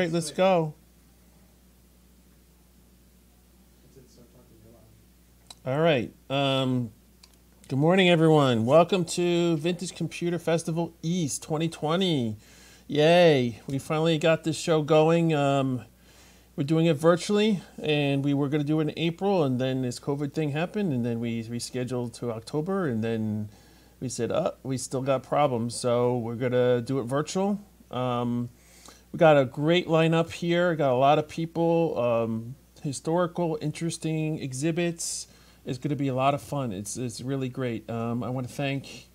Right, let's go. All right. Um, good morning, everyone. Welcome to Vintage Computer Festival East 2020. Yay! We finally got this show going. Um, we're doing it virtually, and we were going to do it in April, and then this COVID thing happened, and then we rescheduled to October, and then we said, "Uh, we still got problems, so we're going to do it virtual." Um, we got a great lineup here. Got a lot of people, um, historical, interesting exhibits. It's going to be a lot of fun. It's it's really great. Um, I want to thank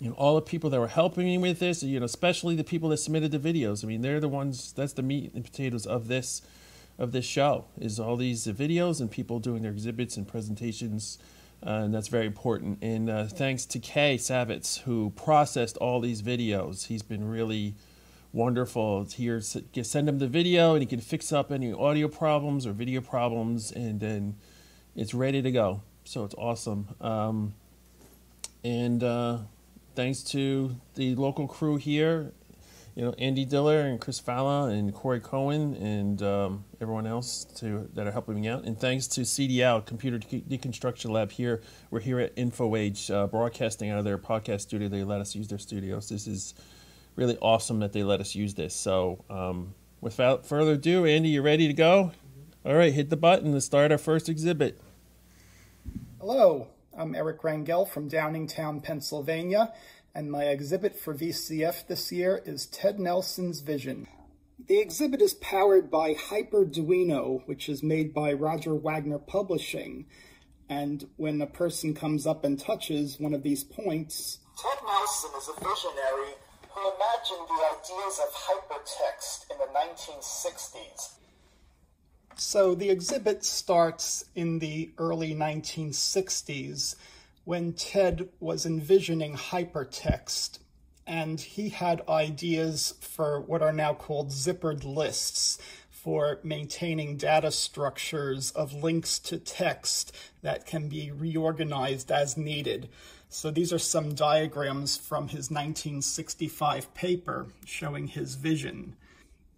you know all the people that were helping me with this. You know, especially the people that submitted the videos. I mean, they're the ones. That's the meat and potatoes of this of this show. Is all these videos and people doing their exhibits and presentations. Uh, and that's very important. And uh, thanks to Kay Savetz, who processed all these videos. He's been really wonderful. It's here, send him the video, and he can fix up any audio problems or video problems, and then it's ready to go. So it's awesome. Um, and uh, thanks to the local crew here, you know, Andy Diller and Chris Falla and Corey Cohen and um, everyone else to, that are helping me out. And thanks to CDL, Computer De- Deconstruction Lab here. We're here at InfoAge, uh, broadcasting out of their podcast studio. They let us use their studios. This is really awesome that they let us use this. So, um, without further ado, Andy, you ready to go? All right, hit the button to start our first exhibit. Hello, I'm Eric Rangel from Downingtown, Pennsylvania, and my exhibit for VCF this year is Ted Nelson's Vision. The exhibit is powered by Hyperduino, which is made by Roger Wagner Publishing. And when a person comes up and touches one of these points, Ted Nelson is a visionary imagined the ideas of hypertext in the 1960s. So the exhibit starts in the early 1960s when Ted was envisioning hypertext and he had ideas for what are now called zippered lists for maintaining data structures of links to text that can be reorganized as needed. So these are some diagrams from his 1965 paper showing his vision.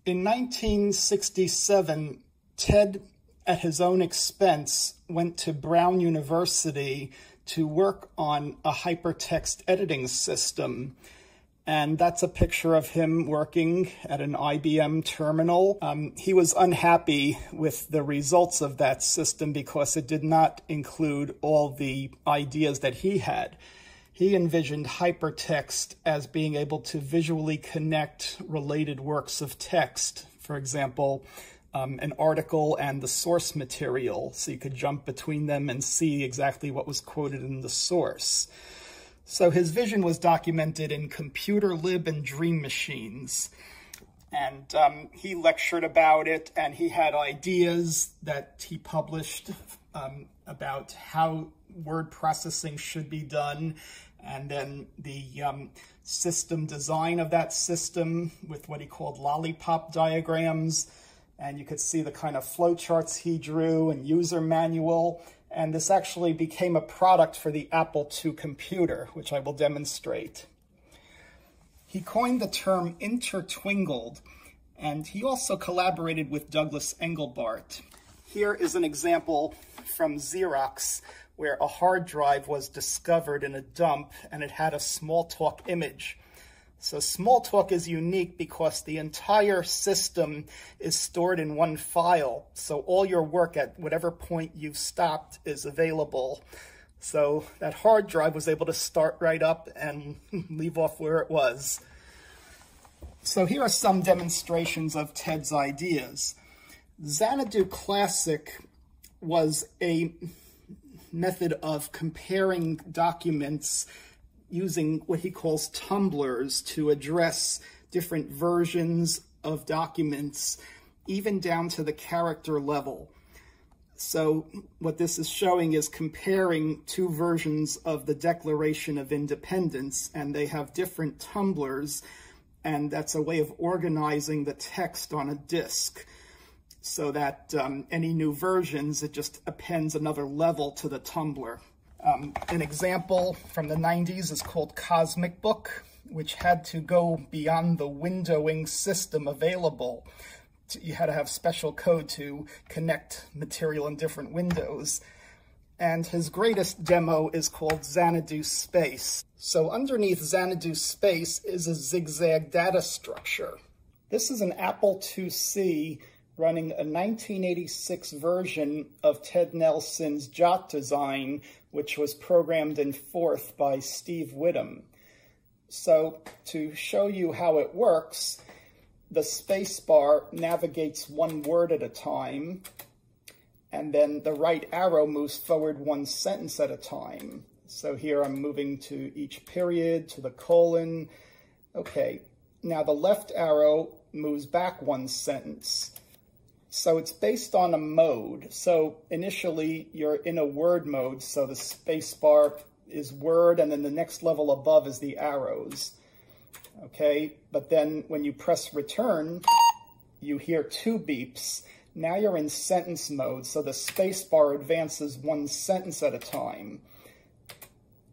In 1967, Ted, at his own expense, went to Brown University to work on a hypertext editing system. And that's a picture of him working at an IBM terminal. Um, he was unhappy with the results of that system because it did not include all the ideas that he had. He envisioned hypertext as being able to visually connect related works of text. For example, um, an article and the source material, so you could jump between them and see exactly what was quoted in the source. So his vision was documented in Computer Lib and Dream Machines. And um, he lectured about it, and he had ideas that he published um, about how word processing should be done, and then the um, system design of that system with what he called lollipop diagrams. And you could see the kind of flowcharts he drew and user manual and this actually became a product for the Apple II computer, which I will demonstrate. He coined the term intertwingled, and he also collaborated with Douglas Engelbart. Here is an example from Xerox where a hard drive was discovered in a dump and it had a Smalltalk image. So Smalltalk is unique because the entire system is stored in one file. So all your work at whatever point you've stopped is available. So that hard drive was able to start right up and leave off where it was. So here are some demonstrations of Ted's ideas. Xanadu Classic was a method of comparing documents using what he calls tumblers to address different versions of documents, even down to the character level. So what this is showing is comparing two versions of the Declaration of Independence, and they have different tumblers, and that's a way of organizing the text on a disk so that um, any new versions, it just appends another level to the tumbler. Um, an example from the 90s is called Cosmic Book, which had to go beyond the windowing system available. You had to have special code to connect material in different windows. And his greatest demo is called Xanadu Space. So underneath Xanadu Space is a zigzag data structure. This is an Apple IIc running a 1986 version of Ted Nelson's Jot design, which was programmed in Forth by Steve Whittam. So to show you how it works, the spacebar navigates one word at a time, and then the right arrow moves forward one sentence at a time. So here I'm moving to each period, to the colon. Okay, now the left arrow moves back one sentence. So it's based on a mode. So initially you're in a word mode, so the space bar is word, and then the next level above is the arrows. Okay, but then when you press return, you hear two beeps. Now you're in sentence mode, so the space bar advances one sentence at a time.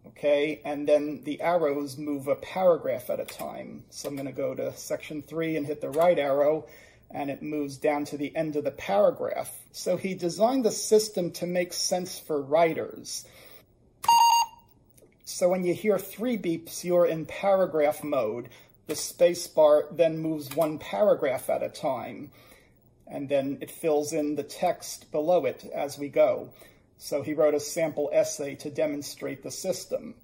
Okay, and then the arrows move a paragraph at a time. So I'm going to go to section three and hit the right arrow, and it moves down to the end of the paragraph. So he designed the system to make sense for writers. So when you hear three beeps, you're in paragraph mode. The spacebar then moves one paragraph at a time, and then it fills in the text below it as we go. So he wrote a sample essay to demonstrate the system.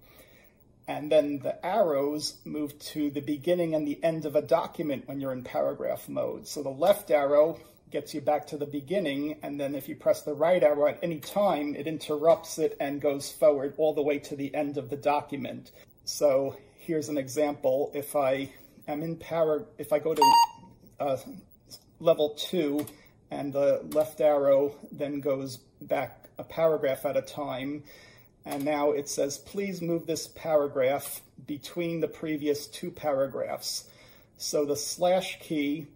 And then the arrows move to the beginning and the end of a document when you're in paragraph mode. So the left arrow gets you back to the beginning, and then if you press the right arrow at any time, it interrupts it and goes forward all the way to the end of the document. So here's an example. If I am in para, if I go to uh, level two, and the left arrow then goes back a paragraph at a time, and now it says, please move this paragraph between the previous two paragraphs. So the slash key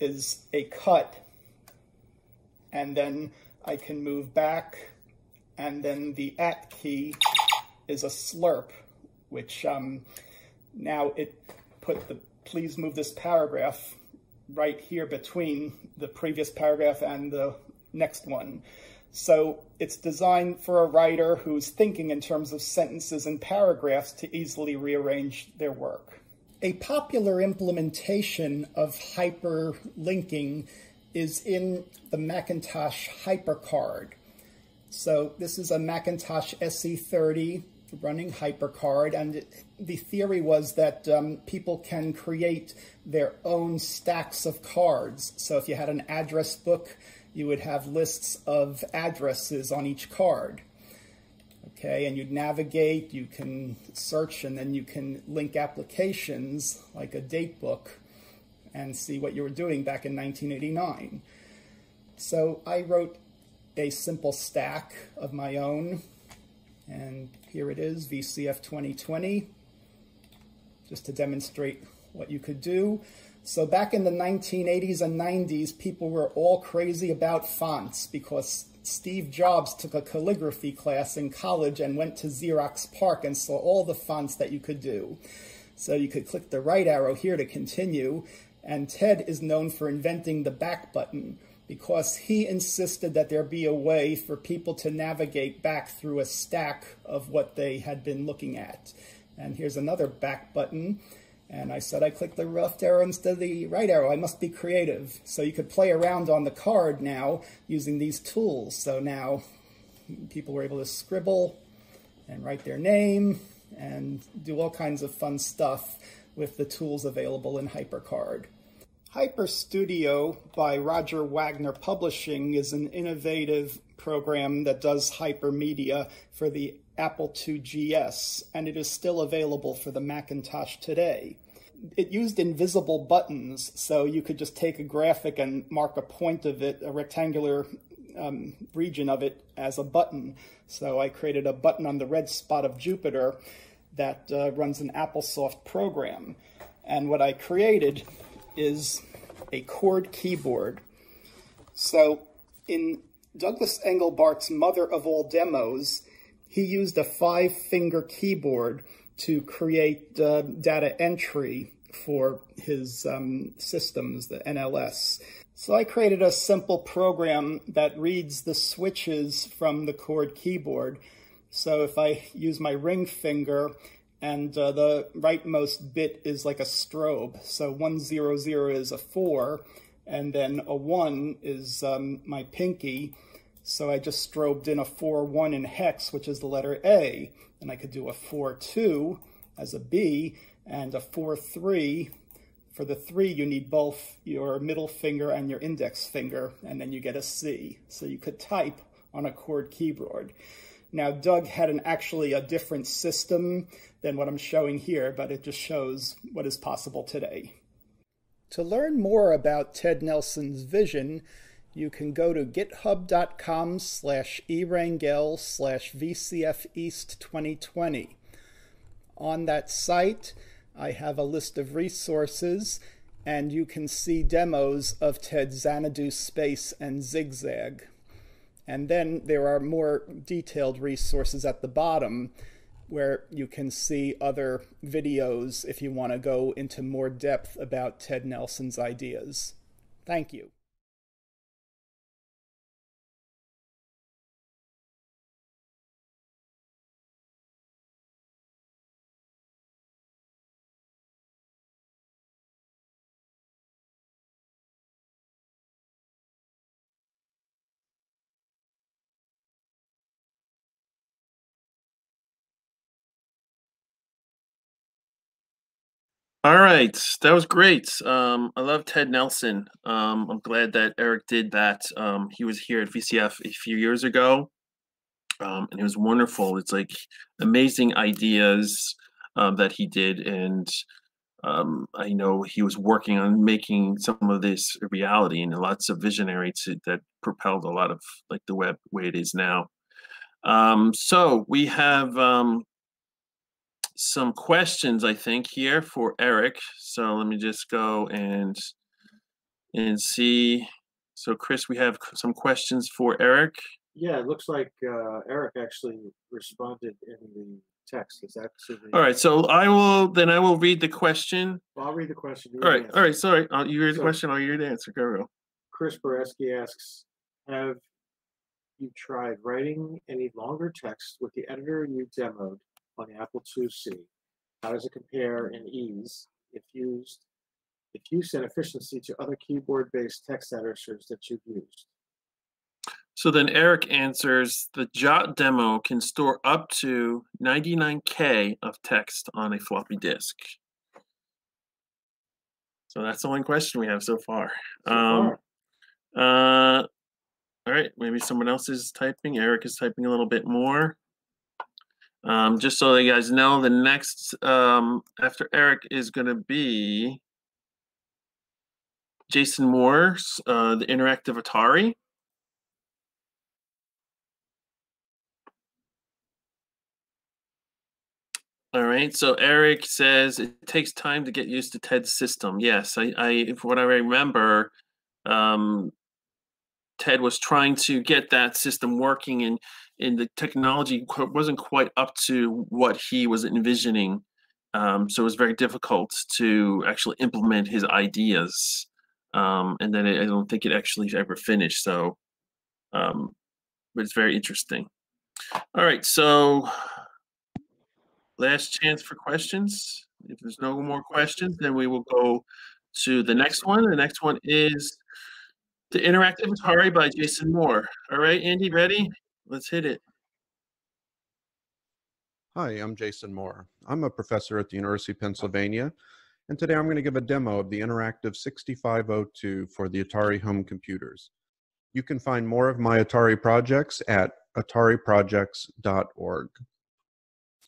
is a cut, and then I can move back, and then the at key is a slurp, which um, now it put the please move this paragraph right here between the previous paragraph and the next one. So it's designed for a writer who's thinking in terms of sentences and paragraphs to easily rearrange their work. A popular implementation of hyperlinking is in the Macintosh HyperCard. So this is a Macintosh SE30 running HyperCard, and the theory was that um, people can create their own stacks of cards. So if you had an address book, you would have lists of addresses on each card. Okay, and you'd navigate, you can search, and then you can link applications like a date book and see what you were doing back in 1989. So I wrote a simple stack of my own, and here it is, VCF 2020, just to demonstrate what you could do. So back in the 1980s and 90s, people were all crazy about fonts because Steve Jobs took a calligraphy class in college and went to Xerox PARC and saw all the fonts that you could do. So you could click the right arrow here to continue, and Ted is known for inventing the back button because he insisted that there be a way for people to navigate back through a stack of what they had been looking at. And here's another back button. And I said I clicked the left arrow instead of the right arrow. I must be creative. So you could play around on the card now using these tools. So now people were able to scribble and write their name and do all kinds of fun stuff with the tools available in HyperCard. HyperStudio by Roger Wagner Publishing is an innovative program that does hypermedia for the Apple IIgs, and it is still available for the Macintosh today. It used invisible buttons, so you could just take a graphic and mark a point of it, a rectangular um, region of it, as a button. So I created a button on the red spot of Jupiter that uh, runs an AppleSoft program. And what I created is a chord keyboard. So in Douglas Engelbart's Mother of All Demos, he used a five-finger keyboard to create uh, data entry for his um, systems, the NLS. So I created a simple program that reads the switches from the chord keyboard. So if I use my ring finger and uh, the rightmost bit is like a strobe, so 100 is a 4, and then a 1 is um, my pinky, so I just strobed in a 4-1 in hex, which is the letter A, and I could do a 4-2 as a B, and a 4-3 for the three, you need both your middle finger and your index finger, and then you get a C. So you could type on a chord keyboard. Now, Doug had an actually a different system than what I'm showing here, but it just shows what is possible today. To learn more about Ted Nelson's vision, you can go to github.com slash erangel slash vcfeast2020. On that site, I have a list of resources, and you can see demos of TED Xanadu Space and Zigzag. And then there are more detailed resources at the bottom where you can see other videos if you want to go into more depth about Ted Nelson's ideas. Thank you. All right, that was great. Um, I love Ted Nelson. Um, I'm glad that Eric did that. Um, he was here at VCF a few years ago, um, and it was wonderful. It's like amazing ideas um, that he did, and um, I know he was working on making some of this a reality, and lots of visionary to, that propelled a lot of like the web way it is now. so we have some questions, I think, here for Eric. So let me just go and and see. So, Chris, we have some questions for Eric. Yeah, it looks like uh, Eric actually responded in the text. Is that so the, all right? So I will then I will read the question. Well, I'll read the question. All right, all right. Sorry, I'll, you read so, the question. I'll read the answer. Go, Chris Boreski asks, "Have you tried writing any longer text with the editor you demoed on the Apple IIc. How does it compare in ease if used, if use and efficiency to other keyboard-based text editors that you've used? So then Eric answers, the Jot demo can store up to 99K of text on a floppy disk. So that's the one question we have so far. So um, far. Uh, all right, maybe someone else is typing. Eric is typing a little bit more. Um, just so you guys know, the next um, after Eric is going to be Jason Moore's uh, the Interactive Atari. All right. So Eric says it takes time to get used to Ted's system. Yes, I, I what I remember, um, Ted was trying to get that system working, and and the technology wasn't quite up to what he was envisioning. Um, so it was very difficult to actually implement his ideas. Um, and then I don't think it actually ever finished. So, um, but it's very interesting. All right, so last chance for questions. If there's no more questions, then we will go to the next one. The next one is the Interactive Atari by Jason Moore. All right, Andy, ready? Let's hit it. Hi, I'm Jason Moore. I'm a professor at the University of Pennsylvania, and today I'm going to give a demo of the Interactive 6502 for the Atari home computers. You can find more of my Atari projects at atariprojects.org.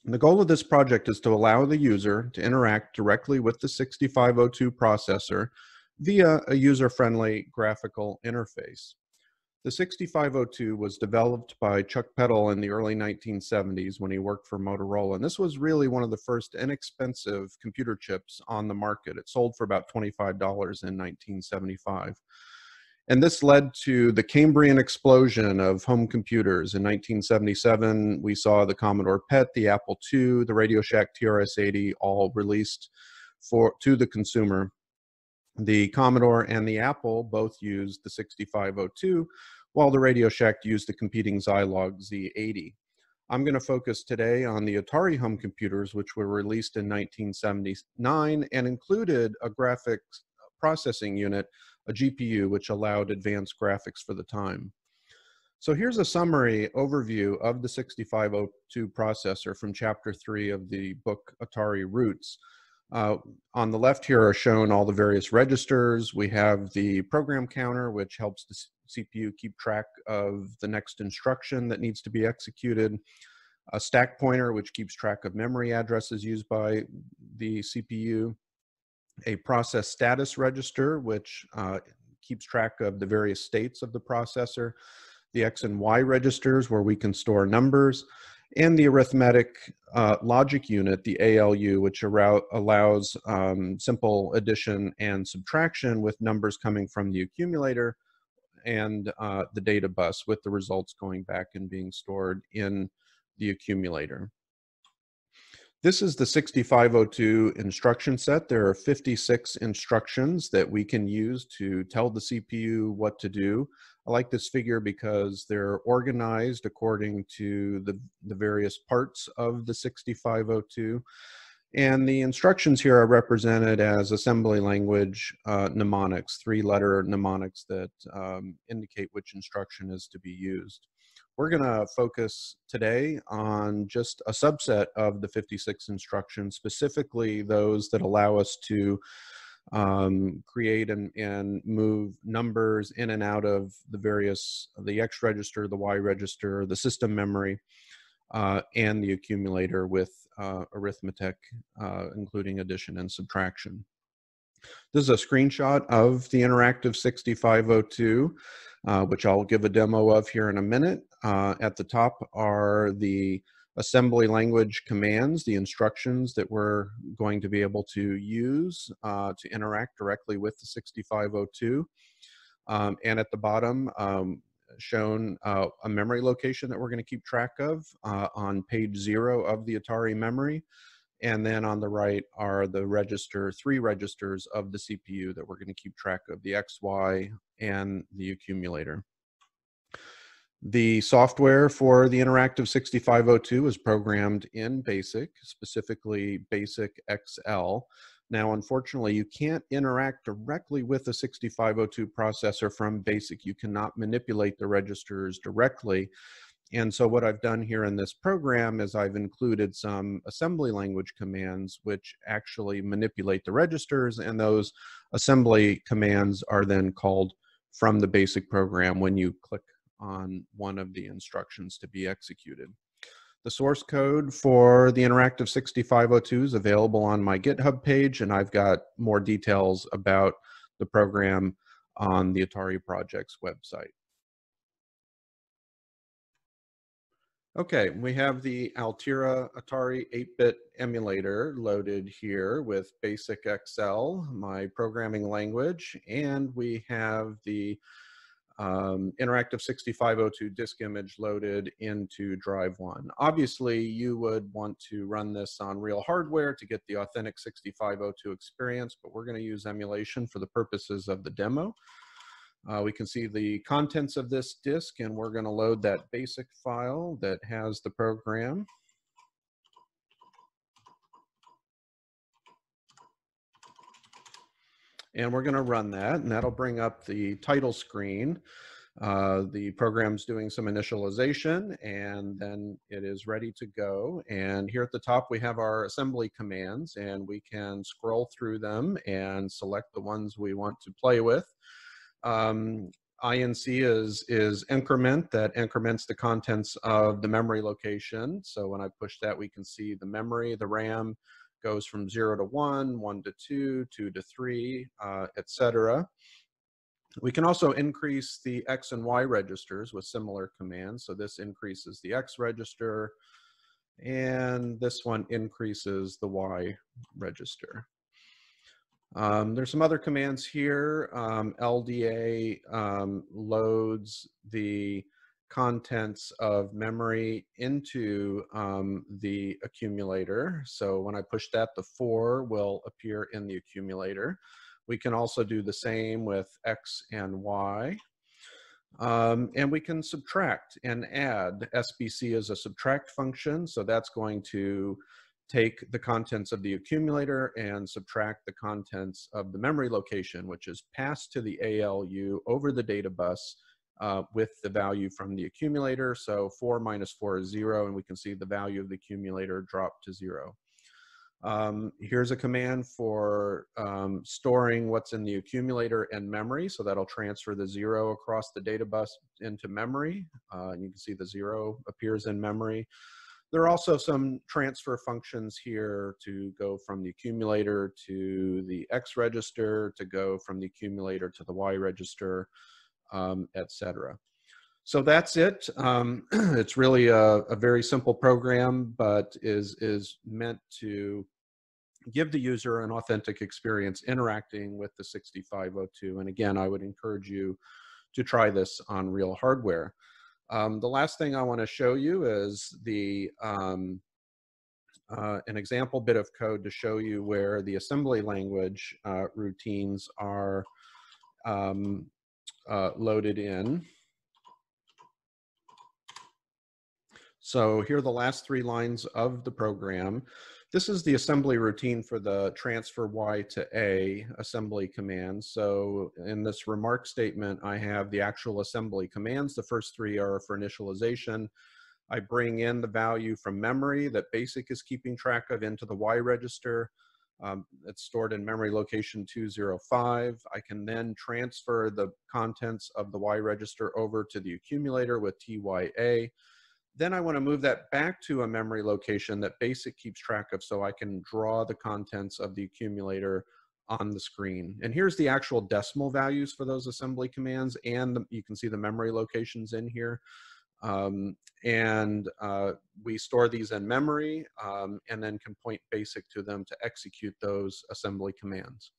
The goal of this project is to allow the user to interact directly with the 6502 processor via a user-friendly graphical interface. The 6502 was developed by Chuck Peddle in the early 1970s when he worked for Motorola. And this was really one of the first inexpensive computer chips on the market. It sold for about $25 in 1975. And this led to the Cambrian explosion of home computers. In 1977, we saw the Commodore PET, the Apple II, the Radio Shack TRS-80 all released for to the consumer. The Commodore and the Apple both used the 6502, while the Radio Shack used the competing Zilog Z80. I'm going to focus today on the Atari home computers, which were released in 1979 and included a graphics processing unit a GPU, which allowed advanced graphics for the time. So here's a summary overview of the 6502 processor from chapter three of the book Atari Roots. Uh, on the left here are shown all the various registers. We have the program counter, which helps the CPU keep track of the next instruction that needs to be executed. A stack pointer, which keeps track of memory addresses used by the CPU a process status register, which uh, keeps track of the various states of the processor, the X and Y registers, where we can store numbers, and the arithmetic uh, logic unit, the ALU, which allows um, simple addition and subtraction with numbers coming from the accumulator and uh, the data bus with the results going back and being stored in the accumulator. This is the 6502 instruction set. There are 56 instructions that we can use to tell the CPU what to do. I like this figure because they're organized according to the, the various parts of the 6502. And the instructions here are represented as assembly language uh, mnemonics, three letter mnemonics that um, indicate which instruction is to be used. We're going to focus today on just a subset of the 56 instructions, specifically those that allow us to um, create and, and move numbers in and out of the various, the X register, the Y register, the system memory, uh, and the accumulator with uh, arithmetic, uh, including addition and subtraction. This is a screenshot of the Interactive 6502, uh, which I'll give a demo of here in a minute. Uh, at the top are the assembly language commands, the instructions that we're going to be able to use uh, to interact directly with the 6502. Um, and at the bottom, um, shown uh, a memory location that we're going to keep track of uh, on page zero of the Atari memory. And then on the right are the register, three registers of the CPU that we're going to keep track of, the XY and the accumulator. The software for the Interactive 6502 is programmed in BASIC, specifically BASIC XL. Now, unfortunately, you can't interact directly with the 6502 processor from BASIC. You cannot manipulate the registers directly. And so what I've done here in this program is I've included some assembly language commands which actually manipulate the registers and those assembly commands are then called from the basic program when you click on one of the instructions to be executed. The source code for the Interactive 6502 is available on my GitHub page, and I've got more details about the program on the Atari Project's website. Okay, we have the Altirra Atari 8-bit emulator loaded here with BASIC XL, my programming language, and we have the um, Interactive 6502 disk image loaded into drive one. Obviously, you would want to run this on real hardware to get the authentic 6502 experience, but we're going to use emulation for the purposes of the demo. Uh, we can see the contents of this disk, and we're going to load that basic file that has the program. And we're going to run that and that'll bring up the title screen. Uh, the program's doing some initialization and then it is ready to go. And here at the top, we have our assembly commands and we can scroll through them and select the ones we want to play with. Um, INC is, is increment that increments the contents of the memory location. So when I push that, we can see the memory, the RAM, goes from zero to one, one to two, two to three, uh, etc. We can also increase the X and Y registers with similar commands. So this increases the X register, and this one increases the Y register. Um, there's some other commands here. Um, LDA um, loads the contents of memory into um, the accumulator. So when I push that, the four will appear in the accumulator. We can also do the same with X and Y. Um, and we can subtract and add. SBC is a subtract function, so that's going to take the contents of the accumulator and subtract the contents of the memory location, which is passed to the ALU over the data bus uh, with the value from the accumulator. So 4 minus 4 is 0, and we can see the value of the accumulator drop to 0. Um, here's a command for um, storing what's in the accumulator and memory. So that'll transfer the zero across the data bus into memory. Uh, and you can see the zero appears in memory. There are also some transfer functions here to go from the accumulator to the X register, to go from the accumulator to the Y register, um, etc. So that's it. Um, it's really a, a, very simple program, but is, is meant to give the user an authentic experience interacting with the 6502. And again, I would encourage you to try this on real hardware. Um, the last thing I want to show you is the um, uh, an example bit of code to show you where the assembly language uh, routines are um, uh, loaded in. So here are the last three lines of the program. This is the assembly routine for the transfer Y to A assembly command. So in this remark statement, I have the actual assembly commands. The first three are for initialization. I bring in the value from memory that BASIC is keeping track of into the Y register. Um, it's stored in memory location 205. I can then transfer the contents of the Y register over to the accumulator with TYA. Then I want to move that back to a memory location that BASIC keeps track of so I can draw the contents of the accumulator on the screen. And here's the actual decimal values for those assembly commands and the, you can see the memory locations in here. Um, and uh, we store these in memory um, and then can point BASIC to them to execute those assembly commands.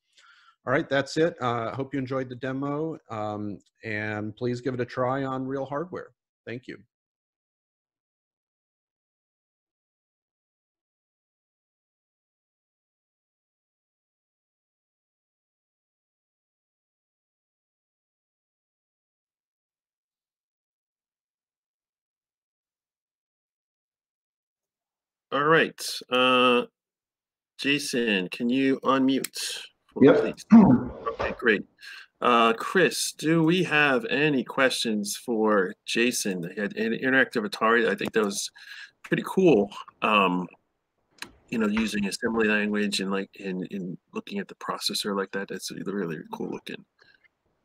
All right, that's it. I uh, hope you enjoyed the demo um, and please give it a try on real hardware. Thank you. All right. Uh, Jason, can you unmute? Yep. Okay, great. Uh, Chris, do we have any questions for Jason? They had an interactive Atari. I think that was pretty cool. Um, you know, using assembly language and like in, in looking at the processor like that. That's really, really cool looking.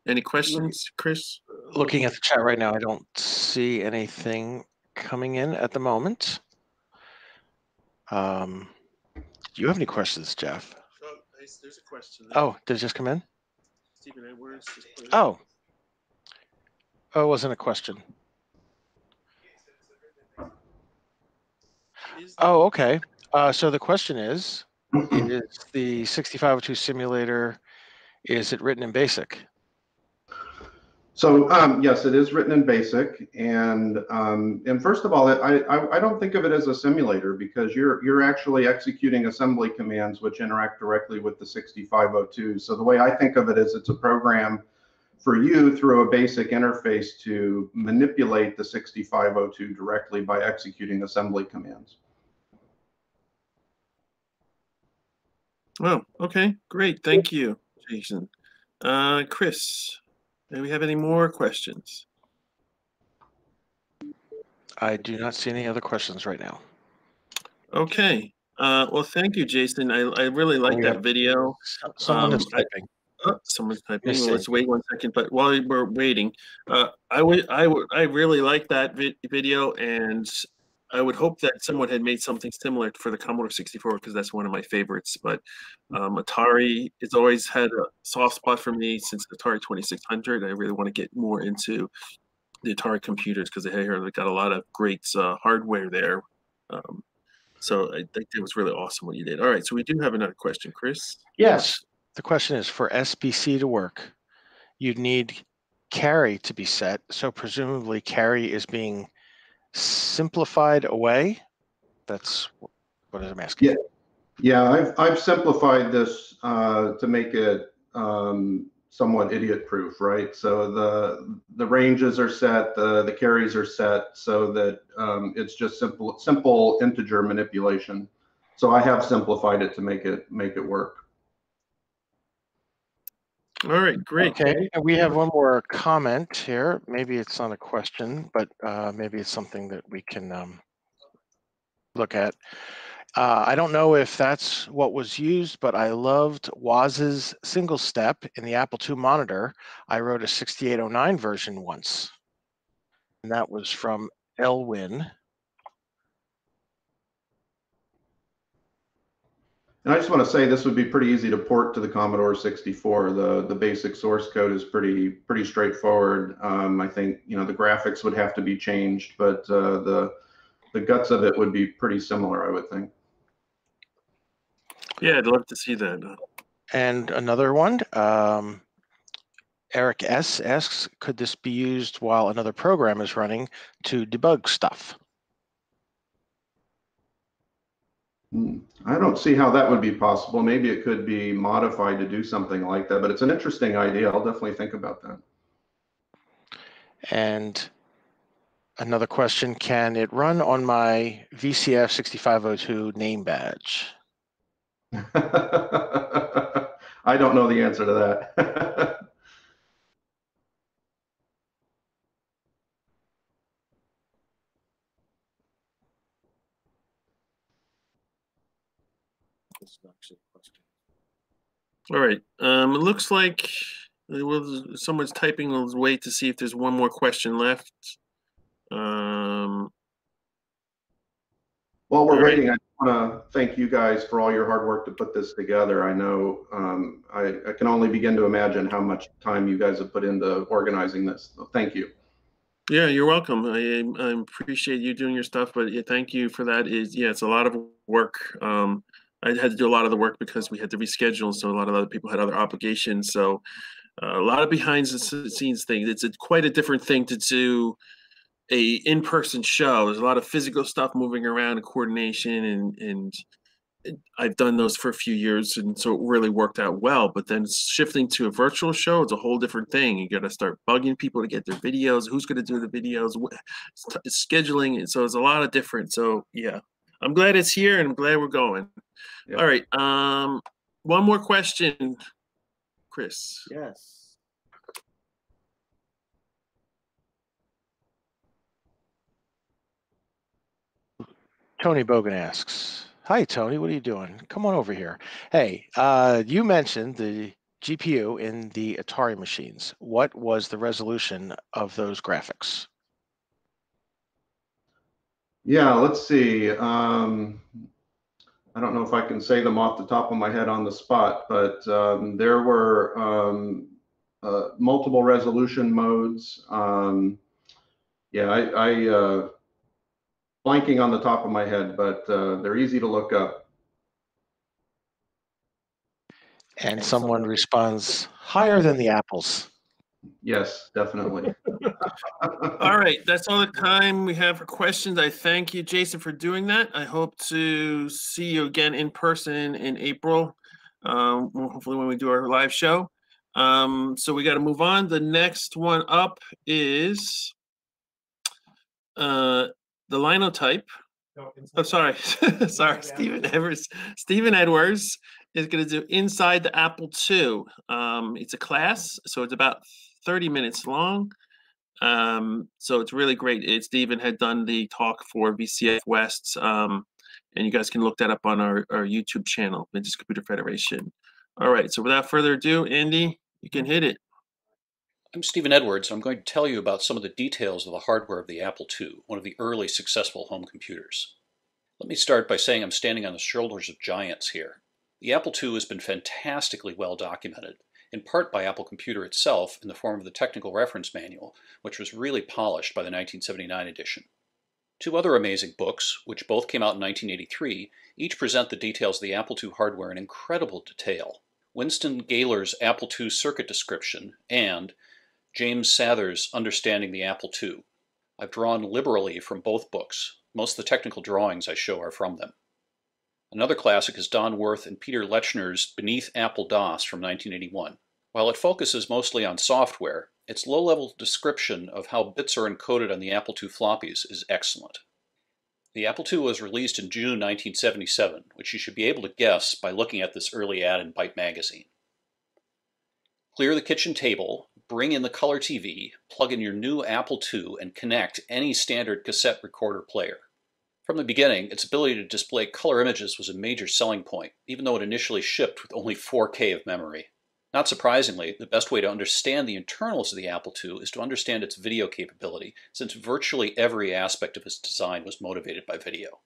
Any questions, Chris? Looking at the chat right now, I don't see anything coming in at the moment. Um, do you have any questions, Jeff? Oh, there's a question. There. Oh, did it just come in? Stephen Edwards. Oh. Oh, it wasn't a question. Oh, okay. Uh, so the question is, is the 6502 simulator, is it written in BASIC? So um, yes, it is written in BASIC, and um, and first of all, I, I, I don't think of it as a simulator because you're you're actually executing assembly commands which interact directly with the 6502. So the way I think of it is it's a program for you through a basic interface to manipulate the 6502 directly by executing assembly commands. Oh, okay, great, thank you, Jason. Uh, Chris. Do we have any more questions? I do not see any other questions right now. Okay. Uh, well, thank you, Jason. I, I really like that video. Someone um, is typing. I, oh, someone's typing. Well, let's wait one second. But while we're waiting, uh, I would I would I really like that vi video, and I would hope that someone had made something similar for the Commodore 64 because that's one of my favorites. But um, Atari has always had a soft spot for me since the Atari 2600. I really want to get more into the Atari computers because they have got a lot of great uh, hardware there. Um, so I think it was really awesome what you did. All right, so we do have another question, Chris. Yes. the question is for SBC to work, you'd need carry to be set. So presumably carry is being simplified away. That's what I'm asking. Yeah. Yeah, I've, I've simplified this uh, to make it um, somewhat idiot proof, right? So the the ranges are set, the the carries are set so that um, it's just simple simple integer manipulation. So I have simplified it to make it make it work. All right, great. Okay, we have one more comment here. Maybe it's not a question, but uh, maybe it's something that we can um, look at. Uh, I don't know if that's what was used, but I loved Woz's single step in the Apple II monitor. I wrote a 6809 version once, and that was from Elwin. And I just want to say this would be pretty easy to port to the Commodore 64. The the basic source code is pretty pretty straightforward. Um, I think you know the graphics would have to be changed, but uh, the the guts of it would be pretty similar, I would think. Yeah, I'd love to see that. And another one, um, Eric S asks, could this be used while another program is running to debug stuff? Hmm. I don't see how that would be possible. Maybe it could be modified to do something like that, but it's an interesting idea. I'll definitely think about that. And another question, can it run on my VCF 6502 name badge? I don't know the answer to that. All right. Um, it looks like well, someone's typing. We'll wait to see if there's one more question left. Um, While we're waiting, I want to thank you guys for all your hard work to put this together. I know um, I, I, can only begin to imagine how much time you guys have put into organizing this. So thank you. Yeah, you're welcome. I, I appreciate you doing your stuff, but yeah, thank you for that. Is yeah, it's a lot of work. Um, I had to do a lot of the work because we had to reschedule, so a lot of other people had other obligations. So uh, a lot of behind the scenes things. It's a, quite a different thing to do a in-person show. There's a lot of physical stuff moving around and coordination and and I've done those for a few years and so it really worked out well. But then shifting to a virtual show, it's a whole different thing. You got to start bugging people to get their videos. Who's going to do the videos? Scheduling. And so it's a lot of different. So yeah, I'm glad it's here and I'm glad we're going. Yeah. All right. Um, one more question, Chris. Yes. Tony Bogan asks, Hi, Tony, what are you doing? Come on over here. Hey, uh, you mentioned the GPU in the Atari machines. What was the resolution of those graphics? Yeah, let's see. Um, I don't know if I can say them off the top of my head on the spot, but um, there were um, uh, multiple resolution modes. Um, yeah, I, I uh, blanking on the top of my head, but uh, they're easy to look up. And someone responds, higher than the apples. Yes, definitely. All right, that's all the time we have for questions. I thank you, Jason, for doing that. I hope to see you again in person in April, um, hopefully when we do our live show. Um, so we got to move on. The next one up is uh, the linotype. No, oh, sorry, sorry, Stephen Edwards. Stephen Edwards is going to do inside the Apple II. Um, it's a class, so it's about 30 minutes long. Um, so it's really great. It, Stephen had done the talk for VCF West, um, and you guys can look that up on our, our YouTube channel, Vintage Computer Federation. All right, so without further ado, Andy, you can hit it. I'm Stephen Edwards, I'm going to tell you about some of the details of the hardware of the Apple II, one of the early successful home computers. Let me start by saying I'm standing on the shoulders of giants here. The Apple II has been fantastically well documented, in part by Apple Computer itself in the form of the Technical Reference Manual, which was really polished by the 1979 edition. Two other amazing books, which both came out in 1983, each present the details of the Apple II hardware in incredible detail. Winston Gayler's Apple II circuit description, and James Sather's Understanding the Apple II. I've drawn liberally from both books. Most of the technical drawings I show are from them. Another classic is Don Worth and Peter Lechner's Beneath Apple DOS from 1981. While it focuses mostly on software, its low-level description of how bits are encoded on the Apple II floppies is excellent. The Apple II was released in June 1977, which you should be able to guess by looking at this early ad in Byte magazine. Clear the kitchen table, bring in the color TV, plug in your new Apple II, and connect any standard cassette recorder player. From the beginning, its ability to display color images was a major selling point, even though it initially shipped with only 4K of memory. Not surprisingly, the best way to understand the internals of the Apple II is to understand its video capability, since virtually every aspect of its design was motivated by video.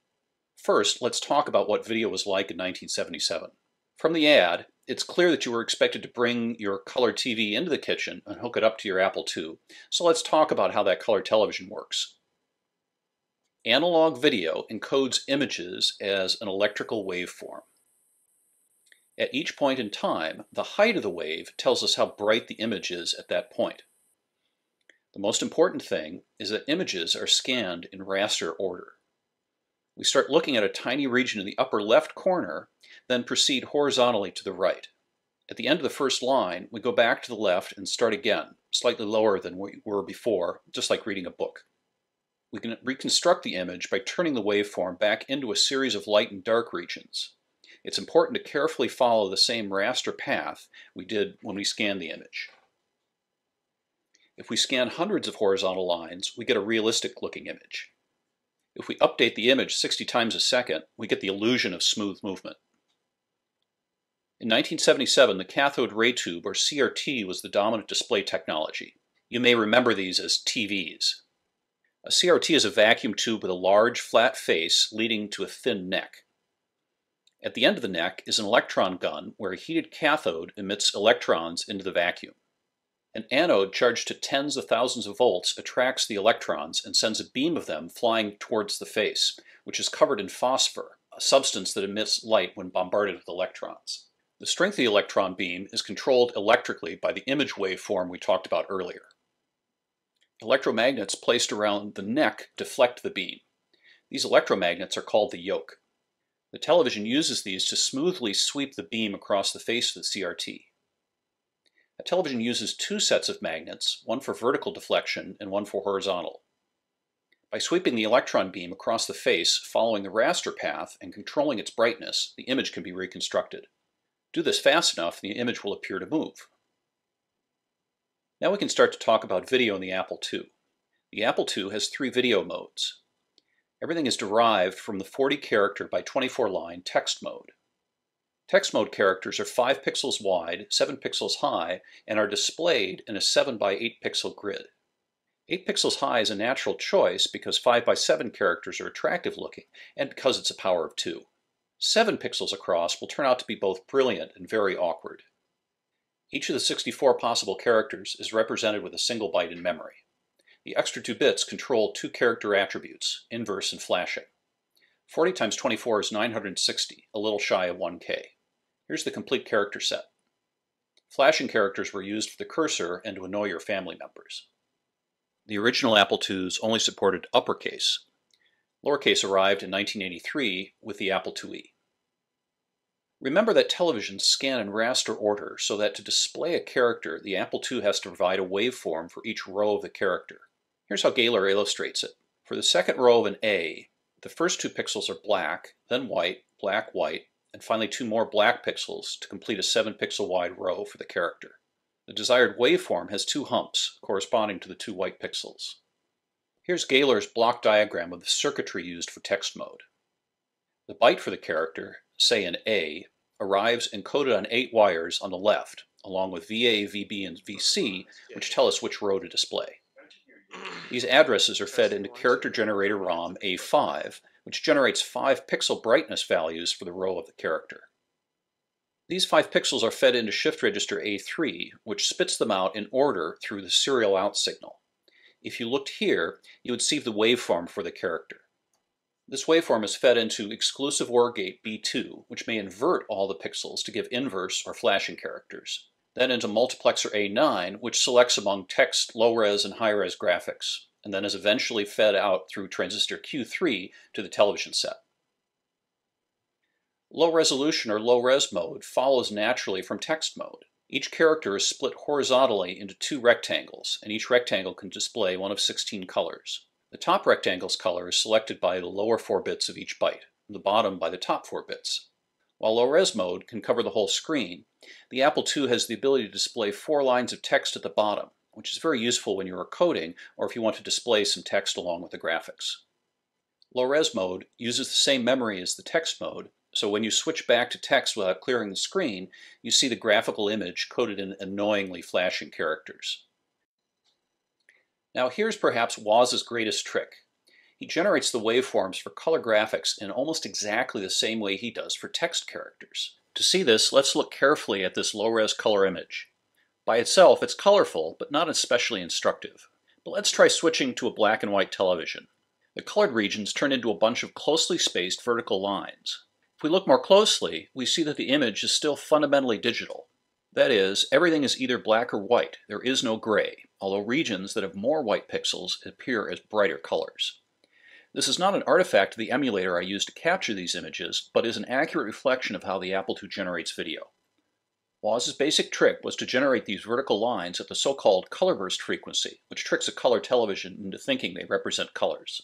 First, let's talk about what video was like in 1977. From the ad, it's clear that you were expected to bring your color TV into the kitchen and hook it up to your Apple II, so let's talk about how that color television works. Analog video encodes images as an electrical waveform. At each point in time, the height of the wave tells us how bright the image is at that point. The most important thing is that images are scanned in raster order. We start looking at a tiny region in the upper left corner, then proceed horizontally to the right. At the end of the first line, we go back to the left and start again, slightly lower than we were before, just like reading a book. We can reconstruct the image by turning the waveform back into a series of light and dark regions. It's important to carefully follow the same raster path we did when we scanned the image. If we scan hundreds of horizontal lines, we get a realistic looking image. If we update the image 60 times a second, we get the illusion of smooth movement. In 1977, the cathode ray tube, or CRT, was the dominant display technology. You may remember these as TVs. A CRT is a vacuum tube with a large, flat face leading to a thin neck. At the end of the neck is an electron gun where a heated cathode emits electrons into the vacuum. An anode charged to tens of thousands of volts attracts the electrons and sends a beam of them flying towards the face, which is covered in phosphor, a substance that emits light when bombarded with electrons. The strength of the electron beam is controlled electrically by the image waveform we talked about earlier. Electromagnets placed around the neck deflect the beam. These electromagnets are called the yoke. The television uses these to smoothly sweep the beam across the face of the CRT. A television uses two sets of magnets, one for vertical deflection and one for horizontal. By sweeping the electron beam across the face following the raster path and controlling its brightness, the image can be reconstructed. Do this fast enough the image will appear to move. Now we can start to talk about video in the Apple II. The Apple II has three video modes. Everything is derived from the 40 character by 24 line text mode. Text mode characters are 5 pixels wide, 7 pixels high, and are displayed in a 7 by 8 pixel grid. 8 pixels high is a natural choice because 5 by 7 characters are attractive looking and because it's a power of 2. 7 pixels across will turn out to be both brilliant and very awkward. Each of the 64 possible characters is represented with a single byte in memory. The extra two bits control two character attributes, inverse and flashing. 40 times 24 is 960, a little shy of 1K. Here's the complete character set. Flashing characters were used for the cursor and to annoy your family members. The original Apple IIs only supported uppercase. Lowercase arrived in 1983 with the Apple IIe. Remember that televisions scan in raster order so that to display a character, the Apple II has to provide a waveform for each row of the character. Here's how Gayler illustrates it. For the second row of an A, the first two pixels are black, then white, black, white, and finally two more black pixels to complete a 7 pixel wide row for the character. The desired waveform has two humps, corresponding to the two white pixels. Here's Gayler's block diagram of the circuitry used for text mode. The byte for the character, say an A, arrives encoded on eight wires on the left, along with VA, VB, and VC, which tell us which row to display. These addresses are fed into character generator ROM A5, which generates 5 pixel brightness values for the row of the character. These 5 pixels are fed into shift register A3, which spits them out in order through the serial out signal. If you looked here, you would see the waveform for the character. This waveform is fed into exclusive OR gate B2, which may invert all the pixels to give inverse or flashing characters. Then into multiplexer A9, which selects among text, low-res, and high-res graphics, and then is eventually fed out through transistor Q3 to the television set. Low resolution or low res mode follows naturally from text mode. Each character is split horizontally into two rectangles, and each rectangle can display one of 16 colors. The top rectangle's color is selected by the lower four bits of each byte, and the bottom by the top four bits. While low-res mode can cover the whole screen, the Apple II has the ability to display four lines of text at the bottom, which is very useful when you're coding or if you want to display some text along with the graphics. Low-res mode uses the same memory as the text mode, so when you switch back to text without clearing the screen, you see the graphical image coded in annoyingly flashing characters. Now here's perhaps Woz's greatest trick. He generates the waveforms for color graphics in almost exactly the same way he does for text characters. To see this, let's look carefully at this low-res color image. By itself, it's colorful, but not especially instructive. But let's try switching to a black and white television. The colored regions turn into a bunch of closely spaced vertical lines. If we look more closely, we see that the image is still fundamentally digital. That is, everything is either black or white. There is no gray, although regions that have more white pixels appear as brighter colors. This is not an artifact of the emulator I used to capture these images, but is an accurate reflection of how the Apple II generates video. Woz's basic trick was to generate these vertical lines at the so-called color burst frequency, which tricks a color television into thinking they represent colors.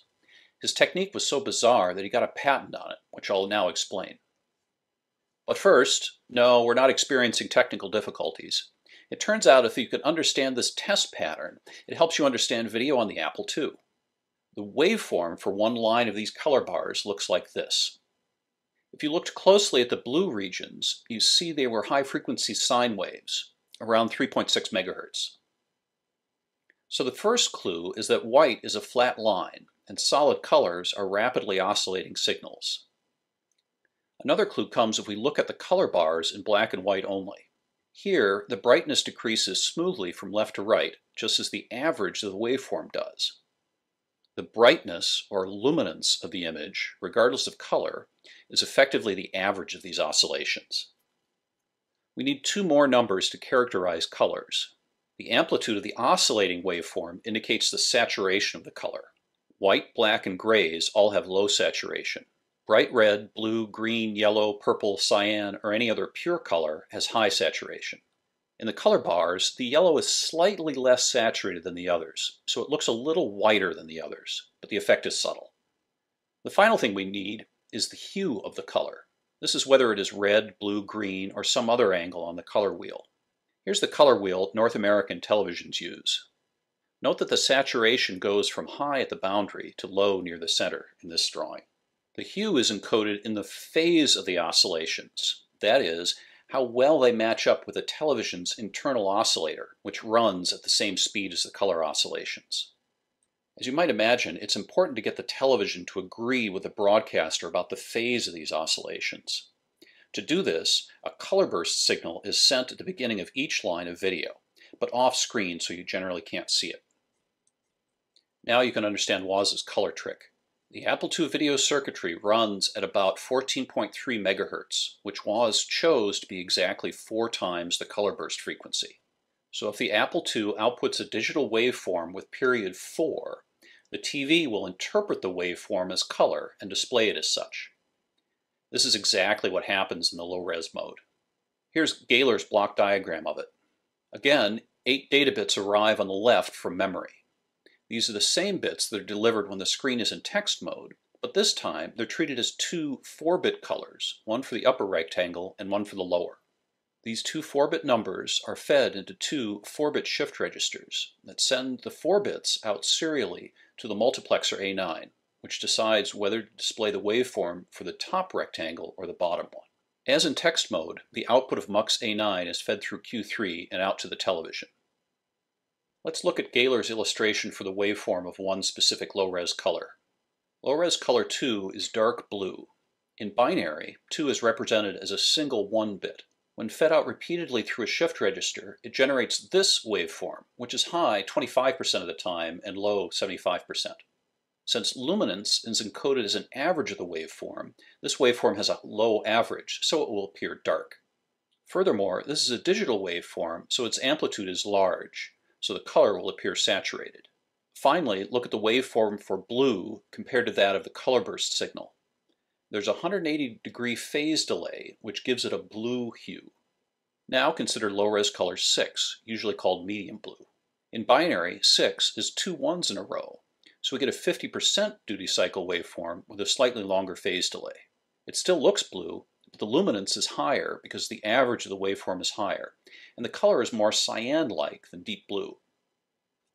His technique was so bizarre that he got a patent on it, which I'll now explain. But first, no, we're not experiencing technical difficulties. It turns out if you can understand this test pattern, it helps you understand video on the Apple II. The waveform for one line of these color bars looks like this. If you looked closely at the blue regions, you see they were high-frequency sine waves, around 3.6 megahertz. So the first clue is that white is a flat line, and solid colors are rapidly oscillating signals. Another clue comes if we look at the color bars in black and white only. Here, the brightness decreases smoothly from left to right, just as the average of the waveform does. The brightness or luminance of the image, regardless of color, is effectively the average of these oscillations. We need two more numbers to characterize colors. The amplitude of the oscillating waveform indicates the saturation of the color. White, black, and grays all have low saturation. Bright red, blue, green, yellow, purple, cyan, or any other pure color has high saturation. In the color bars, the yellow is slightly less saturated than the others, so it looks a little whiter than the others, but the effect is subtle. The final thing we need is the hue of the color. This is whether it is red, blue, green, or some other angle on the color wheel. Here's the color wheel North American televisions use. Note that the saturation goes from high at the boundary to low near the center in this drawing. The hue is encoded in the phase of the oscillations, that is, how well they match up with the television's internal oscillator, which runs at the same speed as the color oscillations. As you might imagine, it's important to get the television to agree with the broadcaster about the phase of these oscillations. To do this, a color burst signal is sent at the beginning of each line of video, but off screen so you generally can't see it. Now you can understand Woz's color trick. The Apple II video circuitry runs at about 14.3 megahertz, which was chose to be exactly four times the color burst frequency. So if the Apple II outputs a digital waveform with period 4, the TV will interpret the waveform as color and display it as such. This is exactly what happens in the low-res mode. Here's Gayler's block diagram of it. Again, 8 data bits arrive on the left from memory. These are the same bits that are delivered when the screen is in text mode, but this time they're treated as two 4-bit colors, one for the upper rectangle and one for the lower. These two 4-bit numbers are fed into two 4-bit shift registers that send the 4 bits out serially to the multiplexer A9, which decides whether to display the waveform for the top rectangle or the bottom one. As in text mode, the output of MUX A9 is fed through Q3 and out to the television. Let's look at Gayler's illustration for the waveform of one specific low-res color. Low-res color 2 is dark blue. In binary, 2 is represented as a single 1 bit. When fed out repeatedly through a shift register, it generates this waveform, which is high 25% of the time and low 75%. Since luminance is encoded as an average of the waveform, this waveform has a low average, so it will appear dark. Furthermore, this is a digital waveform, so its amplitude is large, so the color will appear saturated. Finally, look at the waveform for blue compared to that of the color burst signal. There's a 180 degree phase delay, which gives it a blue hue. Now consider low-res color 6, usually called medium blue. In binary, 6 is two ones in a row, so we get a 50% duty cycle waveform with a slightly longer phase delay. It still looks blue, the luminance is higher because the average of the waveform is higher, and the color is more cyan-like than deep blue.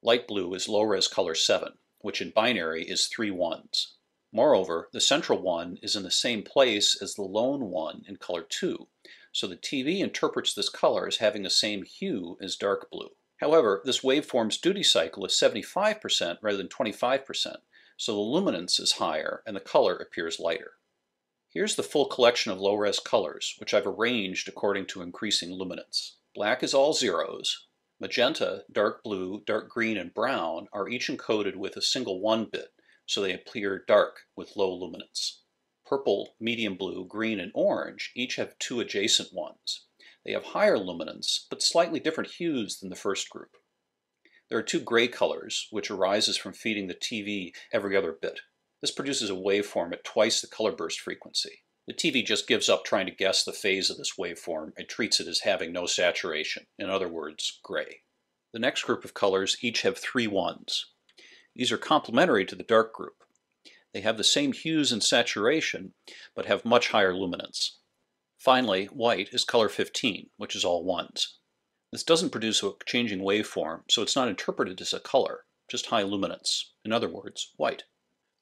Light blue is low-res color 7, which in binary is three ones. Moreover, the central one is in the same place as the lone one in color 2, so the TV interprets this color as having the same hue as dark blue. However, this waveform's duty cycle is 75% rather than 25%, so the luminance is higher and the color appears lighter. Here's the full collection of low-res colors, which I've arranged according to increasing luminance. Black is all zeros. Magenta, dark blue, dark green, and brown are each encoded with a single one bit, so they appear dark with low luminance. Purple, medium blue, green, and orange each have two adjacent ones. They have higher luminance, but slightly different hues than the first group. There are two gray colors, which arises from feeding the TV every other bit. This produces a waveform at twice the color burst frequency. The TV just gives up trying to guess the phase of this waveform and treats it as having no saturation, in other words, gray. The next group of colors each have three ones. These are complementary to the dark group. They have the same hues and saturation, but have much higher luminance. Finally, white is color 15, which is all ones. This doesn't produce a changing waveform, so it's not interpreted as a color, just high luminance. In other words, white.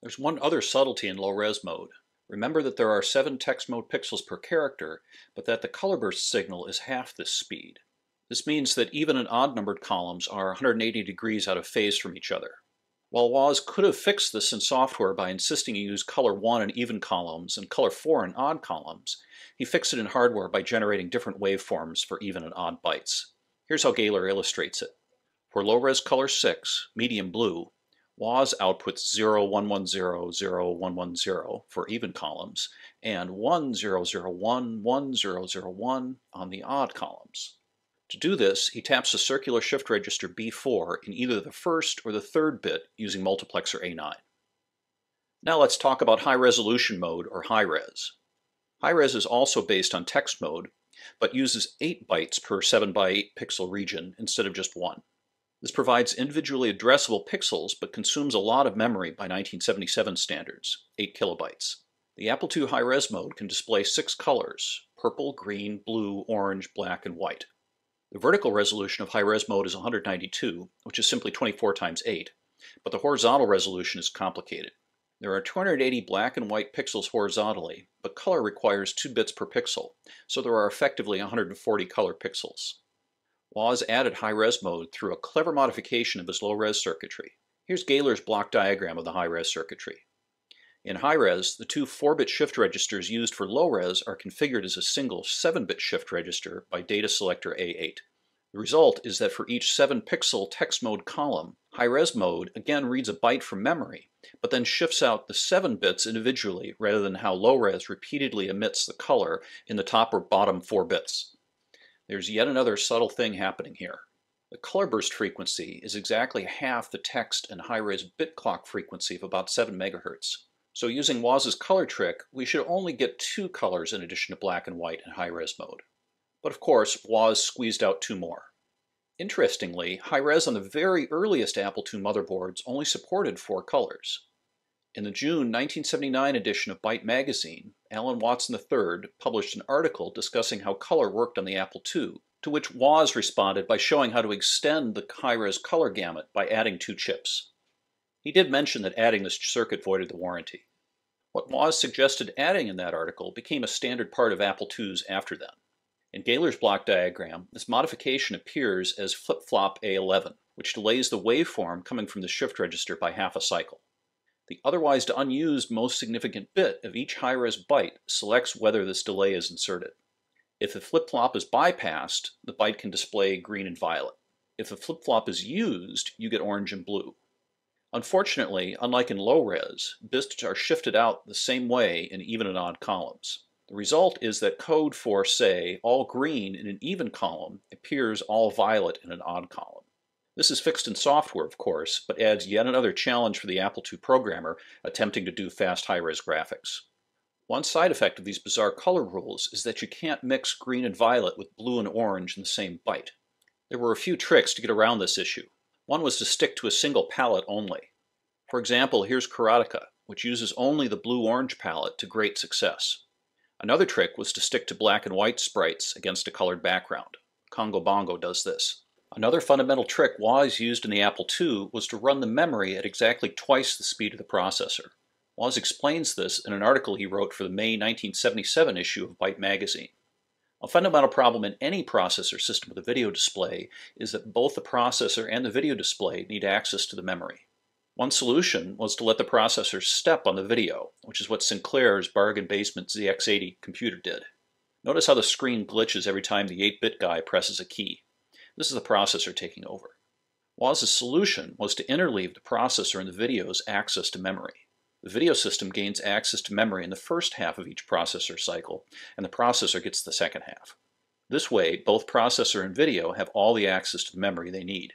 There's one other subtlety in low-res mode. Remember that there are 7 text mode pixels per character, but that the color burst signal is half this speed. This means that even an odd-numbered columns are 180 degrees out of phase from each other. While Woz could have fixed this in software by insisting you use color 1 in even columns and color 4 in odd columns, he fixed it in hardware by generating different waveforms for even and odd bytes. Here's how Gayler illustrates it. For low-res color 6, medium blue, Woz outputs 01100110 for even columns and 10011001 on the odd columns. To do this, he taps the circular shift register B4 in either the first or the third bit using multiplexer A9. Now let's talk about high resolution mode or high res. High res is also based on text mode, but uses 8 bytes per 7 by 8 pixel region instead of just 1. This provides individually addressable pixels but consumes a lot of memory by 1977 standards, 8 kilobytes. The Apple II high-res mode can display six colors, purple, green, blue, orange, black, and white. The vertical resolution of high-res mode is 192, which is simply 24 times 8, but the horizontal resolution is complicated. There are 280 black and white pixels horizontally, but color requires 2 bits per pixel, so there are effectively 140 color pixels. Woz added high-res mode through a clever modification of his low-res circuitry. Here's Gayler's block diagram of the high-res circuitry. In high-res, the two 4-bit shift registers used for low-res are configured as a single 7-bit shift register by data selector A8. The result is that for each 7-pixel text mode column, high-res mode again reads a byte from memory, but then shifts out the 7 bits individually rather than how low-res repeatedly emits the color in the top or bottom 4 bits. There's yet another subtle thing happening here. The color burst frequency is exactly half the text and high-res bit clock frequency of about 7 megahertz. So using Woz's color trick, we should only get two colors in addition to black and white in high-res mode. But of course, Woz squeezed out two more. Interestingly, high-res on the very earliest Apple II motherboards only supported four colors. In the June 1979 edition of Byte magazine, Alan Watson III published an article discussing how color worked on the Apple II, to which Woz responded by showing how to extend the high-res color gamut by adding two chips. He did mention that adding this circuit voided the warranty. What Woz suggested adding in that article became a standard part of Apple IIs after then. In Gayler's block diagram, this modification appears as flip-flop A11, which delays the waveform coming from the shift register by half a cycle. The otherwise unused most significant bit of each high-res byte selects whether this delay is inserted. If the flip-flop is bypassed, the byte can display green and violet. If the flip-flop is used, you get orange and blue. Unfortunately, unlike in low res, bits are shifted out the same way in even and odd columns. The result is that code for, say, all green in an even column appears all violet in an odd column. This is fixed in software, of course, but adds yet another challenge for the Apple II programmer attempting to do fast high-res graphics. One side effect of these bizarre color rules is that you can't mix green and violet with blue and orange in the same byte. There were a few tricks to get around this issue. One was to stick to a single palette only. For example, here's Karateka, which uses only the blue-orange palette to great success. Another trick was to stick to black and white sprites against a colored background. Congo Bongo does this. Another fundamental trick Woz used in the Apple II was to run the memory at exactly twice the speed of the processor. Woz explains this in an article he wrote for the May 1977 issue of Byte magazine. A fundamental problem in any processor system with a video display is that both the processor and the video display need access to the memory. One solution was to let the processor step on the video, which is what Sinclair's bargain basement ZX80 computer did. Notice how the screen glitches every time the 8-bit guy presses a key. This is the processor taking over. Woz's solution was to interleave the processor and the video's access to memory. The video system gains access to memory in the first half of each processor cycle, and the processor gets the second half. This way, both processor and video have all the access to the memory they need.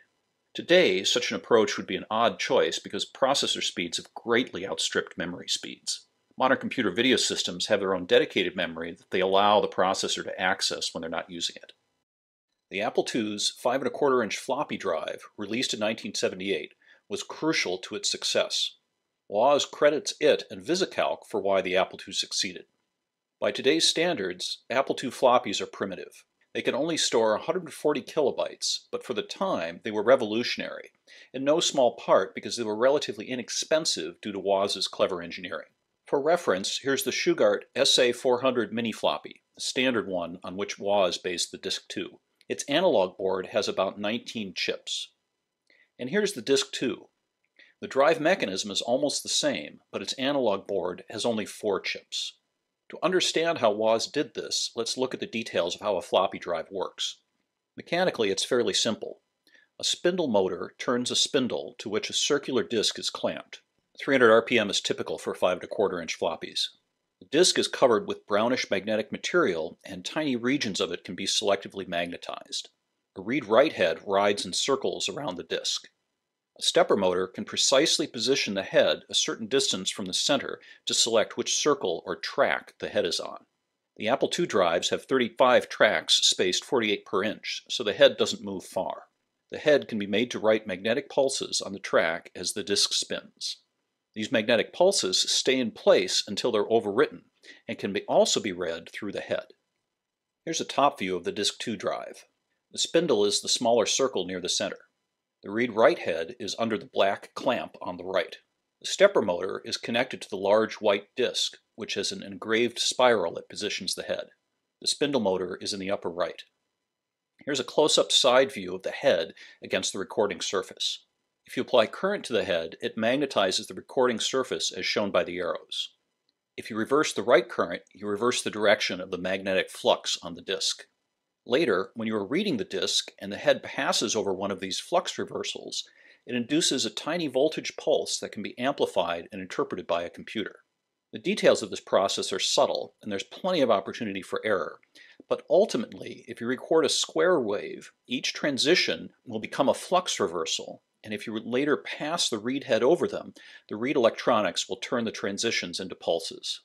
Today, such an approach would be an odd choice because processor speeds have greatly outstripped memory speeds. Modern computer video systems have their own dedicated memory that they allow the processor to access when they're not using it. The Apple II's 5 and a quarter inch floppy drive, released in 1978, was crucial to its success. Woz credits it and VisiCalc for why the Apple II succeeded. By today's standards, Apple II floppies are primitive. They can only store 140 kilobytes, but for the time they were revolutionary, in no small part because they were relatively inexpensive due to Woz's clever engineering. For reference, here's the Shugart SA400 mini floppy, the standard one on which Woz based the Disk 2. Its analog board has about 19 chips. And here's the Disk 2. The drive mechanism is almost the same, but its analog board has only four chips. To understand how Woz did this, let's look at the details of how a floppy drive works. Mechanically, it's fairly simple. A spindle motor turns a spindle to which a circular disc is clamped. 300 RPM is typical for 5 and a quarter inch floppies. Disc is covered with brownish magnetic material and tiny regions of it can be selectively magnetized. A read-write head rides in circles around the disc. A stepper motor can precisely position the head a certain distance from the center to select which circle or track the head is on. The Apple II drives have 35 tracks spaced 48 per inch, so the head doesn't move far. The head can be made to write magnetic pulses on the track as the disk spins. These magnetic pulses stay in place until they're overwritten and can be also be read through the head. Here's a top view of the Disk 2 drive. The spindle is the smaller circle near the center. The read-write head is under the black clamp on the right. The stepper motor is connected to the large white disc, which has an engraved spiral that positions the head. The spindle motor is in the upper right. Here's a close-up side view of the head against the recording surface. If you apply current to the head, it magnetizes the recording surface as shown by the arrows. If you reverse the right current, you reverse the direction of the magnetic flux on the disc. Later, when you are reading the disk and the head passes over one of these flux reversals, it induces a tiny voltage pulse that can be amplified and interpreted by a computer. The details of this process are subtle, and there's plenty of opportunity for error. But ultimately, if you record a square wave, each transition will become a flux reversal, and if you later pass the read head over them, the read electronics will turn the transitions into pulses.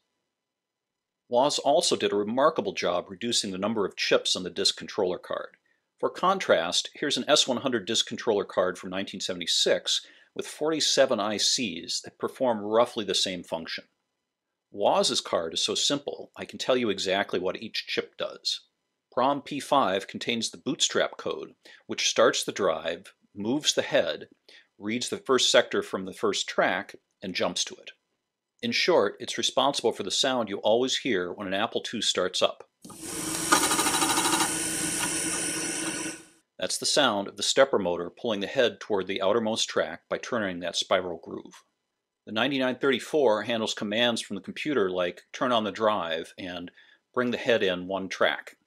Woz also did a remarkable job reducing the number of chips on the disk controller card. For contrast, here's an S100 disk controller card from 1976 with 47 ICs that perform roughly the same function. Woz's card is so simple, I can tell you exactly what each chip does. PROM P5 contains the bootstrap code, which starts the drive, moves the head, reads the first sector from the first track, and jumps to it. In short, it's responsible for the sound you always hear when an Apple II starts up. That's the sound of the stepper motor pulling the head toward the outermost track by turning that spiral groove. The 9934 handles commands from the computer like turn on the drive and bring the head in one track.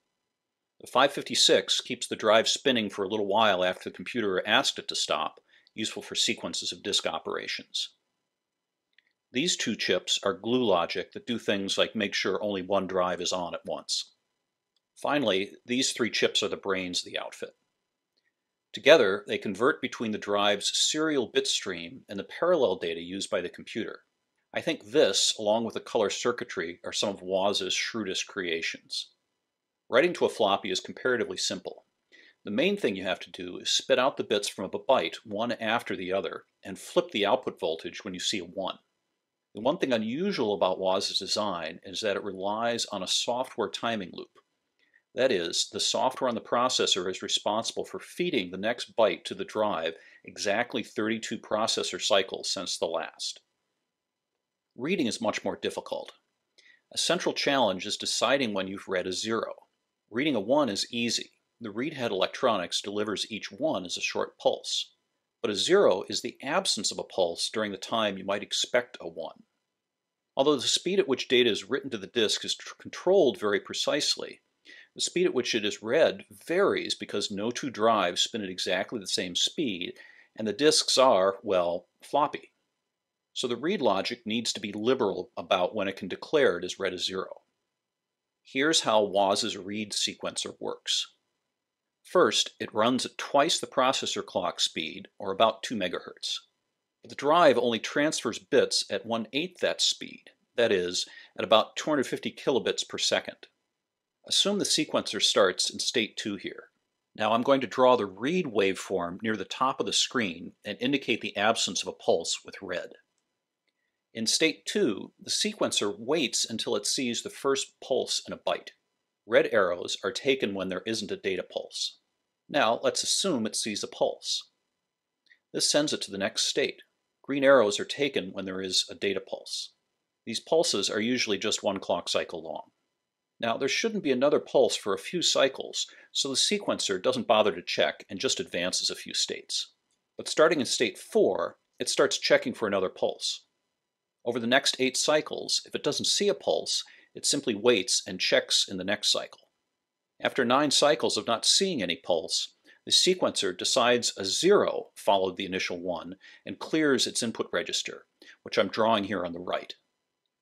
The 556 keeps the drive spinning for a little while after the computer asked it to stop, useful for sequences of disk operations. These two chips are glue logic that do things like make sure only one drive is on at once. Finally, these three chips are the brains of the outfit. Together, they convert between the drive's serial bit stream and the parallel data used by the computer. I think this, along with the color circuitry, are some of Woz's shrewdest creations. Writing to a floppy is comparatively simple. The main thing you have to do is spit out the bits from a byte, one after the other, and flip the output voltage when you see a 1. The one thing unusual about Woz's design is that it relies on a software timing loop. That is, the software on the processor is responsible for feeding the next byte to the drive exactly 32 processor cycles since the last. Reading is much more difficult. A central challenge is deciding when you've read a zero. Reading a 1 is easy. The read head electronics delivers each 1 as a short pulse. But a zero is the absence of a pulse during the time you might expect a 1. Although the speed at which data is written to the disk is controlled very precisely, the speed at which it is read varies because no two drives spin at exactly the same speed, and the disks are, well, floppy. So the read logic needs to be liberal about when it can declare it as read as zero. Here's how Woz's read sequencer works. First, it runs at twice the processor clock speed, or about 2 megahertz. But the drive only transfers bits at 1 8 that speed, that is, at about 250 kilobits per second. Assume the sequencer starts in state 2 here. Now I'm going to draw the read waveform near the top of the screen and indicate the absence of a pulse with red. In state 2, the sequencer waits until it sees the first pulse in a byte. Red arrows are taken when there isn't a data pulse. Now let's assume it sees a pulse. This sends it to the next state. Green arrows are taken when there is a data pulse. These pulses are usually just one clock cycle long. Now, there shouldn't be another pulse for a few cycles, so the sequencer doesn't bother to check and just advances a few states. But starting in state 4, it starts checking for another pulse. Over the next 8 cycles, if it doesn't see a pulse, it simply waits and checks in the next cycle. After 9 cycles of not seeing any pulse, the sequencer decides a 0 followed the initial 1 and clears its input register, which I'm drawing here on the right.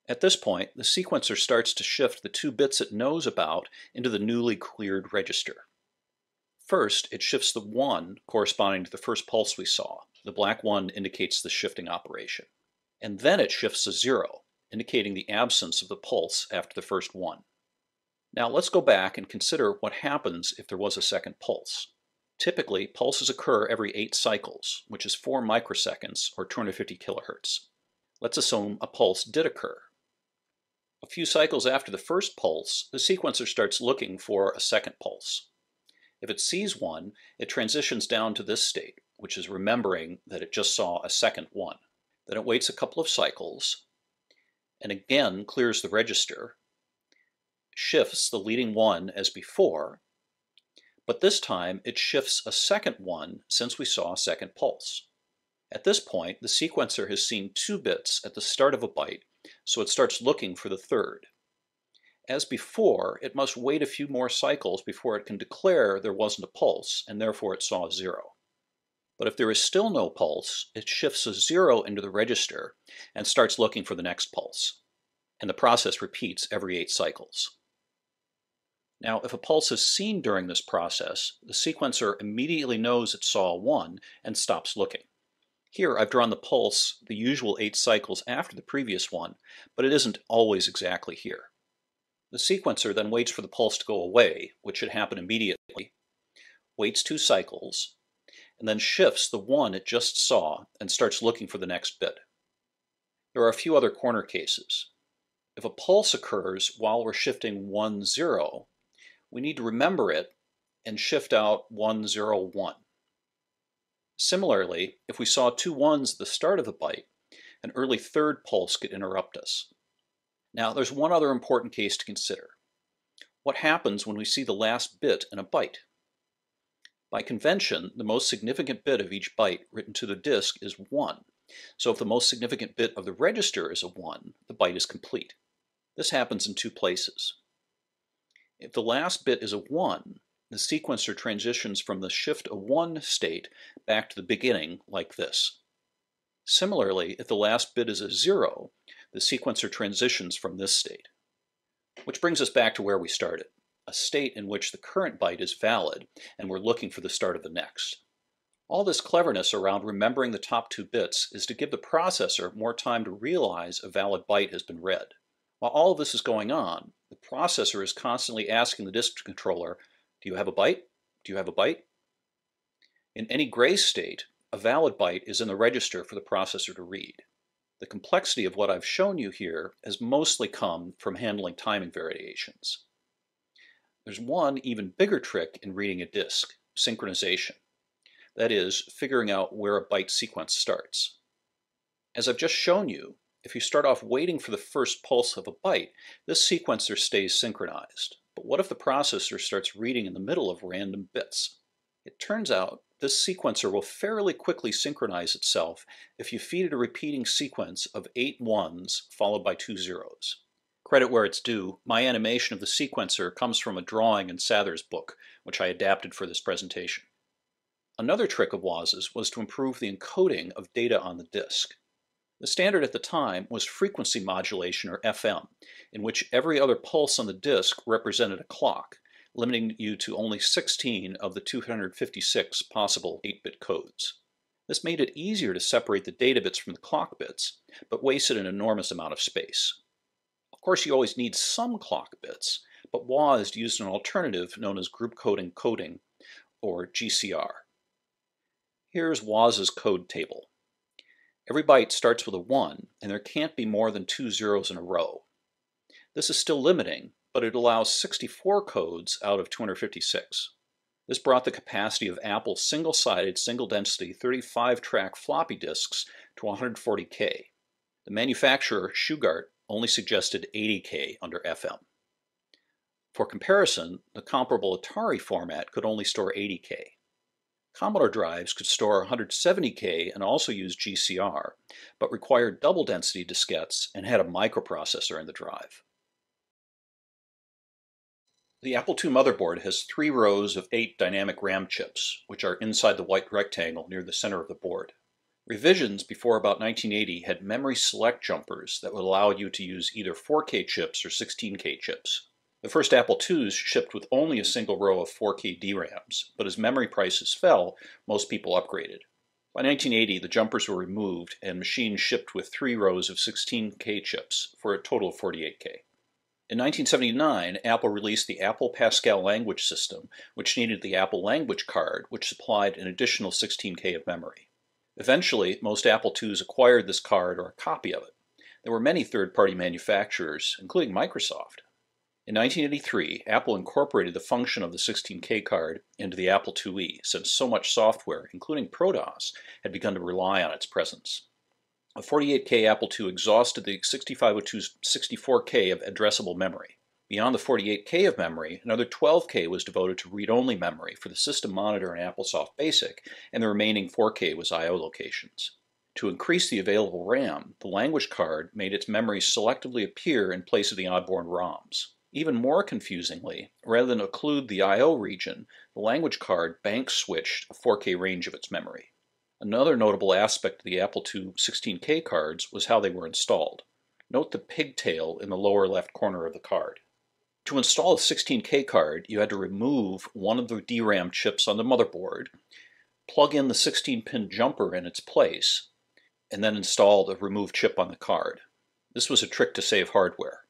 At this point, the sequencer starts to shift the two bits it knows about into the newly cleared register. First, it shifts the 1 corresponding to the first pulse we saw. The black 1 indicates the shifting operation. And then it shifts to 0, indicating the absence of the pulse after the first 1. Now let's go back and consider what happens if there was a second pulse. Typically, pulses occur every 8 cycles, which is 4 microseconds or 250 kilohertz. Let's assume a pulse did occur. A few cycles after the first pulse, the sequencer starts looking for a second pulse. If it sees one, it transitions down to this state, which is remembering that it just saw a second one. Then it waits a couple of cycles, and again clears the register, shifts the leading one as before, but this time it shifts a second one since we saw a second pulse. At this point, the sequencer has seen two bits at the start of a byte so it starts looking for the third. As before, it must wait a few more cycles before it can declare there wasn't a pulse, and therefore it saw zero. But if there is still no pulse, it shifts a zero into the register and starts looking for the next pulse. And the process repeats every eight cycles. Now, if a pulse is seen during this process, the sequencer immediately knows it saw one and stops looking. Here I've drawn the pulse the usual eight cycles after the previous one, but it isn't always exactly here. The sequencer then waits for the pulse to go away, which should happen immediately, waits two cycles, and then shifts the one it just saw and starts looking for the next bit. There are a few other corner cases. If a pulse occurs while we're shifting 1, 0, we need to remember it and shift out 1, 0, 1. Similarly, if we saw two ones at the start of the byte, an early third pulse could interrupt us. Now, there's one other important case to consider. What happens when we see the last bit in a byte? By convention, the most significant bit of each byte written to the disk is 1. So if the most significant bit of the register is a 1, the byte is complete. This happens in two places. If the last bit is a 1, the sequencer transitions from the shift of one state back to the beginning like this. Similarly, if the last bit is a zero, the sequencer transitions from this state. Which brings us back to where we started, a state in which the current byte is valid and we're looking for the start of the next. All this cleverness around remembering the top two bits is to give the processor more time to realize a valid byte has been read. While all of this is going on, the processor is constantly asking the disk controller, do you have a byte? Do you have a byte? In any gray state, a valid byte is in the register for the processor to read. The complexity of what I've shown you here has mostly come from handling timing variations. There's one even bigger trick in reading a disk, synchronization. That is, figuring out where a byte sequence starts. As I've just shown you, if you start off waiting for the first pulse of a byte, this sequencer stays synchronized. But what if the processor starts reading in the middle of random bits? It turns out this sequencer will fairly quickly synchronize itself if you feed it a repeating sequence of eight ones followed by two zeros. Credit where it's due, my animation of the sequencer comes from a drawing in Sather's book, which I adapted for this presentation. Another trick of Woz's was to improve the encoding of data on the disk. The standard at the time was frequency modulation, or FM, in which every other pulse on the disk represented a clock, limiting you to only 16 of the 256 possible 8-bit codes. This made it easier to separate the data bits from the clock bits, but wasted an enormous amount of space. Of course, you always need some clock bits, but Woz used an alternative known as group code encoding, or GCR. Here's Woz's code table. Every byte starts with a 1, and there can't be more than two zeros in a row. This is still limiting, but it allows 64 codes out of 256. This brought the capacity of Apple's single-sided, single-density 35-track floppy disks to 140K. The manufacturer, Shugart, only suggested 80K under FM. For comparison, the comparable Atari format could only store 80K. Commodore drives could store 170K and also use GCR, but required double density diskettes and had a microprocessor in the drive. The Apple II motherboard has three rows of eight dynamic RAM chips, which are inside the white rectangle near the center of the board. Revisions before about 1980 had memory select jumpers that would allow you to use either 4K chips or 16K chips. The first Apple IIs shipped with only a single row of 4K DRAMs, but as memory prices fell, most people upgraded. By 1980, the jumpers were removed and machines shipped with three rows of 16K chips for a total of 48K. In 1979, Apple released the Apple Pascal language system, which needed the Apple language card, which supplied an additional 16K of memory. Eventually, most Apple IIs acquired this card or a copy of it. There were many third-party manufacturers, including Microsoft, in 1983, Apple incorporated the function of the 16K card into the Apple IIe since so much software, including ProDOS, had begun to rely on its presence. A 48K Apple II exhausted the 6502's 64K of addressable memory. Beyond the 48K of memory, another 12K was devoted to read-only memory for the system monitor and Applesoft Basic, and the remaining 4K was I.O. locations. To increase the available RAM, the language card made its memory selectively appear in place of the onboard ROMs. Even more confusingly, rather than occlude the I.O. region, the language card bank switched a 4K range of its memory. Another notable aspect of the Apple II 16K cards was how they were installed. Note the pigtail in the lower left corner of the card. To install a 16K card, you had to remove one of the DRAM chips on the motherboard, plug in the 16-pin jumper in its place, and then install the removed chip on the card. This was a trick to save hardware.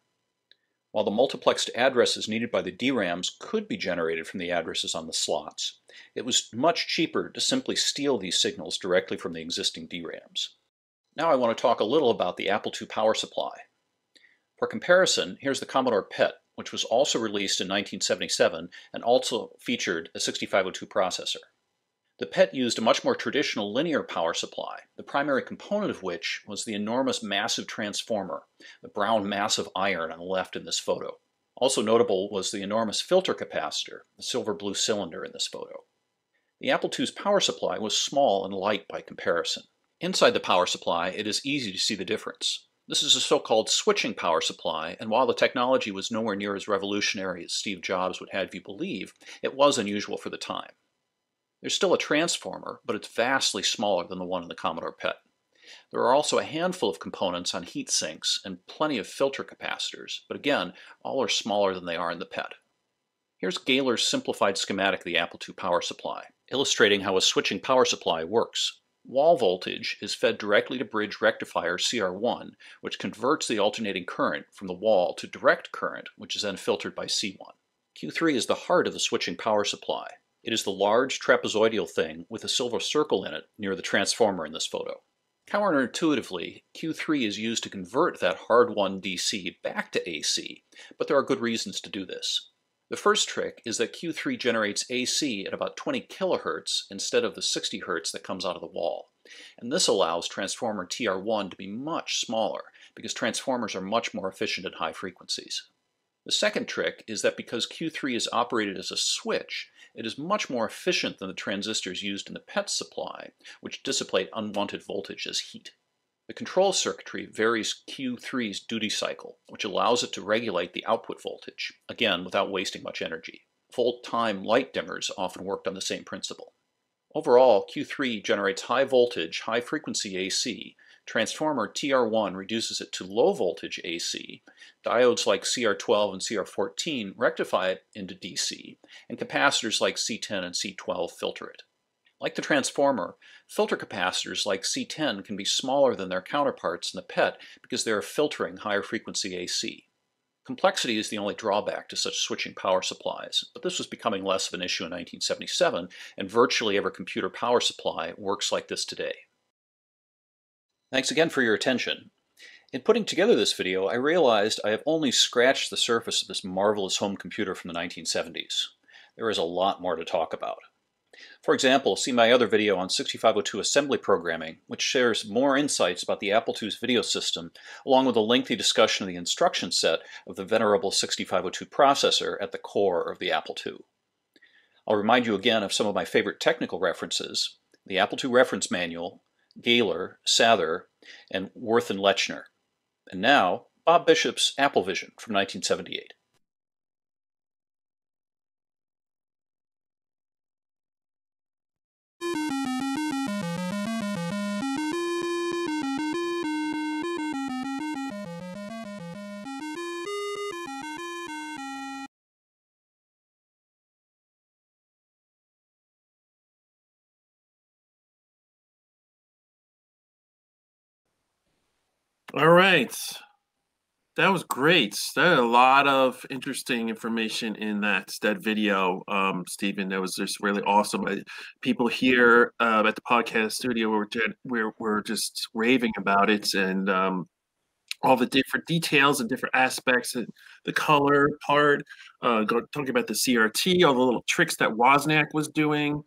While the multiplexed addresses needed by the DRAMs could be generated from the addresses on the slots, it was much cheaper to simply steal these signals directly from the existing DRAMs. Now I want to talk a little about the Apple II power supply. For comparison, here's the Commodore PET, which was also released in 1977 and also featured a 6502 processor. The PET used a much more traditional linear power supply, the primary component of which was the enormous massive transformer, the brown mass of iron on the left in this photo. Also notable was the enormous filter capacitor, the silver-blue cylinder in this photo. The Apple II's power supply was small and light by comparison. Inside the power supply, it is easy to see the difference. This is a so-called switching power supply, and while the technology was nowhere near as revolutionary as Steve Jobs would have you believe, it was unusual for the time. There's still a transformer, but it's vastly smaller than the one in the Commodore PET. There are also a handful of components on heat sinks and plenty of filter capacitors, but again, all are smaller than they are in the PET. Here's Gayler's simplified schematic of the Apple II power supply, illustrating how a switching power supply works. Wall voltage is fed directly to bridge rectifier CR1, which converts the alternating current from the wall to direct current, which is then filtered by C1. Q3 is the heart of the switching power supply. It is the large trapezoidal thing with a silver circle in it near the transformer in this photo. Counterintuitively, Q3 is used to convert that hard-won DC back to AC, but there are good reasons to do this. The first trick is that Q3 generates AC at about 20 kilohertz instead of the 60 hertz that comes out of the wall. And this allows transformer TR1 to be much smaller because transformers are much more efficient at high frequencies. The second trick is that because Q3 is operated as a switch, it is much more efficient than the transistors used in the PET supply, which dissipate unwanted voltage as heat. The control circuitry varies Q3's duty cycle, which allows it to regulate the output voltage, again without wasting much energy. Full-time light dimmers often worked on the same principle. Overall, Q3 generates high voltage, high frequency AC, transformer TR1 reduces it to low voltage AC, diodes like CR12 and CR14 rectify it into DC, and capacitors like C10 and C12 filter it. Like the transformer, filter capacitors like C10 can be smaller than their counterparts in the PET because they are filtering higher frequency AC. Complexity is the only drawback to such switching power supplies, but this was becoming less of an issue in 1977, and virtually every computer power supply works like this today. Thanks again for your attention. In putting together this video, I realized I have only scratched the surface of this marvelous home computer from the 1970s. There is a lot more to talk about. For example, see my other video on 6502 assembly programming, which shares more insights about the Apple II's video system, along with a lengthy discussion of the instruction set of the venerable 6502 processor at the core of the Apple II. I'll remind you again of some of my favorite technical references, the Apple II Reference Manual, Gayler, Sather, and Wirth and Lechner. And now, Bob Bishop's Apple Vision from 1978. All right. That was great. Are a lot of interesting information in that that video, um, Stephen. That was just really awesome. people here uh, at the podcast studio were we're, we're just raving about it and um, all the different details and different aspects and the color part. Uh, talking about the CRT, all the little tricks that Wozniak was doing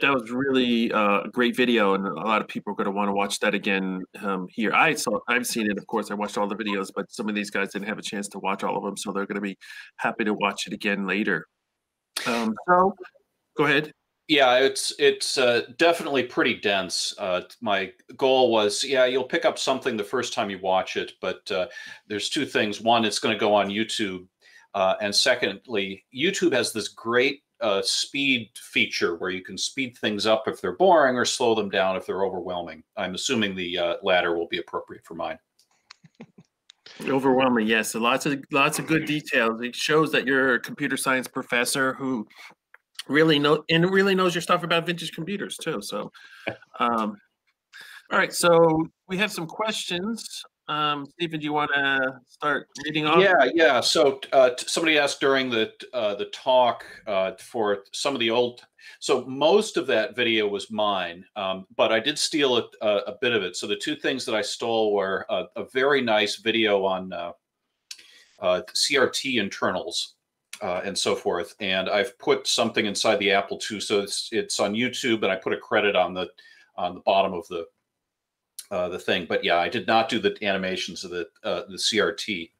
that was really uh, a great video, and a lot of people are going to want to watch that again um, here. I saw, I've seen it, of course. I watched all the videos, but some of these guys didn't have a chance to watch all of them, so they're going to be happy to watch it again later. Um, so, go ahead. Yeah, it's it's uh, definitely pretty dense. Uh, my goal was, yeah, you'll pick up something the first time you watch it, but uh, there's two things. One, it's going to go on YouTube, uh, and secondly, YouTube has this great a speed feature where you can speed things up if they're boring or slow them down if they're overwhelming. I'm assuming the uh, latter will be appropriate for mine. Overwhelming, yes. So lots of lots of good details. It shows that you're a computer science professor who really know and really knows your stuff about vintage computers too. So, um, all right. So we have some questions um, Stephen, do you want to start reading off? Yeah, yeah. So uh, somebody asked during the uh, the talk uh, for some of the old. So most of that video was mine, um, but I did steal a, a, bit of it. So the two things that I stole were a, a very nice video on uh, uh, CRT internals uh, and so forth, and I've put something inside the Apple II, so it's it's on YouTube, and I put a credit on the on the bottom of the uh, the thing. But yeah, I did not do the animations of the uh, the CRT.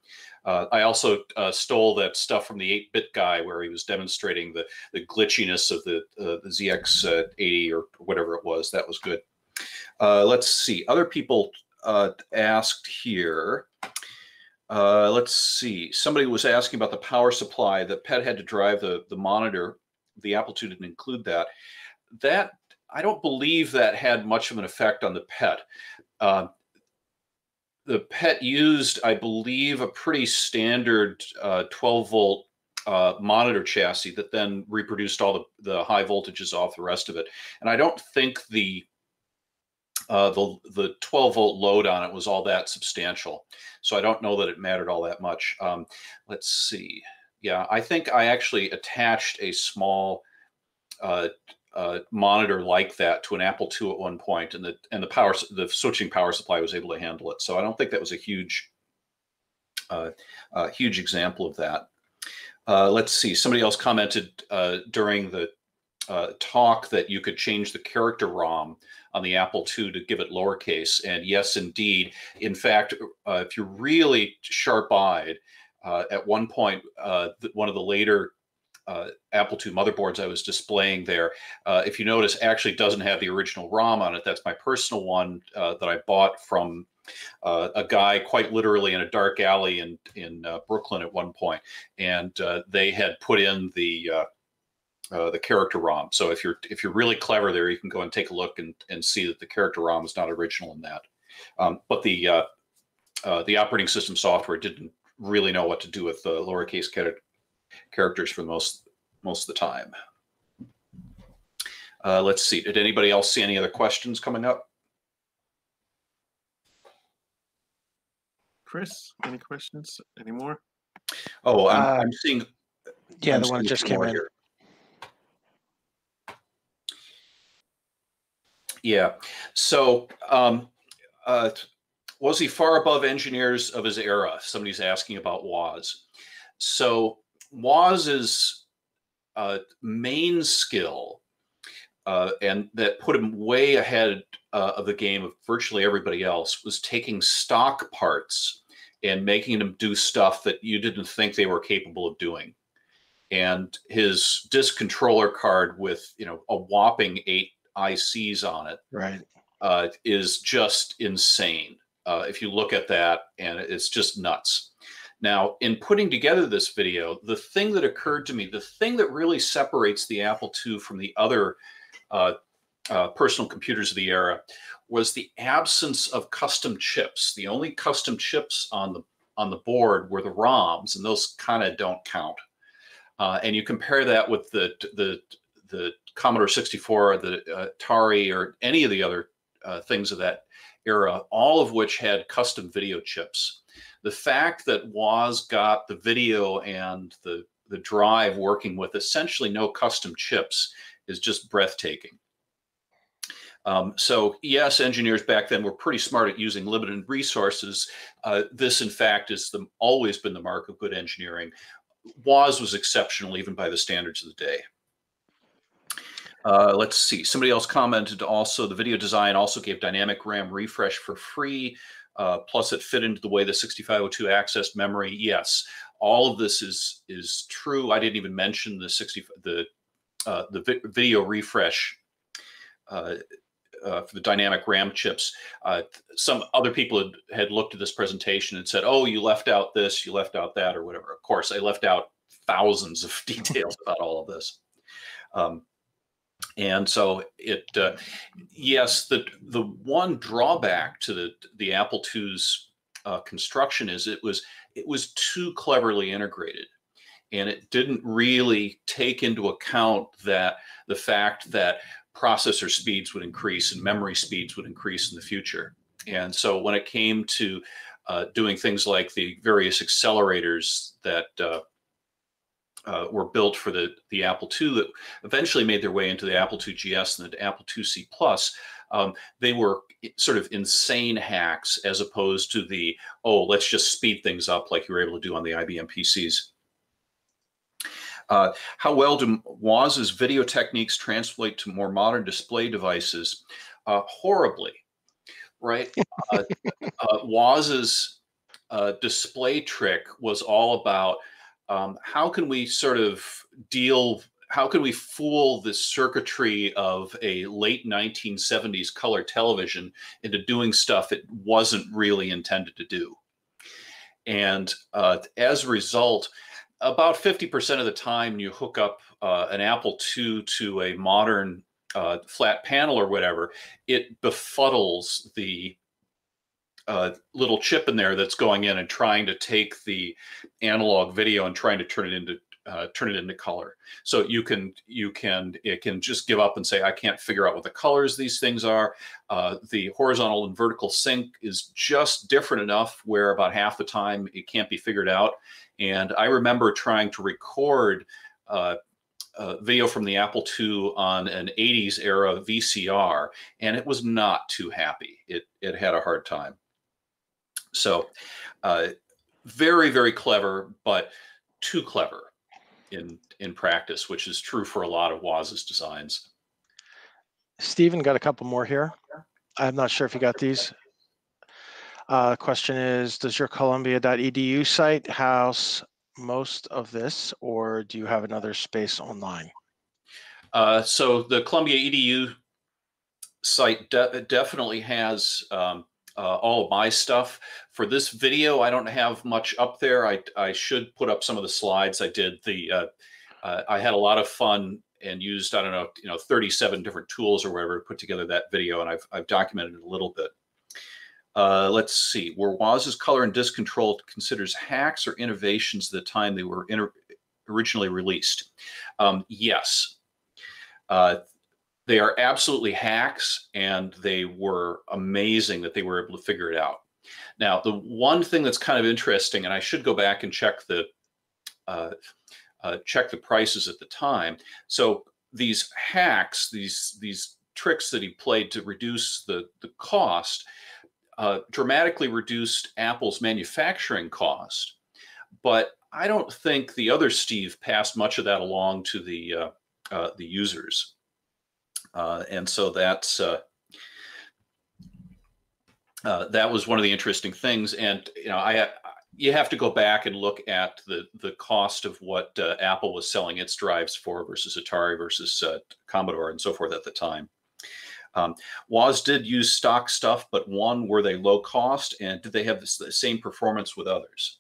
Uh, I also uh, stole that stuff from the 8-bit guy where he was demonstrating the the glitchiness of the uh, the ZX80 or whatever it was. That was good. let's see. Other people asked here. Let's see. Somebody was asking about the power supply. The pet had to drive the the monitor. The II didn't include that. That I don't believe that had much of an effect on the pet. Uh, the pet used, I believe, a pretty standard uh, 12 volt uh, monitor chassis that then reproduced all the, the high voltages off the rest of it. And I don't think the uh, the the 12 volt load on it was all that substantial. So I don't know that it mattered all that much. Um, let's see. Yeah, I think I actually attached a small uh, uh, monitor like that to an Apple II at one point, and the and the power the switching power supply was able to handle it. So I don't think that was a huge uh, uh, huge example of that. Uh, let's see. Somebody else commented uh, during the uh, talk that you could change the character ROM on the Apple II to give it lowercase. And yes, indeed. In fact, if you're really sharp-eyed, at one point, one of the later uh, Apple II motherboards I was displaying there, uh, if you notice, actually doesn't have the original ROM on it. That's my personal one uh, that I bought from uh, a guy quite literally in a dark alley in in uh, Brooklyn at one point, and uh, they had put in the the character ROM. So if you're if you're really clever there, you can go and take a look and, and see that the character ROM is not original in that. Um, but the the operating system software didn't really know what to do with the lowercase characters for most most of the time. Uh, let's see. Did anybody else see any other questions coming up? Chris, any questions anymore? Oh, I'm, Uh, I'm seeing. Yeah, I'm the one that just came in. here. Yeah. So, um, uh, was he far above engineers of his era? Somebody's asking about Woz. So, Woz's uh, main skill, uh, and that put him way ahead uh, of the game of virtually everybody else, was taking stock parts and making them do stuff that you didn't think they were capable of doing. And his disk controller card with you know a whopping eight ICs on it Right. uh, is just insane. Uh, if you look at that, and it's just nuts. Now, in putting together this video, the thing that occurred to me, the thing that really separates the Apple II from the other uh, uh, personal computers of the era was the absence of custom chips. The only custom chips on the on the board were the ROMs, and those kind of don't count. Uh, and you compare that with the the the Commodore 64, or the uh, Atari, or any of the other uh, things of that era, all of which had custom video chips. The fact that Woz got the video and the the drive working with essentially no custom chips is just breathtaking. Um, so yes, engineers back then were pretty smart at using limited resources. Uh, this, in fact, is the, always been the mark of good engineering. Woz was exceptional even by the standards of the day. Uh, let's see. Somebody else commented also the video design also gave dynamic RAM refresh for free. Uh, plus, it fit into the way the 6502 accessed memory. Yes, all of this is is true. I didn't even mention the 60 the uh, the vi- video refresh uh, uh, for the dynamic RAM chips. Uh, some other people had, had looked at this presentation and said, "Oh, you left out this, you left out that, or whatever." Of course, I left out thousands of details about all of this. Um, and so it, uh, yes, the the one drawback to the the Apple II's uh, construction is it was it was too cleverly integrated, and it didn't really take into account that the fact that processor speeds would increase and memory speeds would increase in the future. And so when it came to uh, doing things like the various accelerators that uh, were built for the, the Apple II that eventually made their way into the Apple II GS and the Apple IIc Plus, um, they were sort of insane hacks as opposed to the, oh, let's just speed things up like you were able to do on the IBM PCs. Uh, how well do Woz's video techniques translate to more modern display devices? Uh, horribly, right? uh, uh, Woz's uh, display trick was all about um, how can we sort of deal how can we fool the circuitry of a late 1970s color television into doing stuff it wasn't really intended to do? And uh, as a result, about 50% of the time you hook up uh, an Apple II to a modern uh, flat panel or whatever, it befuddles the uh, little chip in there that's going in and trying to take the analog video and trying to turn it into uh, turn it into color. So you can you can it can just give up and say I can't figure out what the colors these things are. Uh, the horizontal and vertical sync is just different enough where about half the time it can't be figured out. And I remember trying to record uh, video from the Apple II on an 80s era VCR, and it was not too happy. It, it had a hard time. So, uh, very, very clever, but too clever in, in practice, which is true for a lot of Woz's designs. Stephen got a couple more here. I'm not sure if you got these. Uh, question is, does your columbia.edu site house most of this, or do you have another space online? Uh, so the Columbia EDU site de definitely has um, uh, all of my stuff. For this video, I don't have much up there. I, I should put up some of the slides. I did the, uh, uh, I had a lot of fun and used, I don't know, you know, 37 different tools or whatever to put together that video. And I've, I've documented it a little bit. Uh, let's see, were Woz's color and disc control considers hacks or innovations at the time they were originally released? Um, yes. Uh, they are absolutely hacks, and they were amazing that they were able to figure it out. Now, the one thing that's kind of interesting, and I should go back and check the uh, uh, check the prices at the time. So these hacks, these these tricks that he played to reduce the the cost, uh, dramatically reduced Apple's manufacturing cost. But I don't think the other Steve passed much of that along to the uh, uh, the users, uh, and so that's uh, uh, that was one of the interesting things. And you know, I you have to go back and look at the the cost of what Apple was selling its drives for versus Atari versus Commodore and so forth at the time. Um, Woz did use stock stuff, but one, were they low cost and did they have the same performance with others?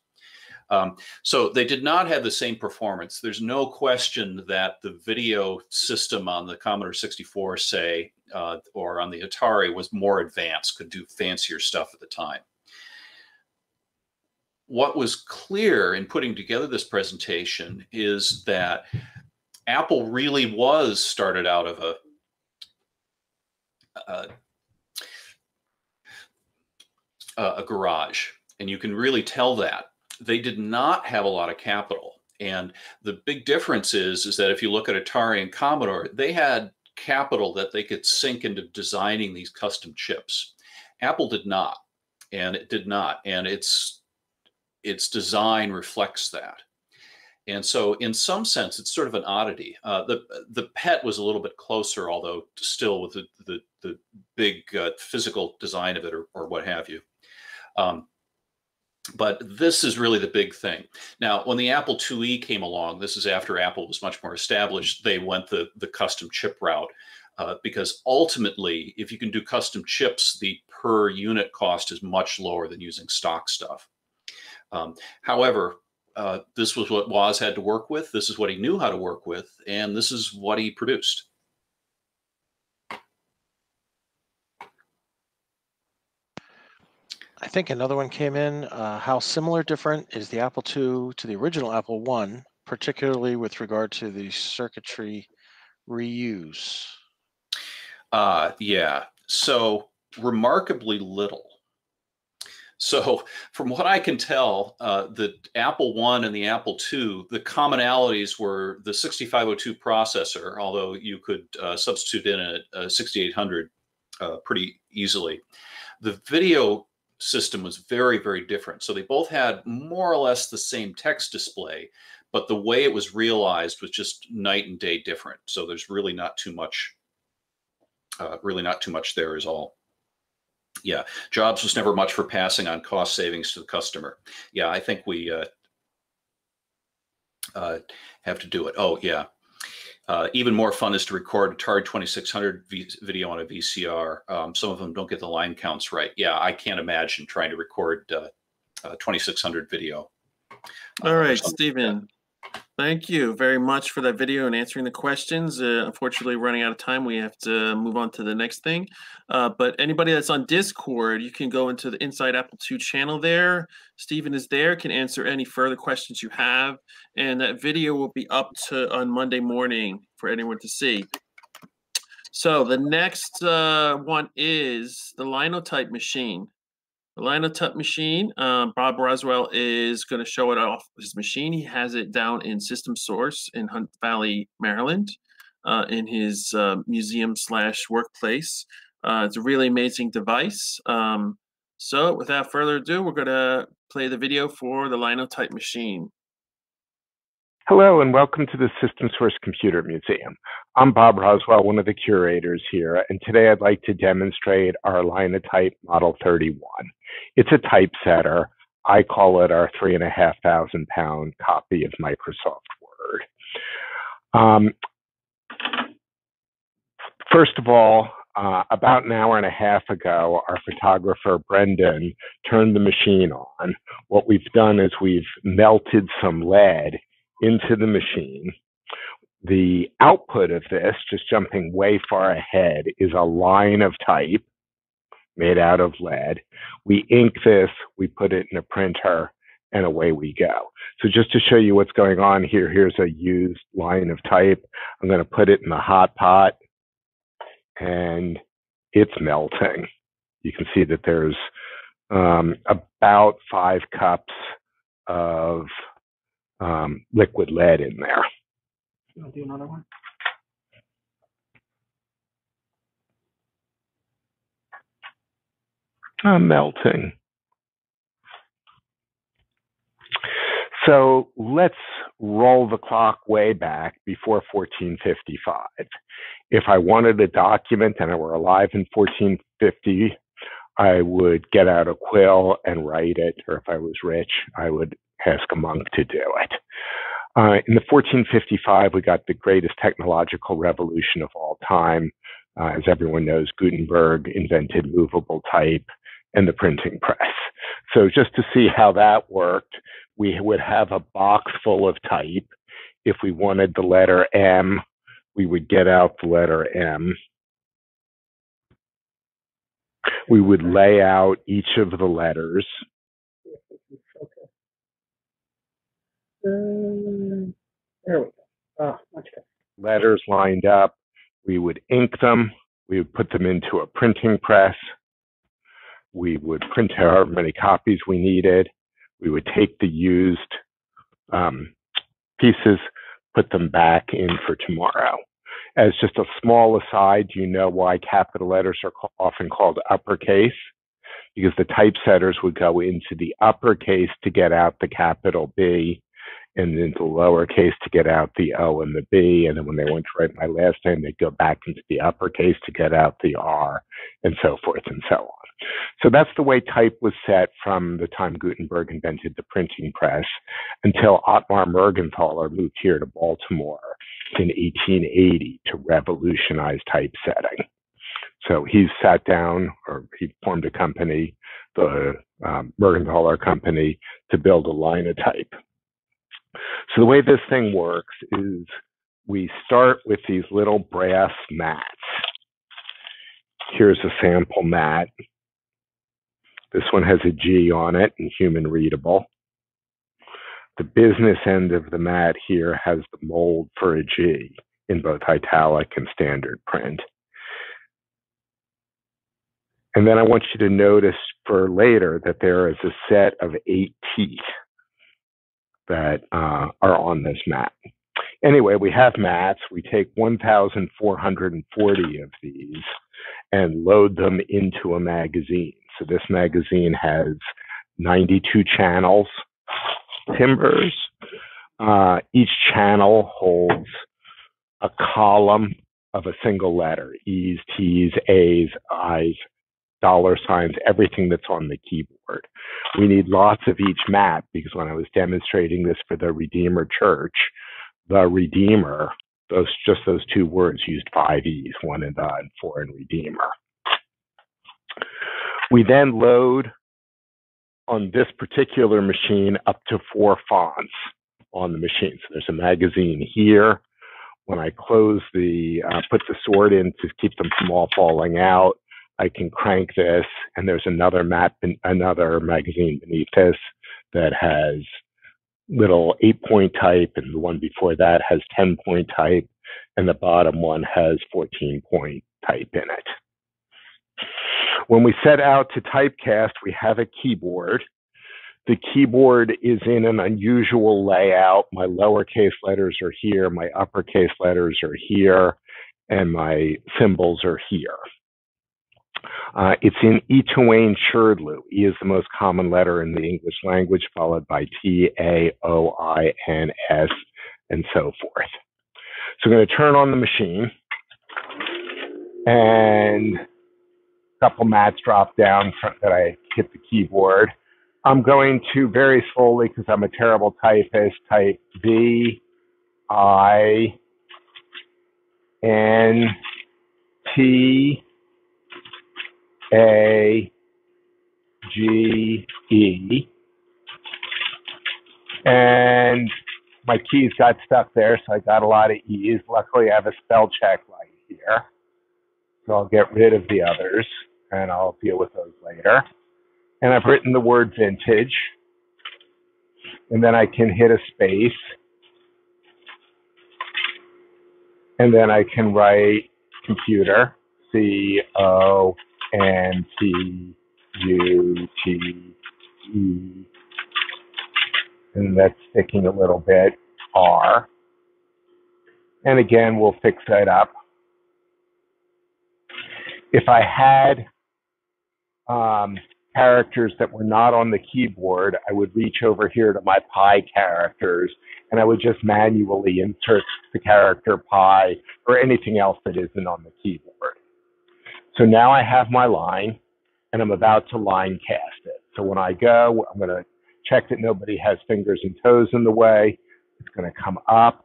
Um, so they did not have the same performance. There's no question that the video system on the Commodore 64, say, uh, or on the Atari was more advanced, could do fancier stuff at the time. What was clear in putting together this presentation is that Apple really was started out of a uh, a garage, and you can really tell that they did not have a lot of capital. And the big difference is, is that if you look at Atari and Commodore, they had capital that they could sink into designing these custom chips. Apple did not, and it did not, and its its design reflects that. And so, in some sense, it's sort of an oddity. Uh, the the PET was a little bit closer, although still with the the, the big uh, physical design of it, or, or what have you. Um, but this is really the big thing. Now, when the Apple IIe came along, this is after Apple was much more established. They went the the custom chip route uh, because ultimately, if you can do custom chips, the per unit cost is much lower than using stock stuff. Um, however, uh, this was what Woz had to work with. This is what he knew how to work with, and this is what he produced. I think another one came in. Uh, how similar, different is the Apple II to the original Apple One, particularly with regard to the circuitry reuse? Uh, yeah. So remarkably little. So, from what I can tell, uh, the Apple One and the Apple II, the commonalities were the 6502 processor, although you could uh, substitute in a, a 6800 uh, pretty easily. The video system was very, very different. So, they both had more or less the same text display, but the way it was realized was just night and day different. So, there's really not too much, uh, really not too much there is all yeah, Jobs was never much for passing on cost savings to the customer. Yeah, I think we uh, uh, have to do it. Oh, yeah. Uh, even more fun is to record Atari 2600 v- video on a VCR. Um, some of them don't get the line counts right. Yeah, I can't imagine trying to record uh, 2600 video. All right, Stephen. Thank you very much for that video and answering the questions. Uh, unfortunately, running out of time, we have to move on to the next thing. Uh, but anybody that's on Discord, you can go into the Inside Apple II channel there. Stephen is there, can answer any further questions you have. And that video will be up to on Monday morning for anyone to see. So the next uh, one is the Linotype machine. Linotype machine, um, Bob Roswell is going to show it off his machine. He has it down in System Source in Hunt Valley, Maryland, uh, in his uh, museum slash workplace. Uh, it's a really amazing device. Um, so without further ado, we're going to play the video for the Linotype machine. Hello and welcome to the System Source Computer Museum. I'm Bob Roswell, one of the curators here, and today I'd like to demonstrate our Linotype Model 31. It's a typesetter. I call it our three and a half thousand pound copy of Microsoft Word. Um, first of all, uh, about an hour and a half ago, our photographer Brendan turned the machine on. What we've done is we've melted some lead into the machine. The output of this, just jumping way far ahead, is a line of type made out of lead. We ink this, we put it in a printer, and away we go. So just to show you what's going on here, here's a used line of type. I'm going to put it in the hot pot, and it's melting. You can see that there's um, about five cups of um, liquid lead in there. You want to do another one? Uh, melting. So let's roll the clock way back before 1455. If I wanted a document and I were alive in 1450, I would get out a quill and write it, or if I was rich, I would ask a monk to do it. Uh, in the 1455, we got the greatest technological revolution of all time. Uh, as everyone knows, Gutenberg invented movable type and the printing press. So just to see how that worked, we would have a box full of type. If we wanted the letter M, we would get out the letter M. We would lay out each of the letters. Uh, there we go. Oh, much better. letters lined up. We would ink them. We would put them into a printing press. We would print however many copies we needed. We would take the used um, pieces, put them back in for tomorrow. As just a small aside, you know why capital letters are often called uppercase? Because the typesetters would go into the uppercase to get out the capital B and into lowercase to get out the O and the B. And then when they went to write my last name, they'd go back into the uppercase to get out the R and so forth and so on. So that's the way type was set from the time Gutenberg invented the printing press until Ottmar Mergenthaler moved here to Baltimore in 1880 to revolutionize typesetting. So he sat down, or he formed a company, the um, Mergenthaler Company, to build a linotype. So the way this thing works is we start with these little brass mats. Here's a sample mat. This one has a G on it and human readable. The business end of the mat here has the mold for a G in both italic and standard print. And then I want you to notice for later that there is a set of eight teeth that uh, are on this mat. Anyway, we have mats. We take 1,440 of these and load them into a magazine. So this magazine has 92 channels, timbers. Uh, each channel holds a column of a single letter E's, T's, A's, I's, dollar signs, everything that's on the keyboard. We need lots of each map because when I was demonstrating this for the Redeemer Church, the Redeemer those just those two words used five E's, one in the and four in Redeemer. We then load on this particular machine up to four fonts on the machine. So there's a magazine here. When I close the, uh, put the sword in to keep them from all falling out, I can crank this, and there's another map, and another magazine beneath this that has little eight point type, and the one before that has 10 point type, and the bottom one has 14 point type in it. When we set out to typecast, we have a keyboard. The keyboard is in an unusual layout. My lowercase letters are here, my uppercase letters are here, and my symbols are here. Uh, it's in Etaoin Shrdlu. E is the most common letter in the English language, followed by T, A, O, I, N, S, and so forth. So I'm going to turn on the machine, and a couple mats drop down that I hit the keyboard. I'm going to very slowly, because I'm a terrible typist, type V, I, N, T, a G E. And my keys got stuck there, so I got a lot of E's. Luckily, I have a spell check light here. So I'll get rid of the others and I'll deal with those later. And I've written the word vintage. And then I can hit a space. And then I can write computer, C O and T U T E, and that's sticking a little bit, R. And again, we'll fix that up. If I had um, characters that were not on the keyboard, I would reach over here to my pi characters and I would just manually insert the character pi or anything else that isn't on the keyboard. So now I have my line and I'm about to line cast it. So when I go, I'm going to check that nobody has fingers and toes in the way. It's going to come up,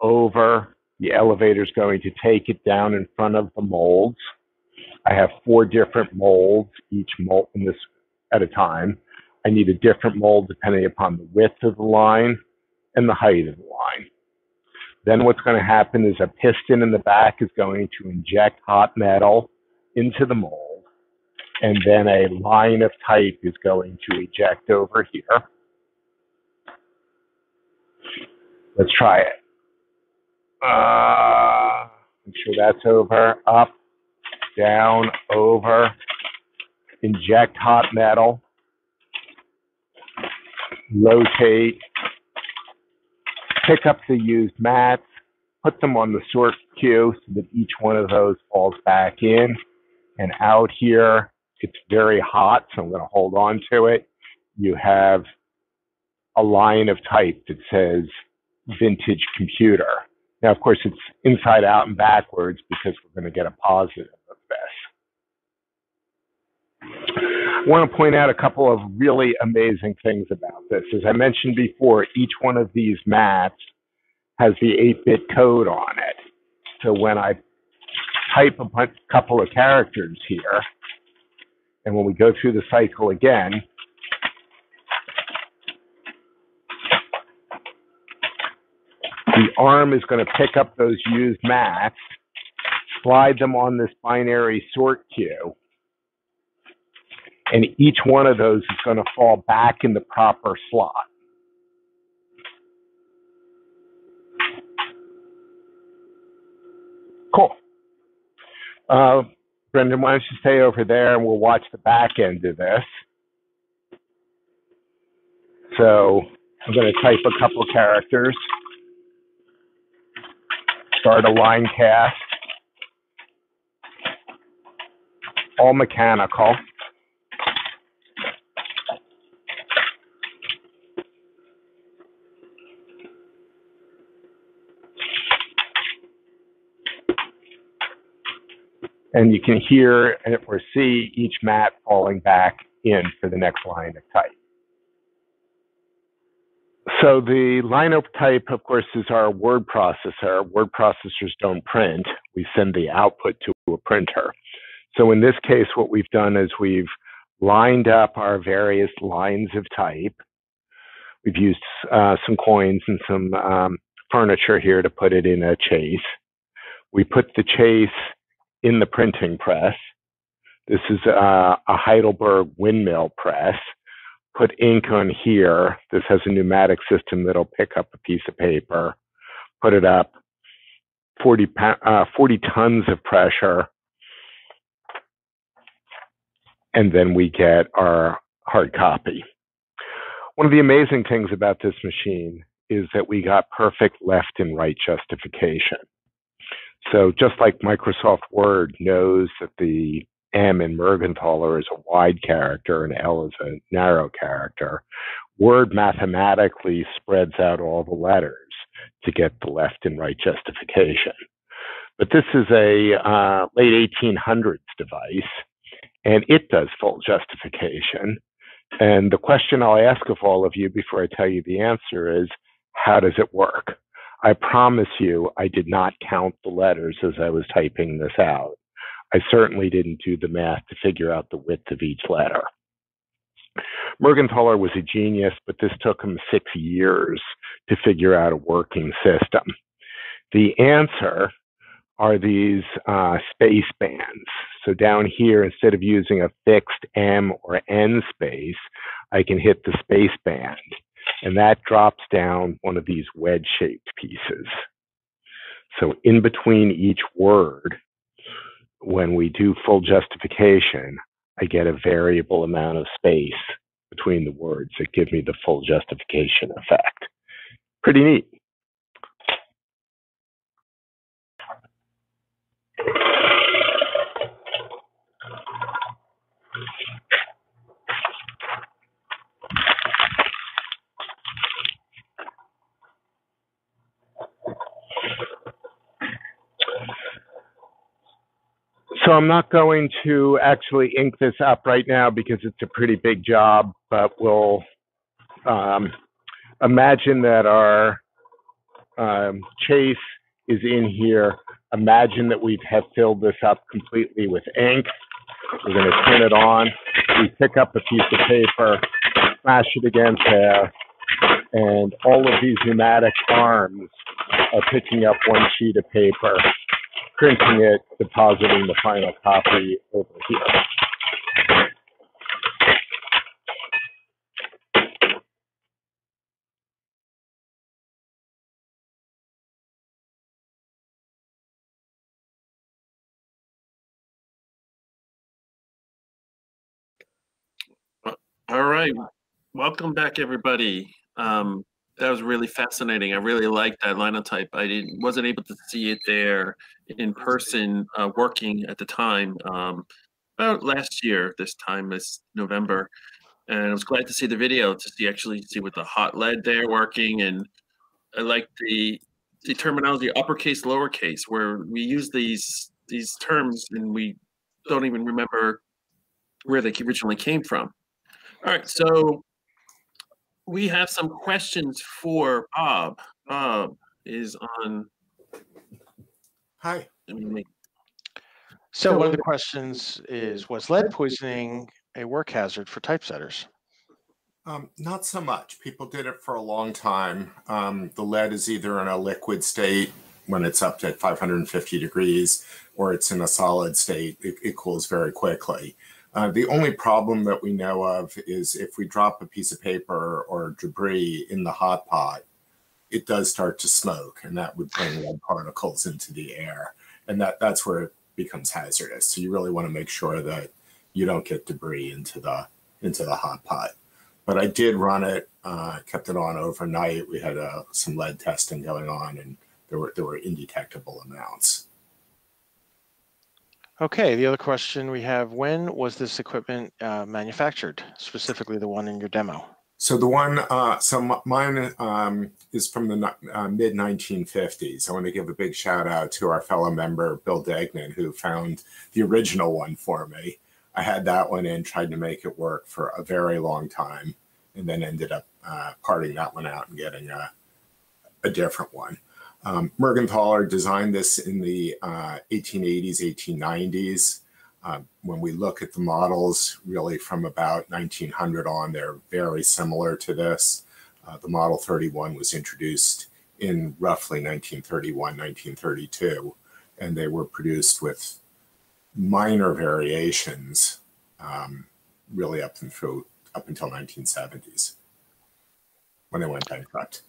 over. The elevator is going to take it down in front of the molds. I have four different molds, each mold in this at a time. I need a different mold depending upon the width of the line and the height of the line. Then what's going to happen is a piston in the back is going to inject hot metal into the mold, and then a line of type is going to eject over here. Let's try it. Uh, make sure that's over, up, down, over, inject hot metal, rotate, pick up the used mats, put them on the sort queue so that each one of those falls back in. And out here, it's very hot, so I'm going to hold on to it. You have a line of type that says vintage computer. Now, of course, it's inside out and backwards because we're going to get a positive of this. I want to point out a couple of really amazing things about this. As I mentioned before, each one of these mats has the 8-bit code on it. So when I type a couple of characters here, and when we go through the cycle again, the arm is going to pick up those used mats, slide them on this binary sort queue, and each one of those is going to fall back in the proper slot. Cool. Uh, Brendan, why don't you stay over there and we'll watch the back end of this. So I'm going to type a couple characters, start a line cast, all mechanical. And you can hear and or see each mat falling back in for the next line of type. So the of type, of course, is our word processor. Word processors don't print. We send the output to a printer. So in this case, what we've done is we've lined up our various lines of type. We've used uh, some coins and some um, furniture here to put it in a chase. We put the chase in the printing press. This is a, a Heidelberg windmill press. Put ink on here. This has a pneumatic system that'll pick up a piece of paper, put it up, 40, uh, 40 tons of pressure, and then we get our hard copy. One of the amazing things about this machine is that we got perfect left and right justification. So just like Microsoft Word knows that the M in Mergenthaler is a wide character and L is a narrow character, Word mathematically spreads out all the letters to get the left and right justification. But this is a uh, late 1800s device, and it does full justification. And the question I'll ask of all of you before I tell you the answer is, how does it work? I promise you, I did not count the letters as I was typing this out. I certainly didn't do the math to figure out the width of each letter. Mergenthaler was a genius, but this took him six years to figure out a working system. The answer are these uh, space bands. So down here, instead of using a fixed M or N space, I can hit the space band and that drops down one of these wedge shaped pieces. So in between each word, when we do full justification, I get a variable amount of space between the words that give me the full justification effect. Pretty neat. So I'm not going to actually ink this up right now because it's a pretty big job, but we'll um, imagine that our um, chase is in here. Imagine that we have filled this up completely with ink. We're going to turn it on. We pick up a piece of paper, smash it against there, and all of these pneumatic arms are picking up one sheet of paper printing it, depositing the final copy over here. All right. Welcome back, everybody. Um, that was really fascinating. I really liked that linotype. I didn't wasn't able to see it there in person uh, working at the time. Um, about last year, this time is November, and I was glad to see the video to see actually see with the hot lead there working, and I like the the terminology uppercase, lowercase, where we use these these terms and we don't even remember where they originally came from. All right, so we have some questions for Bob. Bob is on. Hi. So one of the questions is, was lead poisoning a work hazard for typesetters? Um, not so much. People did it for a long time. Um, the lead is either in a liquid state when it's up to 550 degrees, or it's in a solid state. It, it cools very quickly. Uh, the only problem that we know of is if we drop a piece of paper or debris in the hot pot, it does start to smoke, and that would bring lead particles into the air, and that that's where it becomes hazardous. So you really want to make sure that you don't get debris into the into the hot pot. But I did run it, uh, kept it on overnight. We had uh, some lead testing going on, and there were there were indetectable amounts. Okay, the other question we have, when was this equipment uh, manufactured, specifically the one in your demo? So the one, uh, so mine um, is from the uh, mid 1950s. I want to give a big shout out to our fellow member, Bill Degnan, who found the original one for me. I had that one in, tried to make it work for a very long time. and then ended up uh, parting that one out and getting a, a different one. Um, Mergenthaler designed this in the uh, 1880s, 1890s. Uh, when we look at the models, really from about 1900 on, they're very similar to this. Uh, the Model 31 was introduced in roughly 1931, 1932, and they were produced with minor variations um, really up and through up until 1970s when they went bankrupt.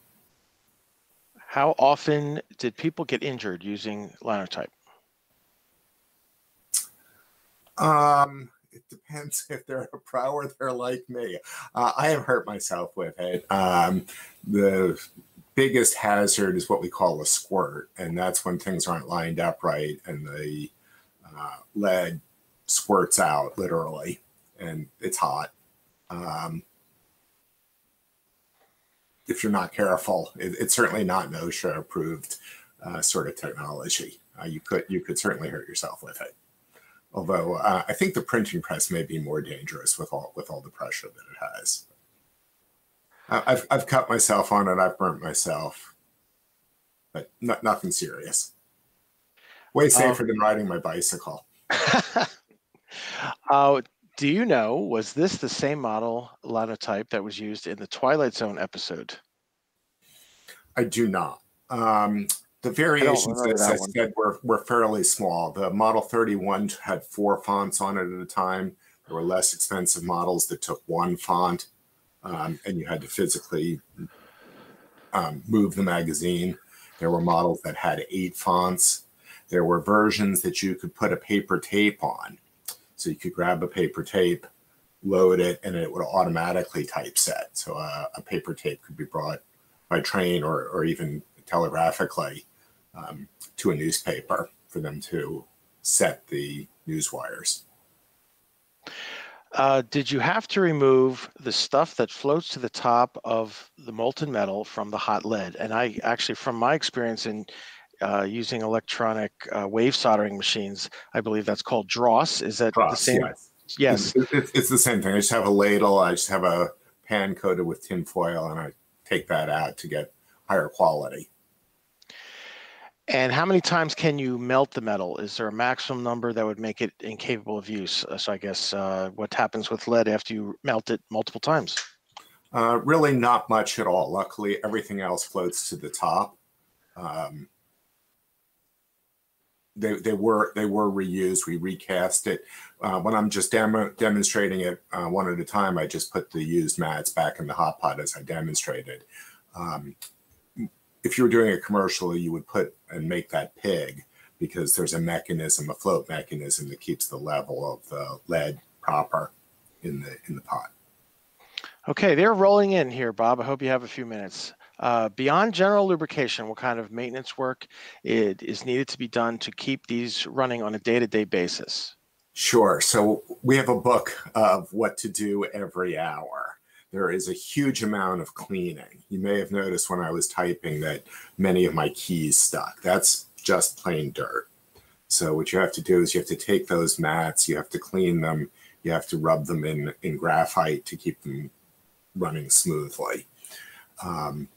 How often did people get injured using linotype? Um, it depends if they're a pro or they're like me. Uh, I have hurt myself with it. Um, the biggest hazard is what we call a squirt, and that's when things aren't lined up right and the uh, lead squirts out literally, and it's hot. Um, if you're not careful, it, it's certainly not OSHA approved uh, sort of technology. Uh, you could you could certainly hurt yourself with it. Although uh, I think the printing press may be more dangerous with all with all the pressure that it has. I've I've cut myself on it. I've burnt myself, but not, nothing serious. Way safer um, than riding my bicycle. uh, do you know was this the same model linotype that was used in the Twilight Zone episode? I do not. Um, the variations, as I one. said, were, were fairly small. The Model 31 had four fonts on it at a time. There were less expensive models that took one font, um, and you had to physically um, move the magazine. There were models that had eight fonts. There were versions that you could put a paper tape on. So you could grab a paper tape, load it, and it would automatically typeset. So uh, a paper tape could be brought by train or, or even telegraphically um, to a newspaper for them to set the news wires. Uh, did you have to remove the stuff that floats to the top of the molten metal from the hot lead? And I actually, from my experience in uh, using electronic uh, wave soldering machines, I believe that's called dross. Is that dross, the same? Yes. yes. It's, it's, it's, the same thing. I just have a ladle. I just have a pan coated with tin foil, and I take that out to get higher quality. And how many times can you melt the metal? Is there a maximum number that would make it incapable of use? Uh, so I guess uh, what happens with lead after you melt it multiple times? Uh, really not much at all. Luckily, everything else floats to the top. Um, they, they were they were reused. We recast it. Uh, when I'm just demo, demonstrating it uh, one at a time, I just put the used mats back in the hot pot as I demonstrated. Um, if you were doing a commercial, you would put and make that pig because there's a mechanism, a float mechanism that keeps the level of the lead proper in the in the pot. Okay, they're rolling in here, Bob. I hope you have a few minutes. Uh, beyond general lubrication, what kind of maintenance work is needed to be done to keep these running on a day-to-day basis? Sure. So we have a book of what to do every hour there is a huge amount of cleaning. You may have noticed when I was typing that many of my keys stuck. That's just plain dirt. So what you have to do is you have to take those mats, you have to clean them, you have to rub them in, in graphite to keep them running smoothly. Um,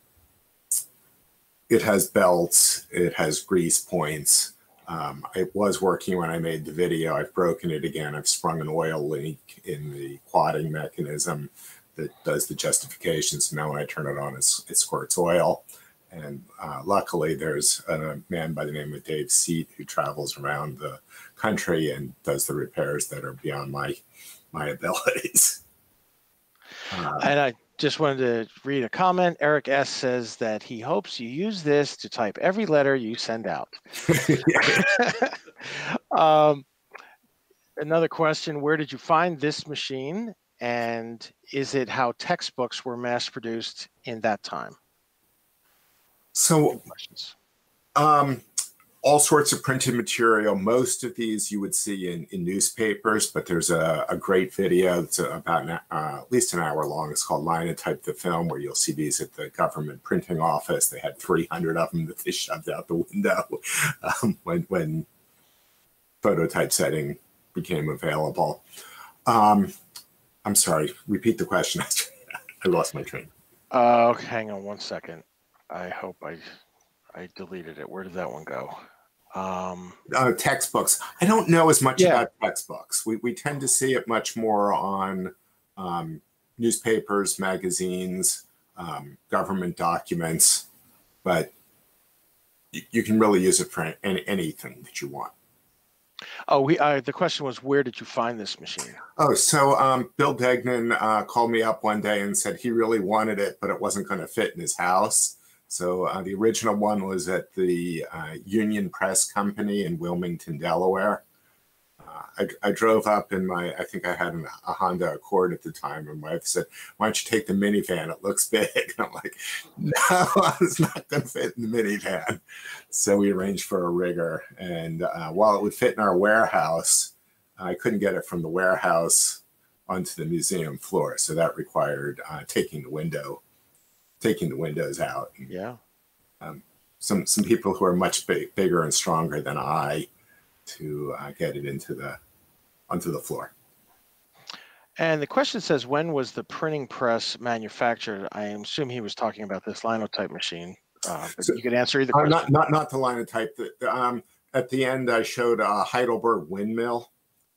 it has belts, it has grease points. Um, it was working when I made the video. I've broken it again. I've sprung an oil leak in the quadding mechanism that does the justification. So now when I turn it on, it squirts oil. And uh, luckily, there's a man by the name of Dave Seat who travels around the country and does the repairs that are beyond my my abilities. And I just wanted to read a comment. Eric S says that he hopes you use this to type every letter you send out. um, another question: Where did you find this machine? and is it how textbooks were mass produced in that time? So, um, all sorts of printed material. Most of these you would see in, in newspapers, but there's a, a great video. It's about an, uh, at least an hour long. It's called Linotype the Film, where you'll see these at the government printing office. They had 300 of them that they shoved out the window um, when, when phototypesetting became available. Um, I'm sorry, repeat the question. I lost my train. Uh, hang on one second. I hope I, I deleted it. Where did that one go? Um, uh, textbooks. I don't know as much Yeah. about textbooks. We, we tend to see it much more on um, newspapers, magazines, um, government documents, but you, you can really use it for any, anything that you want. oh, we, uh, the question was, where did you find this machine? Oh, so um, Bill Degnan uh, called me up one day and said he really wanted it, but it wasn't going to fit in his house. So uh, the original one was at the uh, Union Press Company in Wilmington, Delaware. Uh, I, I drove up in my, I think I had an, a Honda Accord at the time, and my wife said, "Why don't you take the minivan? It looks big." And I'm like, "No, it's not going to fit in the minivan." So we arranged for a rigger, and uh, while it would fit in our warehouse, I couldn't get it from the warehouse onto the museum floor, so that required uh, taking the window, taking the windows out. And Yeah. some some people who are much big, bigger and stronger than I to uh, get it into the onto the floor. And the question says, when was the printing press manufactured? I assume he was talking about this linotype machine. Uh, So- you could answer either Uh, question. not not not the linotype. type. That um, at the end, I showed a Heidelberg windmill,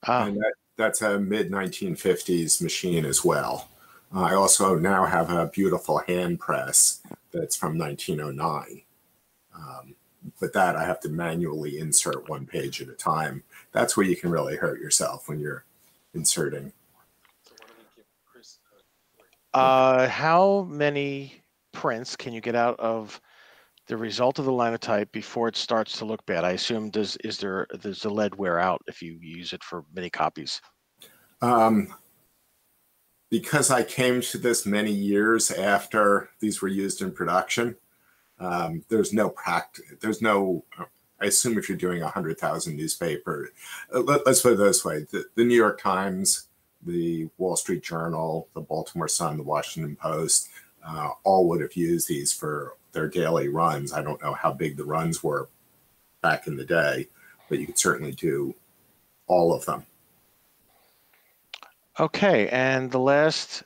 Ah, and that, that's a mid 1950s machine as well. I also now have a beautiful hand press that's from 1909. Um, but that I have to manually insert one page at a time. That's where you can really hurt yourself when you're inserting. uh, how many prints can you get out of the result of the linotype before it starts to look bad? I assume does is there does the lead wear out if you use it for many copies? Um, because I came to this many years after these were used in production, um, there's no practice. There's no. I assume if you're doing a hundred thousand newspaper, uh, let, us put it this way: the, the New York Times, the Wall Street Journal, the Baltimore Sun, the Washington Post, uh, all would have used these for their daily runs. I don't know how big the runs were back in the day, but you could certainly do all of them. Okay, and the last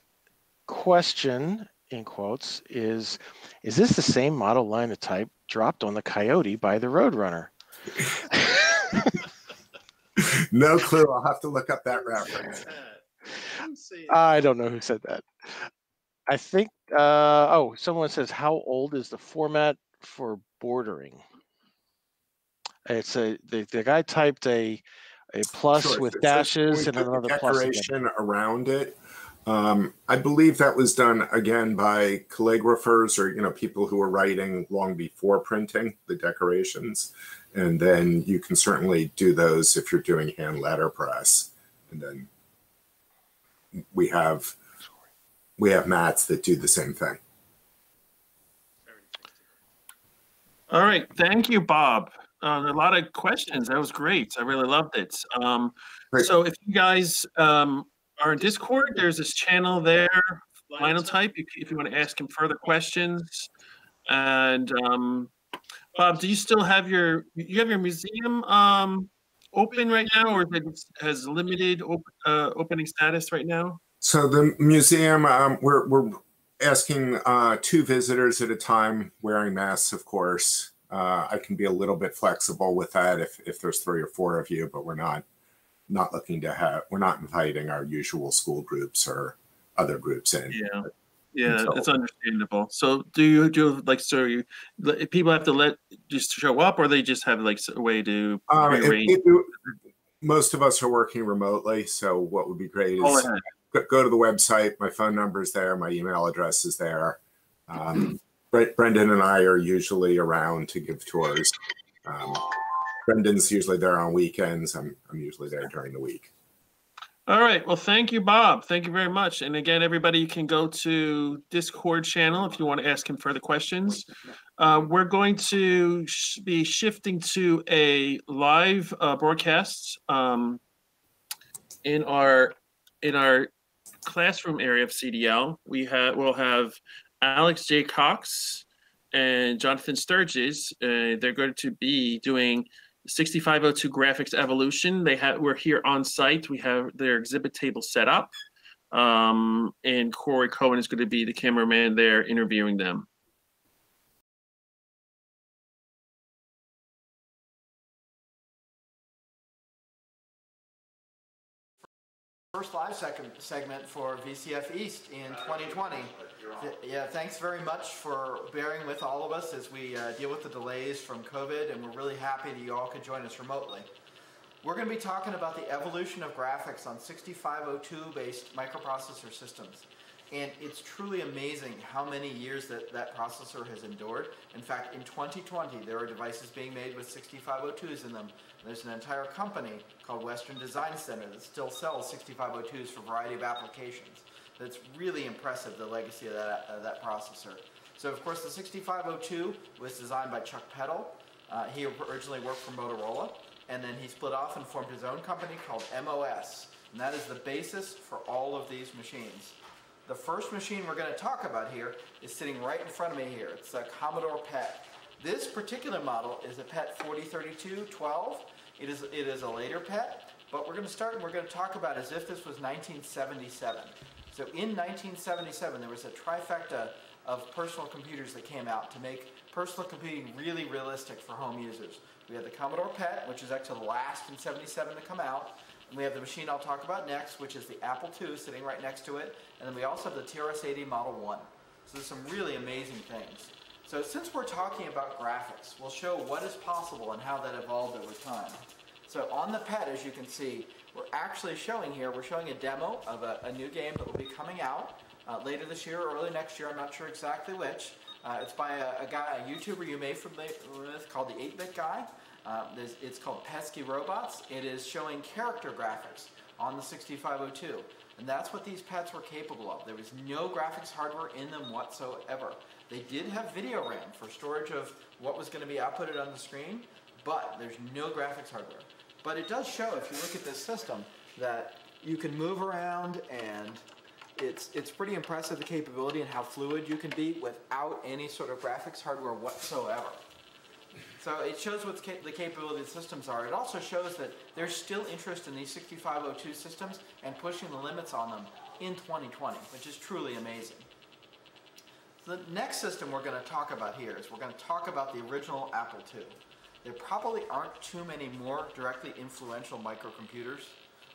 question in quotes is is this the same model line of type dropped on the Coyote by the Roadrunner? No clue. I'll have to look up that reference. I don't know who said that. I think uh oh, someone says how old is the format for bordering? It's a the, the guy typed a a plus Sure, with so- so dashes and put the another plus. decoration around it. Um, I believe that was done again by calligraphers or you know people who were writing long before printing the decorations, and then you can certainly do those if you're doing hand letterpress. And then we have we have mats that do the same thing. All right, thank you, Bob. Uh, a lot of questions. That was great. I really loved it. Um, Great. so if you guys um, are in Discord, there's this channel there, Linotype. Type, if you want to ask him further questions, and um, Bob, do you still have your you have your museum um, open right now, or is it has limited op- uh, opening status right now? So the museum, um, we're we're asking uh, two visitors at a time, wearing masks, of course. Uh, I can be a little bit flexible with that if if there's three or four of you, but we're not not looking to have we're not inviting our usual school groups or other groups in. Yeah. Yeah, it's understandable. So, do you do like so? You people have to let just show up, or they just have like a way to Um, it- it- most of us are working remotely, so what would be great is go, go to the website. My phone number is there. My email address is there. Um, Brendan and I are usually around to give tours. Um, Brendan's usually there on weekends. I'm, I'm usually there during the week. All right. Well, thank you, Bob. Thank you very much. And again, everybody, you can go to Discord channel if you want to ask him further questions. Uh, we're going to sh- be shifting to a live uh, broadcast um, in our in our classroom area of CDL. We have we'll have Alex J. Cox and Jonathan Sturges. Uh, they're going to be doing 6502 graphics evolution. They have we're here on site. We have their exhibit table set up. Um, and Corey Cohen is going to be the cameraman there interviewing them. First live second segment for VCF East in 2020. Yeah, thanks very much for bearing with all of us as we uh, deal with the delays from COVID, and we're really happy that you all could join us remotely. We're going to be talking about the evolution of graphics on 6502 based microprocessor systems. And it's truly amazing how many years that that processor has endured. In fact, in 2020, there are devices being made with 6502s in them. There's an entire company called Western Design Center that still sells 6502s for a variety of applications. That's really impressive, the legacy of that, that processor. So, of course, the 6502 was designed by Chuck Peddle. Uh, he originally worked for Motorola, and then he split off and formed his own company called MOS. And that is the basis for all of these machines. The first machine we're going to talk about here is sitting right in front of me here. It's a Commodore PET. This particular model is a PET 4032-12. It is, it is a later PET, but we're going to start and we're going to talk about as if this was 1977. So in 1977, there was a trifecta of personal computers that came out to make personal computing really realistic for home users. We had the Commodore PET, which is actually the last in 77 to come out. And we have the machine I'll talk about next, which is the Apple II sitting right next to it. And then we also have the TRS-80 Model 1. So there's some really amazing things. So since we're talking about graphics, we'll show what is possible and how that evolved over time. So on the PET, as you can see, we're actually showing here, we're showing a demo of a, a new game that will be coming out uh, later this year or early next year. I'm not sure exactly which. Uh, it's by a, a, guy, a YouTuber you may familiar with called the 8-Bit Guy. Uh, it's called Pesky Robots. It is showing character graphics on the 6502. And that's what these pets were capable of. There was no graphics hardware in them whatsoever. They did have video RAM for storage of what was going to be outputted on the screen, but there's no graphics hardware. But it does show, if you look at this system, that you can move around and it's, it's pretty impressive the capability and how fluid you can be without any sort of graphics hardware whatsoever. So it shows what the capability of the systems are. It also shows that there's still interest in these 6502 systems and pushing the limits on them in 2020, which is truly amazing. The next system we're going to talk about here is we're going to talk about the original Apple II. There probably aren't too many more directly influential microcomputers.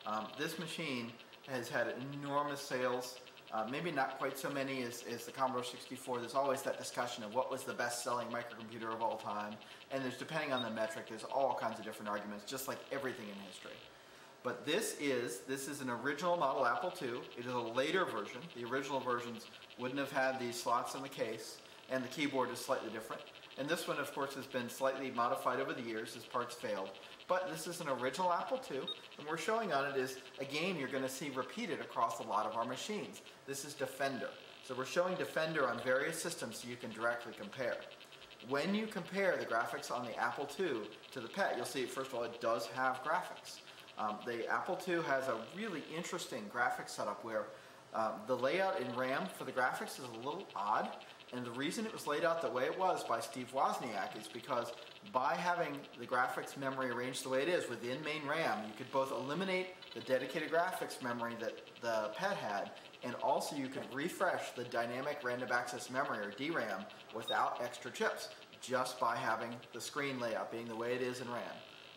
Um, this machine has had enormous sales uh, maybe not quite so many as, as the Commodore 64. There's always that discussion of what was the best-selling microcomputer of all time. And there's, depending on the metric, there's all kinds of different arguments, just like everything in history. But this is, this is an original model Apple II. It is a later version. The original versions wouldn't have had these slots in the case, and the keyboard is slightly different. And this one, of course, has been slightly modified over the years as parts failed. But this is an original Apple II, and we're showing on it is a game you're going to see repeated across a lot of our machines. This is Defender. So we're showing Defender on various systems so you can directly compare. When you compare the graphics on the Apple II to the PET, you'll see, first of all, it does have graphics. Um, the Apple II has a really interesting graphics setup where um, the layout in RAM for the graphics is a little odd. And the reason it was laid out the way it was by Steve Wozniak is because by having the graphics memory arranged the way it is within main RAM, you could both eliminate the dedicated graphics memory that the PET had, and also you could refresh the dynamic random access memory, or DRAM, without extra chips, just by having the screen layout being the way it is in RAM.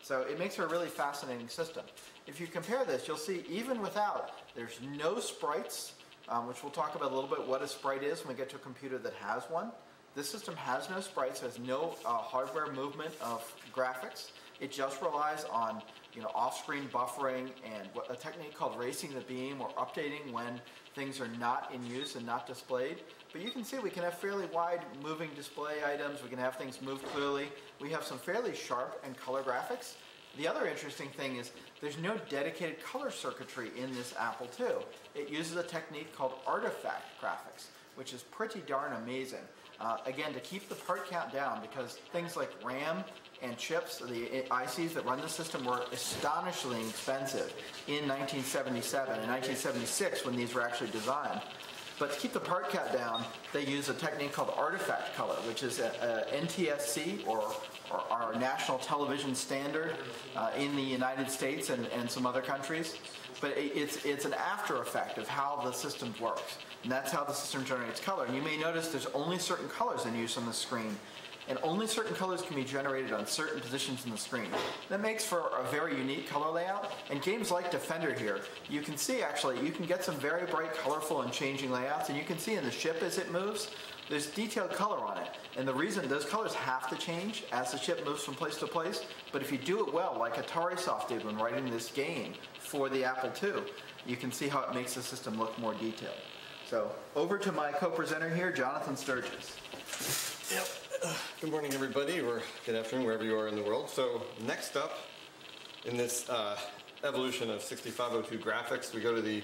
So it makes for a really fascinating system. If you compare this, you'll see even without, there's no sprites, um, which we'll talk about a little bit what a sprite is when we get to a computer that has one. This system has no sprites, has no uh, hardware movement of graphics. It just relies on you know, off-screen buffering and what, a technique called racing the beam or updating when things are not in use and not displayed. But you can see we can have fairly wide moving display items. We can have things move clearly. We have some fairly sharp and color graphics. The other interesting thing is there's no dedicated color circuitry in this Apple II. It uses a technique called artifact graphics, which is pretty darn amazing. Uh, again, to keep the part count down because things like RAM and chips, the ICs that run the system were astonishingly expensive in 1977 and 1976 when these were actually designed. But to keep the part count down, they use a technique called artifact color, which is a, a NTSC or, or, our national television standard uh, in the United States and, and some other countries. But it, it's, it's an after effect of how the system works. And that's how the system generates color. And you may notice there's only certain colors in use on the screen and only certain colors can be generated on certain positions in the screen. That makes for a very unique color layout, and games like Defender here, you can see actually, you can get some very bright, colorful, and changing layouts, and you can see in the ship as it moves, there's detailed color on it. And the reason those colors have to change as the ship moves from place to place, but if you do it well, like Atarisoft did when writing this game for the Apple II, you can see how it makes the system look more detailed. So over to my co-presenter here, Jonathan Sturgis. Yep. Good morning, everybody, or good afternoon, wherever you are in the world. So next up in this uh, evolution of 6502 graphics, we go to the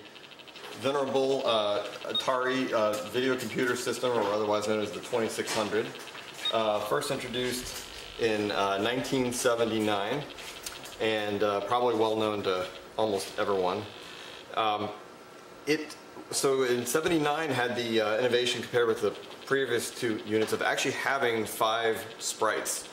venerable uh, Atari uh, video computer system, or otherwise known as the 2600. Uh, first introduced in 1979, uh, and uh, probably well known to almost everyone. Um, it so in 79 had the innovation compared with the previous two units of actually having five sprites.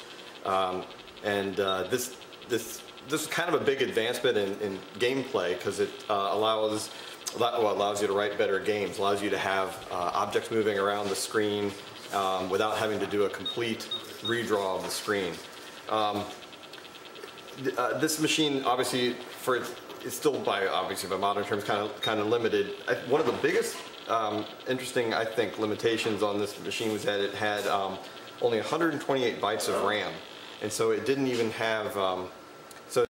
Um, and uh, this, this, this is kind of a big advancement in, in gameplay because it uh, allows, well, allows you to write better games, allows you to have uh, objects moving around the screen um, without having to do a complete redraw of the screen. Um, th uh, this machine, obviously, for it's still by obviously by modern terms kind of kind of limited. I, one of the biggest um, interesting, I think, limitations on this machine was that it had um, only 128 bytes of RAM, and so it didn't even have. Um, so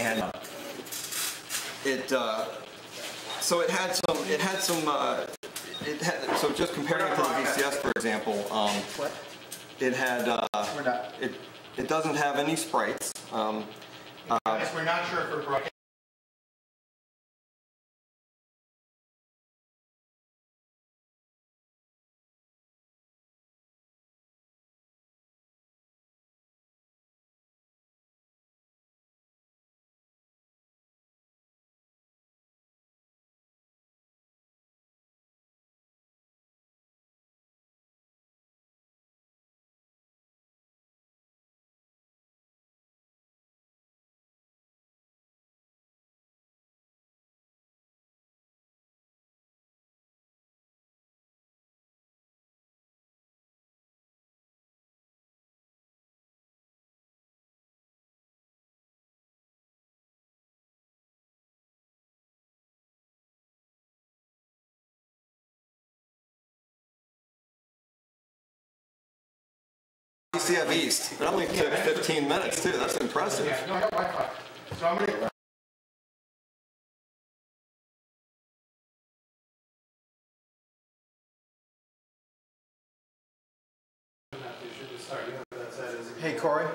and uh, it uh, so it had some it had some uh, it had so just comparing it to the VCS for example um, it had uh, it it doesn't have any sprites um, we're not sure if we're VCF East. It only took 15 minutes too. That's impressive. Yeah, no, I got Wi-Fi. So I'm gonna. Hey, Corey.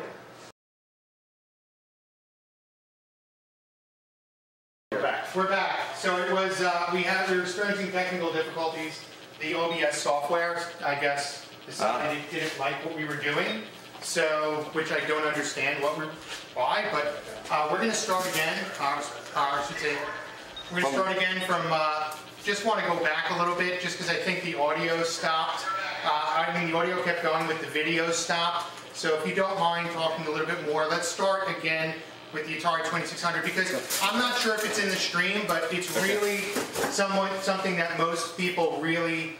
We're back. We're back. So it was, uh, we had, we were experiencing technical difficulties. The OBS software, I guess, decided it didn't like what we were doing. So, which I don't understand what we're, why, but, uh, we're gonna start again, uh, uh, I should say, we're gonna start again from, uh, just wanna go back a little bit, just because I think the audio stopped. Uh, I mean, the audio kept going, but the video stopped. So if you don't mind talking a little bit more, let's start again with the Atari 2600 because I'm not sure if it's in the stream, but it's really somewhat something that most people really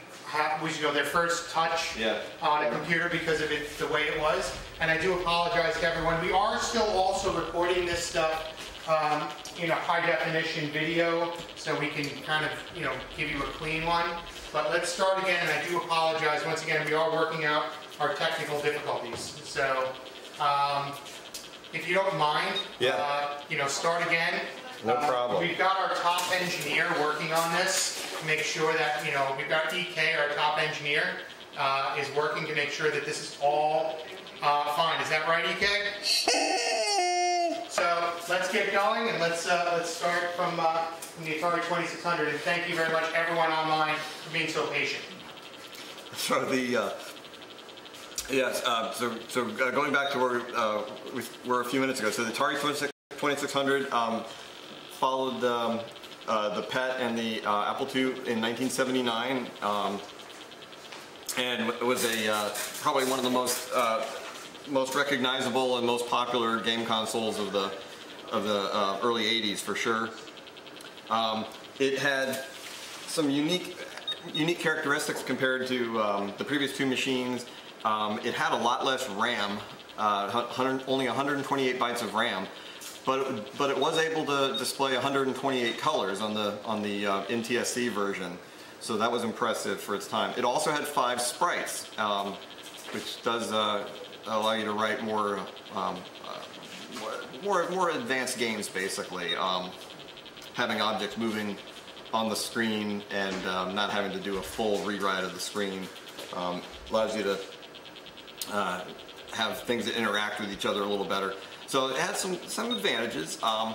was, you know, their first touch Yeah. on a computer because of it, the way it was. And I do apologize to everyone. We are still also recording this stuff um, in a high definition video, so we can kind of, you know, give you a clean one. But let's start again, and I do apologize. Once again, we are working out our technical difficulties. So, um, if you don't mind, Yeah. uh, you know, start again. No Uh, problem. We've got our top engineer working on this, to make sure that, you know, we've got EK, our top engineer, uh, is working to make sure that this is all uh, fine. Is that right, EK? So let's get going and let's uh, let's start from, uh, from the Atari 2600. And thank you very much, everyone online, for being so patient. So the uh, yes, uh, so so uh, going back to where uh, we were a few minutes ago. So the Atari 2600 um, followed um, uh, the PET and the uh, Apple II in 1979, um, and it was a uh, probably one of the most uh, most recognizable and most popular game consoles of the of the uh, early 80s for sure. Um, it had some unique unique characteristics compared to um, the previous two machines. Um, it had a lot less RAM, uh, 100, only 128 bytes of RAM, but it, but it was able to display 128 colors on the on the uh, NTSC version. So that was impressive for its time. It also had five sprites, um, which does uh, allow you to write more um, uh, more more advanced games basically. Um, having objects moving on the screen and um, not having to do a full rewrite of the screen um, allows you to uh, have things that interact with each other a little better. So it had some some advantages. Um,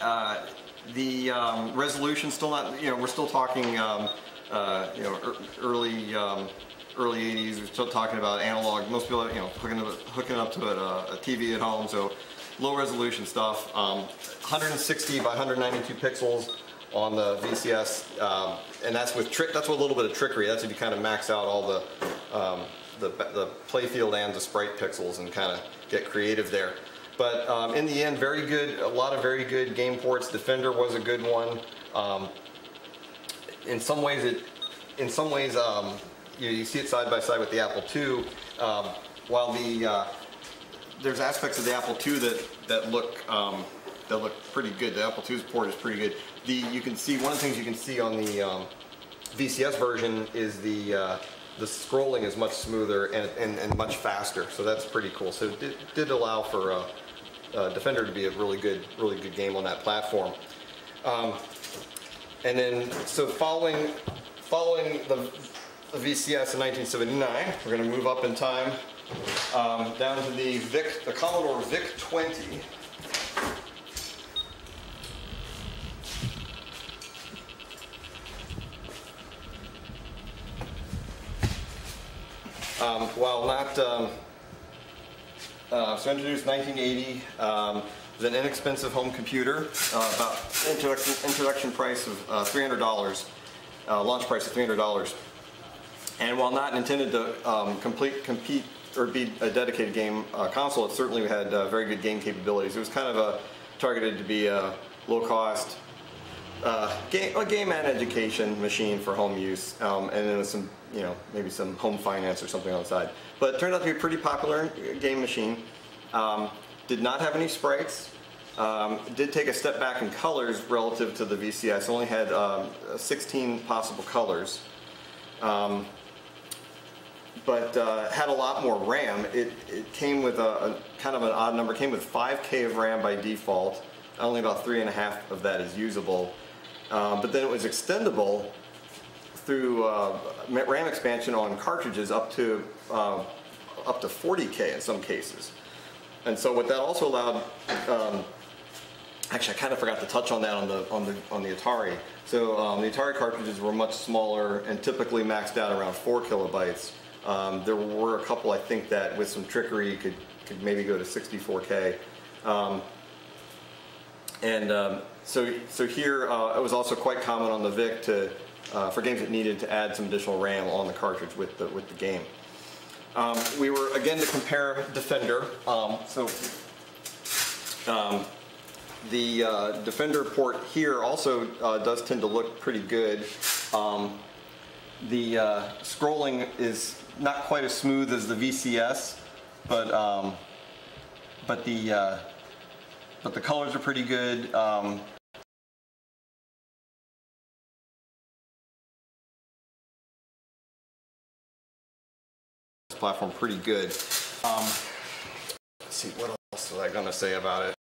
uh, the um, resolution still not you know we're still talking um, uh, you know er- early um, early 80s. We're still talking about analog. Most people you know hooking up, hooking up to uh, a TV at home. So low resolution stuff. Um, 160 by 192 pixels on the VCS, um, and that's with trick. That's with a little bit of trickery. That's if you kind of max out all the um, the, the playfield and the sprite pixels and kind of get creative there. But um, in the end, very good. A lot of very good game ports. Defender was a good one. Um, in some ways, it in some ways um, you, you see it side by side with the Apple II. Um, while the uh, there's aspects of the Apple II that that look um, that look pretty good. The Apple II's port is pretty good. The you can see one of the things you can see on the um, VCS version is the uh, the scrolling is much smoother and, and, and much faster. So that's pretty cool. So it did, did allow for uh, uh, Defender to be a really good really good game on that platform. Um, and then so following following the, the VCS in 1979, we're going to move up in time um, down to the VIC, the Commodore VIC 20. Um, while not um, uh, so introduced 1980, um, was an inexpensive home computer, uh, about introduction, introduction price of uh, $300, uh, launch price of $300. And while not intended to um, complete, compete or be a dedicated game uh, console, it certainly had uh, very good game capabilities. It was kind of a, targeted to be a low cost game, a game and education machine for home use, um, and with some, you know, maybe some home finance or something on the side. But turned out to be a pretty popular game machine. Um, did not have any sprites. Um, did take a step back in colors relative to the VCS. Only had um, 16 possible colors. Um, but uh, had a lot more RAM. It, it came with a, a, kind of an odd number. Came with 5K of RAM by default. Only about three and a half of that is usable. Uh, but then it was extendable through uh, RAM expansion on cartridges up to uh, up to 40K in some cases. And so what that also allowed, um, actually I kind of forgot to touch on that on the on the on the Atari. So um, the Atari cartridges were much smaller and typically maxed out around four kilobytes. Um, there were a couple I think that with some trickery could could maybe go to 64K. Um, and um, so so here uh, it was also quite common on the VIC to uh, for games that needed to add some additional RAM on the cartridge with the with the game. Um, we were again to compare Defender. Um, so um, the uh, Defender port here also uh, does tend to look pretty good. Um, the uh, scrolling is not quite as smooth as the VCS, but um, but the uh, but the colors are pretty good. Platform pretty good. Um, let's see, what else was I gonna say about it?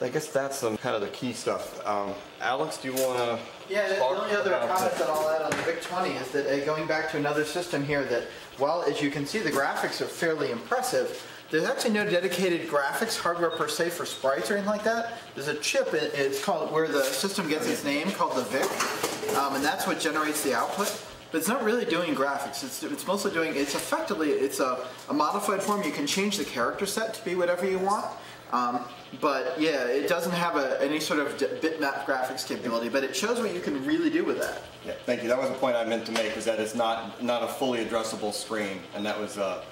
I guess that's some kind of the key stuff. Um, Alex, do you want to? Yeah, the only other comment that I'll add on the VIC-20 is that uh, going back to another system here that, while as you can see the graphics are fairly impressive, there's actually no dedicated graphics hardware per se for sprites or anything like that. There's a chip, it's called, where the system gets its name, called the VIC, um, and that's what generates the output. But it's not really doing graphics. It's, it's mostly doing, it's effectively, it's a, a modified form. You can change the character set to be whatever you want. Um, but yeah, it doesn't have a, any sort of bitmap graphics capability, but it shows what you can really do with that. Yeah, thank you. That was the point I meant to make, is that it's not not a fully addressable screen, and that was uh,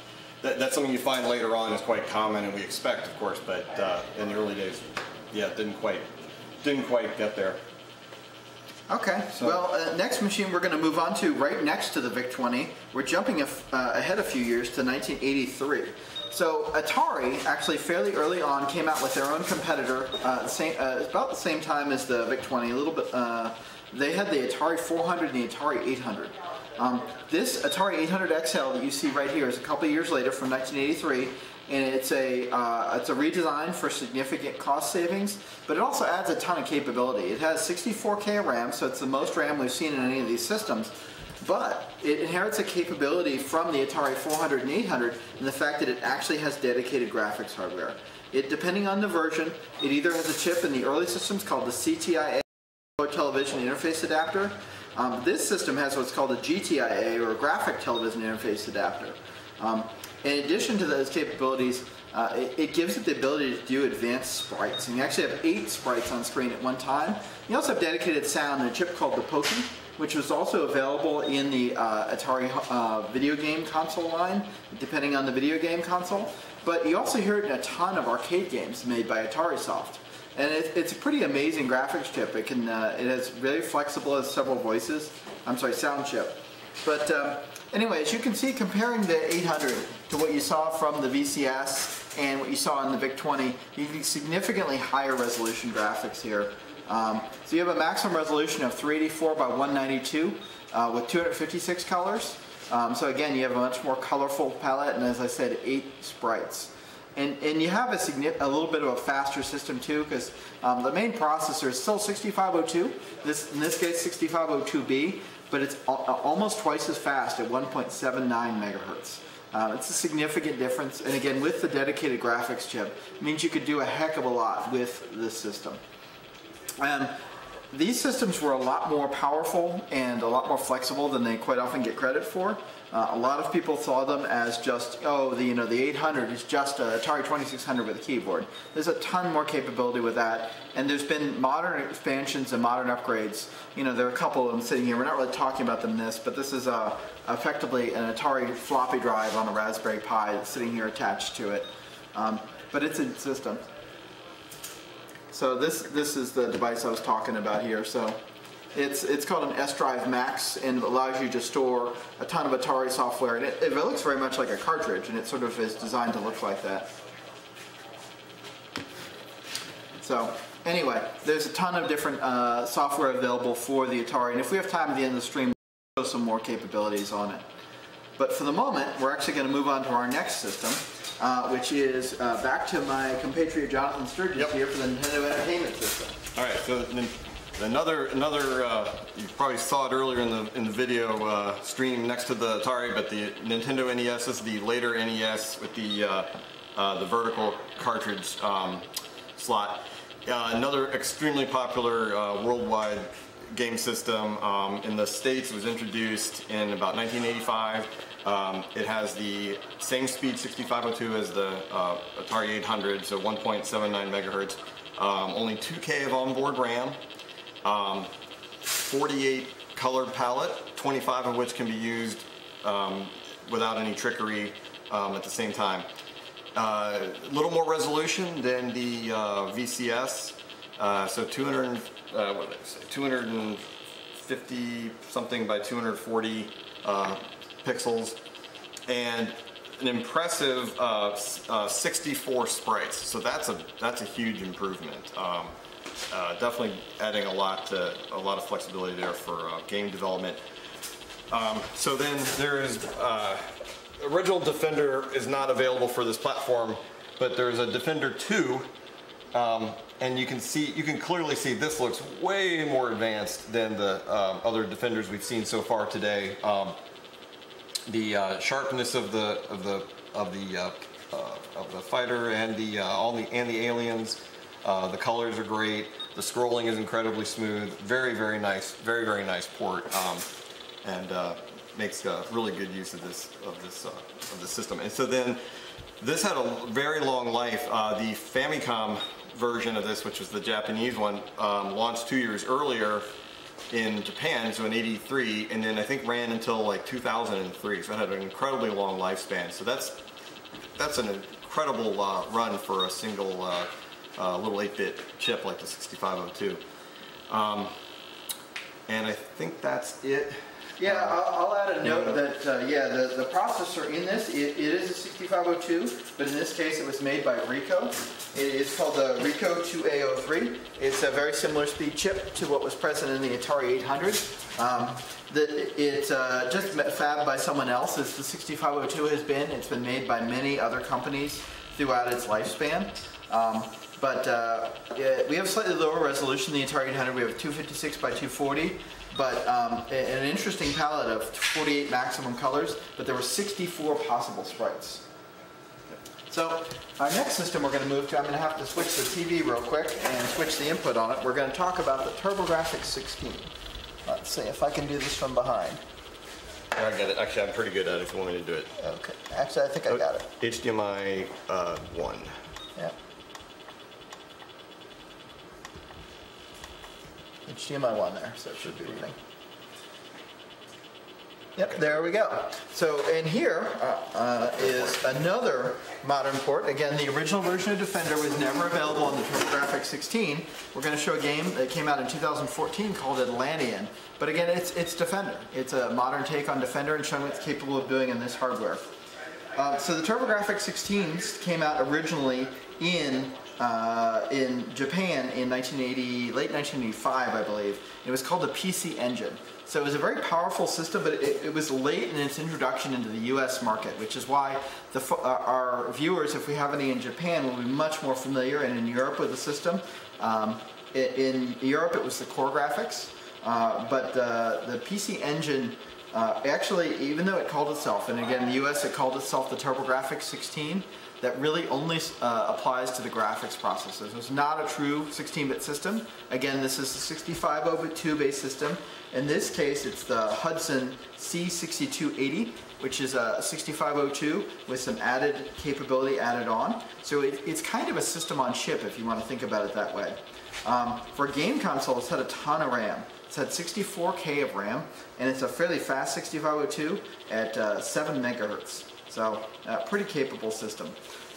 that, that's something you find later on is quite common, and we expect, of course, but uh, in the early days, yeah, didn't quite didn't quite get there. Okay. So. Well, uh, next machine we're going to move on to right next to the VIC-20. We're jumping uh, ahead a few years to 1983. So Atari actually fairly early on came out with their own competitor, uh, same, uh, about the same time as the VIC-20, a little bit. Uh, they had the Atari 400 and the Atari 800. Um, this Atari 800 XL that you see right here is a couple years later from 1983, and it's a uh, it's a redesign for significant cost savings, but it also adds a ton of capability. It has 64K RAM, so it's the most RAM we've seen in any of these systems. But it inherits a capability from the Atari 400 and 800 and the fact that it actually has dedicated graphics hardware. It, depending on the version, it either has a chip in the early systems called the CTIA or television interface adapter. Um, this system has what's called a GTIA or graphic television interface adapter. Um, in addition to those capabilities, uh, it, it, gives it the ability to do advanced sprites. And you actually have eight sprites on screen at one time. You also have dedicated sound and a chip called the POKEY, which was also available in the uh, Atari uh, video game console line, depending on the video game console. But you also hear it in a ton of arcade games made by Atarisoft. And it, it's a pretty amazing graphics chip. It can, uh, it has very flexible, has several voices. I'm sorry, sound chip. But um, anyway, as you can see, comparing the 800 to what you saw from the VCS and what you saw in the VIC-20, you can significantly higher resolution graphics here. Um, so you have a maximum resolution of 384 by 192 uh, with 256 colors. Um, so again, you have a much more colorful palette, and as I said, eight sprites. And, and you have a, a little bit of a faster system too, because um, the main processor is still 6502. This, in this case, 6502B, but it's almost twice as fast at 1.79 megahertz. Uh, it's a significant difference, and again, with the dedicated graphics chip, means you could do a heck of a lot with this system. And these systems were a lot more powerful and a lot more flexible than they quite often get credit for. Uh, a lot of people saw them as just, oh, the, you know, the 800 is just a Atari 2600 with a keyboard. There's a ton more capability with that, and there's been modern expansions and modern upgrades. You know, there are a couple of them sitting here. We're not really talking about them in this, but this is uh, effectively an Atari floppy drive on a Raspberry Pi that's sitting here attached to it. Um, but it's a system. So this this is the device I was talking about here. So it's it's called an S Drive Max and it allows you to store a ton of Atari software. And it, it looks very much like a cartridge, and it sort of is designed to look like that. So anyway, there's a ton of different uh, software available for the Atari, and if we have time at the end of the stream, we'll show some more capabilities on it. But for the moment, we're actually going to move on to our next system, uh, which is uh, back to my compatriot Jonathan Sturgis yep. here for the Nintendo Entertainment System. All right, so another another uh, you probably saw it earlier in the in the video uh, stream next to the Atari, but the Nintendo NES is the later NES with the uh, uh, the vertical cartridge um, slot. Uh, another extremely popular uh, worldwide game system. Um, in the States, was introduced in about 1985. Um, it has the same speed 6502 as the Atari 800, so 1.79 megahertz. Um, only 2K of onboard RAM. Um, 48 colored palette, 25 of which can be used um, without any trickery um, at the same time. A uh, little more resolution than the uh, VCS. Uh, so 200, uh, what did I say, 250 something by 240 uh, pixels, and an impressive uh, 64 sprites. So that's a that's a huge improvement. Um, definitely adding a lot to, a lot of flexibility there for game development. Um, so then there is original Defender is not available for this platform, but there's a Defender 2, um, and you can see, you can clearly see this looks way more advanced than the um, other Defenders we've seen so far today. Um, the uh, sharpness of the of the of the uh, uh, of the fighter and the uh, all the and the aliens, uh, the colors are great. The scrolling is incredibly smooth. Very very nice. Very very nice port. Um, and uh, makes a really good use of this of this uh, of the system. And so then this had a very long life. Uh, the Famicom version of this, which was the Japanese one, um, launched two years earlier in Japan, so in 83, and then I think ran until like 2003. So it had an incredibly long lifespan. So that's that's an incredible uh, run for a single uh, uh, little 8-bit chip like the 6502. Um, and I think that's it. Yeah, I'll, I'll add a note that, uh, yeah, the, the processor in this, it, it is a 6502, but in this case it was made by Ricoh. It is called the Ricoh 2A03. It's a very similar speed chip to what was present in the Atari 800. Um, the, it's uh, just fabbed by someone else, as the 6502 has been. It's been made by many other companies throughout its lifespan. Um, but uh, yeah, we have slightly lower resolution than the Atari 800. We have 256 by 240 but um, an interesting palette of 48 maximum colors, but there were 64 possible sprites. So our next system we're going to move to, I'm going to have to switch the TV real quick and switch the input on it. We're going to talk about the TurboGrafx 16. Let's see if I can do this from behind. I got it. Actually, I'm pretty good at it if you want me to do it. Okay. Actually, I think I got it. HDMI uh, 1. Yeah. HDMI 1 there, so it should be reading. Yep, there we go. So, and here uh, uh, is another modern port. Again, the original version of Defender was never available on the TurboGrafx 16. We're going to show a game that came out in 2014 called Atlantean. But again, it's, it's Defender. It's a modern take on Defender and showing what it's capable of doing in this hardware. Uh, so the TurboGrafx 16s came out originally in uh, in Japan in 1980, late 1985, I believe. It was called the PC Engine. So it was a very powerful system, but it, it, was late in its introduction into the U.S. market, which is why the, uh, our viewers, if we have any in Japan, will be much more familiar, and in Europe with the system. Um, in Europe, it was the core graphics, uh, but the, the PC Engine uh, actually, even though it called itself, and again, in the US it called itself the TurboGrafx 16, that really only uh, applies to the graphics processors. It's not a true 16-bit system. Again, this is a 6502 based system. In this case, it's the Hudson C6280, which is a 6502 with some added capability added on. So it, it's kind of a system on chip if you want to think about it that way. Um, for a game console, it's had a ton of RAM. It's had 64K of RAM, and it's a fairly fast 6502 at uh, 7 megahertz. So, uh, pretty capable system.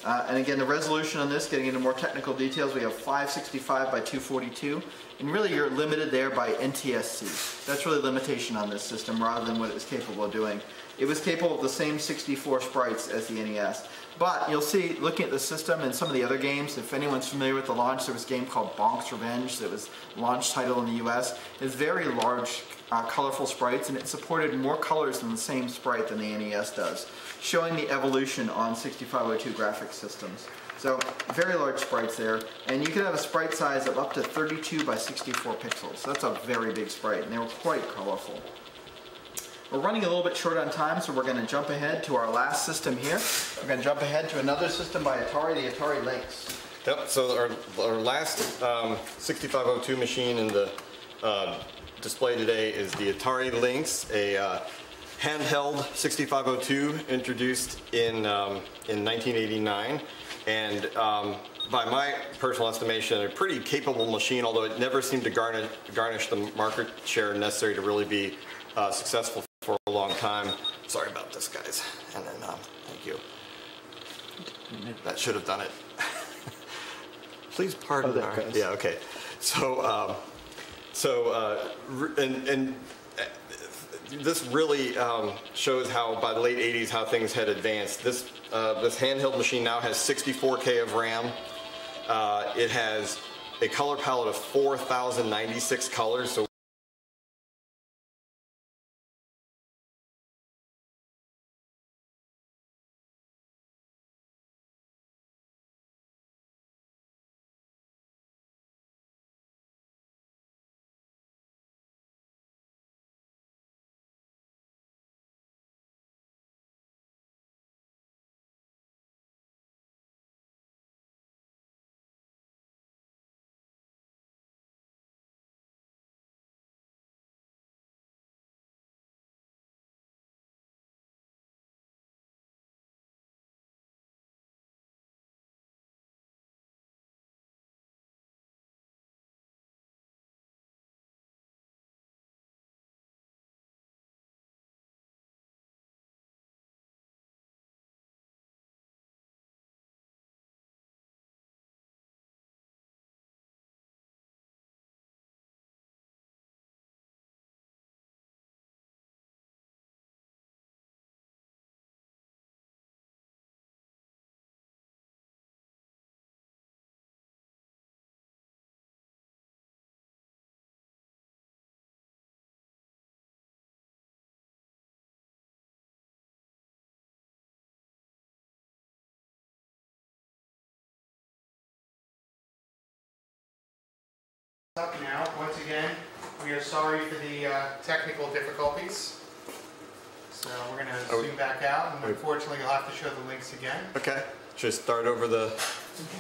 Uh, and again, the resolution on this, getting into more technical details, we have 565 by 242. And really, you're limited there by NTSC. That's really limitation on this system rather than what it was capable of doing. It was capable of the same 64 sprites as the NES. But you'll see, looking at the system and some of the other games, if anyone's familiar with the launch, there was a game called Bonk's Revenge that was launch title in the US. It's very large, uh, colorful sprites, and it supported more colors than the same sprite than the NES does, showing the evolution on 6502 graphics systems. So very large sprites there, and you can have a sprite size of up to 32 by 64 pixels. That's a very big sprite, and they were quite colorful. We're running a little bit short on time, so we're going to jump ahead to our last system here. We're going to jump ahead to another system by Atari, the Atari Lynx. Yep, so our, our last um, 6502 machine in the uh, display today is the Atari Lynx, a uh, handheld 6502 introduced in, um, in 1989. And um, by my personal estimation, a pretty capable machine, although it never seemed to garnish, garnish the market share necessary to really be uh, successful for a long time. Sorry about this, guys. And then, um, thank you. That should have done it. Please pardon Oh, that our, yeah, okay. So, um, so, uh, and, and this really um, shows how by the late 80s how things had advanced. This, uh, this handheld machine now has 64K of RAM. Uh, it has a color palette of 4,096 colors, so Up now, once again, we are sorry for the uh, technical difficulties. So we're going to zoom back out, and wait. unfortunately, you'll have to show the Lynx again. okay. Should I start over the?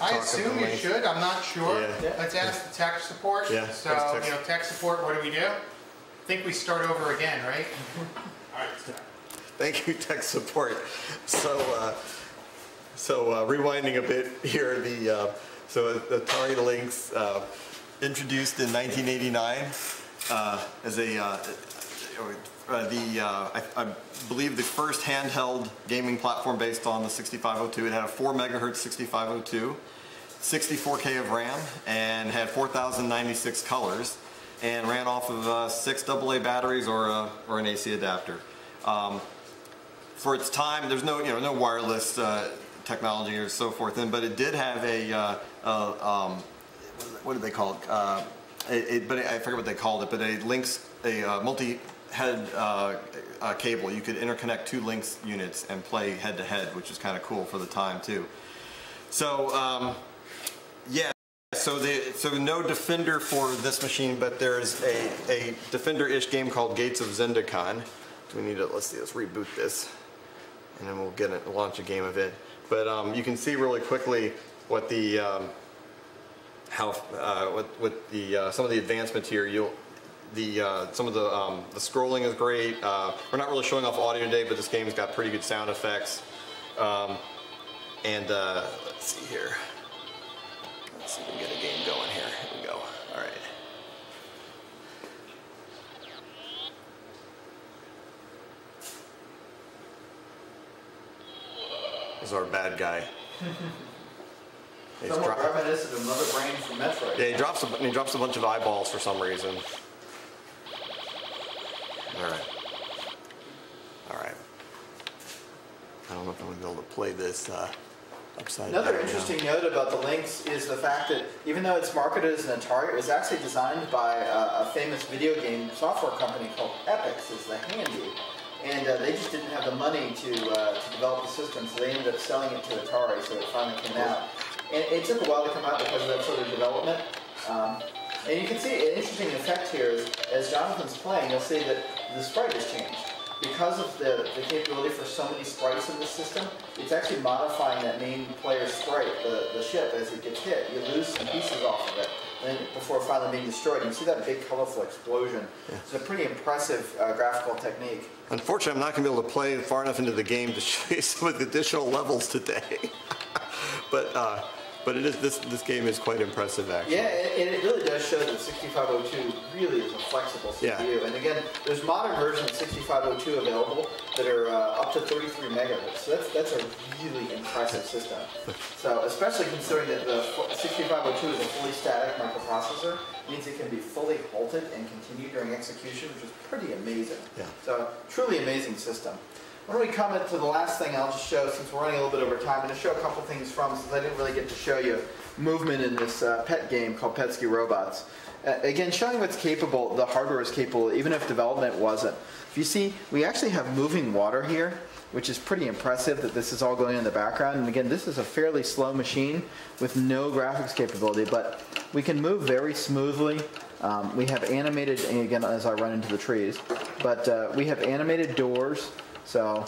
I assume the you Lynx? should, I'm not sure. Yeah. Let's ask the tech support. Yeah, So, let's you know, tech support, what do we do? I think we start over again, right? All right, so- Thank you, tech support. So, uh, so uh, rewinding a bit here, the uh, so Atari Lynx uh, introduced in 1989 uh, as a uh, uh, the uh, I, I believe the first handheld gaming platform based on the 6502. It had a 4 megahertz 6502, 64k of RAM, and had 4,096 colors, and ran off of uh, six AA batteries or a, or an AC adapter. Um, for its time, there's no you know no wireless uh, technology or so forth, in, but it did have a uh, uh, um, what did they call it? Uh, it, it- but I forget what they called it. But a links a uh, multi-head uh, uh, cable. You could interconnect two Lynx units and play head to head, which is kind of cool for the time too. So um, yeah. So the so no defender for this machine, but there's a, a defender-ish game called Gates of Zendocon. Do we need to let's see, let's reboot this, and then we'll get it launch a game of it. But um, you can see really quickly what the um, how uh, what, what the uh, some of the advancements here. You'll the uh, some of the um, the scrolling is great. Uh, we're not really showing off audio today, but this game's got pretty good sound effects. Um, and uh, let's see here. Let's see if we can get a game going here. Here we go. All right. This is our bad guy. He's Somewhat dro- reminiscent of Mother from Metroid. yeah, he drops a, he drops a bunch of eyeballs for some reason. All right. All right. I don't know if I'm gonna be able to play this. Uh, upside Another down. interesting note about the Lynx is the fact that even though it's marketed as an Atari, it was actually designed by a, a famous video game software company called Epyx, is the Handy. And uh, they just didn't have the money to, uh, to develop the system, so they ended up selling it to Atari, so it finally came out. And it took a while to come out because of that sort of development. Um, and you can see an interesting effect here is, as Jonathan's playing, you'll see that the sprite has changed. Because of the, the capability for so many sprites in this system, it's actually modifying that main player's sprite, the, the ship, as it gets hit. You lose some pieces off of it then before finally being destroyed. You see that big colorful explosion. It's a pretty impressive uh, graphical technique. Unfortunately, I'm not going to be able to play far enough into the game to show you some of the additional levels today. but uh, but it is this this game is quite impressive actually. Yeah, and it really does show that 6502 really is a flexible CPU. Yeah. And again, there's modern versions of 6502 available that are uh, up to 33 megahertz. So that's that's a really impressive system. So especially considering that the 6502 is a fully static microprocessor, means it can be fully halted and continue during execution, which is pretty amazing. Yeah. So truly amazing system. Don't we come into the last thing I'll just show, since we're running a little bit over time, I'm going to show a couple things from, since I didn't really get to show you movement in this uh, pet game called PETSCII Robots. Uh, again, showing what's capable, the hardware is capable, even if development wasn't. If you see, we actually have moving water here, which is pretty impressive that this is all going in the background. And again, this is a fairly slow machine with no graphics capability, but we can move very smoothly. Um, we have animated, again, as I run into the trees, but uh, we have animated doors. So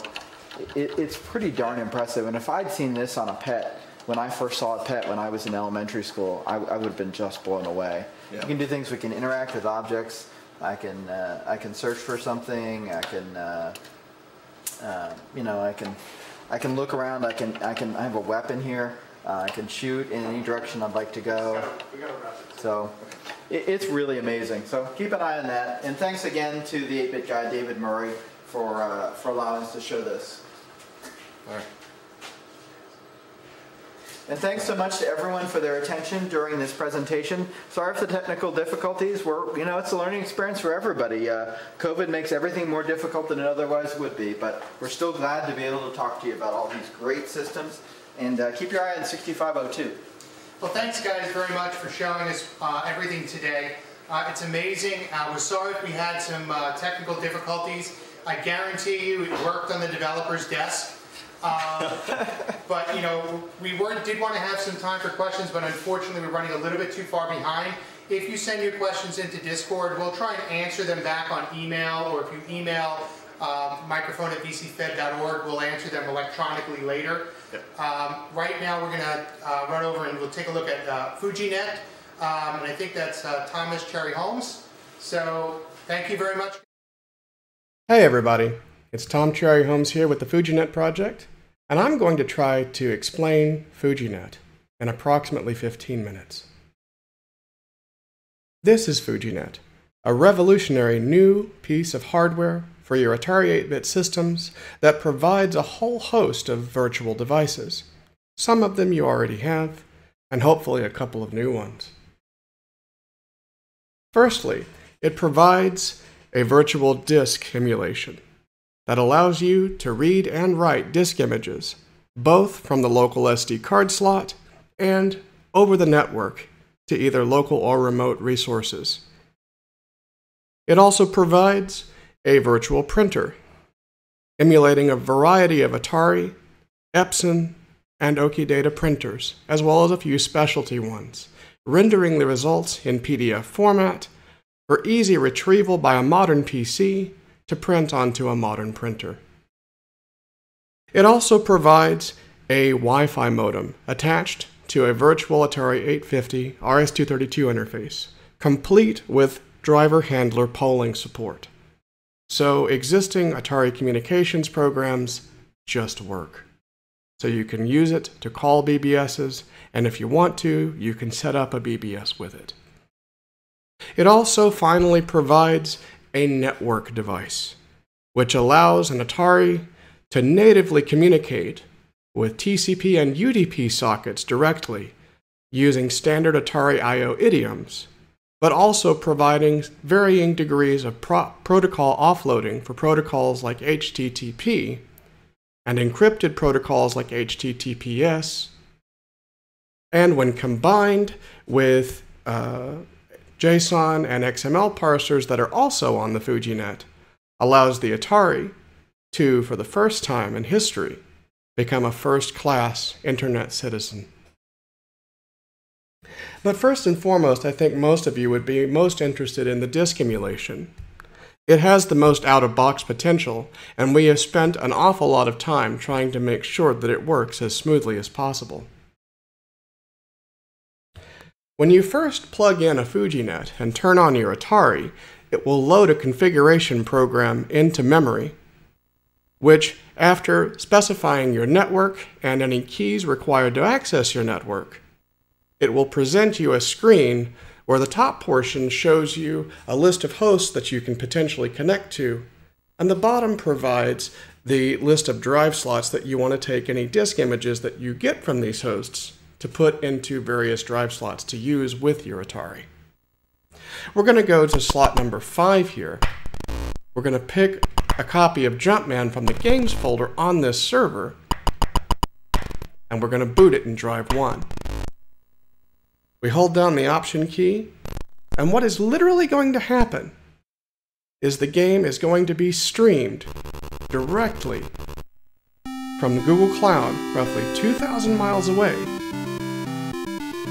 it, it's pretty darn impressive. And if I'd seen this on a pet, when I first saw a pet when I was in elementary school, I, I would have been just blown away. Yeah. You can do things. We can interact with objects. I can uh, I can search for something. I can uh, uh, you know I can I can look around. I can I can I have a weapon here. Uh, I can shoot in any direction I'd like to go. So it, it's really amazing. So keep an eye on that. And thanks again to the 8-bit guy David Murray for uh, for allowing us to show this. All right. And thanks so much to everyone for their attention during this presentation. Sorry for the technical difficulties. We're, you know, it's a learning experience for everybody. Uh, COVID makes everything more difficult than it otherwise would be, but we're still glad to be able to talk to you about all these great systems. And uh, keep your eye on 6502. Well, thanks guys very much for showing us uh, everything today. Uh, it's amazing. Uh, we're sorry if we had some uh, technical difficulties. I guarantee you it worked on the developer's desk. Uh, but you know, we were, did want to have some time for questions, but unfortunately we're running a little bit too far behind. If you send your questions into Discord, we'll try and answer them back on email, or if you email um, microphone at vcfed.org, we'll answer them electronically later. Um, right now, we're going to uh, run over and we'll take a look at uh, FujiNet, um, and I think that's uh, Thomas Cherryhomes. So, thank you very much. Hey everybody, it's Tom Cherryhomes here with the FujiNet project, and I'm going to try to explain FujiNet in approximately 15 minutes. This is FujiNet, a revolutionary new piece of hardware for your Atari 8-bit systems that provides a whole host of virtual devices. Some of them you already have, and hopefully a couple of new ones. Firstly, it provides a virtual disk emulation that allows you to read and write disk images, both from the local SD card slot and over the network to either local or remote resources. It also provides a virtual printer, emulating a variety of Atari, Epson, and Okidata printers, as well as a few specialty ones, rendering the results in PDF format for easy retrieval by a modern PC to print onto a modern printer. It also provides a Wi Fi modem attached to a virtual Atari 850 RS232 interface, complete with driver handler polling support. So existing Atari communications programs just work. So you can use it to call BBSs, and if you want to, you can set up a BBS with it. It also finally provides a network device, which allows an Atari to natively communicate with TCP and UDP sockets directly using standard Atari I.O. idioms, but also providing varying degrees of pro- protocol offloading for protocols like HTTP and encrypted protocols like HTTPS And when combined with uh, JSON and XML parsers that are also on the FujiNet, allows the Atari to, for the first time in history, become a first class internet citizen. But first and foremost, I think most of you would be most interested in the disk emulation. It has the most out of box potential, and we have spent an awful lot of time trying to make sure that it works as smoothly as possible. When you first plug in a FujiNet and turn on your Atari, it will load a configuration program into memory, which, after specifying your network and any keys required to access your network, it will present you a screen where the top portion shows you a list of hosts that you can potentially connect to, and the bottom provides the list of drive slots that you want to take any disk images that you get from these hosts to put into various drive slots to use with your Atari. We're going to go to slot number 5 here. We're going to pick a copy of Jumpman from the games folder on this server, and we're going to boot it in drive 1. We hold down the Option key, and what is literally going to happen is the game is going to be streamed directly from the Google Cloud, roughly 2,000 miles away,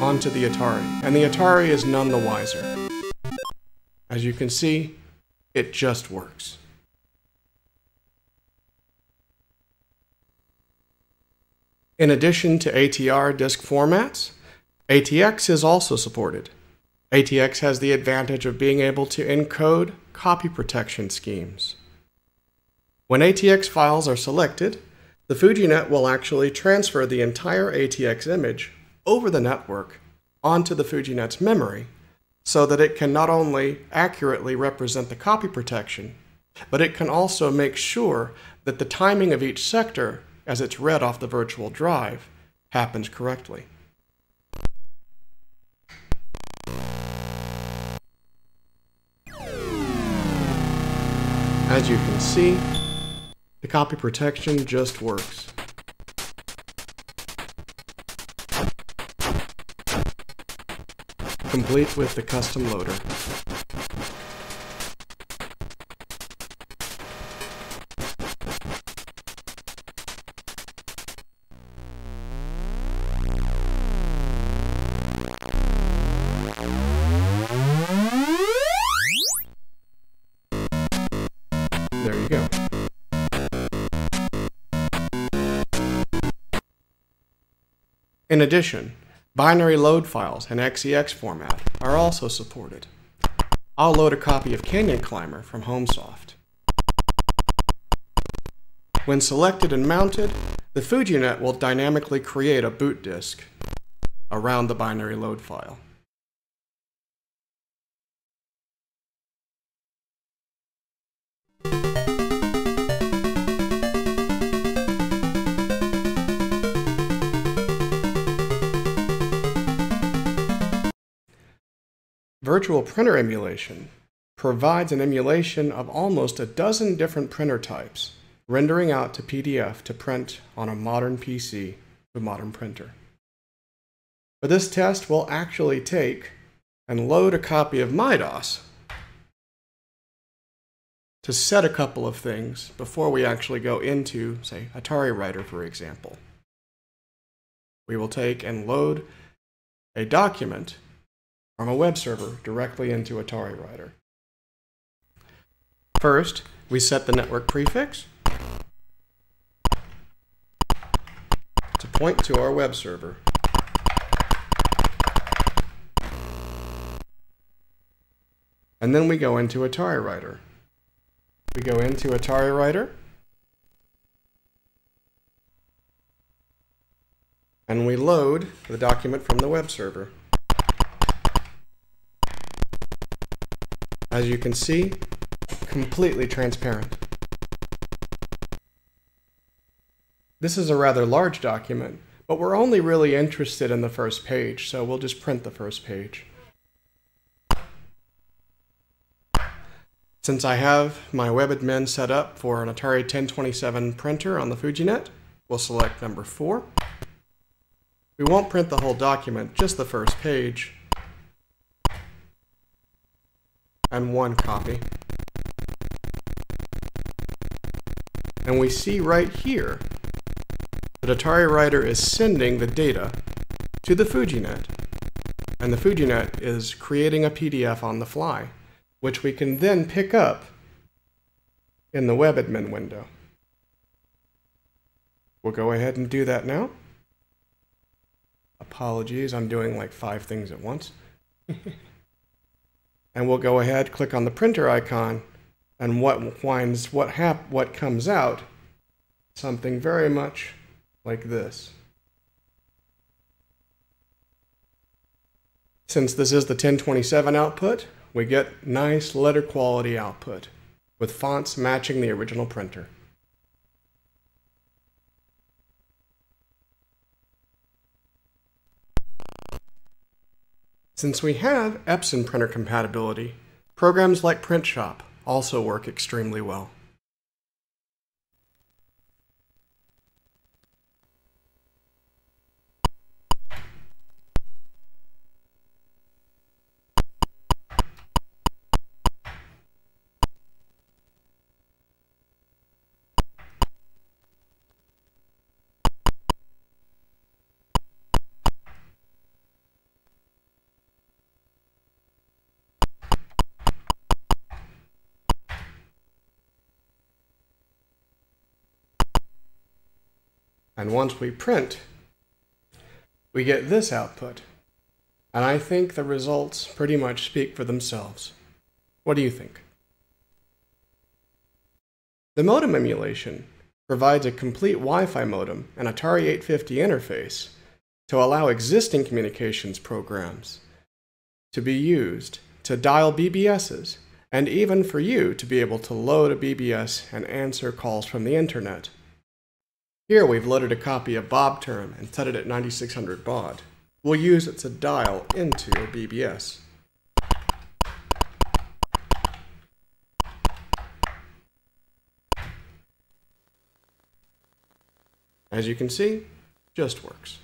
onto the Atari. And the Atari is none the wiser. As you can see, it just works. In addition to ATR disk formats, ATX is also supported. ATX has the advantage of being able to encode copy protection schemes. When ATX files are selected, the FujiNet will actually transfer the entire ATX image over the network onto the FujiNet's memory so that it can not only accurately represent the copy protection, but it can also make sure that the timing of each sector as it's read off the virtual drive happens correctly. As you can see, the copy protection just works. Complete with the custom loader. There you go. In addition, binary load files in XEX format are also supported. I'll load a copy of Canyon Climber from HomeSoft. When selected and mounted, the FujiNet will dynamically create a boot disk around the binary load file. Virtual printer emulation provides an emulation of almost a dozen different printer types, rendering out to PDF to print on a modern PC with modern printer. For this test, we'll actually take and load a copy of MyDOS to set a couple of things before we actually go into, say, Atari Writer, for example. We will take and load a document from a web server directly into Atari Writer. First, we set the network prefix to point to our web server. And then we go into Atari Writer. We go into Atari Writer. And we load the document from the web server. As you can see, completely transparent. This is a rather large document, but we're only really interested in the first page, so we'll just print the first page. Since I have my WebAdmin set up for an Atari 1027 printer on the FujiNet, we'll select number 4. We won't print the whole document, just the first page. And one copy. And we see right here that Atari Writer is sending the data to the FujiNet. And the FujiNet is creating a PDF on the fly, which we can then pick up in the WebAdmin window. We'll go ahead and do that now. Apologies, I'm doing like five things at once. and we'll go ahead, click on the printer icon, and what winds, what hap, what comes out, something very much like this. Since this is the 1027 output, we get nice letter quality output with fonts matching the original printer. Since we have Epson printer compatibility, programs like PrintShop also work extremely well. And once we print, we get this output. And I think the results pretty much speak for themselves. What do you think? The modem emulation provides a complete Wi-Fi modem and Atari 850 interface to allow existing communications programs to be used to dial BBSs and even for you to be able to load a BBS and answer calls from the internet. Here we've loaded a copy of BobTerm and set it at 9600 baud. We'll use it to dial into a BBS. As you can see, just works.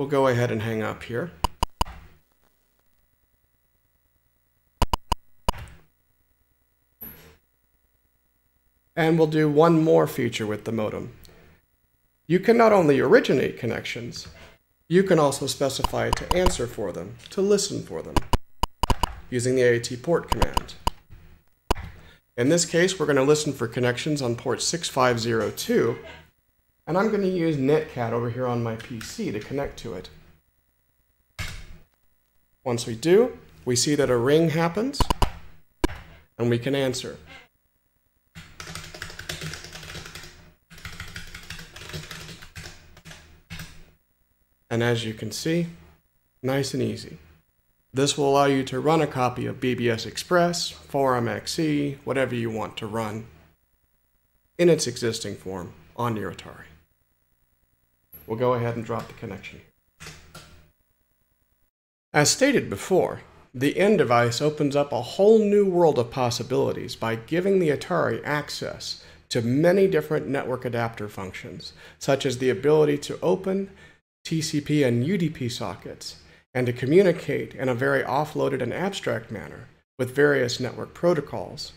We'll go ahead and hang up here. And we'll do one more feature with the modem. You can not only originate connections, you can also specify to answer for them, to listen for them, using the AAT port command. In this case, we're going to listen for connections on port 6502 and I'm going to use Netcat over here on my PC to connect to it. Once we do, we see that a ring happens, and we can answer. And as you can see, nice and easy. This will allow you to run a copy of BBS Express, FoReM XE, whatever you want to run, in its existing form on your Atari. We'll go ahead and drop the connection. As stated before, the N device opens up a whole new world of possibilities by giving the Atari access to many different network adapter functions, such as the ability to open TCP and UDP sockets and to communicate in a very offloaded and abstract manner with various network protocols.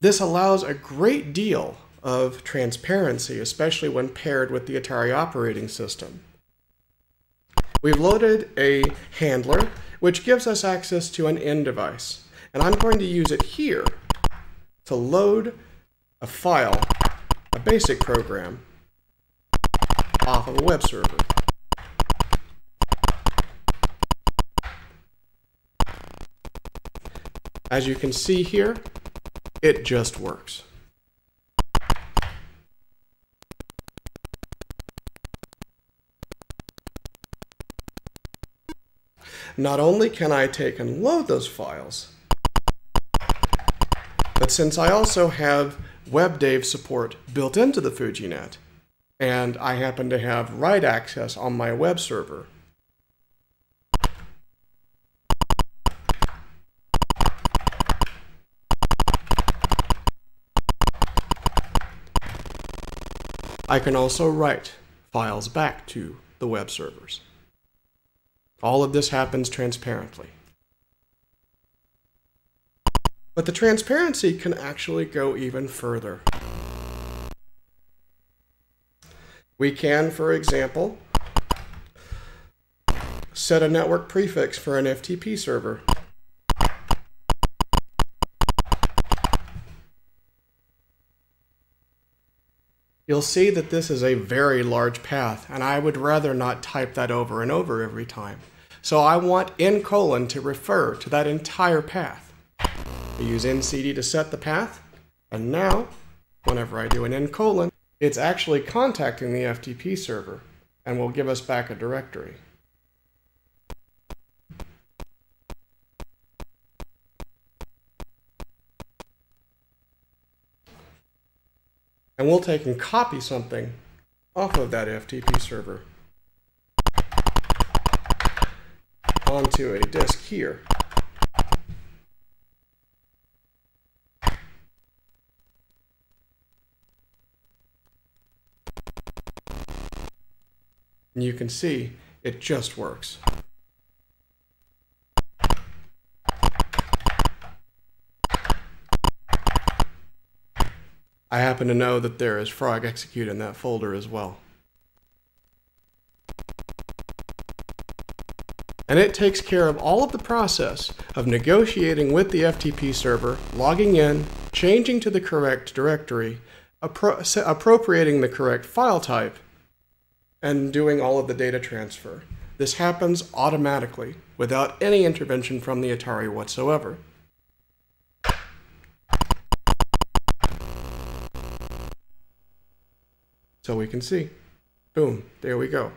This allows a great deal of transparency, especially when paired with the Atari operating system. We've loaded a handler, which gives us access to an N device. And I'm going to use it here to load a file, a basic program, off of a web server. As you can see here, it just works. Not only can I take and load those files, but since I also have WebDAV support built into the FujiNet, and I happen to have write access on my web server. I can also write files back to the web servers. All of this happens transparently. But the transparency can actually go even further. We can, for example, set a network prefix for an FTP server. You'll see that this is a very large path, and I would rather not type that over and over every time. So I want n colon to refer to that entire path. I use ncd to set the path, and now, whenever I do an n colon, it's actually contacting the FTP server and will give us back a directory. And we'll take and copy something off of that FTP server onto a disk here. And you can see it just works. I happen to know that there is frog execute in that folder as well. And it takes care of all of the process of negotiating with the FTP server, logging in, changing to the correct directory, appro appropriating the correct file type, and doing all of the data transfer. This happens automatically without any intervention from the Atari whatsoever. So we can see. Boom, there we go.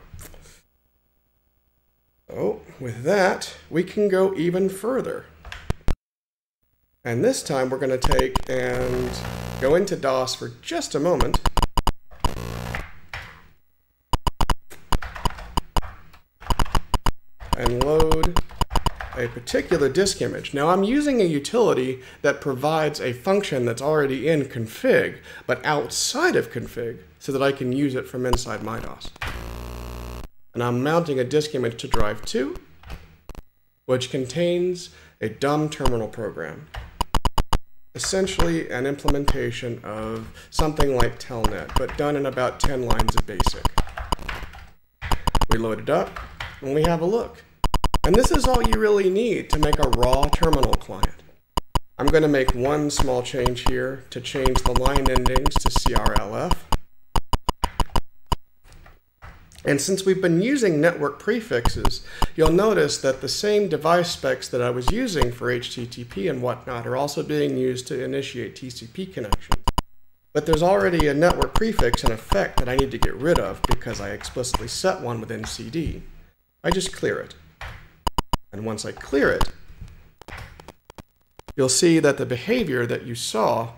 Oh, with that, we can go even further. And this time we're going to take and go into DOS for just a moment. And load a particular disk image. Now I'm using a utility that provides a function that's already in config, but outside of config, so that I can use it from inside my DOS. And I'm mounting a disk image to drive 2, which contains a dumb terminal program. Essentially an implementation of something like Telnet, but done in about 10 lines of BASIC. We load it up, and we have a look. And this is all you really need to make a raw terminal client. I'm going to make one small change here to change the line endings to CRLF. And since we've been using network prefixes, you'll notice that the same device specs that I was using for HTTP and whatnot are also being used to initiate TCP connections. But there's already a network prefix in effect that I need to get rid of because I explicitly set one within CD. I just clear it. And once I clear it, you'll see that the behavior that you saw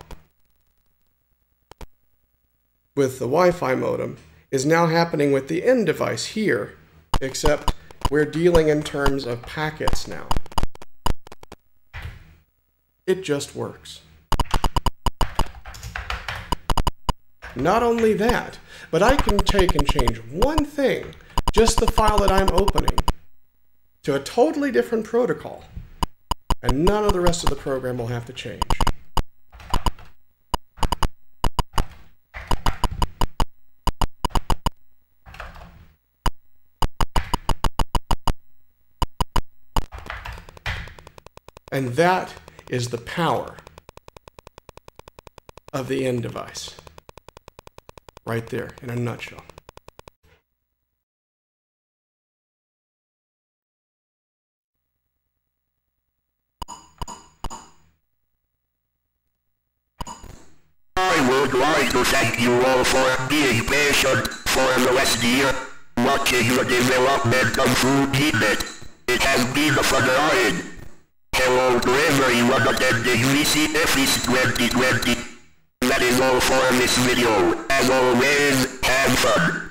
with the Wi-Fi modem is now happening with the N device here, except we're dealing in terms of packets now. It just works. Not only that, but I can take and change one thing, just the file that I'm opening, to a totally different protocol, and none of the rest of the program will have to change. And that is the power of the N device. Right there, in a nutshell. I would like to thank you all for being patient for the last year, watching the development of FujiNet. It has been a fun ride. Hello to everyone VCF East 2020. That is all for this video. As always, have fun.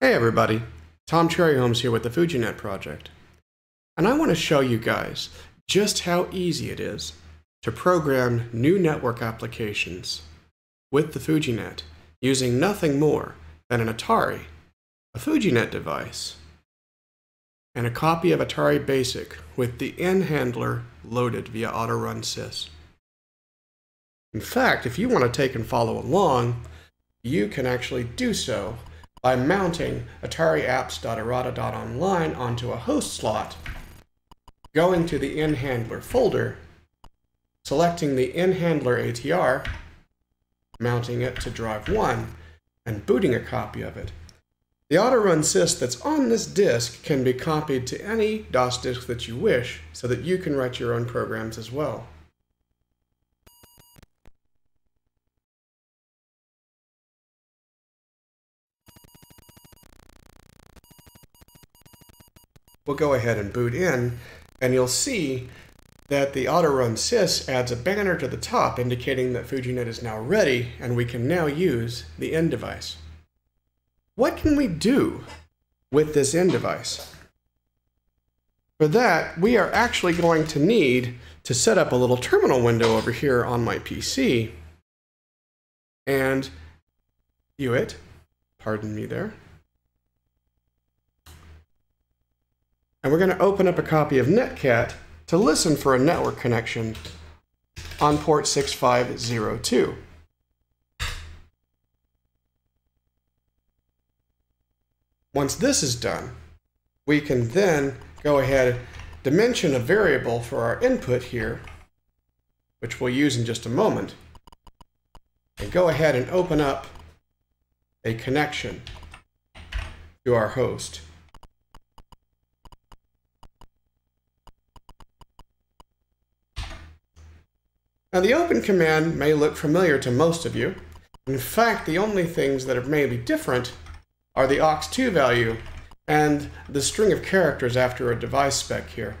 Hey everybody, Tom Cherryhomes here with the FujiNet project. And I want to show you guys just how easy it is to program new network applications with the FujiNet using nothing more than an Atari, a FujiNet device, and a copy of Atari Basic with the N handler loaded via Autorun Sys. In fact, if you want to take and follow along, you can actually do so by mounting Atari apps.irata.online onto a host slot, going to the nhandler folder, selecting the nhandler ATR, mounting it to drive 1, and booting a copy of it. The Autorun sys that's on this disk can be copied to any DOS disk that you wish so that you can write your own programs as well. We'll go ahead and boot in, and you'll see that the Autorun sys adds a banner to the top indicating that FujiNet is now ready and we can now use the N device. What can we do with this N device? For that, we are actually going to need to set up a little terminal window over here on my PC and view it. Pardon me there. And we're going to open up a copy of Netcat to listen for a network connection on port 6502. Once this is done, we can then go ahead, and dimension a variable for our input here, which we'll use in just a moment, and go ahead and open up a connection to our host. Now the open command may look familiar to most of you. In fact, the only things that are maybe different are the aux2 value and the string of characters after a device spec here.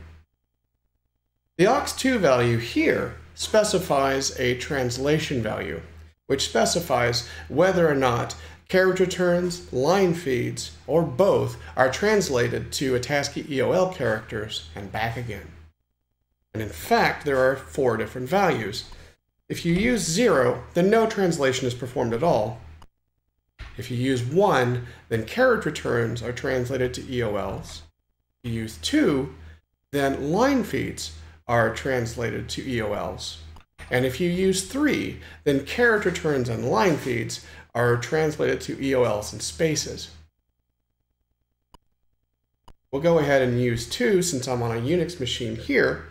The aux2 value here specifies a translation value, which specifies whether or not carriage returns, line feeds, or both are translated to ATASCII EOL characters and back again. And in fact, there are four different values. If you use 0, then no translation is performed at all. If you use 1, then carriage returns are translated to EOLs. If you use 2, then line feeds are translated to EOLs. And if you use 3, then carriage returns and line feeds are translated to EOLs and spaces. We'll go ahead and use 2 since I'm on a Unix machine here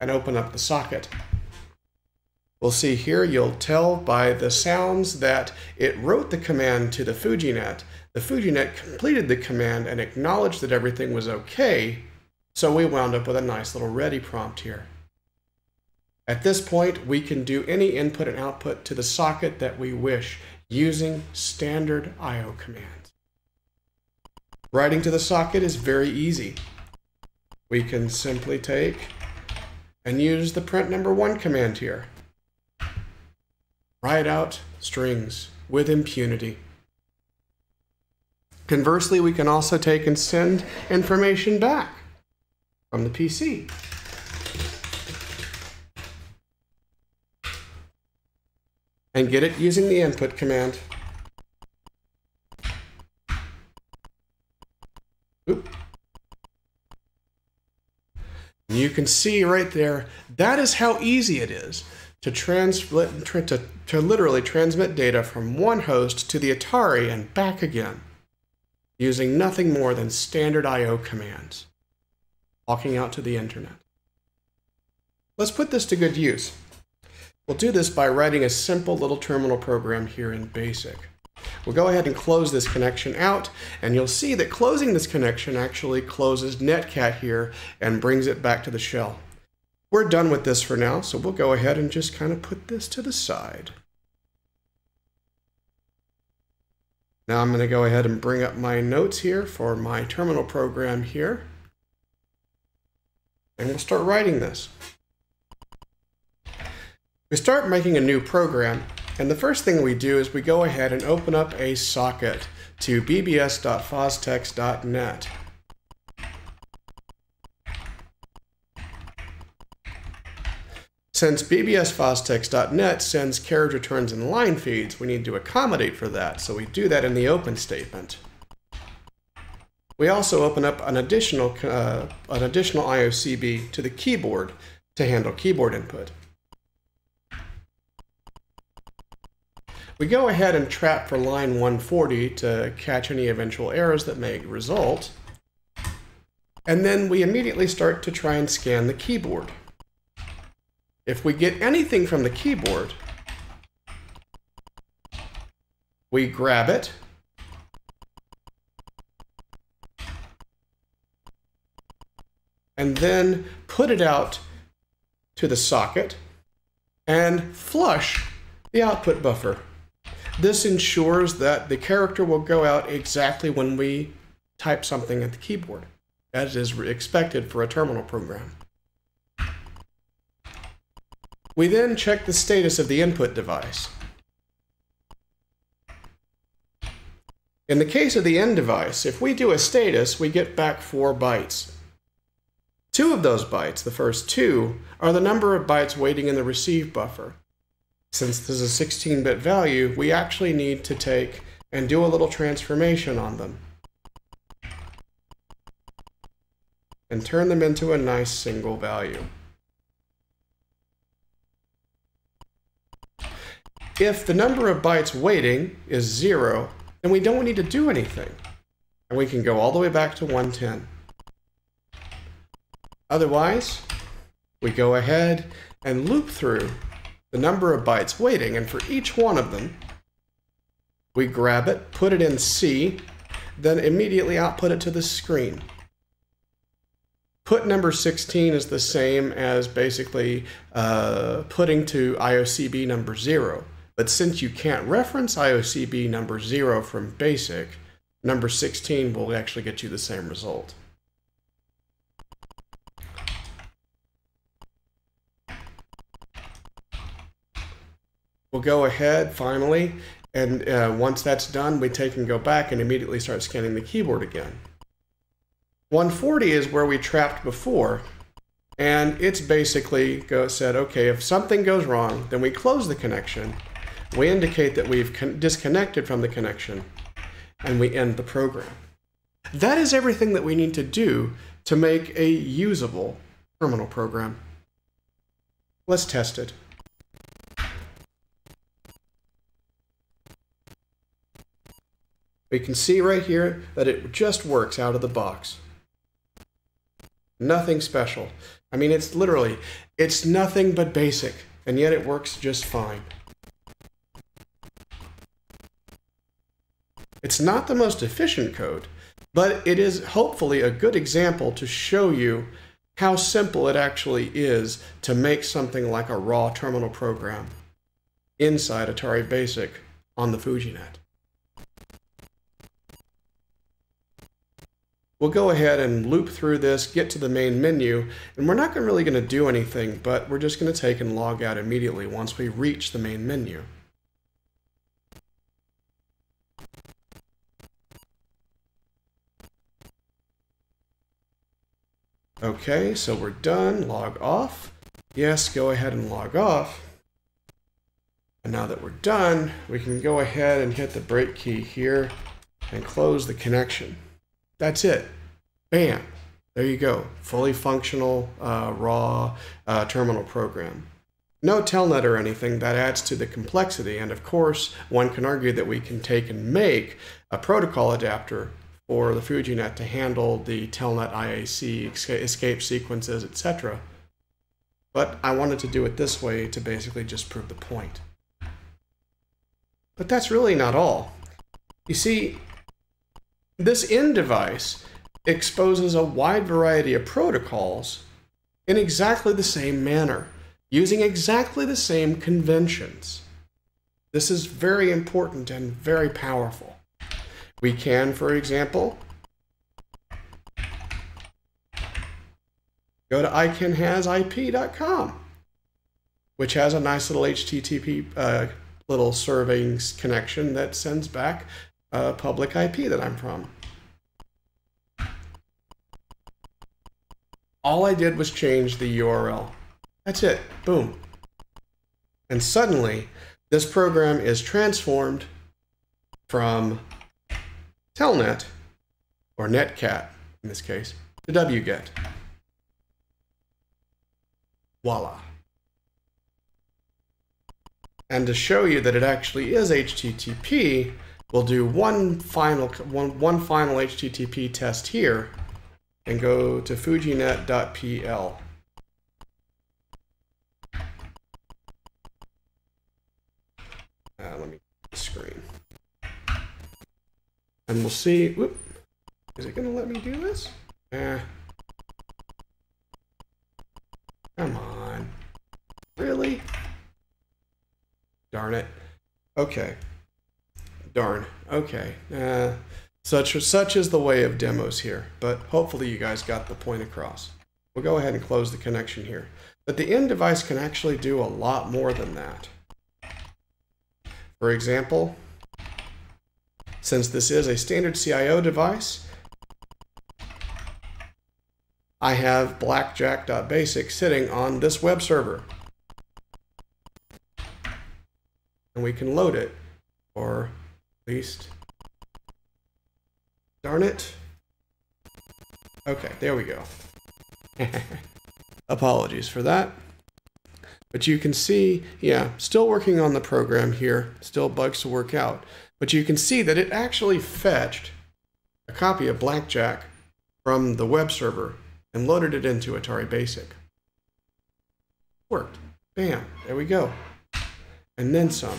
and open up the socket. We'll see here, you'll tell by the sounds that it wrote the command to the FujiNet. The FujiNet completed the command and acknowledged that everything was okay, so we wound up with a nice little ready prompt here. At this point, we can do any input and output to the socket that we wish using standard I.O. commands. Writing to the socket is very easy. We can simply take and use the print number one command here. Write out strings with impunity. Conversely, we can also take and send information back from the PC. And get it using the input command. Oop. You can see right there, that is how easy it is to, transmit, to, to literally transmit data from one host to the Atari and back again using nothing more than standard I.O. commands, walking out to the internet. Let's put this to good use. We'll do this by writing a simple little terminal program here in BASIC. We'll go ahead and close this connection out, and you'll see that closing this connection actually closes Netcat here and brings it back to the shell. We're done with this for now, so we'll go ahead and just kind of put this to the side. Now I'm going to go ahead and bring up my notes here for my terminal program here. And we'll start writing this. We start making a new program, and the first thing we do is we go ahead and open up a socket to bbs.fozztexx.net. Since bbsfozztexx.net sends carriage returns and line feeds, we need to accommodate for that, so we do that in the open statement. We also open up an additional, uh, an additional IOCB to the keyboard to handle keyboard input. We go ahead and trap for line 140 to catch any eventual errors that may result. And then we immediately start to try and scan the keyboard. If we get anything from the keyboard, we grab it, and then put it out to the socket and flush the output buffer. This ensures that the character will go out exactly when we type something at the keyboard, as is expected for a terminal program. We then check the status of the input device. In the case of the N device, if we do a status, we get back 4 bytes. Two of those bytes, the first two, are the number of bytes waiting in the receive buffer. Since this is a 16-bit value, we actually need to take and do a little transformation on them. And turn them into a nice single value. If the number of bytes waiting is zero, then we don't need to do anything. And we can go all the way back to 110. Otherwise, we go ahead and loop through the number of bytes waiting, and for each one of them, we grab it, put it in C, then immediately output it to the screen. Put number 16 is the same as basically uh, putting to IOCB number 0. But since you can't reference IOCB number 0 from BASIC, number 16 will actually get you the same result. We'll go ahead finally, and uh, once that's done, we take and go back and immediately start scanning the keyboard again. 140 is where we trapped before, and it's basically go, said, okay, if something goes wrong, then we close the connection. We indicate that we've disconnected from the connection, and we end the program. That is everything that we need to do to make a usable terminal program. Let's test it. We can see right here that it just works out of the box. Nothing special. I mean, it's literally, it's nothing but basic, and yet it works just fine. It's not the most efficient code, but it is hopefully a good example to show you how simple it actually is to make something like a raw terminal program inside Atari Basic on the FujiNet. We'll go ahead and loop through this, get to the main menu, and we're not really going to do anything, but we're just going to take and log out immediately once we reach the main menu. Okay, so we're done. Log off. Yes, go ahead and log off. And now that we're done, we can go ahead and hit the break key here and close the connection. That's it. Bam. There you go. Fully functional, uh, raw uh, terminal program. No telnet or anything, that adds to the complexity. And of course, one can argue that we can take and make a protocol adapter for the FujiNet to handle the telnet IAC escape sequences, etc. But I wanted to do it this way to basically just prove the point. But that's really not all. You see, this N device exposes a wide variety of protocols in exactly the same manner, using exactly the same conventions. This is very important and very powerful. We can, for example, go to icanhazip.com. which has a nice little HTTP uh, little serving connection that sends back a public IP that I'm from. All I did was change the URL. That's it. Boom. And suddenly, this program is transformed from Telnet, or Netcat in this case, to wget. Voila. And to show you that it actually is HTTP, we'll do one final, one, one final HTTP test here and go to fujinet.pl. Uh, let me screen. And we'll see, whoop, is it gonna let me do this? Eh. Come on. Really? Darn it. Okay. Darn. Okay. Uh, such, such is the way of demos here, but hopefully you guys got the point across. We'll go ahead and close the connection here. But the N device can actually do a lot more than that. For example, since this is a standard CIO device, I have blackjack.basic sitting on this web server. And we can load it, or least, darn it. Okay, there we go. Apologies for that. But you can see, yeah, still working on the program here, still bugs to work out. But you can see that it actually fetched a copy of Blackjack from the web server and loaded it into Atari Basic. Worked. Bam, there we go. And then some.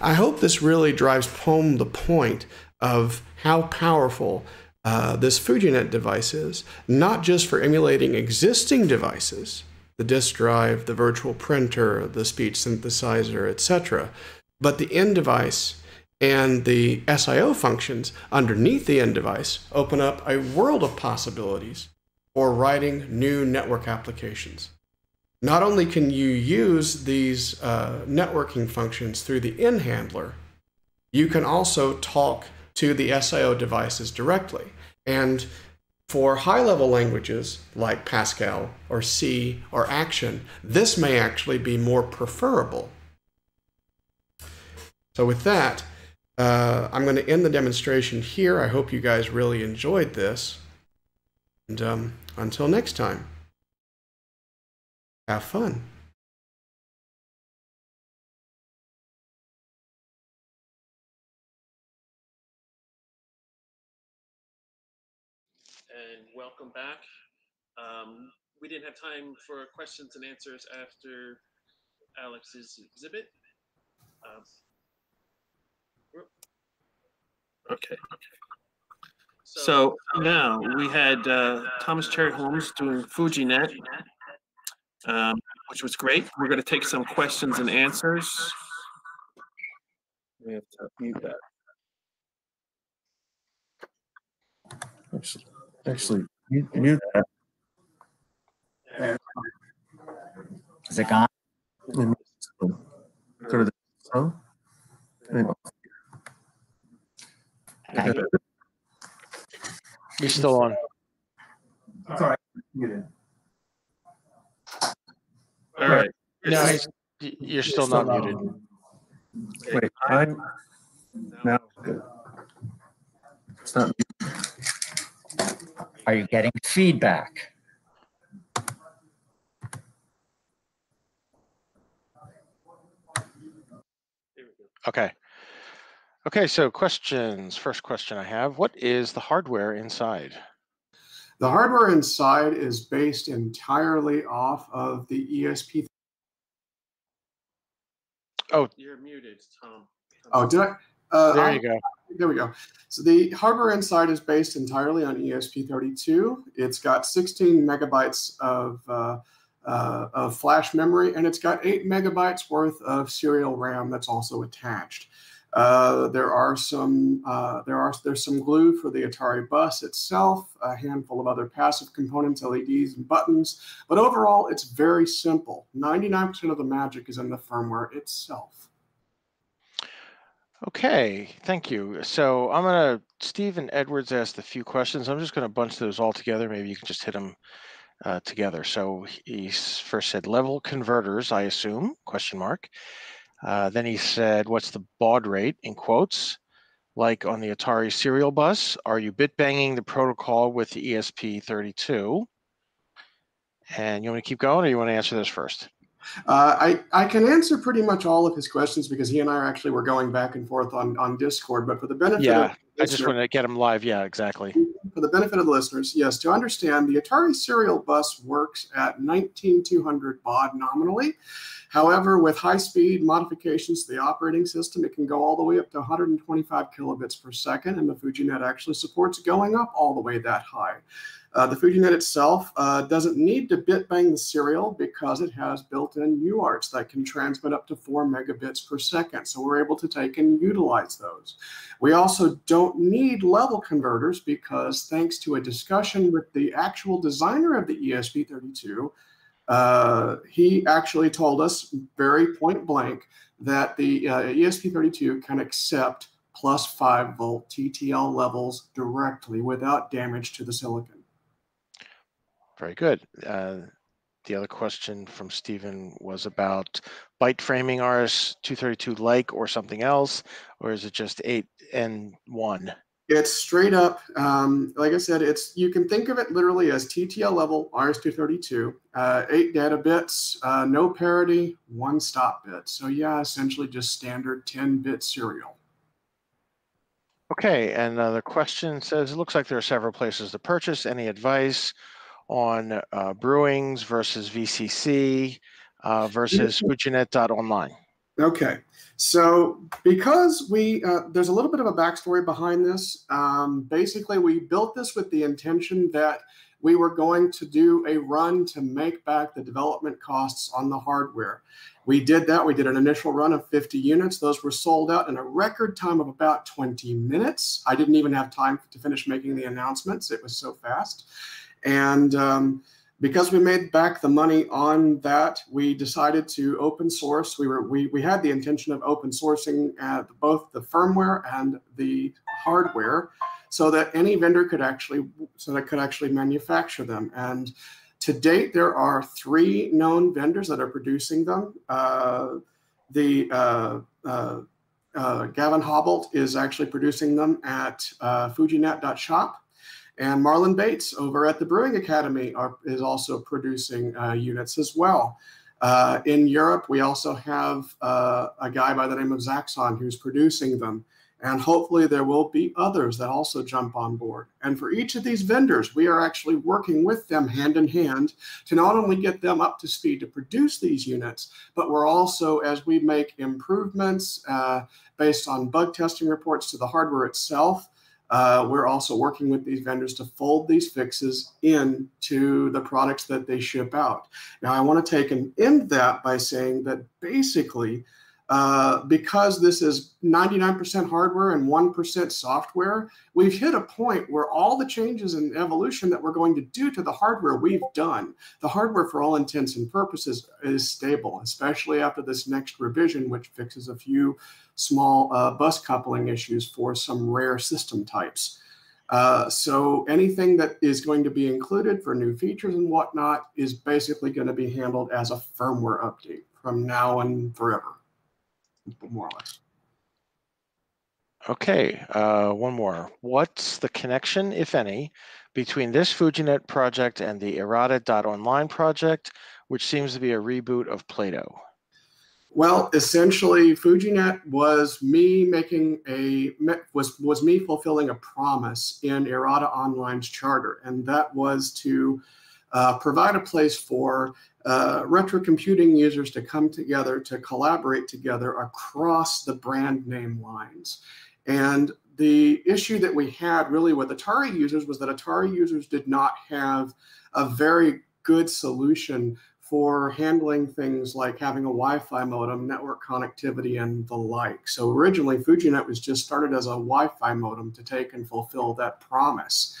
I hope this really drives home the point of how powerful uh, this FujiNet device is, not just for emulating existing devices, the disk drive, the virtual printer, the speech synthesizer, etc., but the N device and the SIO functions underneath the N device open up a world of possibilities for writing new network applications. Not only can you use these uh, networking functions through the N handler, you can also talk to the SIO devices directly. And for high level languages like Pascal or C or Action, this may actually be more preferable. So, with that, uh, I'm going to end the demonstration here. I hope you guys really enjoyed this. And um, until next time, have fun. And welcome back. Um, we didn't have time for questions and answers after Alex's exhibit. Um, okay. So now we had uh, Thomas Cherryhomes doing FujiNet, um, which was great. We're going to take some questions and answers. We have to mute that. Actually, actually mute, mute that. Is it gone? And Go to the song. And I- You're still on. It's all right. Muted. All right. No, he's- you're still not muted. Wait, I'm now. It's not. Are you getting feedback? Okay. Okay, so questions. First question I have What is the hardware inside? The hardware inside is based entirely off of the ESP. Oh, You're muted, Tom. Oh, did I? Uh, There I- you go. There we go. So the hardware inside is based entirely on E ESP32. It's got 16 megabytes of, uh, uh, of flash memory, and it's got 8 megabytes worth of serial RAM that's also attached. Uh, there are some uh, there are there's some glue for the Atari bus itself, a handful of other passive components, LEDs and buttons, but overall it's very simple. 99% of the magic is in the firmware itself. Okay, thank you. So I'm gonna Stephen Edwards asked a few questions. I'm just gonna bunch those all together. Maybe you can just hit them uh, together. So he first said level converters, I assume, question mark. Uh, then he said, what's the baud rate in quotes? Like on the Atari serial bus, are you bit banging the protocol with the ESP32? And you want to keep going or you want to answer this first? Uh, I, I can answer pretty much all of his questions because he and I actually were going back and forth on, on Discord. But for the benefit yeah, of I just want to get him live. Yeah, exactly. For the benefit of the listeners, yes, to understand, the Atari serial bus works at 19200 baud nominally. However, with high speed modifications to the operating system, it can go all the way up to 125 kilobits per second, and the FujiNet actually supports going up all the way that high. Uh, the FujiNet itself uh, doesn't need to bit bang the serial because it has built-in UARTs that can transmit up to 4 megabits per second. So we're able to take and utilize those. We also don't need level converters because thanks to a discussion with the actual designer of the ESP32, uh, he actually told us very point blank that the uh, ESP32 can accept plus 5 volt TTL levels directly without damage to the silicon. Very good. Uh, the other question from Stephen was about byte framing RS-232 like or something else, or is it just 8 and 1? It's straight up, um, like I said, it's you can think of it literally as TTL level RS-232, uh, eight data bits, uh, no parity, one stop bit. So yeah, essentially just standard 10-bit serial. Okay, and uh, the question says, it looks like there are several places to purchase. Any advice on uh, Brewings versus VCC uh, versus Fujinet.online? Okay, so because we uh, there's a little bit of a backstory behind this. Um, basically, we built this with the intention that we were going to do a run to make back the development costs on the hardware. We did that. We did an initial run of 50 units. Those were sold out in a record time of about 20 minutes. I didn't even have time to finish making the announcements. It was so fast. And um, because we made back the money on that, we decided to open source. We were we, we had the intention of open sourcing uh, both the firmware and the hardware, so that any vendor could actually so that could actually manufacture them. And to date, there are three known vendors that are producing them. Uh, the uh, uh, uh Gavin Hobbolt is actually producing them at uh, Fujinet.shop. And Marlon Bates over at the Brewing Academy are, is also producing uh, units as well. Uh, in Europe, we also have uh, a guy by the name of Zaxxon who's producing them. And hopefully, there will be others that also jump on board. And for each of these vendors, we are actually working with them hand in hand to not only get them up to speed to produce these units, but we're also, as we make improvements uh, based on bug testing reports to the hardware itself, uh, we're also working with these vendors to fold these fixes into the products that they ship out. Now, I want to take and end that by saying that basically, uh, because this is 99% hardware and 1% software, we've hit a point where all the changes and evolution that we're going to do to the hardware we've done. The hardware, for all intents and purposes, is stable, especially after this next revision, which fixes a few small uh, bus coupling issues for some rare system types. Uh, so anything that is going to be included for new features and whatnot is basically going to be handled as a firmware update from now and forever more or less. Okay, uh, one more. What's the connection, if any, between this FujiNet project and the Irata.online project, which seems to be a reboot of Plato? Well, essentially, FujiNet was me making a was was me fulfilling a promise in Irata Online's charter, and that was to uh, provide a place for uh, retro computing users to come together to collaborate together across the brand name lines. And the issue that we had really with Atari users was that Atari users did not have a very good solution for handling things like having a Wi-Fi modem, network connectivity, and the like. So originally, FujiNet was just started as a Wi-Fi modem to take and fulfill that promise.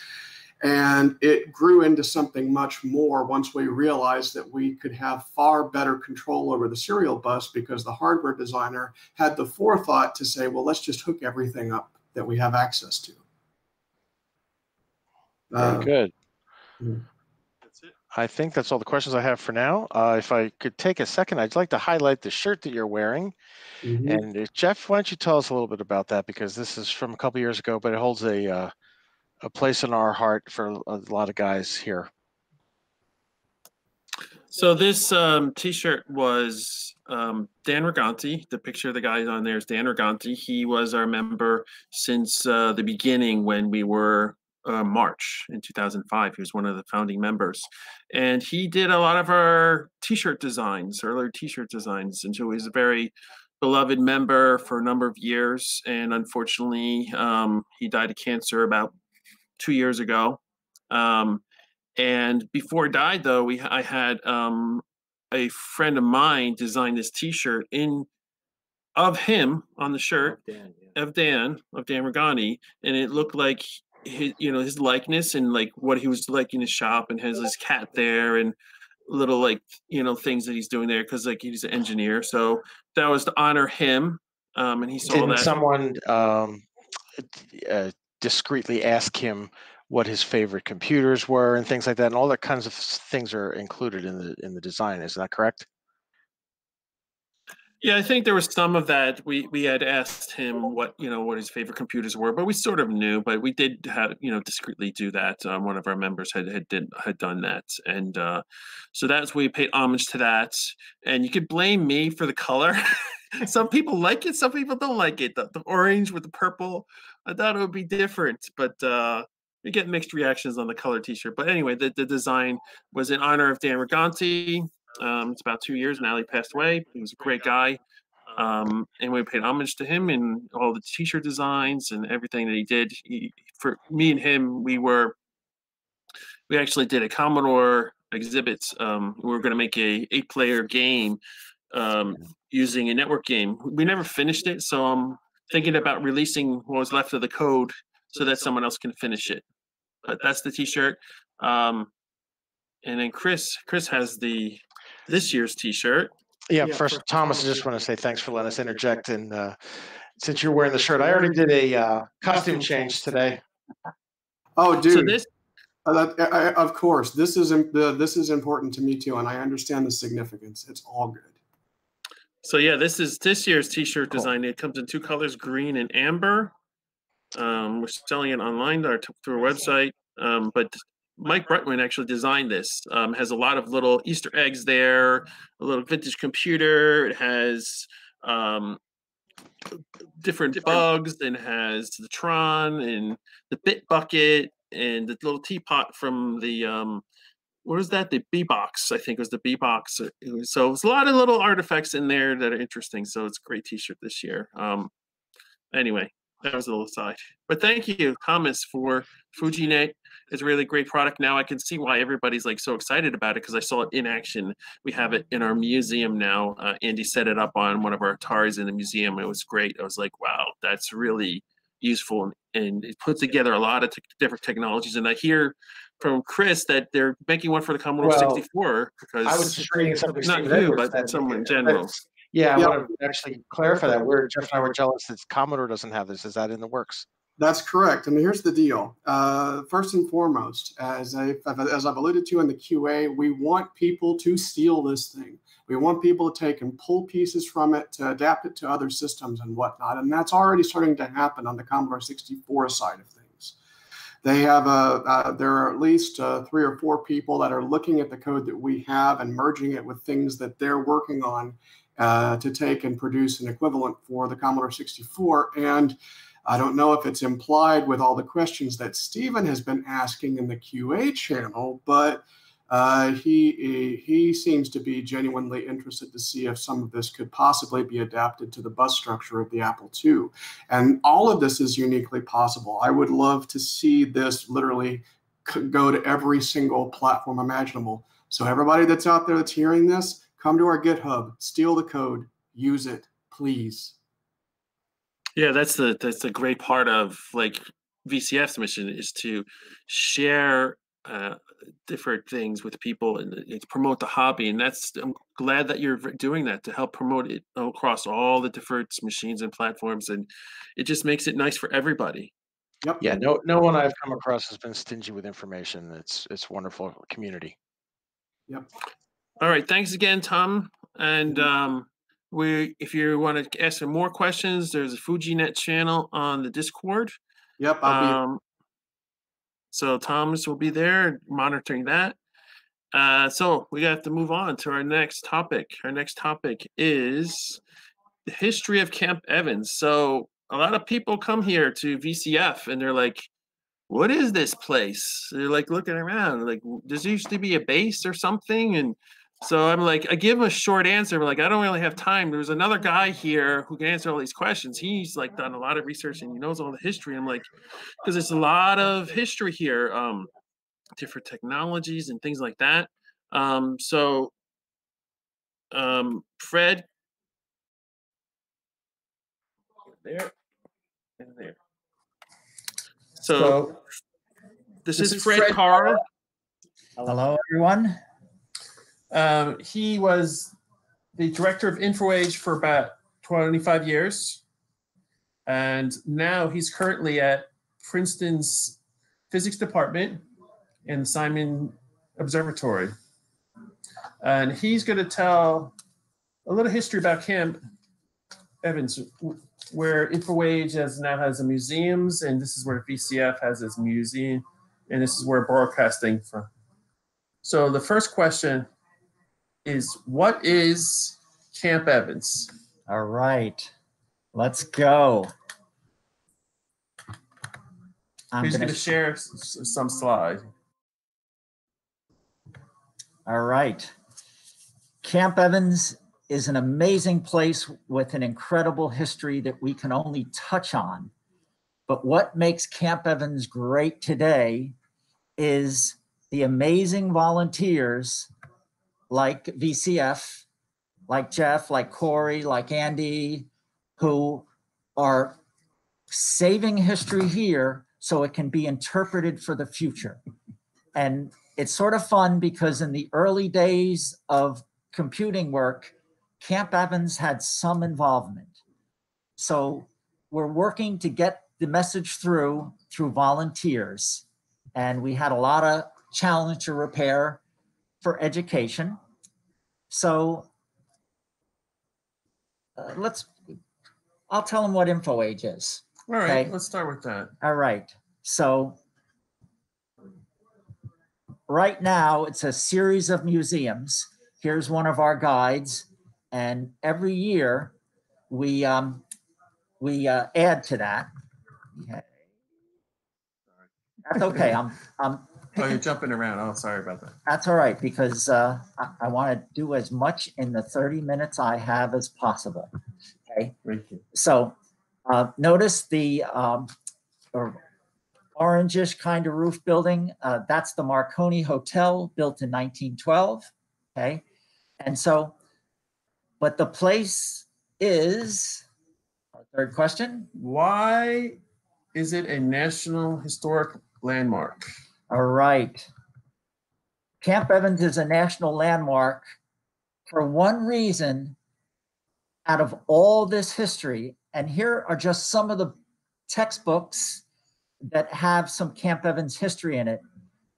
And it grew into something much more once we realized that we could have far better control over the serial bus because the hardware designer had the forethought to say, well, let's just hook everything up that we have access to. Very Uh, good. mm. I think that's all the questions I have for now. Uh, if I could take a second, I'd like to highlight the shirt that you're wearing. Mhm. And uh, Jeff, why don't you tell us a little bit about that? Because this is from a couple years ago, but it holds a uh, a place in our heart for a lot of guys here. So this um, T-shirt was um, Dan Riganti. The picture of the guy on there is Dan Riganti. He was our member since uh, the beginning when we were uh, March in 2005. He was one of the founding members, and he did a lot of our T-shirt designs, earlier T-shirt designs, and so he was a very beloved member for a number of years. And unfortunately, um, he died of cancer about two years ago. Um, and before he died, though, we I had um, a friend of mine design this T-shirt in of him on the shirt of Dan of Dan Riganti, and it looked like his you know his likeness and like what he was like in his shop, and has his cat there and little like you know things that he's doing there because like he's an engineer. So that was to honor him, um, and he saw Didn't that. someone um, uh, discreetly ask him what his favorite computers were and things like that, and all that kinds of things are included in the in the design. Is that correct? Yeah, I think there was some of that. We we had asked him what you know what his favorite computers were, but we sort of knew. But we did have you know discreetly do that. Um, one of our members had had did had done that, and uh, so that's we paid homage to that. And you could blame me for the color. some people like it, some people don't like it. The, the orange with the purple, I thought it would be different, but uh, we get mixed reactions on the color T-shirt. But anyway, the, the design was in honor of Dan Riganti. Um, it's about two years now. He passed away. He was a great guy. Um, and we paid homage to him and all the T-shirt designs and everything that he did. He, for me and him, we were we actually did a Commodore exhibit. Um, we were going to make a eight-player game um, using a network game. We never finished it, so I'm thinking about releasing what was left of the code so that someone else can finish it. But that's the T-shirt. Um, and then Chris, Chris has the this year's T-shirt. Yeah, first, Thomas, I just want to say thanks for letting us interject. And uh, since you're wearing the shirt, I already did a uh, costume change today. Oh, dude. this- Uh, that- I- I- of course, this is im- this is important to me too, and I understand the significance. It's all good. So yeah, this is this year's T-shirt design. It comes in two colors, green and amber. Um, we're selling it online or through our website. Um, but Mike Brutman actually designed this. Um, has a lot of little Easter eggs there, a little vintage computer. It has um, different bugs and has the Tron and the Bit Bucket and the little teapot from the um, what is that? The B box, I think was the B box. Uh, was- So it's a lot of little artifacts in there that are interesting. So it's a great T-shirt this year. Um, anyway, that was a little side. But thank you, Thomas, for FujiNet. It's a really great product. Now I can see why everybody's like so excited about it because I saw it in action. We have it in our museum now. Uh, Andy set it up on one of our Atars in the museum. It was great. I was like, wow, that's really useful and, and it puts together a lot of t- different technologies. And I hear from Chris that they're making one for the Commodore Well, 64 because I was just reading something. not you, but someone in general. That's- Yeah, I want to actually clarify that. We're Jeff and I were jealous that Commodore doesn't have this. Is that in the works? That's correct. I mean, here's the deal. Uh, first and foremost, as I as I've alluded to in the QA, we want people to steal this thing. We want people to take and pull pieces from it to adapt it to other systems and whatnot. And that's already starting to happen on the Commodore 64 side of things. They have a, uh, there are at least uh, three or four people that are looking at the code that we have and merging it with things that they're working on uh, to take and produce an equivalent for the Commodore 64. And I don't know if it's implied with all the questions that Stephen has been asking in the QA channel, but uh, he he seems to be genuinely interested to see if some of this could possibly be adapted to the bus structure of the Apple II. And all of this is uniquely possible. I would love to see this literally go to every single platform imaginable. So everybody that's out there that's hearing this, come to our GitHub, steal the code, use it, please. Yeah, that's the that's the great part of like VCF's mission is to share uh, different things with people and to promote the hobby. And that's I'm glad that you're doing that to help promote it across all the different machines and platforms, and it just makes it nice for everybody. Yep. Yeah, no, no one I've come across has been stingy with information. It's it's wonderful community. Yep. All right. Thanks again, Tom. And um, we, if you want to ask some more questions, there's a FujiNet channel on the Discord. Yep. I'll be. Um, so Thomas will be there monitoring that. Uh, so we have to move on to our next topic. Our next topic is the history of Camp Evans. So a lot of people come here to VCF and they're like, what is this place? They're like looking around, like, does used to be a base or something? And so I'm like, I give him a short answer. but like, I don't really have time. There's another guy here who can answer all these questions. He's like done a lot of research and he knows all the history. I'm like, because there's a lot of history here, um, different technologies and things like that. Um, so, um, Fred, there and there. So, So, this, this is Fred, Fred Carr. Hello, everyone. Um, he was the director of InfoAge for about 25 years. And now he's currently at Princeton's physics department in the Simons Observatory. And he's going to tell a little history about Camp Evans, where InfoAge has now has a museums, and this is where VCF has its museum, and this is where broadcasting from. So the first question is, what is Camp Evans? All right, let's go. I'm Who's gonna- share s- s- some slide? All right. Camp Evans is an amazing place with an incredible history that we can only touch on. But what makes Camp Evans great today is the amazing volunteers like VCF, like Jeff, like Corey, like Andy, who are saving history here so it can be interpreted for the future. And it's sort of fun because in the early days of computing work, Camp Evans had some involvement. So we're working to get the message through through volunteers. And we had a lot of challenge to repair for education. So uh, let's, I'll tell them what InfoAge is. All right, Okay. let's start with that. All right. So right now it's a series of museums. Here's one of our guides, and every year we um, we uh, add to that. Okay. That's okay. I'm I'm Oh, you're jumping around. Oh, sorry about that. that's all right because uh, I, I want to do as much in the 30 minutes I have as possible. Okay. Thank you. So uh, notice the um, or orangish kind of roof building. Uh, that's the Marconi Hotel built in 1912. Okay. And so, but the place is, our third question. Why is it a National Historic Landmark? All right. Camp Evans is a national landmark for one reason out of all this history. And here are just some of the textbooks that have some Camp Evans history in it.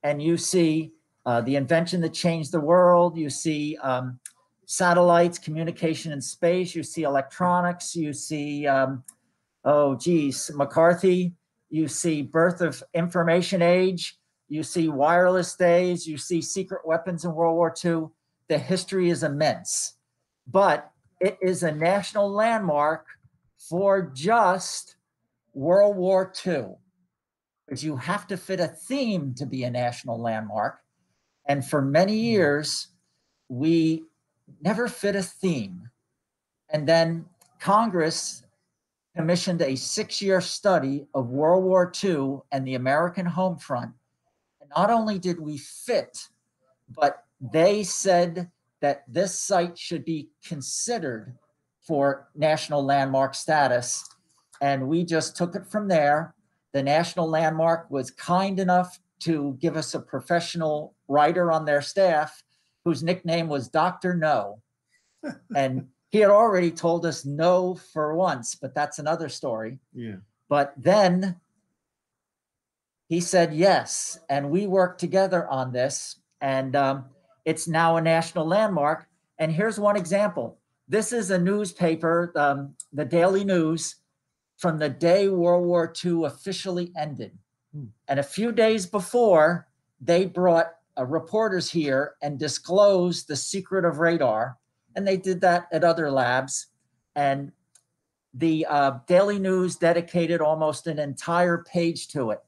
And you see uh, the invention that changed the world. You see um, satellites, communication in space. You see electronics. You see, um, oh, geez, McCarthy. You see birth of information age. You see wireless days. You see secret weapons in World War II. The history is immense, but it is a national landmark for just World War II. Because you have to fit a theme to be a national landmark. And for many hmm. years, we never fit a theme. And then Congress commissioned a six year study of World War II and the American home front. Not only did we fit, but they said that this site should be considered for national landmark status. And we just took it from there. The National Landmark was kind enough to give us a professional writer on their staff whose nickname was Dr. No. and he had already told us no for once, but that's another story. Yeah. But then he said yes, and we worked together on this, and um, it's now a national landmark. And here's one example. This is a newspaper, um, the Daily News, from the day World War II officially ended. And a few days before, they brought uh, reporters here and disclosed the secret of radar. And they did that at other labs. And the uh, Daily News dedicated almost an entire page to it.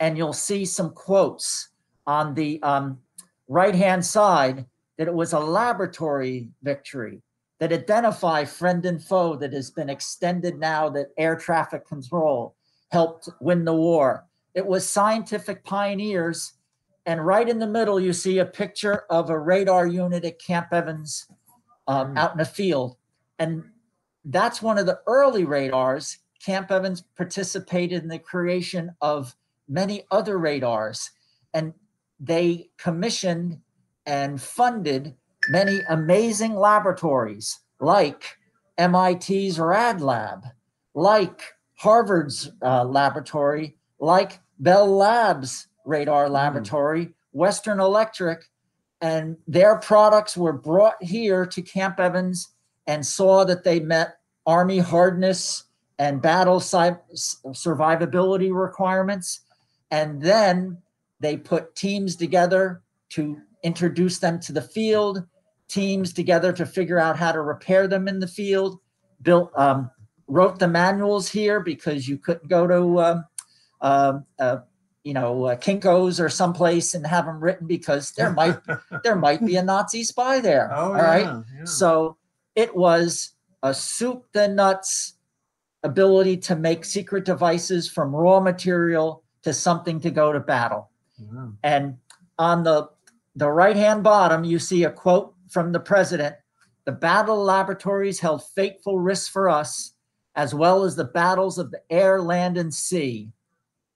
And you'll see some quotes on the um, right hand side that it was a laboratory victory that identify friend and foe that has been extended now that air traffic control helped win the war. It was scientific pioneers. And right in the middle, you see a picture of a radar unit at Camp Evans um, out in the field. And that's one of the early radars. Camp Evans participated in the creation of many other radars. And they commissioned and funded many amazing laboratories like MIT's RAD Lab, like Harvard's uh, laboratory, like Bell Labs radar laboratory, Western Electric, and their products were brought here to Camp Evans and saw that they met Army hardness and battle si- survivability requirements. And then they put teams together to introduce them to the field, teams together to figure out how to repair them in the field. Built, um, wrote the manuals here because you couldn't go to, um, um, uh, you know, uh, Kinkos or someplace and have them written because there might there might be a Nazi spy there. Oh, all right. yeah, yeah. So it was a soup the nuts ability to make secret devices from raw material to something to go to battle. Wow. And on the the right hand bottom, you see a quote from the president The battle laboratories held fateful risks for us, as well as the battles of the air, land, and sea.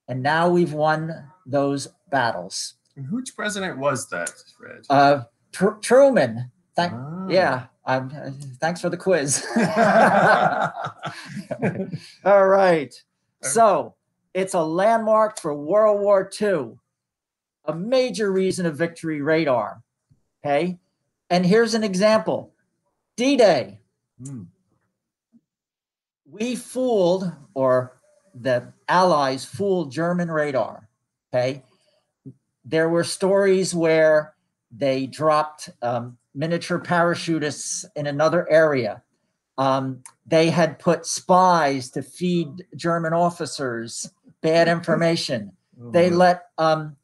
And now we've won those battles. And which president was that, Fred? Uh, Tr- Truman. Thank, Ah. Yeah. I'm, uh, thanks for the quiz. All right. So it's a landmark for World War II, a major reason of victory radar. Okay. And here's an example D Day. Hmm. We fooled, or the Allies fooled German radar. Okay. There were stories where they dropped um, miniature parachutists in another area. Um, they had put spies to feed German officers bad information. They let um,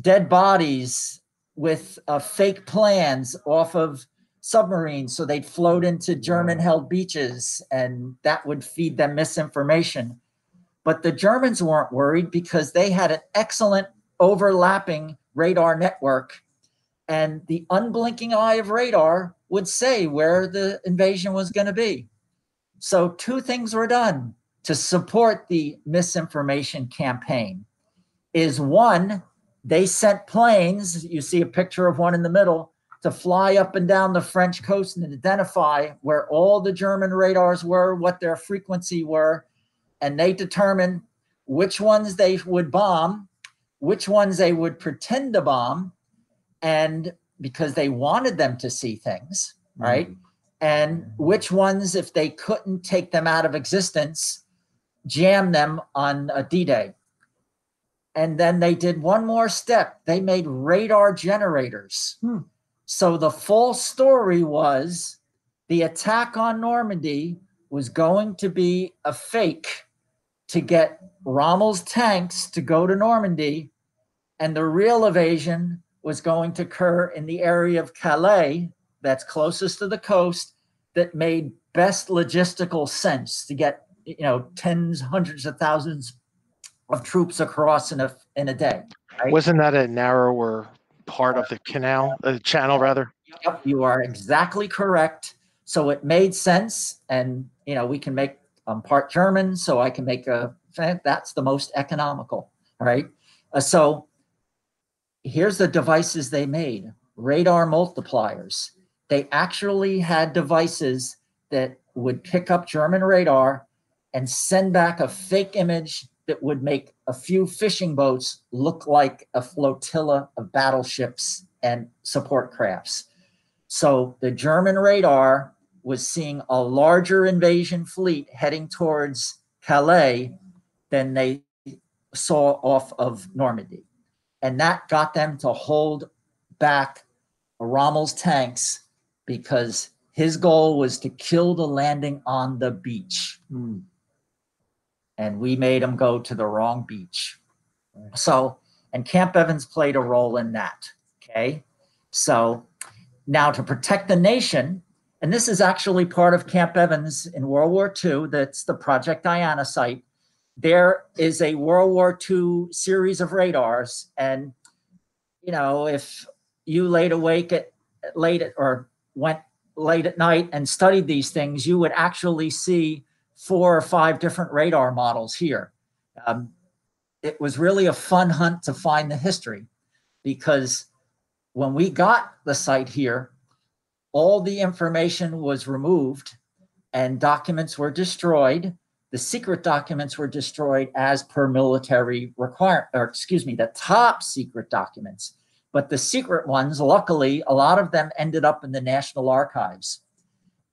dead bodies with uh, fake plans off of submarines so they'd float into German held beaches and that would feed them misinformation. But the Germans weren't worried because they had an excellent overlapping radar network. And the unblinking eye of radar would say where the invasion was going to be. So, two things were done to support the misinformation campaign. Is one, they sent planes, you see a picture of one in the middle, to fly up and down the French coast and identify where all the German radars were, what their frequency were, and they determined which ones they would bomb, which ones they would pretend to bomb, and because they wanted them to see things, right? Mm-hmm. And which ones, if they couldn't take them out of existence, jam them on a D Day. And then they did one more step. They made radar generators. Hmm. So the full story was the attack on Normandy was going to be a fake to get Rommel's tanks to go to Normandy, and the real evasion was going to occur in the area of Calais, that's closest to the coast, that made best logistical sense to get you know tens, hundreds of thousands of troops across in a in a day. right? Wasn't that a narrower part of the canal, uh, channel rather. Yep, you are exactly correct. So it made sense, and you know we can make I'm part German, so I can make a that's the most economical, right? Uh, so here's the devices they made: radar multipliers. They actually had devices that would pick up German radar and send back a fake image that would make a few fishing boats look like a flotilla of battleships and support crafts. So the German radar was seeing a larger invasion fleet heading towards Calais than they saw off of Normandy. And that got them to hold back Rommel's tanks because his goal was to kill the landing on the beach. Hmm. And we made them go to the wrong beach. So, and Camp Evans played a role in that. Okay. So now to protect the nation, and this is actually part of Camp Evans in World War II, that's the Project Diana site. There is a World War II series of radars. And, you know, if you laid awake at late at, or went late at night and studied these things, you would actually see four or five different radar models here. Um, it was really a fun hunt to find the history because when we got the site here, all the information was removed and documents were destroyed. The secret documents were destroyed as per military require, or excuse me, the top secret documents. But the secret ones, luckily, a lot of them ended up in the National Archives.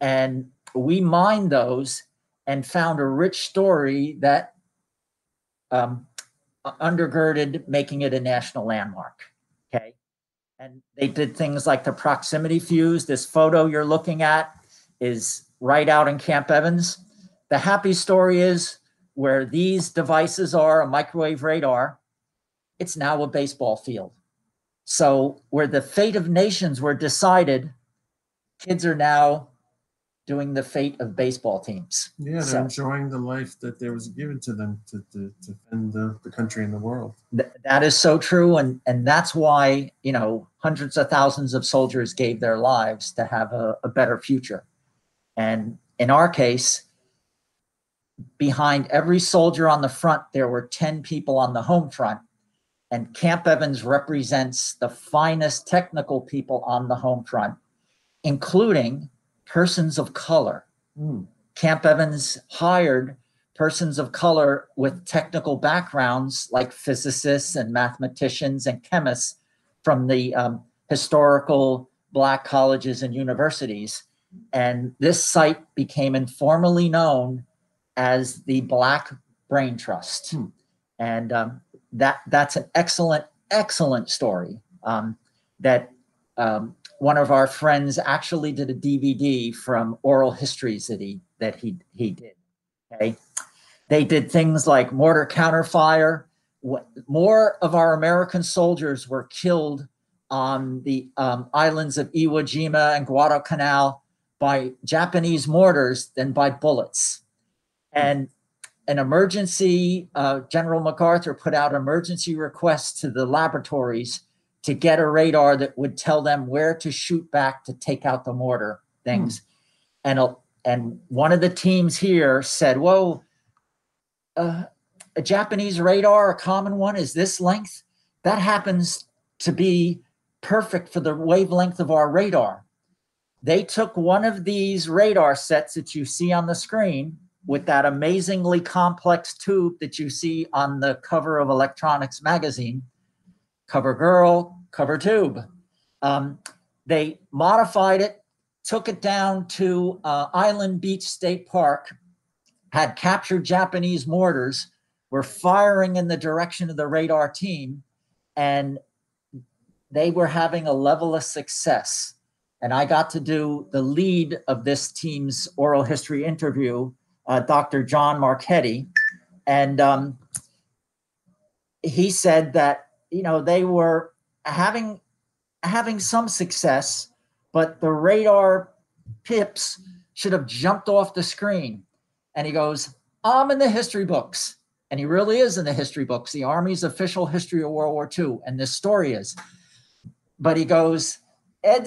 And we mined those and found a rich story that um, undergirded making it a national landmark. Okay. And they did things like the proximity fuse. This photo you're looking at is right out in Camp Evans. The happy story is where these devices are a microwave radar, it's now a baseball field. So, where the fate of nations were decided, kids are now doing the fate of baseball teams. Yeah, they're So- enjoying the life that there was given to them to, to, to defend the, the country and the world. Th- that is so true and and that's why you know hundreds of thousands of soldiers gave their lives to have a, a better future and in our case behind every soldier on the front there were 10 people on the home front and camp evans represents the finest technical people on the home front including persons of color camp evans hired persons of color with technical backgrounds like physicists and mathematicians and chemists from the um, historical black colleges and universities. And this site became informally known as the Black Brain Trust. And um, that that's an excellent, excellent story um, that um, one of our friends actually did a DVD from oral histories that he that he he did. Okay. They did things like mortar counterfire. More of our American soldiers were killed on the um, islands of Iwo Jima and Guadalcanal by Japanese mortars than by bullets. And an emergency, uh, General MacArthur put out emergency requests to the laboratories to get a radar that would tell them where to shoot back to take out the mortar things. And a, and one of the teams here said, "Whoa, uh, a Japanese radar, a common one, is this length. That happens to be perfect for the wavelength of our radar." They took one of these radar sets that you see on the screen with that amazingly complex tube that you see on the cover of Electronics magazine, cover girl, cover tube. Um, they modified it, took it down to uh, Island Beach State Park, had captured Japanese mortars, were firing in the direction of the radar team, and they were having a level of success. And I got to do the lead of this team's oral history interview, uh, Dr. John Marchetti. And um, he said that, you know, they were having having some success, but the radar pips should have jumped off the screen. And he goes, I'm in the history books. And he really is in the history books, the Army's official history of World War II. And this story is. but he goes, Ed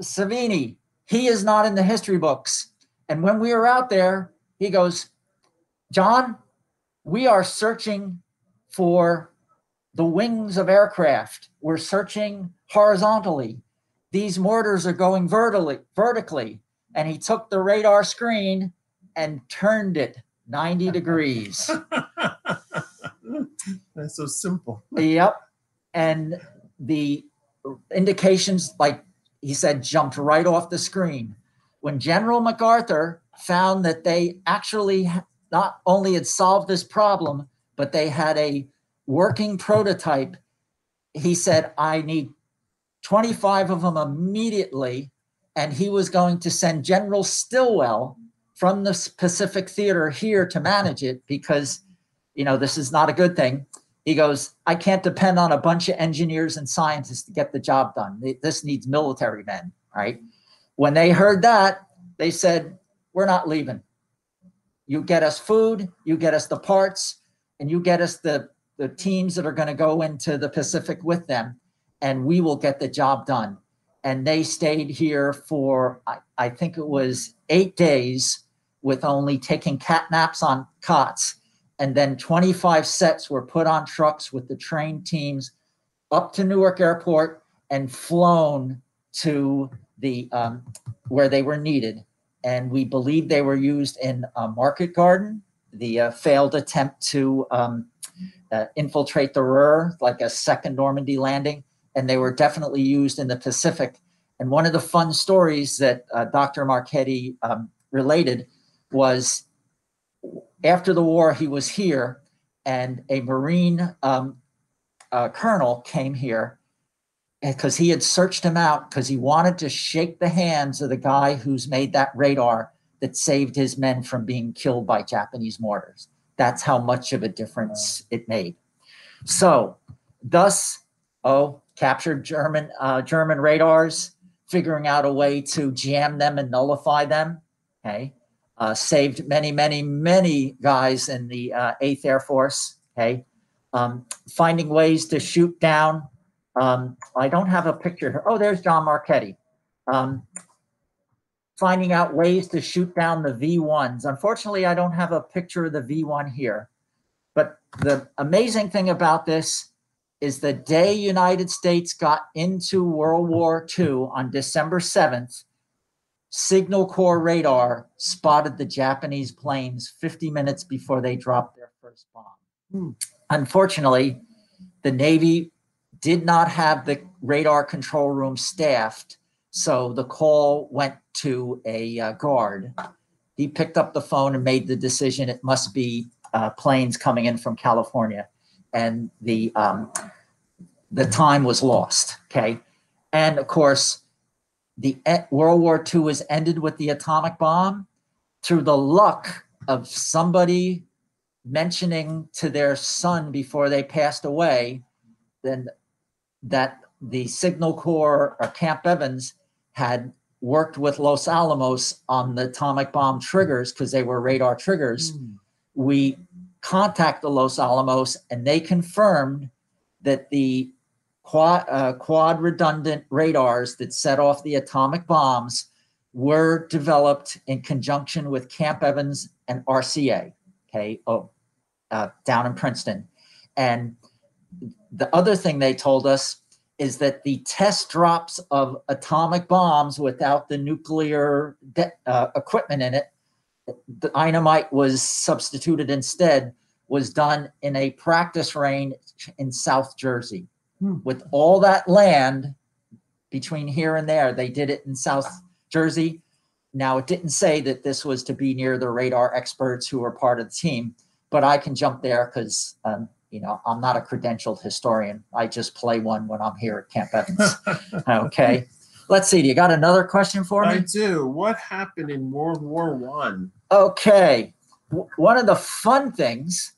Savini, he is not in the history books. And when we were out there, he goes, John, we are searching for the wings of aircraft. We're searching horizontally. These mortars are going vertically, vertically. And he took the radar screen and turned it 90 degrees. That's so simple. Yep. And the indications, like he said, jumped right off the screen. When General MacArthur found that they actually not only had solved this problem, but they had a working prototype, he said, I need 25 of them immediately. And he was going to send General Stilwell from the Pacific Theater here to manage it because, you know, this is not a good thing. He goes, I can't depend on a bunch of engineers and scientists to get the job done. This needs military men, right? When they heard that, they said, We're not leaving. You get us food, you get us the parts, and you get us the, the teams that are going to go into the Pacific with them, and we will get the job done. And they stayed here for, I, I think it was eight days with only taking cat naps on cots. And then 25 sets were put on trucks with the trained teams up to Newark Airport and flown to the um, where they were needed. And we believe they were used in uh, Market Garden, the uh, failed attempt to um, uh, infiltrate the Ruhr, like a second Normandy landing. And they were definitely used in the Pacific. And one of the fun stories that uh, Dr. Marchetti um, related was after the war, he was here, and a Marine um, uh, colonel came here because he had searched him out because he wanted to shake the hands of the guy who's made that radar that saved his men from being killed by Japanese mortars. That's how much of a difference it made. So, thus, oh, captured German uh, German radars, figuring out a way to jam them and nullify them. Okay, uh, saved many, many, many guys in the uh, Eighth Air Force. Okay, um, finding ways to shoot down. Um, I don't have a picture here. Oh, there's John Marchetti. Um, finding out ways to shoot down the V1s. Unfortunately, I don't have a picture of the V1 here. But the amazing thing about this is the day United States got into World War II on December 7th, Signal Corps radar spotted the Japanese planes 50 minutes before they dropped their first bomb. Hmm. Unfortunately, the Navy did not have the radar control room staffed, so the call went to a uh, guard. He picked up the phone and made the decision it must be uh, planes coming in from California, and the um, the time was lost. Okay, and of course, the World War II was ended with the atomic bomb through the luck of somebody mentioning to their son before they passed away then that the signal corps or camp evans had worked with los alamos on the atomic bomb triggers because they were radar triggers we contacted los alamos and they confirmed that the quad, uh, quad redundant radars that set off the atomic bombs were developed in conjunction with Camp Evans and RCA, okay, oh, uh, down in Princeton. And the other thing they told us is that the test drops of atomic bombs without the nuclear de- uh, equipment in it, the dynamite was substituted instead, was done in a practice range in South Jersey. With all that land between here and there, they did it in South Jersey. Now, it didn't say that this was to be near the radar experts who were part of the team, but I can jump there because, um, you know, I'm not a credentialed historian. I just play one when I'm here at Camp Evans. okay. Let's see. Do you got another question for me? I do. What happened in World War One? Okay. W- One of the fun things,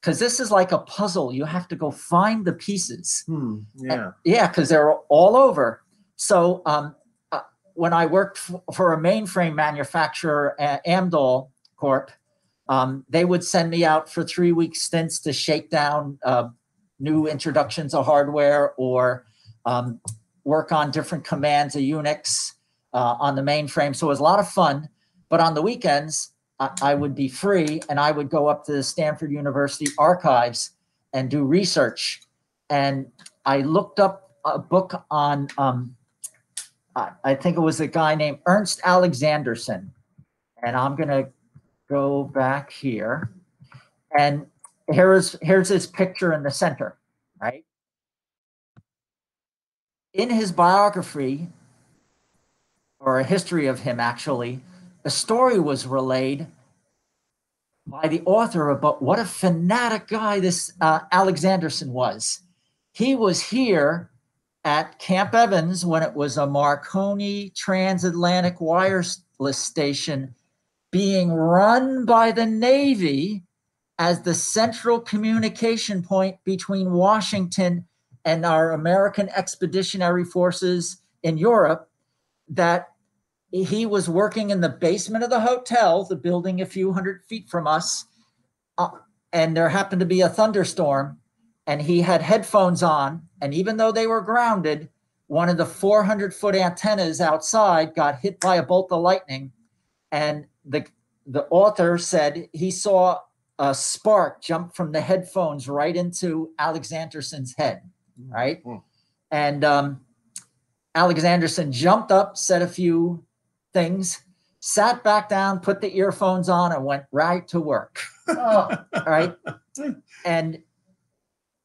because this is like a puzzle, you have to go find the pieces. Hmm. Yeah. Yeah, because they're all over. So um, uh, when I worked f- for a mainframe manufacturer, uh, Amdahl Corp, um, they would send me out for three week stints to shake down uh, new introductions of hardware or um, work on different commands of Unix uh, on the mainframe. So it was a lot of fun. But on the weekends, I, I would be free and I would go up to the Stanford University archives and do research. And I looked up a book on, um, I, I think it was a guy named Ernst Alexanderson. And I'm going to go back here. And here is here's his picture in the center, right? In his biography, or a history of him actually, a story was relayed by the author about what a fanatic guy this uh, Alexanderson was. He was here at Camp Evans when it was a Marconi transatlantic wireless station being run by the Navy as the central communication point between Washington and our American expeditionary forces in Europe that he was working in the basement of the hotel, the building a few hundred feet from us, uh, and there happened to be a thunderstorm, and he had headphones on, and even though they were grounded, one of the 400 foot antennas outside got hit by a bolt of lightning, and the the author said he saw a spark jump from the headphones right into Alexanderson's head, right? Mm. And um, Alexanderson jumped up, said a few things, sat back down, put the earphones on, and went right to work. oh, right. And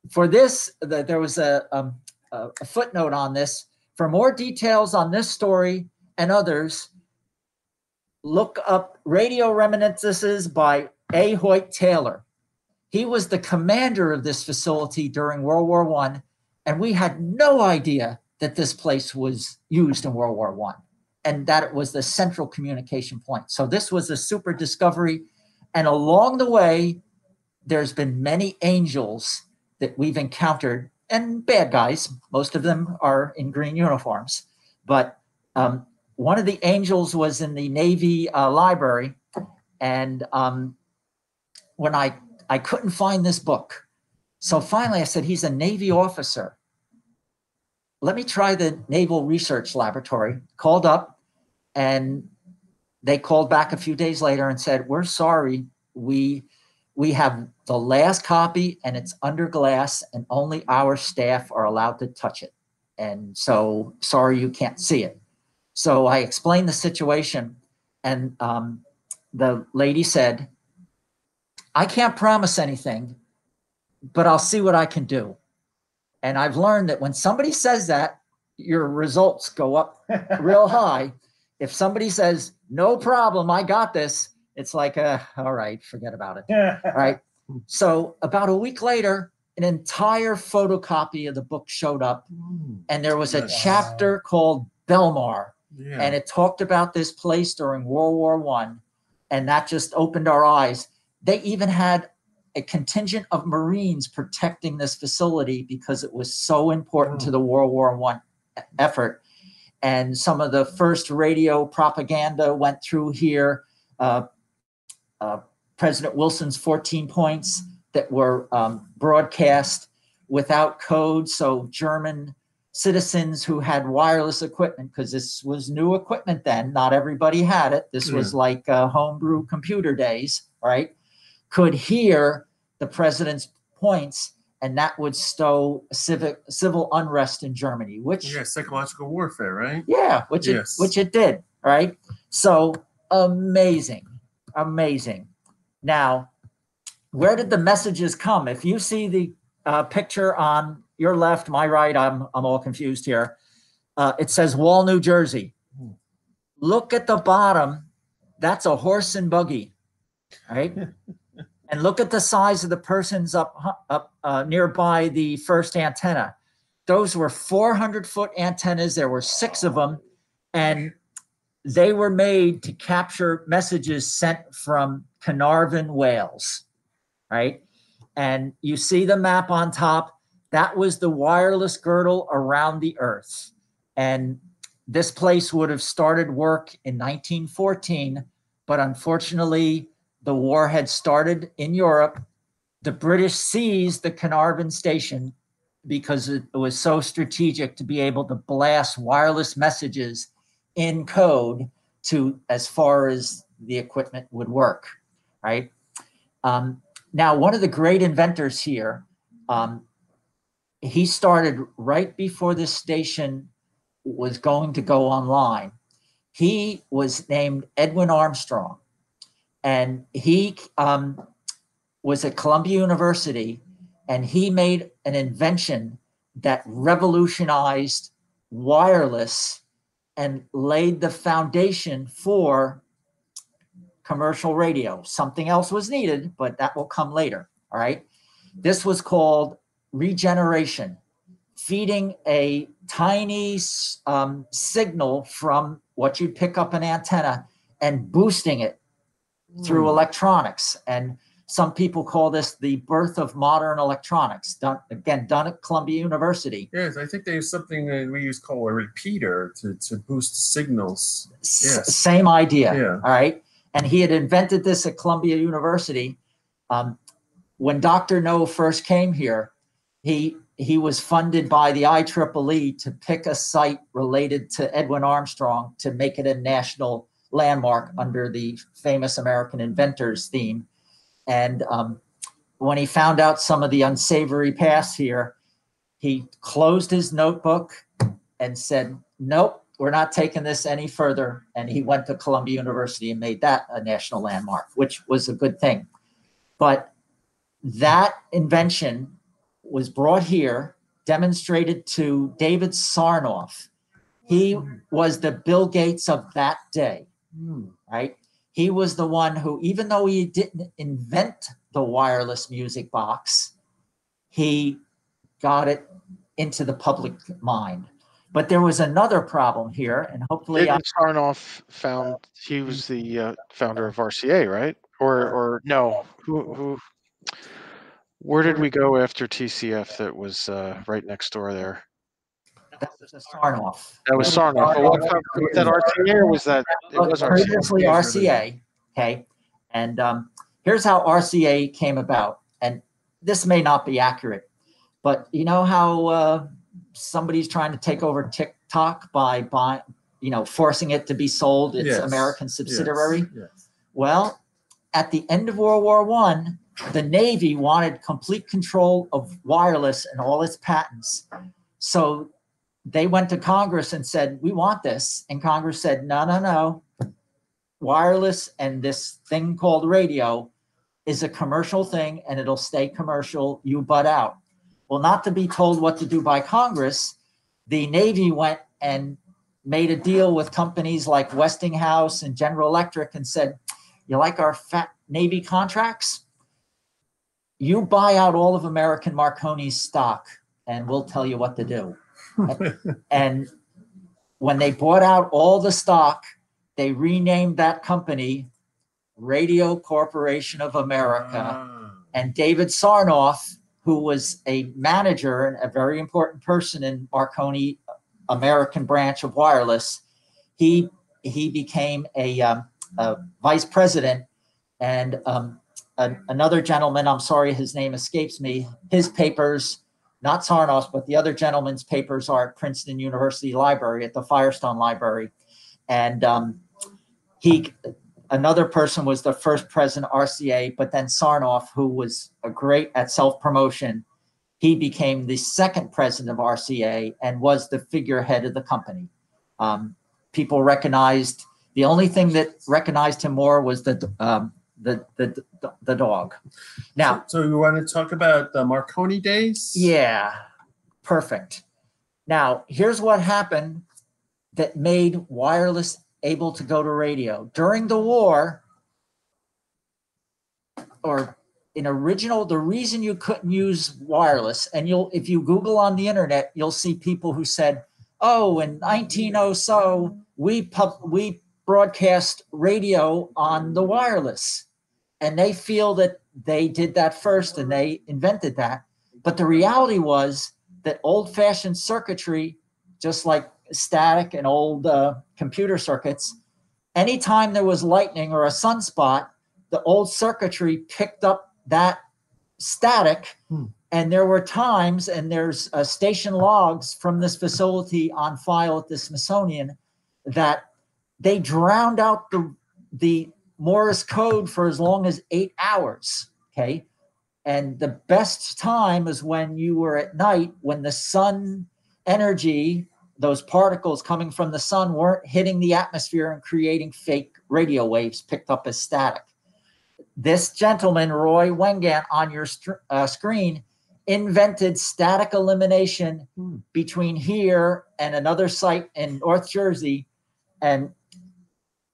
for this, the, there was a, um, a footnote on this. For more details on this story and others, look up Radio Reminiscences by A. Hoyt Taylor. He was the commander of this facility during World War One, and we had no idea that this place was used in World War One and that it was the central communication point. So this was a super discovery. And along the way, there's been many angels that we've encountered and bad guys. Most of them are in green uniforms. But um, one of the angels was in the Navy uh, library. And um, when I, I couldn't find this book, so finally I said, he's a Navy officer let me try the Naval Research Laboratory. Called up and they called back a few days later and said, "We're sorry. We we have the last copy and it's under glass and only our staff are allowed to touch it. And so sorry you can't see it." So I explained the situation and um, the lady said, "I can't promise anything, but I'll see what I can do." And I've learned that when somebody says that, your results go up real high. If somebody says, no problem, I got this, it's like, uh, all right, forget about it. right. So about a week later, an entire photocopy of the book showed up, and there was a chapter called Belmar, yeah. and it talked about this place during World War One, and that just opened our eyes. They even had a contingent of Marines protecting this facility because it was so important oh. to the World War One effort. And some of the first radio propaganda went through here. Uh, uh, President Wilson's 14 points that were um, broadcast without code. So German citizens who had wireless equipment, because this was new equipment then, not everybody had it. This yeah. was like uh, homebrew computer days, right? could hear the president's points and that would stow civic civil unrest in Germany, which yeah, psychological warfare, right? Yeah, which yes. it which it did, right? So amazing, amazing. Now, where did the messages come? If you see the uh, picture on your left, my right, I'm I'm all confused here. Uh, it says Wall, New Jersey. Look at the bottom. That's a horse and buggy, right? and look at the size of the persons up up uh, nearby the first antenna. Those were 400 foot antennas. There were six of them, and they were made to capture messages sent from Carnarvon, Wales, right? And you see the map on top. That was the wireless girdle around the Earth, and this place would have started work in 1914, but unfortunately the war had started in Europe. The British seized the Carnarvon station because it was so strategic to be able to blast wireless messages in code to as far as the equipment would work, right? Um, now, one of the great inventors here, um, he started right before this station was going to go online. He was named Edwin Armstrong, and he um, was at Columbia University, and he made an invention that revolutionized wireless and laid the foundation for commercial radio. Something else was needed, but that will come later. All right. This was called regeneration, feeding a tiny um, signal from what you'd pick up an antenna and boosting it through Hmm. electronics. And some people call this the birth of modern electronics. Done again, done at Columbia University. Yes, I think there's something that we use called a repeater to, to boost signals. S- Same idea. Yeah. All right. And he had invented this at Columbia University. Um, when Dr. No first came here, he he was funded by the IEEE to pick a site related to Edwin Armstrong to make it a national landmark under the famous American inventors theme. And um, when he found out some of the unsavory past here, he closed his notebook and said, Nope, we're not taking this any further. And he went to Columbia University and made that a national landmark, which was a good thing. But that invention was brought here, demonstrated to David Sarnoff. He was the Bill Gates of that day, right? He was the one who, even though he didn't invent the wireless music box, he got it into the public mind. But there was another problem here, and hopefully, I, Sarnoff found he was the uh, founder of RCA, right? Or or no? Who who? Where did we go after TCF? That was uh, right next door there. that was Sarnoff. That was Sarnoff. But what, was that RCA or was that? It was RCA. previously RCA. Okay. And um, here's how RCA came about. And this may not be accurate, but you know how uh, somebody's trying to take over TikTok by by you know forcing it to be sold its Yes. American Yes. subsidiary? Yes. Well, at the end of World War One, the Navy wanted complete control of wireless and all its patents. So they went to Congress and said, "We want this," and Congress said, "No, no, no. Wireless and this thing called radio is a commercial thing, and it'll stay commercial. You butt out." Well, not to be told what to do by Congress, the Navy went and made a deal with companies like Westinghouse and General Electric and said, "You like our fat Navy contracts? You buy out all of American Marconi's stock, and we'll tell you what to do." and when they bought out all the stock, they renamed that company Radio Corporation of America. And David Sarnoff, who was a manager and a very important person in Marconi American branch of wireless, he he became a, um, a vice president. And um, an- another gentleman, I'm sorry, his name escapes me. His papers not Sarnoff's, but the other gentleman's papers are at Princeton University Library at the Firestone Library. And um, he, another person was the first president RCA, but then Sarnoff, who was a great at self promotion, he became the second president of RCA and was the figurehead of the company. Um, people recognized the only thing that recognized him more was the um, the, the the dog. Now, So we want to talk about the Marconi days? yeah, perfect. Now, here's what happened that made wireless able to go to radio. During the war, or in original, the reason you couldn't use wireless, and you'll if you Google on the internet, you'll see people who said, "Oh, in 1900 so we pub we broadcast radio on the wireless," and they feel that they did that first and they invented that. But the reality was that old-fashioned circuitry, just like static and old uh, computer circuits, anytime there was lightning or a sunspot, the old circuitry picked up that static And there were times, and there's uh, station logs from this facility on file at the Smithsonian that they drowned out the the Morse code for as long as eight hours. Okay. And the best time is when you were at night when the sun energy, those particles coming from the sun, weren't hitting the atmosphere and creating fake radio waves picked up as static. This gentleman, Roy Weagant, on your uh, screen, invented static elimination hmm. between here and another site in North Jersey. And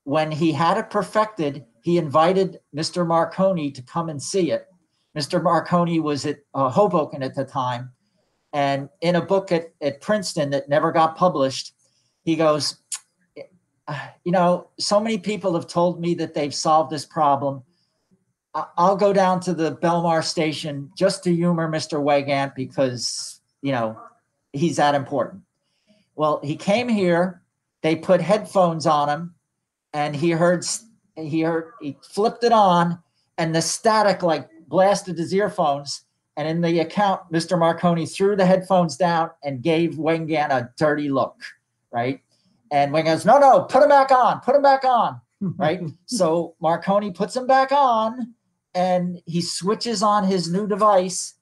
when he had it perfected, he invited Mr. Marconi to come and see it. Mr. Marconi was at uh, Hoboken at the time. And in a book at, at Princeton that never got published, he goes, You know, so many people have told me that they've solved this problem. I'll go down to the Belmar station just to humor Mr. Weagant because, you know, he's that important. Well, he came here, they put headphones on him, and he heard he heard he flipped it on and the static like blasted his earphones and in the account mr marconi threw the headphones down and gave weagant a dirty look right? And weagant goes no no put them back on put them back on right? So marconi puts them back on and he switches on his new device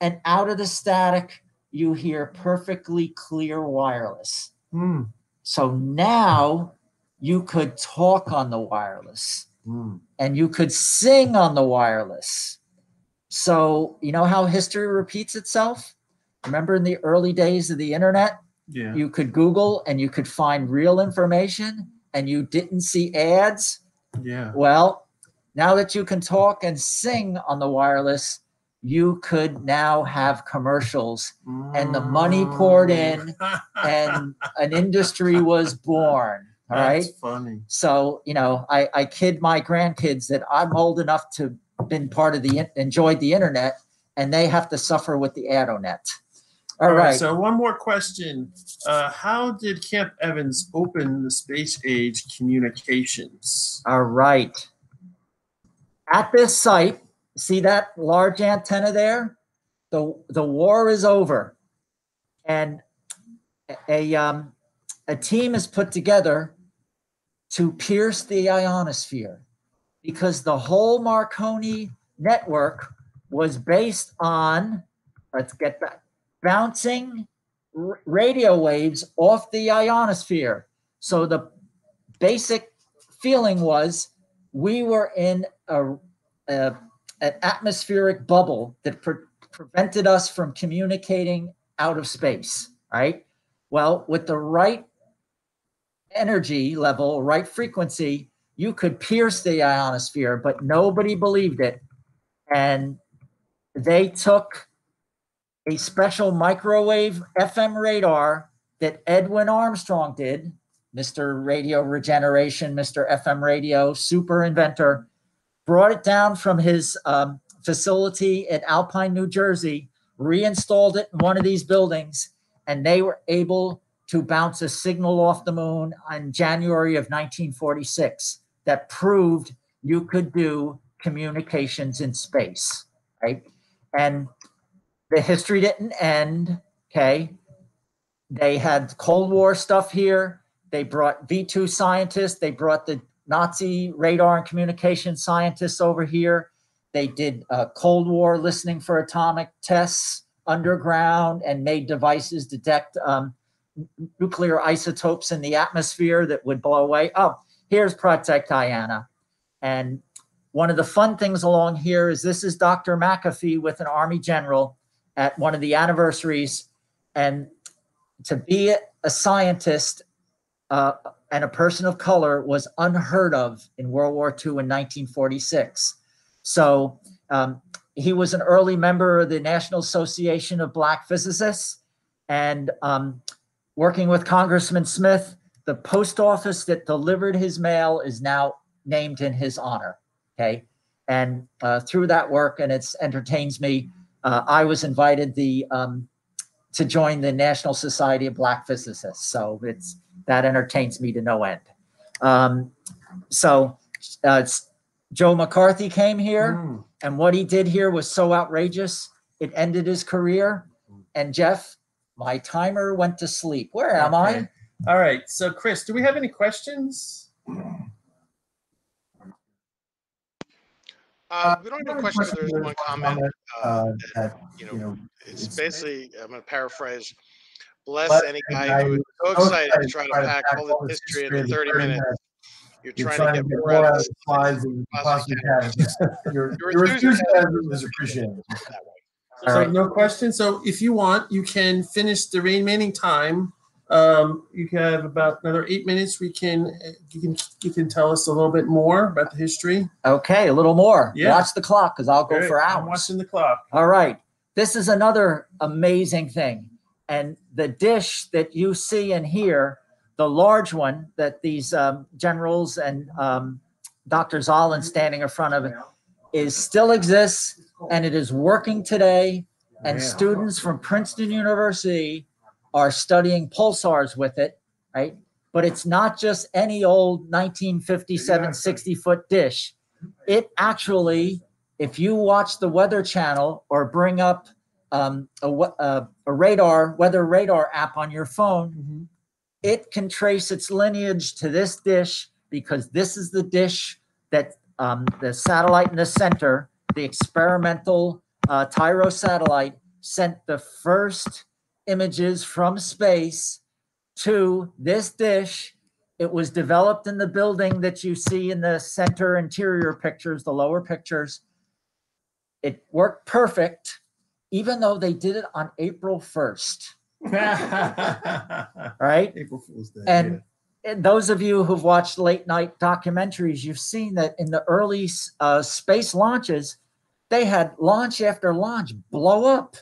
and out of the static you hear perfectly clear wireless. Mm. so now you could talk on the wireless mm. and you could sing on the wireless. So, you know how history repeats itself? Remember in the early days of the internet? Yeah. You could Google and you could find real information and you didn't see ads. Yeah. Well, now that you can talk and sing on the wireless, you could now have commercials and the money poured in and an industry was born all That's right. funny. So, you know, I, I kid my grandkids that I'm old enough to been part of the enjoyed the internet and they have to suffer with the Adonet. All right. So one more question. Uh, how did Camp Evans open the space age communications? All right. At this site, see that large antenna there? The the war is over. And a um, a team is put together to pierce the ionosphere because the whole Marconi network was based on, let's get back, bouncing radio waves off the ionosphere. So the basic feeling was we were in a, a an atmospheric bubble that pre- prevented us from communicating out of space, right? Well, with the right energy level, right frequency, you could pierce the ionosphere, but nobody believed it. And they took a special microwave FM radar that Edwin Armstrong did, Mr. Radio Regeneration, Mr. FM Radio, super inventor, brought it down from his um, facility at Alpine, New Jersey, reinstalled it in one of these buildings, and they were able to bounce a signal off the moon in January of 1946 that proved you could do communications in space, right? And the history didn't end, okay? They had Cold War stuff here. They brought V2 scientists, they brought the Nazi radar and communication scientists over here. They did uh, Cold War listening for atomic tests underground and made devices detect um, nuclear isotopes in the atmosphere that would blow away. Oh, here's Project Diana. And one of the fun things along here is this is Dr. McAfee with an Army general at one of the anniversaries. And to be a scientist uh, and a person of color was unheard of in World War II in 1946. So um, he was an early member of the National Association of Black Physicists. And um, working with Congressman Smith, the post office that delivered his mail is now named in his honor. Okay. And uh, through that work, and it entertains me, uh, I was invited the um, to join the National Society of Black Physicists. So it's that entertains me to no end. Um, so uh, Joe McCarthy came here, Mm. and what he did here was so outrageous it ended his career. And Jeff, my timer went to sleep. Where am I? All right. So, Chris, do we have any questions? Uh, we don't have any questions. There's one comment uh, that, you know, it's basically, I'm going to paraphrase, bless any guy who is so excited to try to pack all this history into 30 minutes. You're trying to get more out of the slides than you possibly can. Your your enthusiasm is appreciated. So no questions. So if you want, you can finish the remaining time. Um, you have about another eight minutes. We can you can you can tell us a little bit more about the history. Okay, a little more. Yeah. Watch the clock because I'll go Great. for I'm watching the clock. All right. This is another amazing thing. And the dish that you see and hear, the large one that these um, generals and um, Dr. Zollin standing in front of, is still exists and it is working today. And Yeah. students from Princeton University are studying pulsars with it, right? But it's not just any old 1957 60 foot dish. It actually, if you watch the Weather Channel or bring up um, a, we- uh, a radar, weather radar app on your phone, it can trace its lineage to this dish because this is the dish that um, the satellite in the center, the experimental uh, Tyro satellite, sent the first images from space to this dish. It was developed in the building that you see in the center interior pictures, the lower pictures. It worked perfect, even though they did it on April 1st. right? April Fool's Day. And, and those of you who've watched late night documentaries, you've seen that in the early uh, space launches, they had launch after launch blow up.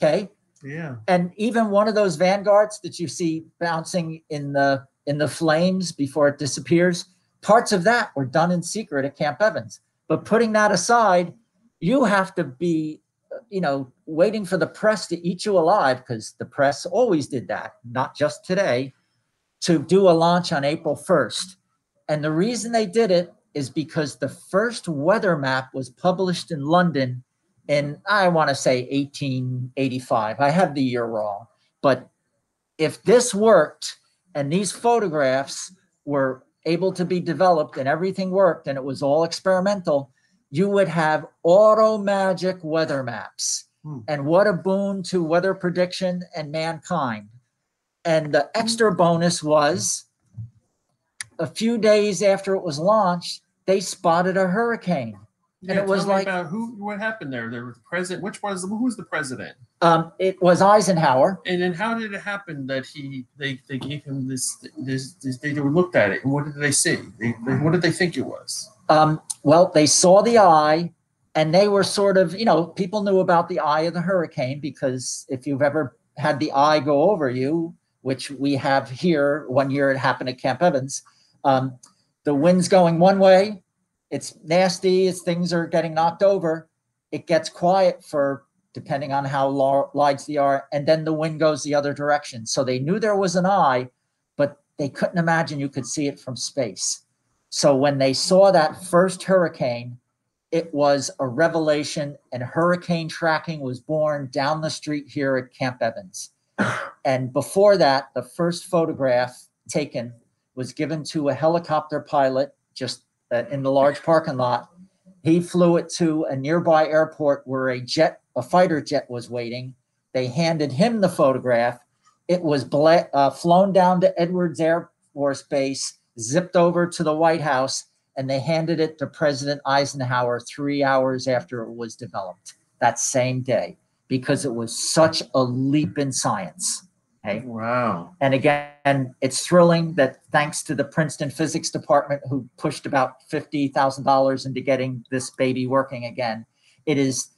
Okay. Yeah. And even one of those vanguards that you see bouncing in the in the flames before it disappears, parts of that were done in secret at Camp Evans. But putting that aside, you have to be, you know, waiting for the press to eat you alive because the press always did that, not just today, to do a launch on April 1st. And the reason they did it is because the first weather map was published in London in, I want to say 1885. I have the year wrong. But if this worked and these photographs were able to be developed and everything worked and it was all experimental, you would have auto magic weather maps. Hmm. And what a boon to weather prediction and mankind. And the extra bonus was a few days after it was launched, they spotted a hurricane. Yeah, and it was like, about who what happened there. There was the president. Which was who was the president? um, it was Eisenhower. And then how did it happen that he they, they gave him this this, this they looked at it and what did they see? They, they, what did they think it was? Um, well, they saw the eye and they were sort of, you know, people knew about the eye of the hurricane because if you've ever had the eye go over you, which we have here, one year it happened at Camp Evans, um, the wind's going one way, it's nasty, it's things are getting knocked over, it gets quiet for depending on how large they are, and then the wind goes the other direction. So they knew there was an eye, but they couldn't imagine you could see it from space. So when they saw that first hurricane, it was a revelation, and hurricane tracking was born down the street here at Camp Evans. And before that, the first photograph taken was given to a helicopter pilot just uh, in the large parking lot. He flew it to a nearby airport where a jet, a fighter jet, was waiting. They handed him the photograph. It was uh, flown down to Edwards Air Force Base, zipped over to the White House, and they handed it to President Eisenhower three hours after it was developed that same day because it was such a leap in science. Okay. Wow. And again, it's thrilling that thanks to the Princeton Physics Department, who pushed about $50,000 into getting this baby working again, it is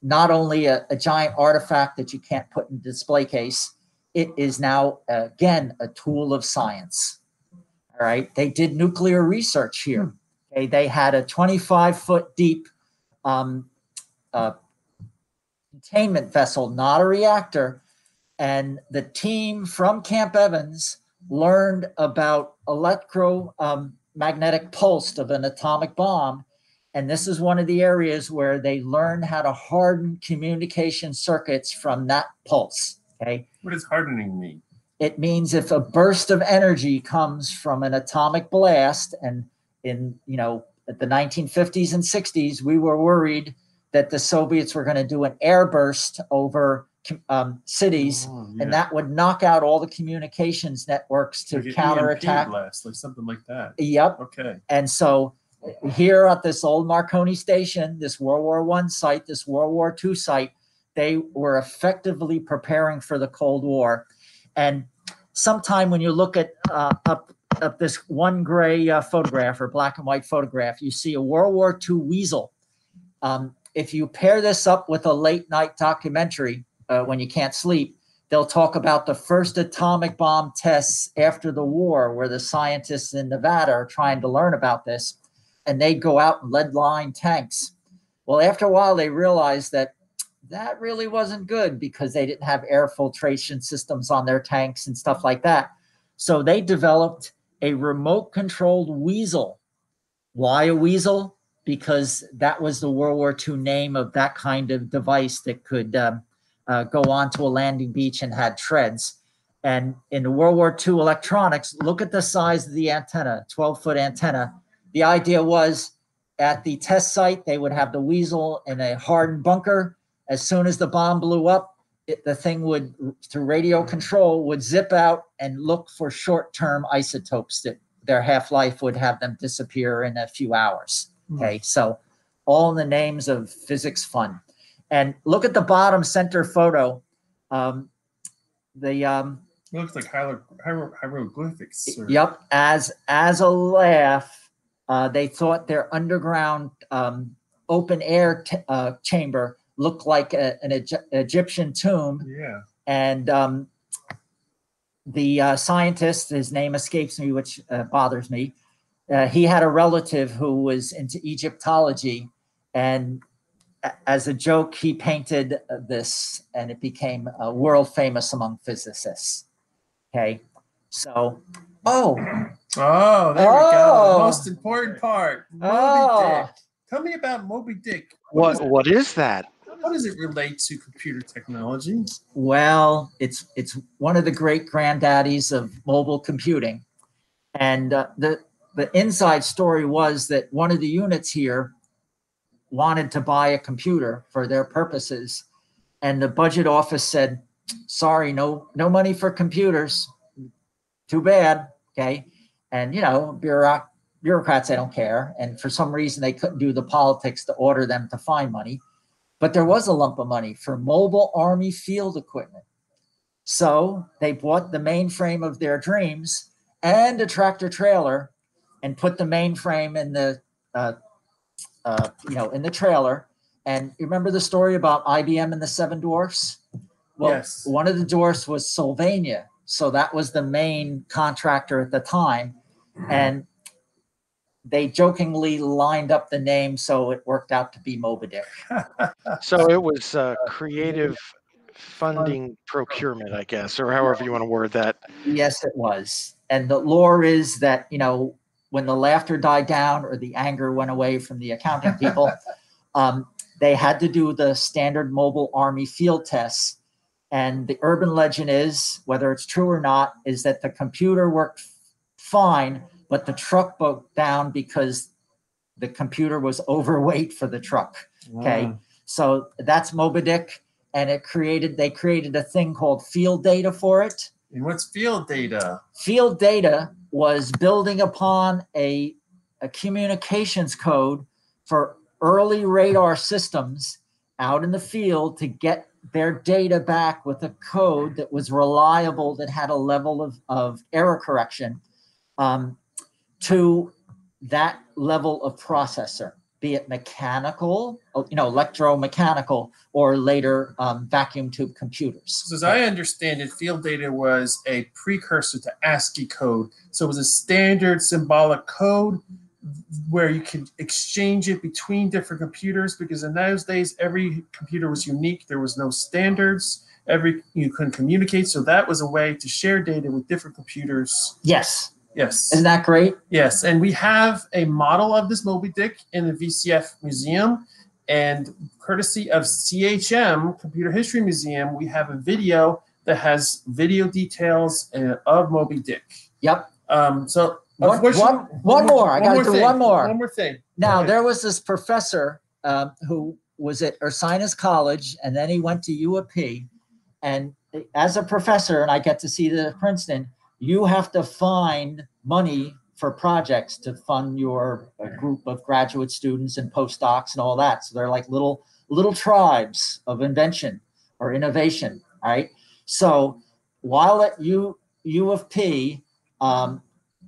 not only a, a giant artifact that you can't put in a display case, it is now, again, a tool of science. All right. They did nuclear research here. Okay. They had a 25 foot deep um, uh, containment vessel, not a reactor. And the team from Camp Evans learned about electromagnetic um, pulse of an atomic bomb. And this is one of the areas where they learned how to harden communication circuits from that pulse. Okay. What does hardening mean? It means if a burst of energy comes from an atomic blast, and in you know at the 1950s and 60s, we were worried that the Soviets were going to do an airburst over um, cities, Oh, yeah. and that would knock out all the communications networks to Like counterattack. Blast, like something like that. Yep. Okay. And so here at this old Marconi station, this World War One site, this World War Two site, they were effectively preparing for the Cold War. And sometime when you look at uh, up up this one gray uh, photograph or black and white photograph, you see a World War II weasel. Um, if you pair this up with a late night documentary uh, when you can't sleep, they'll talk about the first atomic bomb tests after the war, where the scientists in Nevada are trying to learn about this, and they go out in lead line tanks. Well, after a while, they realized that that really wasn't good because they didn't have air filtration systems on their tanks and stuff like that. So they developed a remote controlled weasel. Why a weasel? Because that was the World War II name of that kind of device that could um, uh, go onto a landing beach and had treads. And in the World War II electronics, look at the size of the antenna, 12 foot antenna. The idea was at the test site, they would have the weasel in a hardened bunker. As soon as the bomb blew up, it, the thing would, through radio control, would zip out and look for short term isotopes that their half life would have them disappear in a few hours. Okay, so all in the names of physics fun. And look at the bottom center photo. Um, the um, It looks like hiero- hiero- hieroglyphics. or- Yep. As as a laugh, uh, they thought their underground um, open air t- uh, chamber looked like a, an Egy- Egyptian tomb, Yeah. and um, the uh, scientist, his name escapes me, which uh, bothers me. Uh, he had a relative who was into Egyptology, and as a joke, he painted uh, this, and it became uh, world famous among physicists. Okay, so oh, Oh, there we go. Oh. The most important part. Moby Oh. Dick. Tell me about Moby Dick. What is- what is that? How does it relate to computer technology? Well, it's it's one of the great granddaddies of mobile computing, and uh, the the inside story was that one of the units here wanted to buy a computer for their purposes, and the budget office said, "Sorry, no no money for computers. Too bad." Okay, and you know, bureauc- bureaucrats they don't care, and for some reason they couldn't do the politics to order them to find money but there was a lump of money for mobile army field equipment. So they bought the mainframe of their dreams and a tractor trailer and put the mainframe in the, uh, uh, you know, in the trailer. And you remember the story about IBM and the Seven Dwarfs? Well, Yes. one of the dwarfs was Sylvania. So that was the main contractor at the time. And they jokingly lined up the name so it worked out to be Moby Dick. So it was uh, creative funding procurement, I guess, or however you want to word that. Yes, it was. And the lore is that, you know, when the laughter died down or the anger went away from the accounting people, um, they had to do the standard mobile army field tests. And the urban legend is, whether it's true or not, is that the computer worked fine, but the truck broke down because the computer was overweight for the truck. Okay. Wow. So that's Moby Dick. And it created, they created a thing called field data for it. And what's field data? Field data was building upon a, a communications code for early radar systems out in the field to get their data back with a code that was reliable, that had a level of, of error correction um, to that level of processor, be it mechanical, you know, electromechanical, or later um, vacuum tube computers. So as I understand it, field data was a precursor to ASCII code. So it was a standard symbolic code where you could exchange it between different computers because in those days every computer was unique. There was no standards. Every you couldn't communicate. So that was a way to share data with different computers. Yes. Yes. Isn't that great? Yes, and we have a model of this Moby Dick in the VCF Museum, and courtesy of CHM Computer History Museum, we have a video that has video details uh, of Moby Dick. Yep. Um, so One, unfortunately- one, one more. I got to do thing. one more. One more thing. Now, Okay. there was this professor um, who was at Ursinus College, and then he went to U of P. And as a professor, and I get to see the Princeton, you have to find money for projects to fund your uh, group of graduate students and postdocs and all that. So they're like little little tribes of invention or innovation, right? So while at U U of P, um,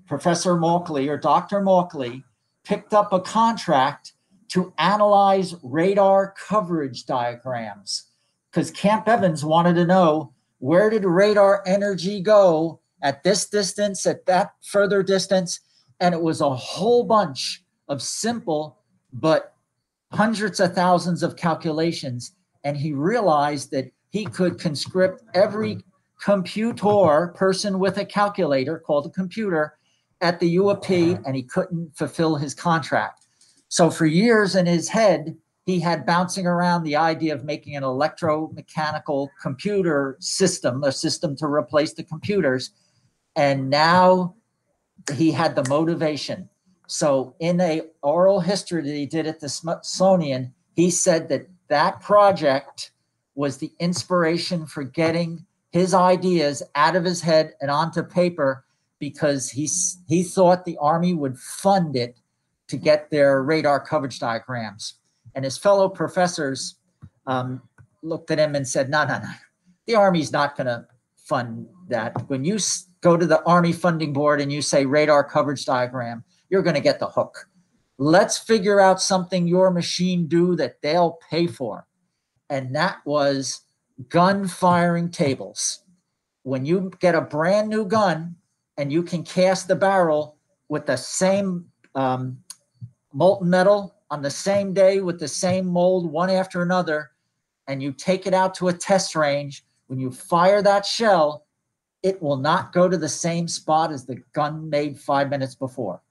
Professor Mauchly or Dr. Mauchly picked up a contract to analyze radar coverage diagrams because Camp Evans wanted to know where did radar energy go at this distance, at that further distance, and it was a whole bunch of simple but hundreds of thousands of calculations. And he realized that he could conscript every computer person with a calculator called a computer at the U of P, and he couldn't fulfill his contract. So for years in his head, he had bouncing around the idea of making an electromechanical computer system, a system to replace the computers. And now he had the motivation. So in a oral history that he did at the Smithsonian, he said that that project was the inspiration for getting his ideas out of his head and onto paper because he, he thought the Army would fund it to get their radar coverage diagrams. And his fellow professors um, looked at him and said, no, no, no, the Army's not going to fund that. When you go to the Army funding board and you say radar coverage diagram, you're going to get the hook. Let's figure out something your machine do that they'll pay for. And that was gun firing tables. When you get a brand new gun and you can cast the barrel with the same um, molten metal on the same day with the same mold, one after another, and you take it out to a test range, when you fire that shell, it will not go to the same spot as the gun made five minutes before.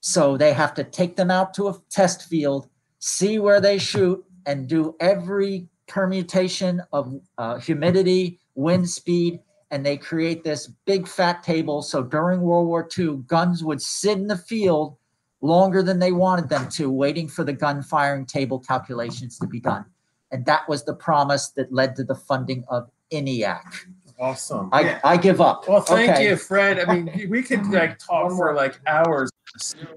So they have to take them out to a test field, see where they shoot, and do every permutation of uh, humidity, wind speed, and they create this big fat table. So during World War II, guns would sit in the field longer than they wanted them to, waiting for the gun firing table calculations to be done. And that was the promise that led to the funding of ENIAC. Awesome. I, I give up. Well, thank Okay. you, Fred. I mean, we could like talk for like hours. Question?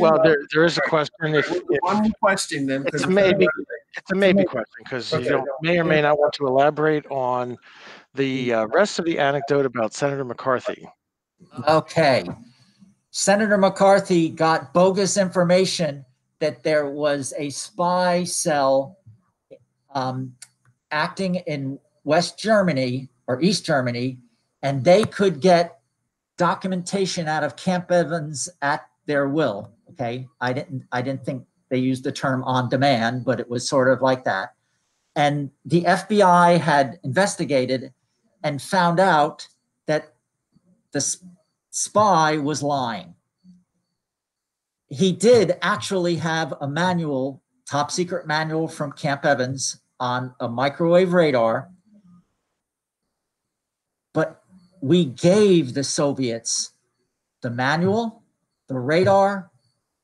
Well, there, there is a question. If, if One more question then. it's a maybe, it's a maybe question because Okay. you don't, may or may not want to elaborate on the uh, rest of the anecdote about Senator McCarthy. Okay. Senator McCarthy got bogus information that there was a spy cell um, acting in West Germany or East Germany, and they could get documentation out of Camp Evans at their will. Okay, I didn't I didn't think they used the term on demand, but it was sort of like that. And the FBI had investigated and found out that the spy was lying. He did actually have a manual, top secret manual from Camp Evans on a microwave radar. But we gave the Soviets the manual, the radar,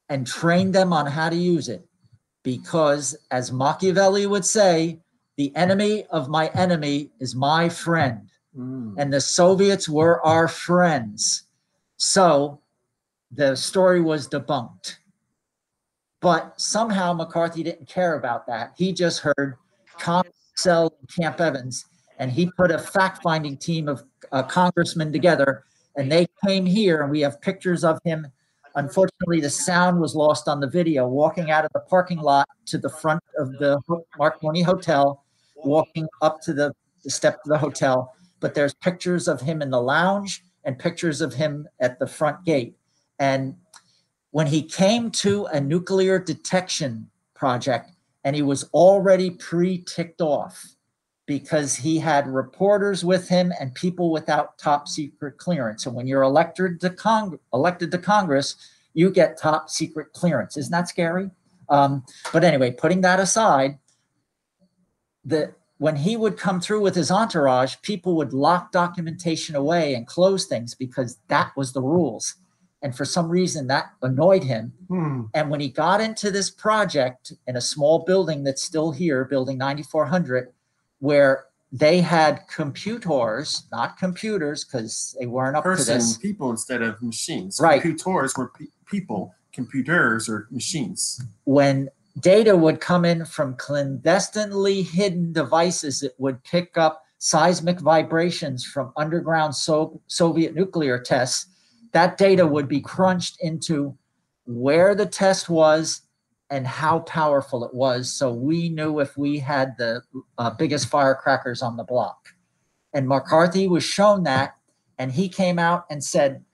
and trained them on how to use it. Because, as Machiavelli would say, the enemy of my enemy is my friend. Mm. And the Soviets were our friends. So the story was debunked. But somehow McCarthy didn't care about that. He just heard Communist Cell and Camp Evans, and he put a fact finding team of uh, congressmen together, and they came here, and we have pictures of him. Unfortunately, the sound was lost on the video, walking out of the parking lot to the front of the Marconi Hotel, walking up to the, the step of the hotel. But there's pictures of him in the lounge and pictures of him at the front gate. And when he came to a nuclear detection project and he was already pre ticked off, because he had reporters with him and people without top secret clearance. And when you're elected to Cong- elected to Congress, you get top secret clearance. Isn't that scary? Um, but anyway, putting that aside, the when he would come through with his entourage, people would lock documentation away and close things because that was the rules. And for some reason, that annoyed him. Hmm. And when he got into this project in a small building that's still here, building 9400, where they had computers, not computers, because they weren't up to Person, this. people instead of machines. Right. Computers were pe- people. Computers or machines. when data would come in from clandestinely hidden devices it would pick up seismic vibrations from underground so- soviet nuclear tests that data would be crunched into where the test was and how powerful it was so we knew if we had the uh, biggest firecrackers on the block. And mccarthy was shown that and he came out and said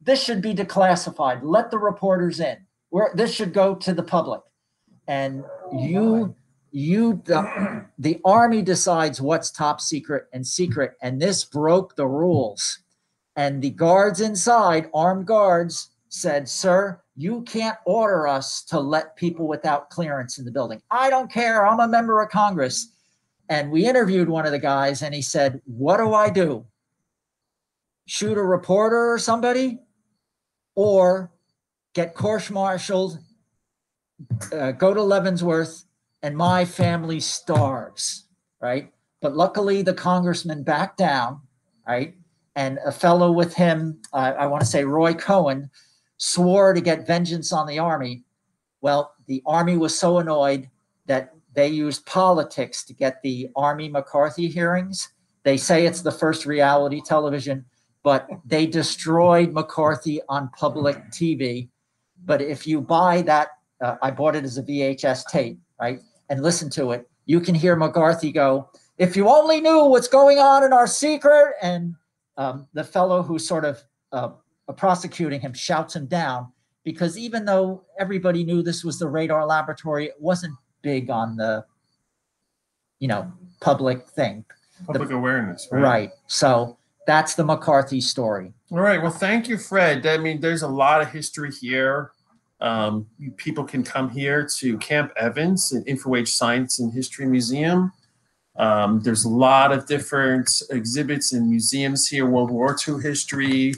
this should be declassified. Let the reporters in. We're, this should go to the public. And you you the, the army decides what's top secret and secret and this broke the rules. And the guards inside armed guards said sir you can't order us to let people without clearance in the building. I don't care. I'm a member of congress. And we interviewed one of the guys and he said what do i do? Shoot a reporter or somebody? Or get court-martialed uh, go to Leavenworth and my family starves, right? But luckily the congressman backed down, right? And a fellow with him, uh, I want to say Roy Cohn, swore to get vengeance on the army. Well, the army was so annoyed that they used politics to get the Army McCarthy hearings. They say it's the first reality television, but they destroyed McCarthy on public TV. But if you buy that uh, I bought it as a VHS tape, right? And listen to it. You can hear McCarthy go, if you only knew what's going on in our secret. And um, the fellow who sort of uh, prosecuting him shouts him down because even though everybody knew this was the radar laboratory, it wasn't big on the, you know, public thing. Public The- awareness, right. right? So that's the McCarthy story. All right. Well, thank you, Fred. I mean, there's a lot of history here. Um, people can come here to Camp Evans, an InfoAge Science and History Museum. Um, there's a lot of different exhibits and museums here World War II history,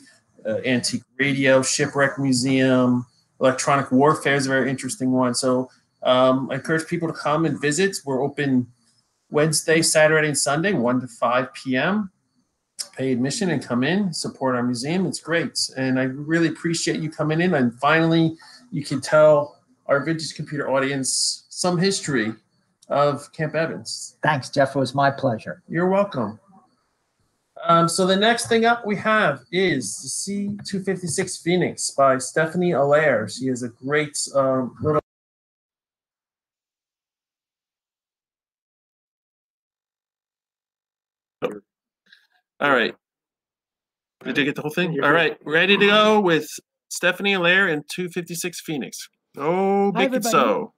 uh, antique radio, shipwreck museum, electronic warfare is a very interesting one. So um, I encourage people to come and visit. We're open Wednesday, Saturday, and Sunday, 1 to 5 p.m pay admission and come in, support our museum. It's great. And I really appreciate you coming in. And finally, you can tell our vintage computer audience some history of Camp Evans. Thanks, Jeff. It was my pleasure. You're welcome. Um, so the next thing up we have is the C256 Foenix by Stefany Allaire. She is a great um, little All right. Did you get the whole thing? All right. Ready to go with Stefany Allaire and 256 Foenix. Oh, Hi, big and everybody. so.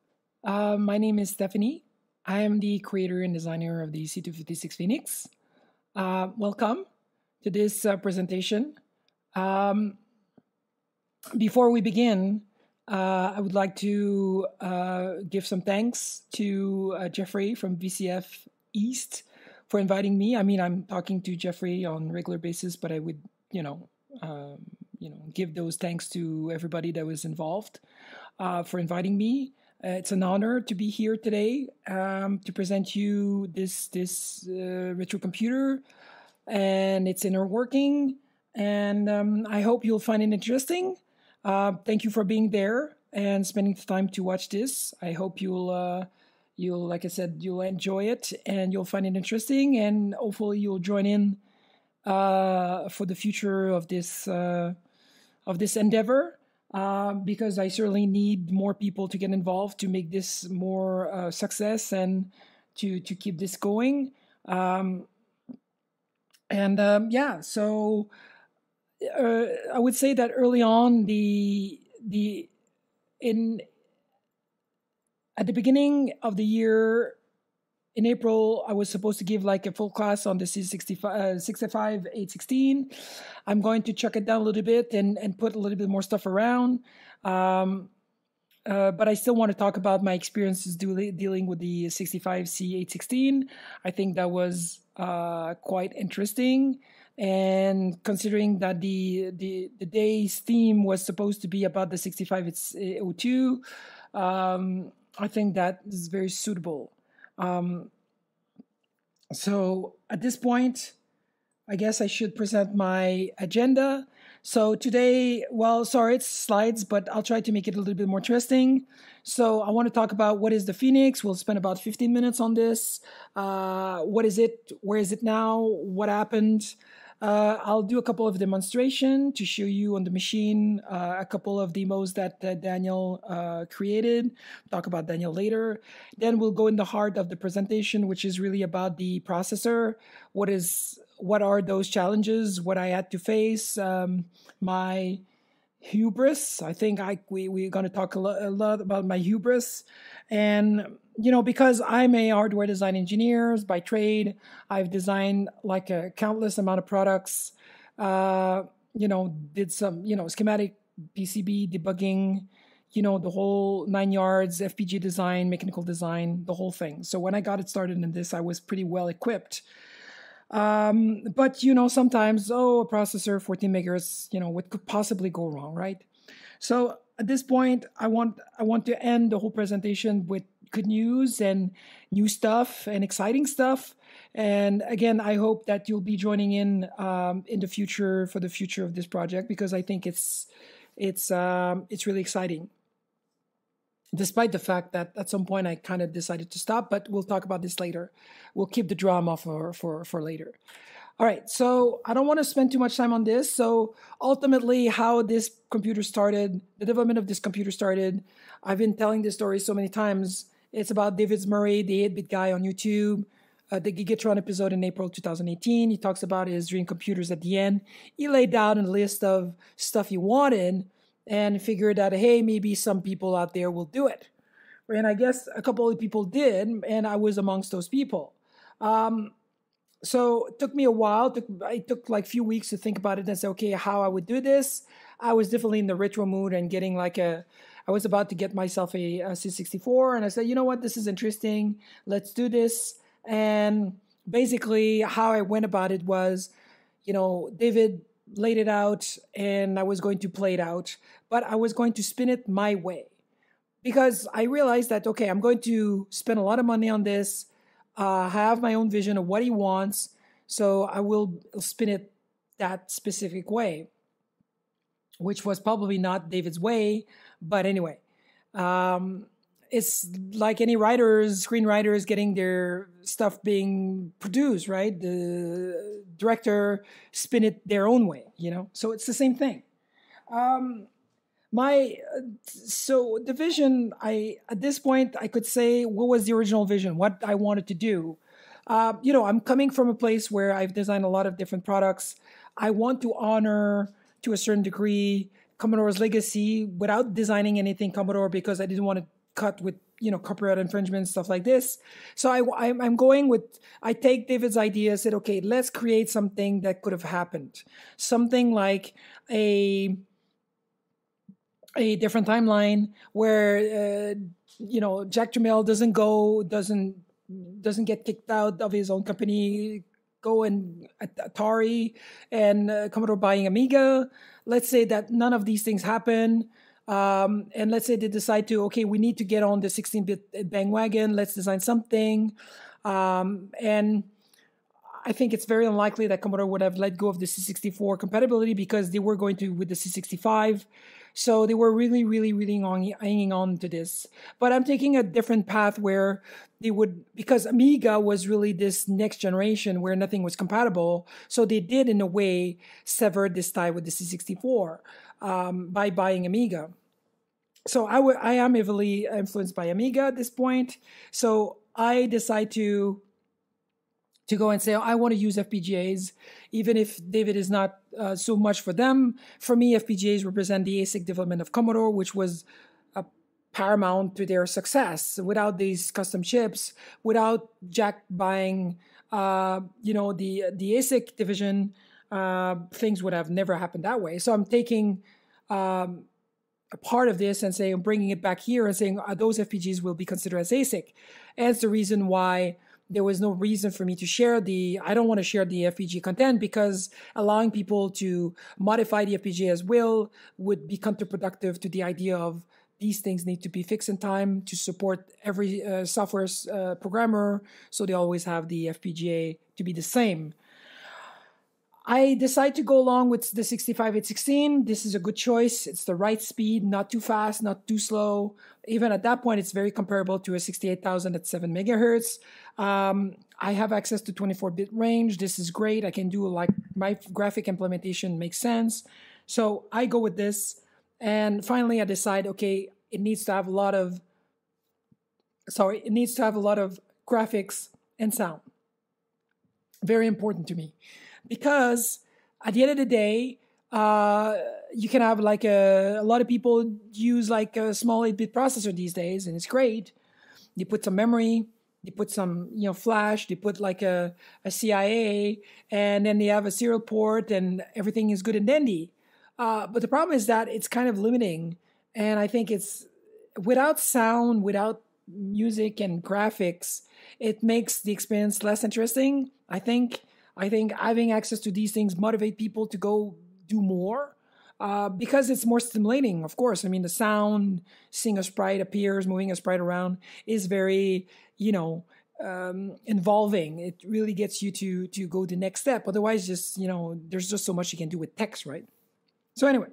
Uh, my name is Stefany. I am the creator and designer of the C256 Foenix. Uh, welcome to this uh, presentation. Um, before we begin, uh, I would like to uh, give some thanks to uh, Jeffrey from VCF East for inviting me. I mean, I'm talking to Jeffrey on regular basis, but I would, you know, um, you know, give those thanks to everybody that was involved uh, for inviting me. Uh, it's an honor to be here today um, to present you this this uh, retro computer and its inner working. And um, I hope you'll find it interesting. Uh, thank you for being there and spending the time to watch this. I hope you'll you'll like I said you'll enjoy it and you'll find it interesting and hopefully you'll join in uh, for the future of this uh, of this endeavor uh, because I certainly need more people to get involved to make this more uh, success and to to keep this going. Um, and um, yeah, so uh, I would say that early on the the in at the beginning of the year in April, I was supposed to give like a full class on the C65, uh, 65 816. I'm going to chuck it down a little bit and, and put a little bit more stuff around. Um, uh, but I still want to talk about my experiences do, dealing with the 65C816. I think that was uh, quite interesting. And considering that the, the, the day's theme was supposed to be about the sixty five, 6502, um, I think that is very suitable. Um, so at this point, I guess I should present my agenda. So today, well, sorry, it's slides, but I'll try to make it a little bit more interesting. So I want to talk about what is the Foenix. We'll spend about 15 minutes on this. Uh, what is it? Where is it now? What happened? Uh, I'll do a couple of demonstration to show you on the machine uh, a couple of demos that uh, Daniel uh, created. Talk about Daniel later. Then we'll go in the heart of the presentation, which is really about the processor. What is what are those challenges? What I had to face. Um, my hubris. I think I we we're going to talk a, lo- a lot about my hubris and you know, because I'm a hardware design engineer by trade, I've designed like a countless amount of products. Uh, you know, did some you know schematic PCB debugging, you know, the whole nine yards, FPGA design, mechanical design, the whole thing. So when I got it started in this, I was pretty well equipped. Um, but you know, sometimes oh, a processor 14 megahertz, you know, what could possibly go wrong, right? So at this point, I want I want to end the whole presentation with good news and new stuff and exciting stuff. And again, I hope that you'll be joining in um, in the future for the future of this project because I think it's it's um, it's really exciting. Despite the fact that at some point I kind of decided to stop, but we'll talk about this later. We'll keep the drama for for for later. All right, so I don't want to spend too much time on this. So ultimately, how this computer started, the development of this computer started. I've been telling this story so many times. It's about David Murray, the 8-bit guy on YouTube. Uh, the Gigatron episode in April 2018. He talks about his dream computers at the end. He laid down a list of stuff he wanted and figured that, hey, maybe some people out there will do it. And I guess a couple of people did, and I was amongst those people. Um, so it took me a while. It took, it took like a few weeks to think about it and say, okay, how I would do this. I was definitely in the retro mood and getting like a, I was about to get myself a a C64, and I said, you know what, this is interesting. Let's do this. And basically, how I went about it was, you know, David laid it out, and I was going to play it out, but I was going to spin it my way because I realized that okay, I'm going to spend a lot of money on this uh, have my own vision of what he wants. So I will spin it that specific way, which was probably not David's way. But anyway, um, it's like any writers, screenwriters getting their stuff being produced, right? The director spin it their own way, you know? So it's the same thing. Um, my so the vision i at this point i could say what was the original vision what i wanted to do uh, you know i'm coming from a place where i've designed a lot of different products i want to honor to a certain degree commodore's legacy without designing anything commodore because i didn't want to cut with you know copyright infringement stuff like this. So I, i'm going with i take david's idea said okay let's create something that could have happened. Something like a a different timeline where uh, you know Jack Tramiel doesn't go doesn't doesn't get kicked out of his own company go and Atari and uh, Commodore buying Amiga let's say that none of these things happen um, and let's say they decide to okay we need to get on the 16-bit bandwagon let's design something um, and I think it's very unlikely that Commodore would have let go of the C64 compatibility because they were going to with the C65 so they were really, really, really on, hanging on to this. But I'm taking a different path where they would, because Amiga was really this next generation where nothing was compatible. So they did, in a way, sever this tie with the C64 um, by buying Amiga. So I, w- I am heavily influenced by Amiga at this point. So I decide to to go and say, oh, I want to use FPGAs, even if David is not uh, so much for them. For me, FPGAs represent the ASIC development of Commodore, which was paramount to their success. Without these custom chips, without Jack buying, uh, you know, the the ASIC division, uh, things would have never happened that way. So I'm taking um, a part of this and saying, I'm bringing it back here and saying uh, those FPGAs will be considered as ASIC. And it's the reason why there was no reason for me to share the i don't want to share the fpga content because allowing people to modify the fpga as will would be counterproductive to the idea of these things need to be fixed in time to support every uh, software uh, programmer so they always have the fpga to be the same I decide to go along with the 65816. This is a good choice. It's the right speed, not too fast, not too slow. Even at that point, it's very comparable to a 68000 at 7 megahertz. Um, I have access to 24 bit range. This is great. I can do like my graphic implementation makes sense. So I go with this. And finally, I decide okay, it needs to have a lot of, sorry, it needs to have a lot of graphics and sound. Very important to me because at the end of the day, uh, you can have like a, a lot of people use like a small 8-bit processor these days, and it's great. They put some memory, they put some you know flash, they put like a, a CIA, and then they have a serial port, and everything is good and dandy. Uh, but the problem is that it's kind of limiting, and I think it's without sound, without music and graphics, it makes the experience less interesting. I think I think having access to these things motivate people to go do more uh, because it's more stimulating. Of course, I mean the sound, seeing a sprite appears, moving a sprite around is very, you know, um, involving. It really gets you to to go the next step. Otherwise, just you know, there's just so much you can do with text, right? So anyway.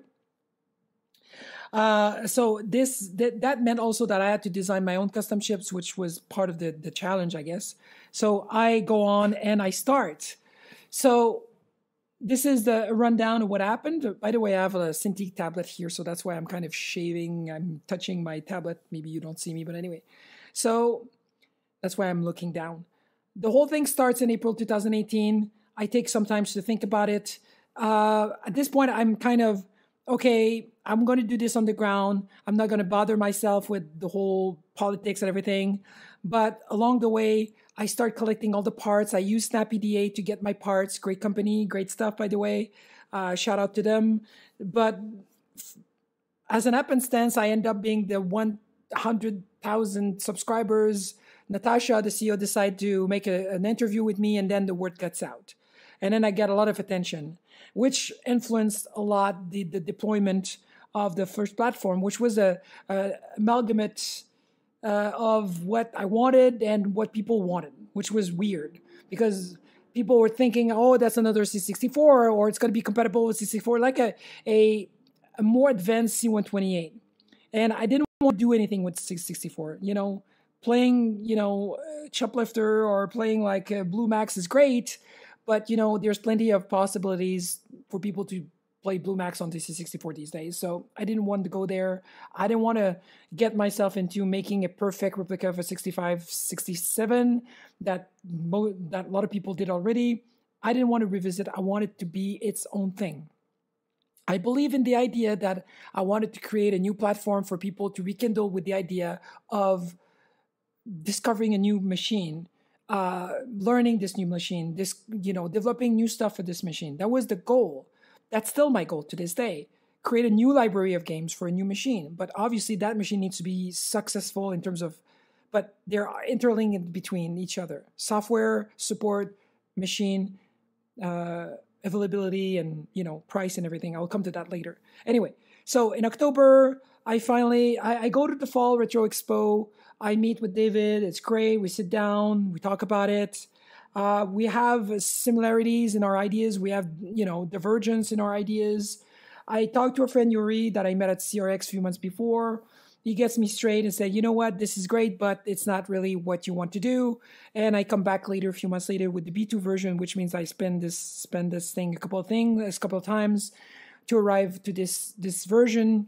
Uh, so this that, that meant also that I had to design my own custom chips, which was part of the the challenge, I guess. So I go on and I start so this is the rundown of what happened. By the way, I have a Cintiq tablet here, so that's why I'm kind of shaving. I'm touching my tablet. Maybe you don't see me, but anyway. So that's why I'm looking down. The whole thing starts in April 2018. I take some time to think about it. Uh, at this point, I'm kind of okay. I'm going to do this on the ground. I'm not going to bother myself with the whole politics and everything. But along the way, I start collecting all the parts. I use SnapEDA to get my parts. Great company, great stuff, by the way. Uh, shout out to them. But as an happenstance, I end up being the 100,000 subscribers. Natasha, the CEO, decide to make a, an interview with me, and then the word gets out. And then I get a lot of attention, which influenced a lot the, the deployment of the first platform, which was a, a amalgamate uh, of what I wanted and what people wanted, which was weird because people were thinking, oh, that's another C64 or it's going to be compatible with C64, like a, a, a more advanced C128. And I didn't want to do anything with C64. You know, playing, you know, Choplifter or playing like uh, Blue Max is great, but, you know, there's plenty of possibilities for people to play Blue Max on DC64 these days. So I didn't want to go there. I didn't want to get myself into making a perfect replica of a 65, 67 that mo- that a lot of people did already. I didn't want to revisit. I wanted to be its own thing. I believe in the idea that I wanted to create a new platform for people to rekindle with the idea of discovering a new machine, uh, learning this new machine, this you know, developing new stuff for this machine. That was the goal. That's still my goal to this day. Create a new library of games for a new machine. But obviously, that machine needs to be successful in terms of, but they're interlinked between each other software, support, machine, uh, availability, and you know, price and everything. I'll come to that later. Anyway, so in October, I finally I, I go to the Fall Retro Expo. I meet with David. It's great. We sit down, we talk about it. Uh, we have similarities in our ideas. We have, you know, divergence in our ideas. I talked to a friend Yuri that I met at CRX a few months before. He gets me straight and said, you know what, this is great, but it's not really what you want to do. And I come back later, a few months later, with the B2 version, which means I spend this spend this thing a couple of things, a couple of times to arrive to this this version.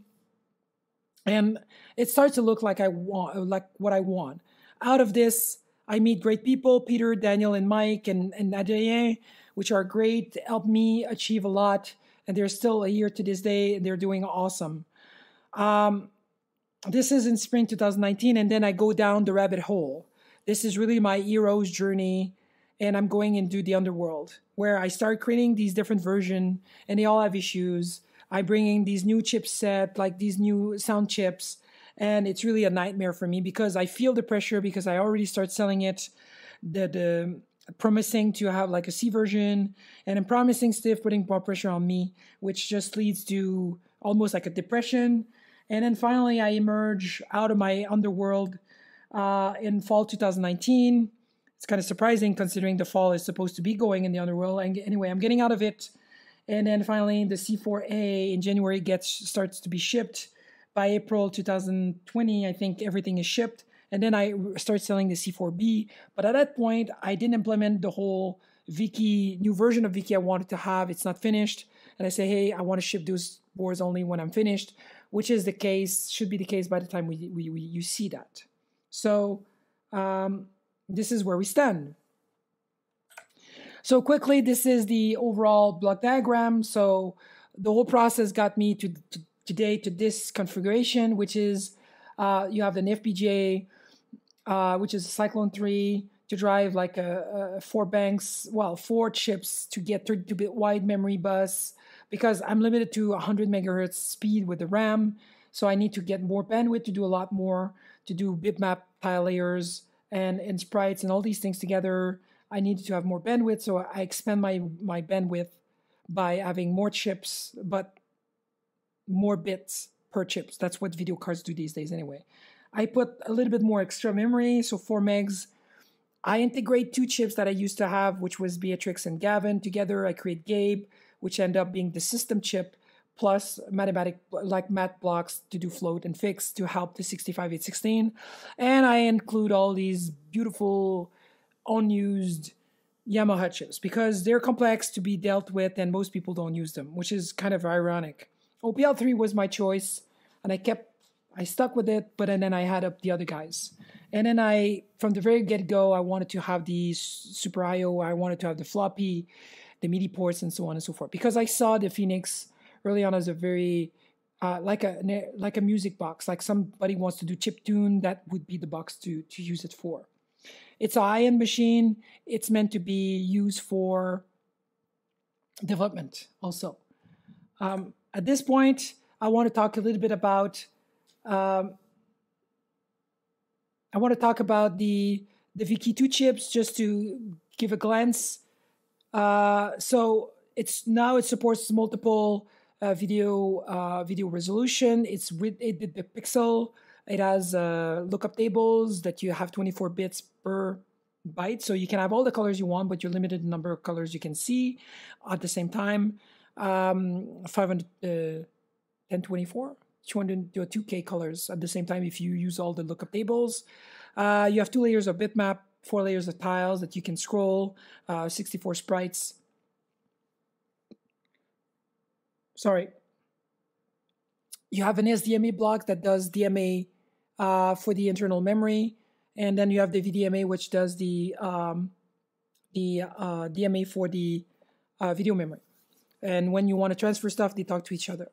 And it starts to look like I want like what I want. Out of this, I meet great people, Peter, Daniel, and Mike, and, and Adrien, which are great, help me achieve a lot. And they're still here to this day, and they're doing awesome. Um, this is in spring 2019, and then I go down the rabbit hole. This is really my hero's journey, and I'm going into the underworld where I start creating these different versions, and they all have issues. I bring in these new chipset, like these new sound chips, and it's really a nightmare for me because I feel the pressure because I already start selling it. The the promising to have like a C version, and I'm promising Steve putting more pressure on me, which just leads to almost like a depression. And then finally, I emerge out of my underworld uh, in fall 2019. It's kind of surprising considering the fall is supposed to be going in the underworld. And anyway, I'm getting out of it. And then finally, the C4A in January gets starts to be shipped. By April 2020, I think everything is shipped. And then I start selling the C4B. But at that point, I didn't implement the whole Viki new version of Viki I wanted to have. It's not finished. And I say, hey, I want to ship those boards only when I'm finished, which is the case, should be the case by the time we, we, we you see that. So um, this is where we stand. So quickly, this is the overall block diagram. So the whole process got me to, to today to this configuration, which is uh, you have an FPGA, uh, which is Cyclone 3 to drive like a, a, four banks, well, four chips to get 32-bit wide memory bus because I'm limited to 100 megahertz speed with the RAM. So I need to get more bandwidth to do a lot more, to do bitmap tile layers and, and sprites and all these things together. I needed to have more bandwidth, so I expand my, my bandwidth by having more chips, but more bits per chips. That's what video cards do these days anyway. I put a little bit more extra memory, so 4 megs. I integrate two chips that I used to have, which was Beatrix and Gavin together. I create Gabe, which end up being the system chip, plus mathematic like math blocks to do float and fix to help the 65816. And I include all these beautiful unused Yamaha chips because they're complex to be dealt with and most people don't use them, which is kind of ironic. OPL3 was my choice and I kept I stuck with it, but and then I had up the other guys. And then I from the very get-go I wanted to have the Super IO, I wanted to have the floppy, the MIDI ports and so on and so forth because I saw the Foenix early on as a very uh, like a like a music box, like somebody wants to do chip tune, that would be the box to to use it for. It's a high-end machine. It's meant to be used for development also. Um, at this point, I want to talk a little bit about. Um, I want to talk about the the VK2 chips just to give a glance. Uh, so it's now it supports multiple uh, video uh, video resolution. It's with it, the, the pixel. It has uh, lookup tables that you have 24 bits per byte, so you can have all the colors you want, but you're limited number of colors you can see at the same time um, 500, uh, 1024, 202K colors at the same time if you use all the lookup tables. Uh, you have two layers of bitmap, four layers of tiles that you can scroll, uh, 64 sprites. Sorry. You have an SDMA block that does DMA uh, for the internal memory, and then you have the VDMA which does the um, the uh, DMA for the uh, video memory. And when you want to transfer stuff, they talk to each other.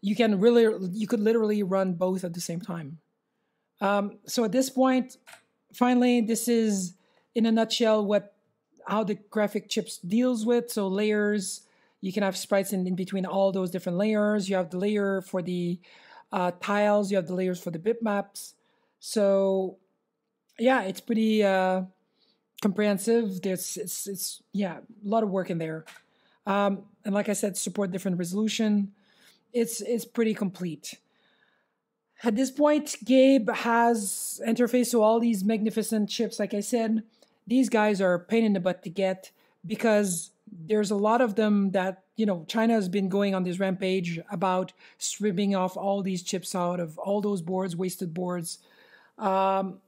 You can really, you could literally run both at the same time. Um, so at this point, finally, this is in a nutshell what how the graphic chips deals with. So layers, you can have sprites in, in between all those different layers. You have the layer for the uh, tiles. You have the layers for the bitmaps. So yeah, it's pretty. Uh, comprehensive. There's it's it's yeah, a lot of work in there. Um, and like I said, support different resolution. It's it's pretty complete. At this point, Gabe has interface to all these magnificent chips. Like I said, these guys are a pain in the butt to get because there's a lot of them that you know China has been going on this rampage about stripping off all these chips out of all those boards, wasted boards. Um,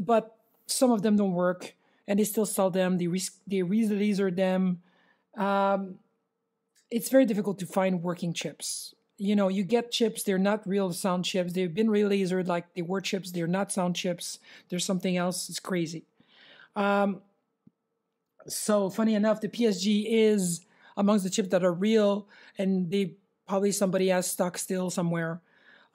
but some of them don't work and they still sell them. They re- they re-laser them. Um, it's very difficult to find working chips. You know, you get chips; they're not real sound chips. They've been re-lasered like they were chips. They're not sound chips. There's something else. It's crazy. Um, so funny enough, the PSG is amongst the chips that are real, and they probably somebody has stock still somewhere.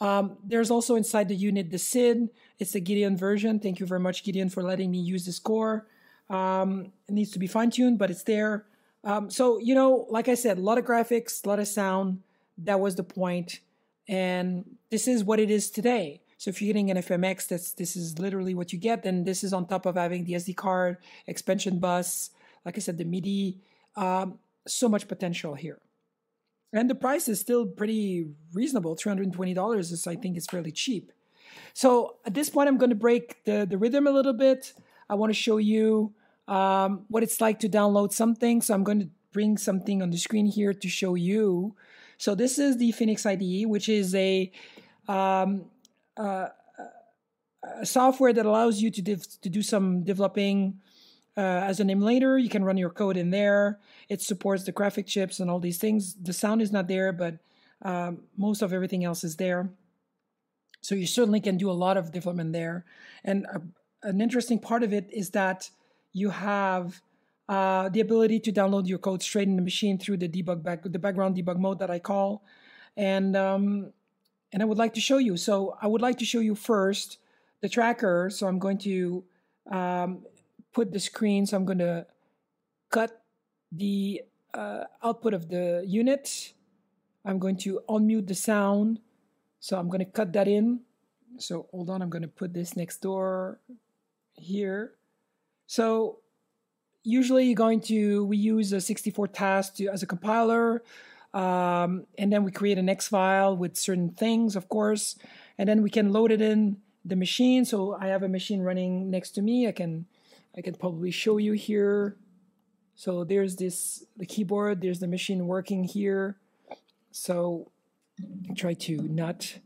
Um, there's also inside the unit the SID. It's the Gideon version. Thank you very much, Gideon, for letting me use this core. Um, it needs to be fine tuned, but it's there. Um, so, you know, like I said, a lot of graphics, a lot of sound. That was the point. And this is what it is today. So if you're getting an FMX, that's this is literally what you get. Then this is on top of having the SD card, expansion bus, like I said, the MIDI. Um, so much potential here. And the price is still pretty reasonable. $320 is, I think, is fairly cheap. So at this point, I'm going to break the, the rhythm a little bit. I want to show you um, what it's like to download something. So I'm going to bring something on the screen here to show you. So this is the Foenix IDE, which is a, um, uh, a software that allows you to, to do some developing uh, as an emulator. You can run your code in there. It supports the graphic chips and all these things. The sound is not there, but um, most of everything else is there. So you certainly can do a lot of development there. And uh, an interesting part of it is that you have uh, the ability to download your code straight in the machine through the debug back, the background debug mode that I call, and um, and I would like to show you. So I would like to show you first the tracker. So I'm going to um, put the screen. So I'm going to cut the uh, output of the unit. I'm going to unmute the sound. So I'm going to cut that in. So hold on, I'm going to put this next door here. So usually you're going to, we use a 64tass to, as a compiler. Um, and then we create an X file with certain things, of course. And then we can load it in the machine. So I have a machine running next to me. I can, I can probably show you here. So there's this, the keyboard, there's the machine working here. So try to not,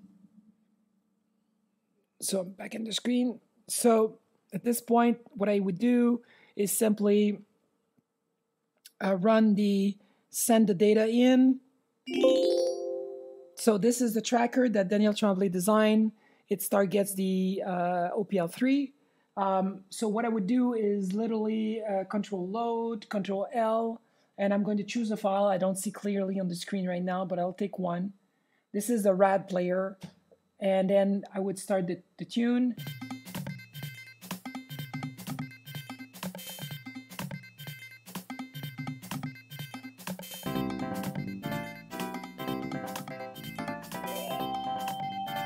so I'm back in the screen. So at this point, what I would do is simply uh, run the send the data in. So this is the tracker that Daniel Tremblay designed. It start gets the uh, OPL3. Um, so what I would do is literally uh, control load, control L, and I'm going to choose a file. I don't see clearly on the screen right now, but I'll take one. This is a RAD player. And then I would start the, the tune.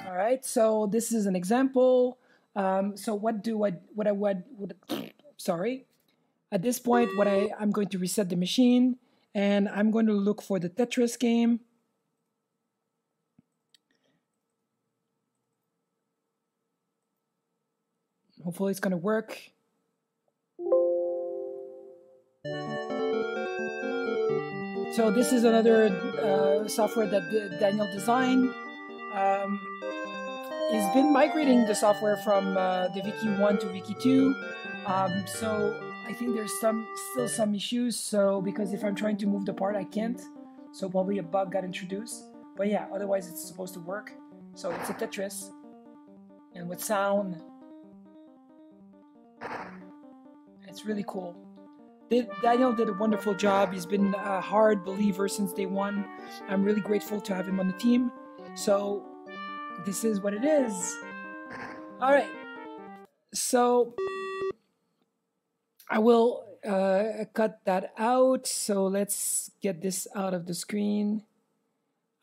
All right, so this is an example. Um, so what do I, what I would, would, sorry. At this point, what I, I'm going to reset the machine and I'm going to look for the Tetris game. Hopefully it's going to work. So this is another uh, software that Daniel designed. Um, he's been migrating the software from uh, the Viki 1 to Viki 2. Um, so I think there's some still some issues. So because if I'm trying to move the part, I can't. So probably a bug got introduced. But yeah, otherwise it's supposed to work. So it's a Tetris. And with sound, it's really cool. Daniel did a wonderful job. He's been a hard believer since day one. I'm really grateful to have him on the team. So, this is what it is. All right. So, I will uh, cut that out. So, let's get this out of the screen.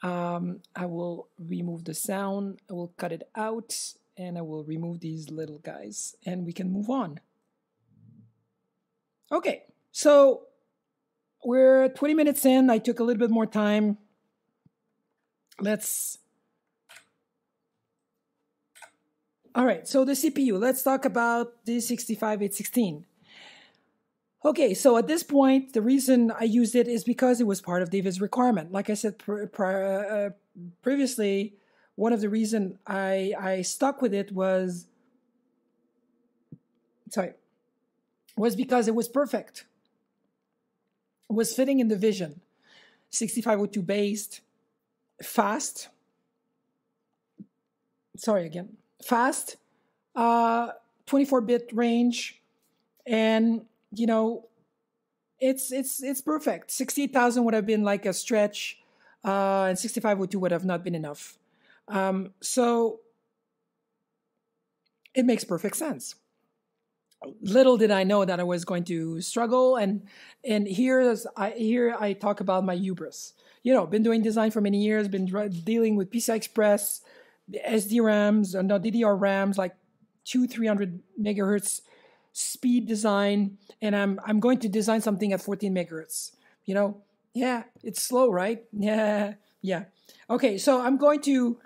Um, I will remove the sound. I will cut it out and I will remove these little guys and we can move on. Okay, so we're 20 minutes in. I took a little bit more time. Let's. All right, so the CPU. Let's talk about the 65816. Okay, so at this point, the reason I used it is because it was part of David's requirement. Like I said pr- pr- uh, previously, one of the reason I I stuck with it was sorry was because it was perfect. It was fitting in the vision. 6502 based, fast. Sorry again. Fast, uh 24 bit range and you know it's it's it's perfect. 68,000 would have been like a stretch uh and 6502 would have not been enough. Um, so it makes perfect sense. Little did I know that I was going to struggle, and and here's I here I talk about my hubris. You know, been doing design for many years, been dealing with PCI Express, SD RAMs, and no DDR RAMs, like two, three hundred megahertz speed design, and I'm I'm going to design something at 14 megahertz. You know, yeah, it's slow, right? Yeah, yeah. Okay, so I'm going to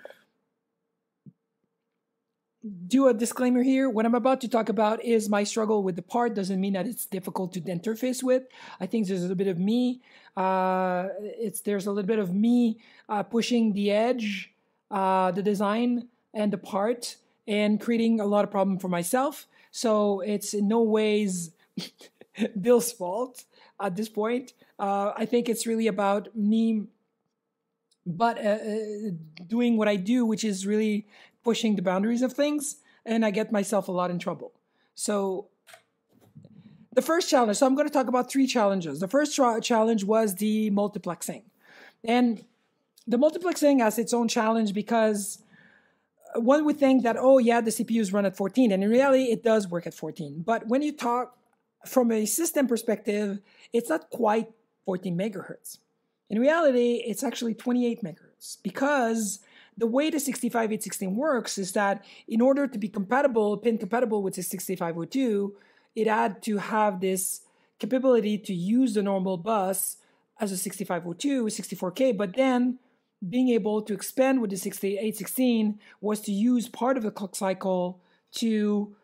do a disclaimer here. What I'm about to talk about is my struggle with the part. Doesn't mean that it's difficult to interface with. I think there's a bit of me. Uh, it's there's a little bit of me uh, pushing the edge, uh, the design and the part, and creating a lot of problem for myself. So it's in no ways Bill's fault at this point. Uh, I think it's really about me but uh, uh, doing what I do, which is really pushing the boundaries of things, and I get myself a lot in trouble. So, the first challenge, so I'm going to talk about three challenges. The first challenge was the multiplexing. And the multiplexing has its own challenge because one would think that, oh, yeah, the CPUs run at 14. And in reality, it does work at 14. But when you talk from a system perspective, it's not quite 14 megahertz. In reality, it's actually 28 megahertz because the way the 65816 works is that in order to be compatible, pin compatible with the 6502, it had to have this capability to use the normal bus as a 6502 64K, but then being able to expand with the 6816 was to use part of the clock cycle to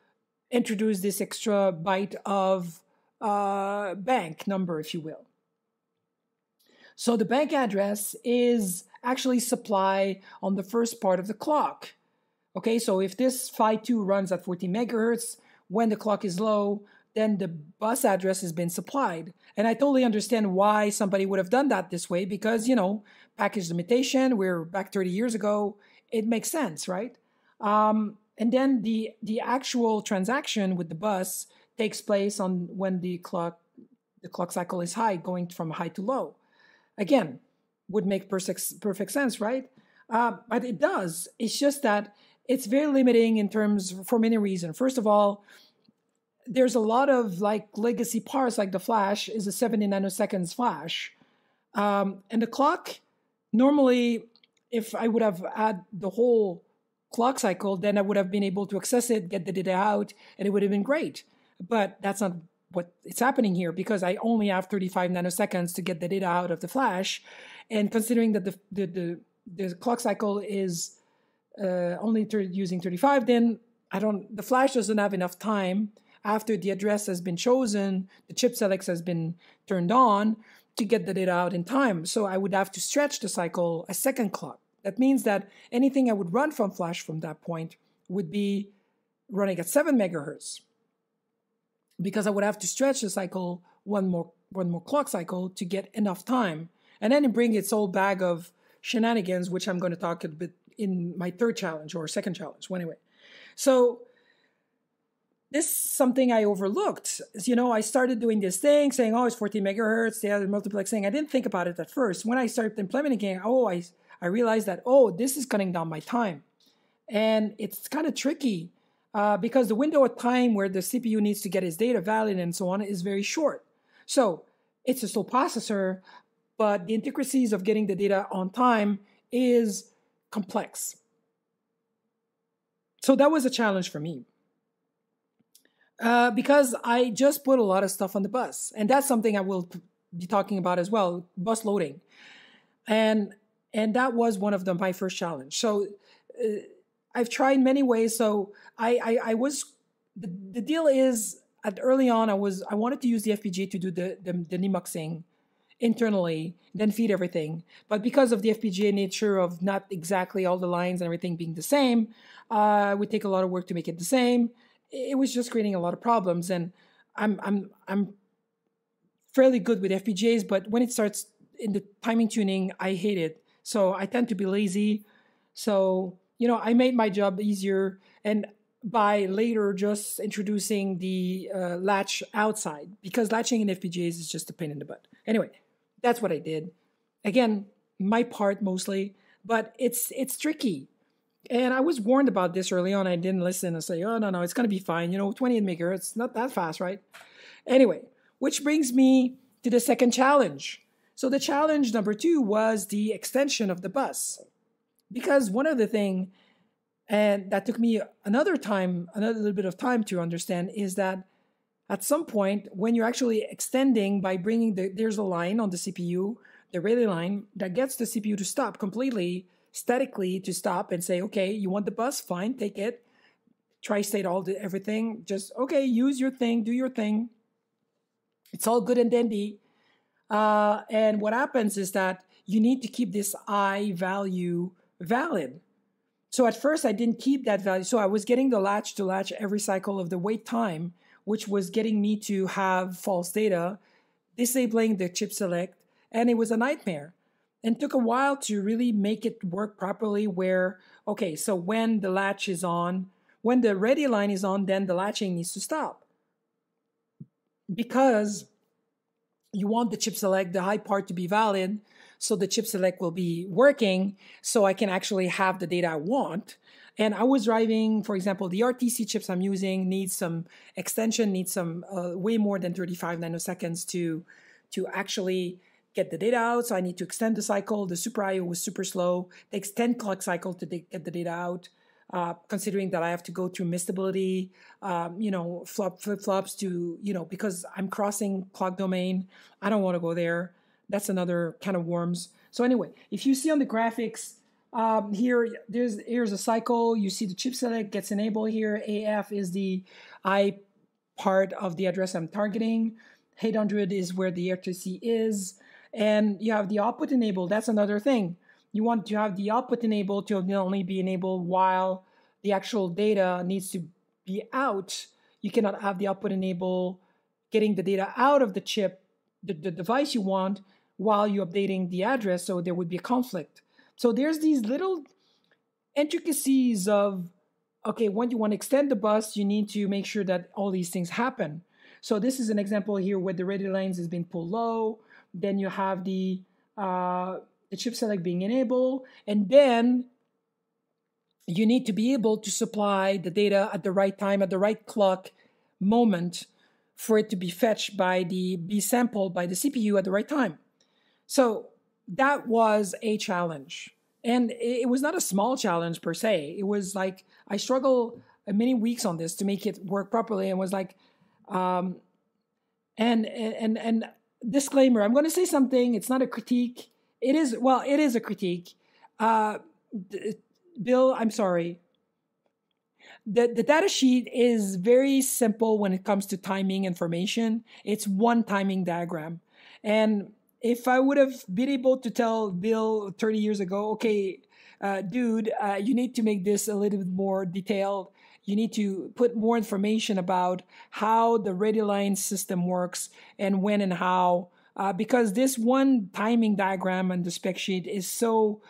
introduce this extra byte of uh, bank number, if you will. So the bank address is actually supply on the first part of the clock. Okay, so if this phi 2 runs at 14 megahertz, when the clock is low, then the bus address has been supplied. And I totally understand why somebody would have done that this way because, you know, package limitation, we're back 30 years ago, it makes sense, right? Um, and then the the actual transaction with the bus takes place on when the clock the clock cycle is high, going from high to low. Again, would make perfect, perfect sense, right? Uh, but it does. It's just that it's very limiting in terms for many reasons. First of all, there's a lot of like legacy parts, like the flash is a 70 nanoseconds flash. Um, and the clock, normally, if I would have had the whole clock cycle, then I would have been able to access it, get the data out, and it would have been great. But that's not what it's happening here because I only have 35 nanoseconds to get the data out of the flash. And considering that the, the, the, the clock cycle is uh, only using 35, then I don't, the flash doesn't have enough time after the address has been chosen, the chip selects has been turned on to get the data out in time. So I would have to stretch the cycle a second clock. That means that anything I would run from flash from that point would be running at 7 megahertz because I would have to stretch the cycle one more one more clock cycle to get enough time, and then it bring its whole bag of shenanigans, which I'm going to talk a bit in my third challenge or second challenge. Well, anyway, so this is something I overlooked. You know, I started doing this thing, saying, "Oh, it's 14 megahertz." The other multiplexing. I didn't think about it at first. When I started implementing it, oh, I I realized that oh, this is cutting down my time, and it's kind of tricky uh, because the window of time where the CPU needs to get its data valid and so on is very short. So it's a slow processor, but the intricacies of getting the data on time is complex. So that was a challenge for me. Uh, because I just put a lot of stuff on the bus, and that's something I will be talking about as well, bus loading, and and that was one of the my first challenge. So uh, I've tried many ways. So I, I, I was the, the deal is at early on I was I wanted to use the FPGA to do the the, the internally, then feed everything. But because of the FPGA nature of not exactly all the lines and everything being the same, uh, would take a lot of work to make it the same. It was just creating a lot of problems. And I'm I'm I'm fairly good with FPGAs, but when it starts in the timing tuning, I hate it. So I tend to be lazy. So you know, I made my job easier and by later just introducing the uh, latch outside because latching in FPGAs is just a pain in the butt. Anyway, that's what I did. Again, my part mostly, but it's it's tricky And I was warned about this early on. I didn't listen and say, oh, no, no, it's going to be fine. You know, 28 megahertz, not that fast, right? Anyway, which brings me to the second challenge. So the challenge number two was the extension of the bus. Because one of the thing, and that took me another time, another little bit of time to understand, is that at some point, when you're actually extending by bringing the, there's a line on the CPU, the relay line that gets the CPU to stop completely statically to stop and say, okay, you want the bus? Fine, take it. Tri-state all the everything. Just okay, use your thing, do your thing. It's all good and dandy. Uh, and what happens is that you need to keep this I value valid. So at first I didn't keep that value. So I was getting the latch to latch every cycle of the wait time, which was getting me to have false data, disabling the chip select, and it was a nightmare and took a while to really make it work properly where okay so when the latch is on when the ready line is on then the latching needs to stop. Because you want the chip select the high part to be valid so the chip select will be working so i can actually have the data i want. And i was driving for example the rtc chips i'm using needs some extension needs some uh, way more than 35 nanoseconds to to actually get the data out. So I need to extend the cycle. The Super IO was super slow. Takes 10 clock cycle to get the data out. Uh, considering that I have to go through metastability, um, you know, flop flip flops to, you know, because I'm crossing clock domain. I don't want to go there. That's another kind of worms. So anyway, if you see on the graphics um, here, there's here's a cycle. You see the chip select gets enabled here. AF is the I part of the address I'm targeting. 800 is where the RTC is and you have the output enabled. That's another thing. You want to have the output enabled to only be enabled while the actual data needs to be out. You cannot have the output enable getting the data out of the chip, the, the device you want, while you're updating the address, so there would be a conflict. So there's these little intricacies of okay, when you want to extend the bus, you need to make sure that all these things happen. So this is an example here where the ready lines has been pulled low. Then you have the uh, the chip select being enabled, and then you need to be able to supply the data at the right time, at the right clock moment for it to be fetched by the be sampled by the CPU at the right time. So that was a challenge. And it was not a small challenge per se. It was like I struggled many weeks on this to make it work properly and was like um and and and disclaimer i'm going to say something it's not a critique. It is well it is a critique. Uh, bill i'm sorry. The, the data sheet is very simple when it comes to timing information. It's one timing diagram. And if i would have been able to tell bill 30 years ago okay uh, dude uh, you need to make this a little bit more detailed you need to put more information about how the ready line system works and when and how. Uh, because this one timing diagram on the spec sheet is so,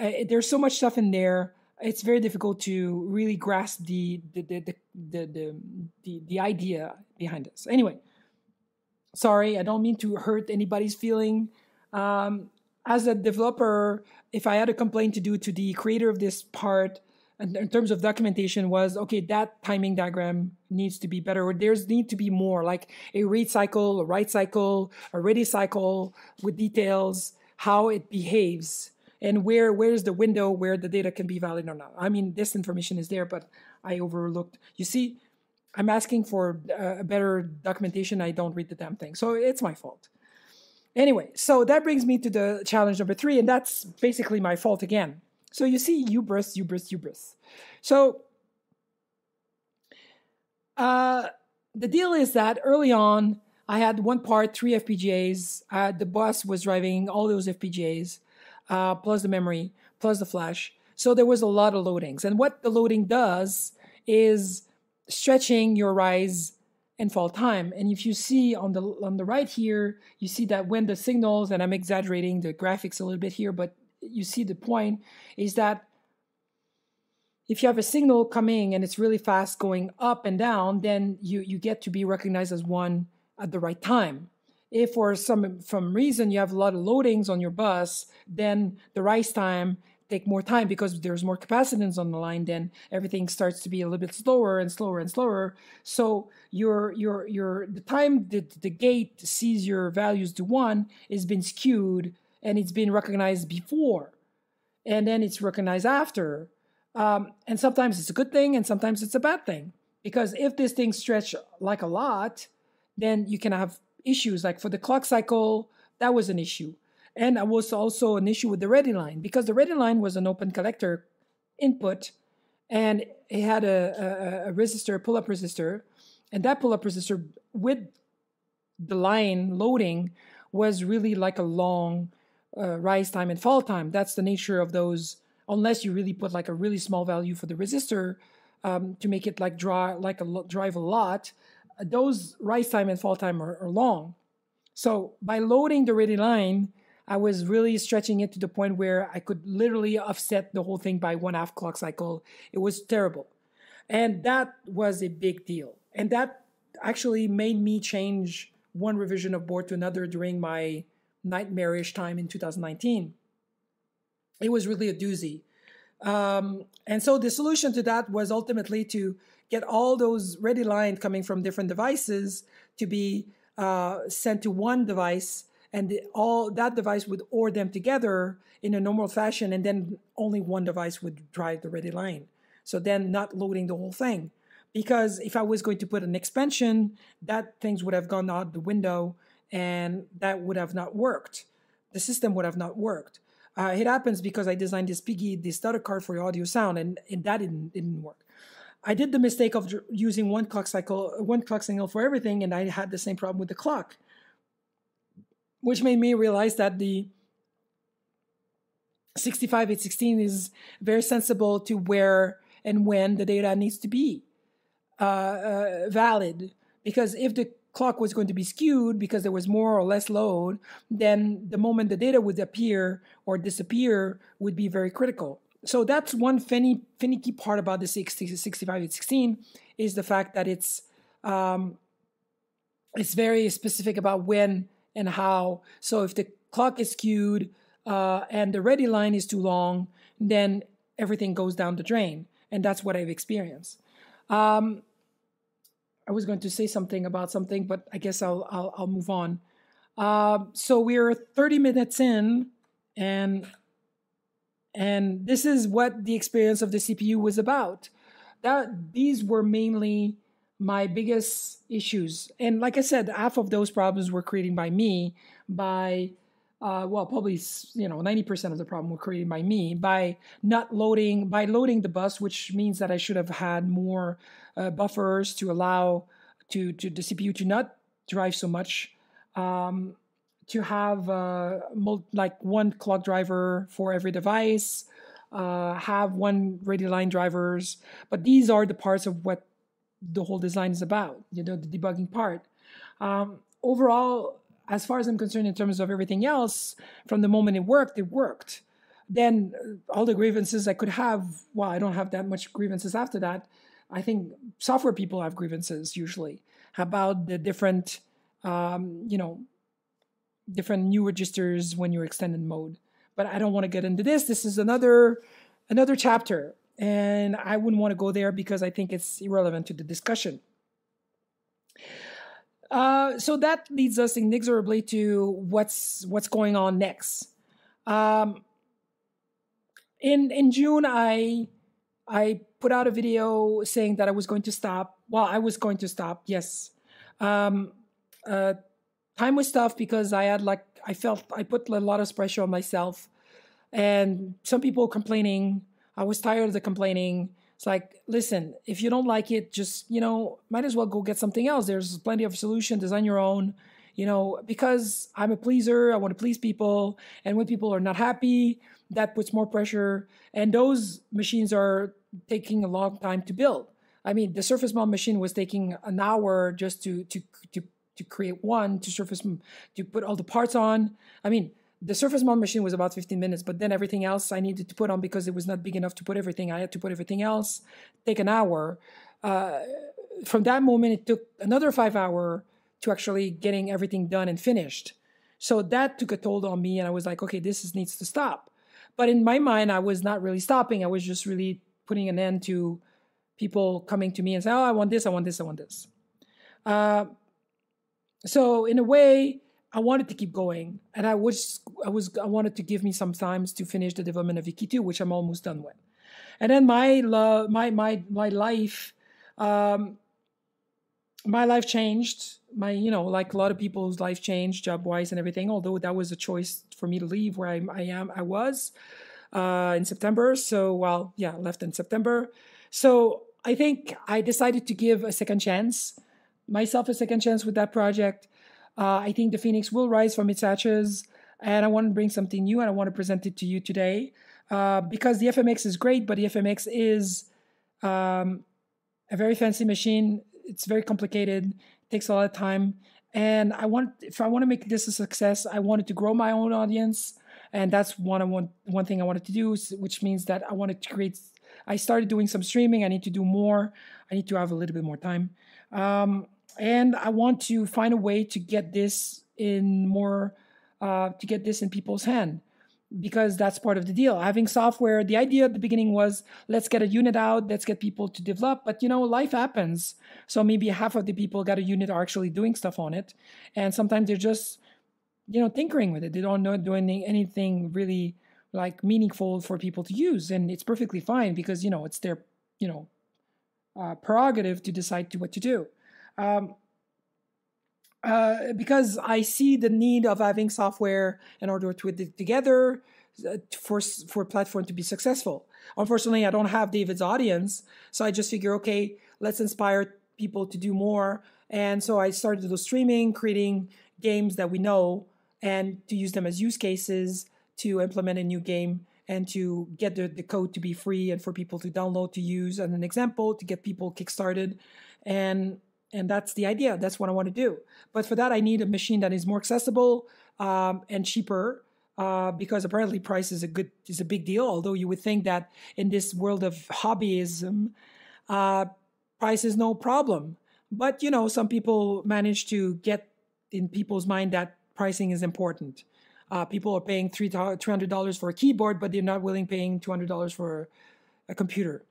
uh, there's so much stuff in there. It's very difficult to really grasp the the the the the, the, the, the idea behind this. Anyway, sorry, I don't mean to hurt anybody's feeling. Um, as a developer, if I had a complaint to do to the creator of this part, in terms of documentation was okay that timing diagram needs to be better or there's need to be more like a read cycle a write cycle a ready cycle with details how it behaves and where where's the window where the data can be valid or not. I mean this information is there but i overlooked. You see i'm asking for uh, a better documentation. I don't read the damn thing. So it's my fault. Anyway so that brings me to the challenge number three and that's basically my fault again so you see hubris, hubris, hubris. So uh, the deal is that early on, I had one part, three FPGAs. Uh, the bus was driving all those FPGAs, uh, plus the memory, plus the flash. So there was a lot of loadings. And what the loading does is stretching your rise and fall time. And if you see on the on the right here, you see that when the signals, and I'm exaggerating the graphics a little bit here, but you see the point is that if you have a signal coming and it's really fast going up and down, then you, you get to be recognized as one at the right time. If for some from reason you have a lot of loadings on your bus, then the rise time take more time because there's more capacitance on the line then everything starts to be a little bit slower and slower and slower so your your your the time that the gate sees your values to one is been skewed and it's been recognized before and then it's recognized after um, and sometimes it's a good thing and sometimes it's a bad thing because if this thing stretch like a lot then you can have issues like for the clock cycle that was an issue and it was also an issue with the ready line because the ready line was an open collector input and it had a, a, a resistor, pull up resistor. And that pull up resistor with the line loading was really like a long uh, rise time and fall time. That's the nature of those, unless you really put like a really small value for the resistor um, to make it like draw like a drive a lot. Those rise time and fall time are, are long. So by loading the ready line, I was really stretching it to the point where I could literally offset the whole thing by one half clock cycle. It was terrible. And that was a big deal. And that actually made me change one revision of board to another during my nightmarish time in 2019. It was really a doozy. Um, and so the solution to that was ultimately to get all those ready lines coming from different devices to be uh, sent to one device and the, all that device would OR them together in a normal fashion, and then only one device would drive the ready line. So then not loading the whole thing. Because if I was going to put an expansion, that things would have gone out the window and that would have not worked. The system would have not worked. Uh, it happens because I designed this Piggy, this starter card for audio sound, and, and that didn't, didn't work. I did the mistake of using one clock cycle, one clock signal for everything, and I had the same problem with the clock which made me realize that the 65816 is very sensible to where and when the data needs to be uh, uh, valid. Because if the clock was going to be skewed because there was more or less load, then the moment the data would appear or disappear would be very critical. So that's one finicky, part about the 65816 is the fact that it's um, it's very specific about when and how. So if the clock is skewed uh, and the ready line is too long, then everything goes down the drain. And that's what I've experienced. Um, I was going to say something about something, but I guess I'll I'll, I'll move on. Uh, so we're 30 minutes in, and and this is what the experience of the CPU was about. That these were mainly my biggest issues. And like I said, half of those problems were created by me by uh, well, probably you know, 90% of the problem were created by me by not loading, by loading the bus, which means that I should have had more uh, buffers to allow to, to the CPU to not drive so much, um, to have uh, like one clock driver for every device, uh, have one ready line drivers. But these are the parts of what the whole design is about, you know, the debugging part. Um, overall, as far as I'm concerned, in terms of everything else, from the moment it worked, it worked. Then uh, all the grievances I could have, well, I don't have that much grievances after that. I think software people have grievances usually about the different, um, you know, different new registers when you're extended mode. But I don't want to get into this. This is another another chapter and I wouldn't want to go there because I think it's irrelevant to the discussion. Uh, so that leads us inexorably to what's what's going on next. Um, in in June, I I put out a video saying that I was going to stop. Well, I was going to stop. Yes, um, uh, time was tough because I had like I felt I put a lot of pressure on myself, and some people complaining I was tired of the complaining. It's like, listen, if you don't like it, just, you know, might as well go get something else. There's plenty of solution, design your own, you know, because I'm a pleaser, I want to please people. And when people are not happy, that puts more pressure. And those machines are taking a long time to build. I mean, the surface mount machine was taking an hour just to to to to create one to surface to put all the parts on. I mean, the surface mount machine was about 15 minutes, but then everything else I needed to put on because it was not big enough to put everything. I had to put everything else, take an hour. Uh, from that moment, it took another five hour to actually getting everything done and finished. So that took a toll on me, and I was like, okay, this is, needs to stop. But in my mind, I was not really stopping. I was just really putting an end to people coming to me and say, "Oh, I want this, I want this, I want this." Uh, so in a way, I wanted to keep going, and I was I was I wanted to give me some time to finish the development of Viki 2, which I'm almost done with. And then my love, my my my life, um, my life changed. My you know like a lot of people's life changed job wise and everything. Although that was a choice for me to leave where I, I am I was uh, in September. So well yeah left in September. So I think I decided to give a second chance myself a second chance with that project. Uh, I think the phoenix will rise from its ashes, and I want to bring something new, and I want to present it to you today. Uh, because the FMX is great, but the FMX is um, a very fancy machine. It's very complicated, takes a lot of time, and I want if I want to make this a success, I wanted to grow my own audience, and that's one I want one thing I wanted to do, which means that I wanted to create. I started doing some streaming. I need to do more. I need to have a little bit more time. Um, and I want to find a way to get this in more uh, to get this in people's hand because that's part of the deal. Having software, the idea at the beginning was let's get a unit out, let's get people to develop, but you know, life happens. So maybe half of the people got a unit are actually doing stuff on it, and sometimes they're just you know tinkering with it. They don't know doing anything really like meaningful for people to use, and it's perfectly fine because you know it's their you know uh, prerogative to decide to what to do. Um, uh, because I see the need of having software in order to put it together uh, for for platform to be successful. Unfortunately, I don't have David's audience, so I just figure, okay, let's inspire people to do more. And so I started to do streaming, creating games that we know, and to use them as use cases to implement a new game and to get the, the code to be free and for people to download to use as an example to get people kickstarted and and that's the idea. That's what I want to do. But for that, I need a machine that is more accessible um, and cheaper. Uh, because apparently price is a good is a big deal. Although you would think that in this world of hobbyism, uh, price is no problem. But you know, some people manage to get in people's mind that pricing is important. Uh, people are paying three hundred dollars for a keyboard, but they're not willing paying two hundred dollars for a computer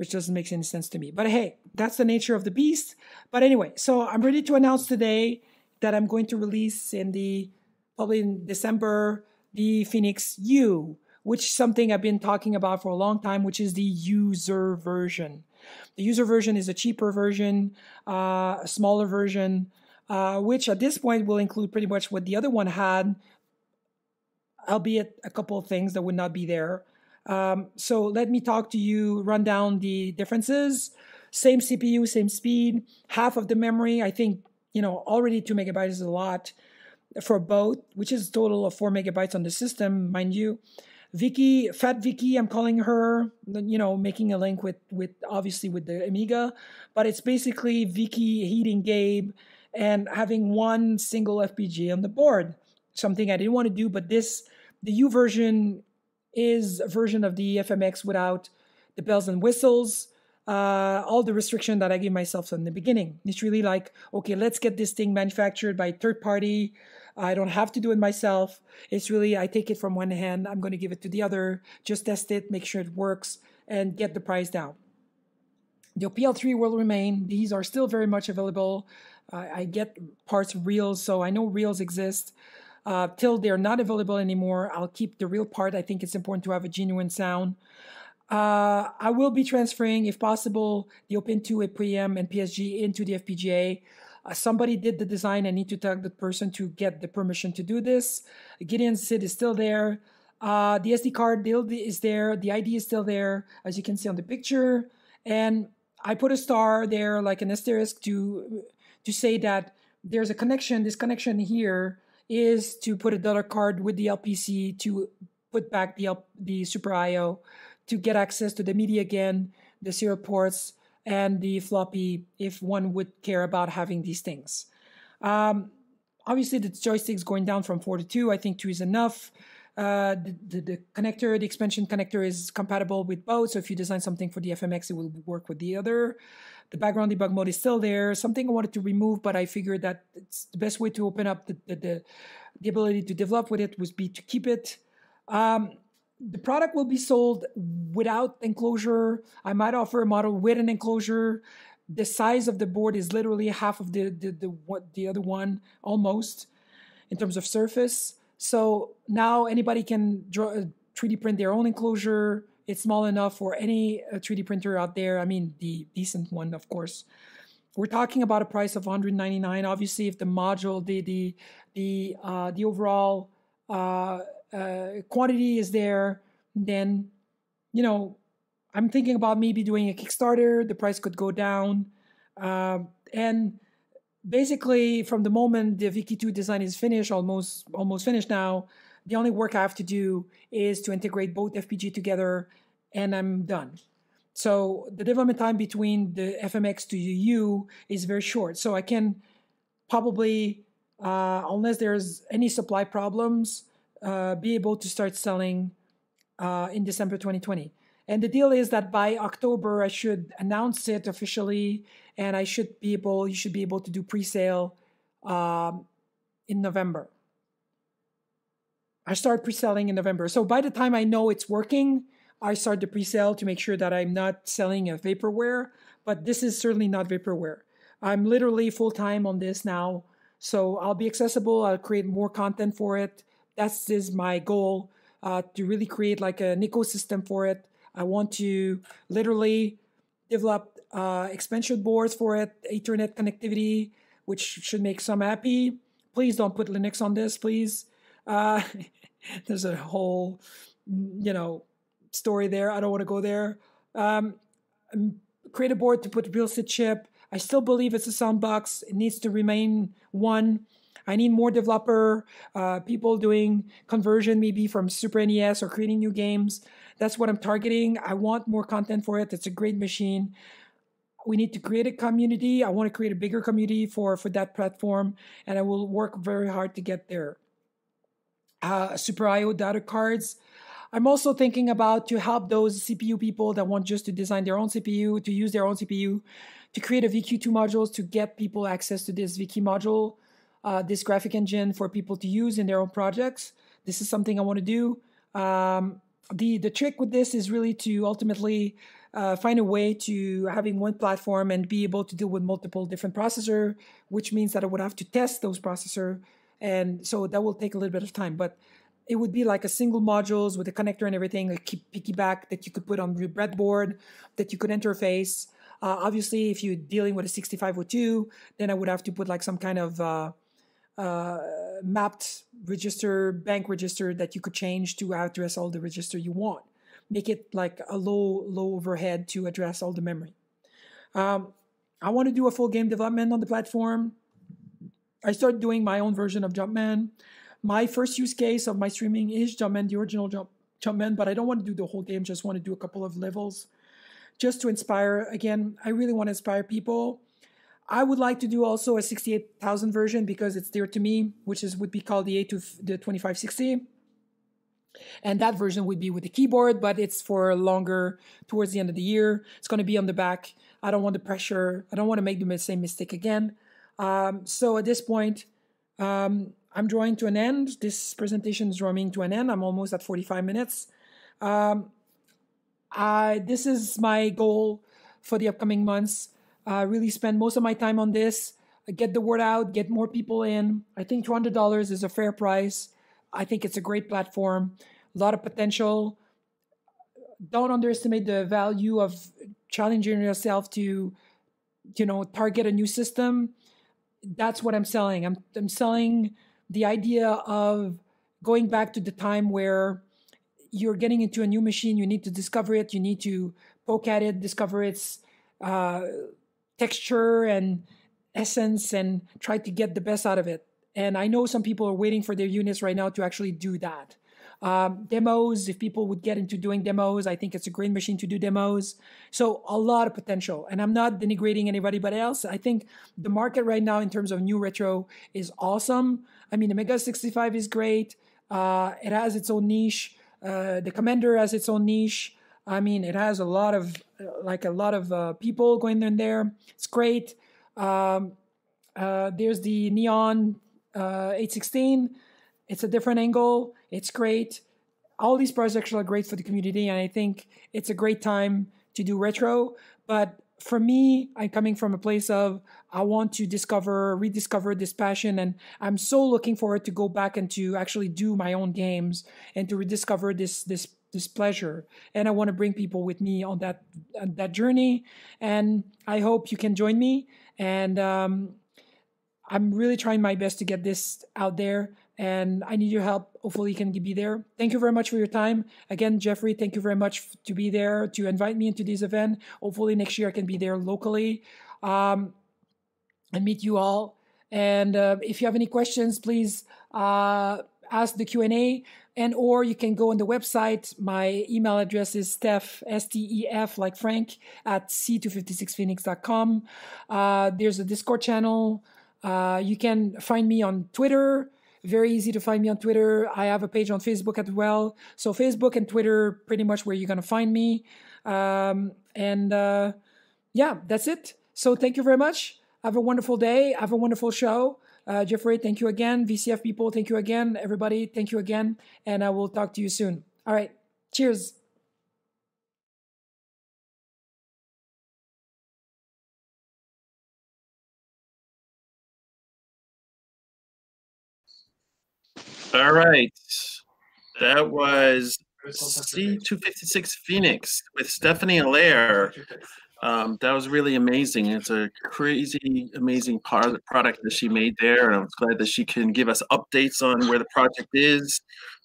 which doesn't make any sense to me. But hey, that's the nature of the beast. But anyway, so I'm ready to announce today that I'm going to release in the probably in December the Foenix U, which is something I've been talking about for a long time, which is the user version. The user version is a cheaper version, uh, a smaller version, uh, which at this point will include pretty much what the other one had, albeit a couple of things that would not be there. Um, so let me talk to you, run down the differences. Same CPU, same speed, half of the memory. I think, you know, already two megabytes is a lot for both, which is a total of four megabytes on the system, mind you. Viki, Fat Viki, I'm calling her, you know, making a link with, with obviously with the Amiga, but it's basically Viki heating Gabe and having one single FPGA on the board. Something I didn't want to do, but this, the U version is a version of the FMX without the bells and whistles, uh, all the restriction that I gave myself from the beginning. It's really like, okay, let's get this thing manufactured by third party. I don't have to do it myself. It's really, I take it from one hand, I'm going to give it to the other, just test it, make sure it works, and get the price down. The OPL3 will remain. These are still very much available. Uh, I get parts reels, so I know reels exist. Uh, till they're not available anymore, I'll keep the real part. I think it's important to have a genuine sound. Uh, I will be transferring, if possible, the OPN2 OPM and PSG into the FPGA. Uh, somebody did the design. I need to tag the person to get the permission to do this. Gideon SID is still there. Uh, the SD card is there. The ID is still there, as you can see on the picture. And I put a star there, like an asterisk, to to say that there's a connection. This connection here is to put a dollar card with the LPC to put back the the Super IO to get access to the MIDI again, the serial ports, and the floppy if one would care about having these things. Um, obviously, the joystick's going down from four to two. I think two is enough. Uh, the, the, the, connector, the expansion connector is compatible with both. So if you design something for the FMX, it will work with the other. The background debug mode is still there. Something I wanted to remove, but I figured that it's the best way to open up the, the, the, the ability to develop with it would be to keep it. Um, the product will be sold without enclosure. I might offer a model with an enclosure. The size of the board is literally half of the the the, what the other one almost in terms of surface. So now anybody can draw 3D uh, print their own enclosure. It's small enough for any 3D uh, printer out there. I mean, the decent one, of course. We're talking about a price of 199. Obviously, if the module, the the the uh, the overall uh, uh, quantity is there, then you know I'm thinking about maybe doing a Kickstarter. The price could go down, uh, and basically from the moment the Viki 2 design is finished, almost almost finished now, the only work I have to do is to integrate both FPG together, and I'm done. So the development time between the FMX to UU is very short. So I can probably, uh, unless there's any supply problems, uh, be able to start selling uh, in December 2020. And the deal is that by October, I should announce it officially, and I should be able, you should be able to do pre-sale um, in November. I start pre-selling in November. So by the time I know it's working, I start the pre-sale to make sure that I'm not selling a vaporware. But this is certainly not vaporware. I'm literally full time on this now, so I'll be accessible. I'll create more content for it that's is my goal uh, to really create like an ecosystem for it. I want to literally develop uh, expansion boards for it, Ethernet connectivity, which should make some happy. Please don't put Linux on this, please. Uh, there's a whole, you know, story there. I don't want to go there. Um, create a board to put real estate chip. I still believe it's a soundbox. It needs to remain one. I need more developer, uh, people doing conversion maybe from Super NES or creating new games. That's what I'm targeting. I want more content for it. It's a great machine. We need to create a community. I want to create a bigger community for, for that platform, and I will work very hard to get there. Uh, Super IO data cards. I'm also thinking about to help those CPU people that want just to design their own CPU, to use their own CPU, to create a Viki II modules to get people access to this Viki module uh, this graphic engine for people to use in their own projects. This is something I want to do. Um, the the trick with this is really to ultimately uh, find a way to having one platform and be able to deal with multiple different processor, which means that I would have to test those processor, and so that will take a little bit of time. But it would be like a single modules with a connector and everything, like piggyback that you could put on your breadboard, that you could interface. Uh, obviously, if you're dealing with a 6502, then I would have to put like some kind of uh, uh, mapped register, bank register that you could change to address all the register you want. Make it like a low, low overhead to address all the memory. Um, I want to do a full game development on the platform. I started doing my own version of Jumpman. My first use case of my streaming is Jumpman, the original Jump, Jumpman, but I don't want to do the whole game, just want to do a couple of levels just to inspire. Again, I really want to inspire people I would like to do also a 68,000 version because it's dear to me, which is would be called the A to the 2560. And that version would be with the keyboard, but it's for longer towards the end of the year. It's going to be on the back. I don't want the pressure. I don't want to make the same mistake again. Um, so at this point, um, I'm drawing to an end. This presentation is drawing to an end. I'm almost at 45 minutes. Um, I, this is my goal for the upcoming months uh, really spend most of my time on this, uh, get the word out, get more people in. I think $200 is a fair price. I think it's a great platform, a lot of potential. Don't underestimate the value of challenging yourself to, you know, target a new system. That's what I'm selling. I'm, I'm selling the idea of going back to the time where you're getting into a new machine, you need to discover it, you need to poke at it, discover its uh, texture and essence and try to get the best out of it. And I know some people are waiting for their units right now to actually do that. Um, demos, if people would get into doing demos, I think it's a great machine to do demos. So a lot of potential. And I'm not denigrating anybody but else. I think the market right now in terms of new retro is awesome. I mean, the Mega 65 is great. Uh, it has its own niche. Uh, the Commander has its own niche. I mean, it has a lot of like a lot of uh, people going in there. It's great. Um, uh, there's the Neon uh, 816. It's a different angle. It's great. all these projects are great for the community, and I think it's a great time to do retro. But for me, I'm coming from a place of I want to discover, rediscover this passion, and I'm so looking forward to go back and to actually do my own games and to rediscover this this this pleasure. And I want to bring people with me on that on that journey. And I hope you can join me. And um, I'm really trying my best to get this out there. And I need your help. Hopefully, you can be there. Thank you very much for your time. Again, Jeffrey, thank you very much to be there, to invite me into this event. Hopefully, next year I can be there locally um, and meet you all. And uh, if you have any questions, please uh, ask the Q&A and or you can go on the website. My email address is Steph, S-T-E-F, like Frank, at c256foenix.com. Uh, there's a Discord channel. Uh, you can find me on Twitter. Very easy to find me on Twitter. I have a page on Facebook as well. So Facebook and Twitter, pretty much where you're gonna find me. Um, and uh, yeah, that's it. So thank you very much. Have a wonderful day. Have a wonderful show. Uh, Jeffrey, thank you again. VCF people, thank you again. Everybody, thank you again. And I will talk to you soon. All right. Cheers. All right. That was C256 Foenix with Stefany Allaire. Um, that was really amazing. It's a crazy, amazing part product that she made there, and I'm glad that she can give us updates on where the project is.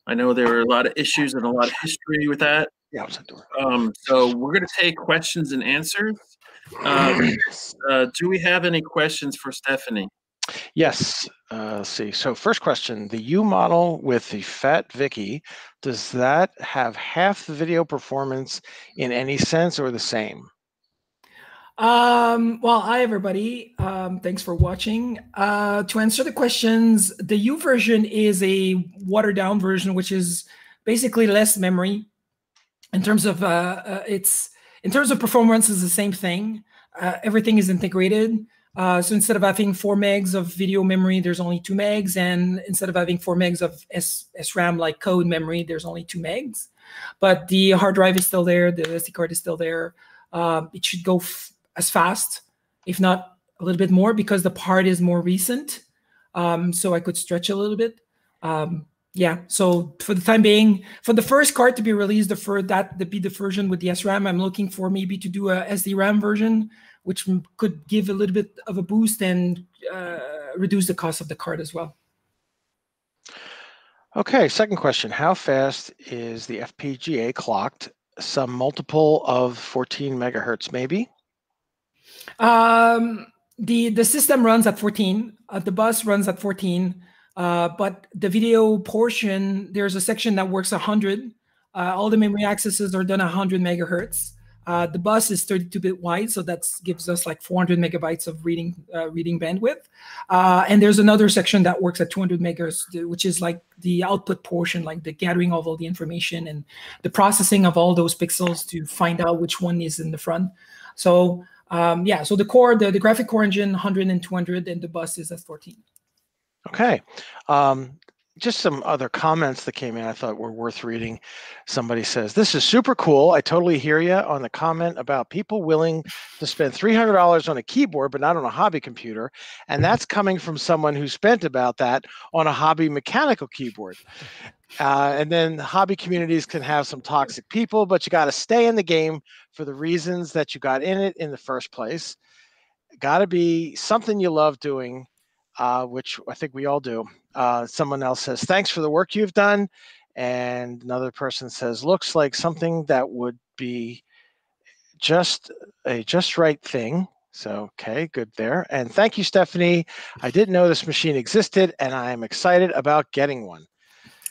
I know there were a lot of issues and a lot of history with that. Yeah, that door. Um, so we're going to take questions and answers. Um, uh, do we have any questions for Stefany? Yes. Uh, let's see. So first question: the U model with the Fat Viki, does that have half the video performance in any sense or the same? Um, well, hi everybody. Um, thanks for watching. Uh, to answer the questions, the U version is a watered down version, which is basically less memory. In terms of uh, uh it's in terms of performance, is the same thing. Uh, everything is integrated. Uh, so instead of having four megs of video memory, there's only two megs, and instead of having four megs of S SRAM like code memory, there's only two megs. But the hard drive is still there. The SD card is still there. Um, it should go as fast, if not a little bit more, because the part is more recent. Um, so I could stretch a little bit. Um, yeah. So for the time being, for the first card to be released, the for that to be the version with the SRAM, I'm looking for maybe to do a SDRAM version, which could give a little bit of a boost and uh, reduce the cost of the card as well. Okay, second question. How fast is the FPGA clocked? Some multiple of 14 megahertz, maybe? Um, the the system runs at 14. Uh, the bus runs at 14. Uh, but the video portion, there's a section that works 100. Uh, all the memory accesses are done 100 megahertz. Uh, the bus is 32 bit wide, so that gives us like 400 megabytes of reading uh, reading bandwidth. Uh, and there's another section that works at 200 megahertz, which is like the output portion, like the gathering of all the information and the processing of all those pixels to find out which one is in the front. So um, yeah, so the core, the, the graphic core engine, 100 and 200, and the bus is at 14. Okay. Um, just some other comments that came in I thought were worth reading. Somebody says, This is super cool. I totally hear you on the comment about people willing to spend $300 on a keyboard, but not on a hobby computer. And that's coming from someone who spent about that on a hobby mechanical keyboard. Uh, and then hobby communities can have some toxic people, but you got to stay in the game for the reasons that you got in it in the first place. Got to be something you love doing, uh, which I think we all do. Uh, someone else says, Thanks for the work you've done. And another person says, Looks like something that would be just a just right thing. So, okay, good there. And thank you, Stefany. I didn't know this machine existed, and I am excited about getting one.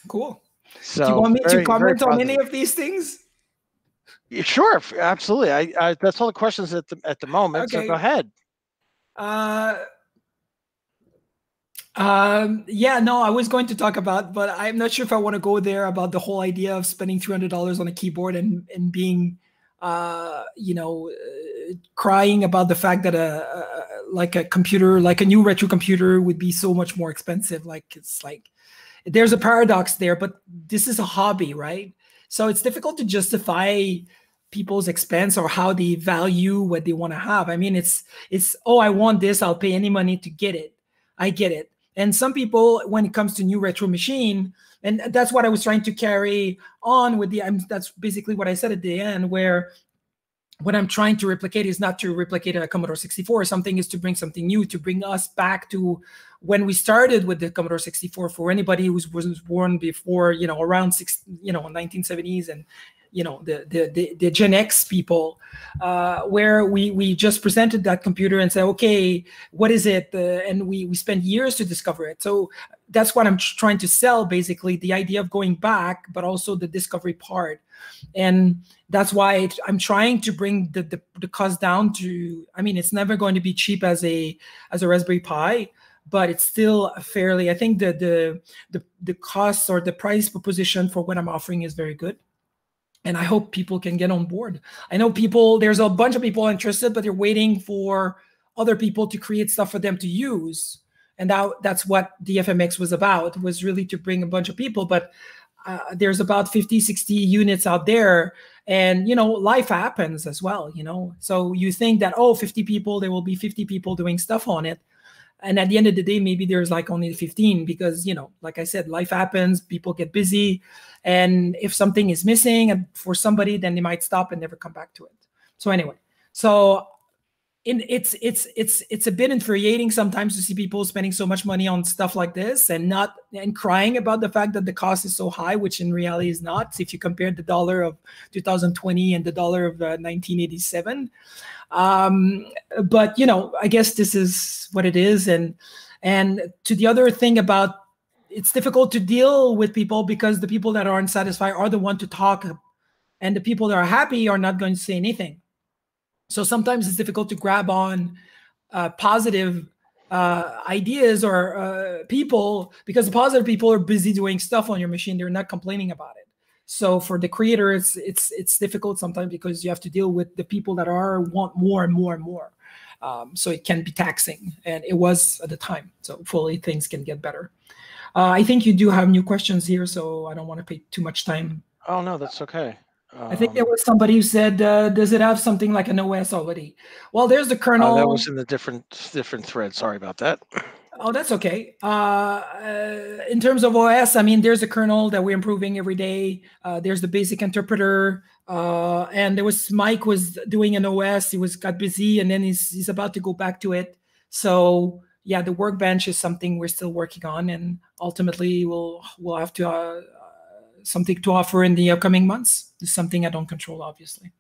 Cool. So, Do you want me very, to comment on any of these things? Sure, absolutely. I, I that's all the questions at the at the moment. So Okay. go ahead. Uh, um, yeah, no, I was going to talk about, but I'm not sure if I want to go there about the whole idea of spending three hundred dollars on a keyboard and and being, uh, you know, uh, crying about the fact that a, a like a computer, like a new retro computer, would be so much more expensive. Like it's like, there's a paradox there, but this is a hobby, right? So it's difficult to justify people's expense or how they value what they want to have. I mean, it's it's oh, I want this, I'll pay any money to get it. I get it. And some people, when it comes to new retro machine, and that's what I was trying to carry on with the. I'm, that's basically what I said at the end, where what I'm trying to replicate is not to replicate a Commodore 64. Something is to bring something new, to bring us back to when we started with the Commodore 64. For anybody who was, was born before, you know, around six, you know, 1970s and you know the the the, the Gen X people, uh, where we we just presented that computer and said, okay, what is it? Uh, and we we spent years to discover it. So that's what I'm trying to sell, basically, the idea of going back, but also the discovery part, and that's why I'm trying to bring the, the the cost down to. I mean, it's never going to be cheap as a as a Raspberry Pi but it's still fairly i think the the the, the cost or the price proposition for what i'm offering is very good and I hope people can get on board. I know people, there's a bunch of people interested, but they're waiting for other people to create stuff for them to use. And that, that's what the FMX was about, was really to bring a bunch of people. But uh, there's about 50, 60 units out there. And, you know, life happens as well, you know. So you think that, oh, 50 people, there will be 50 people doing stuff on it and at the end of the day maybe there's like only 15 because you know like i said life happens people get busy and if something is missing for somebody then they might stop and never come back to it so anyway so in, it's it's it's it's a bit infuriating sometimes to see people spending so much money on stuff like this and not and crying about the fact that the cost is so high which in reality is not if you compare the dollar of 2020 and the dollar of uh, 1987 um, but you know, I guess this is what it is. And and to the other thing about it's difficult to deal with people because the people that are unsatisfied are the one to talk, and the people that are happy are not going to say anything. So sometimes it's difficult to grab on uh, positive uh, ideas or uh, people because the positive people are busy doing stuff on your machine. They're not complaining about it. So for the creator, it's it's it's difficult sometimes because you have to deal with the people that are want more and more and more. Um, so it can be taxing, and it was at the time. So hopefully things can get better. Uh, I think you do have new questions here, so I don't want to pay too much time. Oh no, that's okay. Um, I think there was somebody who said, uh, "Does it have something like an OS already?" Well, there's the kernel. Uh, that was in the different different thread. Sorry about that. Oh, that's okay. Uh, uh, in terms of OS, I mean, there's a kernel that we're improving every day. Uh, there's the basic interpreter, uh, and there was Mike was doing an OS. He was got busy, and then he's he's about to go back to it. So yeah, the workbench is something we're still working on, and ultimately we'll we'll have to uh, something to offer in the upcoming months. It's something I don't control, obviously.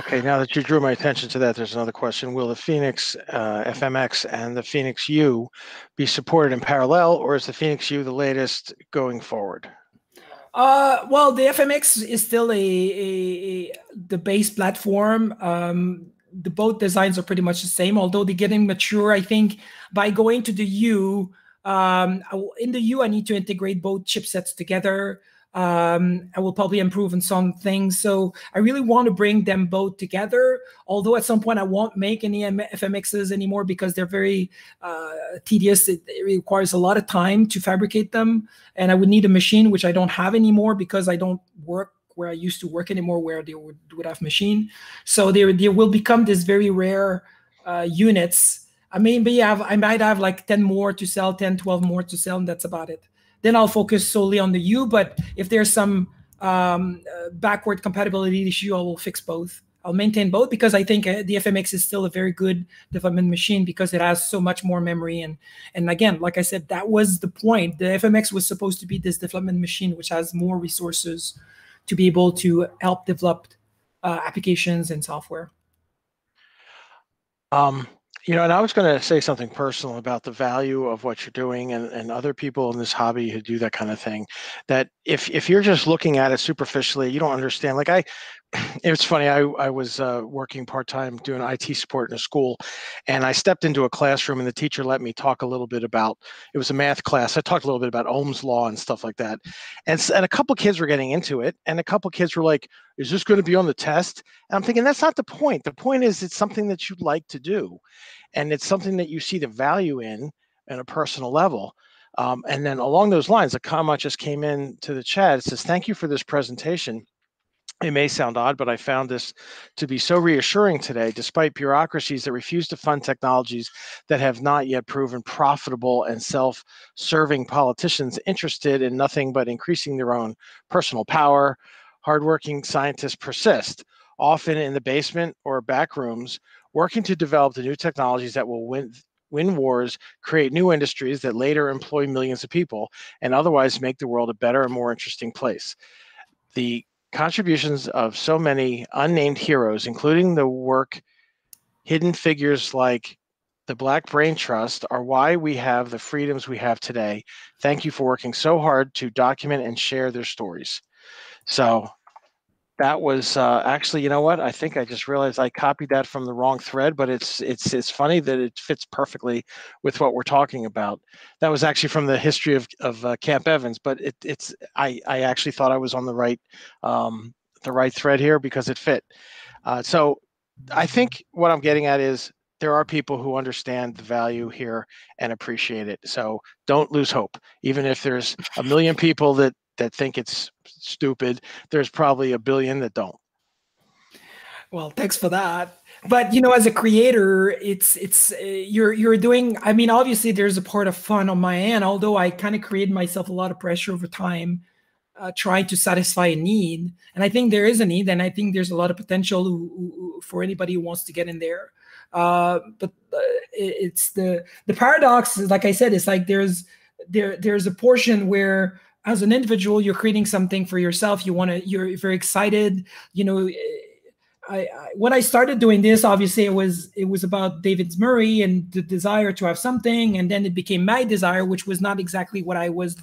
Okay, now that you drew my attention to that, there's another question. Will the Foenix uh, FMX and the Foenix U be supported in parallel, or is the Foenix U the latest going forward? Uh, well, the FMX is still a, a, a the base platform. Um, the both designs are pretty much the same, although they're getting mature. I think by going to the U, um, in the U, I need to integrate both chipsets together. Um, I will probably improve on some things. So I really want to bring them both together. Although at some point I won't make any FMXs anymore because they're very uh, tedious. It, it, requires a lot of time to fabricate them, and I would need a machine which I don't have anymore because I don't work where I used to work anymore, where they would, would have machine. So they they will become this very rare uh, units. I maybe have I might have like 10 more to sell, 10, 12 more to sell, and that's about it then I'll focus solely on the U. But if there's some um, uh, backward compatibility issue, I will fix both. I'll maintain both because I think uh, the FMX is still a very good development machine because it has so much more memory and and again, like I said, that was the point. The FMX was supposed to be this development machine which has more resources to be able to help develop uh, applications and software. Um, you know, and I was going to say something personal about the value of what you're doing and, and other people in this hobby who do that kind of thing. That if if you're just looking at it superficially, you don't understand. Like I it was funny. I, I was uh, working part time doing IT support in a school, and I stepped into a classroom, and the teacher let me talk a little bit about. It was a math class. I talked a little bit about Ohm's law and stuff like that, and and a couple kids were getting into it, and a couple kids were like, "Is this going to be on the test?" And I'm thinking that's not the point. The point is it's something that you'd like to do, and it's something that you see the value in, on a personal level. Um, and then along those lines, a comment just came in to the chat. It says, "Thank you for this presentation." It may sound odd, but I found this to be so reassuring today, despite bureaucracies that refuse to fund technologies that have not yet proven profitable and self serving politicians interested in nothing but increasing their own personal power. Hardworking scientists persist, often in the basement or back rooms, working to develop the new technologies that will win, win wars, create new industries that later employ millions of people, and otherwise make the world a better and more interesting place. The contributions of so many unnamed heroes, including the work hidden figures like the Black Brain Trust, are why we have the freedoms we have today. Thank you for working so hard to document and share their stories. So that was uh, actually, you know what? I think I just realized I copied that from the wrong thread, but it's it's it's funny that it fits perfectly with what we're talking about. That was actually from the history of of uh, Camp Evans, but it, it's I I actually thought I was on the right um, the right thread here because it fit. Uh, so I think what I'm getting at is there are people who understand the value here and appreciate it. So don't lose hope, even if there's a million people that that think it's stupid. There's probably a billion that don't. Well, thanks for that. But you know, as a creator, it's it's uh, you're you're doing. I mean, obviously, there's a part of fun on my end. Although I kind of create myself a lot of pressure over time, uh, trying to satisfy a need. And I think there is a need, and I think there's a lot of potential who, who, for anybody who wants to get in there. Uh, but uh, it's the the paradox. Is, like I said, it's like there's there there's a portion where as an individual you're creating something for yourself you want to you're very excited you know I, I, when I started doing this, obviously it was it was about David Murray and the desire to have something, and then it became my desire, which was not exactly what I was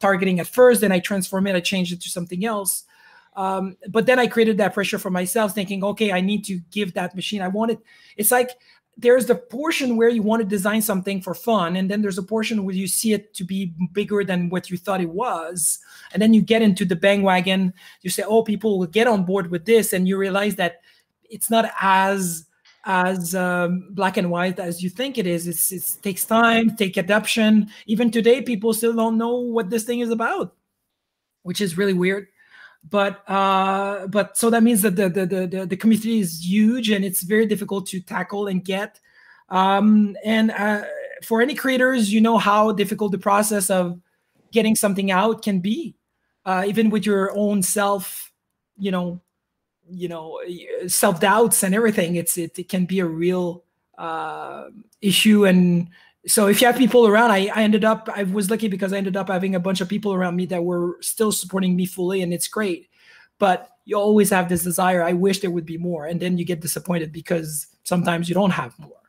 targeting at first. Then I transformed it, I changed it to something else. Um, but then I created that pressure for myself, thinking, okay, I need to give that machine. I wanted. It's like there's the portion where you want to design something for fun and then there's a portion where you see it to be bigger than what you thought it was. And then you get into the bandwagon. You say oh people will get on board with this and you realize that it's not as as um, black and white as you think it is. It's, it takes time take adoption even today people still don't know what this thing is about which is really weird but uh, but so that means that the, the the the community is huge and it's very difficult to tackle and get. Um, and uh, for any creators, you know how difficult the process of getting something out can be, uh, even with your own self, you know, you know, self doubts and everything. It's it, it can be a real uh, issue and so if you have people around I, I ended up i was lucky because i ended up having a bunch of people around me that were still supporting me fully and it's great. But you always have this desire i wish there would be more and then you get disappointed because sometimes you don't have more.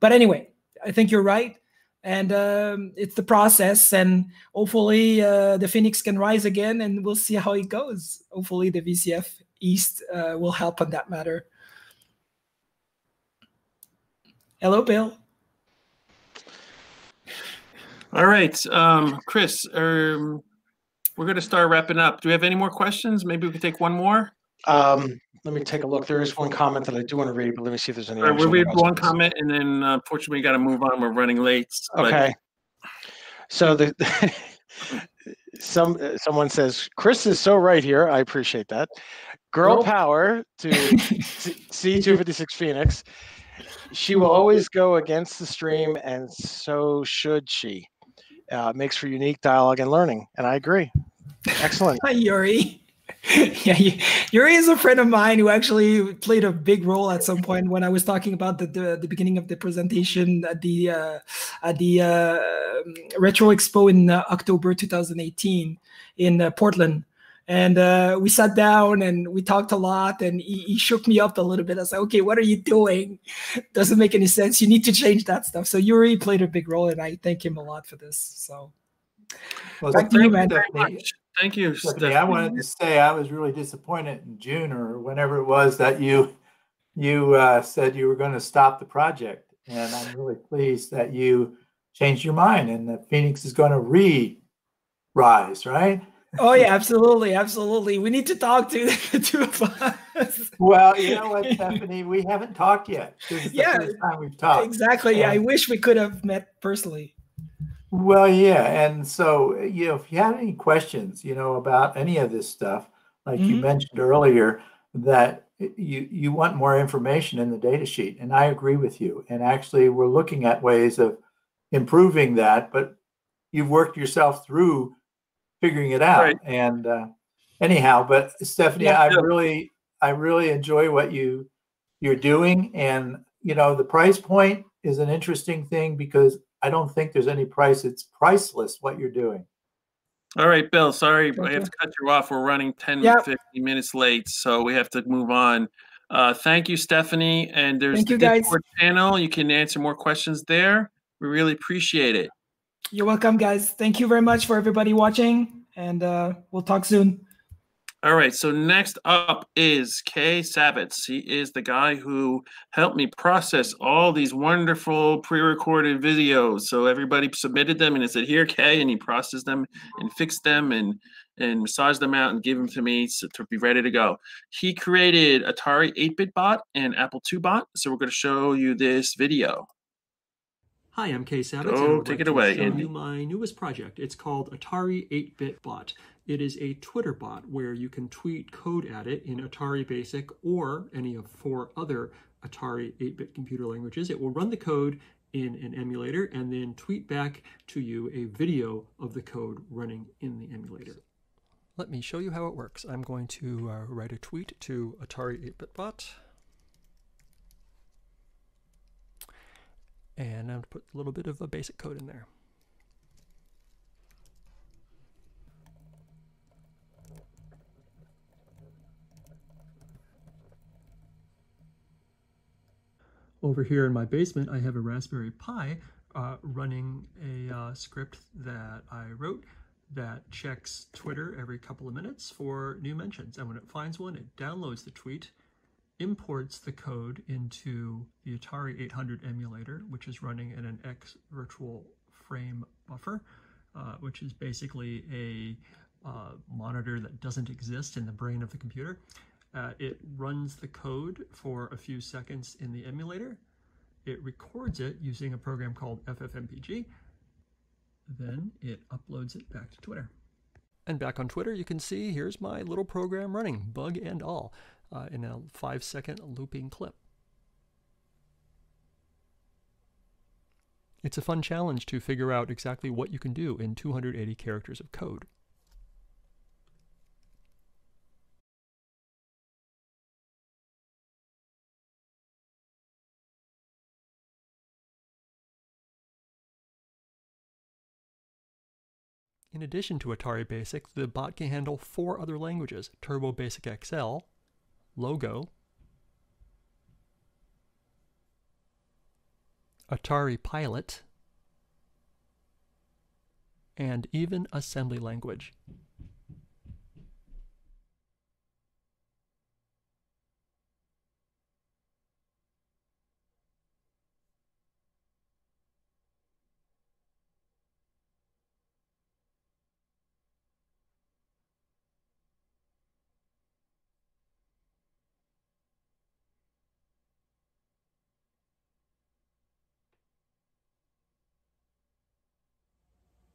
But anyway i think you're right and um, it's the process and hopefully uh, the phoenix can rise again and we'll see how it goes. Hopefully the vcf east uh, will help on that matter. Hello bill All right, um, Chris, um, we're going to start wrapping up. Do we have any more questions? Maybe we can take one more. Um, let me take a look. There is one comment that I do want to read, but let me see if there's any. All right, we'll read one comment, and then uh, unfortunately, we got to move on. We're running late. but- Okay. So the some someone says Chris is so right here. I appreciate that. Girl Girl- power to C two fifty six Foenix. She will always go against the stream, and so should she. Uh, makes for unique dialogue and learning, and I agree. Excellent. Hi, Yuri. yeah, Yuri is a friend of mine who actually played a big role at some point when I was talking about the the, the beginning of the presentation at the uh, at the uh, um, Retro Expo in uh, October 2018 in uh, Portland. And uh, we sat down and we talked a lot, and he, he shook me up a little bit. I was like, "Okay, what are you doing? Doesn't make any sense. You need to change that stuff." So Yuri played a big role, and I thank him a lot for this. So Well, back to you, thank man. Stefany. Thank you, Stefany. I wanted to say I was really disappointed in June or whenever it was that you you uh, said you were going to stop the project, and I'm really pleased that you changed your mind and that Foenix is going to re-rise, right? Oh yeah, absolutely, absolutely. We need to talk to the two of us. Well, you know what, Stefany, we haven't talked yet. This is the Yeah, first time we've talked. Exactly. I wish we could have met personally. Well, yeah, and so you know, if you have any questions, you know, about any of this stuff, like you Mhm. mentioned earlier, that you you want more information in the data sheet, and I agree with you. And actually, we're looking at ways of improving that, but you've worked yourself through figuring it out. Right. And uh, anyhow, but Stefany, Yeah, I yeah. really I really enjoy what you you're doing, and you know, the price point is an interesting thing because I don't think there's any price. It's priceless what you're doing. All right, Bill. Sorry, I have to cut you off. We're running 10, Yep. 15 minutes late, so we have to move on. Uh, thank you, Stefany. And there's Thank the you, guys. Discord channel. You can answer more questions there. We really appreciate it. You're welcome, guys. Thank you very much for everybody watching, and uh, we'll talk soon. All right, so next up is Kay Savetz. He is the guy who helped me process all these wonderful pre-recorded videos. So everybody submitted them and it said, here, Kay, and he processed them and fixed them and and massaged them out and gave them to me so, to be ready to go. He created Atari 8-bit bot and Apple II bot. So we're going to show you this video. Hi, I'm Kay Savetz. Go, and take like it to away, show Andy. you my newest project. It's called Atari 8-Bit Bot. It is a Twitter bot where you can tweet code at it in Atari Basic or any of four other Atari 8-bit computer languages. It will run the code in an emulator and then tweet back to you a video of the code running in the emulator. Let me show you how it works. I'm going to uh, write a tweet to Atari 8-Bit Bot. And I'm going to put a little bit of a basic code in there. Over here in my basement, I have a Raspberry Pi uh, running a uh, script that I wrote that checks Twitter every couple of minutes for new mentions. And when it finds one, it downloads the tweet, imports the code into the Atari 800 emulator, which is running in an X virtual frame buffer, uh, which is basically a uh, monitor that doesn't exist in the brain of the computer. Uh, it runs the code for a few seconds in the emulator. It records it using a program called FFmpeg. Then it uploads it back to Twitter. And back on Twitter, you can see here's my little program running, bug and all, uh, in a five second looping clip. It's a fun challenge to figure out exactly what you can do in 280 characters of code. In addition to Atari Basic, the bot can handle four other languages Turbo Basic XL, Logo, Atari Pilot, and even assembly language.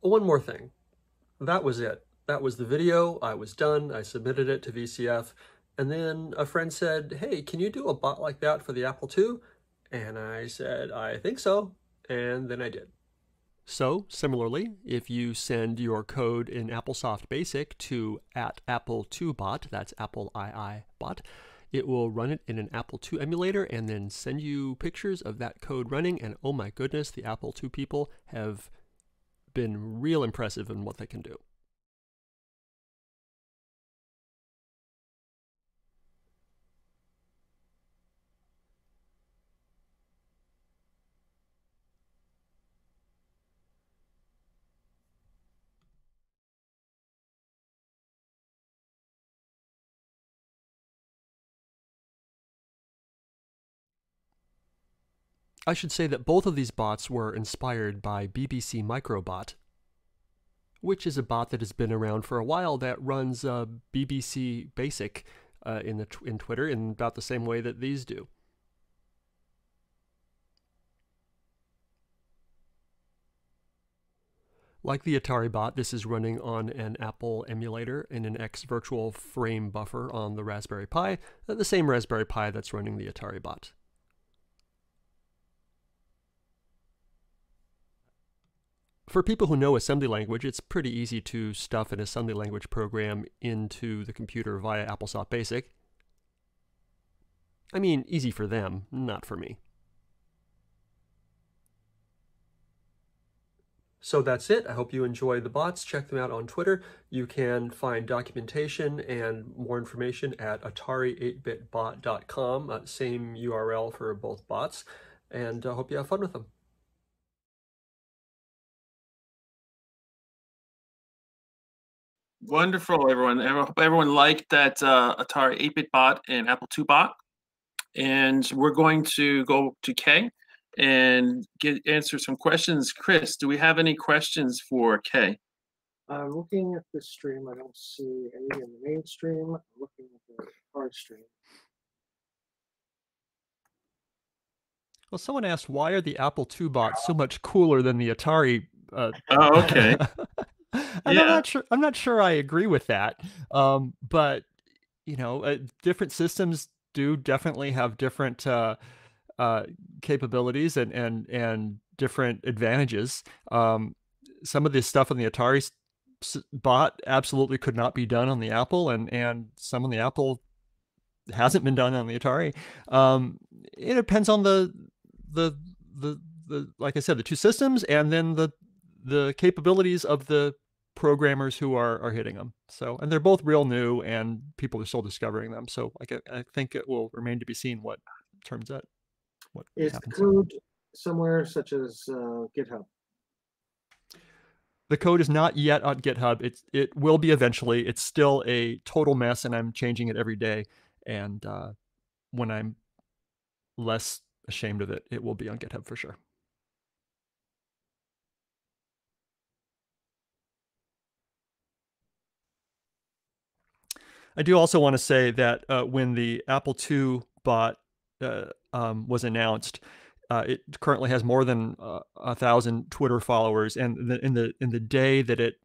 One more thing. That was it. That was the video. I was done. I submitted it to VCF. And then a friend said, Hey, can you do a bot like that for the Apple II? And I said, I think so. And then I did. So, similarly, if you send your code in AppleSoft Basic to at Apple II bot, that's Apple II bot, it will run it in an Apple II emulator and then send you pictures of that code running. And oh my goodness, the Apple II people have been real impressive in what they can do. I should say that both of these bots were inspired by BBC Microbot, which is a bot that has been around for a while that runs uh, BBC Basic uh, in the in Twitter in about the same way that these do. Like the Atari bot, this is running on an Apple emulator in an X virtual frame buffer on the Raspberry Pi, uh, the same Raspberry Pi that's running the Atari bot. For people who know assembly language, it's pretty easy to stuff an assembly language program into the computer via AppleSoft Basic. I mean, easy for them, not for me. So that's it. I hope you enjoy the bots. Check them out on Twitter. You can find documentation and more information at atari8bitbot.com, uh, same URL for both bots, and I uh, hope you have fun with them. Wonderful, everyone. I hope everyone liked that uh, Atari 8-bit bot and Apple II bot. And we're going to go to Kay and get answer some questions. Chris, do we have any questions for Kay? I'm looking at the stream. I don't see any in the main stream. I'm looking at the hard stream. Well, someone asked, why are the Apple II bots so much cooler than the Atari? Uh, oh, okay. and yeah. I'm not sure. I'm not sure I agree with that. Um, but you know, uh, different systems do definitely have different uh, uh, capabilities and and and different advantages. Um, some of this stuff on the Atari bot absolutely could not be done on the Apple, and and some on the Apple hasn't been done on the Atari. Um, it depends on the the the the like I said, the two systems, and then the the capabilities of the programmers who are are hitting them. So, and they're both real new, and people are still discovering them. So, like, I, I think it will remain to be seen what turns out. What is the code somewhere such as uh, GitHub? The code is not yet on GitHub. It it will be eventually. It's still a total mess, and I'm changing it every day. And uh, when I'm less ashamed of it, it will be on GitHub for sure. I do also want to say that uh, when the Apple II bot uh, um, was announced, uh, it currently has more than uh, a thousand Twitter followers, and the, in the in the day that it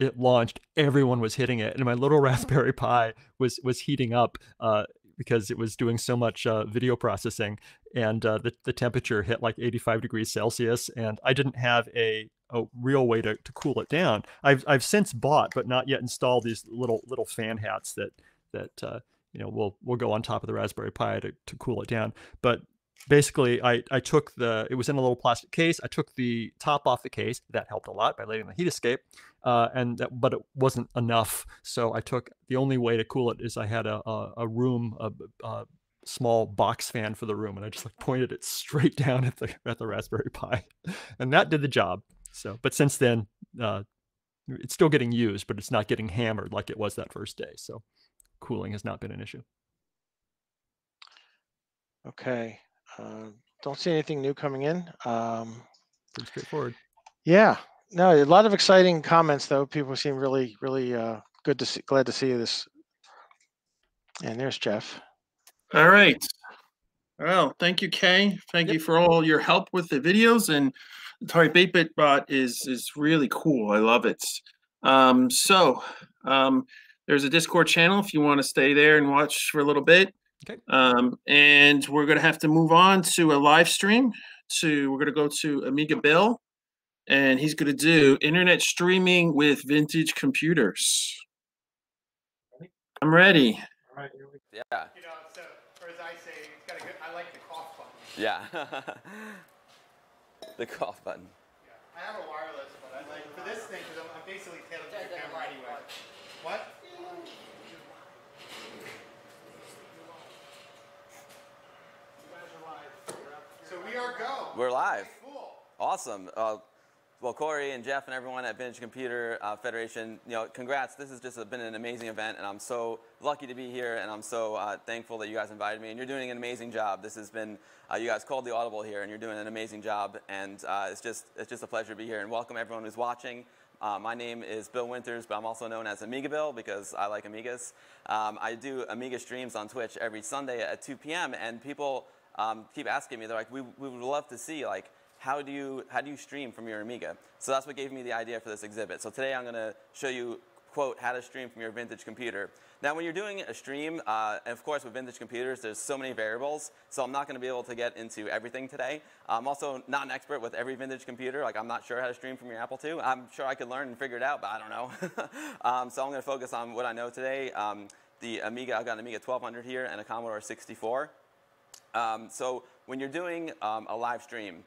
it launched, everyone was hitting it, and my little Raspberry Pi was was heating up uh, because it was doing so much uh, video processing, and the the temperature hit like 85 degrees Celsius, and I didn't have a a real way to, to cool it down. I've I've since bought, but not yet installed these little little fan hats that that uh, you know will will go on top of the Raspberry Pi to, to cool it down. But basically, I I took the it was in a little plastic case. I took the top off the case. That helped a lot by letting the heat escape. Uh, and that, but it wasn't enough. So I took the only way to cool it is I had a a, a room a, a small box fan for the room, and I just like pointed it straight down at the at the Raspberry Pi, and that did the job. So, but since then, uh, it's still getting used, but it's not getting hammered like it was that first day. So, cooling has not been an issue. Okay. Uh, don't see anything new coming in. Um, Pretty straightforward. Yeah. No, a lot of exciting comments though. People seem really, really uh, good to see. Glad to see this. And there's Jeff. All right. Well, thank you, Kay. Thank yep. you for all your help with the videos and Atari 8-bit bot is is really cool. I love it. Um, so um, there's a Discord channel if you want to stay there and watch for a little bit. Okay. Um, and we're gonna have to move on to a live stream. To we're gonna go to Amiga Bill, and he's gonna do internet streaming with vintage computers. I'm ready. Yeah. You know, so or as I say, it's got a good. I like the cough button. Yeah. the cough button. Yeah. I have a wireless, but I like for this thing because I'm, I'm, basically tailored to the camera anyway. What? So we are go. We're live. Cool. Awesome. Uh, well, Corey and Jeff and everyone at Vintage Computer uh, Federation, you know, congrats. This has just been an amazing event, and I'm so lucky to be here, and I'm so uh, thankful that you guys invited me. And you're doing an amazing job. This has been, uh, you guys called the audible here, and you're doing an amazing job. And uh, it's just, it's just a pleasure to be here. And welcome everyone who's watching. Uh, my name is Bill Winters, but I'm also known as Amiga Bill because I like Amigas. Um, I do Amiga streams on Twitch every Sunday at 2 p.m. And people um, keep asking me, they're like, we, we would love to see like how do you how do you stream from your Amiga? So that's what gave me the idea for this exhibit. So today I'm going to show you quote how to stream from your vintage computer. Now when you're doing a stream, uh, and of course with vintage computers there's so many variables, so I'm not going to be able to get into everything today. I'm also not an expert with every vintage computer, like I'm not sure how to stream from your Apple II. I'm sure I could learn and figure it out, but I don't know. um, so I'm going to focus on what I know today. Um, the Amiga, I've got an Amiga 1200 here and a Commodore 64. Um, so when you're doing um, a live stream,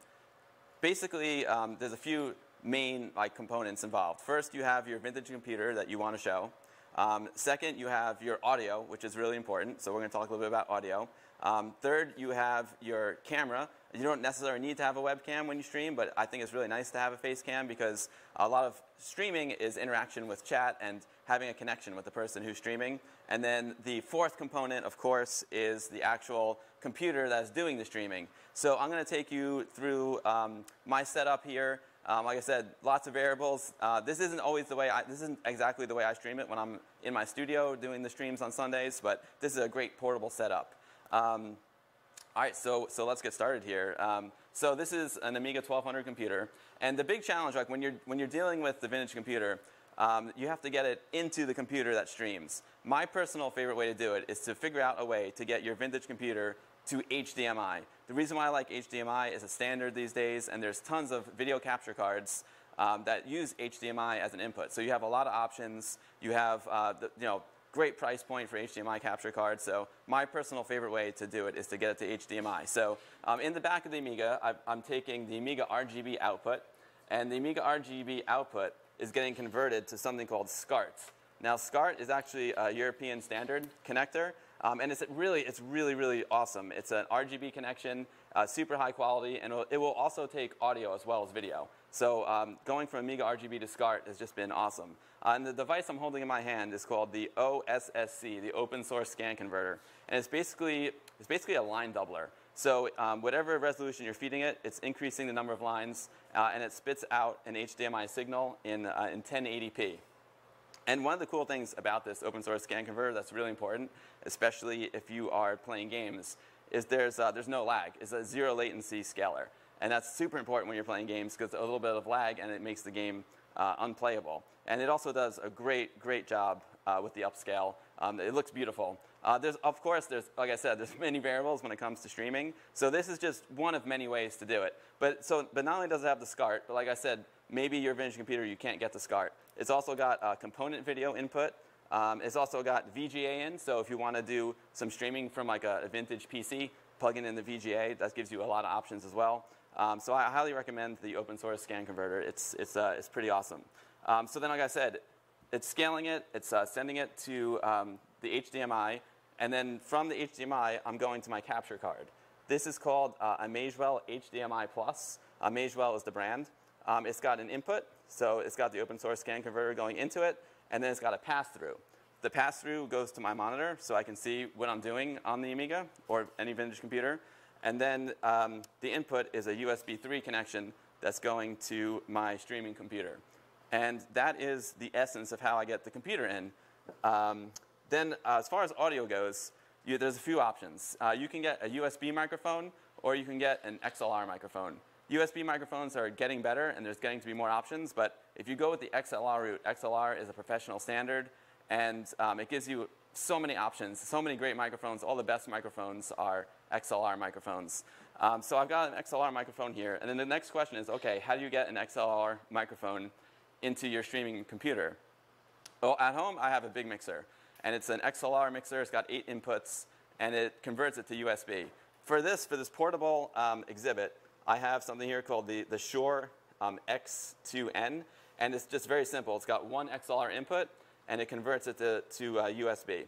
basically um, there's a few main like components involved. First, you have your vintage computer that you want to show. Um, second, you have your audio, which is really important. So we're going to talk a little bit about audio. Um, third, you have your camera. You don't necessarily need to have a webcam when you stream, but I think it's really nice to have a face cam because a lot of streaming is interaction with chat and having a connection with the person who's streaming. And then the fourth component, of course, is the actual computer that's doing the streaming. So I'm going to take you through um, my setup here. Um, like I said, lots of variables. Uh, this isn't always the way I, this isn't exactly the way I stream it when I'm in my studio doing the streams on Sundays, but this is a great portable setup. Um, all right, so, so let's get started here. Um, so this is an Amiga 1200 computer, and the big challenge, like when you're, when you're dealing with the vintage computer, um, you have to get it into the computer that streams. My personal favorite way to do it is to figure out a way to get your vintage computer to HDMI. The reason why I like HDMI is a standard these days, and there's tons of video capture cards um, that use HDMI as an input. So you have a lot of options. You have uh, the, you know, great price point for HDMI capture cards. So my personal favorite way to do it is to get it to HDMI. So um, in the back of the Amiga, i am taking the Amiga RGB output, and the Amiga RGB output is getting converted to something called SCART. Now SCART is actually a European standard connector, um, and it's really, it's really, really awesome. It's an RGB connection, uh, super high quality, and it will also take audio as well as video. So um, going from Amiga RGB to SCART has just been awesome. Uh, and the device I'm holding in my hand is called the OSSC, the Open Source Scan Converter. And it's basically, it's basically a line doubler. So um, whatever resolution you're feeding it, it's increasing the number of lines, uh, and it spits out an HDMI signal in, uh, in 1080p. And one of the cool things about this open source scan converter that's really important, especially if you are playing games, is there's, uh, there's no lag. It's a zero latency scaler. And that's super important when you're playing games because a little bit of lag and it makes the game uh, unplayable. And it also does a great, great job uh, with the upscale. Um, it looks beautiful. Uh, there's, of course, there's, like I said, there's many variables when it comes to streaming. So this is just one of many ways to do it. But, so, but not only does it have the SCART, but like I said, maybe your vintage computer, you can't get the SCART. It's also got a component video input. Um, it's also got VGA in, so if you want to do some streaming from like a, a, vintage PC, plugging in the VGA, that gives you a lot of options as well. Um, so I highly recommend the open source scan converter. It's, it's, uh, it's pretty awesome. Um, so then, like I said, it's scaling it, it's uh, sending it to um, the HDMI, and then from the HDMI, I'm going to my capture card. This is called uh, a Magewell HDMI Plus. Uh, Magewell is the brand. Um, it's got an input, so it's got the open source scan converter going into it, and then it's got a pass-through. The pass-through goes to my monitor, so I can see what I'm doing on the Amiga or any vintage computer. And then um, the input is a USB 3 connection that's going to my streaming computer. And that is the essence of how I get the computer in. Um, then uh, as far as audio goes, you, there's a few options. Uh, you can get a USB microphone, or you can get an XLR microphone. USB microphones are getting better, and there's getting to be more options. But if you go with the XLR route, XLR is a professional standard, and um, it gives you so many options, so many great microphones. All the best microphones are XLR microphones. Um, so I've got an XLR microphone here. And then the next question is, OK, how do you get an XLR microphone into your streaming computer? Well, at home, I have a big mixer. And it's an XLR mixer. It's got eight inputs. And it converts it to USB. For this, for this portable um, exhibit, I have something here called the, the Shure um, X2u. And it's just very simple. It's got one XLR input, and it converts it to, to uh, USB.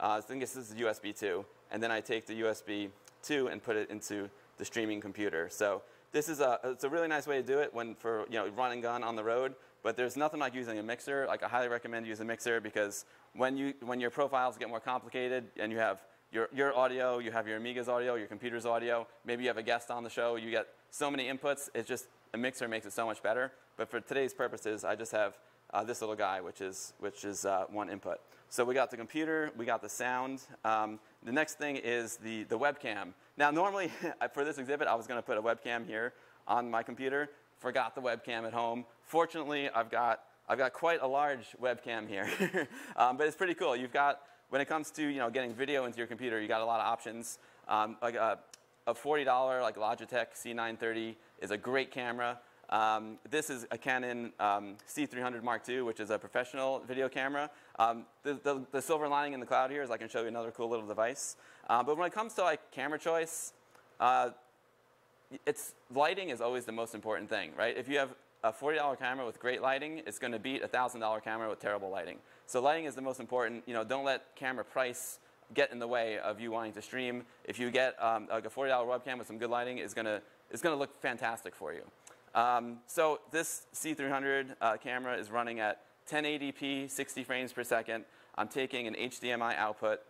Uh, I think this is USB 2. And then I take the USB 2 and put it into the streaming computer. So this is a, it's a really nice way to do it when for you know, run and gun on the road. But there's nothing like using a mixer. Like I highly recommend using a mixer because when, you, when your profiles get more complicated and you have your, your audio, you have your Amiga's audio, your computer's audio, maybe you have a guest on the show, you get so many inputs, it's just, a mixer makes it so much better. But for today's purposes, I just have uh, this little guy, which is, which is uh, one input. So we got the computer, we got the sound. Um, the next thing is the, the webcam. Now, normally for this exhibit, I was going to put a webcam here on my computer, forgot the webcam at home. Fortunately, I've got, I've got quite a large webcam here, um, but it's pretty cool. You've got, when it comes to you know, getting video into your computer, you got a lot of options. Um, like a, a $40 like Logitech C930 is a great camera. Um, this is a Canon um, C300 Mark II, which is a professional video camera. Um, the, the, the, silver lining in the cloud here is I can show you another cool little device. Uh, but when it comes to like camera choice, uh, it's lighting is always the most important thing, right? If you have a $40 camera with great lighting, it's going to beat a $1,000 camera with terrible lighting. So lighting is the most important. You know, don't let camera price get in the way of you wanting to stream. If you get um, like a $40 webcam with some good lighting, it's going to it's to look fantastic for you. Um, so this C300 uh, camera is running at 1080p, 60 frames per second. I'm taking an HDMI output,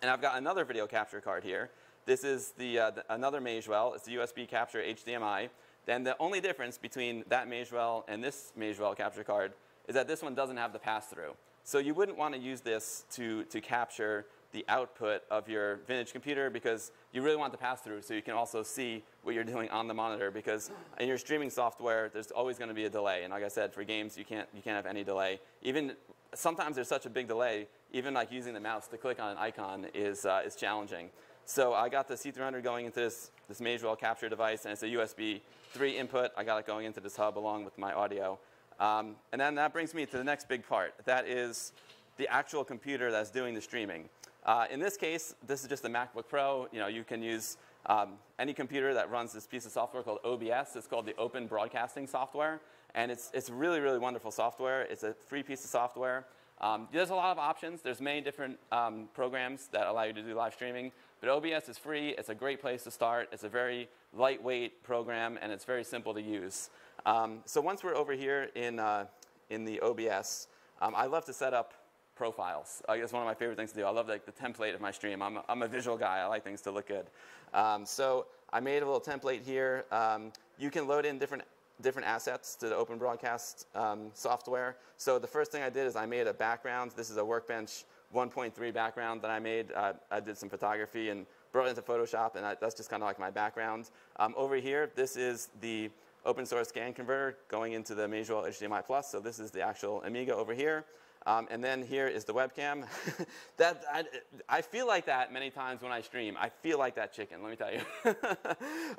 and I've got another video capture card here. This is the, uh, the another Magewell. It's a USB capture HDMI. Then the only difference between that Magewell and this Magewell capture card is that this one doesn't have the pass-through. So you wouldn't want to use this to, to capture the output of your vintage computer because you really want the pass-through so you can also see what you're doing on the monitor because in your streaming software, there's always going to be a delay. And like I said, for games, you can't, you can't have any delay. Even sometimes there's such a big delay, even like using the mouse to click on an icon is, uh, is challenging. So I got the C300 going into this, this Magewell capture device, and it's a USB 3 input. I got it going into this hub along with my audio. Um, and then that brings me to the next big part. That is the actual computer that's doing the streaming. Uh, in this case, this is just a MacBook Pro. You know, you can use um, any computer that runs this piece of software called OBS. It's called the Open Broadcasting Software. And it's, it's really, really wonderful software. It's a free piece of software. Um, there's a lot of options. There's many different um, programs that allow you to do live streaming. But OBS is free. It's a great place to start. It's a very lightweight program, and it's very simple to use. Um, so once we're over here in, uh, in the OBS, um, I love to set up profiles. I guess one of my favorite things to do. I love like, the template of my stream. I'm a, I'm a visual guy. I like things to look good. Um, so I made a little template here. Um, you can load in different different assets to the Open Broadcast um, software. So the first thing I did is I made a background. This is a Workbench 1.3 background that I made. Uh, I did some photography and brought it into Photoshop, and I, that's just kind of like my background. Um, over here, this is the open source scan converter going into the Magewell HDMI Plus. So this is the actual Amiga over here. Um, and then here is the webcam. that I, I, feel like that many times when I stream. I feel like that chicken, let me tell you.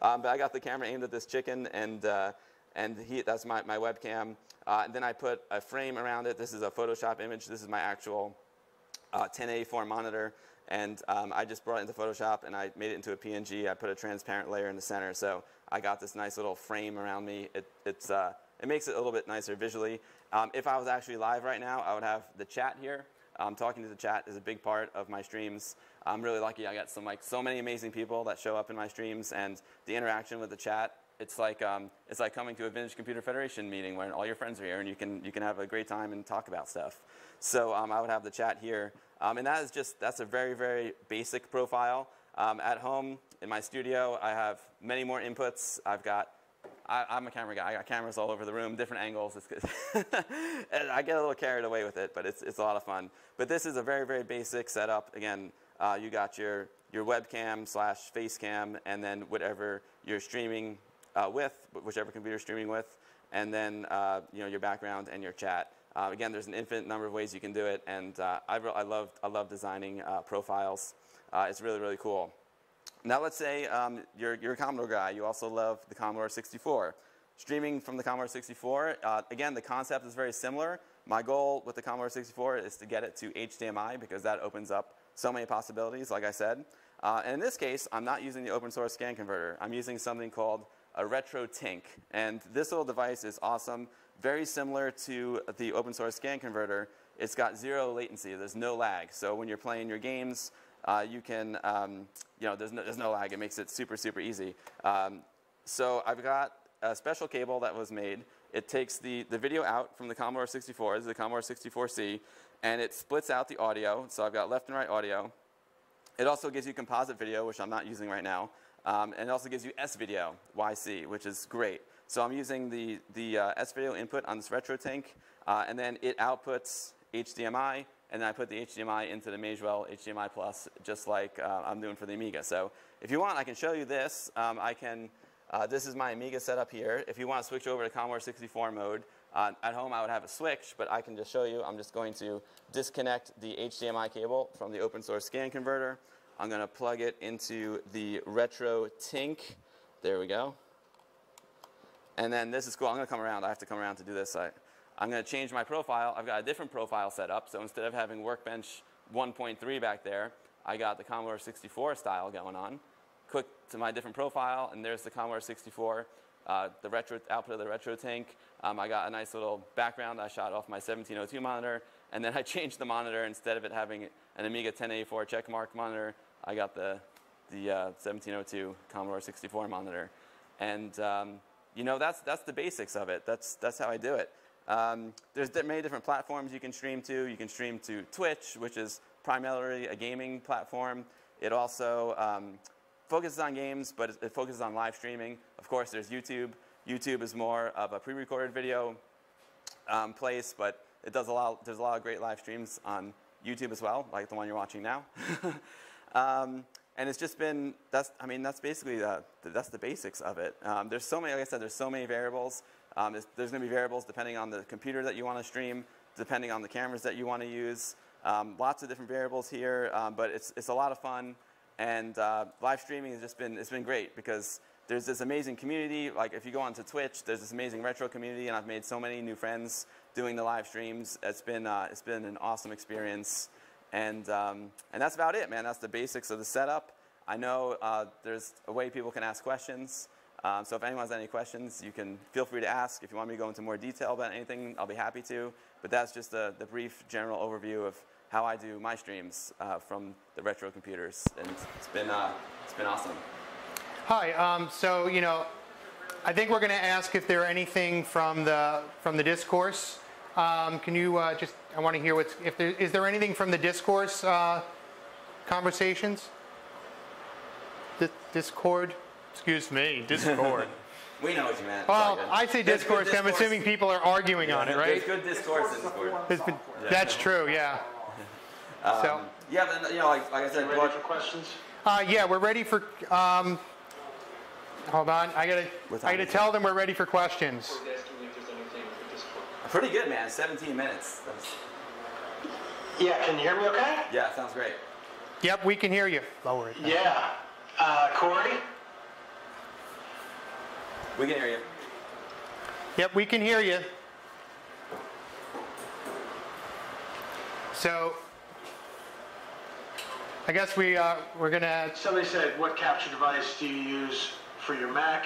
um, but I got the camera aimed at this chicken, and uh, and he, that's my, my webcam. Uh, and then I put a frame around it. This is a Photoshop image. This is my actual uh, 1084 monitor. And um, I just brought it into Photoshop and I made it into a PNG. I put a transparent layer in the center. So I got this nice little frame around me. It, it's, uh, it makes it a little bit nicer visually. Um, if I was actually live right now, I would have the chat here. Um, talking to the chat is a big part of my streams. I'm really lucky. I got some like so many amazing people that show up in my streams, and the interaction with the chat it's like um, it's like coming to a Vintage Computer Federation meeting where all your friends are here and you can you can have a great time and talk about stuff. So um, I would have the chat here, um, and that is just that's a very very basic profile. Um, at home in my studio, I have many more inputs. I've got I, am a camera guy. I got cameras all over the room, different angles. I get a little carried away with it, but it's, it's a lot of fun. But this is a very, very basic setup. Again, uh, you got your, your webcam slash face cam, and then whatever you're streaming uh, with, whichever computer you're streaming with, and then uh, you know, your background and your chat. Uh, again, there's an infinite number of ways you can do it, and uh, I, I, love, I love designing uh, profiles. It's really, really cool. Now let's say um, you're, you're a Commodore guy. You also love the Commodore 64. Streaming from the Commodore 64, again, the concept is very similar. My goal with the Commodore 64 is to get it to HDMI because that opens up so many possibilities, like I said. Uh, and in this case, I'm not using the open source scan converter. I'm using something called a RetroTink. And this little device is awesome, very similar to the open source scan converter. It's got zero latency, there's no lag. So when you're playing your games, uh, you can, um, you know, there's no, there's no lag. It makes it super, super easy. Um, so I've got a special cable that was made. It takes the, the video out from the Commodore 64, this is the Commodore 64C, and it splits out the audio. So I've got left and right audio. It also gives you composite video, which I'm not using right now. Um, and it also gives you S-Video YC, which is great. So I'm using the, the uh, S-Video input on this RetroTink, uh, and then it outputs HDMI, and then I put the HDMI into the Magewell HDMI Plus, just like uh, I'm doing for the Amiga. So if you want, I can show you this. Um, I can uh, this is my Amiga setup here. If you want to switch over to Commodore 64 mode, uh, at home I would have a switch, but I can just show you. I'm just going to disconnect the HDMI cable from the open source scan converter. I'm going to plug it into the Retro Tink. There we go. And then this is cool. I'm going to come around. I have to come around to do this. I, I'm going to change my profile. I've got a different profile set up. So instead of having Workbench 1.3 back there, I got the Commodore 64 style going on. Click to my different profile, and there's the Commodore 64, uh, the retro output of the RetroTink. Um, I got a nice little background I shot off my 1702 monitor, and then I changed the monitor. Instead of it having an Amiga 1084 checkmark monitor, I got the, the uh, 1702 Commodore 64 monitor. And um, you know, that's, that's the basics of it. That's, that's how I do it. Um, there's many different platforms you can stream to. You can stream to Twitch, which is primarily a gaming platform. It also um, focuses on games, but it focuses on live streaming. Of course, there's YouTube. YouTube is more of a pre-recorded video um, place, but it does a lot. There's a lot of great live streams on YouTube as well, like the one you're watching now. um, and it's just been that's I mean that's basically the, that's the basics of it. Um, there's so many, like I said, there's so many variables. Um, there's, going to be variables depending on the computer that you want to stream, depending on the cameras that you want to use. Um, lots of different variables here, um, but it's it's a lot of fun. And uh, live streaming has just been it's been great because there's this amazing community. Like if you go onto Twitch, there's this amazing retro community, and I've made so many new friends doing the live streams. It's been uh, it's been an awesome experience. And, um, and that's about it, man. That's the basics of the setup. I know uh, there's a way people can ask questions. Um, so if anyone has any questions, you can feel free to ask. If you want me to go into more detail about anything, I'll be happy to. But that's just the, the brief general overview of how I do my streams uh, from the retro computers. And it's been, uh, it's been awesome. Hi, um, so, you know, I think we're going to ask if there are anything from the, from the discourse. Um, can you uh, just, I want to hear what's, if there, is there anything from the discourse uh, conversations? D Discord? Excuse me, Discord. we know what you meant. Well, I say discourse, I'm assuming people are arguing yeah, on it, right? There's good discourse in Discord. Been, yeah. That's true, yeah. Um, so, yeah, but you know, like, like I said, ready for questions? Uh, yeah, we're ready for. Um, hold on, I gotta, I gotta tell them we're ready for questions. Pretty good, man. 17 minutes. That's... Yeah, can you hear me okay? Yeah, sounds great. Yep, we can hear you. Lower it. Yeah. Uh, Corey? We can hear you. Yep, we can hear you. So, I guess we uh, we're gonna. Somebody said, "What capture device do you use for your Mac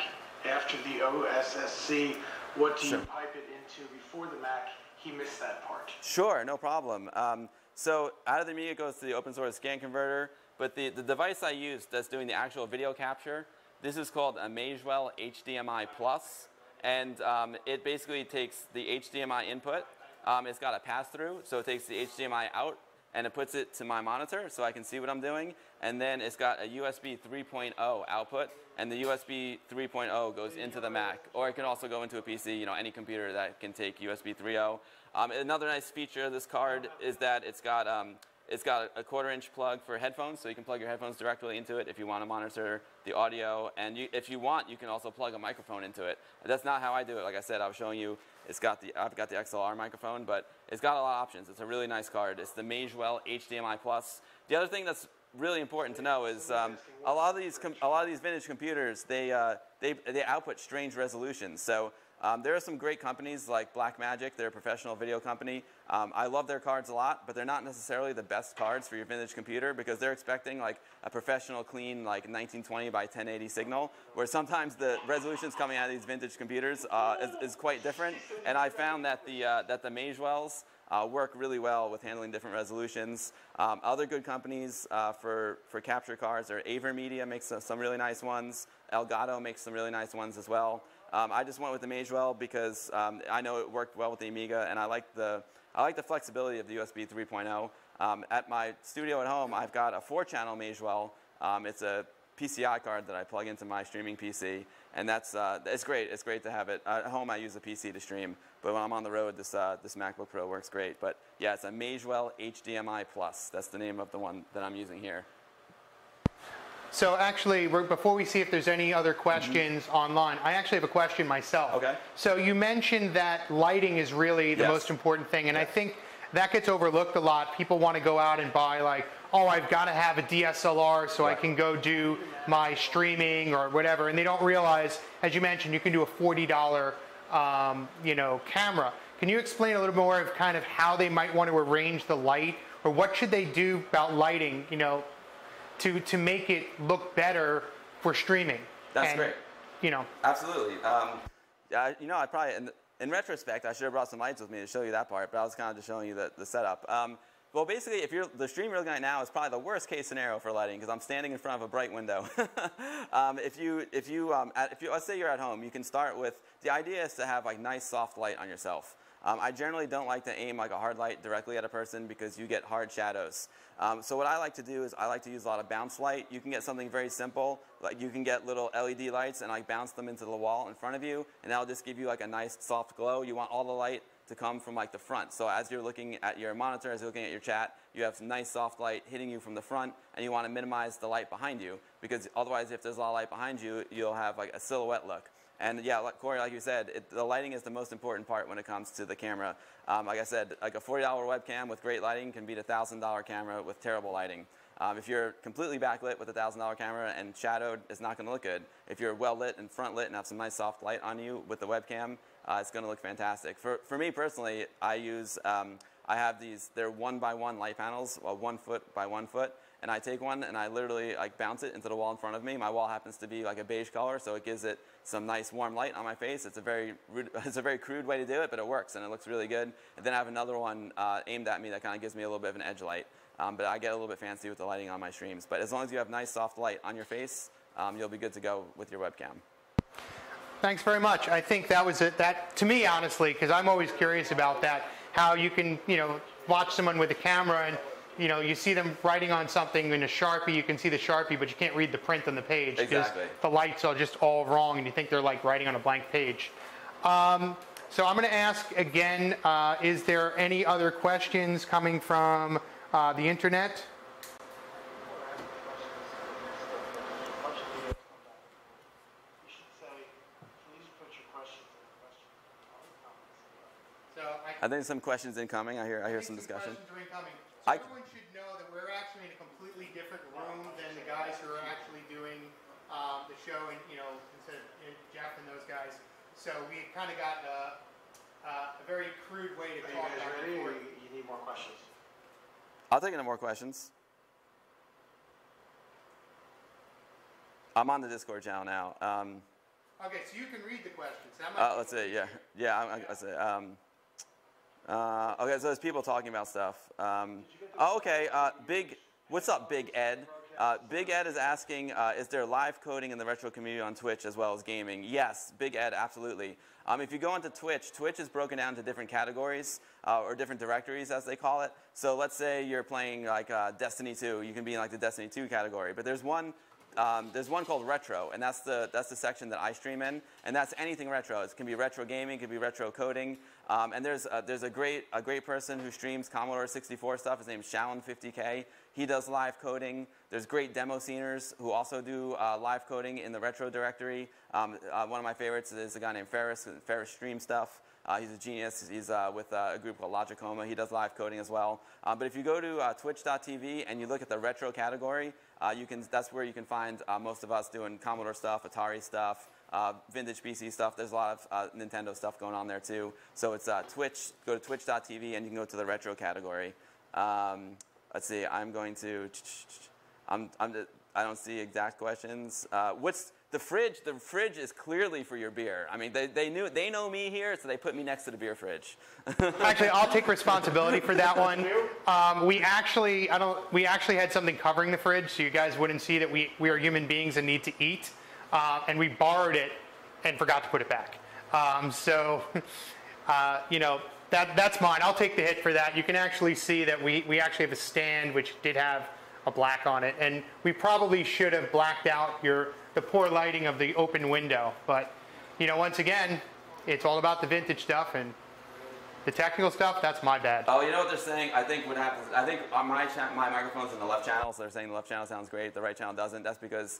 after the OSSC? What do you sure. pipe it into before the Mac?" He missed that part. Sure, no problem. Um, so out of the media goes to the open source scan converter, but the, the device I use that's doing the actual video capture, this is called a Magewell HDMI Plus, and um, it basically takes the HDMI input. Um, it's got a pass-through, so it takes the HDMI out and it puts it to my monitor so I can see what I'm doing. And then it's got a USB 3.0 output, and the USB 3.0 goes into the Mac, or it can also go into a PC, you know, any computer that can take USB 3.0. Um, another nice feature of this card is that it's got um, it's got a quarter inch plug for headphones, so you can plug your headphones directly into it if you want to monitor the audio. And you, if you want, you can also plug a microphone into it. That's not how I do it. Like I said, I was showing you, it's got the, I've got the XLR microphone, but it's got a lot of options. It's a really nice card. It's the Magewell HDMI Plus. The other thing that's really important to know is um, a lot of these a lot of these vintage computers they uh, they they output strange resolutions. So um, there are some great companies like Blackmagic. They're a professional video company. Um, I love their cards a lot, but they're not necessarily the best cards for your vintage computer because they're expecting like a professional, clean, like 1920 by 1080 signal, where sometimes the resolutions coming out of these vintage computers uh, is, is, quite different. And I found that the uh, that the Magewells uh, work really well with handling different resolutions. Um, other good companies uh, for, for capture cards are AverMedia makes some really nice ones. Elgato makes some really nice ones as well. Um, I just went with the Magewell because um, I know it worked well with the Amiga, and I like the I like the flexibility of the USB 3.0. Um, at my studio at home, I've got a four-channel Magewell. Um, it's a PCI card that I plug into my streaming PC, and that's uh, it's great. It's great to have it at home. I use a PC to stream, but when I'm on the road, this uh, this MacBook Pro works great. But yeah, it's a Magewell HDMI Plus. That's the name of the one that I'm using here. So actually, we're, before we see if there's any other questions online, I actually have a question myself. Mm-hmm. Okay. So you mentioned that lighting is really the Yes. most important thing, and I think that gets overlooked a lot. People want to go out and buy like, oh, I've got to have a DSLR so I can go do my streaming or whatever, and they don't realize, as you mentioned, you can do a forty dollar, um, you know, camera. Can you explain a little more of kind of how they might want to arrange the light, or what should they do about lighting, you know, to to make it look better for streaming? That's And, great. You know, Absolutely. Um, you know, I probably, in, in retrospect, I should have brought some lights with me to show you that part, but I was kind of just showing you the, the setup. Um, well, basically, if you're the stream you're looking at now is probably the worst case scenario for lighting because I'm standing in front of a bright window. um, if you, if you, um, at, if you, let's say you're at home, you can start with the idea is to have like nice soft light on yourself. Um, I generally don't like to aim like a hard light directly at a person because you get hard shadows. Um, so what I like to do is I like to use a lot of bounce light. You can get something very simple, like you can get little LED lights and like bounce them into the wall in front of you, and that'll just give you like a nice soft glow. You want all the light to come from like the front. So as you're looking at your monitor, as you're looking at your chat, you have nice soft light hitting you from the front, and you want to minimize the light behind you because otherwise, if there's a lot of light behind you, you'll have like a silhouette look. And yeah, like Corey, like you said, it, the lighting is the most important part when it comes to the camera. Um, like I said, like a $40 webcam with great lighting can beat a $1,000 camera with terrible lighting. Um, if you're completely backlit with a $1,000 camera and shadowed, it's not going to look good. If you're well lit and front lit and have some nice soft light on you with the webcam, uh, it's going to look fantastic. For, for me personally, I use, um, I have these, they're one by one light panels, one foot by one foot and I take one and I literally like bounce it into the wall in front of me. My wall happens to be like a beige color, so it gives it some nice warm light on my face. It's a very rude, it's a very crude way to do it, but it works and it looks really good. And then I have another one uh, aimed at me that kind of gives me a little bit of an edge light. Um, but I get a little bit fancy with the lighting on my streams. But as long as you have nice soft light on your face, um, you'll be good to go with your webcam. Thanks very much. I think that was it. That to me, honestly, because I'm always curious about that, how you can, you know, watch someone with a camera and, you know, you see them writing on something in a sharpie. You can see the sharpie, but you can't read the print on the page because Exactly. the lights are just all wrong, and you think they're like writing on a blank page. Um, so I'm going to ask again: uh, Is there any other questions coming from uh, the internet? I think some questions incoming. I hear I hear some discussion. Questions are incoming. So I- everyone should know that we're actually in a completely different room than the guys who are actually doing um, the show, and you know, instead of Jeff and those guys. So we kind of got uh, uh, a very crude way to Are you talk guys back ready, and or forth. you you need more questions? I'll take any more questions. I'm on the Discord channel now. Um, Okay, so you can read the questions. That might Uh, let's see. Yeah, yeah. I'm, I'm, let's see. Um, uh, okay, so there's people talking about stuff. Um, oh, okay. Uh, Big, what's up, Big Ed? Uh, Big Ed is asking, uh, is there live coding in the retro community on Twitch as well as gaming? Yes, Big Ed, absolutely. Um, if you go into Twitch, Twitch is broken down into different categories uh, or different directories, as they call it. So let's say you're playing like uh, Destiny 2, you can be in like the Destiny 2 category. But there's one um, there's one called retro, and that's the that's the section that I stream in, and that's anything retro. It can be retro gaming, it can be retro coding, um, and there's a, there's a great a great person who streams Commodore 64 stuff. His name's Shallan50k. He does live coding. There's great demo sceners who also do uh, live coding in the retro directory. Um, uh, one of my favorites is a guy named Ferris. Ferris streams stuff. Uh, he's a genius. He's uh, with uh, a group called Logicoma. He does live coding as well. Uh, but if you go to uh, twitch.tv and you look at the retro category, uh, you can, that's where you can find uh, most of us doing Commodore stuff, Atari stuff, uh, vintage PC stuff. There's a lot of uh, Nintendo stuff going on there too. So it's uh, Twitch. Go to twitch.tv and you can go to the retro category. Um, let's see. I'm going to. I'm, I'm, I don't see exact questions. Uh, what's the fridge? The fridge is clearly for your beer. I mean, they, they knew they know me here, so they put me next to the beer fridge. Actually, I'll take responsibility for that one. Um, we actually, I don't, we actually had something covering the fridge, so you guys wouldn't see that we, we are human beings and need to eat, uh, and we borrowed it and forgot to put it back. Um, so, uh, you know, that that's mine. I'll take the hit for that. You can actually see that we we actually have a stand which did have a black on it, and we probably should have blacked out your the poor lighting of the open window, but you know, once again, it's all about the vintage stuff and The technical stuff, that's my bad. Oh, you know what they're saying? I think what happens, I think on my my microphone's in the left channel, so they're saying the left channel sounds great, the right channel doesn't. That's because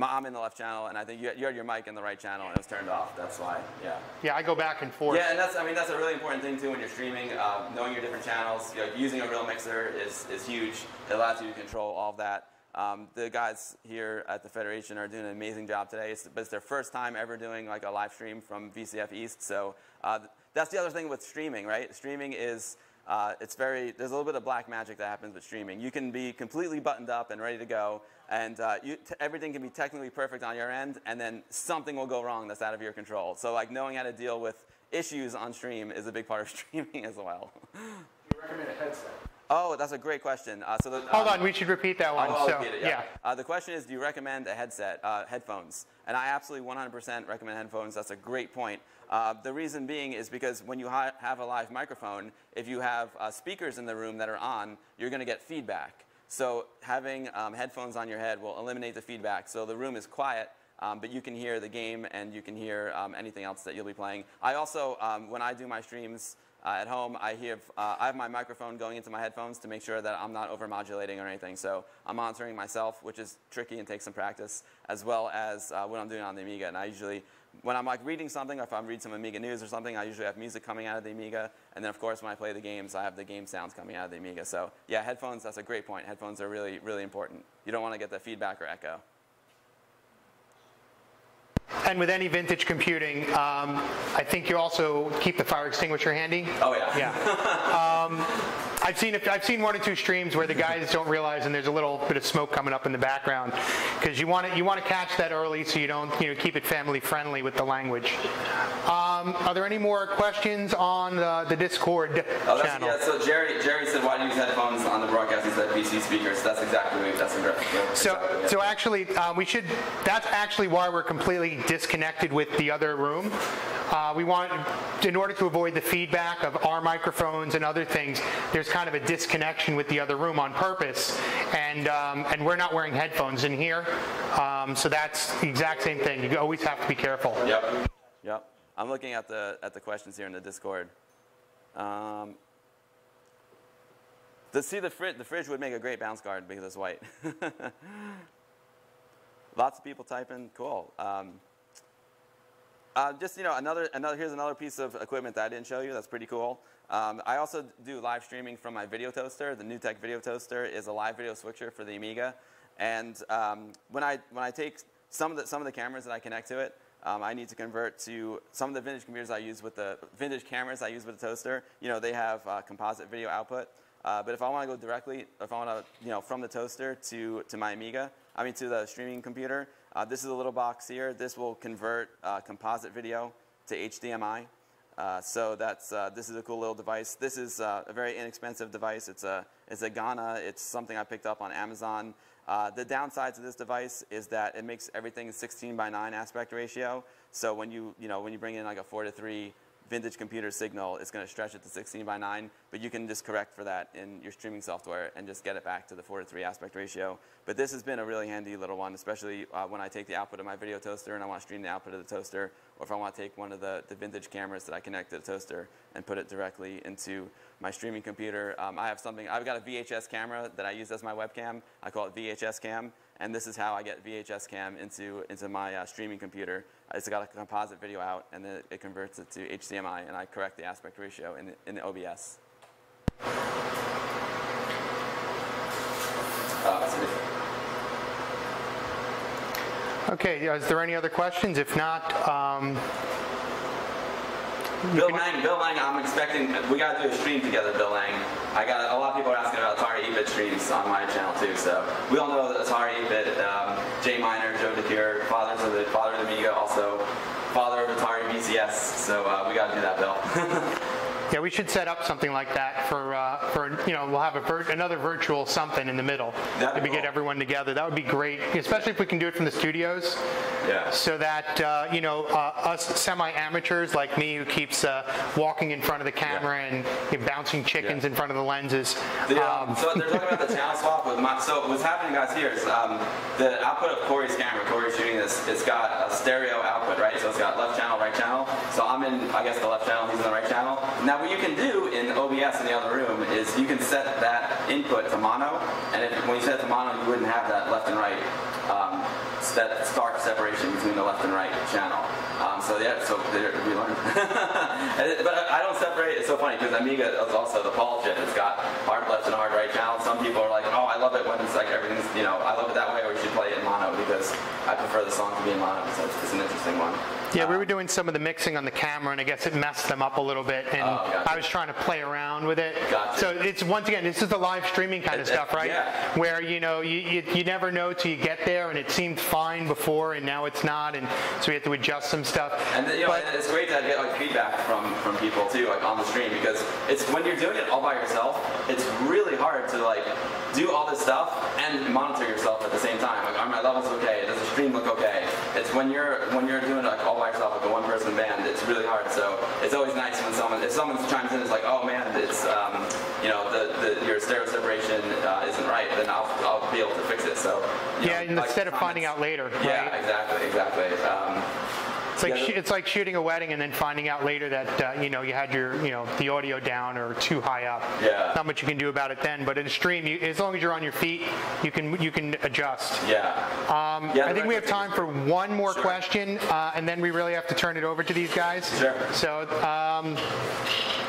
I'm in the left channel, and I think you had, you had your mic in the right channel, and it was turned off. That's why, yeah. Yeah, I go back and forth. Yeah, and that's I mean that's a really important thing too when you're streaming. Uh, knowing your different channels, you know, using a real mixer is is huge. It allows you to control all of that. Um, the guys here at the Federation are doing an amazing job today. It's, but it's their first time ever doing like a live stream from VCF East. So uh, that's the other thing with streaming, right? Streaming is uh, it's very there's a little bit of black magic that happens with streaming. You can be completely buttoned up and ready to go, and uh, you, everything can be technically perfect on your end, and then something will go wrong that's out of your control. So like knowing how to deal with issues on stream is a big part of streaming as well. Do you recommend a headset? Oh, that's a great question. Uh, so the, Hold um, on, we should repeat that one. I'll, I'll so, repeat it, yeah. Uh, the question is, do you recommend a headset, uh, headphones? And I absolutely 100% recommend headphones. That's a great point. Uh, the reason being is because when you ha have a live microphone, if you have uh, speakers in the room that are on, you're going to get feedback. So having um, headphones on your head will eliminate the feedback. So the room is quiet, um, but you can hear the game and you can hear um, anything else that you'll be playing. I also, um, when I do my streams, uh, at home, I have, uh, I have my microphone going into my headphones to make sure that I'm not overmodulating or anything. So I'm monitoring myself, which is tricky and takes some practice, as well as uh, what I'm doing on the Amiga. And I usually, when I'm like reading something, or if I'm reading some Amiga news or something, I usually have music coming out of the Amiga. And then of course, when I play the games, I have the game sounds coming out of the Amiga. So yeah, headphones, that's a great point. Headphones are really, really important. You don't want to get the feedback or echo. And with any vintage computing, um, I think you also keep the fire extinguisher handy. Oh yeah. Yeah. um, I've seen I've seen one or two streams where the guys don't realize and there's a little bit of smoke coming up in the background because you want to you want to catch that early so you don't you know keep it family friendly with the language. Um, are there any more questions on the, the Discord Oh, that's, channel? yeah, so Jerry, Jerry said, why do you use headphones on the broadcast instead of PC speakers? That's exactly what that's exactly. So, so actually, uh, we should. That's actually why we're completely disconnected with the other room. Uh, we want, in order to avoid the feedback of our microphones and other things, there's kind of a disconnection with the other room on purpose, and um, and we're not wearing headphones in here, um, so that's the exact same thing. You always have to be careful. Yep. Yep. I'm looking at the at the questions here in the Discord. Um, the, see, the fridge, the fridge would make a great bounce guard because it's white. Lots of people typing. Cool. Um, uh, just you know, another another here's another piece of equipment that I didn't show you. That's pretty cool. Um, I also do live streaming from my video toaster. The NewTek video toaster is a live video switcher for the Amiga, and um, when I when I take some of the some of the cameras that I connect to it, um, I need to convert to some of the vintage computers I use with the vintage cameras I use with the toaster. You know, they have uh, composite video output. Uh, but if I want to go directly, if I want to, you know, from the toaster to, to my Amiga, I mean to the streaming computer, uh, this is a little box here. This will convert uh, composite video to HDMI. Uh, so that's, uh, this is a cool little device. This is a very inexpensive device. It's a, it's a GANA. It's something I picked up on Amazon. Uh, the downside to this device is that it makes everything 16 by 9 aspect ratio. So when you, you know, when you bring in like a 4 to 3 vintage computer signal, it's going to stretch it to 16 by 9, but you can just correct for that in your streaming software and just get it back to the 4 to 3 aspect ratio. But this has been a really handy little one, especially uh, when I take the output of my video toaster and I want to stream the output of the toaster, or if I want to take one of the, the vintage cameras that I connect to the toaster and put it directly into my streaming computer. Um, I have something, I've got a VHS camera that I use as my webcam. I call it VHS Cam, and this is how I get VHS Cam into, into my uh, streaming computer. It's got a composite video out, and then it converts it to HDMI, and I correct the aspect ratio in the, in the OBS. Uh, Okay, is there any other questions? If not, um, Bill Lang, Bill Lang, I'm expecting, we got to do a stream together, Bill Lang. I got, a lot of people are asking about Atari 8-bit streams on my channel too, so we all know that Atari 8-bit, um, Jay Miner, Joe Decuir, fathers of the, father of the Amiga, also father of Atari VCS, so uh, we got to do that, Bill. yeah, we should set up something like that for, uh, for you know, we'll have a vir- another virtual something in the middle. That'd Maybe get everyone together. That would be great, especially if we can do it from the studios. Yeah. So that, uh, you know, uh, us semi-amateurs like me who keeps uh, walking in front of the camera and you know, bouncing chickens in front of the lenses. The, um, so they're talking about the channel swap with my. So what's happening, guys? Here is um, the output of Corey's camera. Corey's shooting this. It's got a stereo output, right? So it's got left channel, right channel. So I'm in, I guess, the left channel. He's in the right channel. Now what you can do in OBS in the other room is you can set that input to mono, and if, when you set it to mono, you wouldn't have that left and right, um, that stark separation between the left and right channel. Um, so yeah, so there, we learned. but I don't separate. It's so funny because Amiga is also the Paula chip. It's got hard left and hard right channel. Some people are like, oh, I love it when it's like everything's, you know, I love it that way, or we should play it in mono because I prefer the song to be in mono. So it's, it's an interesting one. Yeah, we were doing some of the mixing on the camera, and I guess it messed them up a little bit. And Oh, gotcha. I was trying to play around with it. Gotcha. So it's once again, this is the live streaming kind of stuff, right? yeah. Where you know you, you you never know till you get there, and it seemed fine before, and now it's not, and so we have to adjust some stuff. And you know, it's great to get like feedback from from people too, like on the stream, because it's when you're doing it all by yourself, it's really hard to like do all this stuff and monitor yourself at the same time. Like, are my levels okay? Does the stream look okay? It's when you're when you're doing it like all by yourself, like a one person band, it's really hard. So it's always nice when someone if someone chimes in, it's like, oh man, it's um, you know the, the your stereo separation uh, isn't right, then I'll I'll be able to fix it. So Yeah, know, like instead of finding out later. Right? yeah, exactly, exactly. Um, It's like Yeah. it's like shooting a wedding and then finding out later that uh, you know you had your you know the audio down or too high up. Yeah. Not much you can do about it then, but in a stream, you, as long as you're on your feet, you can you can adjust. yeah. Um, Yeah, I think we have time for one more question, uh, and then we really have to turn it over to these guys. Sure. So, um,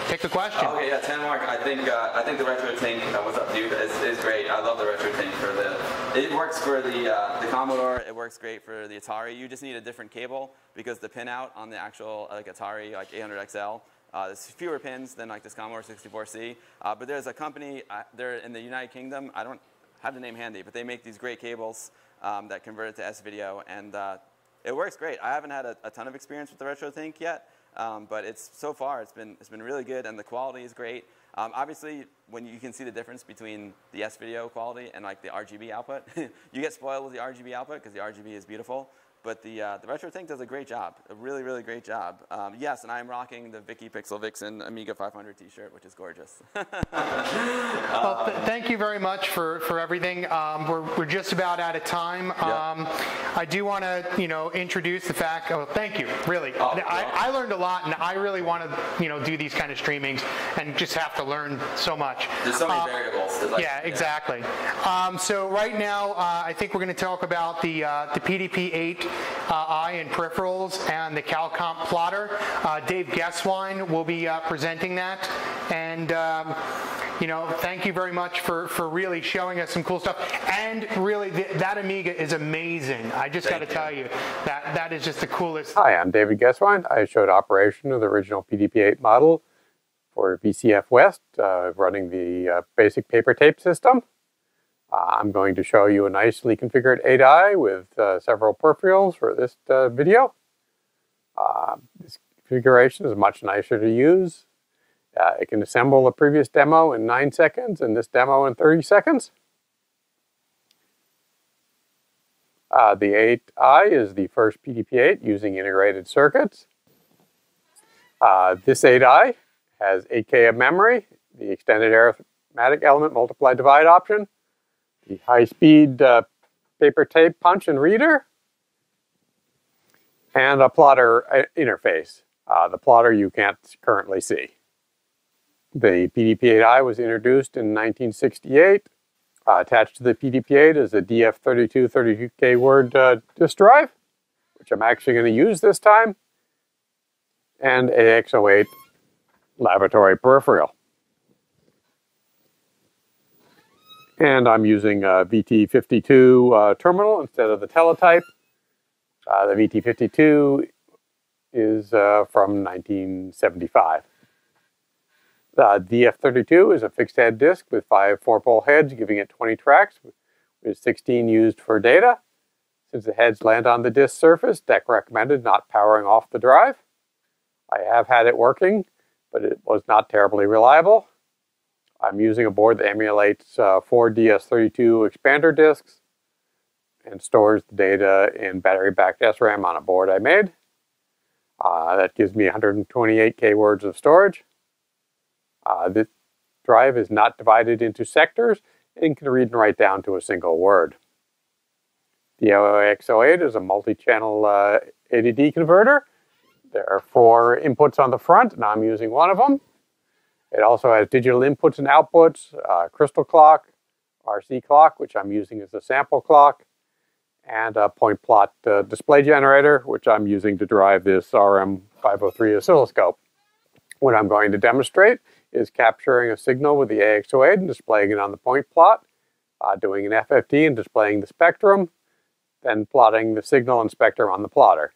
pick a question. Okay, yeah, ten mark. I think uh, I think the RetroTink. Uh, what's up, dude? Is, is great. I love the RetroTink for the. It works for the uh, the Commodore. It works great for the Atari. You just need a different cable because the pinout on the actual uh, like Atari like 800XL. Uh, there's fewer pins than like this Commodore 64C, uh, but there's a company. Uh, they're in the United Kingdom. I don't have the name handy, but they make these great cables um, that convert it to S video, and uh, it works great. I haven't had a, a ton of experience with the RetroTink yet, um, but it's so far it's been it's been really good, and the quality is great. Um, obviously, when you can see the difference between the S video quality and like the RGB output, you get spoiled with the RGB output because the RGB is beautiful. But the uh, the RetroTink does a great job, a really really great job. Um, yes, and I'm rocking the Vicky Pixel Vixen Amiga 500 T-shirt, which is gorgeous. Well, th- thank you very much for, for everything. Um, we're, we're just about out of time. Um, I do want to, you know, introduce the fact. Oh, thank you. Really, I, I learned a lot, and I really want to, you know, do these kind of streamings and just have to learn so much. There's so many Uh, variables. Like- yeah, exactly. Um, so right now, uh, I think we're going to talk about the uh, the PDP-8 uh, I and peripherals and the CalComp plotter. Uh, Dave Gesswein will be uh, presenting that, and um, you know, thank you very much for for really showing us some cool stuff. And really, th- that Amiga is amazing. I just got to tell you that that is just the coolest. Hi, I'm David Gesswein. I showed operation of the original PDP-8 model for VCF West, uh, running the uh, basic paper tape system. Uh, I'm going to show you a nicely configured 8i with uh, several peripherals for this uh, video. Uh, this configuration is much nicer to use. Uh, it can assemble the previous demo in 9 seconds and this demo in 30 seconds. Uh, the 8i is the first PDP-8 using integrated circuits. This 8i has 8K of memory, the extended arithmetic element multiply divide option, high-speed uh, paper tape punch and reader, and a plotter uh, interface. Uh, the plotter you can't currently see. The PDP-8i was introduced in 1968. Uh, attached to the PDP-8 is a DF32 32K word uh, disk drive, which I'm actually going to use this time, and AX08 laboratory peripheral. And I'm using a VT52 uh, terminal instead of the teletype. Uh, the VT52 is uh, from 1975. The DF32 is a fixed head disk with five four-pole heads, giving it 20 tracks, with 16 used for data. Since the heads land on the disk surface, DEC recommended not powering off the drive. I have had it working, but it was not terribly reliable. I'm using a board that emulates uh, four DS32 expander disks and stores the data in battery-backed SRAM on a board I made. Uh, that gives me 128K words of storage. Uh, this drive is not divided into sectors and can read and write down to a single word. The AX08 is a multi-channel uh, ADD converter. There are four inputs on the front, and I'm using one of them. It also has digital inputs and outputs, uh, crystal clock, RC clock, which I'm using as a sample clock, and a point plot uh, display generator, which I'm using to drive this RM503 oscilloscope. What I'm going to demonstrate is capturing a signal with the AX08 and displaying it on the point plot, uh, doing an FFT and displaying the spectrum, then plotting the signal and spectrum on the plotter.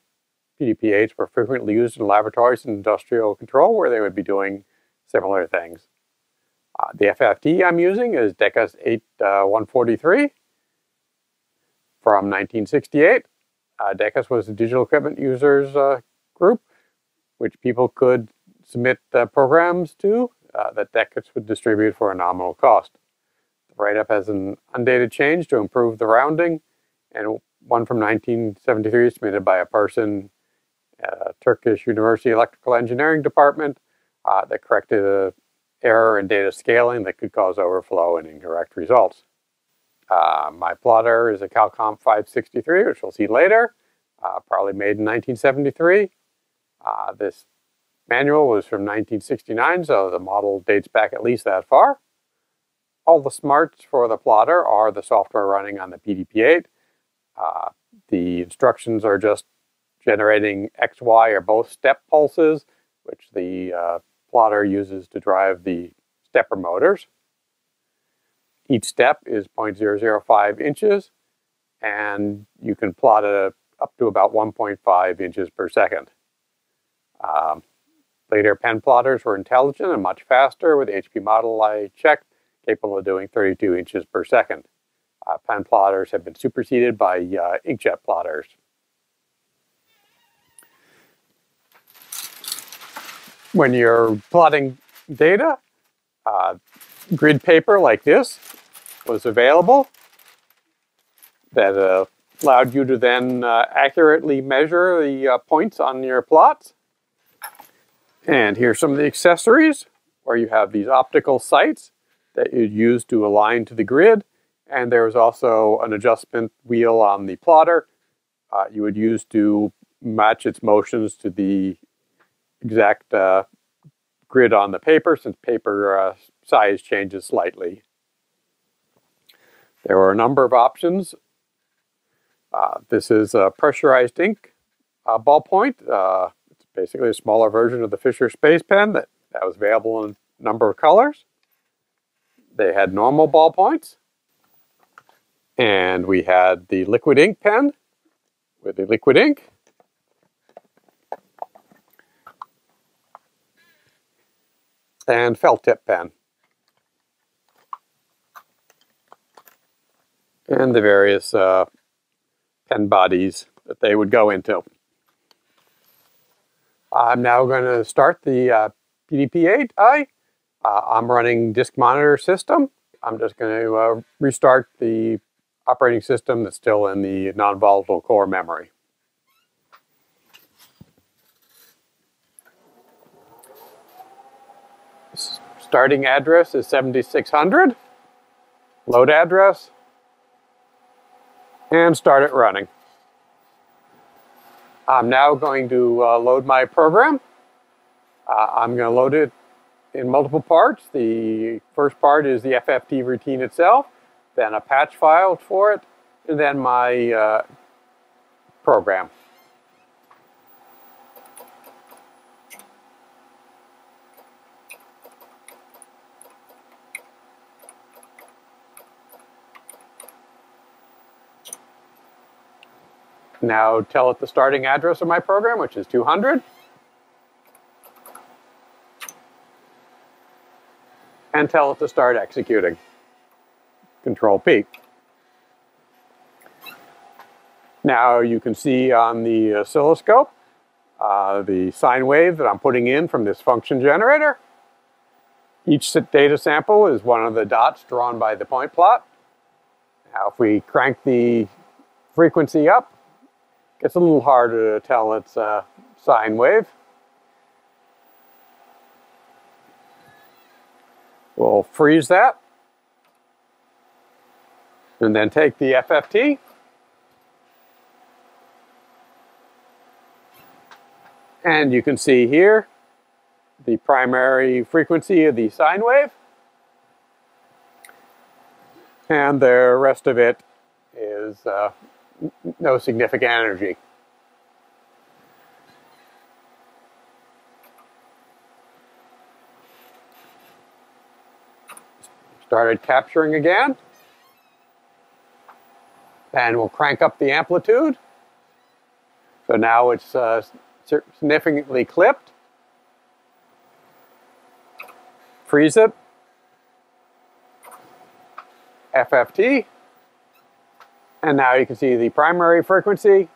PDP-8s were frequently used in laboratories and industrial control where they would be doing similar things. Uh, the FFT I'm using is Decus 8143 uh, from 1968. Uh, Decus was a digital equipment users uh, group, which people could submit uh, programs to uh, that Decus would distribute for a nominal cost. The write-up has an undated change to improve the rounding, and one from 1973 submitted by a person uh, Turkish University Electrical Engineering Department uh, that corrected an error in data scaling that could cause overflow and incorrect results. Uh, my plotter is a CalComp 563, which we'll see later, uh, probably made in 1973. Uh, this manual was from 1969, so the model dates back at least that far. All the smarts for the plotter are the software running on the PDP-8. Uh, the instructions are just generating X, Y, or both step pulses, which the uh, plotter uses to drive the stepper motors. Each step is 0.005 inches, and you can plot it up to about 1.5 inches per second. Um, later pen plotters were intelligent and much faster with HP model I checked, capable of doing 32 inches per second. Uh, pen plotters have been superseded by uh, inkjet plotters. When you're plotting data, uh, grid paper like this was available that uh, allowed you to then uh, accurately measure the uh, points on your plots. And here's some of the accessories where you have these optical sights that you'd use to align to the grid. And there's also an adjustment wheel on the plotter uh, you would use to match its motions to the exact uh, grid on the paper since paper uh, size changes slightly. There were a number of options. Uh, this is a pressurized ink uh, ballpoint. Uh, it's basically a smaller version of the Fisher Space Pen that, that was available in a number of colors. They had normal ballpoints. And we had the liquid ink pen with the liquid ink. And felt tip pen. And the various uh, pen bodies that they would go into. I'm now going to start the uh, PDP-8i. Uh, I'm running disk monitor system. I'm just going to uh, restart the operating system that's still in the non-volatile core memory. Starting address is 7600. Load address. And start it running. I'm now going to uh, load my program. Uh, I'm going to load it in multiple parts. The first part is the FFT routine itself, then a patch file for it, and then my uh, program. Now tell it the starting address of my program, which is 200. And tell it to start executing. Control P. Now you can see on the oscilloscope uh, the sine wave that I'm putting in from this function generator. Each data sample is one of the dots drawn by the point plot. Now if we crank the frequency up, it's a little harder to tell it's a sine wave. We'll freeze that. And then take the FFT. And you can see here the primary frequency of the sine wave. And the rest of it is uh, no significant energy. Started capturing again. And we'll crank up the amplitude. So now it's uh, significantly clipped. Freeze it. FFT. And now you can see the primary frequency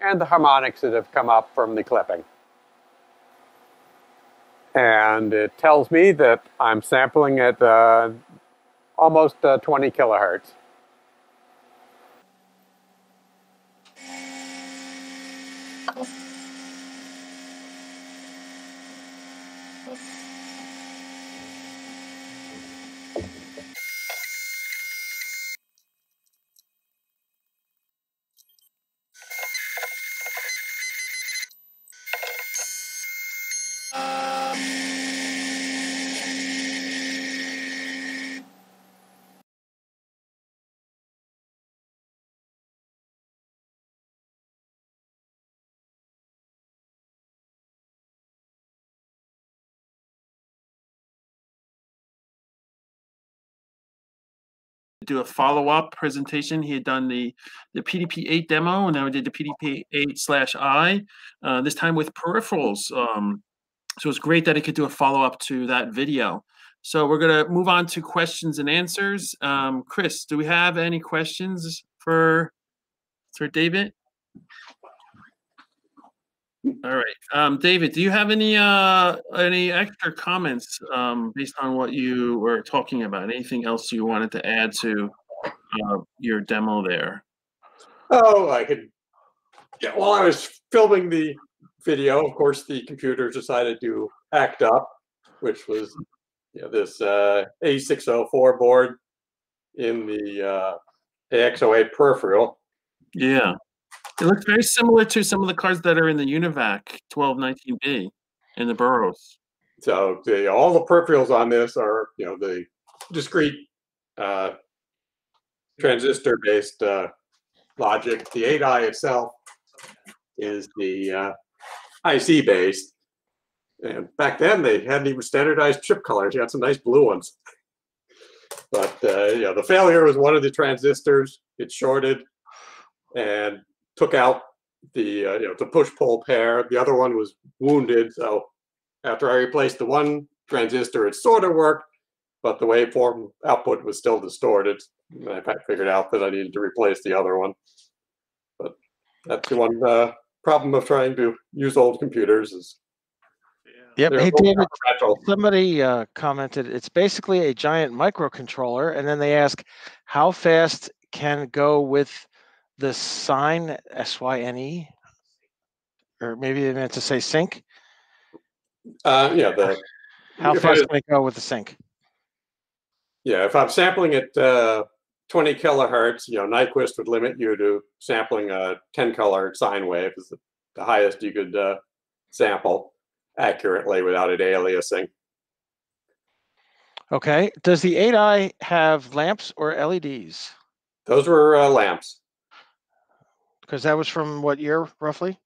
and the harmonics that have come up from the clipping. And it tells me that I'm sampling at uh, almost uh, 20 kilohertz. Do a follow-up presentation. He had done the the PDP-8 demo, and now we did the PDP-8 slash I. Uh, this time with peripherals. Um, so it's great that he could do a follow-up to that video. So we're gonna move on to questions and answers. Um, Chris, do we have any questions for for David? All right, um, David, do you have any uh, any extra comments um, based on what you were talking about? Anything else you wanted to add to uh, your demo there? Oh, I could. Yeah, while I was filming the video, of course, the computer decided to act up, which was you know, this uh, A604 board in the uh, AX08 peripheral. Yeah. It looks very similar to some of the cards that are in the UNIVAC 1219B in the Burroughs. So the, all the peripherals on this are, you know, the discrete uh, transistor-based uh, logic. The 8i itself is the uh, IC-based. And back then, they hadn't even standardized chip colors. You had some nice blue ones. But uh, you know, the failure was one of the transistors. It shorted, and took out the uh, you know the push pull pair. The other one was wounded. So after I replaced the one transistor, it sort of worked, but the waveform output was still distorted. And I figured out that I needed to replace the other one. But that's the one uh, problem of trying to use old computers is. Yep. Hey, David, somebody uh, commented it's basically a giant microcontroller, and then they ask how fast can go with the sign S Y N E, or maybe they meant to say sync. Uh, yeah, the How fast can it go with the sync? Yeah, if I'm sampling at uh, 20 kilohertz, you know, Nyquist would limit you to sampling a 10 color sine wave is the, the highest you could uh, sample accurately without it aliasing. Okay. Does the 8i have lamps or LEDs? Those were uh, lamps. Because that was from what year roughly?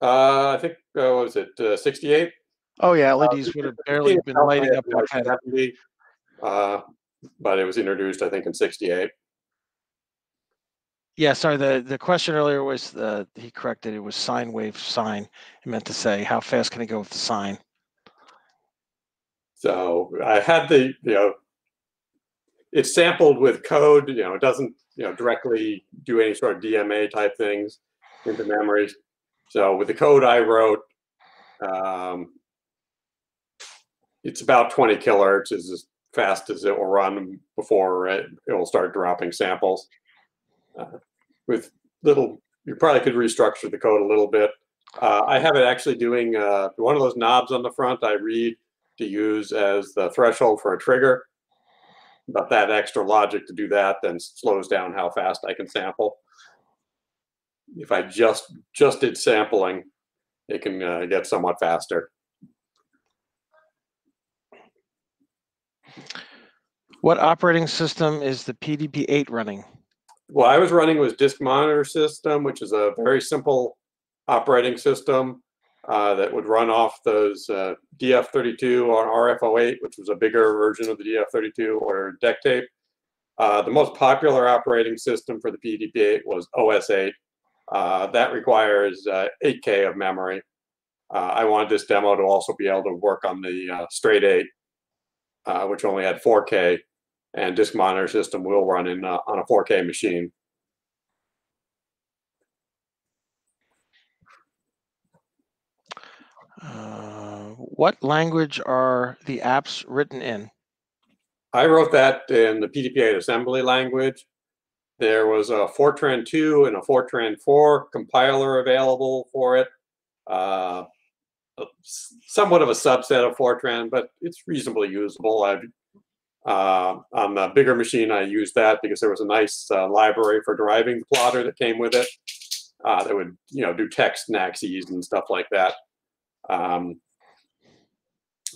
Uh, I think, uh, what was it, uh, 68? Oh yeah, Uh, LEDs would have barely been lighting up like like that. 70, uh, but it was introduced, I think, in 68. Yeah, sorry. The the question earlier was uh, he corrected it was sine wave sine. He meant to say how fast can it go with the sine? So I had the, you know, it's sampled with code, you know, it doesn't, you know, directly do any sort of DMA type things into memories. So with the code I wrote, um, it's about 20 kilohertz is as fast as it will run before it, it will start dropping samples. Uh, with little, you probably could restructure the code a little bit. Uh, I have it actually doing uh, one of those knobs on the front I read to use as the threshold for a trigger. But that extra logic to do that then slows down how fast I can sample. If I just just did sampling, it can uh, get somewhat faster. What operating system is the PDP-8 running? Well, I was running was disk monitor system, which is a very simple operating system uh, that would run off those uh, DF32 or RF08, which was a bigger version of the DF32 or DECtape. Uh, the most popular operating system for the PDP-8 was OS8. Uh, that requires 8K uh, of memory. I wanted this demo to also be able to work on the straight 8, which only had 4K, and disk monitor system will run in on a 4K machine. Uh, what language are the apps written in? I wrote that in the PDP-8 assembly language. There was a Fortran 2 and a Fortran 4 compiler available for it. Uh, somewhat of a subset of Fortran, but it's reasonably usable. I, uh, on the bigger machine, I used that because there was a nice uh, library for driving plotter that came with it uh, that would, you know, do text and and stuff like that. Um,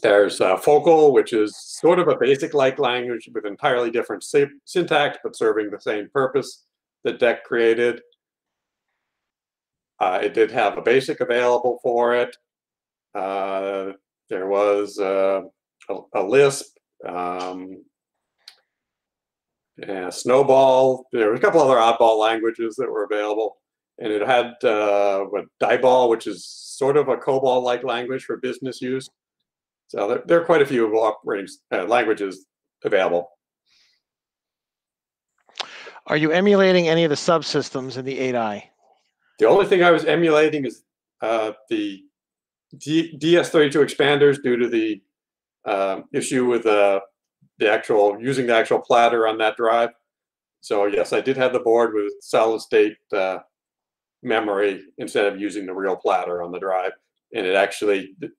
there's uh, Focal, which is sort of a basic-like language with entirely different syntax, but serving the same purpose that DEC created. Uh, it did have a basic available for it. Uh, there was uh, a, a, Lisp, um, and SNOBOL. There were a couple other oddball languages that were available. And it had uh, what DIBOL, which is sort of a COBOL-like language for business use. So there, there are quite a few operating uh, languages available. Are you emulating any of the subsystems in the 8i? The only thing I was emulating is uh, the D DS32 expanders due to the uh, issue with uh, the actual using the actual platter on that drive. So yes, I did have the board with solid state uh, memory instead of using the real platter on the drive, and it actually the,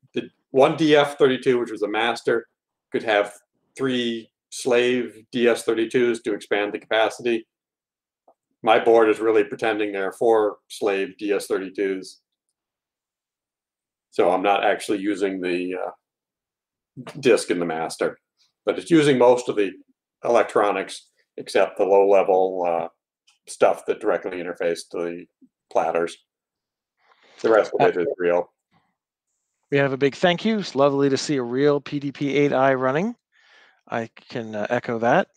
one DF32, which was a master, could have three slave DS32s to expand the capacity. My board is really pretending there are four slave DS32s. So I'm not actually using the uh, disk in the master, but it's using most of the electronics except the low level uh, stuff that directly interface to the platters. The rest of it is real. We have a big thank you. It's lovely to see a real PDP-8i running. I can uh, echo that.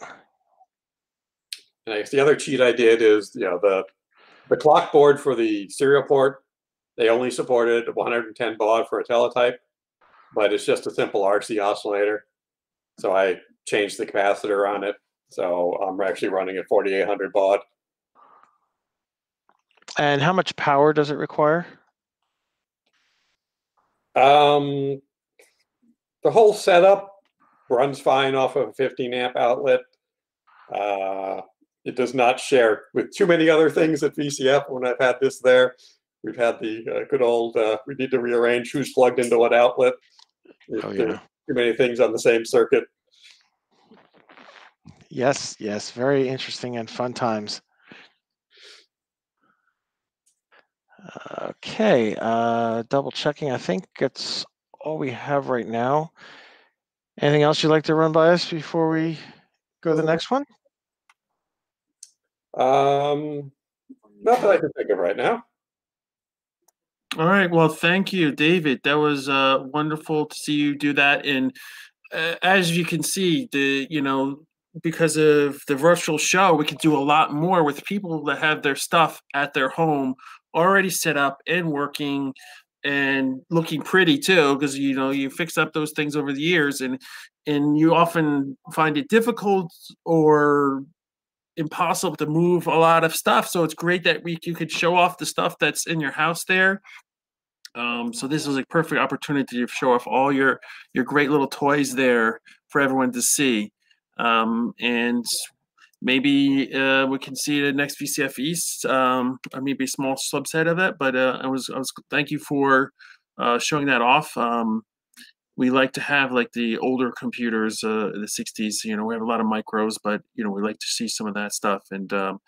And I guess the other cheat I did is, you know, the the clock board for the serial port, they only supported 110 baud for a teletype, but it's just a simple RC oscillator. So I changed the capacitor on it. So I'm actually running at 4800 baud. And how much power does it require? Um, the whole setup runs fine off of a 15 amp outlet. Uh, it does not share with too many other things at VCF when I've had this there. We've had the uh, good old, uh, we need to rearrange who's plugged into what outlet. Oh, yeah. Too many things on the same circuit. Yes, yes, very interesting and fun times. Okay, uh, double checking. I think it's all we have right now. Anything else you'd like to run by us before we go to the next one? Um, not that I can think of right now. All right. Well, thank you, David. That was uh, wonderful to see you do that. And uh, as you can see, the you know because of the virtual show, we could do a lot more with people that have their stuff at their home already set up and working and looking pretty too because you know you fix up those things over the years and and you often find it difficult or impossible to move a lot of stuff so it's great that we you could show off the stuff that's in your house there. Um, so this is a perfect opportunity to show off all your your great little toys there for everyone to see. Um, and maybe uh, we can see the next VCF East, um, or maybe a small subset of it. But uh, I was, I was, thank you for uh, showing that off. Um, we like to have like the older computers, uh, the 60s. You know, we have a lot of micros, but you know, we like to see some of that stuff. And um,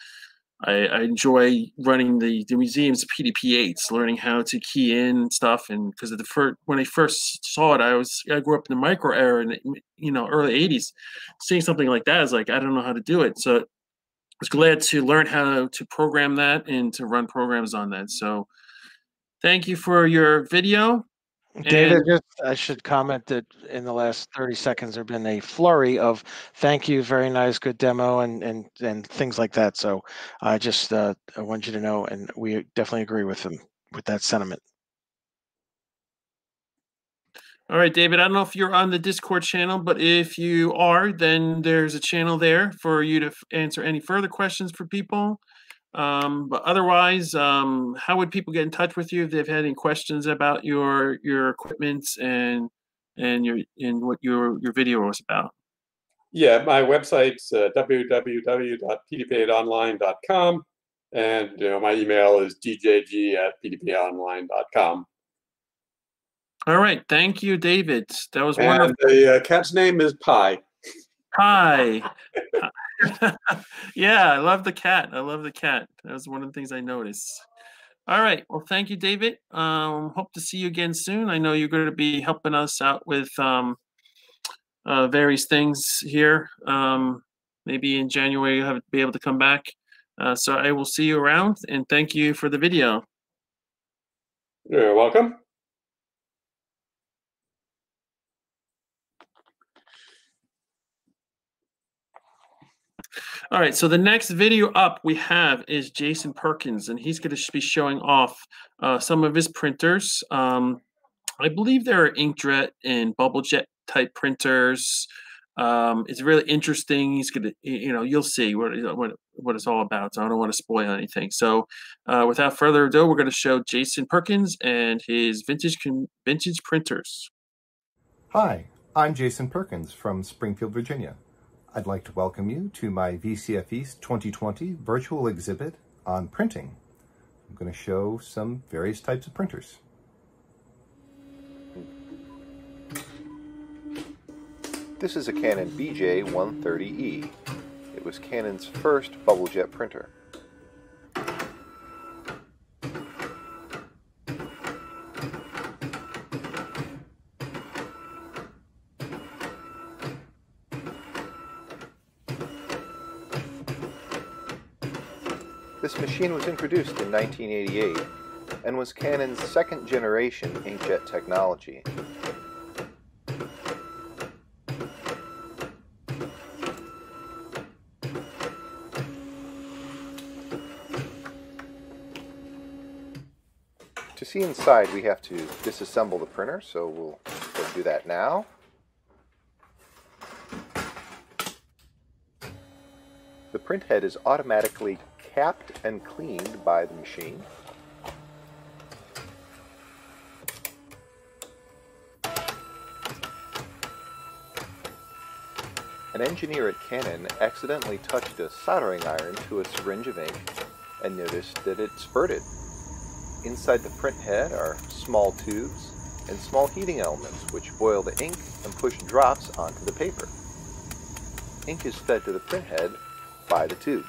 I, I enjoy running the, the museum's PDP-8s, learning how to key in stuff. And because the first when I first saw it, I was I grew up in the micro era in you know early '80s. Seeing something like that is like I don't know how to do it. So I was glad to learn how to program that and to run programs on that. So thank you for your video. David, just I should comment that in the last 30 seconds there have been a flurry of thank you, very nice, good demo, and and and things like that. So I just uh, I want you to know, and we definitely agree with them with that sentiment. All right, David, I don't know if you're on the Discord channel, but if you are, then there's a channel there for you to answer any further questions for people. Um, but otherwise, um, how would people get in touch with you if they've had any questions about your your equipment and and your and what your your video was about? Yeah, my website's uh, www.pdp8online.com, and you know my email is djg at pdponline.com. All right, thank you, David. That was And wonderful. the uh, cat's name is Pi. Hi. yeah, I love the cat. I love the cat. That was one of the things I noticed. All right. Well, thank you, David. Um, hope to see you again soon. I know you're going to be helping us out with um, uh, various things here. Um, maybe in January you'll have be able to come back. Uh, so I will see you around, and thank you for the video. You're welcome. All right, so the next video up we have is Jason Perkins, and he's going to be showing off uh, some of his printers. Um, I believe there are inkjet and bubblejet type printers. Um, it's really interesting. He's going to, you know, you'll see what what what it's all about. So I don't want to spoil anything. So uh, without further ado, we're going to show Jason Perkins and his vintage vintage printers. Hi, I'm Jason Perkins from Springfield, Virginia. I'd like to welcome you to my VCF East 2020 virtual exhibit on printing. I'm going to show some various types of printers. This is a Canon BJ130E. It was Canon's first bubblejet printer. This machine was introduced in 1988 and was Canon's second generation inkjet technology. To see inside, we have to disassemble the printer, so we'll do that now. The print head is automatically capped and cleaned by the machine. An engineer at Canon accidentally touched a soldering iron to a syringe of ink and noticed that it spurted. Inside the print head are small tubes and small heating elements which boil the ink and push drops onto the paper. Ink is fed to the print head by the tube.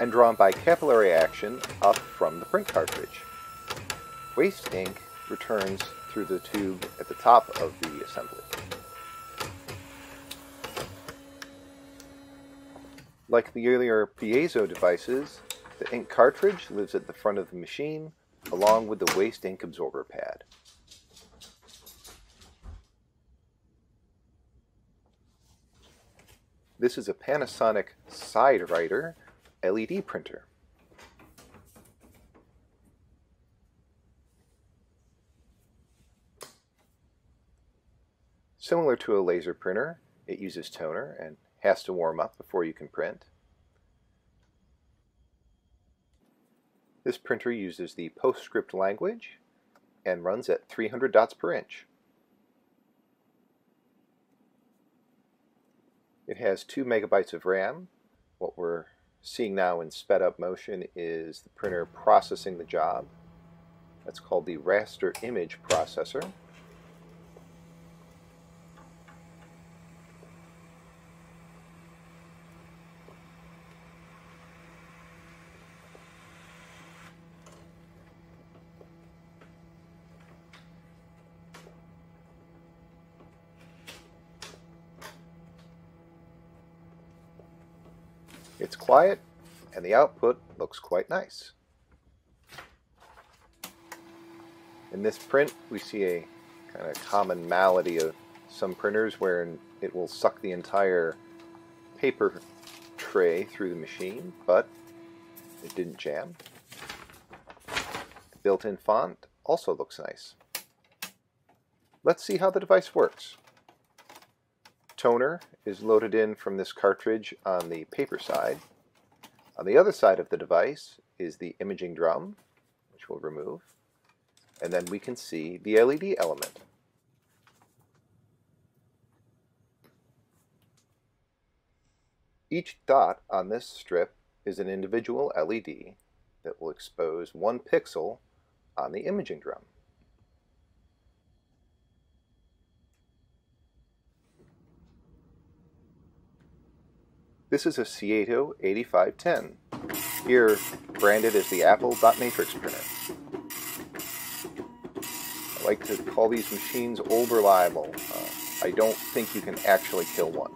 And drawn by capillary action up from the print cartridge. Waste ink returns through the tube at the top of the assembly. Like the earlier piezo devices, the ink cartridge lives at the front of the machine along with the waste ink absorber pad. This is a Panasonic side writer LED printer. Similar to a laser printer, it uses toner and has to warm up before you can print. This printer uses the PostScript language and runs at 300 dots per inch. It has 2 megabytes of RAM. What we're seeing now in sped up motion is the printer processing the job. That's called the raster image processor. It's quiet, and the output looks quite nice. In this print, we see a kind of common malady of some printers where it will suck the entire paper tray through the machine, but it didn't jam. The built-in font also looks nice. Let's see how the device works. Toner is loaded in from this cartridge on the paper side. On the other side of the device is the imaging drum, which we'll remove. And then we can see the LED element. Each dot on this strip is an individual LED that will expose one pixel on the imaging drum. This is a C. Itoh 8510, here branded as the Apple dot matrix printer. I like to call these machines old reliable. Uh, I don't think you can actually kill one.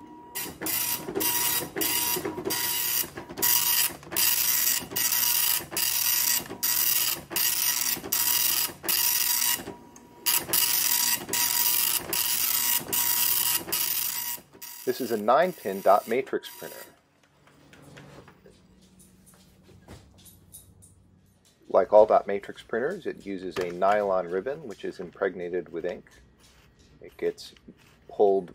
This is a 9-pin dot matrix printer. Like all dot matrix printers, it uses a nylon ribbon which is impregnated with ink. It gets pulled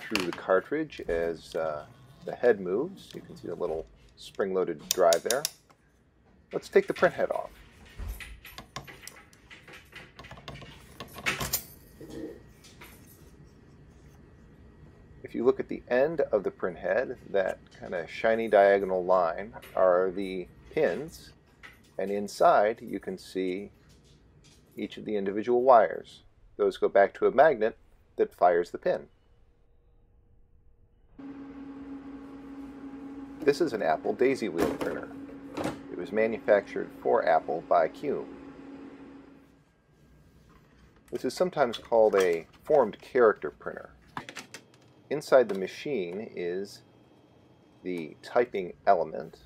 through the cartridge as uh, the head moves. You can see the little spring-loaded drive there. Let's take the print head off. If you look at the end of the printhead, that kind of shiny diagonal line are the pins, and inside you can see each of the individual wires. Those go back to a magnet that fires the pin. This is an Apple daisy wheel printer. It was manufactured for Apple by Qume. This is sometimes called a formed character printer. Inside the machine is the typing element,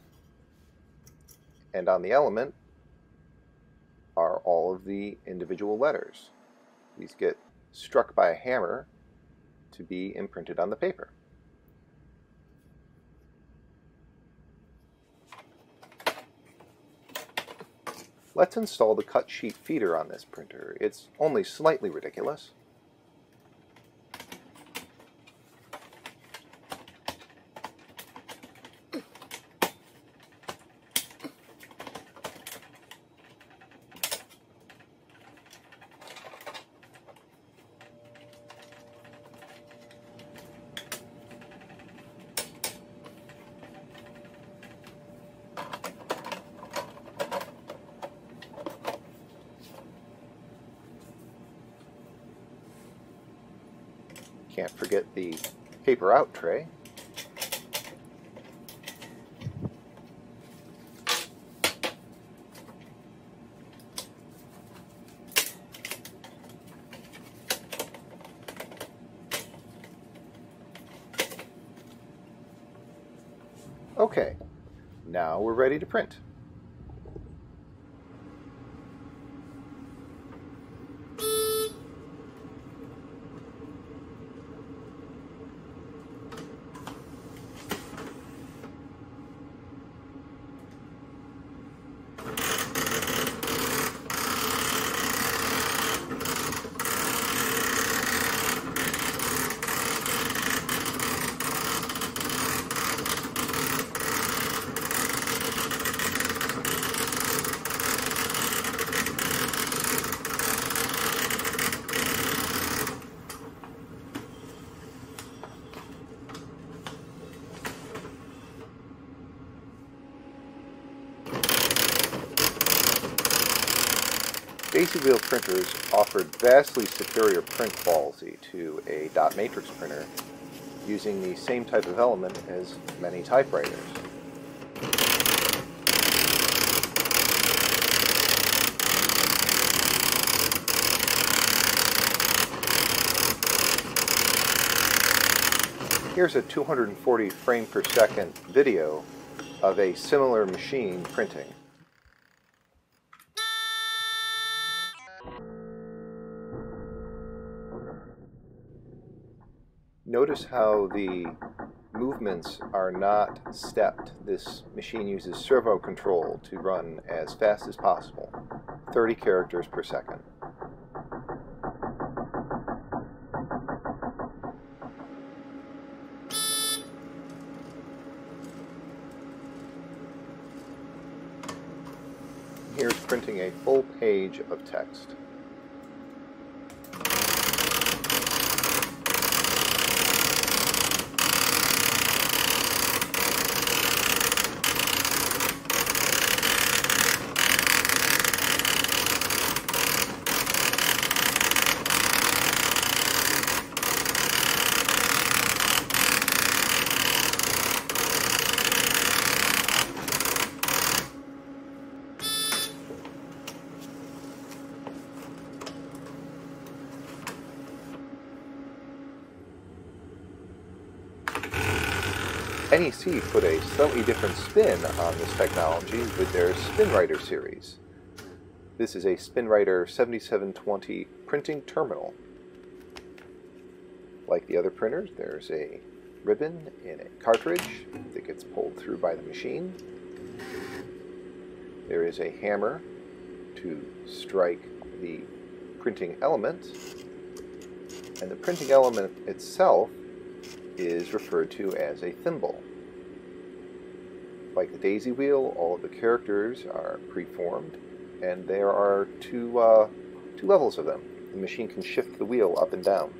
and on the element are all of the individual letters. These get struck by a hammer to be imprinted on the paper. Let's install the cut sheet feeder on this printer. It's only slightly ridiculous. Can't forget the paper out tray. Okay, now we're ready to print. Daisy wheel printers offered vastly superior print quality to a dot matrix printer using the same type of element as many typewriters. Here's a 240 frame per second video of a similar machine printing. Notice how the movements are not stepped. This machine uses servo control to run as fast as possible, 30 characters per second. Here's printing a full page of text. NEC put a slightly different spin on this technology with their SpinWriter series. This is a SpinWriter 7720 printing terminal. Like the other printers, there's a ribbon in a cartridge that gets pulled through by the machine. There is a hammer to strike the printing element, and the printing element itself is referred to as a thimble. Like the daisy wheel, all of the characters are preformed, and there are two, uh, two levels of them. The machine can shift the wheel up and down.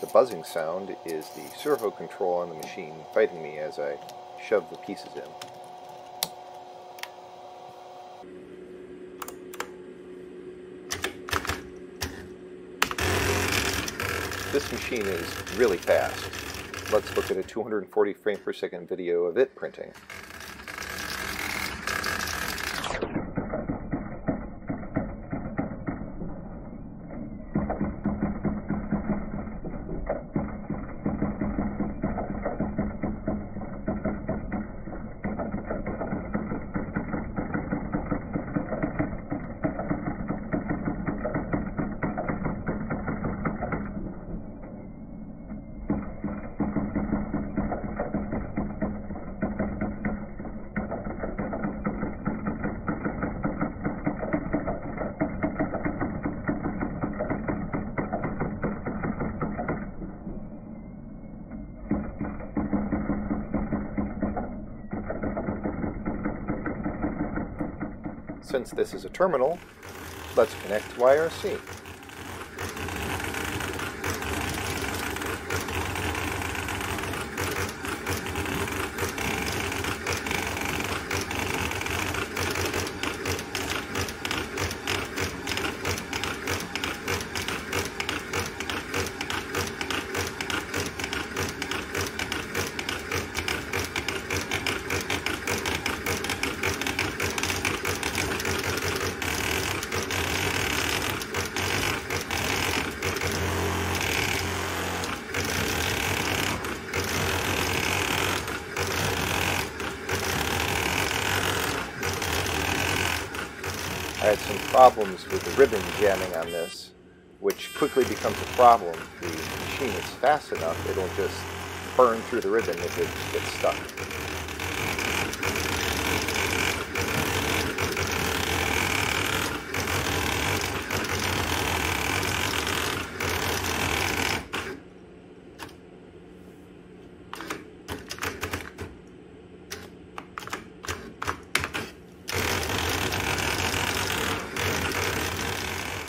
The buzzing sound is the servo control on the machine fighting me as I shove the pieces in. This machine is really fast. Let's look at a 240 frame per second video of it printing. This is a terminal, let's connect to IRC. I had some problems with the ribbon jamming on this, which quickly becomes a problem. If The machine is fast enough, it'll just burn through the ribbon if it gets stuck.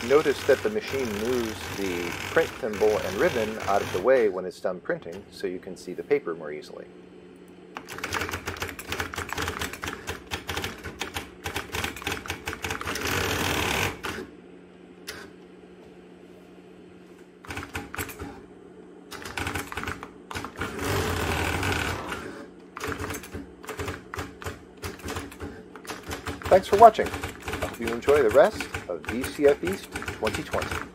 Notice that the machine moves the print thimble and ribbon out of the way when it's done printing so you can see the paper more easily. Thanks for watching. I hope you enjoy the rest of VCF East 2020.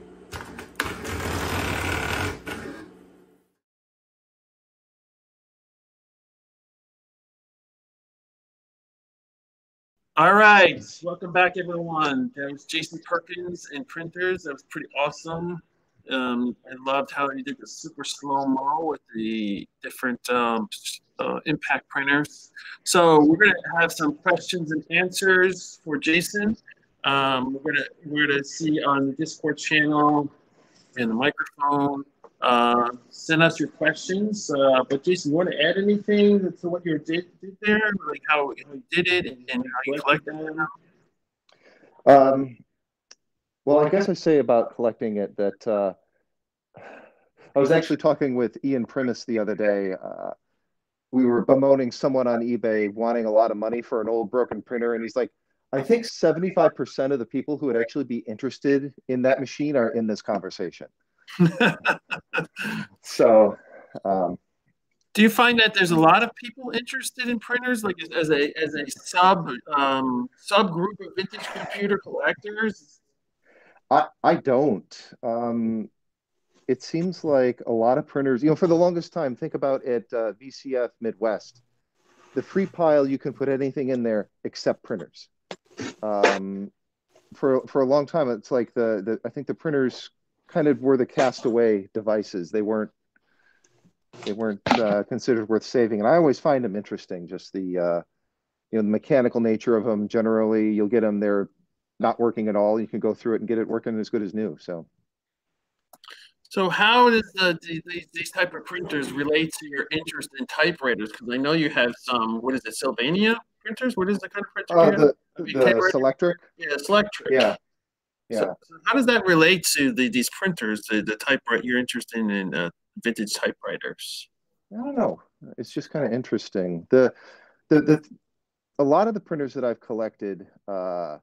All right, welcome back, everyone. That was Jason Perkins and Printers. That was pretty awesome. Um, I loved how he did the super slow mo with the different um, uh, impact printers. So we're going to have some questions and answers for Jason. Um, we're gonna we're gonna see on the Discord channel and the microphone. Uh, send us your questions. Uh, but Jason, you want to add anything to what you did, did there, like how, you did it and, and how you collected it? Um, well, I guess I say about collecting it that uh, I was actually talking with Ian Primus the other day. Uh, we were bemoaning someone on eBay wanting a lot of money for an old broken printer, and he's like, I think 75% of the people who would actually be interested in that machine are in this conversation. so, um, do you find that there's a lot of people interested in printers, like as a as a sub um, subgroup of vintage computer collectors? I I don't. Um, it seems like a lot of printers, you know, for the longest time, think about it, uh, VCF Midwest. The free pile, you can put anything in there except printers. Um, for for a long time, it's like the, the I think the printers kind of were the castaway devices. They weren't they weren't uh, considered worth saving, and I always find them interesting. Just the uh, you know the mechanical nature of them. Generally, you'll get them they're not working at all. You can go through it and get it working as good as new. So. So how does the, these, these type of printers relate to your interest in typewriters? Because I know you have some, what is it, Sylvania printers? What is the kind of printer? Uh, the the Selectric. Yeah, Selectric. Yeah. Yeah. So, so how does that relate to the, these printers, the, the typewriter, you're interested in uh, vintage typewriters? I don't know. It's just kind of interesting. The, the, the, a lot of the printers that I've collected uh,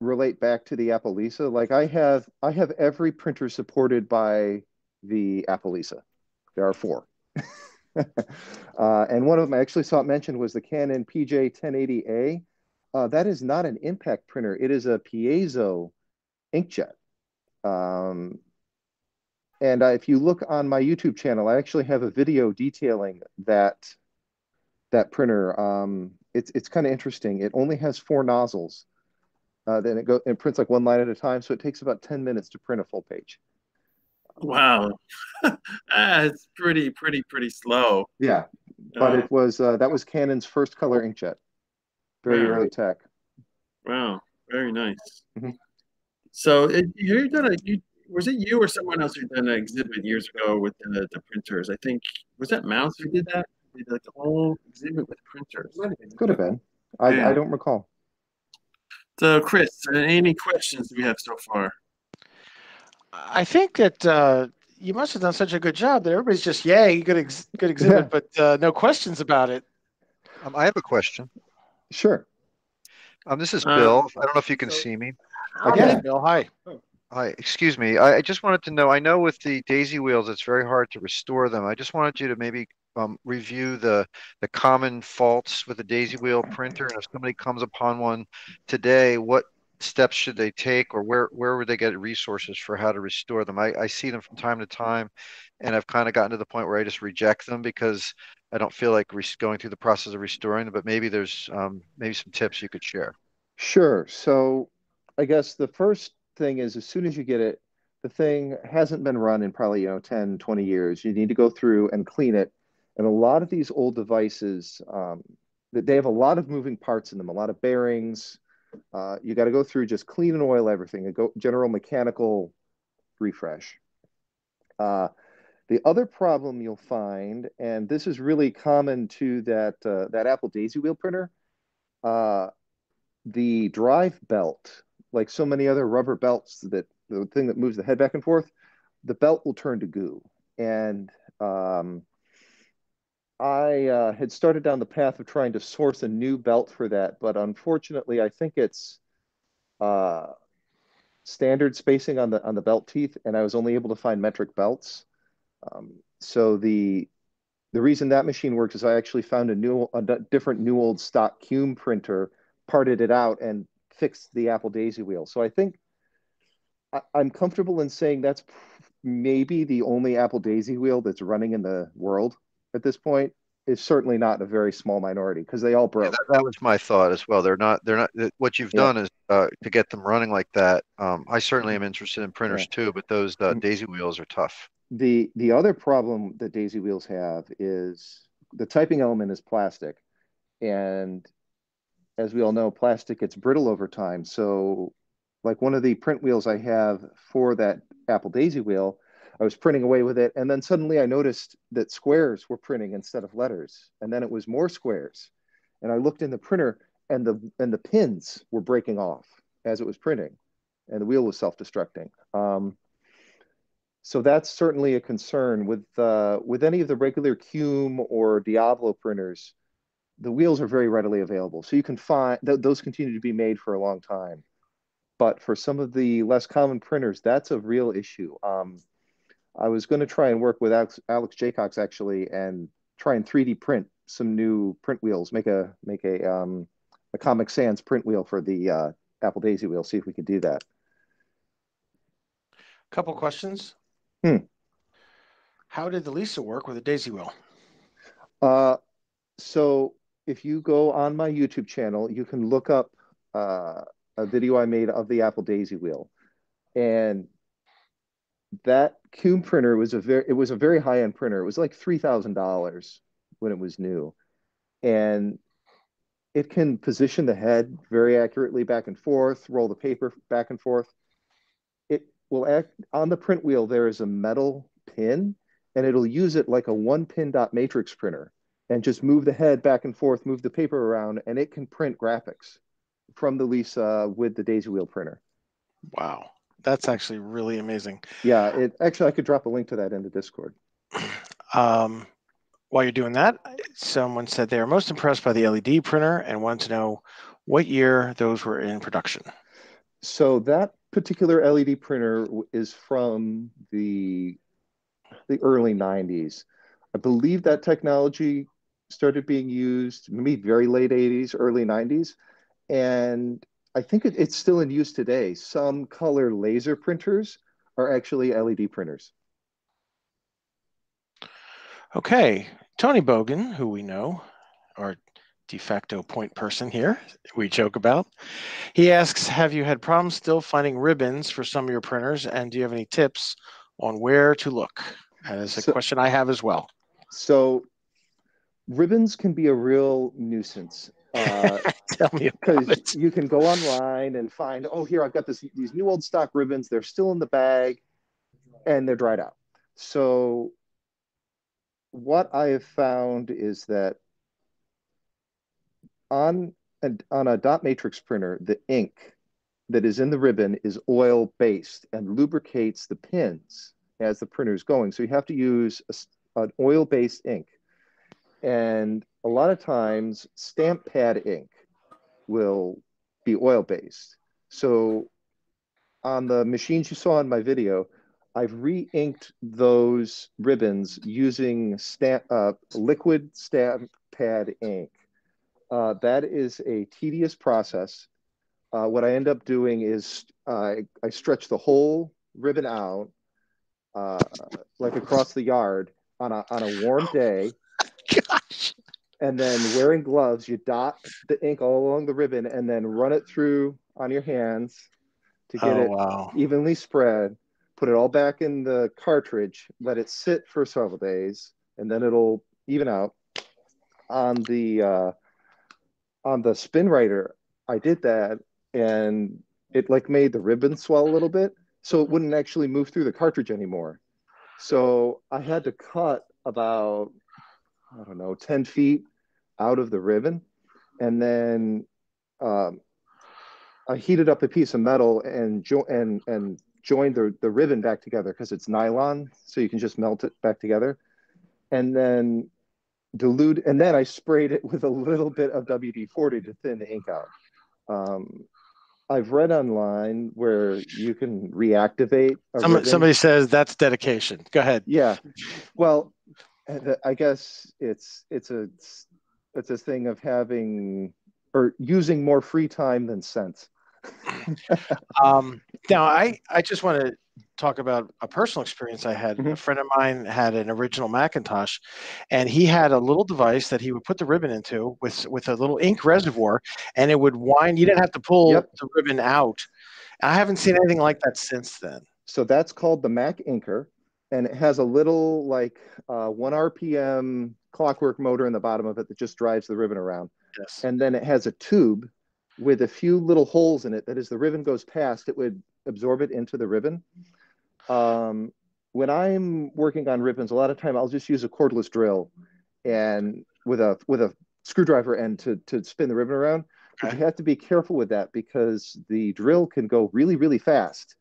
relate back to the Apple Lisa. Like I have, I have every printer supported by the Apple Lisa. There are four. uh, and one of them I actually saw it mentioned was the Canon PJ 1080A. Uh, that is not an impact printer. It is a piezo inkjet. Um, and uh, if you look on my YouTube channel, I actually have a video detailing that that printer. Um, it's it's kind of interesting. It only has four nozzles. Uh, then it goes and prints like one line at a time, so it takes about ten minutes to print a full page. Wow, that's pretty pretty pretty slow. Yeah, but it was uh, that was Canon's first color inkjet, very early tech. Wow, very nice. Mhm. So it, you done a you was it you or someone else who done an exhibit years ago with the, the printers? I think was that Mouse who did that? Did like the whole exhibit with printers. Could have been. I, Yeah. I don't recall. So Chris, uh, any questions we have so far? I think that uh, you must have done such a good job that everybody's just yay, good ex- good exhibit, but uh, no questions about it. Um, I have a question. Sure. Um, this is Uh, Bill. I don't know if you can see me. Okay, Bill. Hi. Hi, excuse me. I, I just wanted to know. I know with the daisy wheels, it's very hard to restore them. I just wanted you to maybe um, review the the common faults with the daisy wheel printer, and if somebody comes upon one today, what steps should they take, or where where would they get resources for how to restore them? I, I see them from time to time, and I've kind of gotten to the point where I just reject them because I don't feel like res- going through the process of restoring them. But maybe there's um, maybe some tips you could share. Sure. So I guess the first thing is as soon as you get it, the thing hasn't been run in probably, you know, 10, 20 years. You need to go through and clean it. And a lot of these old devices, um, that they have a lot of moving parts in them, a lot of bearings. Uh, you got to go through, just clean and oil everything, a go, general mechanical refresh. Uh, the other problem you'll find, and this is really common to that uh, that Apple Daisy Wheel printer, uh, the drive belt, like so many other rubber belts, that the thing that moves the head back and forth, the belt will turn to goo. And um, I uh, had started down the path of trying to source a new belt for that, but unfortunately, I think it's uh, standard spacing on the on the belt teeth, and I was only able to find metric belts. Um, so the the reason that machine works is I actually found a new a different new old stock Qume printer, parted it out, and fixed the Apple Daisy wheel. So I think I, I'm comfortable in saying that's maybe the only Apple Daisy wheel that's running in the world at this point. is certainly not a very small minority because they all broke. Yeah, that, that, was my thought as well. They're not. They're not. What you've yeah. done is uh, to get them running like that. Um, I certainly am interested in printers yeah. too, but those uh, mm. daisy wheels are tough. The the other problem that daisy wheels have is the typing element is plastic, and as we all know, plastic gets brittle over time. So, like one of the print wheels I have for that Apple Daisy wheel I was printing away with it. And then suddenly I noticed that squares were printing instead of letters. And then it was more squares. And I looked in the printer and the and the pins were breaking off as it was printing. And the wheel was self-destructing. Um, so that's certainly a concern with uh, with any of the regular Qume or Diablo printers. The wheels are very readily available, so you can find th- those continue to be made for a long time. But for some of the less common printers, that's a real issue. Um, I was going to try and work with Alex, Alex Jaycox actually and try and 3D print some new print wheels, make a make a um, a Comic Sans print wheel for the uh, Apple Daisy wheel. See if we could do that. Couple questions. Hmm. How did the Lisa work with a Daisy wheel? Uh, so if you go on my YouTube channel, you can look up uh, a video I made of the Apple Daisy wheel, and that Qume printer was a very it was a very high end printer. It was like three thousand dollars when it was new, and it can position the head very accurately back and forth, roll the paper back and forth. It will act on the print wheel. There is a metal pin, and it'll use it like a one pin dot matrix printer, and just move the head back and forth, move the paper around, and it can print graphics from the Lisa with the Daisy Wheel printer. Wow that's actually really amazing. Yeah, it actually I could drop a link to that in the Discord. Um, while you're doing that, someone said they are most impressed by the LED printer and wanted to know what year those were in production. So that particular LED printer is from the the early 90s. I believe that technology started being used maybe very late 80s, early 90s. And I think it, it's still in use today. Some color laser printers are actually LED printers. Okay, Tony Bogan, who we know, our de facto point person here, we joke about. He asks, have you had problems still finding ribbons for some of your printers? And do you have any tips on where to look? That is a so, question I have as well. So ribbons can be a real nuisance. Uh, Tell me because you can go online and find, oh, here I've got this these new old stock ribbons. They're still in the bag, and they're dried out. So, what I have found is that on and on a dot matrix printer, the ink that is in the ribbon is oil based and lubricates the pins as the printer is going. So you have to use a, an oil based ink. And a lot of times, stamp pad ink will be oil based. So on the machines you saw in my video, I've re-inked those ribbons using stamp, uh, liquid stamp pad ink. Uh, that is a tedious process. Uh, what I end up doing is I stretch the whole ribbon out, uh, like across the yard on a on a warm day. Gosh and then wearing gloves, you dot the ink all along the ribbon and then run it through on your hands to get oh, it wow. evenly spread. Put it all back in the cartridge, let it sit for several days, and then it'll even out. On the uh, on the spin writer, I did that, and it like made the ribbon swell a little bit, so it wouldn't actually move through the cartridge anymore. So I had to cut about I don't know, 10 feet out of the ribbon. And then um, I heated up a piece of metal and, jo- and, and joined the, the ribbon back together because it's nylon. So you can just melt it back together. And then dilute, and then I sprayed it with a little bit of WD 40 to thin the ink out. Um, I've read online where you can reactivate. Some, somebody says that's dedication. Go ahead. Yeah. Well, I guess it's it's a it's a thing of having or using more free time than sense. um, now, I I just want to talk about a personal experience I had. A friend of mine had an original Macintosh, and he had a little device that he would put the ribbon into with with a little ink reservoir, and it would wind. You didn't have to pull the ribbon out. I haven't seen anything like that since then. So that's called the Mac Inker, and it has a little like uh, one RPM clockwork motor in the bottom of it that just drives the ribbon around. Yes. And then it has a tube with a few little holes in it that as the ribbon goes past, it would absorb it into the ribbon. Um, when I'm working on ribbons, a lot of time I'll just use a cordless drill and with a with a screwdriver end to to spin the ribbon around. But you have to be careful with that because the drill can go really, really fast.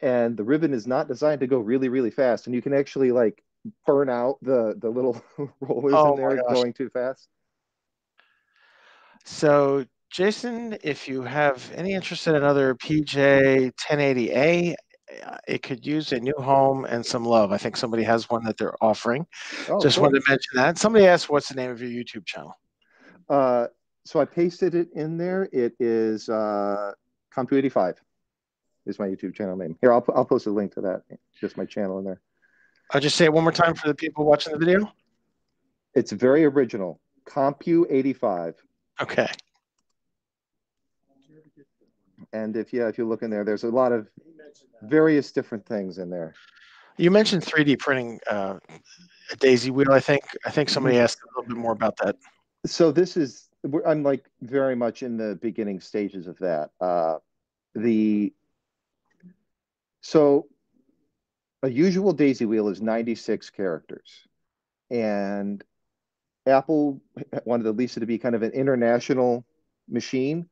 And the ribbon is not designed to go really, really fast. And you can actually like burn out the the little rollers Oh in there going too fast. So, Jason, if you have any interest in another PJ 1080A, uh, it could use a new home and some love. I think somebody has one that they're offering. Oh, Just cool. wanted to mention that. Somebody asked, "What's the name of your YouTube channel?" Uh, so I pasted it in there. It is uh, Compu85 is my YouTube channel name. Here, I'll, I'll post a link to that. Just my channel in there. I'll just say it one more time for the people watching the video. It's very original. Compu85. Okay. And if yeah, if you look in there, there's a lot of various different things in there. You mentioned 3D printing uh, a daisy wheel. I think. I think somebody Mm-hmm. asked a little bit more about that. So this is I'm like very much in the beginning stages of that. Uh, the so a usual daisy wheel is 96 characters, and Apple wanted the Lisa to be kind of an international machine.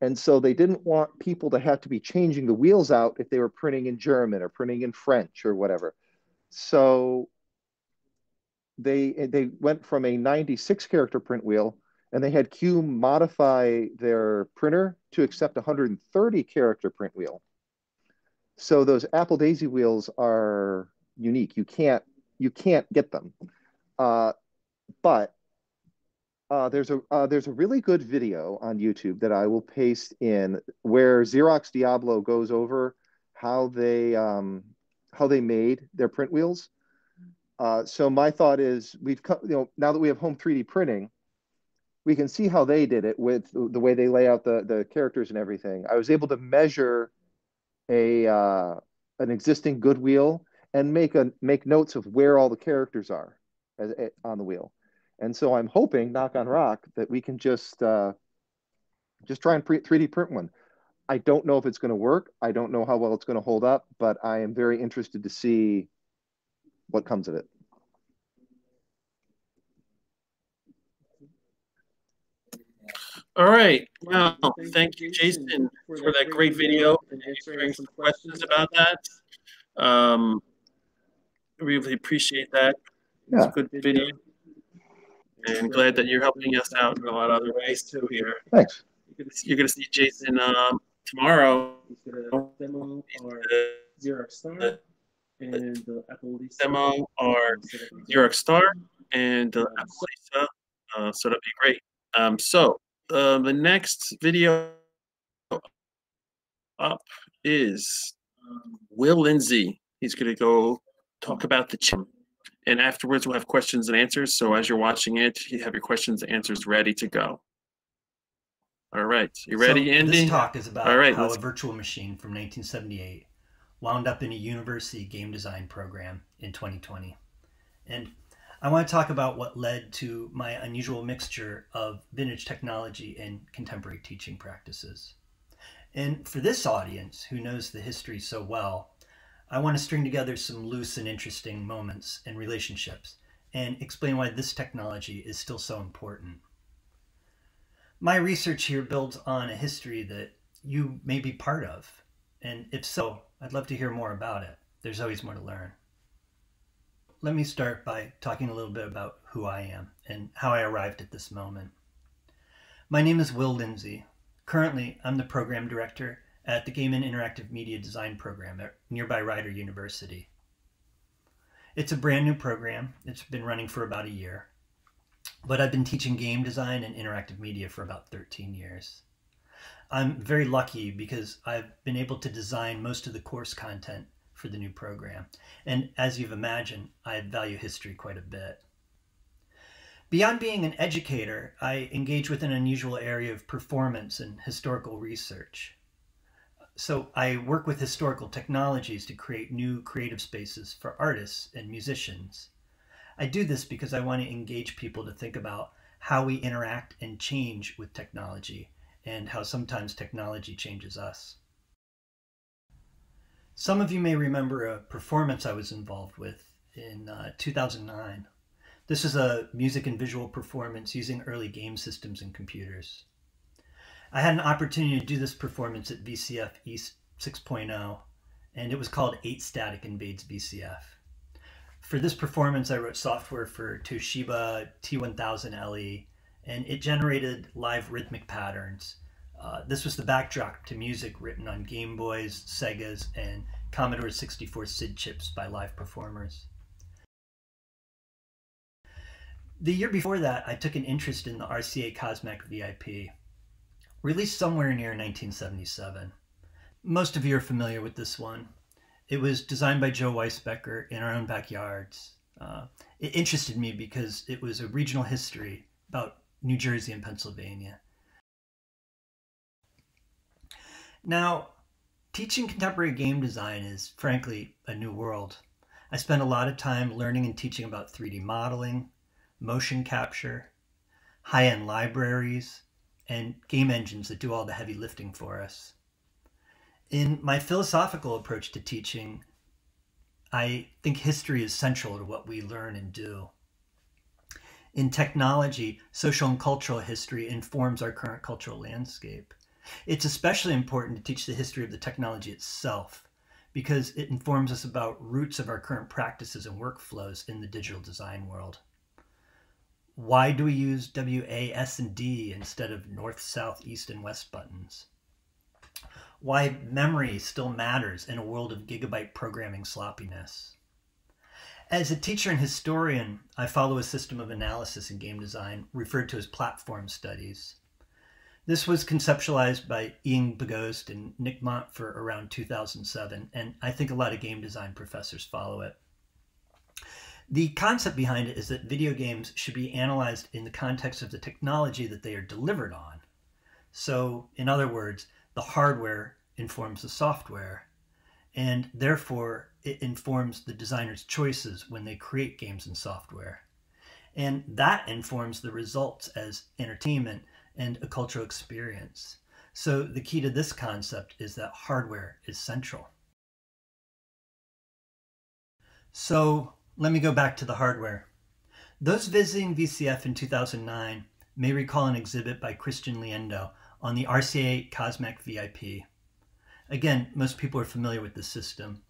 And so they didn't want people to have to be changing the wheels out if they were printing in German or printing in French or whatever. So they they went from a 96 character print wheel and they had Q modify their printer to accept 130 character print wheel. So those Apple Daisy wheels are unique. You can't you can't get them. Uh, but uh, there's a uh, there's a really good video on YouTube that I will paste in where Xerox Diablo goes over how they um, how they made their print wheels. Uh, so my thought is we've co- you know now that we have home 3D printing, we can see how they did it with the way they lay out the the characters and everything. I was able to measure a uh, an existing good wheel and make a make notes of where all the characters are as, eh, on the wheel. And so I'm hoping, knock on rock, that we can just uh, just try and pre- 3D print one. I don't know if it's going to work. I don't know how well it's going to hold up, but I am very interested to see what comes of it. All right. Well, thank you, Jason, for that great video and answering some questions about that. Um, really appreciate that. It's a Yeah. good video. And glad that you're helping us out in a lot of other ways too here. Thanks. You're going to see Jason um, tomorrow. demo or Xerox Star and the Apple Lisa demo or Xerox Star and uh, Apple Lisa. Uh, so that'd be great. Um, so uh, the next video up is Will Lindsay. He's going to go talk about the chip. And afterwards, we'll have questions and answers. So as you're watching it, you have your questions and answers ready to go. All right. You ready, so Andy? This talk is about All right. how let's a virtual machine from 1978 wound up in a university game design program in 2020. And I want to talk about what led to my unusual mixture of vintage technology and contemporary teaching practices. And for this audience who knows the history so well, I want to string together some loose and interesting moments and relationships and explain why this technology is still so important. My research here builds on a history that you may be part of, and if so, I'd love to hear more about it. There's always more to learn. Let me start by talking a little bit about who I am and how I arrived at this moment. My name is Will Lindsay. Currently, I'm the program director at the Game and Interactive Media Design program at nearby Rider University. It's a brand new program. It's been running for about a year, but I've been teaching game design and interactive media for about 13 years. I'm very lucky because I've been able to design most of the course content for the new program. And as you've imagined, I value history quite a bit. Beyond being an educator, I engage with an unusual area of performance and historical research. So I work with historical technologies to create new creative spaces for artists and musicians. I do this because I want to engage people to think about how we interact and change with technology and how sometimes technology changes us. Some of you may remember a performance I was involved with in uh, 2009. This is a music and visual performance using early game systems and computers. I had an opportunity to do this performance at VCF East 6.0, and it was called 8 Static Invades VCF. For this performance, I wrote software for Toshiba T1000 LE, and it generated live rhythmic patterns. Uh, this was the backdrop to music written on Game Boys, Segas, and Commodore 64 SID chips by live performers. The year before that, I took an interest in the RCA Cosmac VIP, released somewhere near 1977. Most of you are familiar with this one. It was designed by Joe Weisbecker in our own backyards. Uh, it interested me because it was a regional history about New Jersey and Pennsylvania. Now, teaching contemporary game design is frankly a new world. I spent a lot of time learning and teaching about 3D modeling, motion capture, high end libraries, and game engines that do all the heavy lifting for us. In my philosophical approach to teaching, I think history is central to what we learn and do. In technology, social and cultural history informs our current cultural landscape. It's especially important to teach the history of the technology itself because it informs us about roots of our current practices and workflows in the digital design world. Why do we use W, A, S, and D instead of north, south, east, and west buttons? why memory still matters in a world of gigabyte programming sloppiness. As a teacher and historian, I follow a system of analysis in game design referred to as platform studies. This was conceptualized by Ian Bogost and Nick Montfort around 2007, and I think a lot of game design professors follow it. The concept behind it is that video games should be analyzed in the context of the technology that they are delivered on. So, in other words, the hardware informs the software, and therefore it informs the designer's choices when they create games and software. And that informs the results as entertainment and a cultural experience. So the key to this concept is that hardware is central. So let me go back to the hardware. Those visiting VCF in 2009 may recall an exhibit by Christian Liendo on the RCA Cosmac VIP. Again, most people are familiar with this system.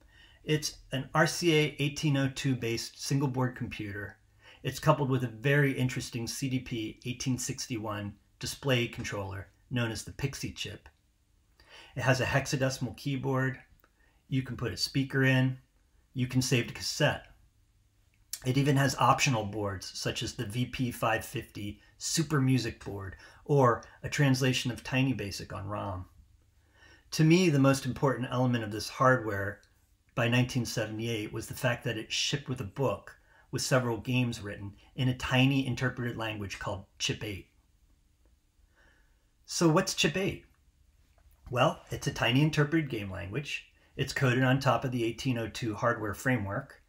It's an RCA 1802 based single board computer. It's coupled with a very interesting CDP 1861 display controller known as the Pixie chip. It has a hexadecimal keyboard. You can put a speaker in. You can save to cassette. It even has optional boards such as the VP550 Super Music Board or a translation of Tiny Basic on ROM. To me, the most important element of this hardware by 1978 was the fact that it shipped with a book with several games written in a tiny interpreted language called Chip 8. So, what's 8? Well, it's a tiny interpreted game language. It's coded on top of the 1802 hardware framework,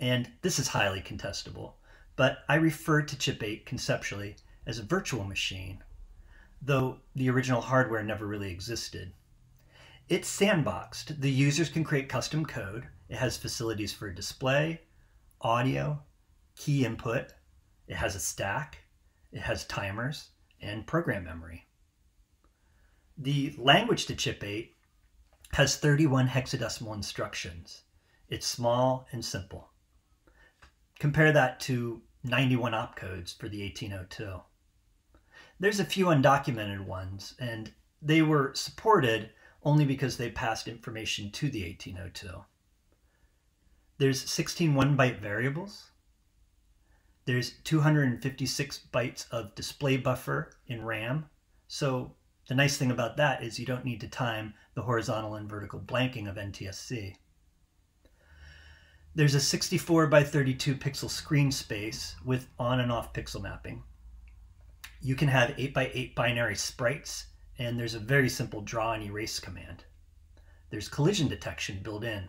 and this is highly contestable, but I refer to Chip 8 conceptually as a virtual machine, though the original hardware never really existed. It's sandboxed. The users can create custom code. It has facilities for display, audio, key input. It has a stack. It has timers and program memory. The language to chip 8 has 31 hexadecimal instructions. It's small and simple. Compare that to 91 opcodes for the 1802. There's a few undocumented ones, and they were supported only because they passed information to the 1802. There's 16 one-byte variables. There's 256 bytes of display buffer in RAM. So the nice thing about that is you don't need to time the horizontal and vertical blanking of NTSC. There's a 64 by 32 pixel screen space with on and off pixel mapping. You can have 8 by 8 binary sprites, and there's a very simple draw and erase command. There's collision detection built in.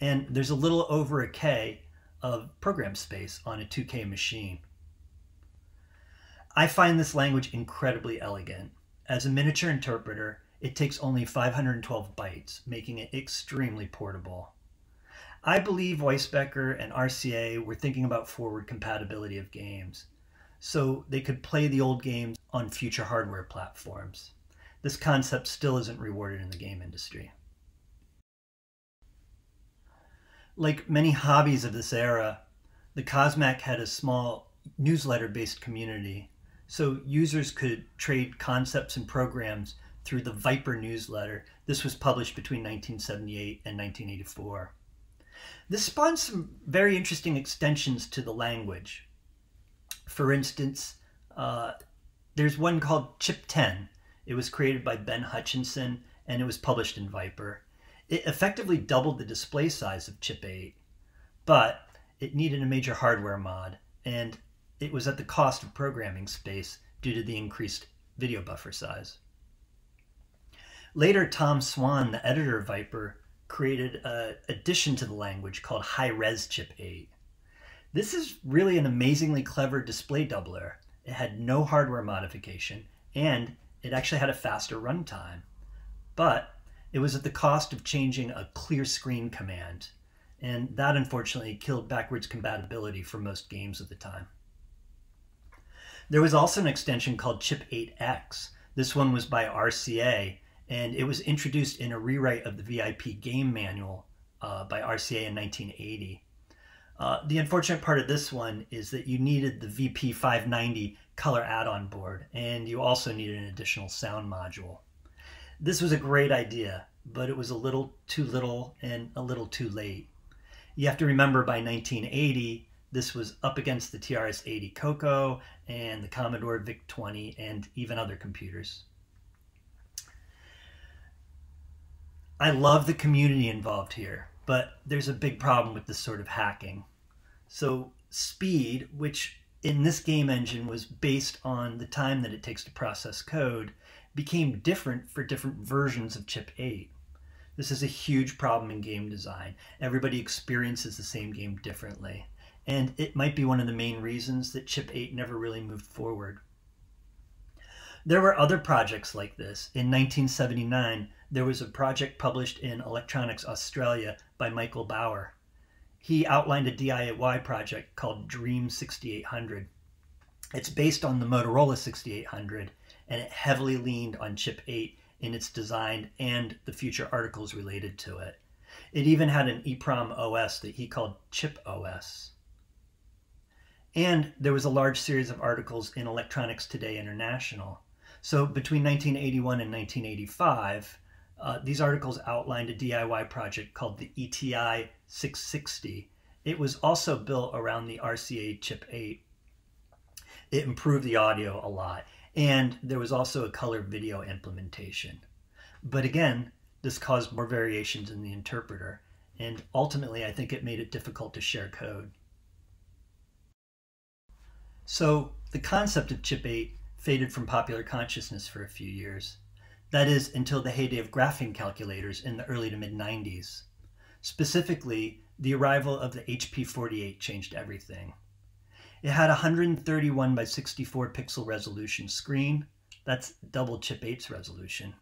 And there's a little over a K of program space on a 2K machine. I find this language incredibly elegant. As a miniature interpreter, it takes only 512 bytes, making it extremely portable. I believe Weisbecker and RCA were thinking about forward compatibility of games, so they could play the old games on future hardware platforms. This concept still isn't rewarded in the game industry. Like many hobbies of this era, the Cosmac had a small newsletter based community, so users could trade concepts and programs through the Viper newsletter. This was published between 1978 and 1984. This spawned some very interesting extensions to the language. For instance, uh, there's one called Chip 10. It was created by Ben Hutchinson and it was published in Viper. It effectively doubled the display size of Chip 8, but it needed a major hardware mod, and it was at the cost of programming space due to the increased video buffer size. Later, Tom Swan, the editor of Viper, created an addition to the language called High Res Chip 8. This is really an amazingly clever display doubler. It had no hardware modification and it actually had a faster runtime. But it was at the cost of changing a clear screen command, and that unfortunately killed backwards compatibility for most games at the time. There was also an extension called Chip 8X. This one was by RCA and it was introduced in a rewrite of the VIP game manual uh, by RCA in 1980. Uh, the unfortunate part of this one is that you needed the VP 590 color add-on board, and you also needed an additional sound module. This was a great idea, but it was a little too little and a little too late. You have to remember by 1980, this was up against the TRS-80 Coco and the Commodore VIC-20 and even other computers. I love the community involved here, but there's a big problem with this sort of hacking. So, speed, which in this game engine was based on the time that it takes to process code, became different for different versions of Chip 8. This is a huge problem in game design. Everybody experiences the same game differently. And it might be one of the main reasons that Chip 8 never really moved forward. There were other projects like this. In 1979, there was a project published in Electronics Australia by Michael Bauer. He outlined a DIY project called Dream 6800. It's based on the Motorola 6800 and it heavily leaned on Chip 8 in its design and the future articles related to it. It even had an EEPROM OS that he called Chip OS. And there was a large series of articles in Electronics Today International. So between 1981 and 1985, uh, these articles outlined a DIY project called the ETI 660. It was also built around the RCA Chip 8. It improved the audio a lot, and there was also a color video implementation. But again, this caused more variations in the interpreter, and ultimately, I think it made it difficult to share code. So, the concept of Chip 8 faded from popular consciousness for a few years. That is, until the heyday of graphing calculators in the early to mid 90s. Specifically, the arrival of the HP 48 changed everything. It had a 131 by 64 pixel resolution screen. That's double chip 8's resolution.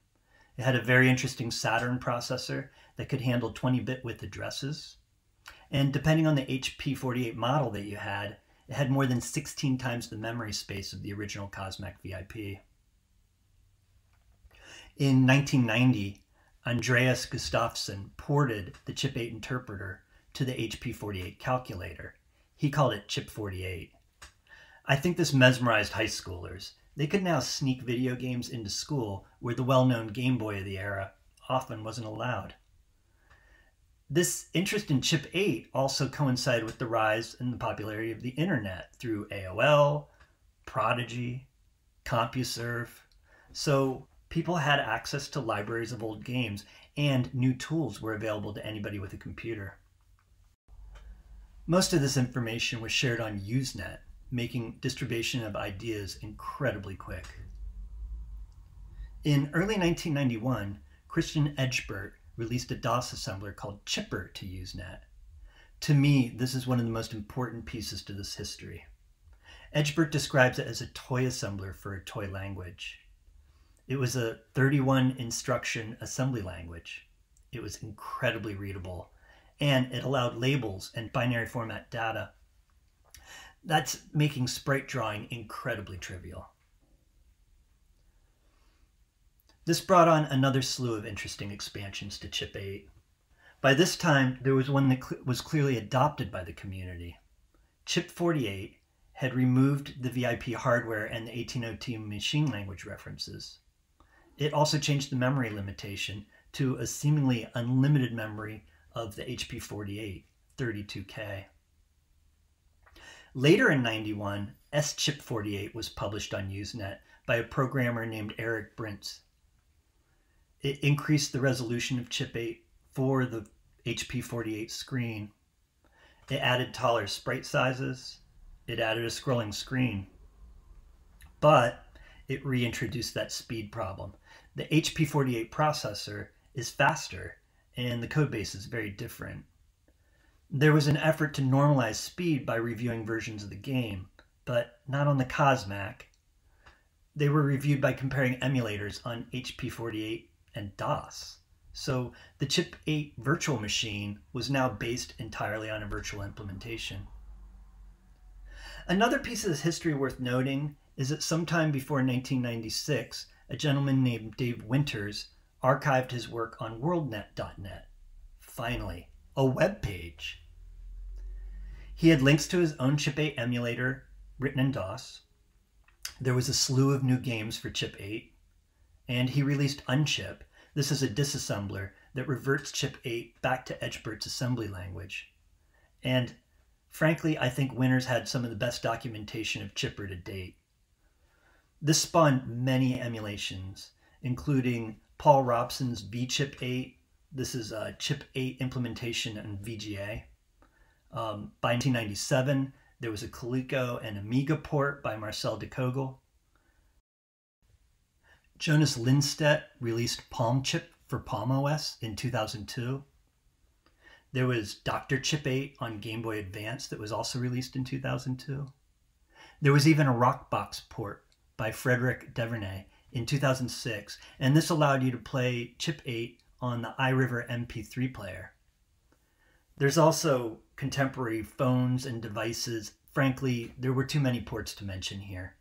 It had a very interesting Saturn processor that could handle 20 bit width addresses. And depending on the HP 48 model that you had, it had more than 16 times the memory space of the original Cosmac VIP. In 1990, Andreas Gustafsson ported the Chip 8 interpreter to the HP 48 calculator. He called it Chip 48. I think this mesmerized high schoolers. They could now sneak video games into school where the well known Game Boy of the era often wasn't allowed. This interest in Chip 8 also coincided with the rise in the popularity of the internet through AOL, Prodigy, CompuServe. So people had access to libraries of old games, and new tools were available to anybody with a computer. Most of this information was shared on Usenet, making distribution of ideas incredibly quick. In early 1991, Christian Egeberg released a DOS assembler called Chipper to Usenet. To me, this is one of the most important pieces to this history. Egeberg describes it as a toy assembler for a toy language. It was a 31 instruction assembly language. It was incredibly readable, and it allowed labels and binary format data. That's making sprite drawing incredibly trivial. This brought on another slew of interesting expansions to Chip 8. By this time, there was one that cl- was clearly adopted by the community. Chip 48 had removed the VIP hardware and the 1802 machine language references. It also changed the memory limitation to a seemingly unlimited memory of the HP 48, 32K. Later in 91, S Chip 48 was published on Usenet by a programmer named Erik Bryntse. It increased the resolution of Chip 8 for the HP 48 screen. It added taller sprite sizes. It added a scrolling screen. But it reintroduced that speed problem. The HP 48 processor is faster and the code base is very different. There was an effort to normalize speed by reviewing versions of the game, but not on the COSMAC. They were reviewed by comparing emulators on HP 48 and DOS. So the Chip 8 virtual machine was now based entirely on a virtual implementation. Another piece of this history worth noting is that sometime before 1996, a gentleman named Dave Winters archived his work on WorldNet.net. Finally, a web page. He had links to his own Chip 8 emulator written in DOS. There was a slew of new games for Chip 8, and he released Unchip. This is a disassembler that reverts Chip 8 back to Egeberg's assembly language. And frankly, I think Winters had some of the best documentation of Chipper to date. This spawned many emulations, including Paul Robson's VChip 8. This is a Chip 8 implementation in VGA. Um, by 1997, there was a Coleco and Amiga port by Marcel de Kogel. Jonas Lindstedt released Palm Chip for Palm OS in 2002. There was Dr. Chip 8 on Game Boy Advance that was also released in 2002. There was even a Rockbox port by Frederick Devernay in 2006, and this allowed you to play Chip 8 on the iRiver MP3 player. There's also contemporary phones and devices. Frankly, there were too many ports to mention here.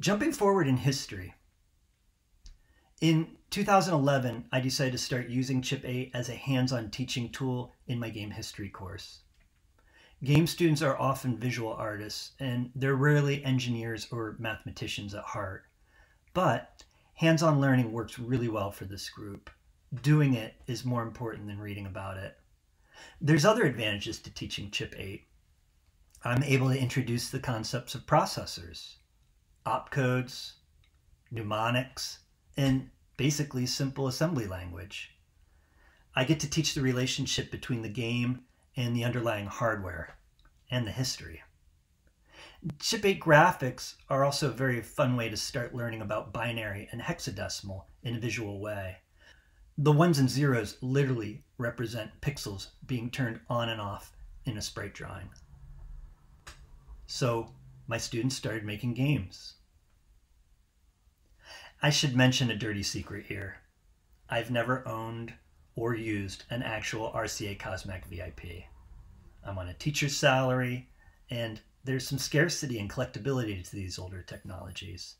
Jumping forward in history, in 2011, I decided to start using Chip 8 as a hands on teaching tool in my game history course. Game students are often visual artists, and they're rarely engineers or mathematicians at heart. But hands on learning works really well for this group. Doing it is more important than reading about it. There's other advantages to teaching Chip 8. I'm able to introduce the concepts of processors, opcodes, mnemonics, and basically simple assembly language. I get to teach the relationship between the game and the underlying hardware and the history. Chip 8 graphics are also a very fun way to start learning about binary and hexadecimal in a visual way. The ones and zeros literally represent pixels being turned on and off in a sprite drawing. So my students started making games. I should mention a dirty secret here. I've never owned or used an actual RCA COSMAC VIP. I'm on a teacher's salary, and there's some scarcity and collectability to these older technologies.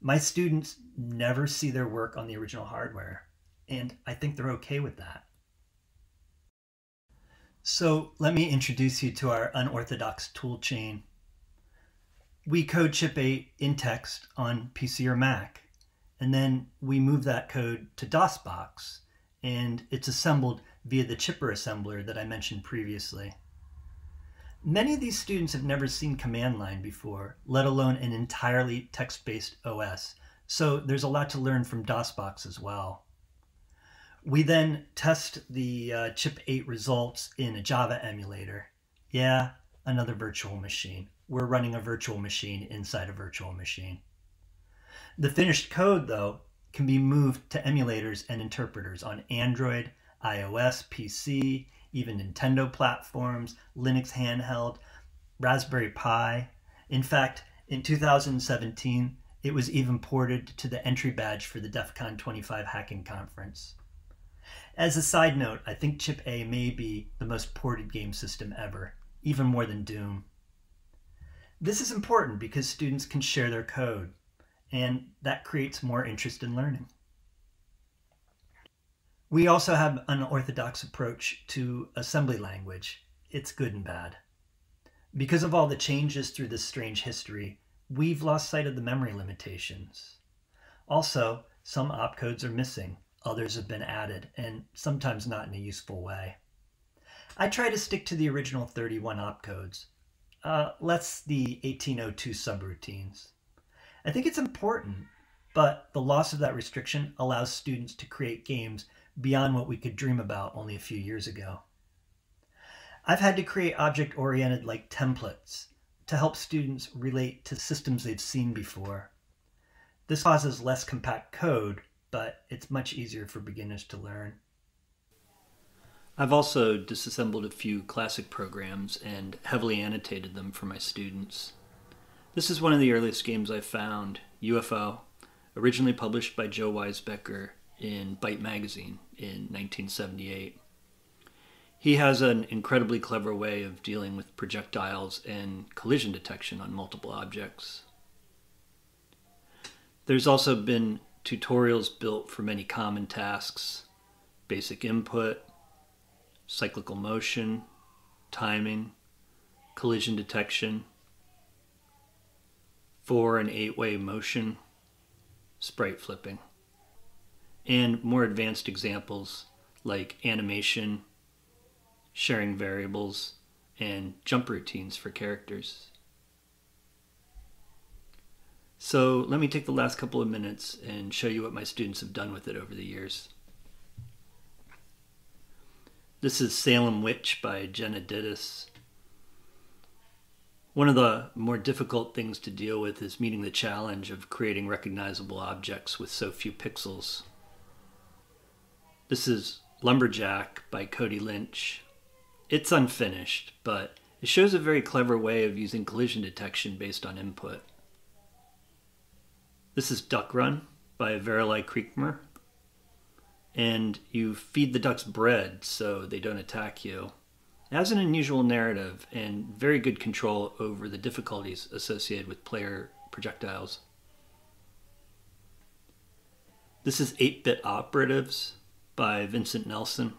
My students never see their work on the original hardware, and I think they're okay with that. So let me introduce you to our unorthodox toolchain. We code chip 8 in text on PC or Mac, and then we move that code to DOSBox, and it's assembled via the chipper assembler that I mentioned previously. Many of these students have never seen command line before, let alone an entirely text-based OS, so there's a lot to learn from DOSBox as well. We then test the uh, chip 8 results in a Java emulator. Yeah, another virtual machine. We're running a virtual machine inside a virtual machine. The finished code, though, can be moved to emulators and interpreters on Android, iOS, PC, even Nintendo platforms, Linux handheld, Raspberry Pi. In fact, in 2017, it was even ported to the entry badge for the DEF CON 25 hacking conference. As a side note, I think Chip 8 may be the most ported game system ever, even more than Doom. This is important because students can share their code, and that creates more interest in learning. We also have an orthodox approach to assembly language. It's good and bad. Because of all the changes through this strange history, we've lost sight of the memory limitations. Also, some opcodes are missing, others have been added, and sometimes not in a useful way. I try to stick to the original 31 opcodes, uh, less the 1802 subroutines. I think it's important, but the loss of that restriction allows students to create games beyond what we could dream about only a few years ago. I've had to create object-oriented like templates to help students relate to systems they've seen before. This causes less compact code, but it's much easier for beginners to learn. I've also disassembled a few classic programs and heavily annotated them for my students. This is one of the earliest games I found, UFO, originally published by Joe Weisbecker in Byte magazine in 1978. He has an incredibly clever way of dealing with projectiles and collision detection on multiple objects. There's also been tutorials built for many common tasks basic input, cyclical motion, timing, collision detection, four and eight way motion, sprite flipping, and more advanced examples like animation, sharing variables, and jump routines for characters. So let me take the last couple of minutes and show you what my students have done with it over the years. This is Salem Witch by Jenna Dittus. One of the more difficult things to deal with is meeting the challenge of creating recognizable objects with so few pixels. This is Lumberjack by Cody Lynch. It's unfinished, but it shows a very clever way of using collision detection based on input. This is Duck Run by Verily Creekmer. And you feed the ducks bread so they don't attack you. It has an unusual narrative and very good control over the difficulties associated with player projectiles. This is 8 Bit Operatives by Vincent Nelson.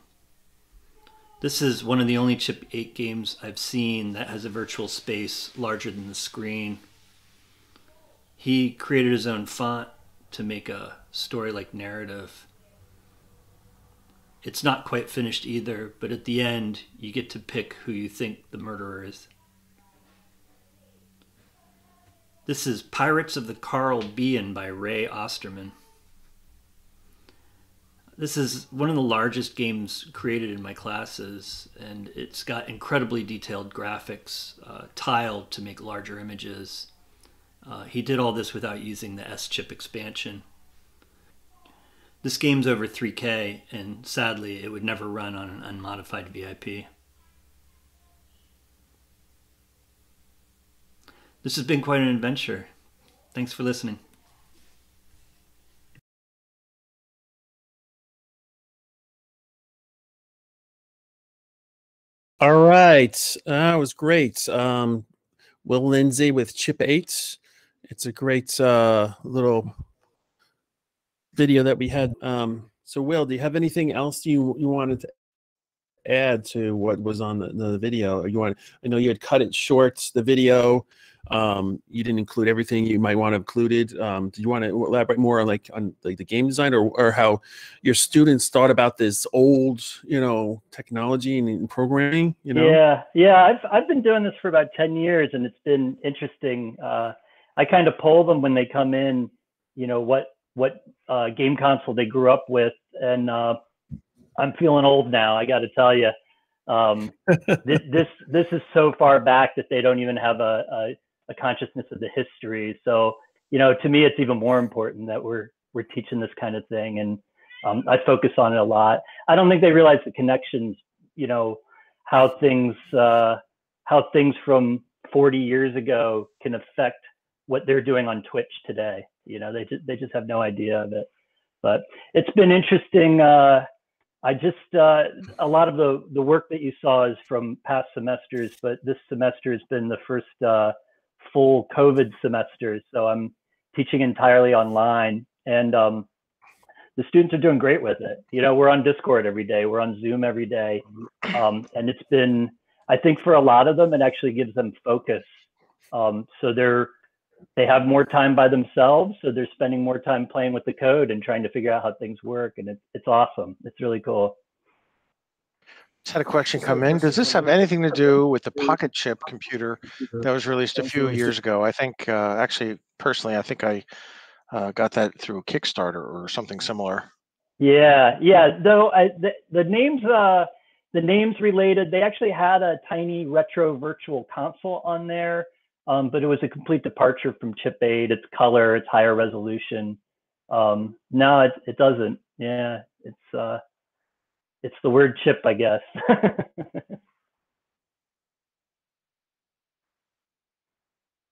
This is one of the only Chip 8 games I've seen that has a virtual space larger than the screen. He created his own font to make a story like narrative. It's not quite finished either, but at the end, you get to pick who you think the murderer is. This is Pirates of the Caribbean by Ray Osterman. This is one of the largest games created in my classes, and it's got incredibly detailed graphics, uh, tiled to make larger images. Uh, he did all this without using the S-chip expansion. This game's over 3K, and sadly, it would never run on an unmodified VIP. This has been quite an adventure. Thanks for listening. All right. That was great. Um, Will Lindsay with Chip 8. It's a great uh, little video that we had. Um, so, Will, do you have anything else you you wanted to add to what was on the, the video? You want? I know you had cut it short. The video. Um, you didn't include everything you might want to included. Um, do you want to elaborate more on like on like the game design or, or how your students thought about this old, you know, technology and, programming? You know. Yeah, yeah. I've I've been doing this for about ten years, and it's been interesting. Uh, I kind of poll them when they come in. You know what what uh, game console they grew up with, and uh, I'm feeling old now. I got to tell you, um, this, this this is so far back that they don't even have a, a, a consciousness of the history. So you know, to me, it's even more important that we're we're teaching this kind of thing, and um, I focus on it a lot. I don't think they realize the connections. You know, how things uh, how things from 40 years ago can affect what they're doing on Twitch today. You know, they just they just have no idea of it. But it's been interesting. Uh, I just uh, a lot of the the work that you saw is from past semesters, but this semester has been the first uh, full COVID semester. So I'm teaching entirely online, and um, the students are doing great with it. You know, we're on Discord every day, we're on Zoom every day, um, and it's been I think for a lot of them, it actually gives them focus. Um, so they're they have more time by themselves, so they're spending more time playing with the code and trying to figure out how things work, and it's it's awesome. It's really cool. Just had a question come in. Does this have anything to do with the pocket chip computer that was released a few years ago? I think, uh, actually, personally, I think I uh, got that through Kickstarter or something similar. Yeah, yeah. Though I, the, the names, uh, the names related. They actually had a tiny retro virtual console on there, um, but it was a complete departure from Chip 8. It's color, it's higher resolution. Um, no, it it doesn't. Yeah, it's uh, it's the word chip, I guess.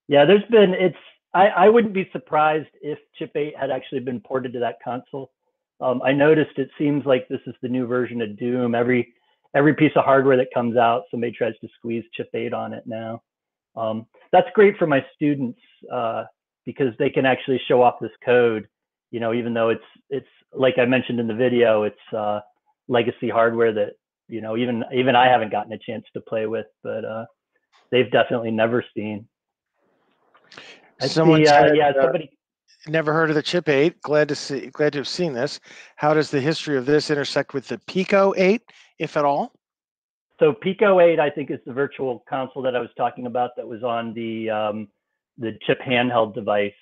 yeah, there's been it's I, I wouldn't be surprised if Chip 8 had actually been ported to that console. Um, I noticed it seems like this is the new version of Doom. Every every piece of hardware that comes out, somebody tries to squeeze Chip 8 on it now. Um, that's great for my students uh, because they can actually show off this code. You know, even though it's it's like I mentioned in the video, it's uh, legacy hardware that you know even even I haven't gotten a chance to play with, but uh, they've definitely never seen. I Someone see, uh, said, yeah, uh, somebody. Never heard of the Chip 8. Glad to see. Glad to have seen this. How does the history of this intersect with the Pico 8, if at all? So Pico 8, I think, is the virtual console that I was talking about that was on the um, the chip handheld device.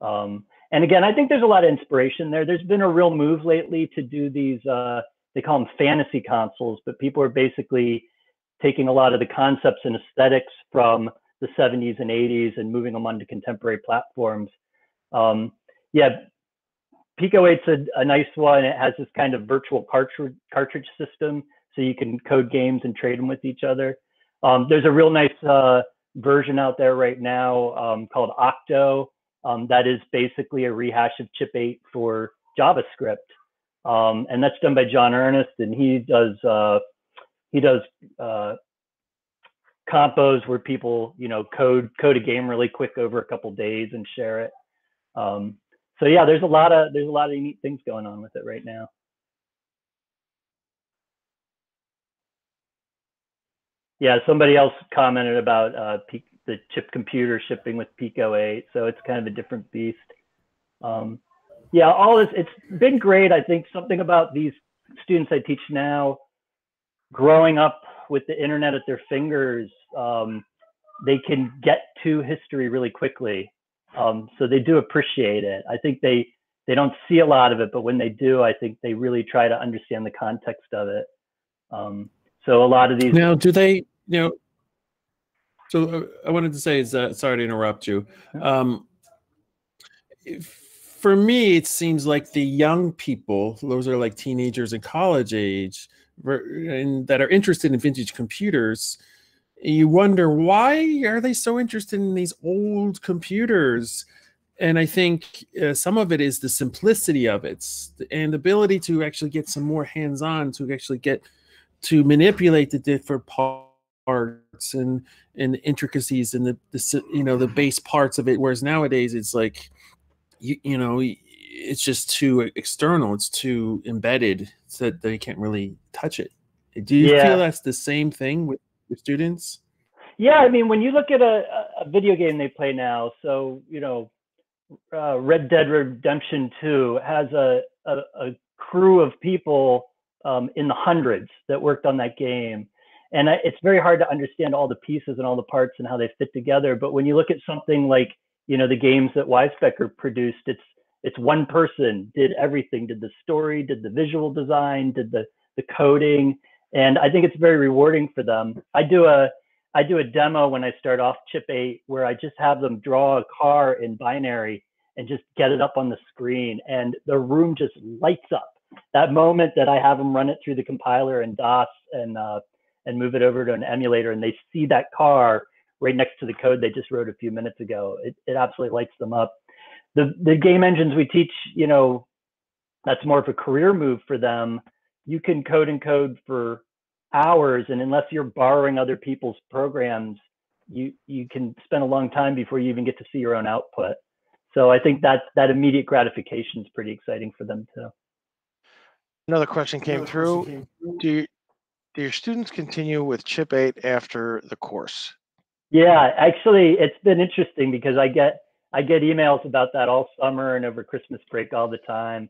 Um, and again, I think there's a lot of inspiration there. There's been a real move lately to do these. Uh, they call them fantasy consoles, but people are basically taking a lot of the concepts and aesthetics from the 70s and 80s and moving them onto contemporary platforms. Um, yeah, Pico 8's a, a nice one. It has this kind of virtual cartridge cartridge system, so you can code games and trade them with each other. Um, there's a real nice uh, version out there right now um, called Octo. Um, that is basically a rehash of Chip 8 for JavaScript, um, and that's done by John Earnest, and he does uh, he does uh, compos where people you know code code a game really quick over a couple days and share it. Um, so yeah, there's a lot of there's a lot of neat things going on with it right now. Yeah, somebody else commented about uh, P- the chip computer shipping with Pico 8, so it's kind of a different beast. Um, yeah, all this it's been great. I think something about these students I teach now, growing up with the internet at their fingers, um, they can get to history really quickly. Um, so they do appreciate it. I think they they don't see a lot of it, but when they do, I think they really try to understand the context of it. Um, so a lot of these Now, do they, you know, so uh, I wanted to say is that, sorry to interrupt you. Um, for me, it seems like the young people, those are like teenagers and college age, and that are interested in vintage computers, you wonder why are they so interested in these old computers? And I think uh, some of it is the simplicity of it and the ability to actually get some more hands-on to actually get to manipulate the different parts and and intricacies and the, the you know the base parts of it whereas nowadays it's like you, you know it's just too external it's too embedded so that they can't really touch it. Do you Yeah. feel that's the same thing with your students? Yeah, I mean, when you look at a, a video game they play now, so you know, uh, Red Dead Redemption Two has a a, a crew of people um, in the hundreds that worked on that game, and I, it's very hard to understand all the pieces and all the parts and how they fit together. But when you look at something like you know the games that Weisbecker produced, it's it's one person did everything, did the story, did the visual design, did the the coding, and I think it's very rewarding for them. I do a I do a demo when I start off chip eight where I just have them draw a car in binary and just get it up on the screen and the room just lights up. That moment that I have them run it through the compiler and DOS and uh, and move it over to an emulator and they see that car right next to the code they just wrote a few minutes ago. It, it absolutely lights them up. The the game engines we teach, you know, that's more of a career move for them. You can code and code for hours and unless you're borrowing other people's programs you you can spend a long time before you even get to see your own output so i think that that immediate gratification is pretty exciting for them too another question came through do you, do your students continue with chip 8 after the course yeah actually it's been interesting because i get i get emails about that all summer and over christmas break all the time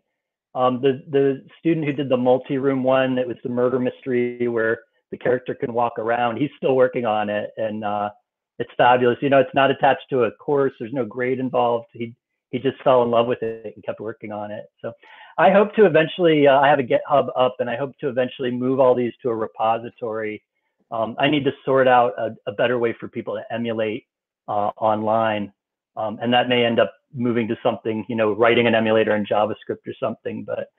um, the the student who did the multi-room one, it was the murder mystery where the character can walk around. He's still working on it, and uh, it's fabulous. You know, it's not attached to a course. There's no grade involved. He he just fell in love with it and kept working on it. So I hope to eventually. Uh, I have a GitHub up, and I hope to eventually move all these to a repository. Um, I need to sort out a, a, better way for people to emulate uh, online, um, and that may end up moving to something, you know, writing an emulator in JavaScript or something. But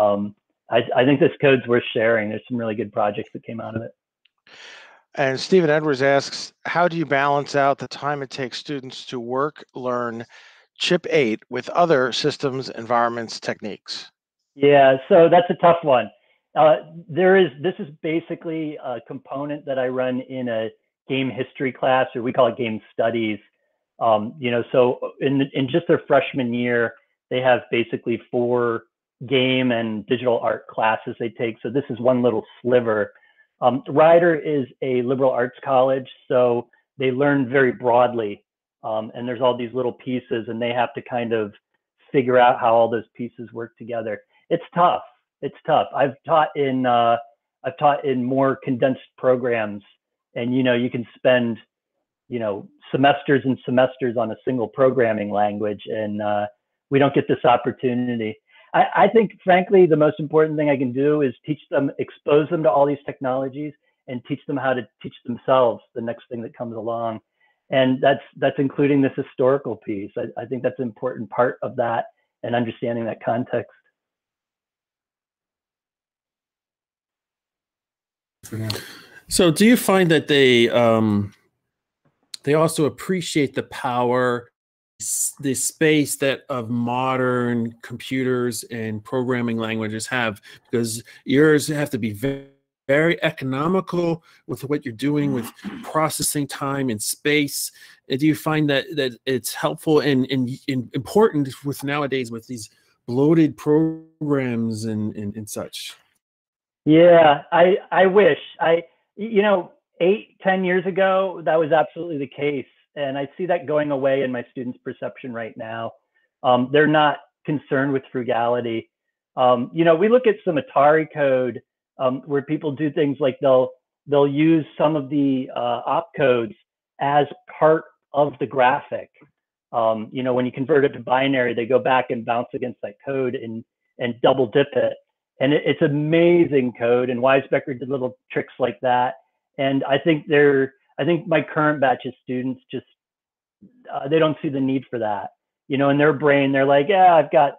um, I, I think this code's worth sharing. There's some really good projects that came out of it. And Stephen Edwards asks, how do you balance out the time it takes students to work, learn chip eight with other systems, environments, techniques? Yeah, so that's a tough one. Uh, there is, this is basically a component that I run in a game history class, or we call it game studies. Um, you know, so in in just their freshman year, they have basically four game and digital art classes they take. So this is one little sliver. Um, Rider is a liberal arts college, so they learn very broadly, um, and there's all these little pieces, and they have to kind of figure out how all those pieces work together. It's tough. It's tough. I've taught in uh, I've taught in more condensed programs, and you know you can spend you know semesters and semesters on a single programming language and uh, we don't get this opportunity I, I, think frankly the most important thing i can do is teach them expose them to all these technologies and teach them how to teach themselves the next thing that comes along and that's that's including this historical piece. I, I think that's an important part of that and understanding that context. So do you find that they um they also appreciate the power the space that of modern computers and programming languages have? Because yours have to be very, very economical with what you're doing with processing time and space do you find that that it's helpful and, and, and important with nowadays with these bloated programs and, and, and such yeah i i wish i you know eight, ten years ago, that was absolutely the case. And I see that going away in my students' perception right now. Um, they're not concerned with frugality. Um, you know, we look at some Atari code um, where people do things like they'll they'll use some of the uh, opcodes as part of the graphic. Um, you know, when you convert it to binary, they go back and bounce against that code and and double dip it. And it, it's amazing code. And Weisbecker did little tricks like that and I think they're I think my current batch of students just uh, they don't see the need for that. You know, in their brain, they're like, yeah, I've got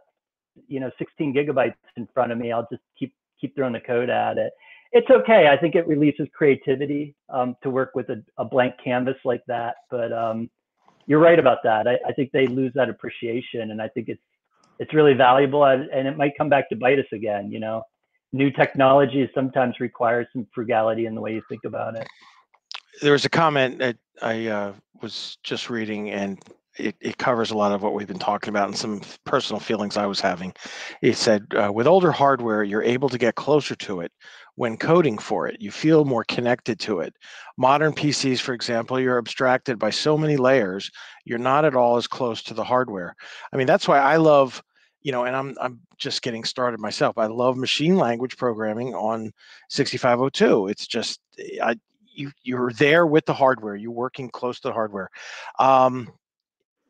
you know 16 gigabytes in front of me. I'll just keep keep throwing the code at it. It's okay. I think it releases creativity um, to work with a, a, blank canvas like that. But um, you're right about that. I, I, think they lose that appreciation, and I think it's it's really valuable, and it might come back to bite us again. You know, new technologies sometimes requires some frugality in the way you think about it. There was a comment that I uh, was just reading, and it, it, covers a lot of what we've been talking about and some personal feelings I was having. It said, uh, with older hardware, you're able to get closer to it when coding for it. You feel more connected to it. Modern PCs, for example, you're abstracted by so many layers, you're not at all as close to the hardware. I mean, that's why I love you know, and I'm I'm just getting started myself. I love machine language programming on 6502. It's just eh, I you you're there with the hardware. You're working close to the hardware. Um,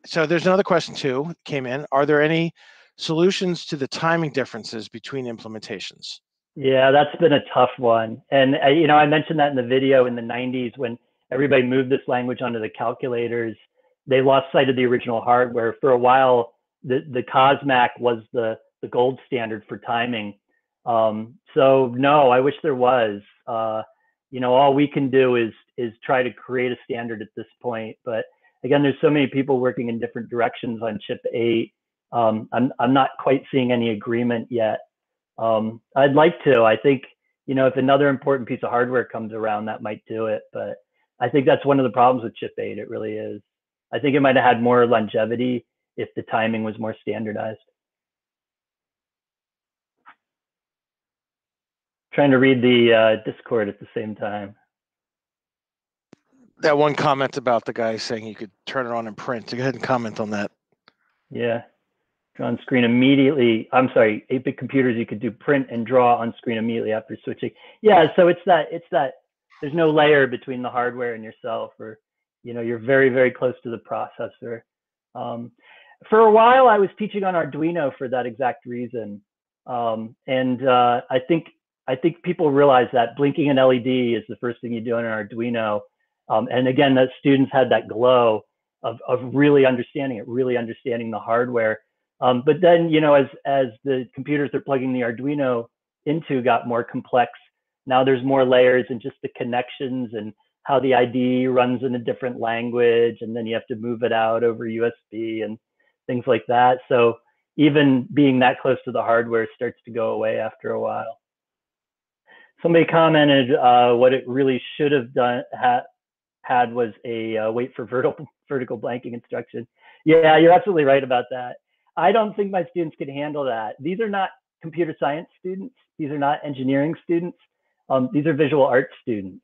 so there's another question too came in. Are there any solutions to the timing differences between implementations. Yeah, that's been a tough one. And, uh, you know, I mentioned that in the video in the 90s when everybody moved this language onto the calculators. They lost sight of the original hardware. For a while, the, the COSMAC was the, the gold standard for timing. Um, so, no, I wish there was. Uh, you know, all we can do is is try to create a standard at this point. But again, there's so many people working in different directions on chip eight. Um, I'm I'm not quite seeing any agreement yet. Um, I'd like to. I think you know if another important piece of hardware comes around, that might do it. But I think that's one of the problems with chip eight. It really is. I think it might have had more longevity if the timing was more standardized. Trying to read the uh, Discord at the same time. That one comment about the guy saying you could turn it on and print. Go ahead and comment on that. Yeah. On screen immediately. I'm sorry, 8-bit computers, you could do print and draw on screen immediately after switching. Yeah, so it's that, it's that, there's no layer between the hardware and yourself, or, you know, you're very, very close to the processor. Um, for a while, I was teaching on Arduino for that exact reason. Um, and uh, I think I think people realize that blinking an LED is the first thing you do on an Arduino. Um, and again, the students had that glow of, of really understanding it, really understanding the hardware. Um, but then, you know, as, as the computers they're plugging the Arduino into got more complex, now there's more layers and just the connections and how the IDE runs in a different language. And then you have to move it out over USB and things like that. So even being that close to the hardware starts to go away after a while somebody commented uh, what it really should have done ha, had was a uh, wait for vertical vertical blanking instruction. Yeah, you're absolutely right about that. I don't think my students could handle that. These are not computer science students. These are not engineering students. Um, these are visual arts students.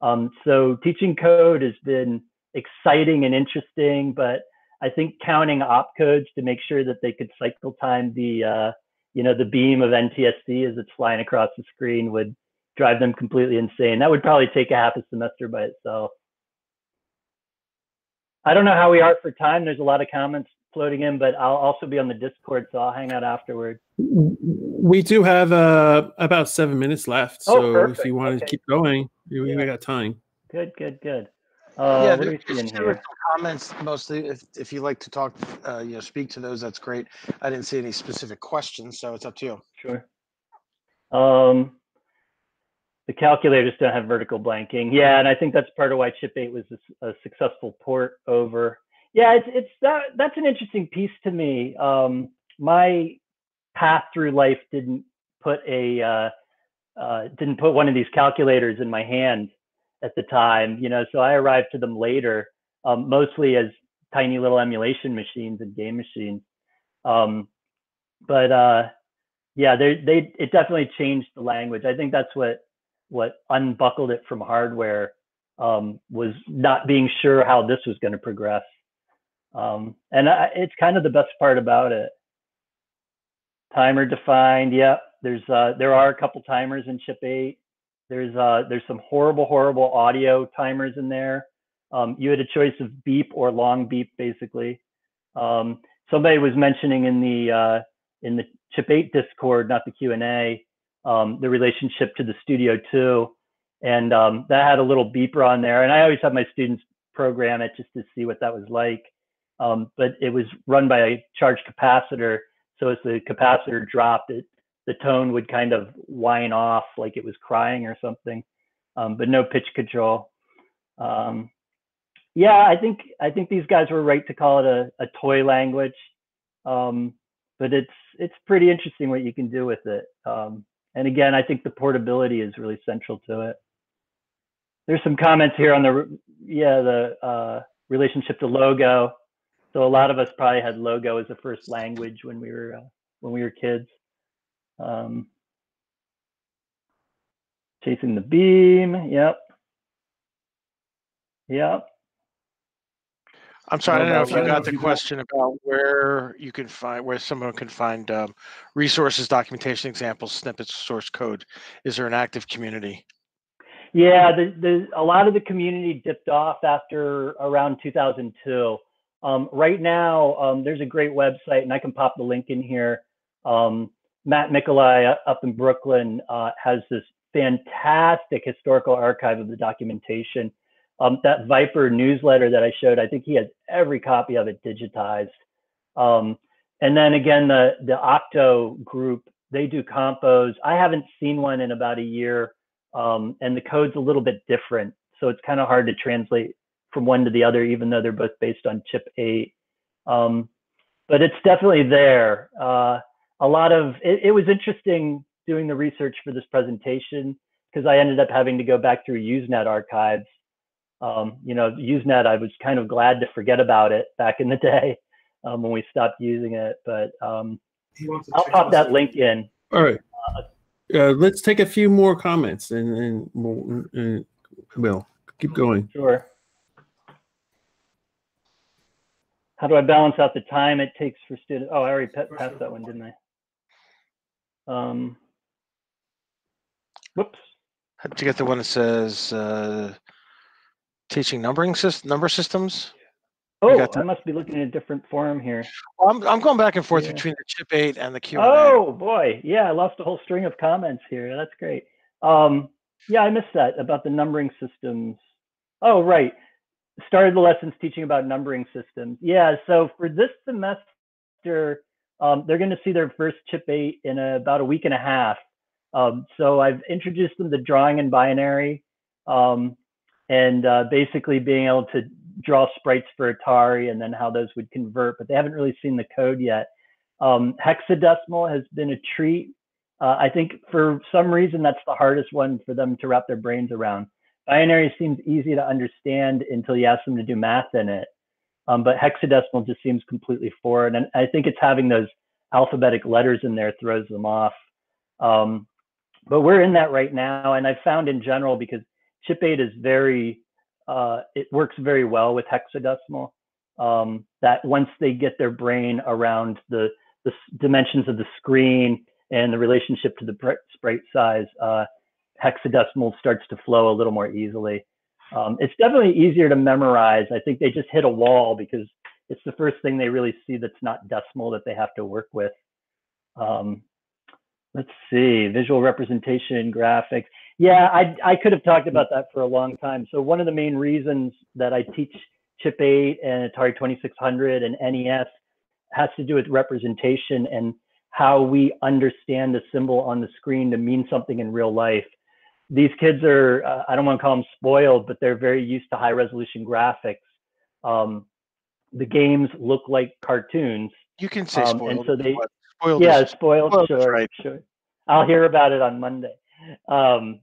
Um, so teaching code has been exciting and interesting, but I think counting opcodes to make sure that they could cycle time the uh, you know the beam of NTSC as it's flying across the screen would drive them completely insane. That would probably take a half a semester by itself. I don't know how we are for time. There's a lot of comments floating in, but I'll also be on the Discord, so I'll hang out afterward. We do have uh, about seven minutes left, Oh, so perfect. if you want to keep going, we, we got time. Good, good, good. Uh, yeah, what do there, we see in there were some comments mostly. If if you like to talk, uh, you know, speak to those, that's great. I didn't see any specific questions, so it's up to you. Sure. Um, the calculators don't have vertical blanking. Yeah, and I think that's part of why Chip 8 was a successful port over. Yeah, it's it's that that's an interesting piece to me. Um, my path through life didn't put a uh, uh, didn't put one of these calculators in my hand at the time, you know. So I arrived to them later, um, mostly as tiny little emulation machines and game machines. Um, but uh, yeah, they they it definitely changed the language. I think that's what what unbuckled it from hardware um, was not being sure how this was going to progress. Um, and I, it's kind of the best part about it. Timer defined. Yep. There's uh, there are a couple timers in chip eight. There's uh, there's some horrible horrible audio timers in there. Um, you had a choice of beep or long beep basically. Um, somebody was mentioning in the uh, in the chip eight Discord, not the Q and A, um, the relationship to the Studio II. and um, that had a little beeper on there. And I always have my students program it just to see what that was like. Um, but it was run by a charged capacitor, so as the capacitor dropped, it the tone would kind of whine off like it was crying or something, um, but no pitch control. Um, yeah, I think I think these guys were right to call it a, a toy language, um, but it's it's pretty interesting what you can do with it. Um, and again, I think the portability is really central to it. There's some comments here on the yeah the uh, relationship to logo. So a lot of us probably had logo as a first language when we were uh, when we were kids. Um, chasing the beam. Yep. Yep. I'm sorry, I don't know if you got the question about where you can find where someone can find um, resources, documentation, examples, snippets, source code. Is there an active community? Yeah, the, the, a lot of the community dipped off after around 2002. Um, right now, um, there's a great website, and I can pop the link in here. Um, Matt Mikolay up in Brooklyn uh, has this fantastic historical archive of the documentation. Um, that Viper newsletter that I showed, I think he has every copy of it digitized. Um, and then again, the the Octo group, they do compos. I haven't seen one in about a year, um, and the code's a little bit different, so it's kind of hard to translate from one to the other, even though they're both based on chip eight. Um, but it's definitely there. Uh, a lot of it, it was interesting doing the research for this presentation because I ended up having to go back through Usenet archives. Um, you know, Usenet, I was kind of glad to forget about it back in the day um, when we stopped using it. But um, I'll pop that link in. All right. Uh, let's take a few more comments and, and we'll, and we'll keep going. Sure. How do I balance out the time it takes for students? Oh, I already pa- passed that one, didn't I? Um, whoops. Did you get the one that says uh, teaching numbering system number systems? Oh, I must be looking at a different forum here. Well, I'm I'm going back and forth Yeah. between the chip eight and the Q. Oh boy, yeah, I lost a whole string of comments here. That's great. Um, yeah, I missed that about the numbering systems. Oh, right. Started the lessons teaching about numbering systems. Yeah, so for this semester, um, they're going to see their first chip eight in a, about a week and a half. Um, so I've introduced them to drawing in binary um, and uh, basically being able to draw sprites for Atari and then how those would convert, but they haven't really seen the code yet. Um, hexadecimal has been a treat. Uh, I think for some reason that's the hardest one for them to wrap their brains around. Binary seems easy to understand until you ask them to do math in it. Um, but hexadecimal just seems completely foreign. And I think it's having those alphabetic letters in there throws them off. Um, but we're in that right now. And I've found in general, because chip 8 is very, uh, it works very well with hexadecimal, um, that once they get their brain around the, the dimensions of the screen and the relationship to the sprite size, uh, hexadecimal starts to flow a little more easily. Um, it's definitely easier to memorize. I think they just hit a wall because it's the first thing they really see that's not decimal that they have to work with. Um, let's see, visual representation, graphics. Yeah, I, I could have talked about that for a long time. So one of the main reasons that I teach Chip 8 and Atari 2600 and NES has to do with representation and how we understand the symbol on the screen to mean something in real life. These kids are, uh, I don't want to call them spoiled, but they're very used to high resolution graphics. Um, the games look like cartoons. You can say Um, and so they, spoiled yeah, spoiled, spoiled sure, right. sure. I'll hear about it on Monday. Um,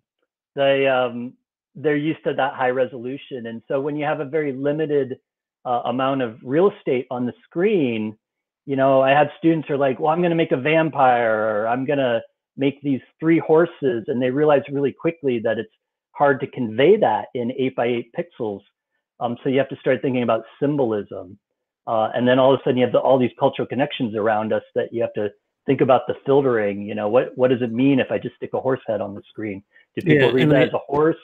they um, they're used to that high resolution, and so when you have a very limited uh, amount of real estate on the screen, you know, I had students who are like, "Well, I'm going to make a vampire, or I'm going to make these three horses," and they realize really quickly that it's hard to convey that in eight by eight pixels. Um, so you have to start thinking about symbolism. Uh, and then all of a sudden you have the, all these cultural connections around us that you have to think about the filtering. You know, what what does it mean if I just stick a horse head on the screen? Do people Yeah, read that I- as a horse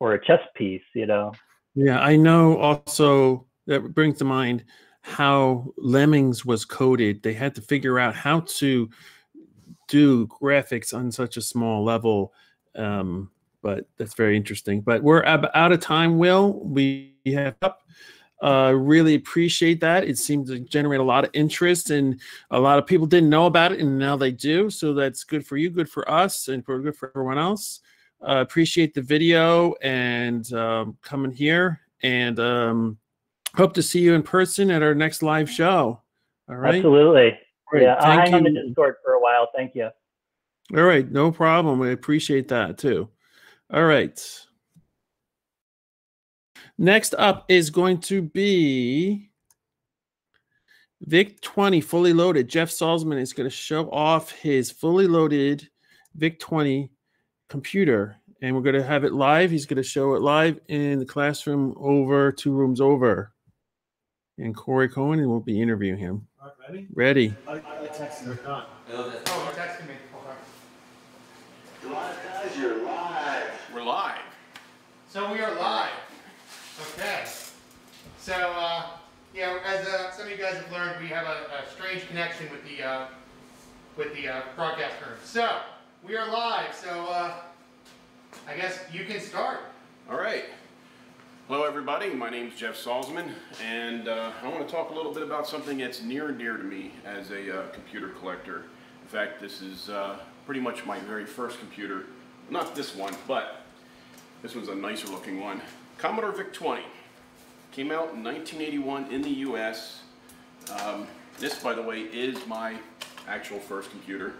or a chess piece? You know. Yeah, I know also that brings to mind how Lemmings was coded. They had to figure out how to do graphics on such a small level. Um, but that's very interesting. But we're out of time, Will. We have up. Uh, really appreciate that. It seems to generate a lot of interest, and a lot of people didn't know about it, and now they do. So that's good for you, good for us, and for good for everyone else. Uh, appreciate the video and um, coming here, and um, hope to see you in person at our next live show. All right. Absolutely. Yeah, I'll Thank hang on the. Discord for a while. Thank you. All right, no problem. I appreciate that too. All right. Next up is going to be VIC 20 fully loaded. Jeff Salzman is going to show off his fully loaded VIC 20 computer, and we're going to have it live. He's going to show it live in the classroom over two rooms over. And Corey Cohen will be interviewing him. ready? Ready. I, I texted her. Done. Oh, he texted me. Oh, Hold on. Guys, you're live. We're live. So we are live. Okay. So uh, Yeah, as uh, some of you guys have learned, we have a, a strange connection with the uh, with the uh, broadcast room. So we are live. So uh, I guess you can start. All right. Hello, everybody. My name is Jeff Salzman, and uh, I want to talk a little bit about something that's near and dear to me as a computer collector. In fact, this is pretty much my very first computer. Not this one, but this one's a nicer looking one. Commodore VIC-20. Came out in 1981 in the US. Um, this, by the way, is my actual first computer.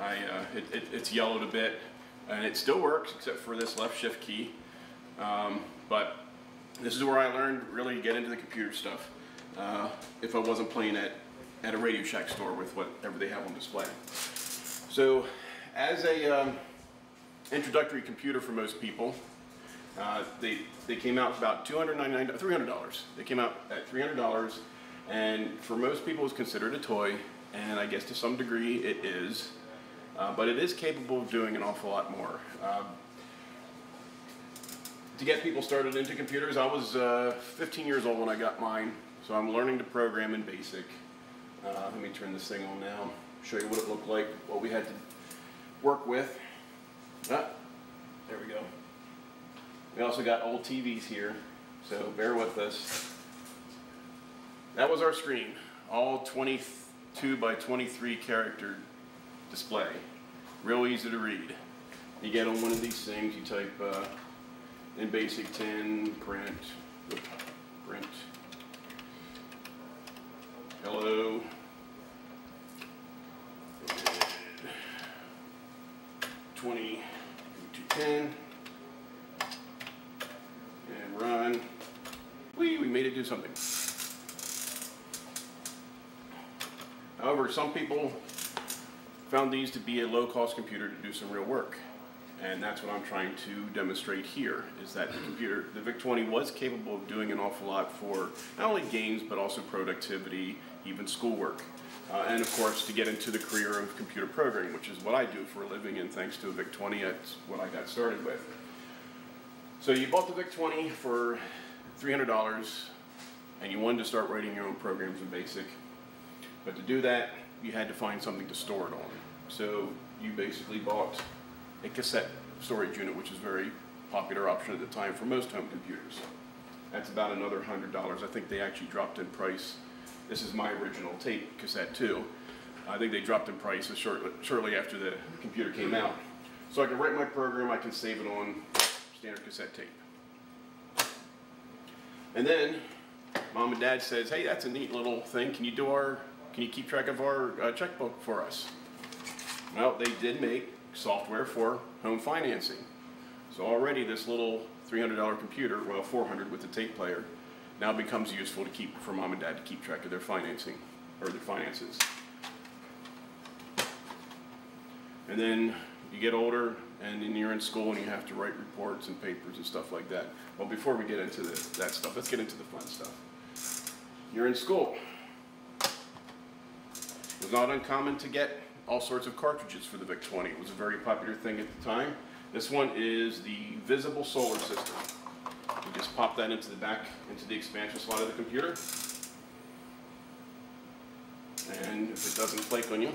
I, uh, it, it, it's yellowed a bit, and it still works except for this left shift key. Um, but this is where I learned really to get into the computer stuff. Uh, if I wasn't playing at, at a Radio Shack store with whatever they have on display. So, as a um, introductory computer for most people, uh, they, they came out about 299, $300. They came out at $300, and for most people it's considered a toy, and I guess to some degree it is, uh, but it is capable of doing an awful lot more. Uh, to get people started into computers, I was uh, 15 years old when I got mine, so I'm learning to program in BASIC. Uh, let me turn this thing on now, show you what it looked like, what we had to work with. Ah, there we go. We also got old TVs here, so bear with us. That was our screen, all 22 by 23 character display. Real easy to read. You get on one of these things, you type uh, in basic 10, print, print, hello, 20 to 10 and run. We, we made it do something. However, some people found these to be a low-cost computer to do some real work. And that's what I'm trying to demonstrate here, is that the computer, the VIC-20 was capable of doing an awful lot for not only games, but also productivity, even schoolwork. Uh, and of course, to get into the career of computer programming, which is what I do for a living, and thanks to a VIC-20, that's what I got started with. So you bought the VIC-20 for $300, and you wanted to start writing your own programs in BASIC. But to do that, you had to find something to store it on. So you basically bought a cassette storage unit, which is a very popular option at the time for most home computers. That's about another $100. I think they actually dropped in price. This is my original tape cassette too. I think they dropped in price shortly, shortly after the computer came out. So I can write my program, I can save it on standard cassette tape. And then mom and dad says, hey, that's a neat little thing. Can you do our, can you keep track of our uh, checkbook for us? Well, they did make software for home financing. So already this little $300 computer, well 400 with the tape player, now becomes useful to keep for mom and dad to keep track of their financing or their finances. And then you get older and then you're in school and you have to write reports and papers and stuff like that. Well, before we get into the, that stuff, let's get into the fun stuff. You're in school. It was not uncommon to get all sorts of cartridges for the VIC-20. It was a very popular thing at the time. This one is the visible solar system. You just pop that into the back, into the expansion slot of the computer. And if it doesn't flake on you.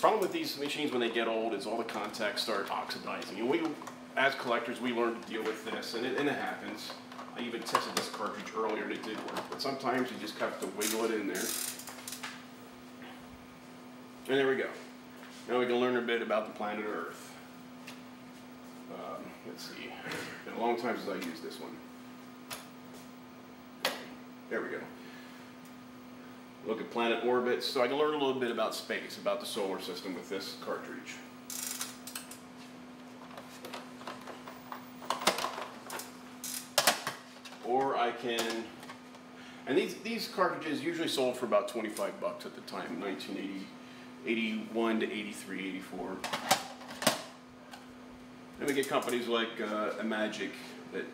Problem with these machines when they get old is all the contacts start oxidizing. And we, as collectors, we learn to deal with this, and it, and it happens. I even tested this cartridge earlier and it did work, but sometimes you just have to wiggle it in there. And there we go. Now we can learn a bit about the planet Earth. Um, let's see. It's been a long time since I used this one. There we go. Look at planet orbits. So I can learn a little bit about space, about the solar system with this cartridge. Or I can, and these, these cartridges usually sold for about 25 bucks at the time, 1980. 81 to 83, 84. Then we get companies like uh, Imagic that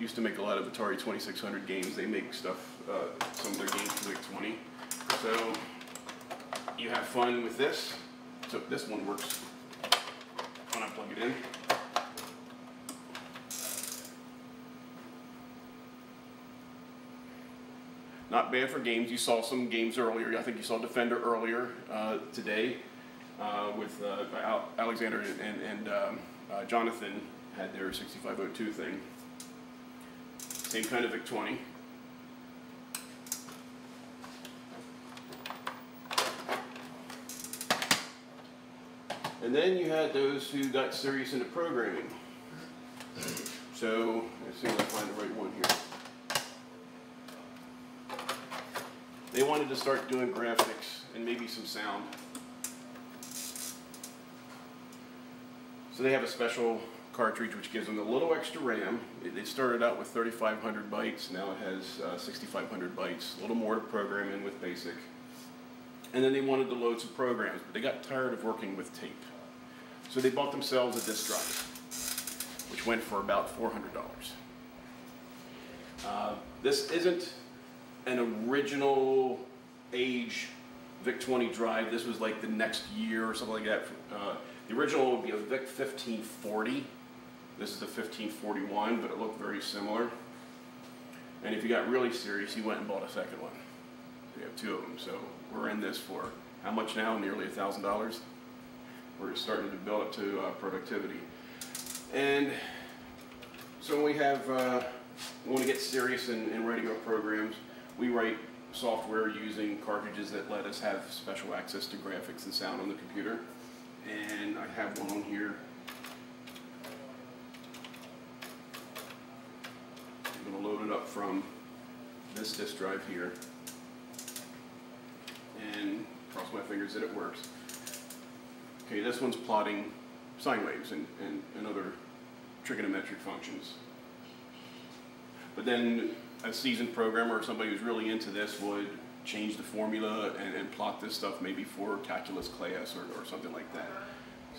used to make a lot of Atari 2600 games. They make stuff, uh, some of their games for like 20. So you have fun with this. So this one works when I plug it in. Not bad for games. You saw some games earlier. I think you saw Defender earlier uh, today uh, with uh, Alexander and, and um, uh, Jonathan had their 6502 thing. Same kind of VIC-20. And then you had those who got serious into programming. So let's see if I find the right one here. They wanted to start doing graphics and maybe some sound. So they have a special cartridge which gives them a little extra RAM. It, started out with 3,500 bytes, now it has uh, 6,500 bytes, a little more to program in with BASIC. And then they wanted to load some programs, but they got tired of working with tape. So they bought themselves a disk drive, which went for about $400. Uh, this isn't an original age VIC-20 drive. This was like the next year or something like that. Uh, the original would be a VIC 1540. This is a 1541, but it looked very similar. And if you got really serious, you went and bought a second one. We have two of them, so we're in this for how much now? Nearly a thousand dollars. We're starting to build up to uh, productivity. And so when we have, uh, we want to get serious in, in our programs. We write software using cartridges that let us have special access to graphics and sound on the computer. And I have one on here. I'm going to load it up from this disk drive here. And cross my fingers that it works. Okay, this one's plotting sine waves and, and, and other trigonometric functions. But then a seasoned programmer or somebody who's really into this would change the formula and, and plot this stuff maybe for calculus class or, or something like that.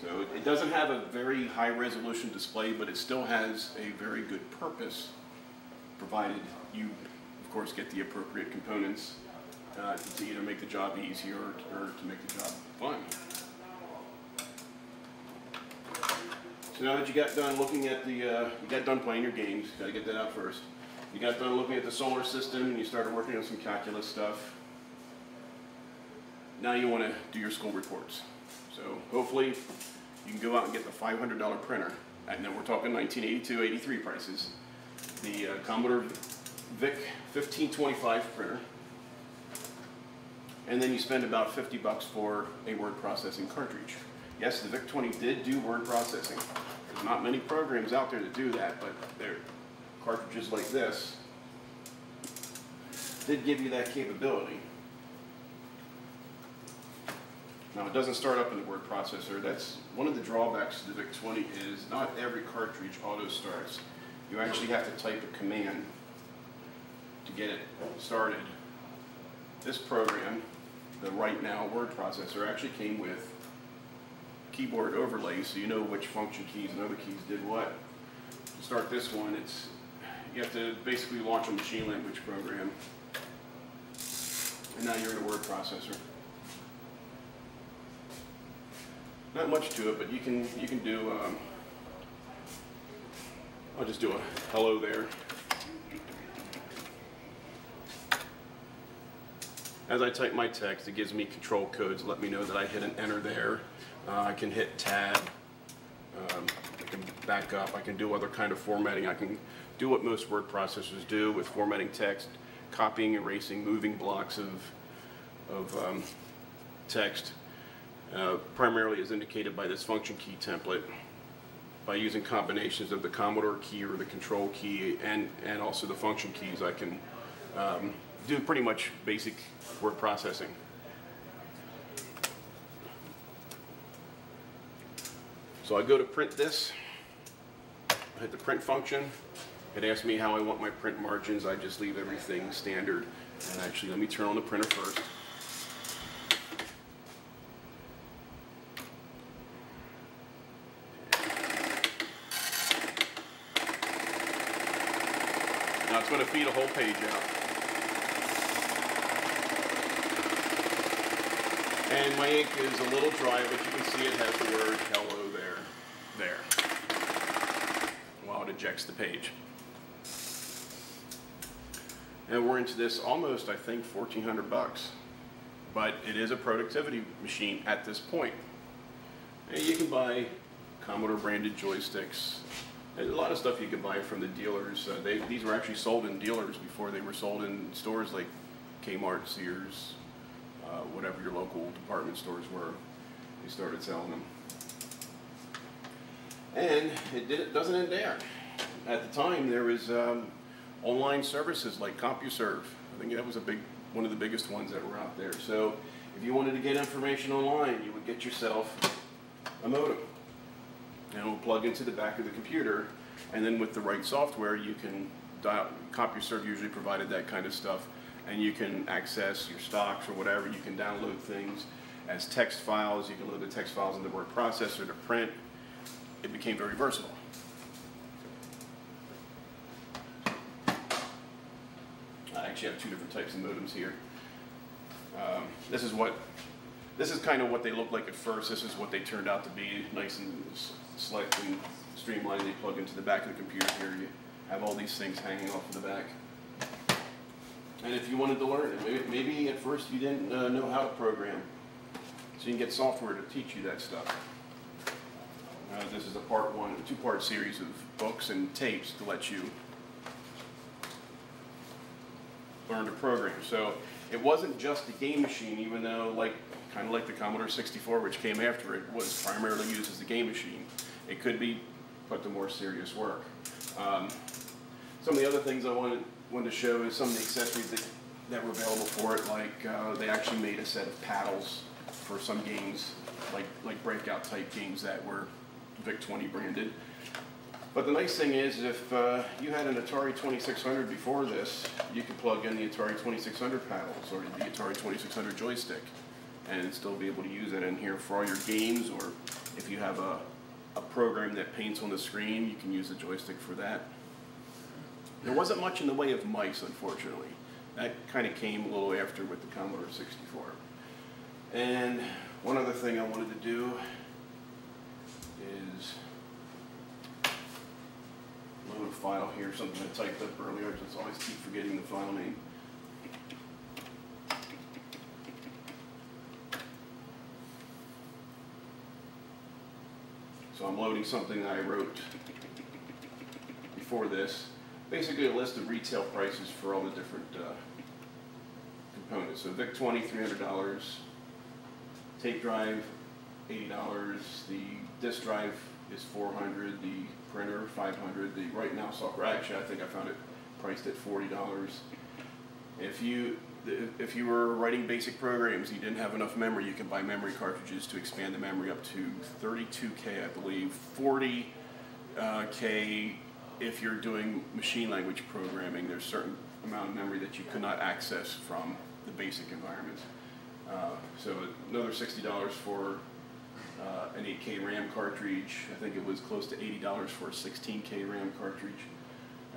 So it, doesn't have a very high resolution display, but it still has a very good purpose, provided you, of course, get the appropriate components uh, to either make the job easier or, or to make the job fun. So now that you got done looking at the, uh, you got done playing your games, got to get that out first. You got done looking at the solar system and you started working on some calculus stuff. Now you want to do your school reports. So hopefully you can go out and get the $500 printer. And then we're talking 1982, 83 prices. The uh, Commodore VIC 1525 printer. And then you spend about 50 bucks for a word processing cartridge. Yes, the VIC-20 did do word processing. There's not many programs out there that do that, but they're cartridges like this did give you that capability. Now it doesn't start up in the word processor. That's one of the drawbacks to the VIC-20 is not every cartridge auto starts. You actually have to type a command to get it started. This program, the Write Now word processor, actually came with keyboard overlay so you know which function keys and other keys did what. To start this one, it's you have to basically launch a machine language program. And now you're in a word processor. Not much to it, but you can you can do. Um, I'll just do a hello there. As I type my text, it gives me control codes, let me know that I hit an enter there. Uh, I can hit tab. Um, I can back up. I can do other kind of formatting. I can do what most word processors do with formatting text, copying, erasing, moving blocks of, of um, text, uh, primarily as indicated by this function key template by using combinations of the Commodore key or the control key and, and also the function keys, I can um, do pretty much basic word processing. So I go to print this, I hit the print function, it asks me how I want my print margins, I just leave everything standard. And actually, let me turn on the printer first. Now it's going to feed a whole page out. And my ink is a little dry, but you can see it has the word hello there, while it ejects the page. And we're into this almost, I think, 1400 bucks. But it is a productivity machine at this point. And you can buy Commodore branded joysticks. There's a lot of stuff you can buy from the dealers. Uh, they, these were actually sold in dealers before they were sold in stores like Kmart, Sears, uh, whatever your local department stores were. They started selling them. And it, did, it doesn't end there. At the time, there was um, online services like CompuServe. I think that was a big, one of the biggest ones that were out there. So if you wanted to get information online, you would get yourself a modem. And it will plug into the back of the computer, and then with the right software, you can dial. CompuServe usually provided that kind of stuff, and you can access your stocks or whatever. You can download things as text files. You can load the text files in the word processor to print. It became very versatile. I actually have two different types of modems here. Um, this is what this is kind of what they look like at first. This is what they turned out to be, nice and slick and streamlined. They plug into the back of the computer here. You have all these things hanging off of the back. And if you wanted to learn maybe, maybe at first you didn't uh, know how to program, so you can get software to teach you that stuff. Uh, this is a part one, a two-part series of books and tapes to let you learn to program. So it wasn't just a game machine, even though like kind of like the Commodore 64, which came after it, was primarily used as a game machine. It could be put to more serious work. Um, some of the other things I wanted, wanted to show is some of the accessories that, that were available for it, like uh, they actually made a set of paddles for some games, like, like breakout type games that were VIC-20 branded. But the nice thing is, if uh, you had an Atari 2600 before this, you could plug in the Atari 2600 paddles or the Atari 2600 joystick and still be able to use it in here for all your games or if you have a, a program that paints on the screen, you can use the joystick for that. There wasn't much in the way of mice, unfortunately. That kind of came a little after with the Commodore 64. And one other thing I wanted to do is file here, something I typed up earlier. I just always keep forgetting the file name. So I'm loading something that I wrote before this. Basically a list of retail prices for all the different uh, components. So VIC-20, $300. Tape drive, $80. The disk drive is 400 The printer, 500 The Write Now software, actually I think I found it priced at $40. If you if you were writing basic programs, you didn't have enough memory, you can buy memory cartridges to expand the memory up to 32K, I believe, 40K uh, if you're doing machine language programming. There's a certain amount of memory that you could not access from the basic environment. Uh, so another $60 for uh, an 8K RAM cartridge. I think it was close to $80 for a 16K RAM cartridge.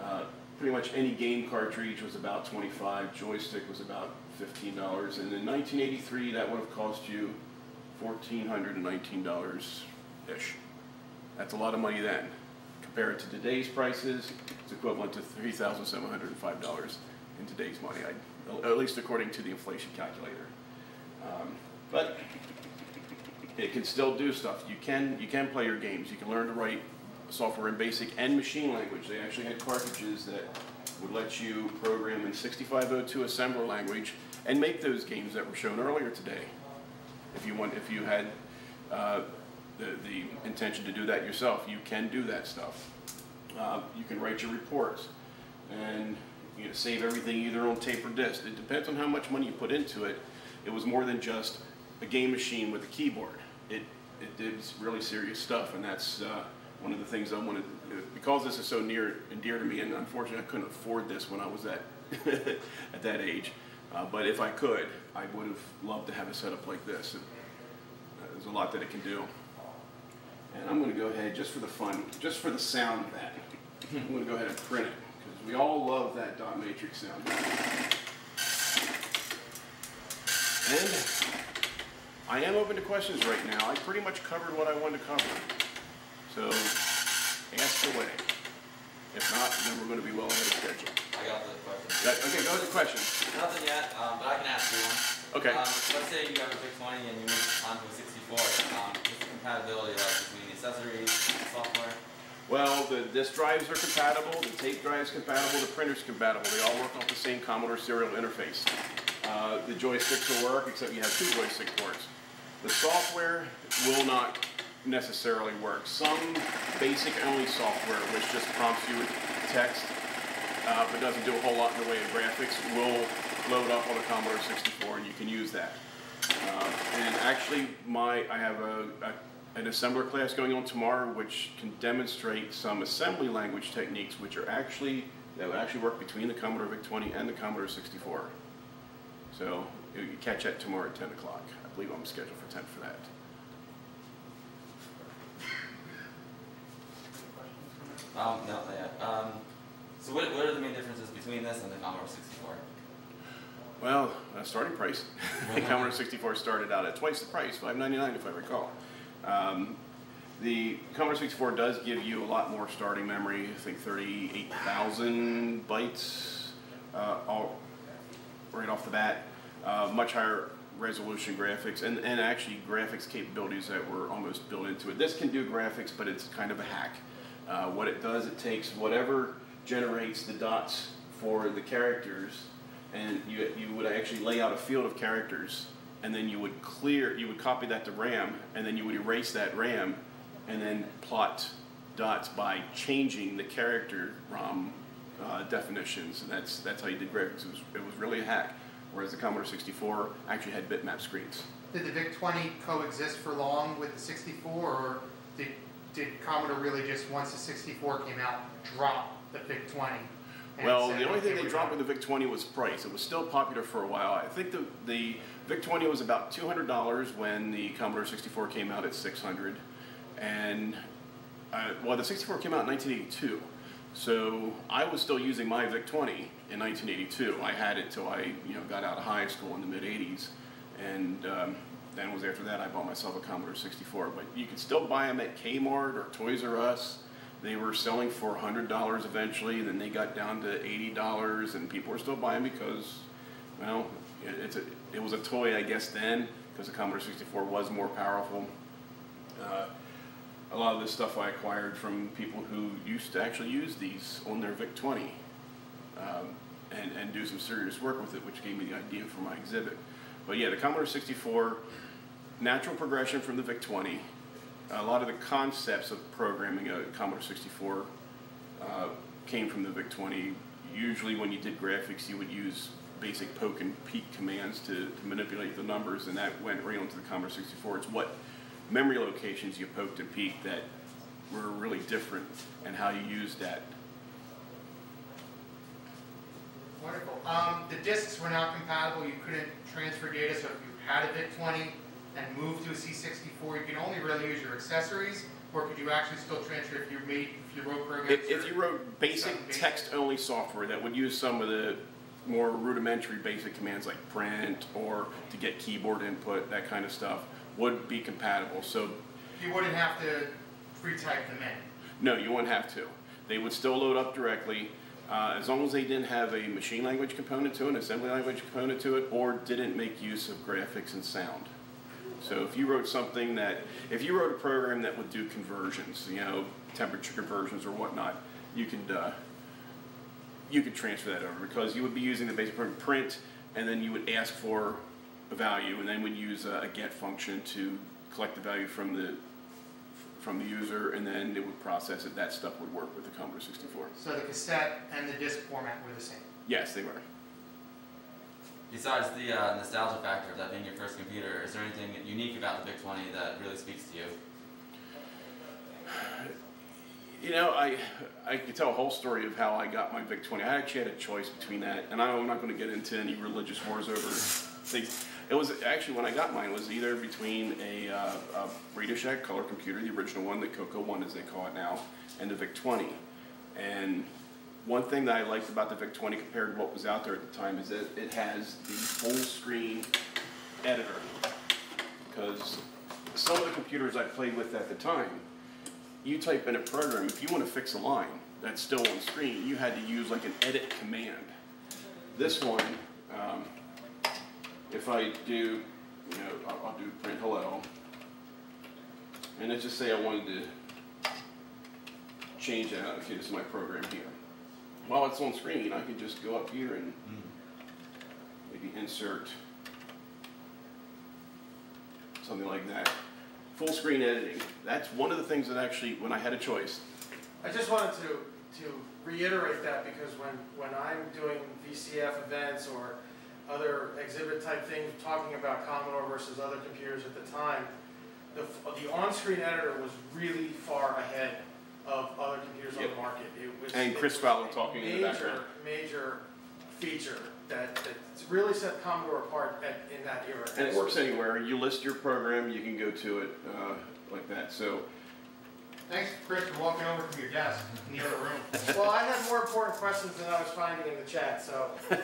Uh, pretty much any game cartridge was about 25 joystick was about $15 and in 1983 that would have cost you $1,419 ish. That's a lot of money then. Compared to today's prices, it's equivalent to $3,705 in today's money, I, at least according to the inflation calculator. Um, but it can still do stuff. You can, you can play your games. You can learn to write software in BASIC and machine language. They actually had cartridges that would let you program in 6502 assembler language and make those games that were shown earlier today. If you want, if you had uh, the, the intention to do that yourself, you can do that stuff. Uh, you can write your reports and you know, save everything either on tape or disk. It depends on how much money you put into it. It was more than just a game machine with a keyboard. It, it did really serious stuff, and that's uh, one of the things I wanted, because this is so near and dear to me, and unfortunately I couldn't afford this when I was at, at that age, uh, but if I could, I would have loved to have a setup like this. And, uh, there's a lot that it can do. And I'm going to go ahead, just for the fun, just for the sound of that, I'm going to go ahead and print it, because we all love that dot matrix sound. And I am open to questions right now. I pretty much covered what I wanted to cover. So ask away. If not, then we're going to be well ahead of schedule. I got the question. That- Okay, go with the question. Nothing yet, um, but I can ask you one. Okay. Um, let's say you have a VIC 20 and you move onto a 64. Um, what's the compatibility like between the accessories, software? Well, the disk drives are compatible, the tape drive's compatible, the printer's compatible. They all work off the same Commodore serial interface. Uh, the joysticks will work, except you have two joystick ports. The software will not necessarily work. Some basic only software, which just prompts you with text, uh, but doesn't do a whole lot in the way of graphics, will load up on a Commodore 64 and you can use that. Uh, and actually, my I have a, a an assembler class going on tomorrow, which can demonstrate some assembly language techniques, which are actually that will actually work between the Commodore VIC-20 and the Commodore 64. So you catch that tomorrow at 10 o'clock. Believe I'm scheduled for 10 for that. Um, no, not yet. Um, so what, what are the main differences between this and the Commodore 64? Well, uh, starting price. the Commodore 64 started out at twice the price, 599 if I recall. Um, the Commodore 64 does give you a lot more starting memory, I think 38,000 bytes uh, all, right off the bat. Uh, much higher resolution graphics and, and actually graphics capabilities that were almost built into it. This can do graphics, but it's kind of a hack. Uh, what it does, it takes whatever generates the dots for the characters and you, you would actually lay out a field of characters and then you would clear, you would copy that to RAM, and then you would erase that RAM, and then plot dots by changing the character ROM uh, definitions, and that's that's how you did graphics. It was, it was really a hack. Whereas the Commodore 64 actually had bitmap screens. Did the VIC-20 coexist for long with the 64, or did, did Commodore really just, once the 64 came out, drop the VIC-20? Well, the only thing they dropped with the VIC-20 was price. It was still popular for a while. I think the, the VIC-20 was about $200 when the Commodore 64 came out at 600 and uh, well, the 64 came out in 1982. So I was still using my VIC-20 in 1982. I had it till I, you know, got out of high school in the mid 80s, and um, then was after that I bought myself a Commodore 64. But you could still buy them at Kmart or Toys R Us. They were selling for $100 eventually. Then they got down to $80, and people were still buying because, well, it, it's a, it was a toy, I guess, then because the Commodore 64 was more powerful. Uh, a lot of this stuff I acquired from people who used to actually use these on their VIC-20 um, and, and do some serious work with it, which gave me the idea for my exhibit. But yeah, the Commodore 64, natural progression from the VIC-20. A lot of the concepts of programming a Commodore 64 uh, came from the VIC-20. Usually when you did graphics, you would use basic poke and peek commands to, to manipulate the numbers, and that went right onto the Commodore 64. It's what memory locations you poked and peeked that were really different and how you used that. Wonderful. Um, the disks were not compatible. You couldn't transfer data. So if you had a VIC-20 and moved to a C64, you can only really use your accessories. Or could you actually still transfer if you made if you wrote programs? If, if you wrote basic text-only software that would use some of the more rudimentary basic commands like print or to get keyboard input, that kind of stuff, would be compatible. So you wouldn't have to retype them in. no, you wouldn't have to. They would still load up directly. Uh, as long as they didn't have a machine language component to it, an assembly language component to it, or didn't make use of graphics and sound. So if you wrote something that, if you wrote a program that would do conversions, you know, temperature conversions or whatnot, you could, uh, you could transfer that over because you would be using the basic print, and then you would ask for a value, and then would use a, a get function to collect the value from the from the user, and then it would process it. That stuff would work with the Commodore 64. So the cassette and the disk format were the same. Yes, they were. Besides the uh, nostalgia factor of that being your first computer, is there anything unique about the VIC-20 that really speaks to you? You know, I I could tell a whole story of how I got my VIC 20. I actually had a choice between that, and I'm not going to get into any religious wars over things. It was actually when I got mine was either between a, uh, a Radio Shack color computer, the original one, the Coco one as they call it now, and the VIC 20. And one thing that I liked about the VIC 20 compared to what was out there at the time is that it has the full screen editor. Because some of the computers I played with at the time, you type in a program, if you want to fix a line that's still on screen, you had to use like an edit command. this one, um, if I do, you know, I'll, I'll do print hello. And let's just say I wanted to change that. Okay, this is my program here. While it's on screen, I can just go up here and maybe insert something like that. Full screen editing. That's one of the things that actually, when I had a choice, I just wanted to, to reiterate that because when, when I'm doing VCF events or other exhibit type things, talking about Commodore versus other computers at the time, the, the on-screen editor was really far ahead of other computers on the market. It was And Chris Fowler talking in the background. Major feature that, that really set Commodore apart at, in that era. and it works anywhere. You list your program, you can go to it uh, like that. So Thanks, Chris, for walking over from your desk in the other room. Well, I had more important questions than I was finding in the chat, so.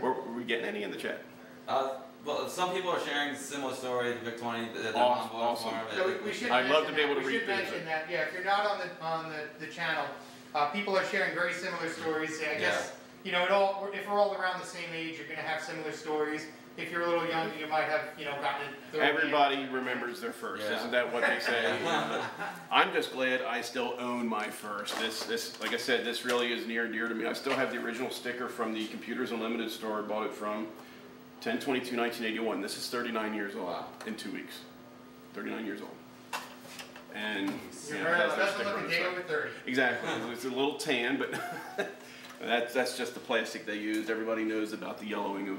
were, were we getting any in the chat? Uh, well, some people are sharing similar story, the VIC-20, that they're Awesome, on board awesome. for. So we- we should I'd love to mention be able that. to We read should things. mention that, yeah, if you're not on the, on the, the channel, uh, people are sharing very similar stories. I guess, you know, it all, if we're all around the same age, you're gonna have similar stories. If you're a little younger, you might have, you know, gotten it. third hand. Everybody remembers their first, Yeah. isn't that what they say? I'm just glad I still own my first. This, this, like I said, this really is near and dear to me. I still have the original sticker from the Computers Unlimited store. I bought it from 10-22-1981. This is 39 years old in two weeks. 39 years old. And You're yeah, very, it has that sticker on the side. Exactly. It's a little tan, but that's that's just the plastic they used. Everybody knows about the yellowing of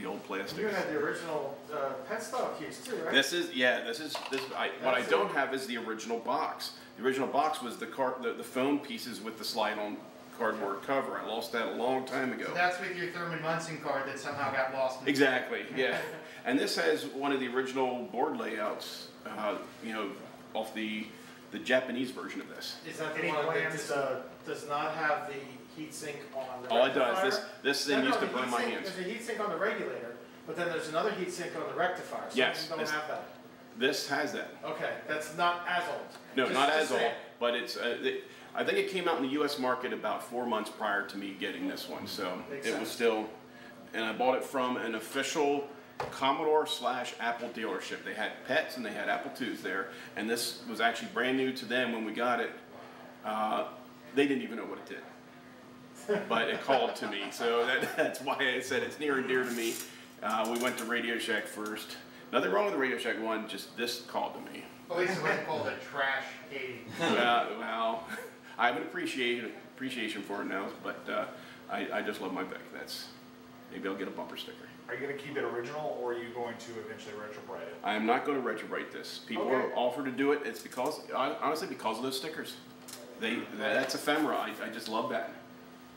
the old plastics. You had the original uh, pen style keys too, right? This is yeah. This is this. I, what I don't it. have is the original box. The original box was the car the, the foam pieces with the slide-on cardboard cover. I lost that a long time ago. So that's with your Thurman Munson card that somehow got lost. in the- Exactly. Yeah. and this has one of the original board layouts. Uh, you know, off the the Japanese version of this. Is that the Any one that plans? does, uh, does not have the heat sink on the All it does, this- this thing No, no, used to the burn my hands. There's a heat sink on the regulator, but then there's another heat sink on the rectifier. Some Yes, them this- don't have that. This has that. Okay, that's not as old. No, Just- not just as old, saying. but it's. Uh, it, I think it came out in the U.S. market about four months prior to me getting this one, so Makes it was sense. still. And I bought it from an official Commodore slash Apple dealership. They had pets and they had Apple IIs there, and this was actually brand new to them when we got it. Uh, they didn't even know what it did, but it called to me, so that, that's why I said it's near and dear to me. Uh, we went to Radio Shack first. Nothing wrong with the Radio Shack one, just this called to me. At least it wasn't called a trash eighty. well, well, I have an appreciation appreciation for it now, but uh, I, I just love my Vic. That's maybe I'll get a bumper sticker. Are you going to keep it original, or are you going to eventually retrobright it? I am not going to retrobright this. People Okay. are offered to do it. It's because honestly because of those stickers. They that's ephemera. I, I just love that.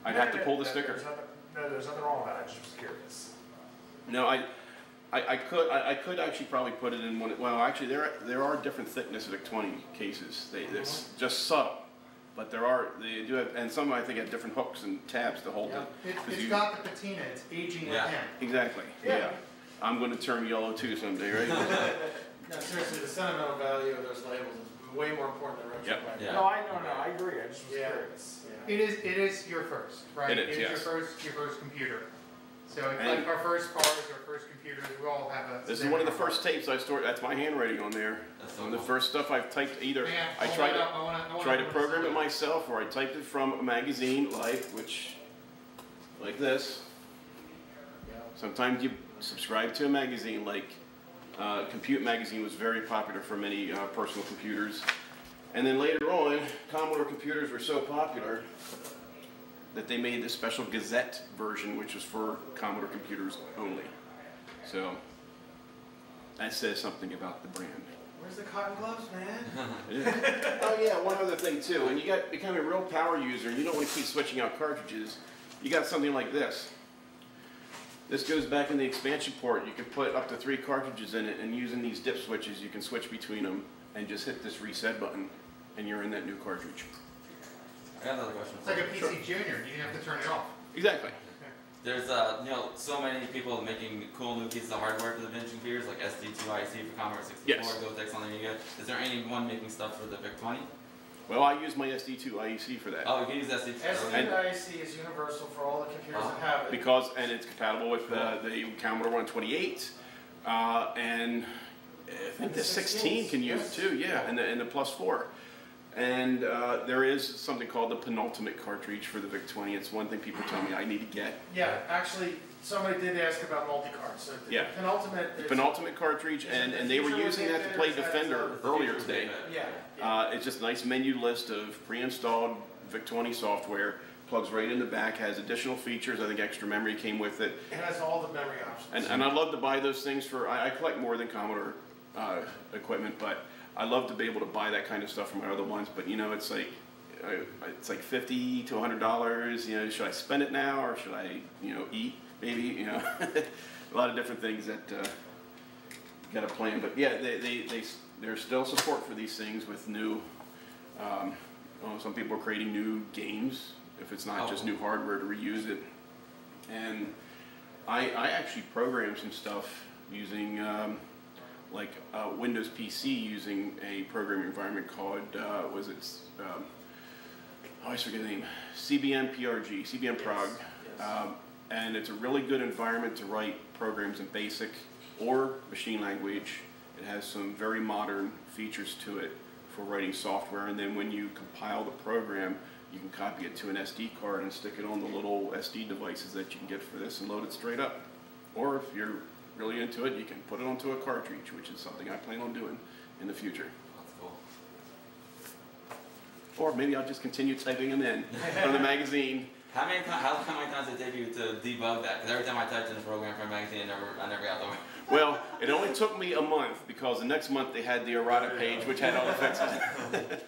I'd have to pull the There- sticker. There's nothing, no, there's nothing wrong with that. I just was curious. No, I, I, I could, I, I could actually probably put it in one. Well, actually, there there are different thickness of 20 cases. They mm-hmm. it's just subtle, but there are they do have, and some I think have different hooks and tabs to hold Yeah. it. It's, 'cause it's you- got the patina, it's aging with yeah, him. exactly. Yeah. Yeah. I'm going to turn yellow too someday, right? No, seriously, the sentimental value of those labels is way more important than retro. Yep. writing. No, I no, no, I agree. I just was Yeah. curious. It is, it is your first, right? It is, your yes. first, your first computer. So And- like our first cars, our first computers, we all have a. This is one of the first tapes I stored. That's my handwriting on there. Some of the first stuff I've typed either. Yeah, I tried to up. I wanna- I wanna- tried to program it it. myself, or I typed it from a magazine like which, like this. Sometimes you subscribe to a magazine like uh, Compute Magazine was very popular for many uh, personal computers, and then later on, Commodore computers were so popular that they made this special Gazette version, which was for Commodore computers only. So that says something about the brand. Where's the cotton gloves, man? Yeah. oh yeah, one other thing too. When you got become a real power user and you don't want to keep switching out cartridges, you got something like this. This goes back in the expansion port. You can put up to three cartridges in it, and using these dip switches, you can switch between them and just hit this reset button, and you're in that new cartridge. I got another question. It's like a PC Junior, you have to turn it off. Exactly. There's uh, you know, so many people making cool new pieces of hardware for the vintage computers, like SD2IEC for Commodore 64, Yes. Goteks on the Amiga. Is there anyone making stuff for the VIC-20? Well, I use my SD2 IEC for that. Oh, you can use SD2. And- SDIC is universal for all the computers that have it. Because, and it's compatible with uh, the Commodore 128, uh, and I think the 16 can use it too, yeah, and the, and the plus four. And uh, there is something called the penultimate cartridge for the VIC-20. It's one thing people tell me I need to get. Yeah, actually, somebody did ask about multi-card, so the Yeah. penultimate The is. penultimate cartridge, and, and they were using that to play Defender earlier today. Yeah, Uh, it's just a nice menu list of pre-installed VIC-20 software, plugs right in the back, has additional features, I think extra memory came with it. it has all the memory options. And, and I love to buy those things for, I, I collect more than Commodore uh, equipment, but I love to be able to buy that kind of stuff from my other ones, but you know, it's like, uh, it's like fifty to hundred dollars, you know, should I spend it now, or should I, you know, eat, maybe, you know? A lot of different things that, uh, got a plan, but yeah, they, they, they, there's still support for these things with new, um, well, some people are creating new games, if it's not just new hardware to reuse it. And I, I actually programmed some stuff using, um, like, uh, Windows PC using a programming environment called, uh, was it, um, I always forget the name, CBM PRG, CBM Prog. Um, and it's a really good environment to write programs in BASIC or machine language. It has some very modern features to it for writing software, and then when you compile the program, you can copy it to an SD card and stick it on the little SD devices that you can get for this and load it straight up. Or if you're really into it, you can put it onto a cartridge, which is something I plan on doing in the future. Or maybe I'll just continue typing them in from the magazine. How many, ti- how, how many times did it take you to debug that? Because every time I typed in a program for a magazine, I never, I never got the Well, it only took me a month because the next month they had the errata page, which had all the fixes.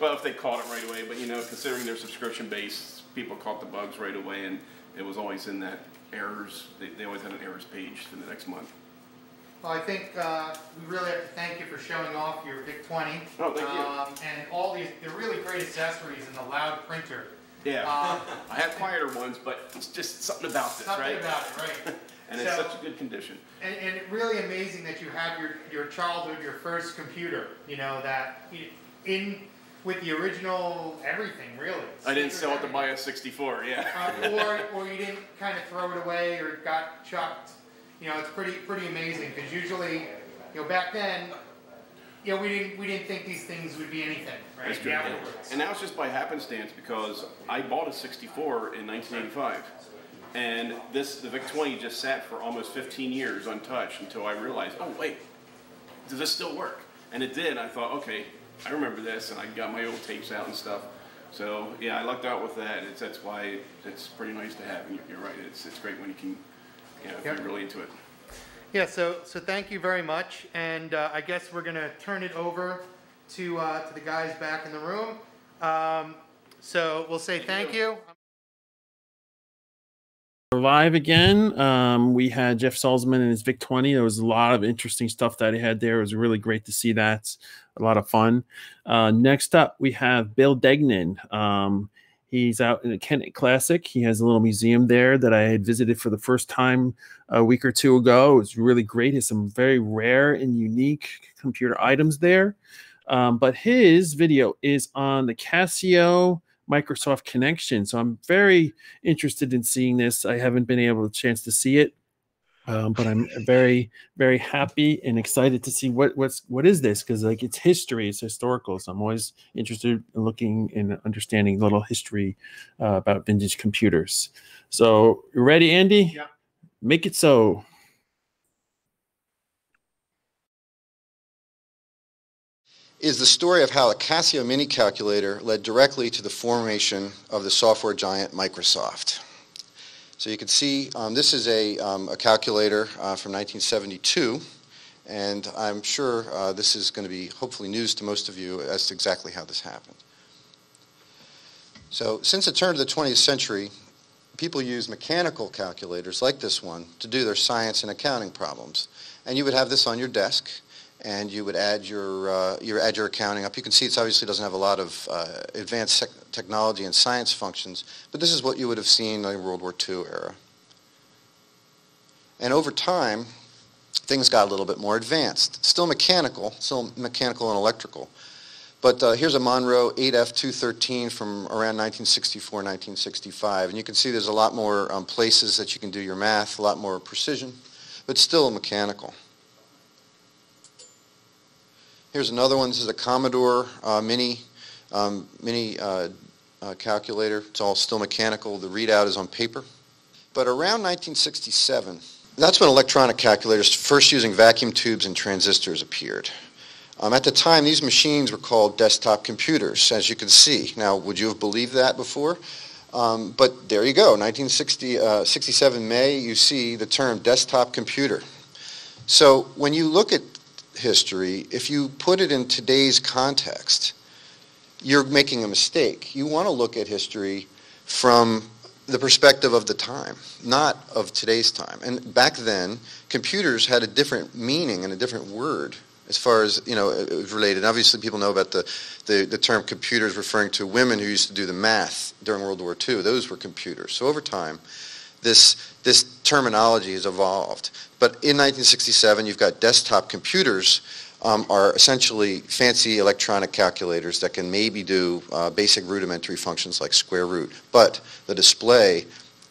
well, if they caught it right away, but you know, considering their subscription base, people caught the bugs right away, and it was always in that errors. They, they always had an errors page for the next month. Well, I think uh, we really have to thank you for showing off your VIC-20. Oh, thank you. Um, And all these, the really great accessories and the loud printer. Yeah, Uh, I have quieter ones, but it's just something about this, Something right? about it, right. and it's such a good condition. And, and really amazing that you have your, your childhood, your first computer, you know, that in, with the original everything, really. I didn't sell it to buy a 64, yeah. Uh, or, or you didn't kind of throw it away or got chucked. You know, it's pretty, pretty amazing, because usually, you know, back then, you know, we didn't, we didn't think these things would be anything, right? That's true. Afterwards. And that was just by happenstance because I bought a 64 in 1985. And this, the VIC-20 just sat for almost 15 years untouched until I realized, oh wait, does this still work? And it did. I thought, okay, I remember this, and I got my old tapes out and stuff. So yeah, I lucked out with that. It's, that's why it's pretty nice to have. And you're- you're right. It's, it's great when you can, you know, if Yep. you're really into it. Yeah, so, so thank you very much, and uh, I guess we're gonna turn it over to, uh, to the guys back in the room. Um, So we'll say thank you. We're live again. Um, we had Jeff Salzman and his Vic 20. There was a lot of interesting stuff that he had there. It was really great to see that. A lot of fun. Uh, next up, we have Bill Degnan. Um, he's out in the Kent Classic. He has a little museum there that I had visited for the first time a week or two ago. It was really great. He has some very rare and unique computer items there. Um, but his video is on the Casio Microsoft connection. So I'm very interested in seeing this. I haven't been able to chance to see it, um, but I'm very, very happy and excited to see what what's what is this because like it's history, it's historical. So I'm always interested in looking and understanding a little history uh, about vintage computers. So you ready, Andy? Yeah. Make it so. is the story of how a Casio mini calculator led directly to the formation of the software giant Microsoft. So you can see um, this is a, um, a calculator uh, from 1972, and I'm sure uh, this is going to be hopefully news to most of you as to exactly how this happened. So since the turn of the 20th century, people use mechanical calculators like this one to do their science and accounting problems. And you would have this on your desk, and you would add your, uh, your, add your accounting up. You can see it obviously doesn't have a lot of uh, advanced technology and science functions, but this is what you would have seen in the World War II era. And over time, things got a little bit more advanced. Still mechanical, still mechanical and electrical, But uh, here's a Monroe 8F213 from around 1964, 1965. And you can see there's a lot more um, places that you can do your math, a lot more precision, but still mechanical. Here's another one. This is a Commodore uh, Mini, um, mini uh, uh, calculator. It's all still mechanical. The readout is on paper. But around 1967, that's when electronic calculators, first using vacuum tubes and transistors, appeared. Um, at the time, these machines were called desktop computers, as you can see. Now, would you have believed that before? Um, but there you go, 1967 uh, May, you see the term desktop computer. So when you look at history, if you put it in today's context, you're making a mistake. You want to look at history from the perspective of the time, not of today's time. And back then, computers had a different meaning and a different word as far as you know it was related. Obviously, people know about the, the, the term computers referring to women who used to do the math during World War II. Those were computers. So over time, this this terminology has evolved. But in 1967, you've got desktop computers um, are essentially fancy electronic calculators that can maybe do uh, basic rudimentary functions like square root. But the display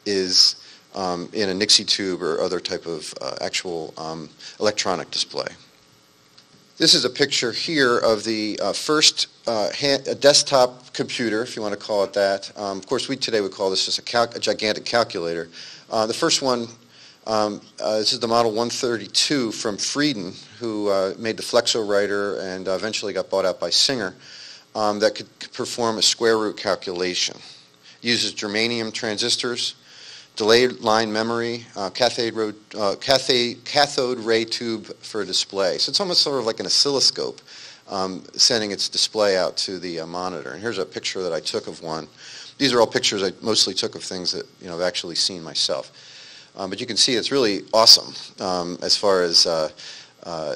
is um, in a Nixie tube or other type of uh, actual um, electronic display. This is a picture here of the uh, first uh, hand, desktop computer, if you want to call it that. Um, of course, we today would call this just a, a gigantic calculator. Uh, the first one, um, uh, this is the Model 132 from Friden, who uh, made the Flexowriter and eventually got bought out by Singer, um, that could perform a square root calculation. Uses germanium transistors delayed line memory, uh, cathode, uh, cathode, cathode, ray tube for display. So it's almost sort of like an oscilloscope um, sending its display out to the uh, monitor. And here's a picture that I took of one. These are all pictures I mostly took of things that you know I've actually seen myself. Um, but you can see it's really awesome um, as far as uh, uh,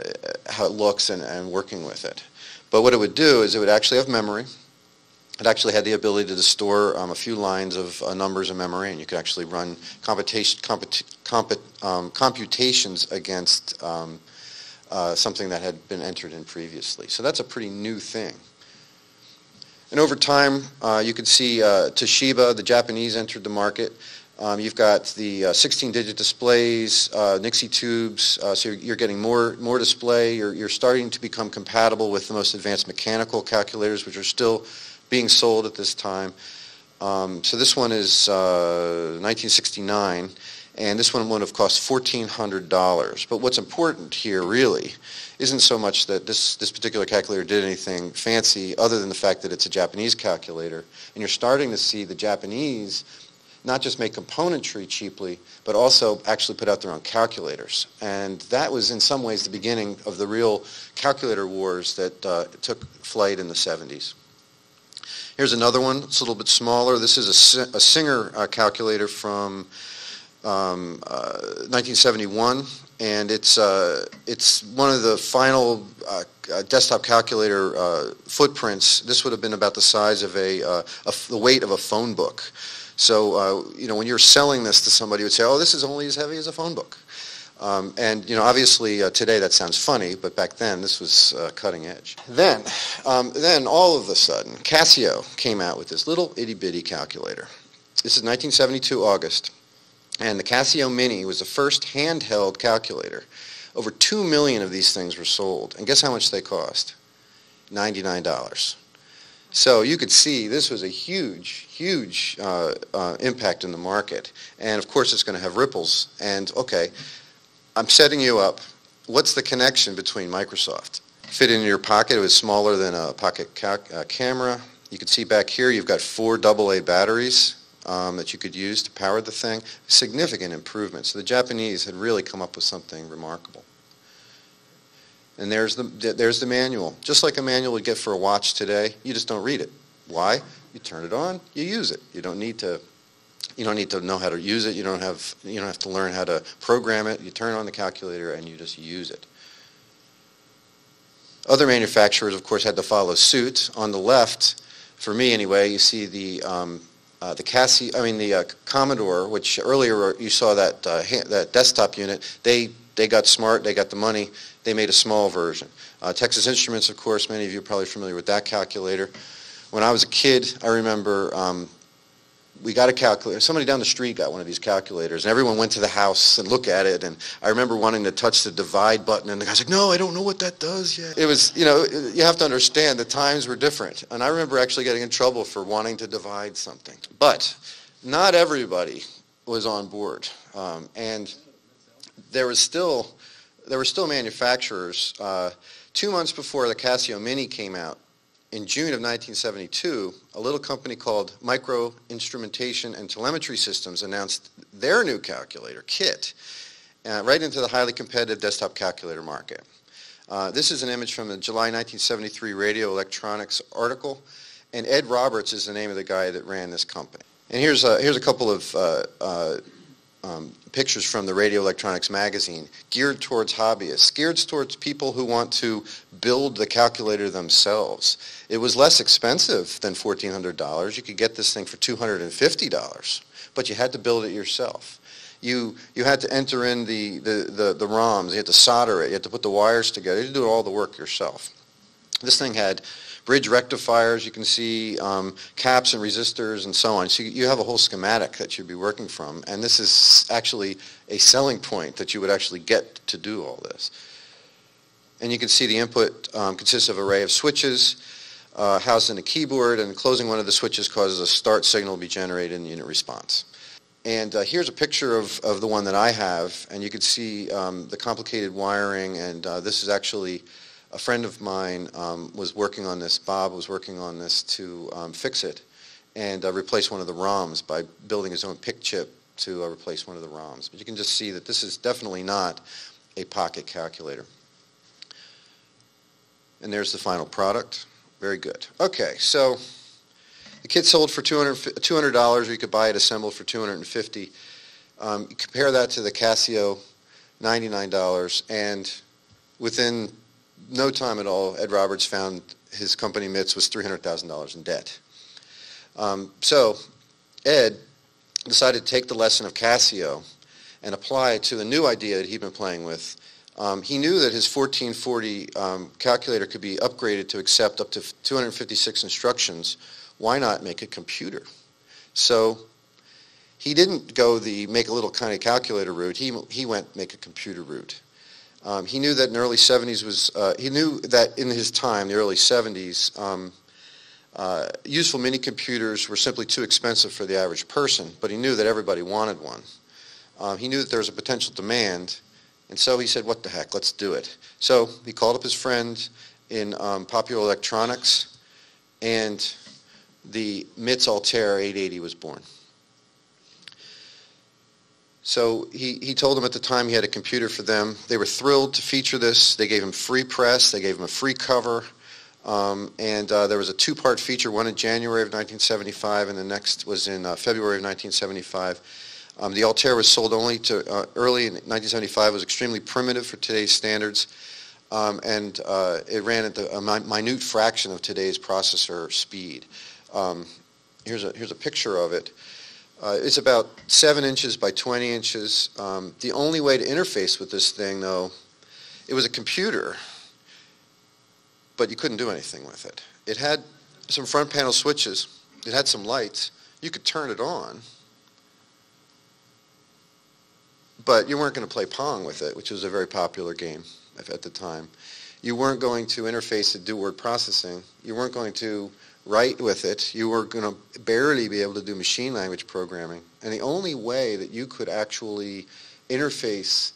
how it looks and, and working with it. But what it would do is it would actually have memory. It actually had the ability to store um, a few lines of uh, numbers in memory, and you could actually run computation, comput, comput, um, computations against um, uh, something that had been entered in previously. So that's a pretty new thing. And over time, uh, you can see uh, Toshiba, the Japanese, entered the market. Um, you've got the 16-digit uh, displays, uh, Nixie tubes, uh, so you're, you're, getting more, more display. You're, you're starting to become compatible with the most advanced mechanical calculators, which are still being sold at this time. Um, so this one is uh, 1969, and this one would have cost $1,400. But what's important here really isn't so much that this, this particular calculator did anything fancy other than the fact that it's a Japanese calculator. And you're starting to see the Japanese not just make componentry cheaply, but also actually put out their own calculators. And that was in some ways the beginning of the real calculator wars that uh, took flight in the 70s. Here's another one. It's a little bit smaller. This is a, a Singer uh, calculator from um, uh, 1971, and it's uh, it's one of the final uh, uh, desktop calculator uh, footprints. This would have been about the size of a, a the weight of a phone book. So you know when you're selling this to somebody, you would say, "Oh, this is only as heavy as a phone book." Um, and you know, obviously uh, today that sounds funny, but back then this was uh, cutting edge. Then, um, then all of a sudden, Casio came out with this little itty bitty calculator. This is 1972 August, and the Casio Mini was the first handheld calculator. Over two million of these things were sold, and guess how much they cost? Ninety-nine dollars. So you could see this was a huge, huge uh, uh impact in the market, and of course it's going to have ripples. And okay I'm setting you up. What's the connection between Microsoft? Fit in your pocket. It was smaller than a pocket uh, camera. You can see back here you've got four AA batteries um, that you could use to power the thing. Significant improvement. So the Japanese had really come up with something remarkable. And there's the, there's the manual. Just like a manual would get for a watch today, you just don't read it. Why? You turn it on, you use it. You don't need to you don't need to know how to use it. You don't have you don't have to learn how to program it. You turn on the calculator and you just use it. Other manufacturers, of course, had to follow suit. On the left, for me anyway, you see the um, uh, the Cassie, I mean the uh, Commodore, which earlier you saw that uh, that desktop unit. They they got smart, they got the money, they made a small version. Uh, Texas Instruments, of course, many of you are probably familiar with that calculator. When I was a kid, I remember um, we got a calculator. Somebody down the street got one of these calculators, and everyone went to the house and looked at it. And I remember wanting to touch the divide button, and the guy's like, "No, I don't know what that does yet." It was, you know, you have to understand the times were different, and I remember actually getting in trouble for wanting to divide something. But not everybody was on board, um, and there was still there were still manufacturers. Uh, two months before the Casio Mini came out, in June of 1972, a little company called Micro Instrumentation and Telemetry Systems announced their new calculator, KIT, uh, right into the highly competitive desktop calculator market. Uh, this is an image from the July 1973 Radio Electronics article, and Ed Roberts is the name of the guy that ran this company. And here's a, here's a couple of uh, uh um, pictures from the Radio Electronics magazine geared towards hobbyists, geared towards people who want to build the calculator themselves. It was less expensive than $1,400. You could get this thing for $250, but you had to build it yourself. You, you had to enter in the, the, the, the ROMs, you had to solder it, you had to put the wires together, you had to do all the work yourself. This thing had bridge rectifiers, you can see um, caps and resistors and so on. So you have a whole schematic that you'd be working from. And this is actually a selling point that you would actually get to do all this. And you can see the input um, consists of an array of switches uh, housed in a keyboard, and closing one of the switches causes a start signal to be generated in the unit response. And uh, here's a picture of, of the one that I have, and you can see um, the complicated wiring, and uh, this is actually a friend of mine um, was working on this, Bob was working on this to um, fix it and uh, replace one of the ROMs by building his own PIC chip to uh, replace one of the ROMs. But you can just see that this is definitely not a pocket calculator. And there's the final product. Very good. Okay, so the kit sold for $200, $200 or you could buy it assembled for 250 um, Compare that to the Casio, $99, and within no time at all, Ed Roberts found his company MITS was $300,000 in debt. Um, so Ed decided to take the lesson of Casio and apply it to a new idea that he'd been playing with. Um, he knew that his 1440 um, calculator could be upgraded to accept up to 256 instructions. Why not make a computer? So he didn't go the make a little kind of calculator route. He, he went make a computer route. Um, he knew that in the early 70s was, uh, he knew that in his time, the early 70s, um, uh, useful mini computers were simply too expensive for the average person, but he knew that everybody wanted one. Um, he knew that there was a potential demand, and so he said, what the heck, let's do it. So he called up his friend in um, Popular Electronics, and the MITS Altair 880 was born. So he, he told them at the time he had a computer for them. They were thrilled to feature this. They gave him free press. They gave him a free cover. Um, and uh, there was a two-part feature, one in January of 1975 and the next was in uh, February of 1975. Um, the Altair was sold only to, uh, early in 1975, was extremely primitive for today's standards. Um, and uh, it ran at the, a minute fraction of today's processor speed. Um, here's, a, here's a picture of it. Uh, it's about 7 inches by 20 inches. Um, the only way to interface with this thing, though, it was a computer, but you couldn't do anything with it. It had some front panel switches. It had some lights. You could turn it on, but you weren't going to play Pong with it, which was a very popular game at the time. You weren't going to interface it, do word processing. You weren't going to write with it, you were going to barely be able to do machine language programming. And the only way that you could actually interface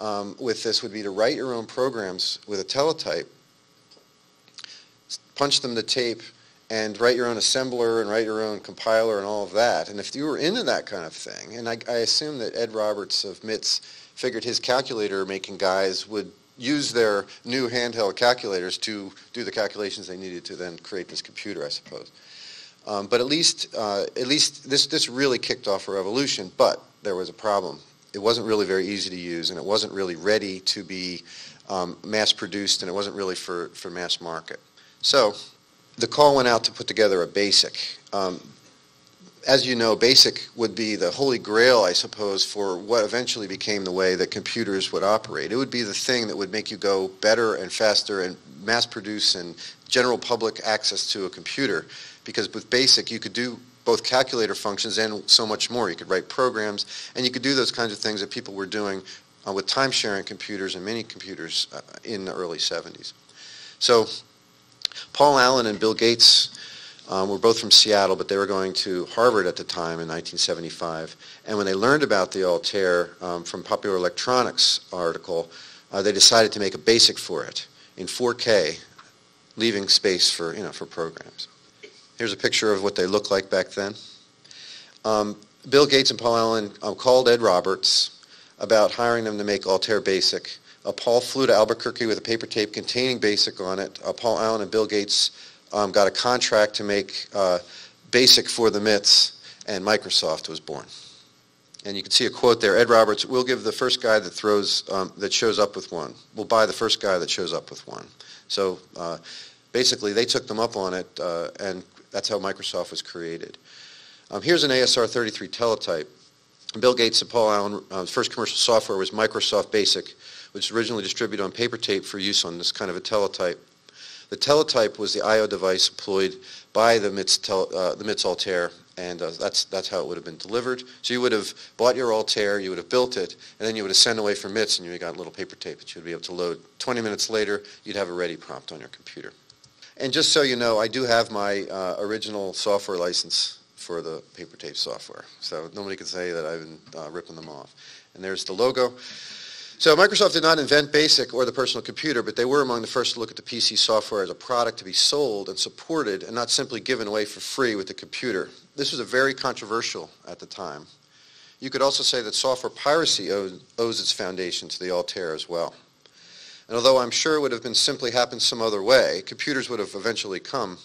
um, with this would be to write your own programs with a teletype, punch them to tape, and write your own assembler and write your own compiler and all of that. And if you were into that kind of thing, and I, I assume that Ed Roberts of MITS figured his calculator making guys would use their new handheld calculators to do the calculations they needed to then create this computer, I suppose. Um, but at least, uh, at least this, this really kicked off a revolution, but there was a problem. It wasn't really very easy to use, and it wasn't really ready to be um, mass produced, and it wasn't really for, for mass market. So the call went out to put together a basic. Um, as you know, BASIC would be the holy grail, I suppose, for what eventually became the way that computers would operate. It would be the thing that would make you go better and faster and mass produce and general public access to a computer. Because with BASIC, you could do both calculator functions and so much more. You could write programs, and you could do those kinds of things that people were doing uh, with time-sharing computers and mini computers uh, in the early 70s. So Paul Allen and Bill Gates um, were both from Seattle, but they were going to Harvard at the time in 1975. And when they learned about the Altair um, from Popular Electronics article, uh, they decided to make a BASIC for it in 4K, leaving space for, you know, for programs. Here's a picture of what they looked like back then. Um, Bill Gates and Paul Allen um, called Ed Roberts about hiring them to make Altair BASIC. Uh, Paul flew to Albuquerque with a paper tape containing BASIC on it. Uh, Paul Allen and Bill Gates um, got a contract to make uh, BASIC for the MITS, and Microsoft was born. And you can see a quote there. Ed Roberts, we'll give the first guy that throws, um, that shows up with one. We'll buy the first guy that shows up with one. So uh, basically, they took them up on it, uh, and that's how Microsoft was created. Um, here's an ASR 33 teletype. Bill Gates and Paul Allen's uh, first commercial software was Microsoft BASIC, which was originally distributed on paper tape for use on this kind of a teletype. The teletype was the I.O. device employed by the MITS, tel, uh, the MITS Altair, and uh, that's, that's how it would have been delivered. So you would have bought your Altair, you would have built it, and then you would have sent away for MITS, and you got a little paper tape that you would be able to load. 20 minutes later, you'd have a ready prompt on your computer. And just so you know, I do have my uh, original software license for the paper tape software. So nobody can say that I've been uh, ripping them off. And there's the logo. So Microsoft did not invent BASIC or the personal computer, but they were among the first to look at the PC software as a product to be sold and supported and not simply given away for free with the computer. This was a very controversial at the time. You could also say that software piracy owes, owes its foundation to the Altair as well. And although I'm sure it would have been simply happened some other way, computers would have eventually come.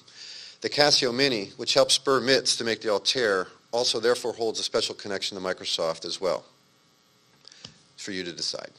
The Casio Mini, which helped spur MITS to make the Altair, also therefore holds a special connection to Microsoft as well for you to decide.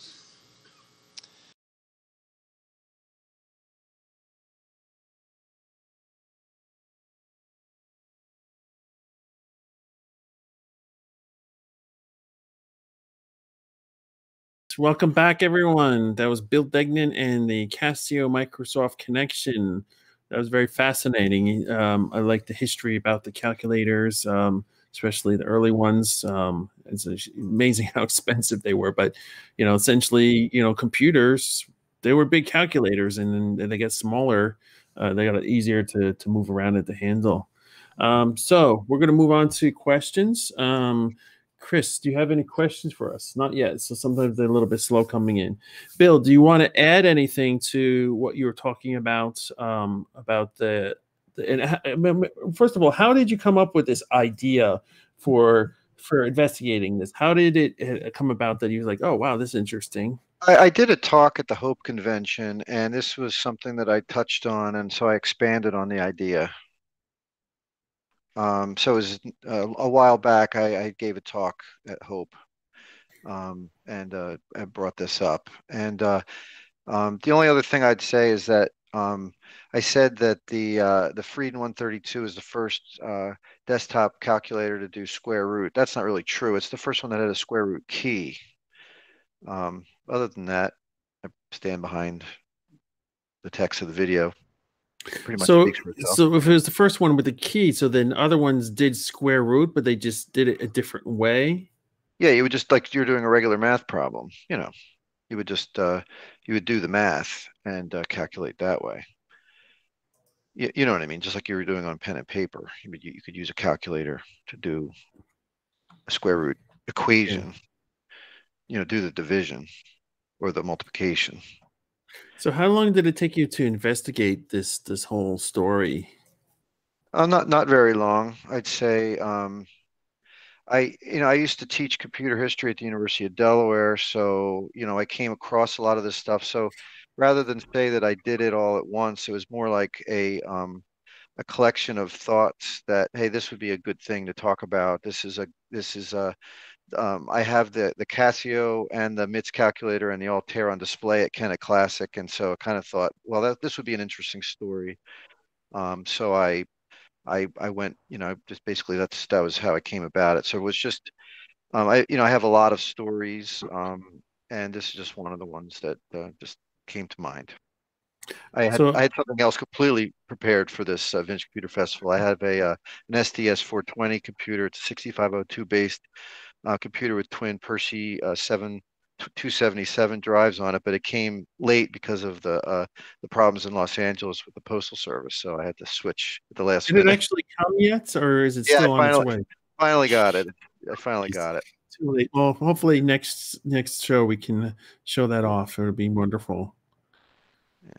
Welcome back, everyone. That was Bill Degnan and the Casio Microsoft connection. That was very fascinating. Um, I like the history about the calculators. Um, especially the early ones. Um, it's amazing how expensive they were, but you know, essentially, you know, computers they were big calculators, and then they get smaller. Uh, they got it easier to to move around at the handle. Um, so we're going to move on to questions. Um, Chris, do you have any questions for us? Not yet. So sometimes they're a little bit slow coming in. Bill, do you want to add anything to what you were talking about um, about the and first of all, how did you come up with this idea for for investigating this? How did it come about that you was like, oh wow, this is interesting? I, I, did a talk at the Hope Convention, and this was something that I touched on, and so I expanded on the idea. Um, so it was uh, a while back. I, I, gave a talk at Hope, um, and uh, I brought this up. And uh, um, the only other thing I'd say is that um, I said that the uh, the Freedom 132 is the first uh, desktop calculator to do square root. That's not really true. It's the first one that had a square root key. Um, other than that, I stand behind the text of the video. Pretty much so, so if it was the first one with the key, so then other ones did square root, but they just did it a different way. Yeah, you would just like you're doing a regular math problem. You know, you would just uh, you would do the math and uh, calculate that way. You, you know what I mean? Just like you were doing on pen and paper, you, you could use a calculator to do a square root equation. Yeah. You know, do the division or the multiplication. So, how long did it take you to investigate this this whole story? Uh, not not very long. I'd say um, I, you know, I used to teach computer history at the University of Delaware, so you know, I came across a lot of this stuff. So rather than say that I did it all at once, it was more like a um, a collection of thoughts that hey, this would be a good thing to talk about. This is a this is a um, I have the the Casio and the MITS calculator and the Altair on display at Kennett Classic, and so I kind of thought, well, that, this would be an interesting story. Um, so I I I went, you know, just basically that's that was how I came about it. So it was just, um, I you know I have a lot of stories, um, and this is just one of the ones that uh, just came to mind. I had So- I had something else completely prepared for this uh, Vintage Computer Festival. I have a uh, an SDS 420 computer. It's a 6502 based uh, computer with twin PerSci uh, 7 277 drives on it, but it came late because of the uh, the problems in Los Angeles with the postal service. So I had to switch at the last Did it actually come yet, or is it Yeah, I still on its finally- way? Finally got it. I finally got it. Too late. Well, hopefully next next show we can show that off. It would be wonderful.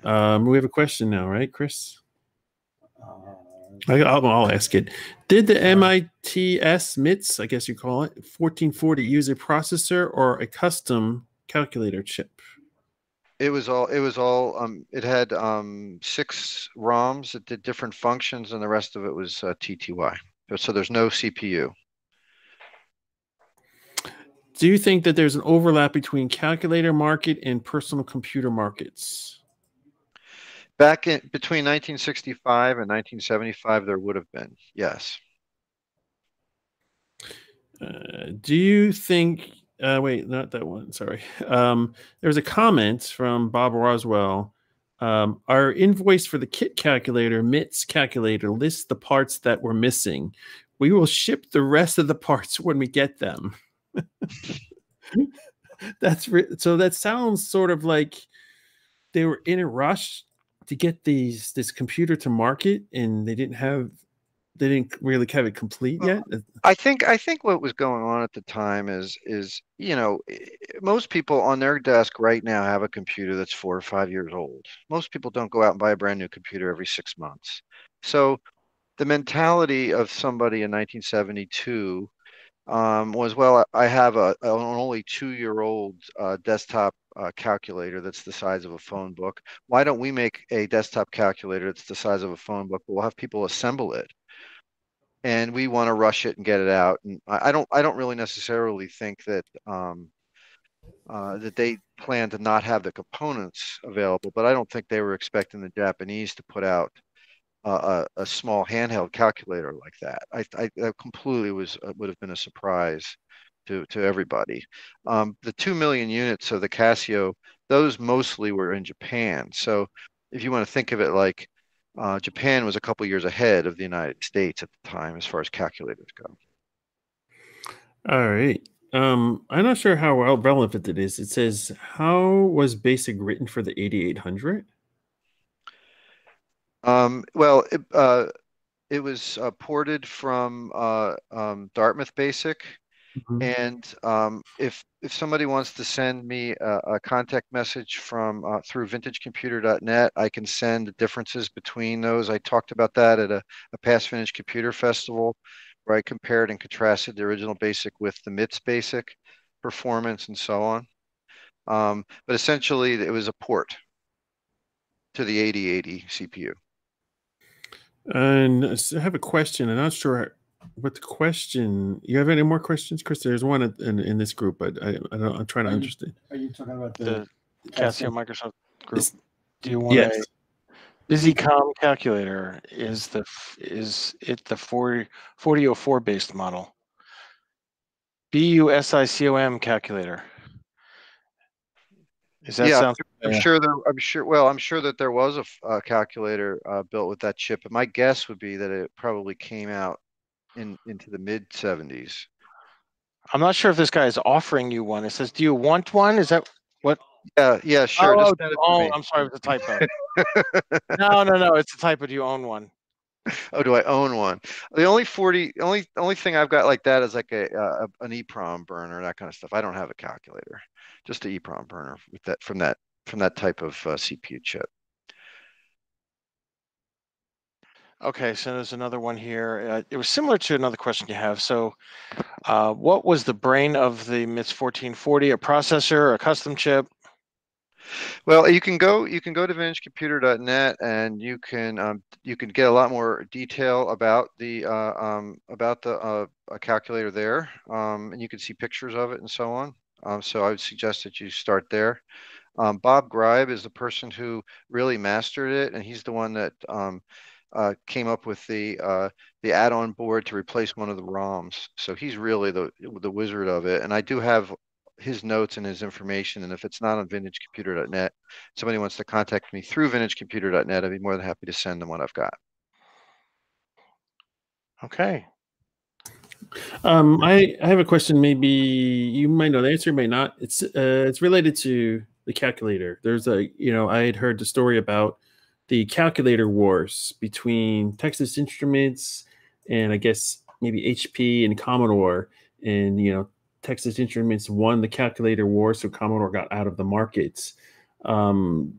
Um, we have a question now, right, Chris? I, I'll, I'll ask it. Did the MITS MITS, I guess you call it, 1440 use a processor or a custom calculator chip? It was all. It was all. Um, it had um six ROMs that did different functions, and the rest of it was uh, TTL. So there's no CPU. Do you think that there's an overlap between calculator market and personal computer markets? Back in between 1965 and 1975, there would have been yes. Uh, do you think? Uh, wait, not that one. Sorry. Um, there was a comment from Bob Roswell. Um, our invoice for the kit calculator, MITS calculator, lists the parts that were missing. We will ship the rest of the parts when we get them. That's so. That sounds sort of like they were in a rush to get these this computer to market, and they didn't have they didn't really have it complete yet. I think I think what was going on at the time is is you know most people on their desk right now have a computer that's four or five years old. Most people don't go out and buy a brand new computer every six months. So the mentality of somebody in 1972 um, was well I have a an only two year old uh, desktop uh, calculator that's the size of a phone book. Why don't we make a desktop calculator that's the size of a phone book? But we'll have people assemble it and we want to rush it and get it out. And I, I don't I don't really necessarily think that um, uh, that they plan to not have the components available, but I don't think they were expecting the Japanese to put out uh, a, a small handheld calculator like that. I, I that completely was uh, would have been a surprise to to everybody. Um, the two million units of the Casio, those mostly were in Japan. So if you want to think of it like uh, Japan was a couple years ahead of the United States at the time as far as calculators go. All right. Um, I'm not sure how well relevant it is. It says, "How was BASIC written for the 8800?" Um, well, it, uh, it was uh, ported from uh, um, Dartmouth Basic, and um, if if somebody wants to send me a, a contact message from uh, through VintageComputer.net, I can send the differences between those. I talked about that at a, a past Vintage Computer Festival, where I compared and contrasted the original Basic with the MITS Basic performance and so on. Um, but essentially, it was a port to the 8080 CPU. And I have a question. I'm not sure what the question. You have any more questions, Chris? There's one in, in, in this group, but I, I don't, I'm trying to Are you- understand. Are you talking about the the Casio Microsoft group? Is- Do you want yes. a Busicom calculator? Is the is it the 40, 4004 based model? Busicom calculator. Is that yeah, sound? I'm sure there. I'm sure. Well, I'm sure that there was a calculator uh, built with that chip. But my guess would be that it probably came out in into the mid 70s. I'm not sure if this guy is offering you one. It says, "Do you want one?" Is that what? Yeah, yeah, sure. Oh, just do send you it to own- me. I'm sorry, it was a typo. no, no, no. It's a typo. Do you own one? Oh, do I own one? The only 40, only only thing I've got like that is like a, a an EEPROM burner, that kind of stuff. I don't have a calculator, just a EEPROM burner with that from that from that type of uh, CPU chip. Okay, so there's another one here. Uh, it was similar to another question you have. So, uh, what was the brain of the MITS 1440? A processor, a custom chip? Well, you can go you can go to vintagecomputer.net and you can um, you can get a lot more detail about the uh, um, about the uh, calculator there, um, and you can see pictures of it and so on. Um, so I would suggest that you start there. Um, Bob Gribe is the person who really mastered it, and he's the one that um, uh, came up with the uh, the add-on board to replace one of the ROMs. So he's really the the wizard of it. And I do have his notes and his information. And if it's not on vintagecomputer.net, somebody wants to contact me through vintagecomputer.net, I'd be more than happy to send them what I've got. Okay. Um, I, I have a question. Maybe you might know the answer, may not. It's uh, it's related to the calculator. There's a you know I had heard the story about the calculator wars between Texas Instruments and I guess maybe HP and Commodore, and you know Texas Instruments won the calculator war, so Commodore got out of the markets. Um,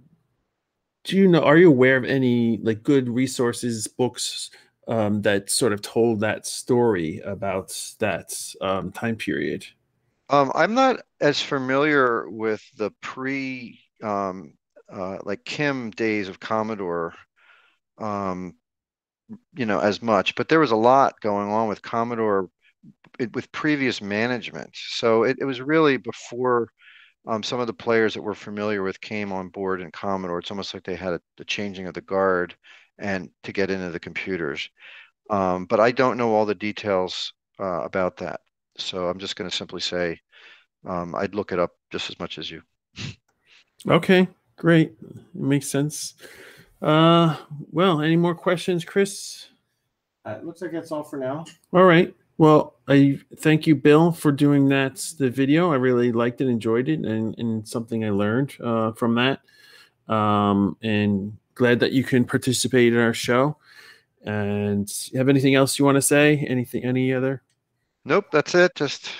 do you know? Are you aware of any like good resources, books um, that sort of told that story about that um, time period? Um, I'm not as familiar with the pre, um, uh, like KIM days of Commodore, um, you know, as much, but there was a lot going on with Commodore it, with previous management. So it, it was really before um, some of the players that we're familiar with came on board in Commodore. It's almost like they had a, the changing of the guard and to get into the computers. Um, but I don't know all the details uh, about that. So I'm just going to simply say um, I'd look it up just as much as you. Okay, great. It makes sense. Uh, well, any more questions, Chris? Uh, it looks like that's all for now. All right. Well, I thank you, Bill, for doing that the video. I really liked it, enjoyed it, and, and something I learned uh, from that. Um, and glad that you can participate in our show. And you have anything else you want to say? Anything? Any other? Nope, that's it. Just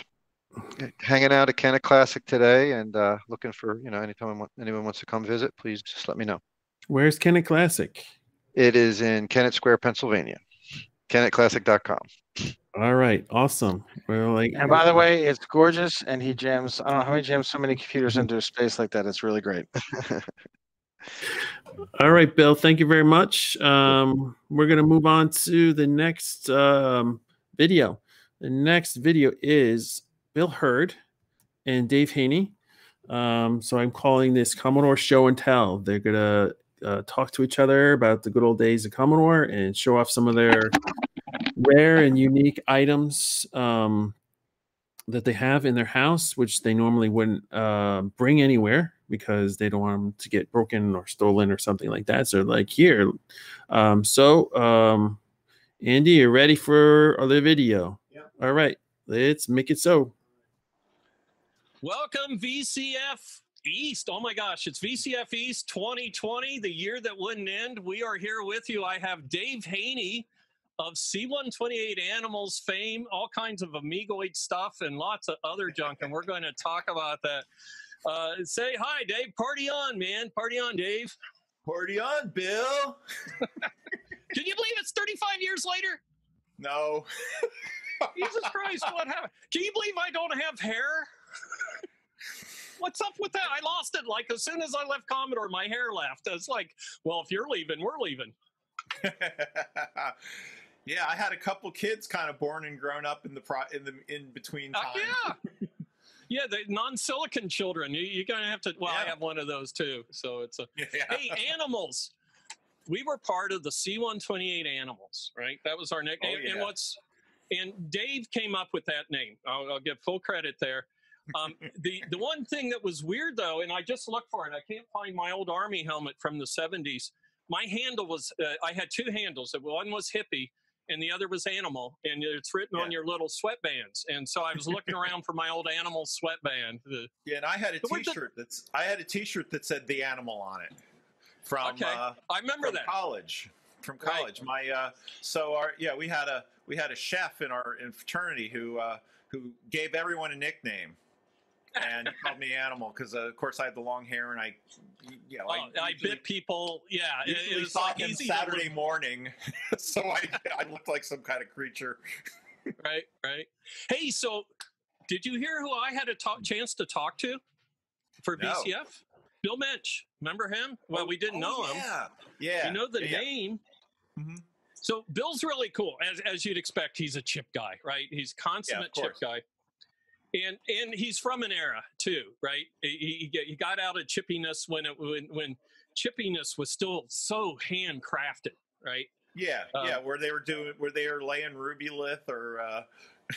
hanging out at Kennett Classic today, and uh, looking for you know anytime anyone wants to come visit, please just let me know. Where's Kennett Classic? It is in Kennett Square, Pennsylvania. KennettClassic.com. All right, awesome. Well, like, And by the way, it's gorgeous, and he jams. I don't know how he jams so many computers into a space like that. It's really great. All right, Bill. Thank you very much. Um, we're going to move on to the next um, video. The next video is Bil Herd and Dave Haynie. Um, so I'm calling this Commodore Show and Tell. They're going to uh, talk to each other about the good old days of Commodore and show off some of their rare and unique items um, that they have in their house, which they normally wouldn't uh, bring anywhere because they don't want them to get broken or stolen or something like that. So, like here, um, so um, Andy, you ready for the video? Yeah. All right, let's make it so. Welcome, VCF East. Oh my gosh, it's VCF East 2020, the year that wouldn't end. We are here with you. I have Dave Haynie of C128 Animals fame, all kinds of Amigoid stuff, and lots of other junk. And we're going to talk about that. Uh, say hi, Dave. Party on, man. Party on, Dave. Party on, Bill. Can you believe it's 35 years later? No. Jesus Christ, what happened? Can you believe I don't have hair? What's up with that? I lost it like as soon as I left Commodore, my hair left. It's like, well, if you're leaving, we're leaving. yeah, I had a couple kids kind of born and grown up in the pro in the in between time. Uh, yeah. Yeah, the non-silicon children. You, you're gonna have to. Well, I have one of those too. So it's a. Hey, animals. We were part of the C128 Animals, right? That was our nickname. Oh, And what's and Dave came up with that name. I'll, I'll give full credit there. Um, the the one thing that was weird though, and I just looked for it. I can't find my old army helmet from the 70s. My handle was uh, I had two handles. One was hippie, and the other was animal, and it's written on your little sweatbands. And so I was looking around for my old animal sweatband. The, Yeah, and I had a The word that- T-shirt that's I had a T-shirt that said the animal on it from Okay, uh, I remember from that. college. From college, my uh, so our yeah we had a we had a chef in our in fraternity who uh, who gave everyone a nickname, and he called me Animal because uh, of course I had the long hair and I you know Oh, I bit people. Yeah, it, it was like easy Saturday morning, so I I looked like some kind of creature. right, right. Hey, so did you hear who I had a talk, chance to talk to for No. Bill Mensch. Remember him? Well, we didn't know him. Yeah, yeah. You know the yeah. name. Mm-hmm. So Bill's really cool, as as you'd expect. He's a chip guy, right? He's consummate chip guy, and and he's from an era too, right? He, he, got out of chippiness when it when when chippiness was still so handcrafted, right? Yeah, Um, yeah, where they were doing, where they were laying rubylith or, uh,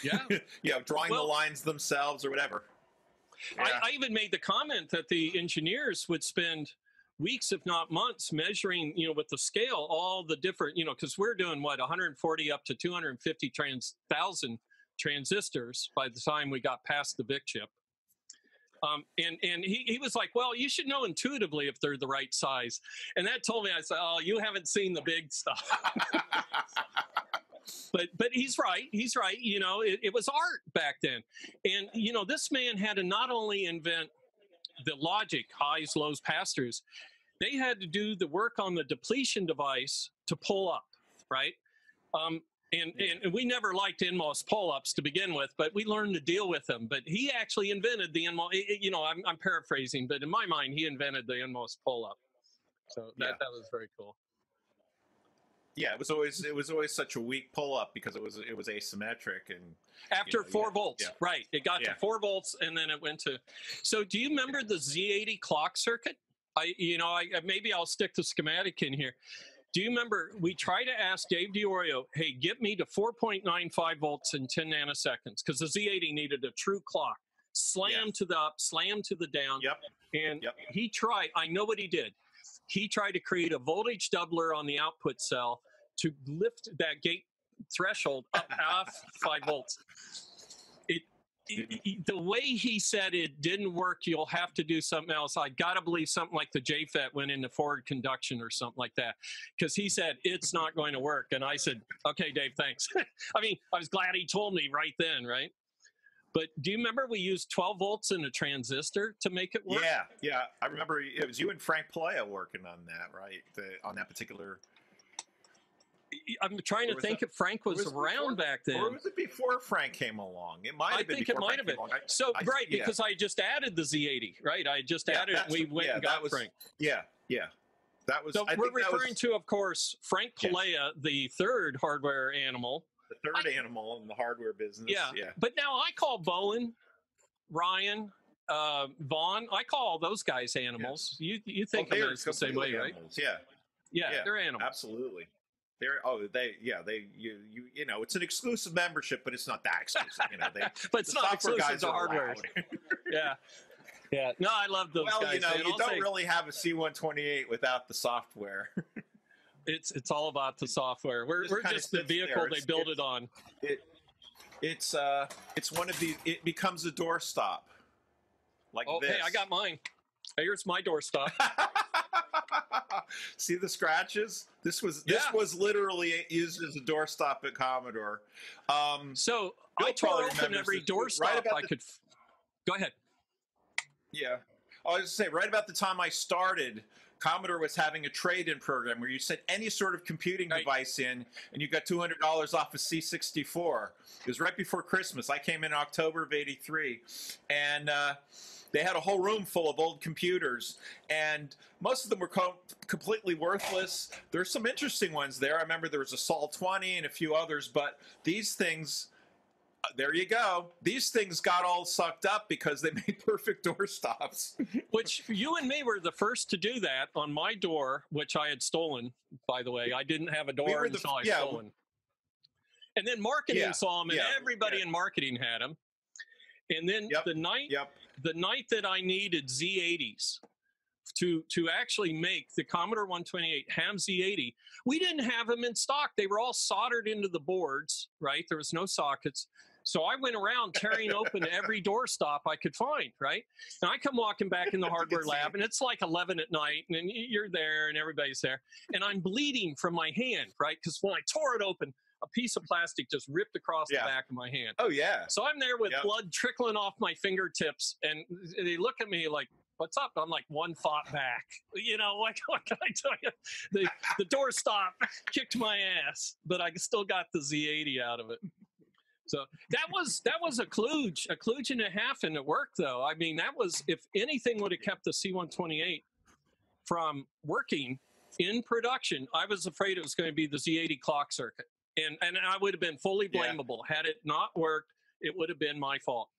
yeah, you know, drawing Well- the lines themselves or whatever. I, I even made the comment that the engineers would spend weeks, if not months, measuring, you know, with the scale, all the different, you know, because we're doing what 140 up to 250 trans thousand transistors by the time we got past the VIC chip. Um, and and he, he was like, well, you should know intuitively if they're the right size. And that told me, I said, oh, you haven't seen the big stuff. but but he's right. He's right. You know, it, it was art back then. And you know, this man had to not only invent the logic, highs, lows, pass throughs, they had to do the work on the depletion device to pull up, right? Um, and, and, and we never liked NMOS pull ups to begin with, but we learned to deal with them. But he actually invented the NMOS, you know, I'm, I'm paraphrasing, but in my mind, he invented the NMOS pull up. So that, Yeah. that was very cool. Yeah, it was always it was always such a weak pull up because it was it was asymmetric and After you know, four yeah, volts, yeah. right? It got Yeah. to four volts, and then it went to. So, do you remember the Z80 clock circuit? I, you know, I maybe I'll stick the schematic in here. Do you remember we tried to ask Dave Diorio, hey, get me to 4.95 volts in 10 nanoseconds because the Z80 needed a true clock. Slam to the up, slam to the down. Yep. And he tried. I know what he did. He tried to create a voltage doubler on the output cell to lift that gate threshold up off five volts. The way he said it didn't work. You'll have to do something else. I gotta believe something like the JFET went into forward conduction or something like that, because he said it's not going to work. And I said, okay, Dave, thanks. I mean, I was glad he told me right then, right? But do you remember we used 12 volts in a transistor to make it work? Yeah, yeah. I remember it was you and Frank Palaia working on that, right? The, on that particular. I'm trying to think that- if Frank was, was around before- back then. Or was it before Frank came along? It might have I been think it might Frank have been. I- So I- right, yeah. because I just added the Z80, right? I just Yeah, added it. We went yeah, and got was- Frank. Yeah, yeah. That was. So I we're think that was referring to, of course, Frank Palaia, the third hardware animal. the third animal in the hardware business. Yeah. yeah. But now I call Bowen, Ryan, uh, Von. I call those guys animals. You you think Oh, of they're as the same way, completely right? animals, Yeah. Yeah, they're animals. Absolutely. They're oh they yeah they you you you know it's an exclusive membership but it's not that exclusive you know they But it's the not exclusive guys to are hardware. yeah. Yeah. No, I love those well guys. you know man. you I'll don't say really have a C128 without the software it's it's all about the software. We're Just we're just the vehicle they build it on. it it's uh it's one of the it becomes a doorstop like Oh, this hey, I got mine. Here's my doorstop. see the scratches this was this Yeah. was literally used as a doorstop at Commodore um so I tore open every this. doorstop Right about I the- could. f- Go ahead. Yeah. I was just say right about the time I started, Commodore was having a trade-in program where you sent any sort of computing device in, and you got two hundred dollars off a C sixty four. It was right before Christmas. I came in October of eighty three, and uh, they had a whole room full of old computers, and most of them were co- completely worthless. There's some interesting ones there. I remember there was a Sol twenty and a few others, but these things uh, there you go. These things got all sucked up because they made perfect door stops. Which you and me were the first to do that on my door, which I had stolen. By the way, I didn't have a door the until I f- yeah. stole one. And then marketing Yeah, saw them, and yeah, everybody in marketing had them. And then the night, the night that I needed Z80s to to actually make the Commodore 128 Ham Z80, we didn't have them in stock. They were all soldered into the boards, right? There was no sockets. So I went around tearing open every doorstop I could find, right? And I come walking back in the hardware lab, and it's like 11 at night, and you're there, and everybody's there, and I'm bleeding from my hand, right? Because when I tore it open, a piece of plastic just ripped across the back of my hand. Oh yeah. So I'm there with blood trickling off my fingertips, and they look at me like, "What's up?" I'm like, "One thought back." You know, like what can I tell you? The the door stop kicked my ass, but I still got the Z80 out of it. So that was that was a kludge, a kludge and a half, and it worked though. I mean, that was if anything would have kept the C128 from working in production, I was afraid it was going to be the Z80 clock circuit, and and I would have been fully Yeah. blamable had it not worked. It would have been my fault.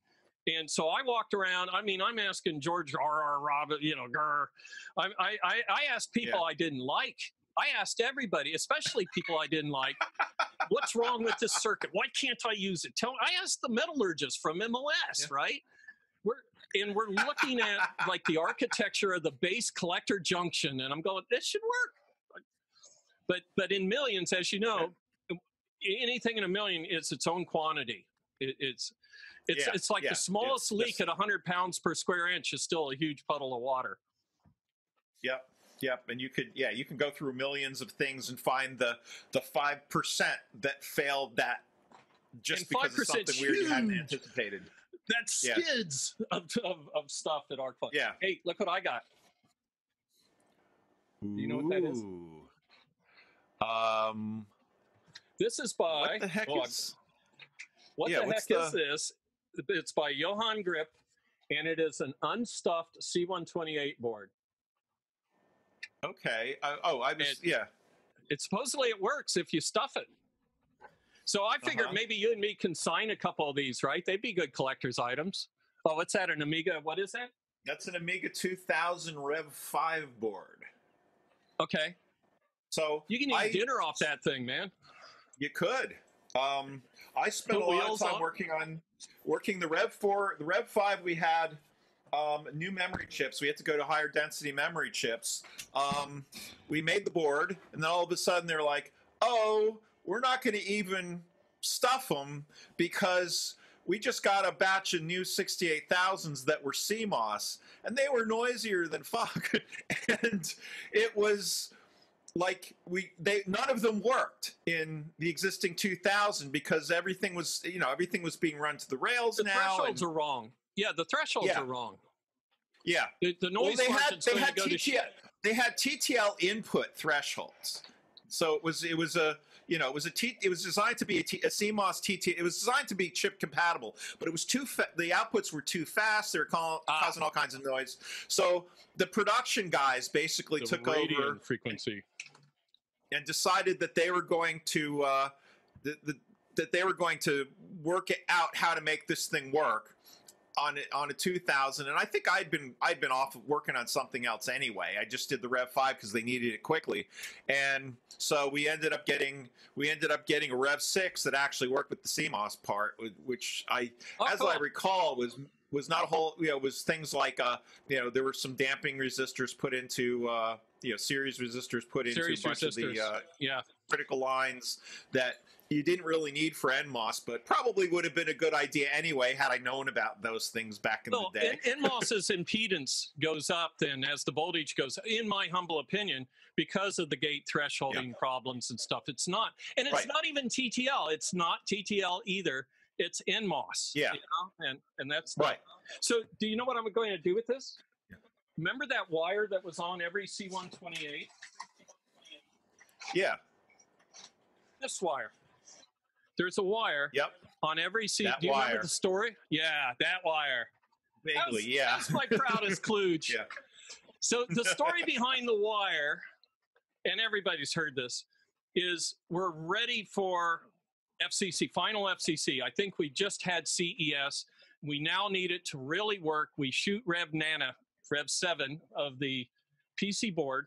And so I walked around. I mean, I'm asking George R. R. Robbins, you know, Gurr. I I I I asked people I didn't like I asked everybody, especially people I didn't like, what's wrong with this circuit? Why can't I use it? Tell I asked the metallurgist from MOS, right? We're and we're looking at like the architecture of the base collector junction, and I'm going, this should work. But but in millions, as you know, anything in a million is its own quantity. It, it's it's Yeah, it's like yeah, the smallest leak at 100 pounds per square inch is still a huge puddle of water. Yep. Yep. And you could, yeah, you can go through millions of things and find the the five percent that failed that just And because of 5% something weird you hadn't huge. anticipated. That Yeah. skids of, of, of stuff at ArcFlux. Yeah. Hey, look what I got. Do you know what that is? Um, This is by. what the heck oh, is? What Yeah, the heck is this? It's by Johann Grip, and it is an unstuffed C128 board. Okay. Oh, I was, yeah. It supposedly it works if you stuff it. So I figured Uh-huh. maybe you and me can sign a couple of these, right? They'd be good collector's items. Oh, what's that? An Amiga? What is that? That's an Amiga 2000 Rev 5 board. Okay. So You can eat I- dinner off that thing, man. You could. Um, I spent Put a lot of time on? working on working the Rev Four, the Rev Five. We had um, new memory chips. We had to go to higher density memory chips. Um, we made the board, and then all of a sudden they're like, "Oh, we're not going to even stuff them because." We just got a batch of new 68000s that were CMOS, and they were noisier than fuck. and it was like we they none of them worked in the existing 2000 because everything was you know everything was being run to the rails The now thresholds and- are wrong. Yeah, the thresholds Yeah. are wrong. yeah The, the well, noise they had they had to go to TTL, they had TTL input thresholds so it was it was a you know it was a T, it was designed to be a, T, a CMOS TT it was designed to be chip compatible but it was too fa- the outputs were too fast they were call, Ah. causing all kinds of noise so the production guys basically The took over frequency. and decided that they were going to uh, the, the, that they were going to work it out how to make this thing work on it on a 2000 and I think I'd been I'd been off working on something else anyway. I just did the Rev 5 because they needed it quickly. And so we ended up getting we ended up getting a Rev 6 that actually worked with the CMOS part which I Oh, as cool. I recall was was not a whole you know was things like uh you know there were some damping resistors put into uh you know series resistors put into Series a bunch of the uh yeah. critical lines that you didn't really need for NMOS, but probably would have been a good idea anyway had I known about those things back in No, the day. N- NMOS's impedance goes up then as the voltage goes, in my humble opinion, because of the gate thresholding problems and stuff. It's not, and it's Right. not even TTL. It's not TTL either. It's NMOS. Yeah. you know? and and that's Right. So, do you know what I'm going to do with this? Remember that wire that was on every C128? yeah. This wire. There's a wire. Yep. On every seat. That do you wire. remember the story? Yeah, that wire. Vaguely, That's- yeah. That's my proudest kludge. Yeah. So the story behind the wire, and everybody's heard this, is we're ready for FCC, final FCC. I think we just had CES. We now need it to really work. We shoot Rev Nana, Rev 7 of the PC board,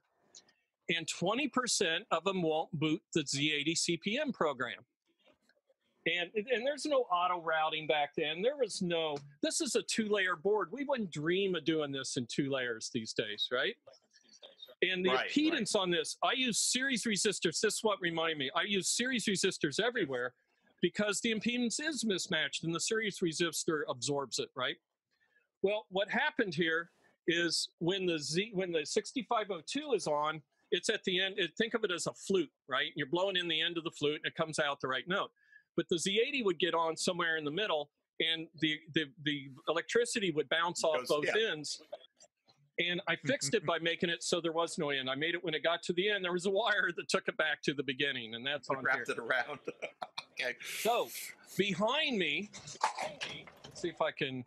and 20% of them won't boot the Z80 CPM program. And, and there's no auto routing back then. There was no, this is a two layer board. We wouldn't dream of doing this in two layers these days, right? And the Right, impedance on this, I use series resistors. This is what reminded me. I use series resistors everywhere because the impedance is mismatched and the series resistor absorbs it, right? Well, what happened here is when the Z when the 6502 is on, it's at the end. It, think of it as a flute, right? You're blowing in the end of the flute and it comes out the right note. But the Z80 would get on somewhere in the middle, and the the, the electricity would bounce off Goes- both yeah. ends. And I fixed it by making it so there was no end. I made it when it got to the end. There was a wire that took it back to the beginning, and that's on Wrapped here. it around. okay. So behind me, let's see if I can.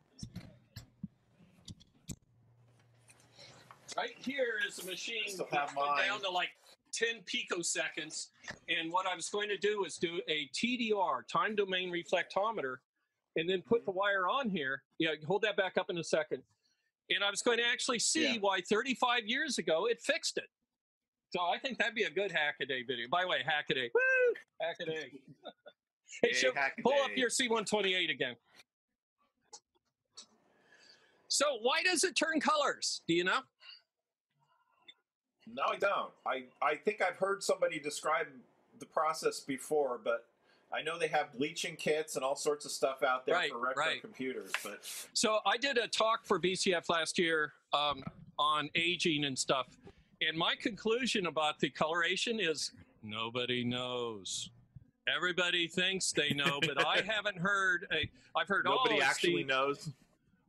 Right here is a machine that have went down to like 10 picoseconds. And what I was going to do is do a TDR, time domain reflectometer, and then put the wire on here. Yeah, hold that back up in a second. And I was going to actually see Yeah. why 35 years ago it fixed it. So I think that'd be a good Hackaday video. By the way, Hackaday. Woo! Hackaday. hey, show, pull up your C128 again. So why does it turn colors? Do you know? No, I don't. I, I think I've heard somebody describe the process before, but I know they have bleaching kits and all sorts of stuff out there Right, for retro right. computers. But So I did a talk for VCF last year um, on aging and stuff, and my conclusion about the coloration is nobody knows. Everybody thinks they know, but I haven't heard. A, I've heard nobody oh, actually the, knows.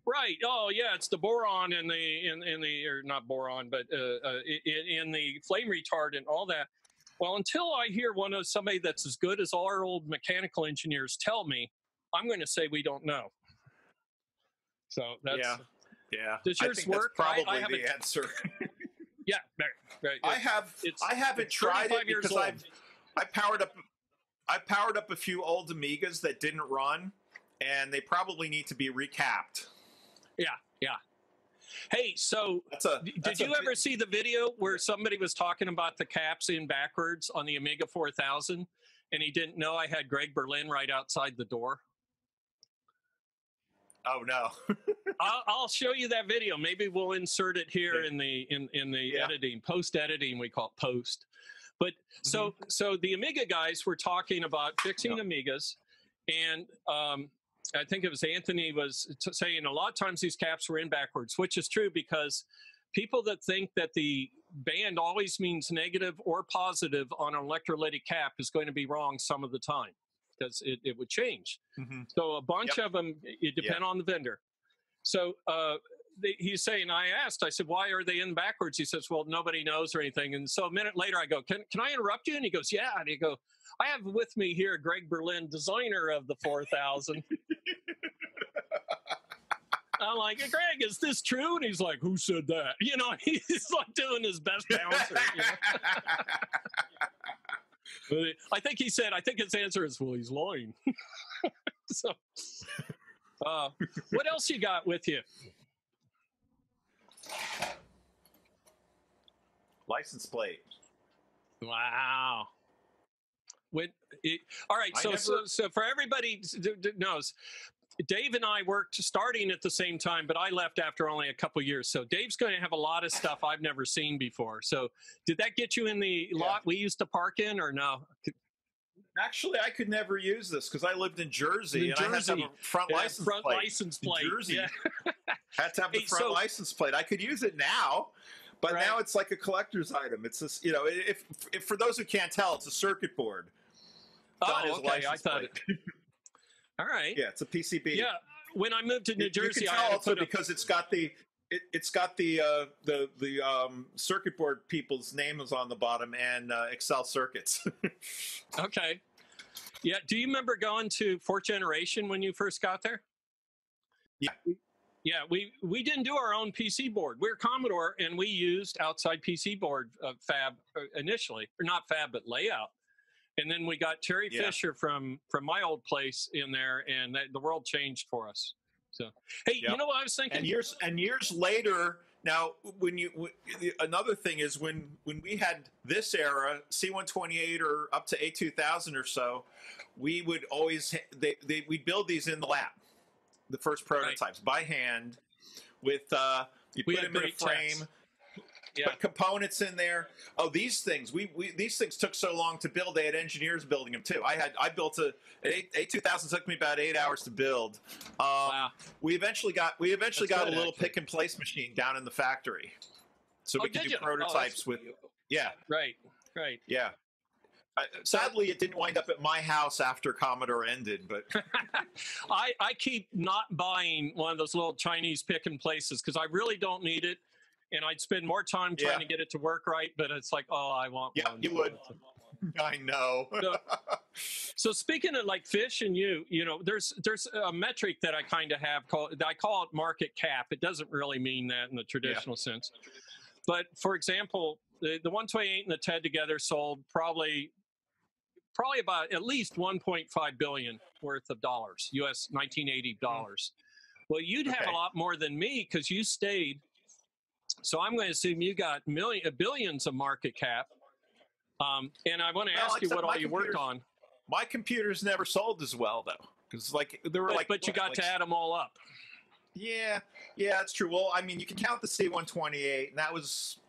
Right. Oh, yeah. It's the boron in the in in the or not boron, but uh, uh, in, in the flame retardant, all that. Well, until I hear one of somebody that's as good as our old mechanical engineers tell me, I'm going to say we don't know. So that's yeah, yeah. Does I yours think that's work? I- I probably haven't- the answer. yeah. Right. right I have It's- I haven't it's tried it because. I've I powered up I powered up a few old Amigas that didn't run, and they probably need to be recapped. Yeah, yeah. Hey, so a did you ever see the video where somebody was talking about the caps in backwards on the Amiga 4000 and he didn't know I had Greg Berlin right outside the door? Oh no. I'll, I'll show you that video. Maybe we'll insert it here in the in in the editing, post editing. We call it post. But so Mm-hmm. so the Amiga guys were talking about fixing Amigas, and um, I think it was Anthony was t- saying a lot of times these caps were in backwards, which is true because people that think that the band always means negative or positive on an electrolytic cap is going to be wrong some of the time because it, it would change. So a bunch of them, it depend on the vendor. So uh, he's saying, I asked, I said, why are they in backwards? He says, well, nobody knows or anything. And so a minute later, I go, can, can I interrupt you? And he goes, yeah. And he go, I have with me here Greg Berlin, designer of the 4000. I'm like, Greg, is this true? And he's like, who said that? You know, he's like doing his best bouncer. you know? I think he said, I think his answer is, well, he's lying. so, uh, what else you got with you? License plate. Wow. When it, all right, I so, so never- so for everybody d- d- knows, Dave and I worked starting at the same time, but I left after only a couple years. So Dave's going to have a lot of stuff I've never seen before. So did that get you in the lot we used to park in, or no? Actually, I could never use this because I lived in Jersey New and I had to have Jersey. a front Yeah, license front plate. license In Jersey. yeah. had to have the Hey, front so- license plate. I could use it now, but now it's like a collector's item. It's this, you know, if, if for those who can't tell, it's a circuit board. Oh, okay. I thought plate. it. All right. Yeah, it's a PCB. Yeah. When I moved to New Jersey, you I can tell also because it's got the it, it's got the uh, the the um, circuit board people's names on the bottom and uh, Excel circuits. Okay. Yeah. Do you remember going to Fourth Generation when you first got there? Yeah. Yeah, we we didn't do our own PC board. We are Commodore, and we used outside PC board uh, fab uh, initially, or not fab, but layout. And then we got Terry Yeah. Fisher from from my old place in there, and that, the world changed for us. So, hey, you know what I was thinking? And years and years later, now when you w- the- another thing is when when we had this era C128 or up to A2000 or so, we would always they they we build these in the lab, the first prototypes by hand with uh you We put them in a frame. Frame. Put components in there. Oh, these things. We, we these things took so long to build. They had engineers building them too. I had I built a a, two thousand took me about eight hours to build. Um, We eventually got we eventually That's got good, a little actually. pick and place machine down in the factory, so Oh, we could do you? Oh, prototypes with. Yeah, right, right. yeah. Sadly, it didn't wind up at my house after Commodore ended, but I, I keep not buying one of those little Chinese pick and places because I really don't need it. And I'd spend more time trying Yeah. to get it to work right, but it's like, oh, I want yeah, one. you would. I know. So, so speaking of like fish and you, you know, there's there's a metric that I kind of have called I call it market cap. It doesn't really mean that in the traditional sense. But for example, the, the 128 and the TED together sold probably probably about at least 1.5 billion worth of dollars, US 1980 hmm. dollars. Well, you'd have a lot more than me because you stayed So I'm going to assume you got million, billions of market cap. Um, and I want to Well, ask you what all you worked on. My computers never sold as well though, because like there were But, like. but you what, got like to add them all up. Yeah, yeah, that's true. Well, I mean, you can count the C128, and that was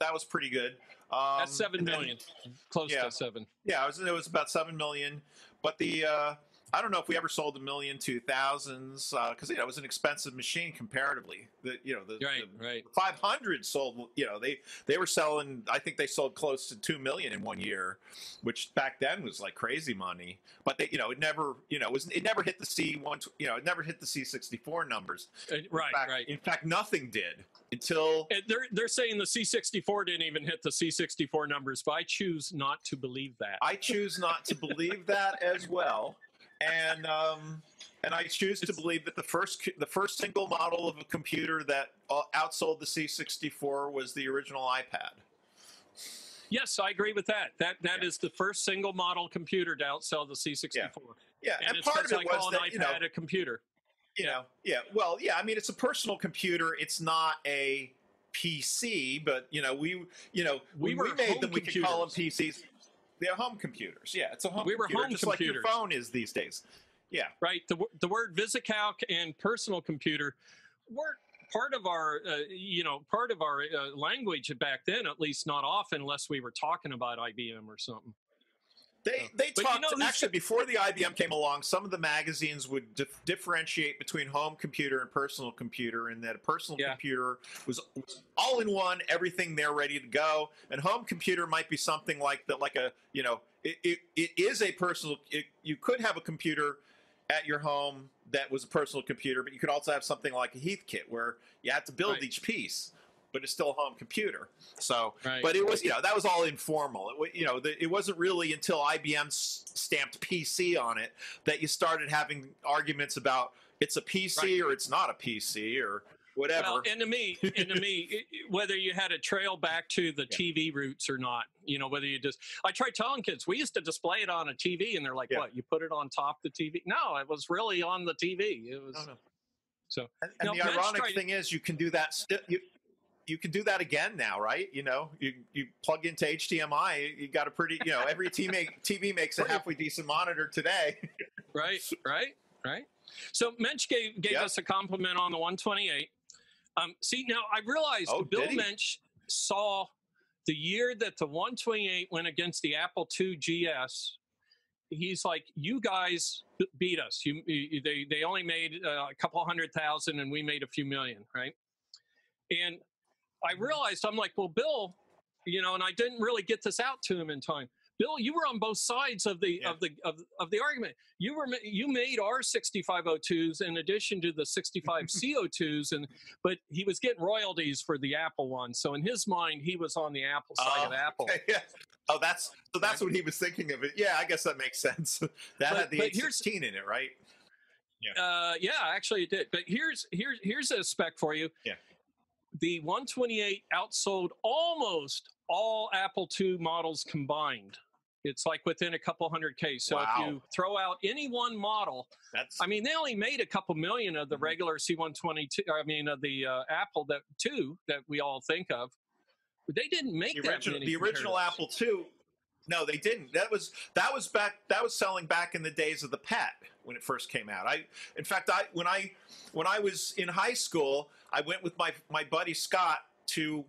that was pretty good. Um, That's seven million, then- close yeah. to seven. Yeah, it was, it was about seven million, but the uh, I don't know if we ever sold a million two thousands because you know it was an expensive machine comparatively. The you know the, right, the right. 500 sold. You know they they were selling. I think they sold close to two million in one year, which back then was like crazy money. But they you know it never you know it was it never hit the C one you know it never hit the C64 numbers. Uh, right, in fact, right. In fact, nothing did until And they're they're saying the C64 didn't even hit the C64 numbers, but I choose not to believe that. I choose not to believe that as well, and um, and I choose to believe that the first the first single model of a computer that uh, outsold the C64 was the original iPad. Yes, I agree with that. That that is the first single model computer to outsell the C64. Yeah, and, and it's part of it I was call that, an you know- a computer. You know, yeah. Well, yeah. I mean, it's a personal computer. It's not a PC, but you know, we you know We we made them. We could call them PCs. They're home computers. Yeah, it's a home. We were computer, home just like your phone is these days. Yeah. Right. The the word VisiCalc and personal computer weren't part of our uh, you know part of our uh, language back then. At least not often, unless we were talking about IBM or something. They they But you talked know, actually before the IBM came along. Some of the magazines would dif- differentiate between home computer and personal computer, and that a personal computer was, was all in one, everything there ready to go. And home computer might be something like that, like a you know, it, it, it is a personal. It, you could have a computer at your home that was a personal computer, but you could also have something like a Heathkit where you had to build Right. each piece. But it's still a home computer. So, Right. but it was, you know, that was all informal. It, you know, the, it wasn't really until IBM stamped PC on it that you started having arguments about it's a PC or it's not a PC or whatever. Well, and to me, and to me, it- whether you had a trail back to the TV roots or not, you know, whether you just, I tried telling kids, we used to display it on a TV, and they're like, "What? You put it on top of the TV?" No, it was really on the TV. It was. Oh, so, And Now, the ironic tried- thing is, you can do that. St- you you can do that again now, right? You know, you you plug into HDMI. You got a pretty, you know, every TV TV makes a halfway decent monitor today. right, right, right. So Mensch gave gave us a compliment on the 128. Um, see, now I realized Oh, Bill? Mensch saw the year that the 128 went against the Apple II GS. He's like, you guys beat us. You, you they they only made uh, a couple hundred thousand, and we made a few million, right? And I realized I'm like, well, Bill, you know, and I didn't really get this out to him in time. Bill, you were on both sides of the of the of, of the argument. You were you made our 6502s in addition to the 65C02s, and but he was getting royalties for the Apple one. So in his mind, he was on the Apple side of Oh, Apple. okay, yeah. Oh, that's so. That's what he was thinking of it. Yeah, I guess that makes sense. that But- had the but here's- A16 in it, right? Yeah. Uh, yeah, actually it did. But here's here's here's a spec for you. Yeah. The 128 outsold almost all Apple II models combined. It's like within a couple hundred K. So Wow. if you throw out any one model, That's I mean, they only made a couple million of the regular C122. I mean, of the uh, Apple that two that we all think of. But they didn't make the that original, many the original. Apple II. No, they didn't. That was that was back. That was selling back in the days of the PET when it first came out. I, in fact, I when I when I was in high school, I went with my my buddy Scott to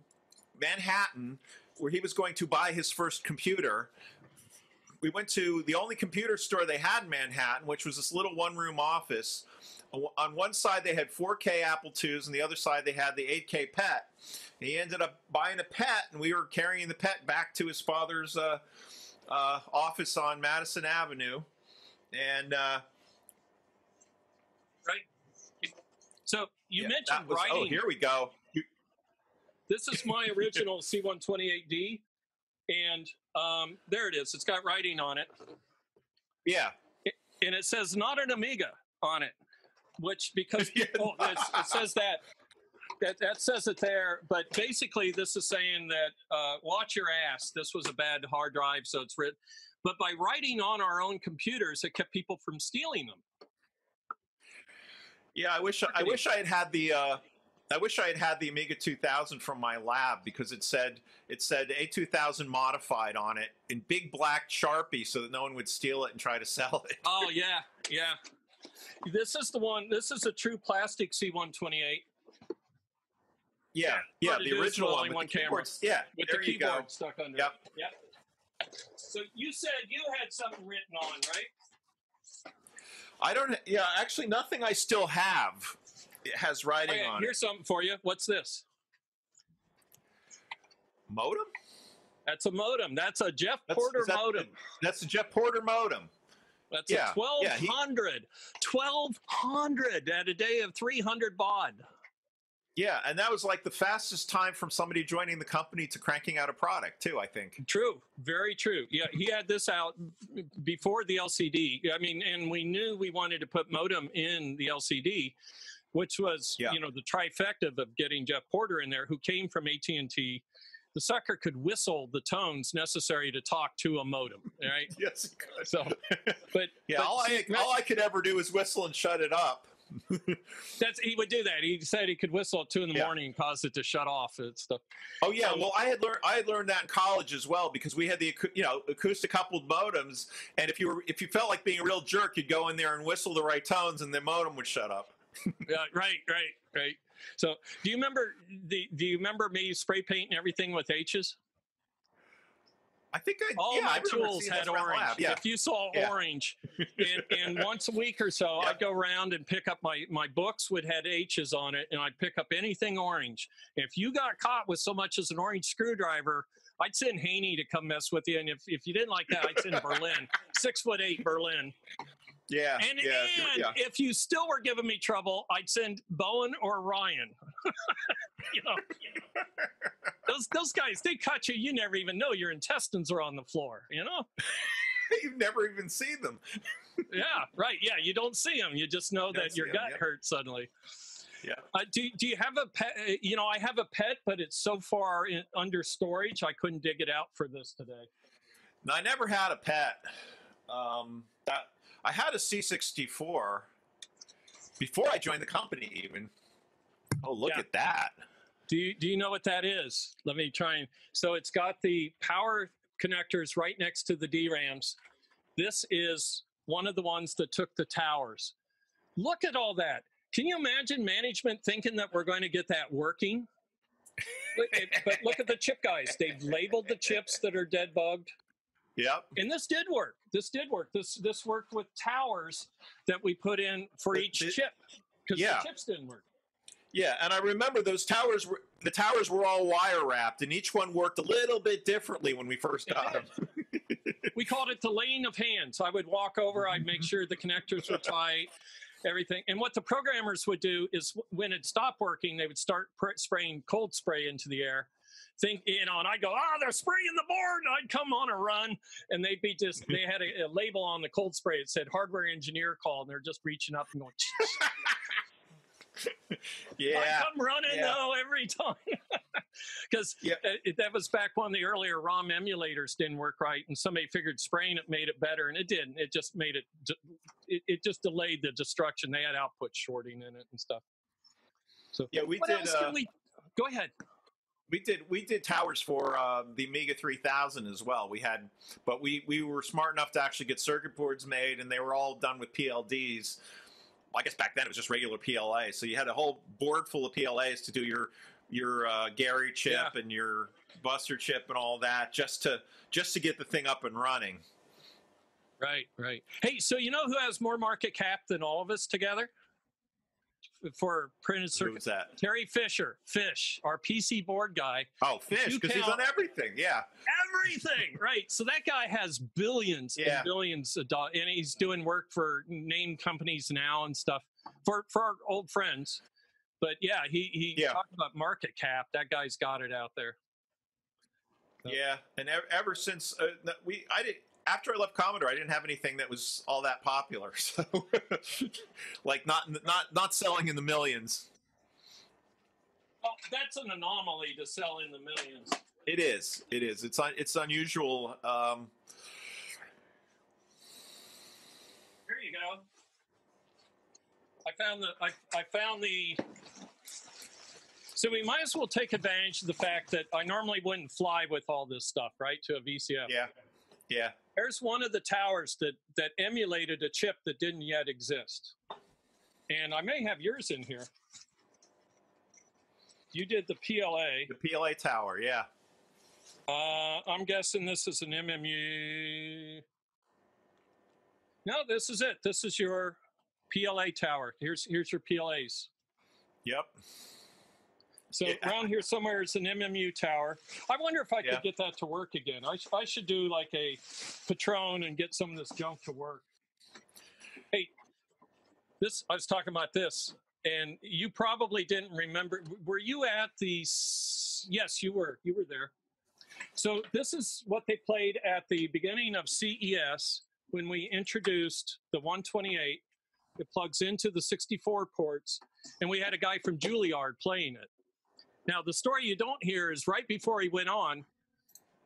Manhattan, where he was going to buy his first computer. We went to the only computer store they had in Manhattan, which was this little one room office. On one side, they had 4K Apple IIs, and the other side, they had the 8K PET. He ended up buying a PET, and we were carrying the PET back to his father's uh, uh, office on Madison Avenue. And uh, right. So you Yeah, mentioned was- writing. Oh, here we go. This is my original C128D, and um, there it is. It's got writing on it. Yeah. And it says not an Amiga on it, which because oh, it says that. That, that says it there, but basically, this is saying that uh, watch your ass. This was a bad hard drive, so it's written. But by writing on our own computers, it kept people from stealing them. Yeah, I wish I wish I had had the uh, I wish I had had the Amiga 2000 from my lab because it said it said A2000 modified on it in big black Sharpie so that no one would steal it and try to sell it. Oh yeah, yeah. This is the one. This is a true plastic C128. Yeah, yeah, But the original only one. one with the camera. Yeah, with there the you go. keyboard stuck under. Yep. it. Yep. So you said you had something written on, right? I don't. Yeah, actually, nothing I still have has writing Okay, on here's something for you. What's this? Modem. That's a modem. That's a Jeff That's- Porter that- modem. That's the Jeff Porter modem. That's Yeah, a 1200. yeah, he- 1200 at a day of 300 baud. Yeah, and that was like the fastest time from somebody joining the company to cranking out a product too. I think. True, very true. Yeah, he had this out before the LCD. I mean, and we knew we wanted to put modem in the LCD, which was you know the trifecta of getting Jeff Porter in there, who came from AT and T. The sucker could whistle the tones necessary to talk to a modem, right? yes, he could. So, but Yeah, but all I all I could ever do is whistle and shut it up. That's he would do that. He said he could whistle at two in the Yeah. morning and cause it to shut off and stuff. Oh yeah, well I had learned I had learned that in college as well because we had the you know acoustic coupled modems, and if you were if you felt like being a real jerk, you'd go in there and whistle the right tones, and the modem would shut up. yeah, right, right, right. So, do you remember the? Do you remember me spray painting everything with H's? I think I all yeah, my remember tools had those around the orange. yeah. If you saw Yeah. orange, and, and once a week or so, I'd go around and pick up my my books would had H's on it, and I'd pick up anything orange. If you got caught with so much as an orange screwdriver, I'd send Haynie to come mess with you, and if if you didn't like that, I'd send Berlin, six foot eight Berlin. Yeah, And, yeah, if you- and yeah. if you still were giving me trouble, I'd send Bowen or Ryan. you know, those those guys they cut you. You never even know your intestines are on the floor. You know. You've never even seen them. yeah, right. Yeah, you don't see them. You just know that your gut yeah. hurts suddenly. Yeah. Uh, do Do you have a pet? uh, You know, I have a pet, but it's so far in, under storage, I couldn't dig it out for this today. No, I never had a pet. Um, that, I had a C64 before I joined the company. Even. Oh, look at that! Do you Do you know what that is? Let me try and. So it's got the power connectors right next to the DRAMs. This is one of the ones that took the towers. Look at all that. Can you imagine management thinking that we're going to get that working? But- but look at the chip guys. They've labeled the chips that are dead bugged. Yep. And this did work. This did work. This this worked with towers that we put in for each chip because yeah. the chips didn't work. Yeah, and I remember those towers were the towers were all wire wrapped, and each one worked a little bit differently when we first got them. we called it the laying of hands. I would walk over, I'd make sure the connectors were tight, everything. And what the programmers would do is when it stopped working, they would start pr- spraying cold spray into the air. Think, you know, and I'd go, oh, they're spraying the board. And I'd come on a run, and they'd be just, they had a, a label on the cold spray. It said hardware engineer call, and they're just reaching up and going, Yeah, I come running yeah. though every time because that was back when the earlier ROM emulators didn't work right, and somebody figured spraying it made it better, and it didn't. It just made it, it, it just delayed the destruction. They had output shorting in it and stuff. So Yeah, we what did. else uh, we? Go ahead. We did we did towers for uh, the Amiga 3000 as well. We had, but we we were smart enough to actually get circuit boards made, and they were all done with PLDs. I guess back then it was just regular PLA, so you had a whole board full of PLAs to do your your uh, Gary chip and your Buster chip and all that, just to just to get the thing up and running. Right, right. Hey, so you know who has more market cap than all of us together for printed circuit? Who's that? Terry Fisher, Fish, our PC board guy. Oh, Fish, because he's on everything. Yeah. everything right so that guy has billions Yeah. and billions of dollars and he's doing work for name companies now and stuff for for our old friends but yeah he he talked about market cap that guy's got it out there Yeah, and ever, ever since uh, we, I did after I left Commodore, I didn't have anything that was all that popular. So, like not not not selling in the millions. well that's an anomaly to sell in the millions It is. It is. It's un, it's unusual. Um, here you go i found the i, I found the So we might as well take advantage of the fact that I normally wouldn't fly with all this stuff, right, to a VCF. Yeah, yeah. There's one of the towers that that emulated a chip that didn't yet exist, and I may have yours in here. You did the PLA. The PLA tower, yeah. Uh, I'm guessing this is an MMU. No, this is it. This is your PLA tower. Here's here's your PLAs. Yep. So around here somewhere is an MMU tower. I wonder if I Yeah. could get that to work again. I, sh- I should do like a Patreon and get some of this junk to work. Hey, this I was talking about this, and you probably didn't remember. Were you at the? Yes, you were. You were there. So this is what they played at the beginning of CES when we introduced the 128. It plugs into the 64 ports, and we had a guy from Juilliard playing it. Now, the story you don't hear is right before he went on,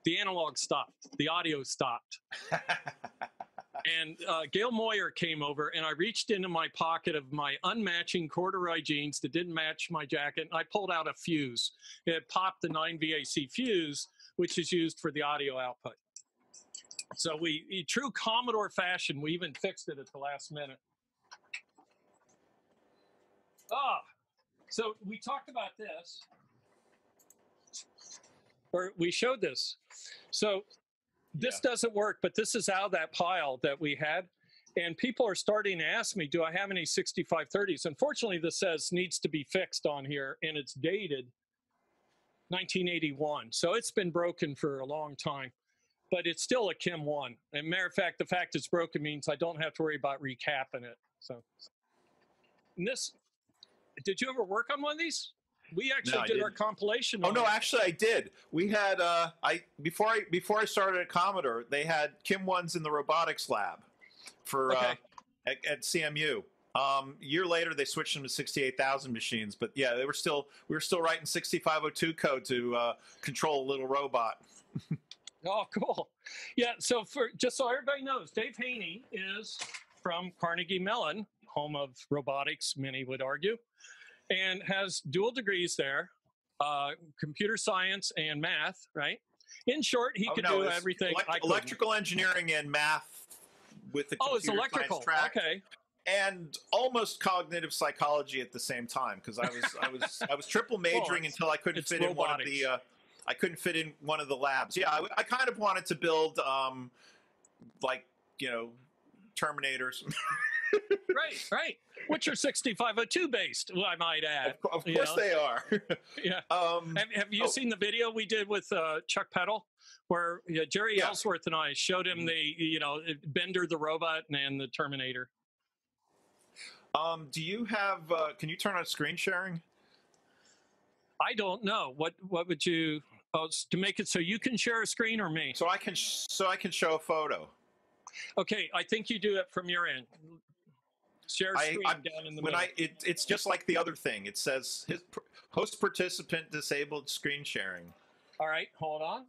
the analog stopped, the audio stopped. and uh, Gail Moyer came over, and I reached into my pocket of my unmatching corduroy jeans that didn't match my jacket, and I pulled out a fuse. It popped the 9VAC fuse, which is used for the audio output. So we, in true Commodore fashion, we even fixed it at the last minute. Ah, so we talked about this, or we showed this. So this doesn't work, but this is out of that pile that we had. And people are starting to ask me, do I have any 6530s? Unfortunately, this says needs to be fixed on here, and it's dated 1981. So it's been broken for a long time, but it's still a KIM-1. And matter of fact, the fact it's broken means I don't have to worry about recapping it. So, and this, did you ever work on one of these? We actually No, did our compilation. Oh no, it. actually I did. We had uh I before I before I started at Commodore, they had KIM ones in the robotics lab for uh, at, at CMU. Um, a year later, they switched them to 68,000 machines, but yeah, they were still we were still writing 6502 code to uh, control a little robot. Oh, cool. Yeah. So for just so everybody knows, Dave Haynie is from Carnegie Mellon, home of robotics, many would argue, and has dual degrees there, uh, computer science and math. Right. In short, he Oh, could no, do everything. elect- electrical engineering and math with the Oh, it's electrical. track. Okay. And almost cognitive psychology at the same time because I was I was I was triple majoring it's- until I couldn't fit in one of the uh, I couldn't fit in one of the labs. Yeah, I, I kind of wanted to build um, like you know Terminators. right. Right. Which are 6502 based, I might add. Of course they are. yeah. Um, have, have you oh. seen the video we did with uh, Chuck Peddle, where yeah, Jeri Ellsworth and I showed him the you know Bender the robot and the Terminator. Um, do you have? Uh, can you turn on screen sharing? I don't know what what would you oh, to make it so you can share a screen or me? So I can sh- so I can show a photo. Okay, I think you do it from your end. Share I, screen I, down in the when middle. I it, it's just like the other thing. It says his, host participant disabled screen sharing. All right, hold on.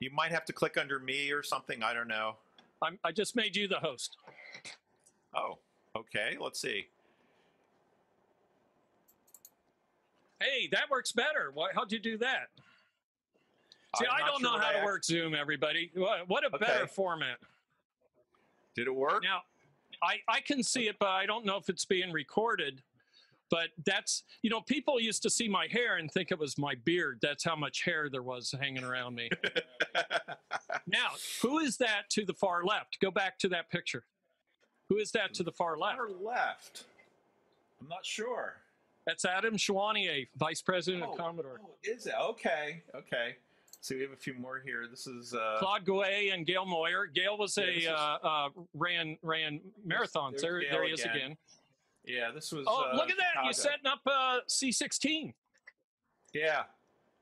You might have to click under me or something. I don't know. I'm, I just made you the host. Oh, okay. Let's see. Hey, that works better. Why, how'd you do that? See, I'm I don't sure know how I to work Zoom, everybody. What, what a better format. Did it work? Now, I, I can see it, but I don't know if it's being recorded. But that's, you know, people used to see my hair and think it was my beard. That's how much hair there was hanging around me. now, who is that to the far left? Go back to that picture. Who is that to the far left? Far left. I'm not sure. That's Adam Chowaniec, Vice President of oh, Commodore. Oh, Is it okay? Okay. So we have a few more here. This is uh, Claude Gouet and Gail Moyer. Gail was a this uh, uh, ran ran marathons. There, there he is again. again. Yeah, this was. Oh, uh, look at that! Chicago. You're setting up uh, C16. Yeah,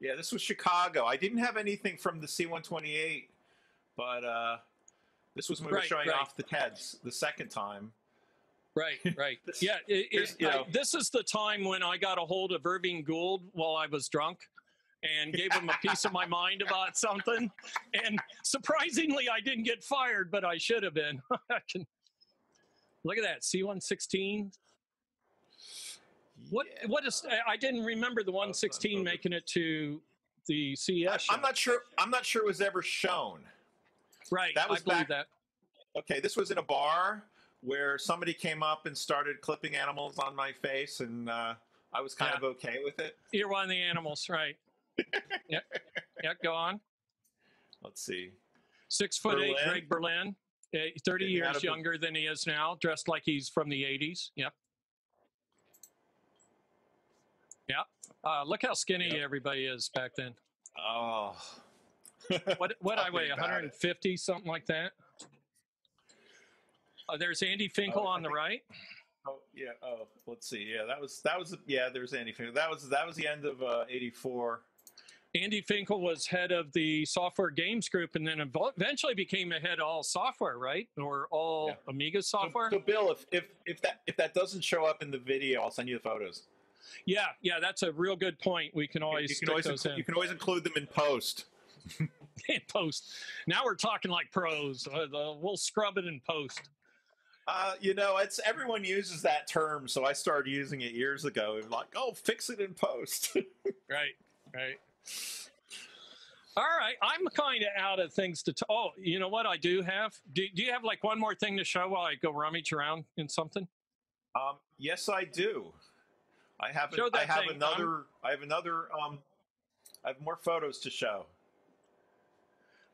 yeah. This was Chicago. I didn't have anything from the C128, but uh, this was when we were showing right. off the TEDs the second time. Right, right. yeah, it, it, you I- know- this is the time when I got a hold of Irving Gould while I was drunk and gave him a piece of my mind about something. And surprisingly, I didn't get fired, but I should have been. I can, look at that C116. What what is? I didn't remember the 116 making it to the CES. I'm not sure. I'm not sure it was ever shown. Right. That was I believe back. that. Okay, this was in a bar where somebody came up and started clipping animals on my face, and uh, I was kind Yeah. of okay with it. You're one of the animals, right? Yep. Yep. Go on. Let's see. Six foot eight, Berlin. Greg Berlin, uh, 30 Getting years of the- younger than he is now, dressed like he's from the 80s. Yep. Yep. Uh, look how skinny everybody is back then. Oh. what what I weigh, about it. 150, something like that. Uh, there's Andy Finkel Oh, on the right. Oh yeah. Oh, let's see. Yeah, that was that was yeah. There's Andy Finkel. That was that was the end of uh, '84. Andy Finkel was head of the software games group and then eventually became a head of all software, right? Or all Amiga software. So Bill, if if if that if that doesn't show up in the video, I'll send you the photos. yeah, yeah, that's a real good point. We can always You can stick always those inclu- in. you can always include them in post. in post. Now we're talking like pros. Uh, we'll scrub it in post. Uh, you know, it's everyone uses that term, so I started using it years ago. Like, oh, fix it in post. right, right. All right, I'm kind of out of things to. T- oh, you know what? I do have. Do, do you have like one more thing to show while I go rummage around in something? Um, yes, I do. I have. An, I have thing, another. I have another. Um, I have more photos to show.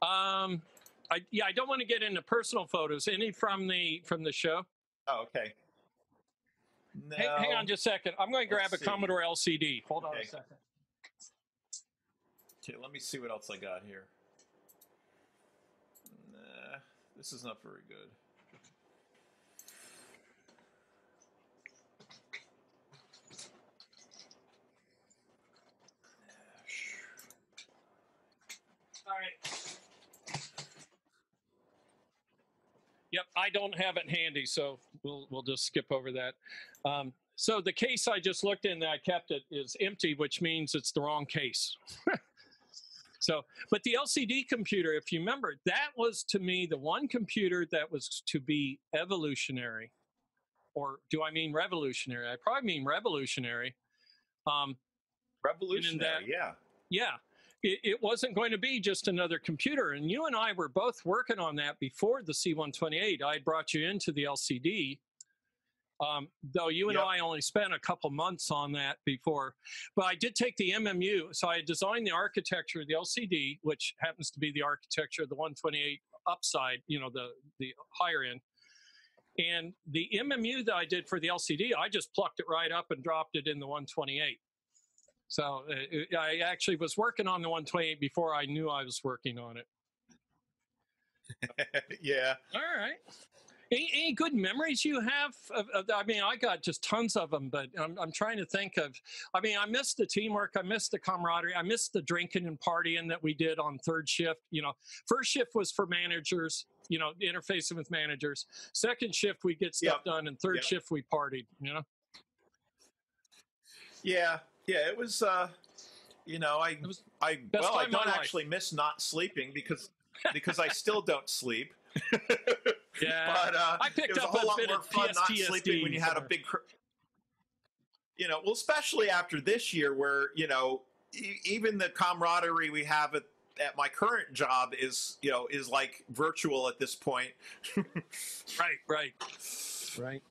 Um, I yeah, I don't want to get into personal photos. Any from the from the show? Oh, okay. No. Hey, hang on just a second. I'm going to grab Let's a see. Commodore LCD. Hold on a second. Okay, let me see what else I got here. Nah, this is not very good. All right. Yep, I don't have it handy, so we'll we'll just skip over that. Um, so the case I just looked in that I kept it is empty, which means it's the wrong case. so, but the LCD computer, if you remember, that was to me the one computer that was to be evolutionary, or do I mean revolutionary? I probably mean revolutionary. Um, Revolutionary, yeah. yeah, it, it wasn't going to be just another computer. And you and I were both working on that before the C128. I had brought you into the LCD, um, though you and Yep. I only spent a couple months on that before. But I did take the MMU. So I designed the architecture of the LCD, which happens to be the architecture of the 128 upside, you know, the, the higher end. And the MMU that I did for the LCD, I just plucked it right up and dropped it in the 128. So uh, I actually was working on the 128 before I knew I was working on it. yeah. All right. Any, any good memories you have? Of, of, I mean, I got just tons of them, but I'm, I'm trying to think of. I mean, I miss the teamwork. I miss the camaraderie. I miss the drinking and partying that we did on third shift. You know, first shift was for managers. You know, interfacing with managers. Second shift we get stuff Yep. done, and third Yep. shift we partied. You know. Yeah, yeah, it was. uh You know, I, I well, I time of my don't actually miss not sleeping because because I still don't sleep. Yeah, but uh, I picked it was up a whole a lot bit more of fun not sleeping when you had a big. cr- You know, well, especially after this year, where you know, e- even the camaraderie we have at at my current job is you know is like virtual at this point. right, right, right.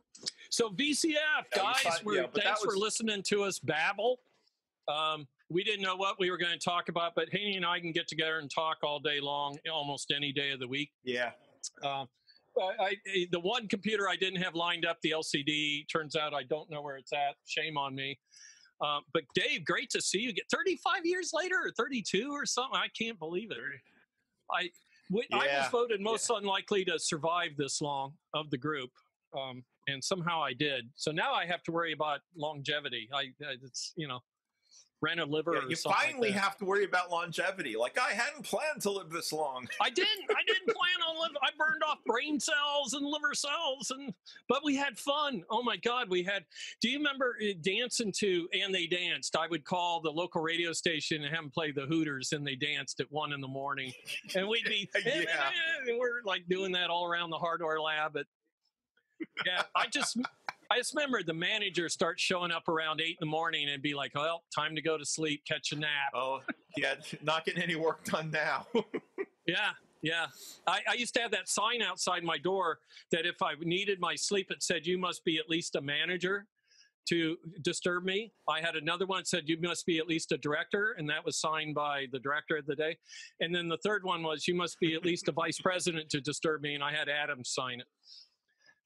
So VCF Yeah, guys, thought- we're, yeah, but that thanks for listening to us babble. Um, we didn't know what we were going to talk about, but Haynie and I can get together and talk all day long, almost any day of the week. Yeah. Uh, I, I, the one computer I didn't have lined up, the LCD, turns out I don't know where it's at. Shame on me. Um, but Dave, great to see you. Get 35 years later, or 32 or something. I can't believe it. I we, I was voted most unlikely to survive this long of the group, um, and somehow I did. So now I have to worry about longevity. I it's you know rent a liver. Yeah, or you something like finally that. have to worry about longevity. Like I hadn't planned to live this long. I didn't. I didn't plan on live. I burned off brain cells and liver cells, and but we had fun. Oh my God, we had. Do you remember uh, dancing to "And They Danced"? I would call the local radio station and have them play the Hooters, and they danced at one in the morning, and we'd be Yeah. and we're like doing that all around the hardware lab. At yeah, I just I just remember the manager start showing up around eight in the morning and be like, "Well, time to go to sleep, catch a nap." Oh, yeah, not getting any work done now. yeah, yeah. I, I used to have that sign outside my door that if I needed my sleep, it said, "You must be at least a manager." To disturb me, I had another one that said you must be at least a director, and that was signed by the director of the day. And then the third one was you must be at least a vice president to disturb me, and I had Adam sign it.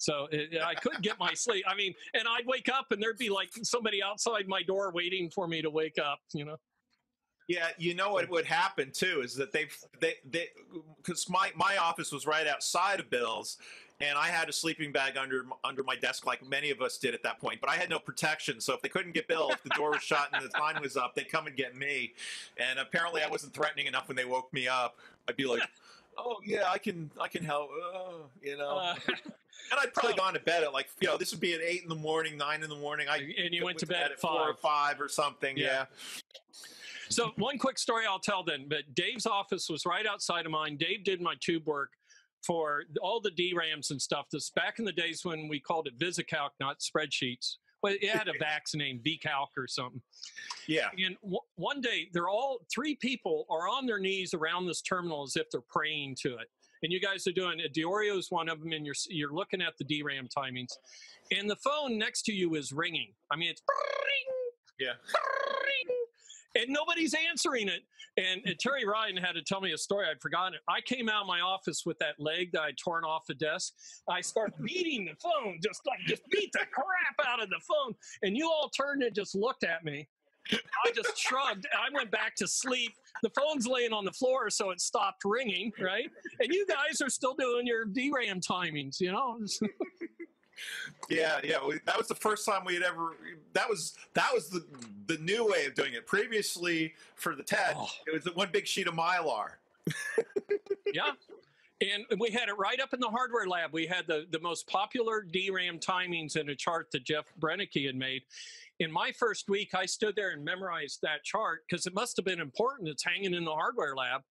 So it, I couldn't get my sleep. I mean, and I'd wake up and there'd be like somebody outside my door waiting for me to wake up, you know? Yeah, you know what would happen too is that they've they they because my my office was right outside of Bill's, and I had a sleeping bag under under my desk like many of us did at that point. But I had no protection, so if they couldn't get Bill, if the door was shut and the sign was up, they'd come and get me. And apparently, I wasn't threatening enough when they woke me up. I'd be like, "Oh yeah, I can I can help," uh, you know. Uh, and I'd probably gone to bed at like you know this would be at eight in the morning, nine in the morning. I and you went to bed at four or five or something. Yeah. yeah. So one quick story I'll tell then. But Dave's office was right outside of mine. Dave did my tube work for all the DRAMs and stuff. This back in the days when we called it VisiCalc, not spreadsheets. Well, it had a VAX name, VCalc or something. Yeah. And w- one day, they're all three people are on their knees around this terminal as if they're praying to it. And you guys are doing it. Diorio is one of them, and you're you're looking at the DRAM timings, and the phone next to you is ringing. I mean, it's Yeah. and nobody's answering it. And, and Terry Ryan had to tell me a story. I'd forgotten it. I came out of my office with that leg that I'd torn off the desk. I start beating the phone, just like just beat the crap out of the phone. And you all turned and just looked at me. I just shrugged. I went back to sleep. The phone's laying on the floor, so it stopped ringing, right? And you guys are still doing your DRAM timings, you know? Yeah, yeah. We, that was the first time we had ever. That was that was the the new way of doing it. Previously, for the TED, Oh. it was one big sheet of mylar. yeah. And we had it right up in the hardware lab. We had the, the most popular DRAM timings in a chart that Jeff Brennicky had made. In my first week, I stood there and memorized that chart because it must have been important. It's hanging in the hardware lab.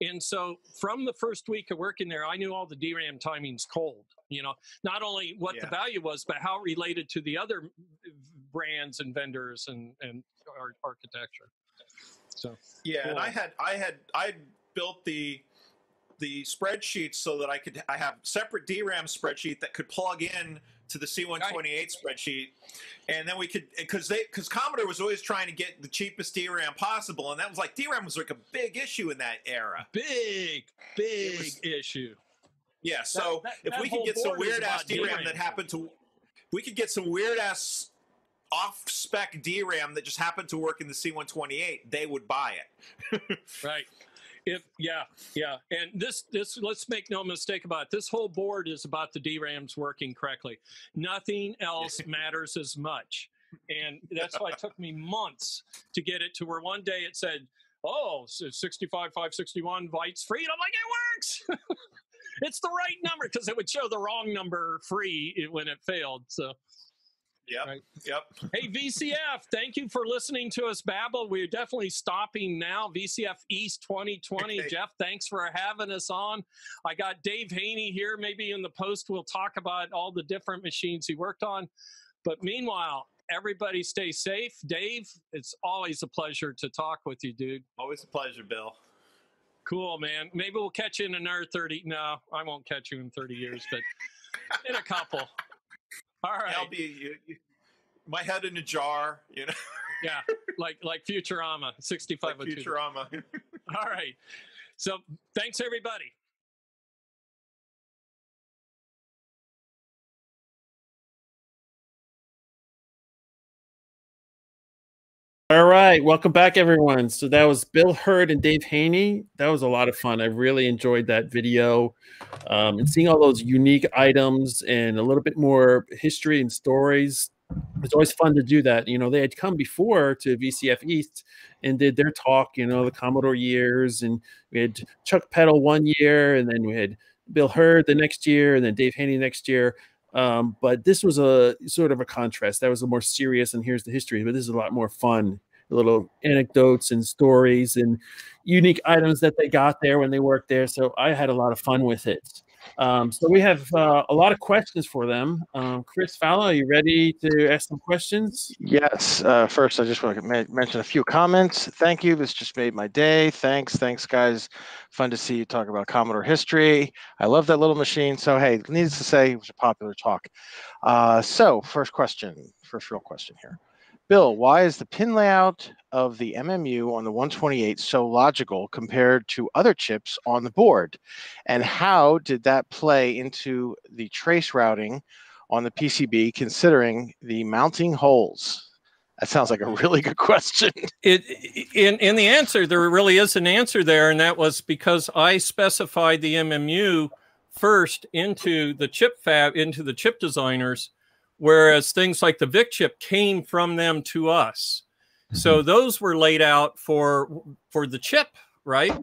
And so from the first week of working there, I knew all the DRAM timings cold. You know, not only what the value was, but how it related to the other brands and vendors and, and ar- architecture. So Yeah, and. I had I had I built the the spreadsheet so that I could I have separate DRAM spreadsheet that could plug in to the C128 spreadsheet, and then we could because they because Commodore was always trying to get the cheapest DRAM possible, and that was like DRAM was like a big issue in that era. Big big issue. Yeah, so that- if that we could get some weird ass DRAM DRAM. that happened to, we could get some weird ass off spec DRAM that just happened to work in the C128, they would buy it. right if yeah yeah. And this this let's make no mistake about it. This whole board is about the drams working correctly. Nothing else matters as much. And that's why it took me months to get it to where one day it said oh so 65 561 bytes free. And i'm like it works. It's the right number because it would show the wrong number free when it failed so Yep. Yep. Hey, VCF, thank you for listening to us babble. We're definitely stopping now. VCF East 2020. Okay. Jeff, thanks for having us on. I got Dave Haynie here. Maybe in the post, we'll talk about all the different machines he worked on. But meanwhile, everybody stay safe. Dave, it's always a pleasure to talk with you, dude. Always a pleasure, Bill. Cool, man. Maybe we'll catch you in another 30. No, I won't catch you in 30 years, but in a couple. All right. I'll be you, you, my head in a jar, you know. yeah, like like Futurama, 65 Like Futurama. All right. So thanks everybody. All right, welcome back, everyone. So that was Bil Herd and Dave Haynie. That was a lot of fun. I really enjoyed that video, um, and seeing all those unique items and a little bit more history and stories. It's always fun to do that. You know, they had come before to VCF East and did their talk. You know, the Commodore years, and we had Chuck Peddle one year, and then we had Bil Herd the next year, and then Dave Haynie next year. Um, but this was a sort of a contrast. That was a more serious, and here's the history. But this is a lot more fun. Little anecdotes and stories and unique items that they got there when they worked there. So I had a lot of fun with it. Um, so we have uh, a lot of questions for them. Um, Chris Fowler, are you ready to ask some questions? Yes. Uh, first, I just want to ma- mention a few comments. Thank you. This just made my day. Thanks. Thanks, guys. Fun to see you talk about Commodore history. I love that little machine. So, hey, needless to say, it was a popular talk. Uh, so, first question, first real question here. Bill, why is the pin layout of the MMU on the 128 so logical compared to other chips on the board? And how did that play into the trace routing on the PCB considering the mounting holes? That sounds like a really good question. It in in the answer there really is an answer there, and that was because I specified the MMU first into the chip fab into the chip designers, whereas things like the VIC chip came from them to us. So those were laid out for for the chip, right?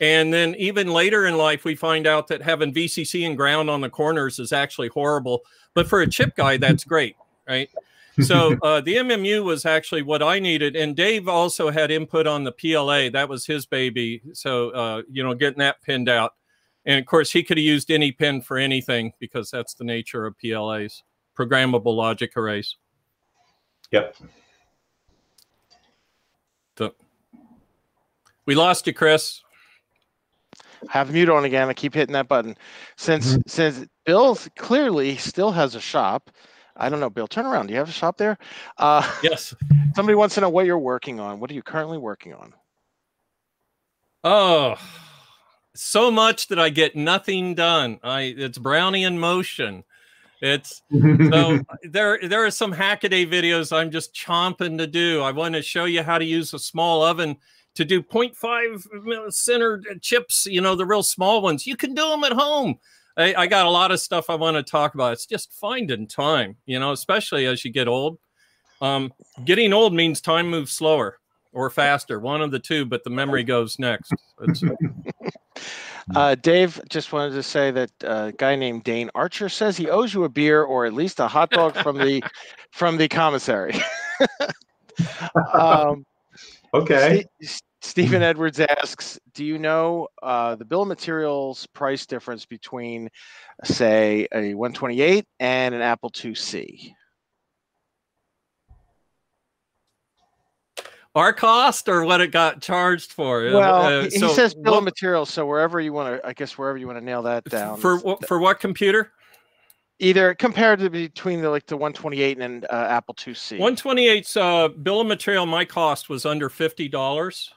And then even later in life, we find out that having VCC and ground on the corners is actually horrible. But for a chip guy, that's great, right? So uh, the MMU was actually what I needed, and Dave also had input on the PLA. That was his baby. So uh, you know, getting that pinned out, and of course he could have used any pin for anything because that's the nature of PLAs, programmable logic arrays. Yep. So, we lost you, Chris. have mute on again. I keep hitting that button. Since since Bill clearly still has a shop. I don't know, Bill. Turn around. Do you have a shop there? Uh, yes. Somebody wants to know what you're working on. What are you currently working on? Oh, so much that I get nothing done. I it's Brownian motion. It's so there there are some hackaday videos I'm just chomping to do. I want to show you how to use a small oven to do 0.5 center chips, you know, the real small ones. You can do them at home. I, I got a lot of stuff I want to talk about. It's just finding time, you know, especially as you get old. Um, getting old means time moves slower or faster, one of the two, but the memory goes next. It's, Uh, Dave, just wanted to say that uh, a guy named Dane Archer says he owes you a beer or at least a hot dog from the from the commissary. um, Okay. Ste- Stephen Edwards asks, "Do you know uh, the bill of materials price difference between, say, a 128 and an Apple IIc?" Our cost or what it got charged for. Well, uh, he, he says bill what- of materials, so wherever you want to, I guess wherever you want to nail that down. for what for what computer? either compared to between the like the 128 and uh, Apple IIc. 128's uh, bill of material, my cost was under fifty dollars,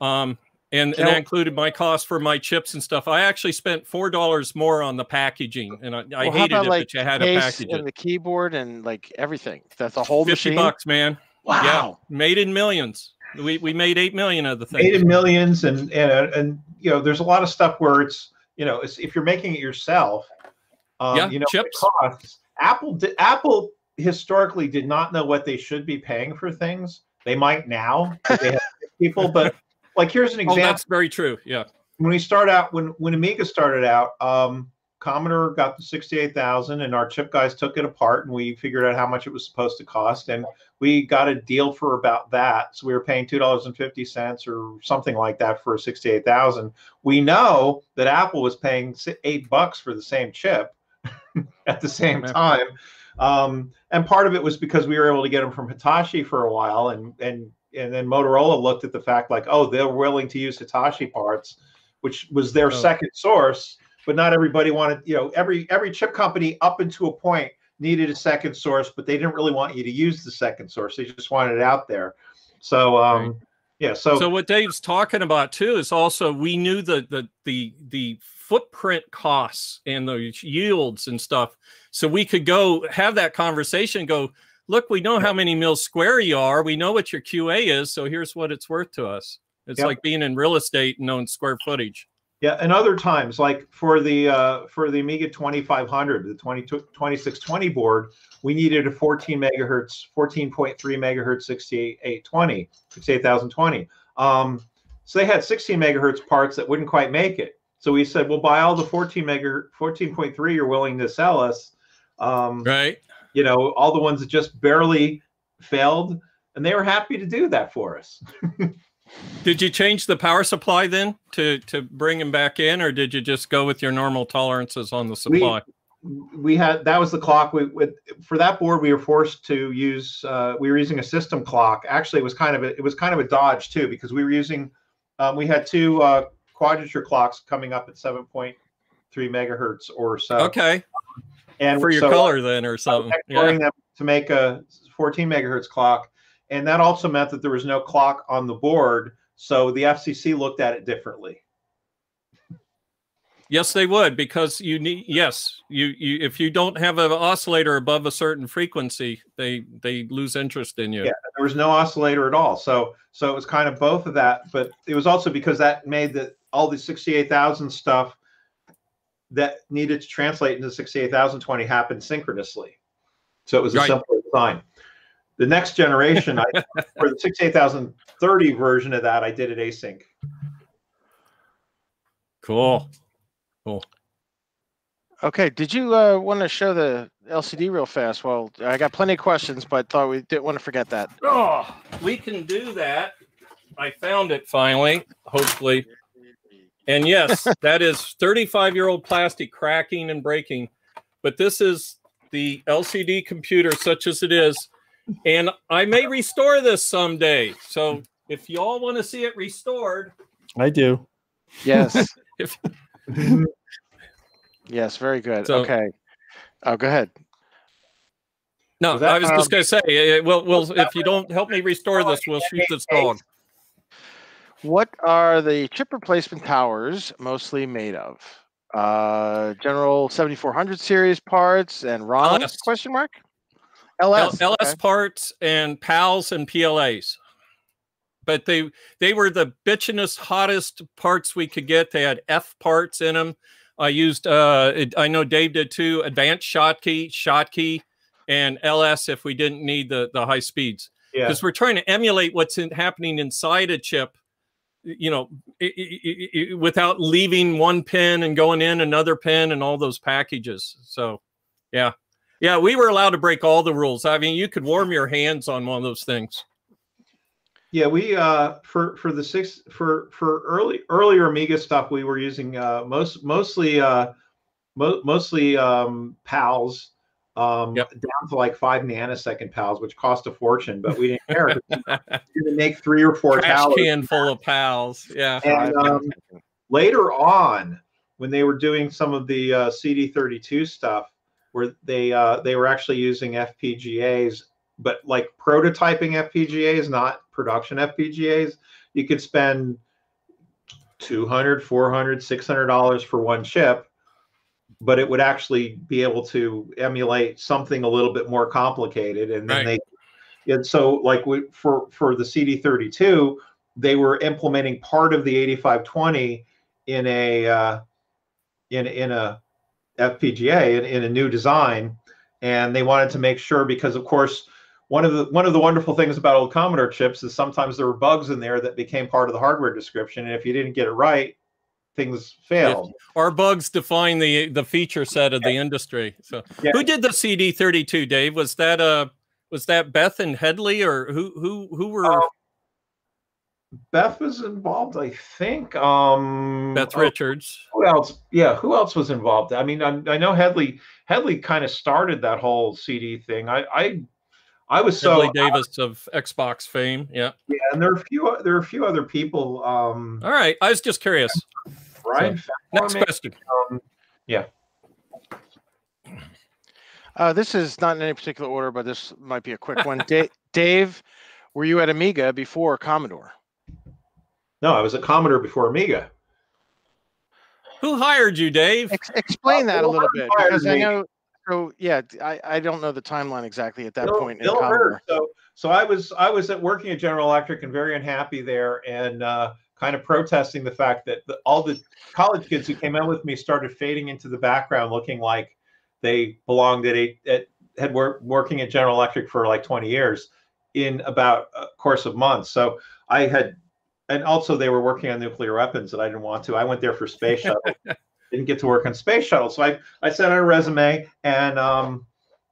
um, and, and that included my cost for my chips and stuff. I actually spent four dollars more on the packaging, and I, I Well, hated about, it, like but you had to case package and it. the keyboard and like everything. That's a whole Fifty machine. bucks, man. Wow. Yeah, made in millions. We we made eight million of the thing. Eight in millions, and and and you know, there's a lot of stuff where it's you know, it's, if you're making it yourself, um, Yeah, you know, chips. costs. Apple Apple historically did not know what they should be paying for things. They might now. They have people, but like here's an Oh, example. that's very true. Yeah. when we start out when when Amiga started out, um, Commodore got the sixty eight thousand, and our chip guys took it apart, and we figured out how much it was supposed to cost, and we got a deal for about that. So we were paying two dollars and fifty cents or something like that for a sixty eight thousand. We know that Apple was paying eight bucks for the same chip at the same time. Um, and part of it was because we were able to get them from Hitachi for a while, and and and then Motorola looked at the fact like, oh, they're willing to use Hitachi parts, which was their Oh. second source. But not everybody wanted, you know, every every chip company up until a point needed a second source, but they didn't really want you to use the second source. They just wanted it out there. So um, yeah, so so what Dave's talking about too is also we knew the the the the footprint costs and the yields and stuff, so we could go have that conversation. Go look, we know how many mils square you are. We know what your QA is, so here's what it's worth to us. It's Yep. like being in real estate and knowing square footage. Yeah, and other times, like for the uh, for the Amiga 2500, the 20, 2620 board, we needed a 14 megahertz, 14.3 megahertz 6820, 68020. Um, so they had 16 megahertz parts that wouldn't quite make it. So we said, we'll buy all the 14 megahertz, 14.3 you're willing to sell us. Um, right. You know, all the ones that just barely failed, and they were happy to do that for us. Did you change the power supply then to to bring him back in, or did you just go with your normal tolerances on the supply? we had that was the clock we with for that board we were forced to use uh, we were using a system clock actually it was kind of a, it was kind of a dodge too because we were using um, we had two uh, quadrature clocks coming up at 7.3 megahertz or so Okay. and For your so color then or something. Yeah. them to make a 14 megahertz clock and that also meant that there was no clock on the board so the fcc looked at it differently Yes, they would because you need. Yes, you, you if you don't have an oscillator above a certain frequency, they they lose interest in you. Yeah, there was no oscillator at all. So so it was kind of both of that, but it was also because that made the all the 68,000 stuff that needed to translate into 68,020 happen synchronously. So it was a Right. simple design. The next generation, I, for the 68,030 version of that, I did it async. Cool. Cool. Okay, did you uh, want to show the LCD real fast? Well, I got plenty of questions, but thought we didn't want to forget that. Oh, we can do that. I found it finally, hopefully. And yes, that is 35 year old plastic cracking and breaking. But this is the LCD computer, such as it is. And I may restore this someday. So if you all want to see it restored, I do. Yes. if yes, very good. So- okay. Oh, go ahead. no, Was that, I was just um, going to say, uh, well, well, if you don't help me restore this, we'll shoot this dog. What are the chip replacement towers mostly made of? Uh, General 7400 series parts and ROM? LS. Question mark. L- LS. LS okay. parts and PALs and PLAs. But they they were the bitchinest, hottest parts we could get. They had F parts in them. I used uh it- I know Dave did too, advanced Schottky, Schottky, and LS if we didn't need the the high speeds. Yeah. Because we're trying to emulate what's in, happening inside a chip, you know, i- i- i- i- without leaving one pin and going in another pin and all those packages. So, yeah. Yeah, we were allowed to break all the rules. I mean, you could warm your hands on one of those things. Yeah, we uh for for the six for for early earlier Amiga stuff we were using uh most mostly uh mo- mostly um pals um down to like five nanosecond pals which cost a fortune but we didn't care. we didn't make three or four Trash towers can full of pals. Yeah. and um, later on when they were doing some of the uh, CD32 stuff where they uh, they were actually using FPGAs but like prototyping FPGAs not production FPGAs you could spend 200 400 600 dollars for one chip but it would actually be able to emulate something a little bit more complicated and then Right. they and so like we, for for the CD32 they were implementing part of the 8520 in a uh, in in a FPGA in, in a new design and they wanted to make sure because of course one of the one of the wonderful things about old Commodore chips is sometimes there were bugs in there that became part of the hardware description and if you didn't get it right things failed Our bugs define the the feature set of the industry. So, Yeah. who did the CD32, Dave? Was that uh was that Beth and Hedley or who who who were Beth was involved, I think. Um, Beth oh, Richards? Who else? Yeah, who else was involved? I mean, I, I know Hedley. Hedley kind of started that whole CD thing. I, I, I was so Hedley Davis of Xbox fame. Yeah. yeah, and there are a few. There are a few other people. Um, All right. I was just curious. Brian. So, next question. Um, yeah. Uh, this is not in any particular order, but this might be a quick one. Da- Dave, were you at Amiga before Commodore? No, I was a Commodore before Amiga. Who hired you, Dave? explain that a little Herd bit hired because I know. So yeah, I, I don't know the timeline exactly at that Bill- point in Bill Commodore. Herd. So, so I was I was at working at General Electric and very unhappy there, and uh, kind of protesting the fact that the, all the college kids who came out with me started fading into the background, looking like they belonged at a at had worked working at General Electric for like 20 years in about a course of months. So I had, and also they were working on nuclear weapons that I didn't want to. I went there for space shuttle. didn't get to work on space shuttle. So I, I sent out a resume and um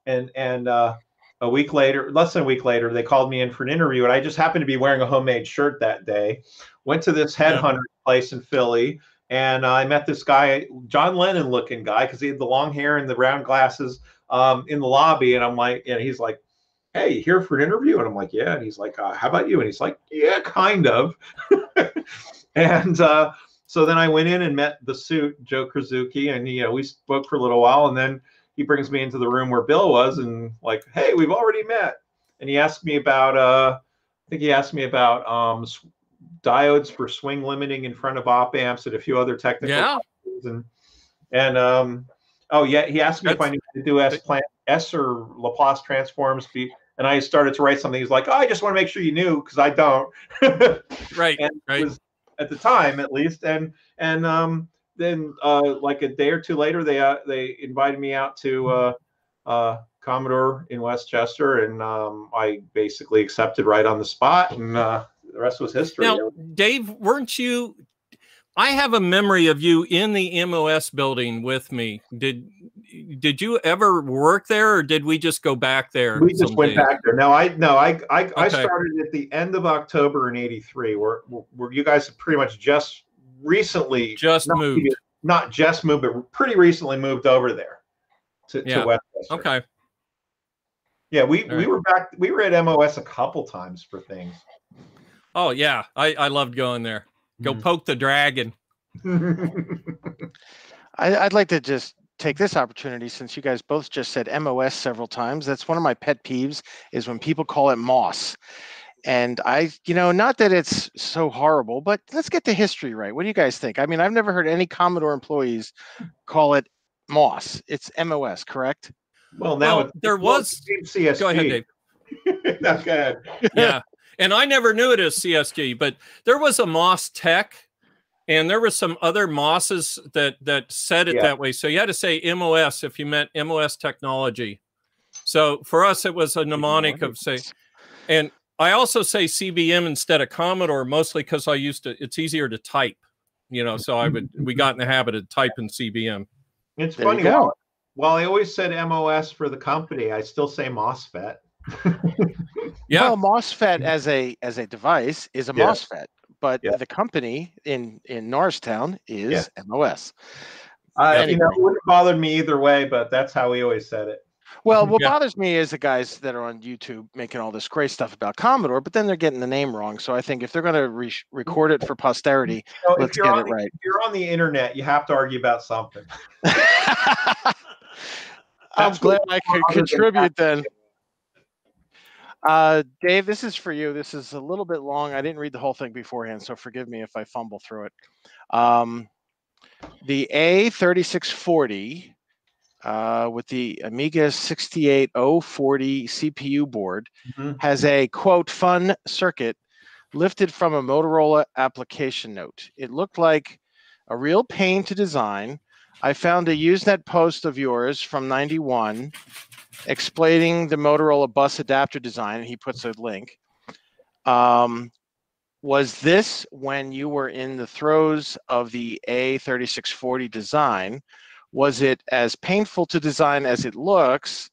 and and uh, a week later, less than a week later, they called me in for an interview, and I just happened to be wearing a homemade shirt that day. Went to this headhunter place in Philly, and I met this guy, John Lennon looking guy, because he had the long hair and the round glasses um, in the lobby, and I'm like, and he's like, "Hey, here for an interview?" And I'm like, "Yeah." And he's like, uh, "How about you?" And he's like, "Yeah, kind of." and uh, so then I went in and met the suit, Joe Krasucki, and you know we spoke for a little while, and then he brings me into the room where Bill was, and like, "Hey, we've already met." And he asked me about, uh, I think he asked me about um, diodes for swing limiting in front of op amps and a few other technical Yeah. questions. and and um, oh yeah, he asked me if I knew how to do S plan S or Laplace transforms. Be, and I started to write something. He's like, "Oh, I just want to make sure you knew because I don't." right, and right. At the time, at least, and and um, then uh, like a day or two later, they uh, they invited me out to uh, uh, Commodore in Westchester, and um, I basically accepted right on the spot, and uh, the rest was history. Now, Dave, weren't you? I have a memory of you in the MOS building with me. Did did you ever work there, or did we just go back there? we just went back there. No, I no, I I, I started at the end of October in '83, where where you guys have pretty much just recently just not moved. not just moved, but pretty recently moved over there to, Yeah. to Westchester. Okay. Yeah, we All we right. were back. We were at MOS a couple times for things. Oh yeah, I I loved going there. Go Mm-hmm. poke the dragon. I, I'd like to just take this opportunity since you guys both just said MOS several times. That's one of my pet peeves is when people call it Moss. And I, you know, not that it's so horrible, but let's get the history right. What do you guys think? I mean, I've never heard any Commodore employees call it Moss. It's MOS, correct? Well, now Well, there was. it's CSG. Go ahead, Dave. no, go ahead. yeah. And I never knew it as CSG, but there was a Moss Tech, and there were some other Mosses that that said it Yeah. that way. So you had to say MOS if you meant MOS technology. So for us, it was a mnemonic of say, and I also say CBM instead of Commodore mostly because I used to. It's easier to type, you know. So I would we got in the habit of typing CBM. It's There funny. go. While, while I always said MOS for the company, I still say MOSFET. Yeah. Well, MOSFET as a as a device is a Yeah. MOSFET, but the company in in Norristown is Yeah. MOS. Uh, Anyway. You know, it wouldn't bother me either way, but that's how we always said it. Well, what Yeah. bothers me is the guys that are on YouTube making all this great stuff about Commodore, but then they're getting the name wrong. So I think if they're going to re- record it for posterity, So let's get it the- right. If you're on the internet, you have to argue about something. I'm glad I could contribute then. Uh, Dave, this is for you. This is a little bit long. I didn't read the whole thing beforehand, so forgive me if I fumble through it. Um, the A3640 uh, with the Amiga 68040 CPU board Mhm. has a quote fun circuit lifted from a Motorola application note. It looked like a real pain to design. I found a Usenet post of yours from 91 explaining the Motorola bus adapter design. He puts a link. Um, was this when you were in the throes of the A3640 design? Was it as painful to design as it looks?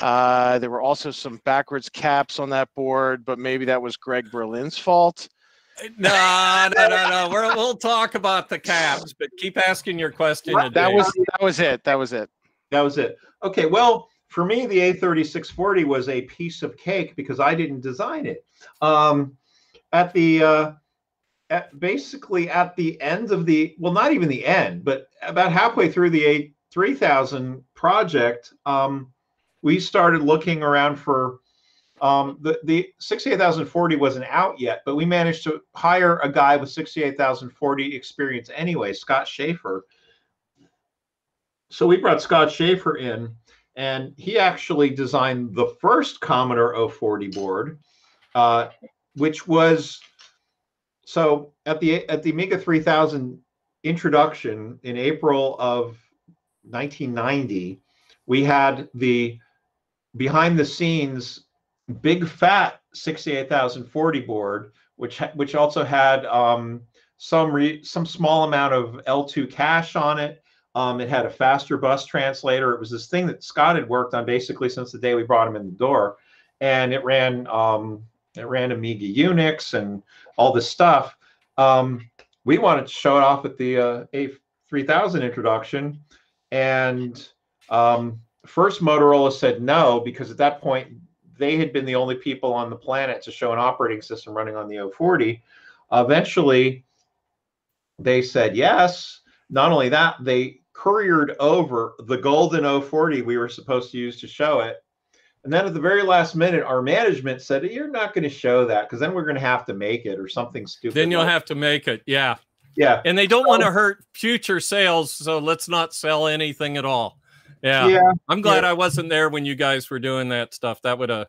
Uh, there were also some backwards caps on that board, but maybe that was Greg Berlin's fault. No, no, no, no. We're, we'll talk about the caps, but keep asking your question. What? That Dave. was that was it. That was it. That was it. Okay, well, for me, the A3640 was a piece of cake because I didn't design it. Um, at the uh, at basically at the end of the well, not even the end, but about halfway through the A3000 project, um, we started looking around for um, the the 68040 wasn't out yet, but we managed to hire a guy with 68040 experience anyway, Scott Schaefer. So we brought Scott Schaefer in, and he actually designed the first Commodore 040 board, uh, which was so at the at the Amiga 3000 introduction in April of 1990, we had the behind the scenes big fat 68040 board, which which also had um, some re- some small amount of L2 cache on it, Um, it had a faster bus translator. It was this thing that Scott had worked on basically since the day we brought him in the door, and it ran um, it ran Amiga Unix and all this stuff. Um, we wanted to show it off at the uh, A3000 introduction, and um, first Motorola said no because at that point they had been the only people on the planet to show an operating system running on the 040. Eventually, they said yes. Not only that, they couriered over the golden 040 we were supposed to use to show it. And then at the very last minute, our management said, You're not going to show that because then we're going to have to make it or something stupid. Then you'll like- have to make it. Yeah. Yeah. And they don't want to hurt future sales, so let's not sell anything at all. Yeah. Yeah, I'm glad yeah. I wasn't there when you guys were doing that stuff. That would have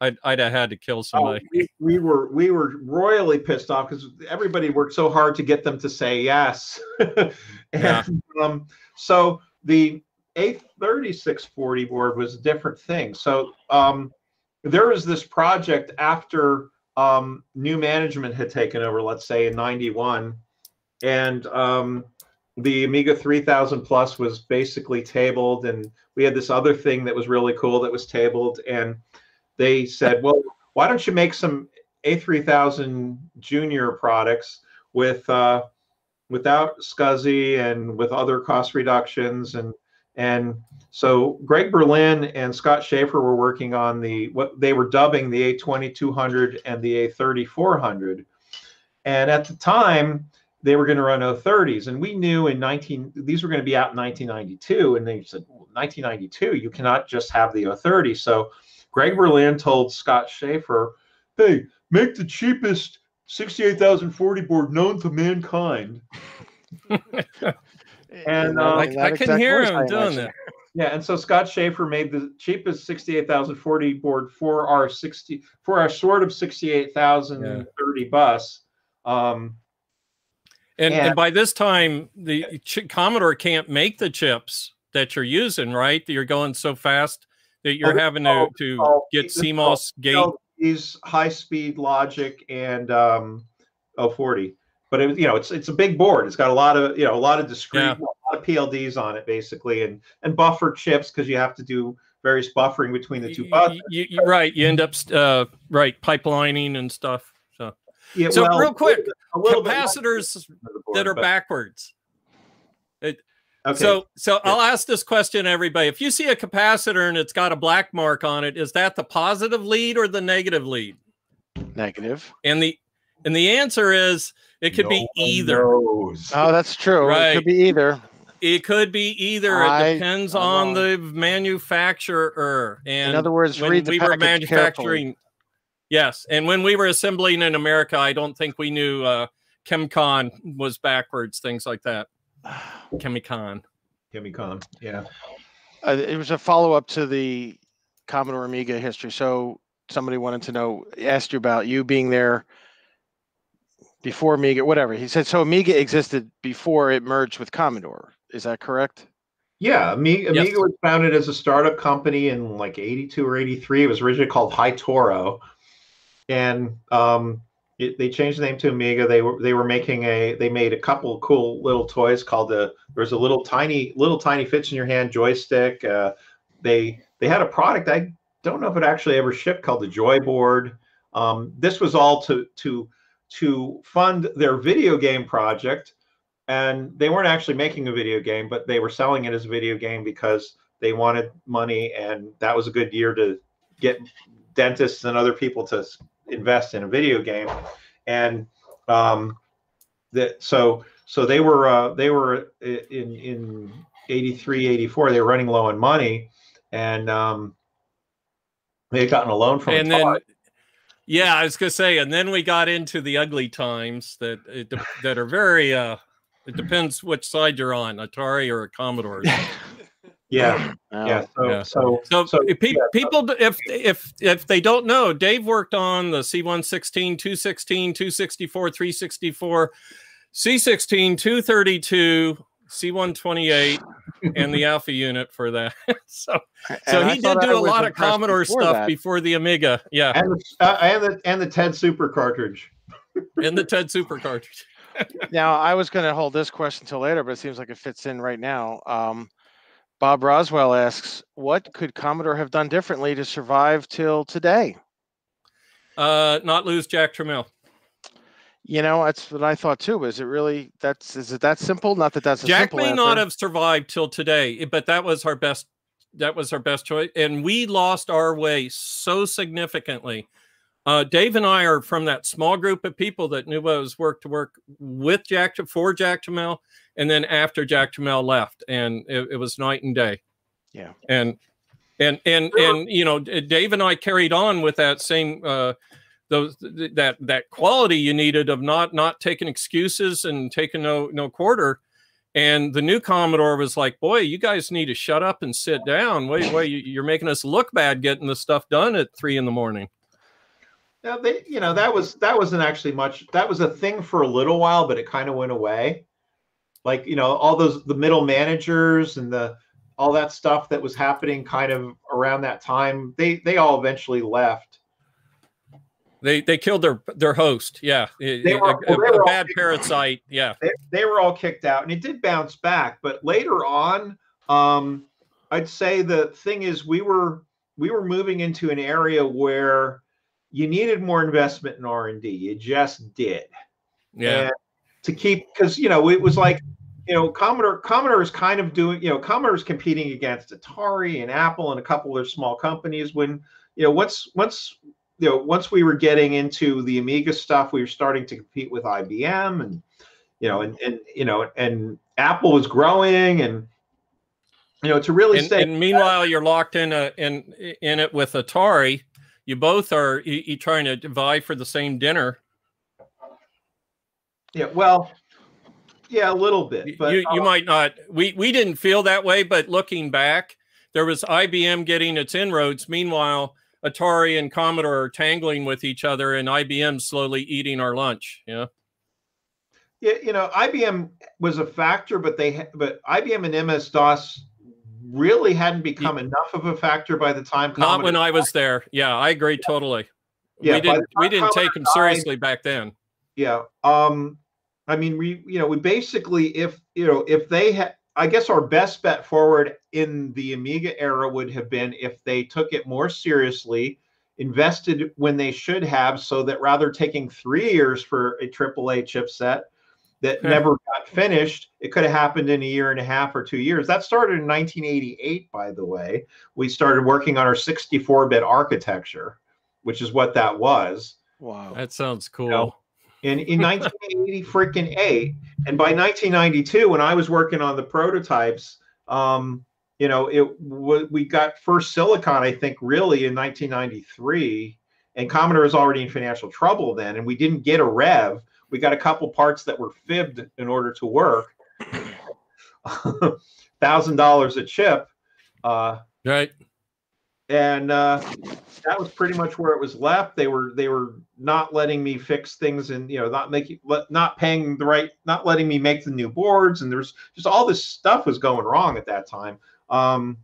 I'd, I'd have had to kill Oh, somebody. we, we were we were royally pissed off because everybody worked so hard to get them to say yes. and, Yeah. um, so the A3640 board was a different thing. So um, there was this project after um, new management had taken over, let's say in 91, and um, the Amiga 3000 Plus was basically tabled, and we had this other thing that was really cool that was tabled, and they said, well, why don't you make some A3000 Junior products with uh, without SCSI and with other cost reductions? And and so Greg Berlin and Scott Schaefer were working on the what they were dubbing the A2200 and the A3400, and at the time they were going to run 030s, and we knew in 19 these were going to be out in 1992, and they said well, 1992 you cannot just have the 030. So Greg Berlin told Scott Schaefer, "Hey, make the cheapest 68,040 board known to mankind." and uh, I, I can hear him doing that. yeah, and so Scott Schaefer made the cheapest 68,040 board for our 60 for our sort of 68,030 bus. Um, And, And- and by this time, the Commodore can't make the chips that you're using, right? That you're going so fast that you're Oh, having to, oh, to oh, get CMOS all- gate. These high speed logic and um, 040, but it, you know it's it's a big board. It's got a lot of you know a lot of discrete, Yeah. a lot of PLDs on it basically, and and buffer chips because you have to do various buffering between the two buses. You, you, right, you end up uh, right pipelining and stuff. So, Yeah, so well, real quick, a little bit capacitors board, that are but- backwards. It, Okay. So, so I'll ask this question, everybody. If you see a capacitor and it's got a black mark on it, is that the positive lead or the negative lead? Negative. And the and the answer is it could be either. Oh, that's true. It Right. could be either. It could be either. I- it depends I'm on wrong. the manufacturer. And other words, when read the we were package manufacturing, yes, and when we were assembling in America, I don't think we knew uh, ChemCon was backwards, things like that. Chemicon. Chemicon, yeah. Uh, it was a follow up to the Commodore Amiga history. So somebody wanted to know, asked you about you being there before Amiga, whatever. He said, so Amiga existed before it merged with Commodore. Is that correct? Yeah, Amiga, Yes. Amiga was founded as a startup company in like 82 or 83. It was originally called Hi-Toro. And um, it, they changed the name to Amiga. They were they were making a they made a couple cool little toys called the there's a little tiny little tiny fits in your hand joystick. Uh, they they had a product I don't know if it actually ever shipped called the Joyboard. Um, this was all to to to fund their video game project and they weren't actually making a video game, but they were selling it as a video game because they wanted money, and that was a good year to get dentists and other people to invest in a video game, and um, that so so they were uh, they were in in 83 84 they were running low on money. And um, they had gotten a loan from and then yeah i was gonna say and then we got into the ugly times that it, that are very uh it depends which side you're on atari or a commodore yeah. Yeah. So Yeah. so so, if pe- people d- if if if they don't know dave worked on the c116 216 264 364 c16 232 c128 and the alpha unit for that. So so And I he thought did do a lot of commodore before stuff that. before the amiga. Yeah. And the, uh, and the and the ted super cartridge. And the ted super cartridge. Now, I was going to hold this question till later, but it seems like it fits in right now. Um, Bob Roswell asks, "What could Commodore have done differently to survive till today?" Uh, not lose Jack Tramiel. You know, that's what I thought too. Is it really that's is it that simple? Not that that's a Jack simple may answer. not have survived till today, but that was our best. That was our best choice, and we lost our way so significantly. Uh, Dave and I are from that small group of people that knew what it was work to work with Jack for Jack Tramiel, and then after Jack Tramiel left, and it, it was night and day. Yeah, and and and and you know, Dave and I carried on with that same. Uh, those that that quality you needed of not not taking excuses and taking no no quarter and the new commodore was like boy you guys need to shut up and sit down wait wait you- you're making us look bad getting the stuff done at three in the morning Now they, you know, that was that wasn't actually much. That was a thing for a little while, but it kind of went away. Like you know, all those the middle managers and the all that stuff that was happening kind of around that time. They they all eventually left. they they killed their their host yeah A- They were- a, well, they a bad parasite yeah They, they were all kicked out, and it did bounce back. But later on, um, I'd say the thing is we were we were moving into an area where you needed more investment in R and D. You just did. yeah and to keep because you know it was mm-hmm. like you know commodore commodore is kind of doing you know commodore is competing against atari and apple and a couple of small companies when you know once once you know once we were getting into the amiga stuff we were starting to compete with ibm and you know and and you know and apple was growing and you know to really and, stay and meanwhile you're locked in a in in it with atari you both are you, you trying to vie for the same dinner. Yeah well yeah a little bit but you, you uh, might not we we didn't feel that way but looking back there was ibm getting its inroads. Meanwhile atari and commodore are tangling with each other and ibm slowly eating our lunch yeah Yeah, you know, IBM was a factor, but they but IBM and MS DOS really hadn't become enough of a factor by the time. not when Commodore- i was there yeah i agree totally Yeah, we didn't we didn't take Commodore them died- seriously back then Yeah. Um, I mean, we you know we basically if you know if they had. I guess our best bet forward in the Amiga era would have been if they took it more seriously, invested when they should have, so that rather taking three years for a AAA chipset that never got finished, it could have happened in a year and a half or two years. That started in 1988, by the way. We started working on our 64-bit architecture, which is what that was. Wow. that sounds cool. know, in in 1980 freaking eight. And by 1992 when i was working on the prototypes um you know it w- we got first silicon i think really in 1993 and commodore was already in financial trouble then and we didn't get a rev we got a couple parts that were fibbed in order to work thousand dollars a chip uh right and uh, that was pretty much where it was left. They were they were not letting me fix things and you know not making not paying the right not letting me make the new boards and there's just all this stuff was going wrong at that time. Um,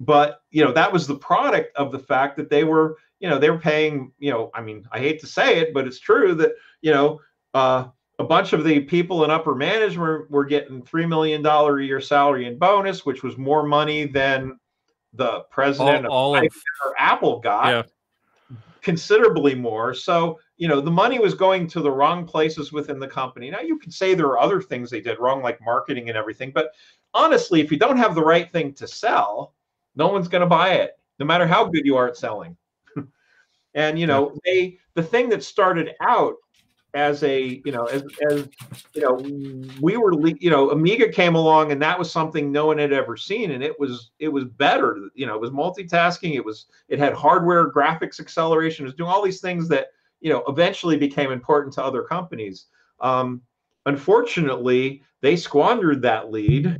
but you know that was the product of the fact that they were you know they were paying you know I mean I hate to say it but it's true that you know uh, a bunch of the people in upper management were getting three million dollar a year salary and bonus, which was more money than the president all of, of- or Apple got yeah considerably more. So, you know, the money was going to the wrong places within the company. Now, you could say there are other things they did wrong, like marketing and everything. But honestly, if you don't have the right thing to sell, no one's going to buy it, no matter how good you are at selling. and, you know, they, the thing that started out as a, you know, as, as, you know, we were, you know, Amiga came along and that was something no one had ever seen. And it was, it was better, you know, it was multitasking. It was, it had hardware graphics acceleration. It was doing all these things that, you know, eventually became important to other companies. Um, unfortunately, they squandered that lead.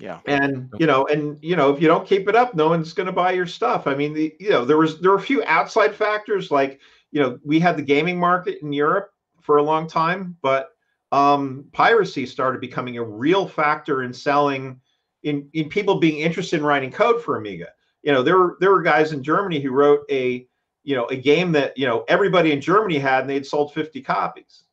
Yeah. And you know, and you know, if you don't keep it up, no one's going to buy your stuff. I mean, the you know, there was there were a few outside factors like you know, we had the gaming market in Europe for a long time, but um, piracy started becoming a real factor in selling, in in people being interested in writing code for Amiga. You know, there were there were guys in Germany who wrote a you know, a game that you know everybody in Germany had, and they'd sold 50 copies.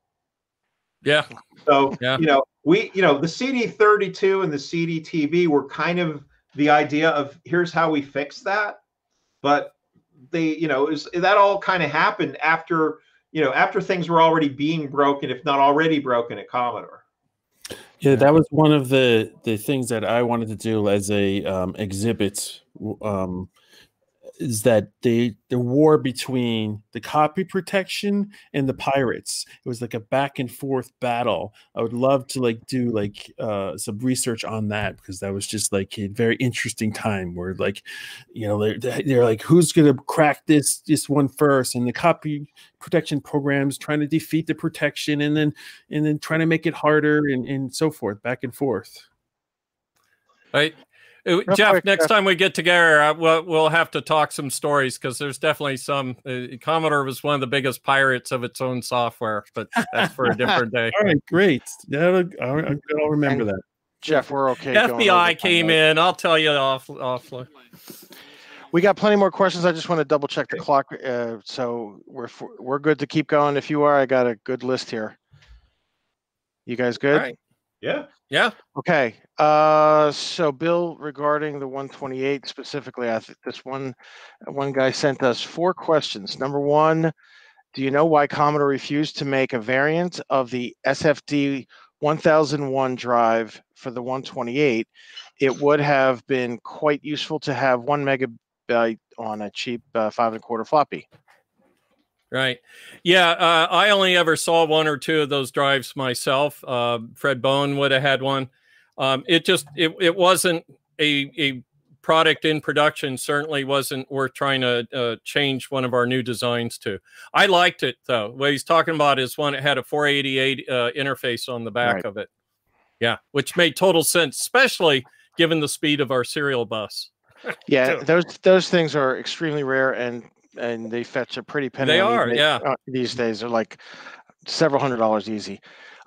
Yeah. So Yeah. you know, we you know the CD32 and the CD-TV were kind of the idea of here's how we fix that, but they you know is that all kind of happened after you know after things were already being broken, if not already broken at Commodore. Yeah, that was one of the the things that I wanted to do as a um, exhibit. w- Um, is that the the war between the copy protection and the pirates? It was like a back and forth battle. I would love to like do like uh, some research on that because that was just like a very interesting time where like you know they're, they're like who's gonna crack this this one first and the copy protection programs trying to defeat the protection and then and then trying to make it harder and, and so forth back and forth Right. Uh, Real Jeff, quick, next Jeff. time we get together, uh, we'll, we'll have to talk some stories because there's definitely some. Uh, Commodore was one of the biggest pirates of its own software, but that's for a different day. all right great yeah I'll, I'll, I'll remember that Jeff, we're okay. FBI time, came though. in. I'll tell you off off. We got plenty more questions. I just want to double check the clock. Uh, so we're we're good to keep going. If you are, I got a good list here. You guys good? right. Yeah. Yeah. Okay. Uh, so Bill, regarding the 128 specifically, I think this one one guy sent us four questions. Number one, do you know why Commodore refused to make a variant of the SFD 1001 drive for the 128? It would have been quite useful to have one megabyte on a cheap uh, five and a quarter floppy. Right. Yeah. Uh, I only ever saw one or two of those drives myself. Uh, Fred Bowen would have had one. Um, it just it, it wasn't a a product in production. Certainly wasn't worth trying to uh, change one of our new designs to. I liked it though. What he's talking about is one that had a 488 uh, interface on the back Right. of it. Yeah, which made total sense, especially given the speed of our serial bus. Yeah, those those things are extremely rare and and they fetch a pretty penny. They are, eBay, yeah. uh, these days they're like several hundred dollars easy.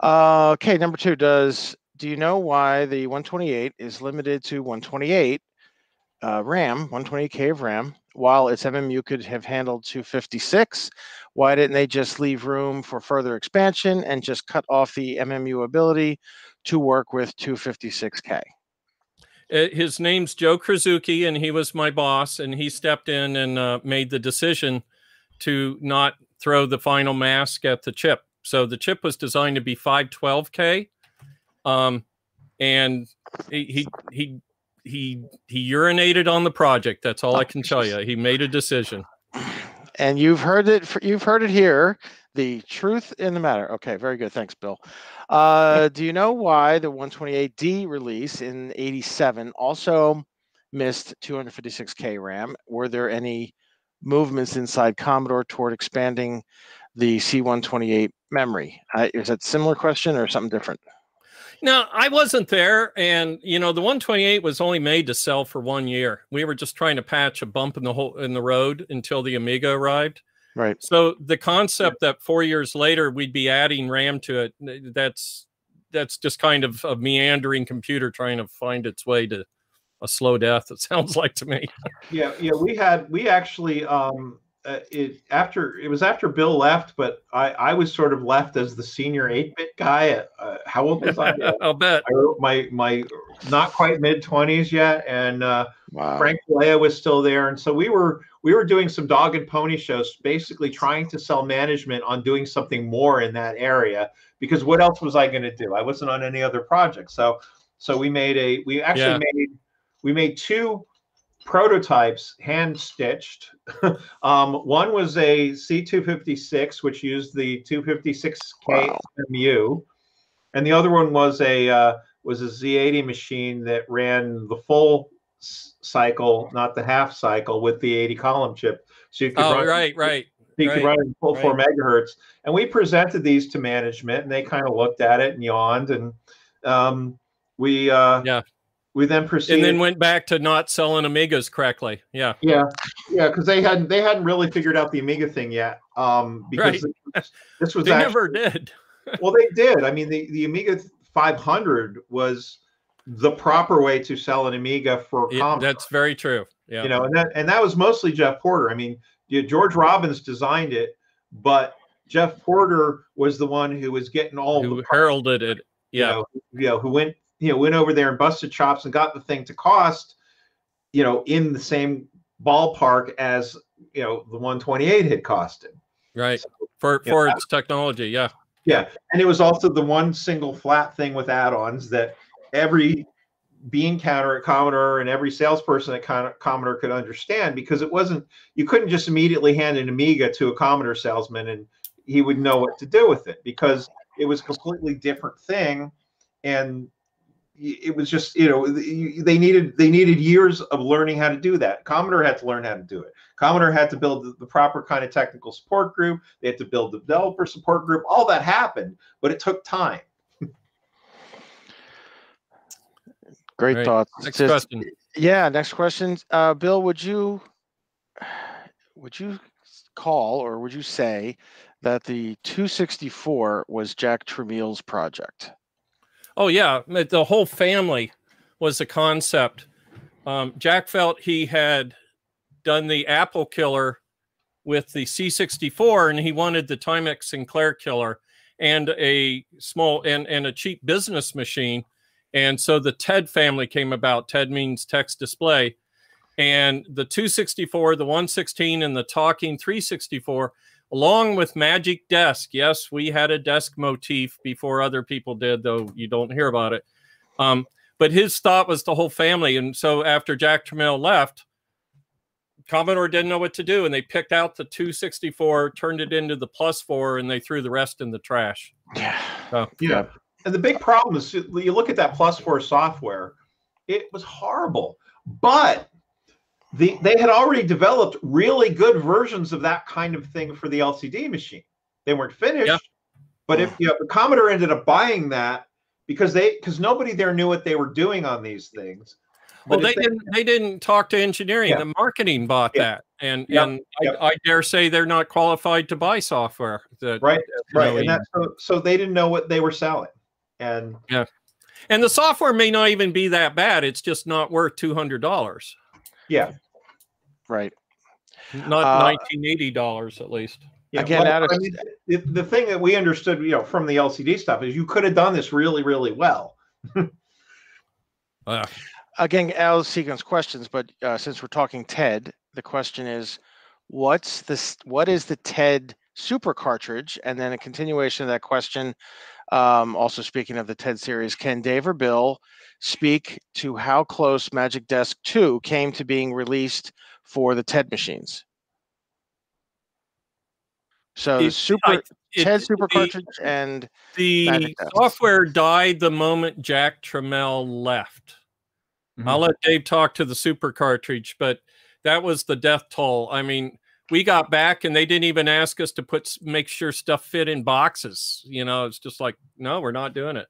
Uh, okay, number two. Does do you know why the 128 is limited to 128 uh, RAM, 128K of RAM, while its MMU could have handled 256? Why didn't they just leave room for further expansion and just cut off the MMU ability to work with 256K? Uh, his name's Joe Krasucki, and he was my boss, and he stepped in and uh, made the decision to not throw the final mask at the chip. So the chip was designed to be 512k, um, and he he he he, he urinated on the project. That's all I can tell you. He made a decision. and you've heard it you've heard it here the truth in the matter. Okay very good. Thanks bill. Uh, do you know why the 128d release in 87 also missed 256k ram? Were there any movements inside commodore toward expanding the c128 memory? Uh, is that a similar question or something different? No, I wasn't there, and you know the 128 was only made to sell for one year. We were just trying to patch a bump in the whole in the road until the Amiga arrived. Right. So the concept that four years later we'd be adding RAM to it, that's that's just kind of a meandering computer trying to find its way to a slow death. It sounds like to me. Yeah, yeah, we had we actually um uh, it after it was after Bill left, but I I was sort of left as the senior eight bit guy. Uh, how old was I? I'll bet. I wrote my my not quite mid twenties yet, and uh, Wow. Frank Leia was still there, and so we were we were doing some dog and pony shows, basically trying to sell management on doing something more in that area. Because what else was I going to do? I wasn't on any other project, so so we made a we actually Yeah. made we made two prototypes hand stitched. um, one was a C256, which used the 256K MU, and the other one was a uh, was a Z80 machine that ran the full s- cycle, not the half cycle, with the 80 column chip. So you could Oh, run, right, right. You could run it full four megahertz. And we presented these to management, and they kind of looked at it and yawned, and um, we uh, yeah. We then proceeded. And then went back to not selling Amigas correctly. Yeah. Yeah, yeah, because they hadn't they hadn't really figured out the Amiga thing yet. Um, because Right. this, was They actually, never did. well, they did. I mean, the the Amiga 500 was the proper way to sell an Amiga for Yeah, that's very true. Yeah. You know, and that and that was mostly Jeff Porter. I mean, yeah, George Robbins designed it, but Jeff Porter was the one who was getting all Who the heralded it? you Yeah. know, you know, who went, you know, went over there and busted chops and got the thing to cost, you know, in the same ballpark as you know the 128 had costed. Right. For for that- its technology. Yeah. Yeah, and it was also the one single flat thing with add-ons that every bean counter at Commodore and every salesperson at Commodore could understand because it wasn't you couldn't just immediately hand an Amiga to a Commodore salesman and he would know what to do with it because it was a completely different thing and it was just you know they needed they needed years of learning how to do that commodore had to learn how to do it commodore had to build the, the proper kind of technical support group they had to build the developer support group all that happened but it took time Great Right. thoughts. Next Just- question. Yeah, next question. Uh, Bill, would you would you call or would you say that the 264 was Jack Tramiel's project? Oh yeah, the whole family was a concept. Um, Jack felt he had done the Apple killer with the C64, and he wanted the Timex Sinclair killer and a small and and a cheap business machine. And so the TED family came about. TED means text display. And the 264, the 116, and the talking 364, along with Magic Desk. Yes, we had a desk motif before other people did, though you don't hear about it. Um, but his thought was the whole family. And so after Jack Tramiel left, Commodore didn't know what to do, and they picked out the 264, turned it into the plus four, and they threw the rest in the trash. Yeah. So, yeah and the big problem is you look at that plus four software it was horrible but the, they had already developed really good versions of that kind of thing for the lcd machine they weren't finished but if you know, the commodore ended up buying that because they because nobody there knew what they were doing on these things well, they they- didn't. They didn't talk to engineering. Yeah. The marketing bought Yeah. that, and and. I, I dare say they're not qualified to buy software. That, right right and that, so, so they didn't know what they were selling and Yeah. And the software may not even be that bad. It's just not worth two hundred dollars. Yeah Right. Not Uh, nineteen eighty dollars at least. Yeah, Again, well, out of- I mean, the, the thing that we understood, you know, from the LCD stuff is you could have done this really, really well. Uh, Again, out of sequence questions, but uh, since we're talking TED, the question is, what's this? What is the TED Super cartridge? And then a continuation of that question. Um, also speaking of the TED series, can Dave or Bill speak to how close Magic Desk 2 came to being released for the TED machines? So It- super I- it- TED Super the- cartridge and the software died the moment Jack Tramiel left. I'll let Dave talk to the super cartridge, but that was the death toll. I mean, we got back and they didn't even ask us to put make sure stuff fit in boxes. You know, it's just like, no, we're not doing it.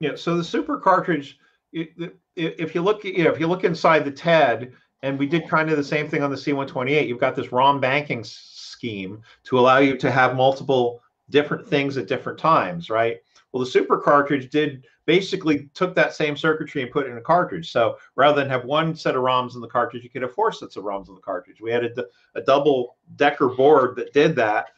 Yeah. So the super cartridge, if you look, you know, if you look inside the TED, and we did kind of the same thing on the C128. You've got this ROM banking scheme to allow you to have multiple different things at different times, right? Well, the super cartridge did basically took that same circuitry and put it in a cartridge. So rather than have one set of ROMs in the cartridge, you could have four sets of ROMs in the cartridge. We had a double decker board that did that.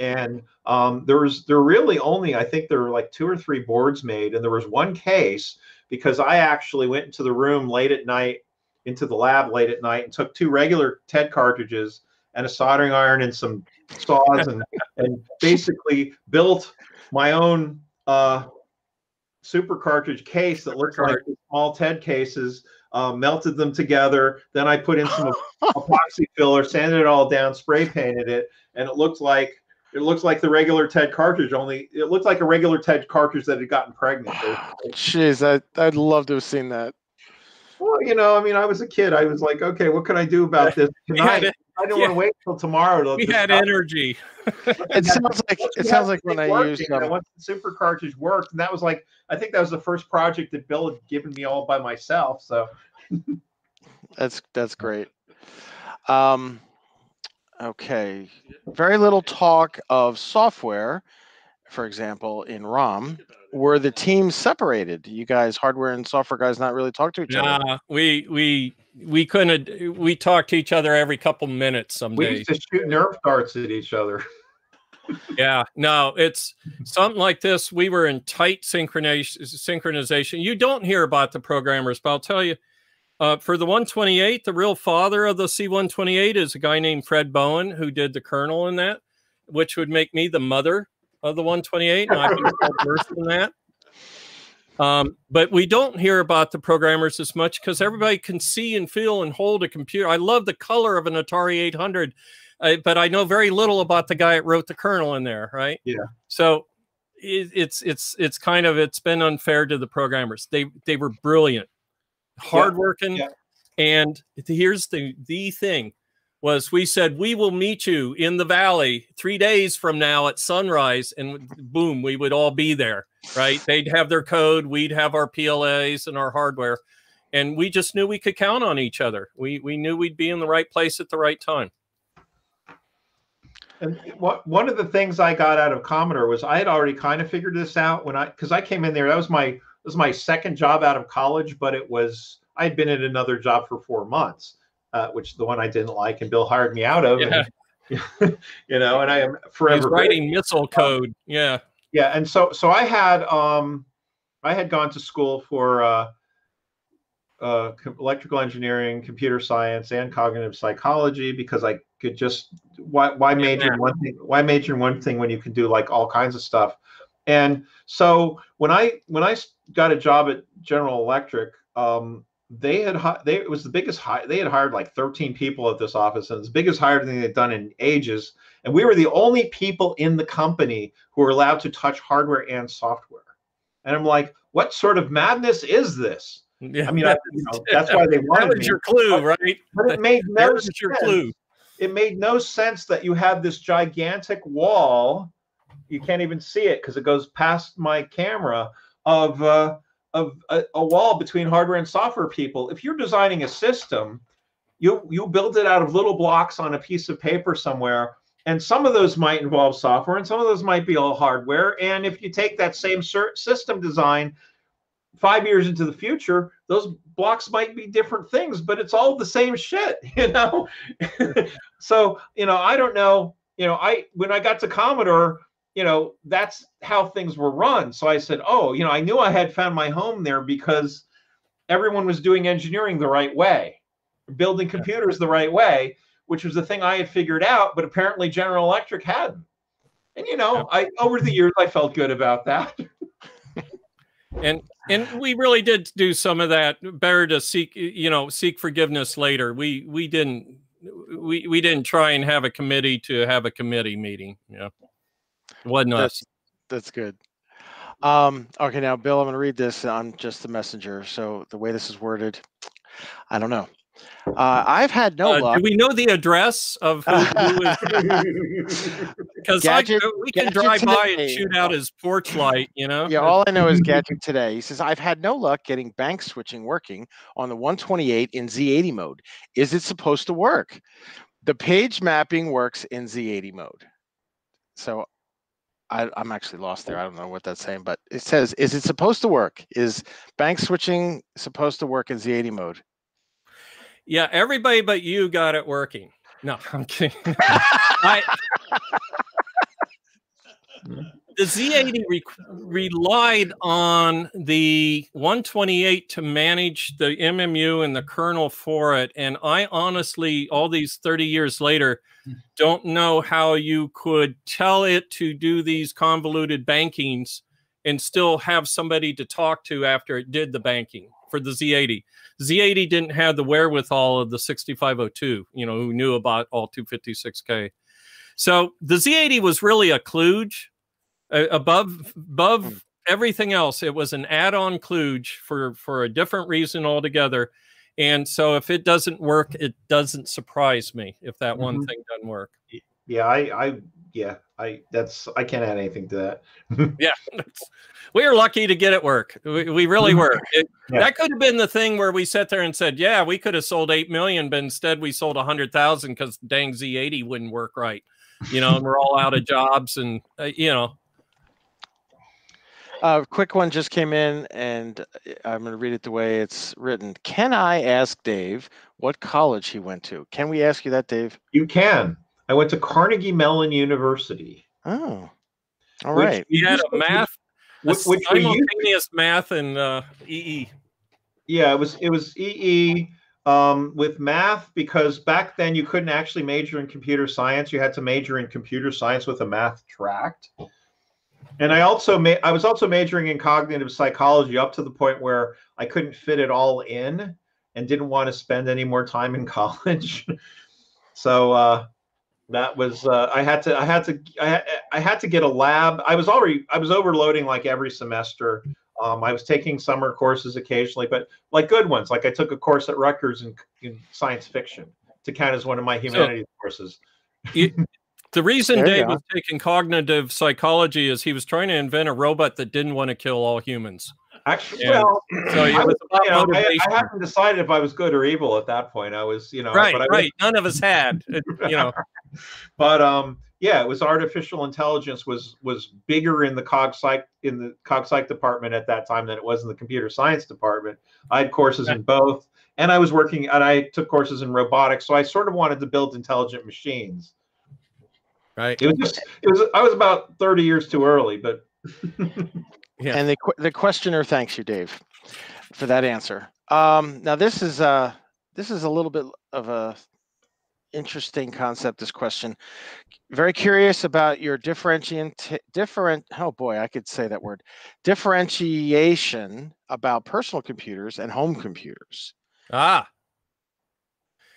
And um, there was there really only I think there were like two or three boards made, and there was one case because I actually went into the room late at night, into the lab late at night, and took two regular TED cartridges and a soldering iron and some saws and and basically built my own uh, super cartridge case that looks like small TED cases. Uh, melted them together. Then I put in some epoxy filler, sanded it all down, spray painted it, and it looked like it looks like the regular TED cartridge. Only it looked like a regular TED cartridge that had gotten pregnant. Jeez, I, I'd love to have seen that. Well, you know, I mean, I was a kid. I was like, okay, what can I do about this tonight? It- I don't yeah. want to wait till tomorrow. To We had stop. energy. It sounds like it sounds like when I used and um, once the super cartridge worked, and that was like, I think that was the first project that Bill had given me all by myself. So That's that's great. Um, okay, very little talk of software for example, in ROM, were the teams separated? You guys, hardware and software guys, not really talk to each other. Nah, we we we couldn't. We talked to each other every couple minutes some We days. used to shoot Nerf darts at each other. yeah no it's something like this we were in tight synchronization synchronization you don't hear about the programmers but i'll tell you uh, for the 128 the real father of the c128 is a guy named fred bowen who did the kernel in that which would make me the mother of the 128 and i've been worse than that um, but we don't hear about the programmers as much because everybody can see and feel and hold a computer i love the color of an atari 800 uh, but I know very little about the guy that wrote the kernel in there, right? Yeah. So it, it's it's it's kind of it's been unfair to the programmers. They they were brilliant, hardworking, and here's the the thing was we said we will meet you in the valley three days from now at sunrise, and boom, we would all be there, right? They'd have their code, we'd have our PLAs and our hardware, and we just knew we could count on each other. We we knew we'd be in the right place at the right time. And what one of the things I got out of Commodore was I had already kind of figured this out when I because I came in there. That was my that was my second job out of college, but it was I had been at another job for four months, uh, which the one I didn't like, and Bill hired me out of. and- you know, and I am forever He's writing missile code. Yeah. yeah and so so i had um i had gone to school for uh uh electrical engineering computer science and cognitive psychology because i could just why why major in one thing why major in one thing when you can do like all kinds of stuff and so when i when I got a job at general electric um they had they it was the biggest hire they had hired like 13 people at this office and it's the biggest hire thing they'd done in ages and we were the only people in the company who were allowed to touch hardware and software and i'm like what sort of madness is this Yeah, i mean I, you know, that's why they wanted that was me. your clue, right? but it made no That was sense. your clue. It made no sense that you had this gigantic wall. You can't even see it because it goes past my camera of uh, of a, a wall between hardware and software people. If you're designing a system, you you build it out of little blocks on a piece of paper somewhere, and some of those might involve software, and some of those might be all hardware. And if you take that same system design five years into the future, those blocks might be different things, but it's all the same shit, you know? so, you know, I don't know, you know, I, when I got to Commodore, you know, that's how things were run. So I said, oh, you know, I knew I had found my home there because everyone was doing engineering the right way, building computers the right way, which was the thing I had figured out, but apparently General Electric hadn't. And, you know, I, over the years, I felt good about that. and and we really did do some of that better to seek you know seek forgiveness later we we didn't we we didn't try and have a committee to have a committee meeting yeah wasn't us That's that's good. Um, okay, now Bill, I'm going to read this on just the messenger. So the way this is worded, I don't know. Uh, I've had no Uh, luck. do we know the address of who, who is because we can drive by and shoot out his porch light you know Yeah, all I know is Gadget today. He says, I've had no luck getting bank switching working on the 128 in Z80 mode. Is it supposed to work? The page mapping works in Z80 mode. So I, I'm actually lost there. I don't know what that's saying, but it says, is it supposed to work? Is bank switching supposed to work in Z80 mode? Yeah, everybody but you got it working. No, I'm kidding. I, the Z80 re- relied on the 128 to manage the MMU and the kernel for it. And I honestly, all these 30 years later, don't know how you could tell it to do these convoluted bankings and still have somebody to talk to after it did the banking for the Z80. Z80 didn't have the wherewithal of the 6502, you know, who knew about all 256K. So the Z80 was really a kludge uh, above above everything else. It was an add-on kludge for for a different reason altogether. And so if it doesn't work, it doesn't surprise me if that one Mhm. thing doesn't work. Yeah, I, I, yeah, I, that's, I can't add anything to that. yeah, we were lucky to get it work. We, we really were. It, Yeah. That could have been the thing where we sat there and said, "Yeah, we could have sold eight million, but instead we sold a hundred thousand because dang Z80 wouldn't work right." You know, and we're all out of jobs, and uh, you know, A quick one just came in, and uh, I'm going to read it the way it's written. Can I ask Dave what college he went to? Can we ask you that, Dave? You can. I went to Carnegie Mellon University. Oh, all right. Which right. we had a to- math, a which- which we used- simultaneous math and uh, EE. Yeah, it was it was EE um, with math because back then you couldn't actually major in computer science. You had to major in computer science with a math tract. And I also ma- I was also majoring in cognitive psychology up to the point where I couldn't fit it all in and didn't want to spend any more time in college. so uh, that was uh, I had to I had to I, I had to get a lab. I was already I was overloading like every semester. Um, I was taking summer courses occasionally, but like good ones. Like I took a course at Rutgers in, in science fiction to count as one of my humanities courses. You- the reason There Dave was taking cognitive psychology is he was trying to invent a robot that didn't want to kill all humans. Actually, And well, so it I, was, you know, I, I, hadn't decided if I was good or evil at that point. I was, you know, right, but I was- right. None of us had, it- you know. but um yeah it was artificial intelligence was was bigger in the cog psych in the cog psych department at that time than it was in the computer science department i had courses in both and i was working and i took courses in robotics so i sort of wanted to build intelligent machines right it was just it was i was about 30 years too early but Yeah. And the the questioner thanks you, Dave, for that answer. Um, now this is uh this is a little bit of a interesting concept. This question, very curious about your differentiant different. Oh boy, I could say that word. Differentiation about personal computers and home computers. Ah.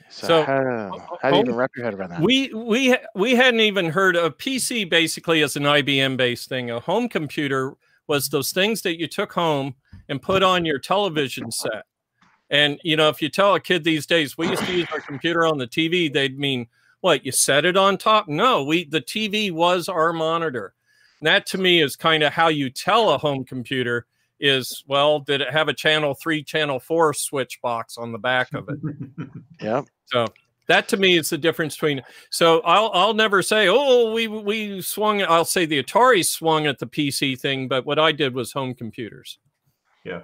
So, So, how, how do you even wrap your head around that? We we we hadn't even heard of PC basically as an IBM based thing. A home computer was those things that you took home and put on your television set. And you know, if you tell a kid these days, we used to use our computer on the TV, they'd mean what? You set it on top? No, we the TV was our monitor. And that to me is kind of how you tell a home computer is well, did it have a channel three, channel four switch box on the back of it? Yep. So that to me is the difference between. So I'll I'll never say, oh, we we swung. I'll say the Atari swung at the PC thing, but what I did was home computers. yeah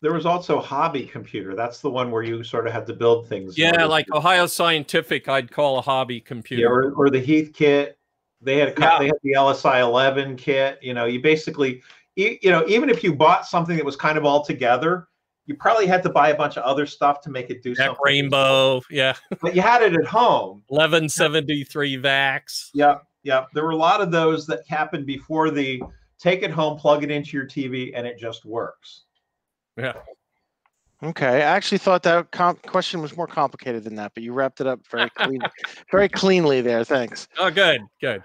there was also hobby computer that's the one where you sort of had to build things Yeah, Or- like Ohio Scientific, I'd call a hobby computer. Yeah, or, or the Heathkit. They had a, co- they had the LSI 11 kit. You know, you basically, you, you know, even if you bought something that was kind of all together, you probably had to buy a bunch of other stuff to make it do That something. rainbow, yeah. But you had it at home. 1173 VAX. Yeah, yeah. There were a lot of those that happened before the take it home, plug it into your TV, and it just works. Yeah. Okay, I actually thought that com- question was more complicated than that, but you wrapped it up very clean, very cleanly there. Thanks. Oh, good, good.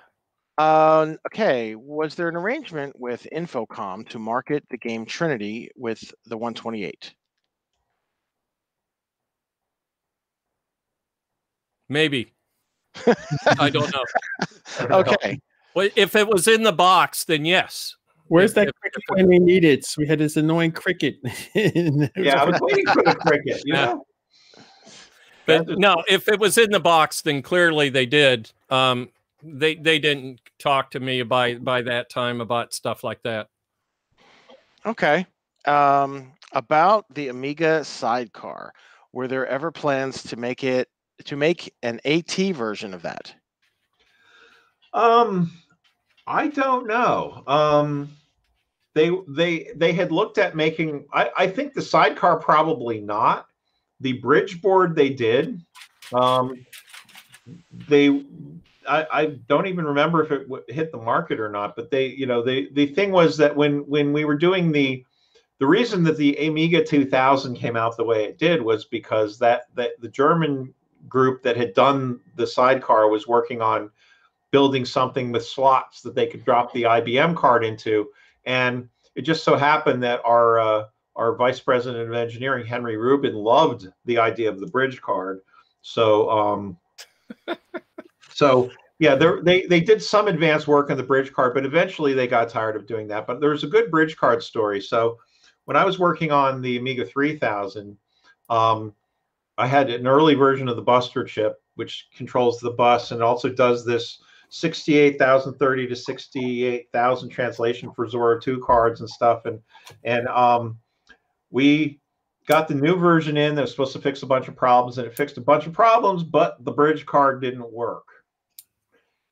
Um, okay, was there an arrangement with Infocom to market the game Trinity with the 128? Maybe. I don't know. Okay. Well, if it was in the box, then yes. Where's If- that if- cricket when we need it? We had this annoying cricket. Yeah, I was waiting for the cricket. You Yeah. know, But no, if it was in the box, then clearly they did. Um, they they didn't talk to me by by that time about stuff like that. Okay. Um, about the Amiga sidecar, were there ever plans to make it to make an AT version of that? Um, I don't know. Um, they they they had looked at making. I I think the sidecar probably not. The bridge board they did. Um, they. I, I don't even remember if it w- hit the market or not, but they, you know, they the thing was that when when we were doing the the reason that the Amiga 2000 came out the way it did was because that that the German group that had done the sidecar was working on building something with slots that they could drop the IBM card into. And it just so happened that our uh, our vice president of engineering, Henri Rubin, loved the idea of the bridge card. So um, so yeah, they they did some advanced work on the bridge card, but eventually they got tired of doing that. But there's a good bridge card story. So when I was working on the Amiga 3000, um, I had an early version of the Buster chip, which controls the bus and also does this 68,030 to 68,000 translation for Zorro 2 cards and stuff. And, and um, we got the new version in that was supposed to fix a bunch of problems and it fixed a bunch of problems, but the bridge card didn't work.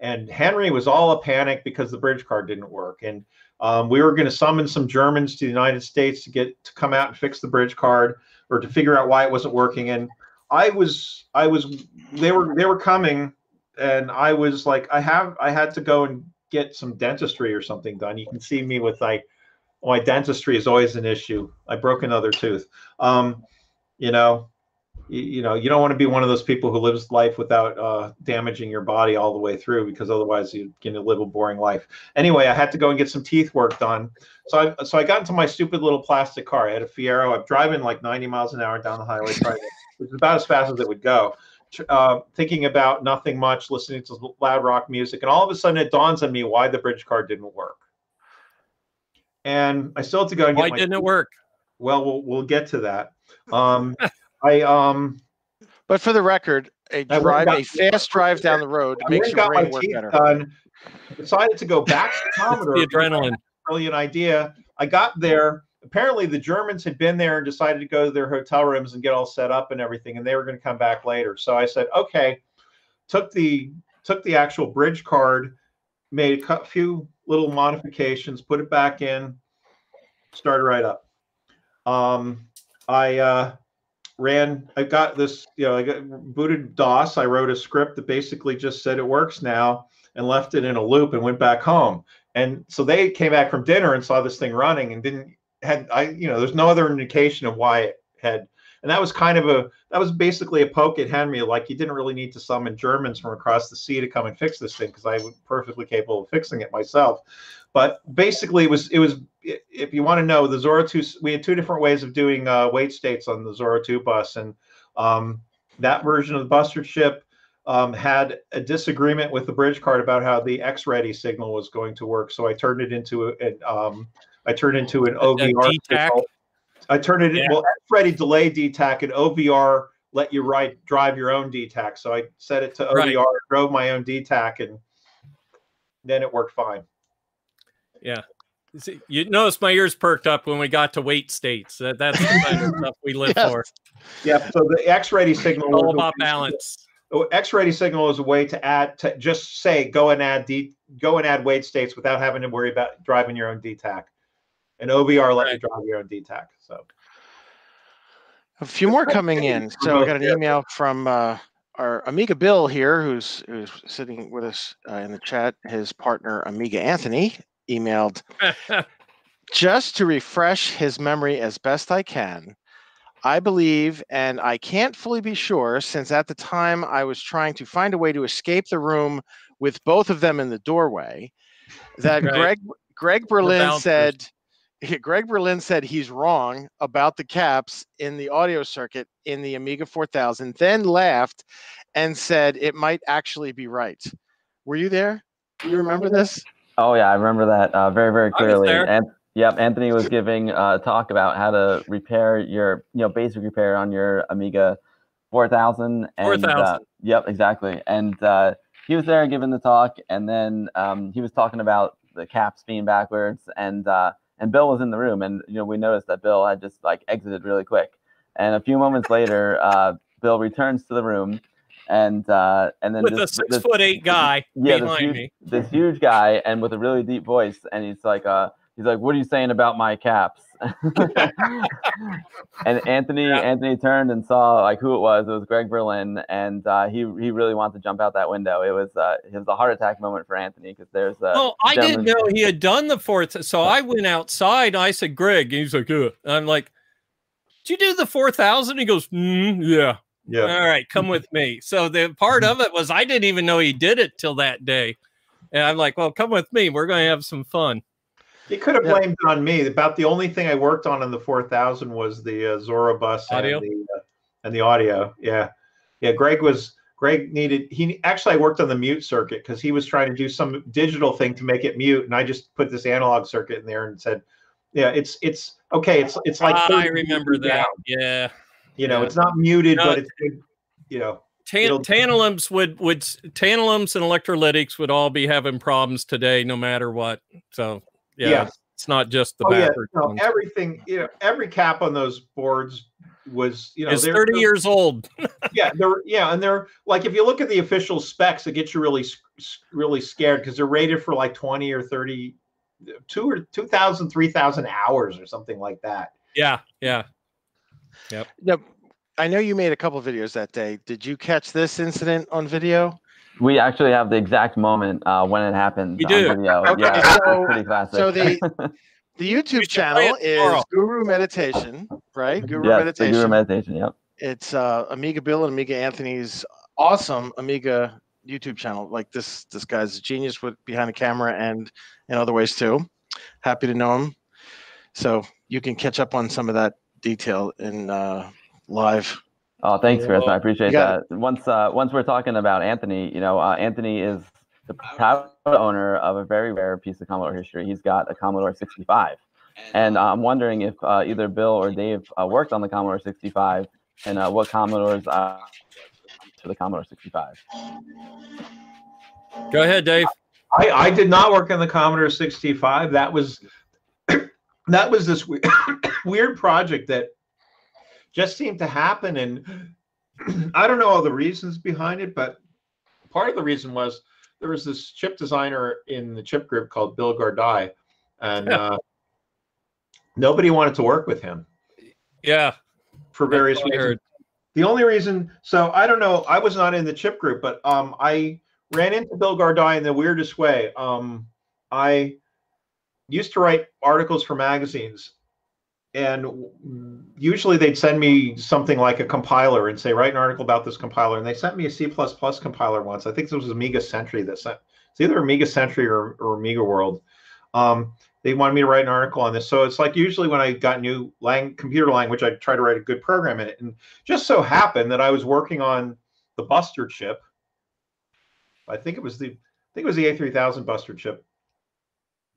And Henry was all a panic because the bridge card didn't work. And um, we were going to summon some Germans to the United States to get to come out and fix the bridge card or to figure out why it wasn't working. And I was, I was, they were, they were coming, and I was like, I have, I had to go and get some dentistry or something done. You can see me with like, my dentistry is always an issue. I broke another tooth. Um, you know, you, you know, you don't want to be one of those people who lives life without uh, damaging your body all the way through because otherwise you're going to live a boring life. Anyway, I had to go and get some teeth work done. So I so I got into my stupid little plastic car. I had a Fiero. I'm driving like 90 miles an hour down the highway, which is about as fast as it would go. Uh, thinking about nothing much, listening to loud rock music, and all of a sudden it dawns on me why the bridge car didn't work. And I still have to go and get Why didn't it work? Well, we'll we'll get to that. Um, I um. But for the record, a I drive, and a fast drive down the road I makes went your and got my brain work teeth better. done. Decided to go back to Commodore. the adrenaline. Brilliant idea. I got there. Apparently, the Germans had been there and decided to go to their hotel rooms and get all set up and everything, and they were going to come back later. So I said, okay. Took the took the actual bridge card, made a few little modifications, put it back in, started right up. Um, I uh, ran. I got this. You know, I got booted DOS. I wrote a script that basically just said it works now, and left it in a loop and went back home. And so they came back from dinner and saw this thing running and didn't had I you know there's no other indication of why it had. And that was kind of a that was basically a poke at Henry, like you didn't really need to summon Germans from across the sea to come and fix this thing because I was perfectly capable of fixing it myself. But basically, it was it was if you want to know the Zorro two, we had two different ways of doing uh, wait states on the Zorro two bus, and um, that version of the Buster chip um, had a disagreement with the bridge card about how the X ready signal was going to work. So I turned it into a, an um, I turned it into an OVR signal. I turned it Yeah. well X ready delay DTACK and OVR let you write drive your own DTACK. So I set it to OVR, Right. drove my own DTACK, and then it worked fine. Yeah. See, You notice my ears perked up when we got to wait states. That, that's the kind of stuff we live for. Yeah. So the X ready signal All about balance. Oh, X ready signal is a way to add to just say go and add D go and add wait states without having to worry about driving your own DTACK. And OVR let you drive your own DTACK. So A few more coming in. So I got an email from uh, our Amiga Bill here, who's who's sitting with us uh, in the chat. His partner Amiga Anthony emailed just to refresh his memory as best I can. I believe, and I can't fully be sure, since at the time I was trying to find a way to escape the room with both of them in the doorway, that Right. Greg Greg Berlin said Greg Berlin said he's wrong about the caps in the audio circuit in the Amiga 4000, then laughed and said it might actually be right. Were you there? Do you remember this? Oh yeah, I remember that uh, very very clearly. And yep, Anthony was giving uh, a talk about how to repair your you know basic repair on your Amiga 4000. And, Uh, 4000. yep, exactly. And uh, he was there giving the talk, and then um, he was talking about the caps being backwards, and uh, and Bill was in the room, and you know we noticed that Bill had just like exited really quick, and a few moments later, uh, Bill returns to the room. And uh, and then With this, a six this- foot eight guy yeah, this behind huge, me. this huge guy and with a really deep voice and he's like uh he's like what are you saying about my caps and anthony anthony turned and saw like who it was it was greg berlin and uh he he really wanted to jump out that window it was uh it was a heart attack moment for anthony because there's a Oh, I didn't know he had done the fourth. So I went outside. I said, Greg. And he's like, yeah. I'm like, did you do the 4,000? He goes, mm, yeah. Yeah. All right, come with me. So the part of it was I didn't even know he did it till that day. And I'm like, well, come with me. We're going to have some fun. he could have blamed it on me. About the only thing I worked on in the 4000 was the uh, Zorro bus Audio? and the uh, and the audio. Yeah, yeah. Greg was Greg needed he actually I worked on the mute circuit because he was trying to do some digital thing to make it mute, and I just put this analog circuit in there and said, yeah, it's it's okay. It's it's like Ah, I remember that. down. Yeah. You know, Yeah. it's not muted, No, but it's good. You know, Tan- tantalums would would tantalums and electrolytics would all be having problems today, no matter what. So yeah, Yeah. it's not just the oh yeah, no, everything. You know, every cap on those boards was you know they're- 30 they're- years old. yeah, they're yeah, and they're like if you look at the official specs, it gets you really really scared because they're rated for like twenty or thirty, two or 2,000, 3,000 hours or something like that. Yeah, yeah. Yep. Now, I know you made a couple videos that day. Did you catch this incident on video? We actually have the exact moment uh, when it happened You on do? video. Okay, yeah, so- pretty classic. so the- The YouTube channel is. Guru Meditation, right? Guru yes, Meditation. Guru meditation. Yep. it's uh, Amiga Bill and Amiga Anthony's awesome Amiga YouTube channel. Like this, this guy's a genius with behind the camera and in other ways too. Happy to know him. So you can catch up on some of that detail in uh, live. Oh, thanks, Chris. I appreciate You got that. Once, uh, once we're talking about Anthony, you know, uh, Anthony is the proud owner of a very rare piece of Commodore history. He's got a Commodore 65, and uh, I'm wondering if uh, either Bill or Dave uh, worked on the Commodore 65, and uh, what Commodores uh, to the Commodore 65. Go ahead, Dave. I, I did not work on the Commodore 65. That was that was this weird, weird project that just seemed to happen, and I don't know all the reasons behind it, but part of the reason was there was this chip designer in the chip group called Bill Gardei, and uh, nobody wanted to work with him Yeah. for various reasons. The only reason, so I don't know, I was not in the chip group, but um, I ran into Bill Gardei in the weirdest way. Um, I used to write articles for magazines, and usually they'd send me something like a compiler and say, write an article about this compiler. And they sent me a c++ compiler once. I think this was Amiga Sentry that sent. It's either Amiga Sentry or, or Amiga World. Um, they wanted me to write an article on this. So it's like usually when I got new lang- computer language, i'd try to write a good program in it. And just so happened that I was working on the Buster chip. I think it was the I think it was the A3000 Buster chip.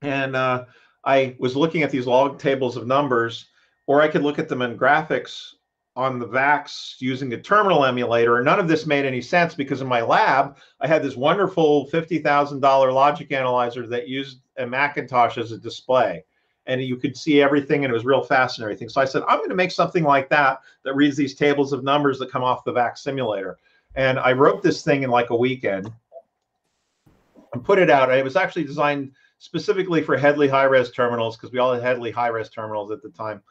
And uh, I was looking at these log tables of numbers, or I could look at them in graphics on the VAX using a terminal emulator. And none of this made any sense because in my lab, I had this wonderful $50,000 logic analyzer that used a Macintosh as a display. And you could see everything and it was real fast and everything. So I said, I'm going to make something like that that reads these tables of numbers that come off the VAX simulator. And I wrote this thing in like a weekend and put it out. It was actually designed specifically for Hedley high res terminals because we all had Hedley high res terminals at the time.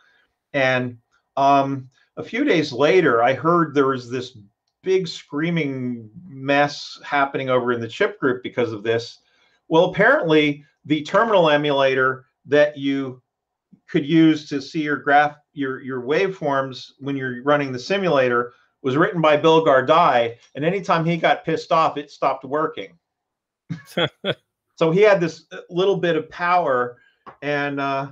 And um, a few days later, I heard there was this big screaming mess happening over in the chip group because of this. Well, apparently, the terminal emulator that you could use to see your graph your your waveforms when you're running the simulator was written by Bill Gardei, and anytime he got pissed off, it stopped working. so he had this uh, little bit of power, and uh,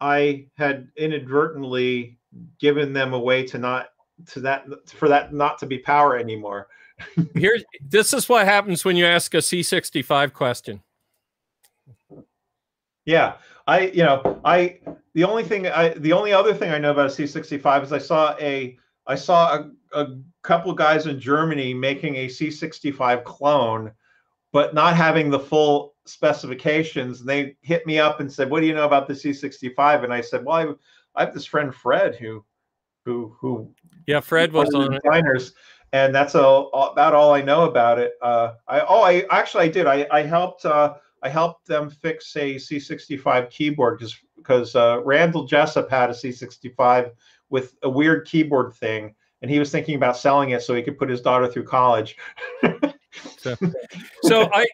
I had inadvertently given them a way to not to that for that not to be power anymore. Here's this is what happens when you ask a C65 question. Yeah, I you know I the only thing I the only other thing I know about a C65 is I saw a I saw a, a couple guys in Germany making a C65 clone, but not having the full specifications. And they hit me up and said, "What do you know about the C65?" And I said, "Well, I, I have this friend Fred who who who Yeah, Fred was on it. designers, and that's all, all- about all I know about it. Uh, I oh, I actually I did. I I helped uh, I helped them fix a C65 keyboard just because uh, Randell Jesup had a C65 with a weird keyboard thing, and he was thinking about selling it so he could put his daughter through college. So, so I,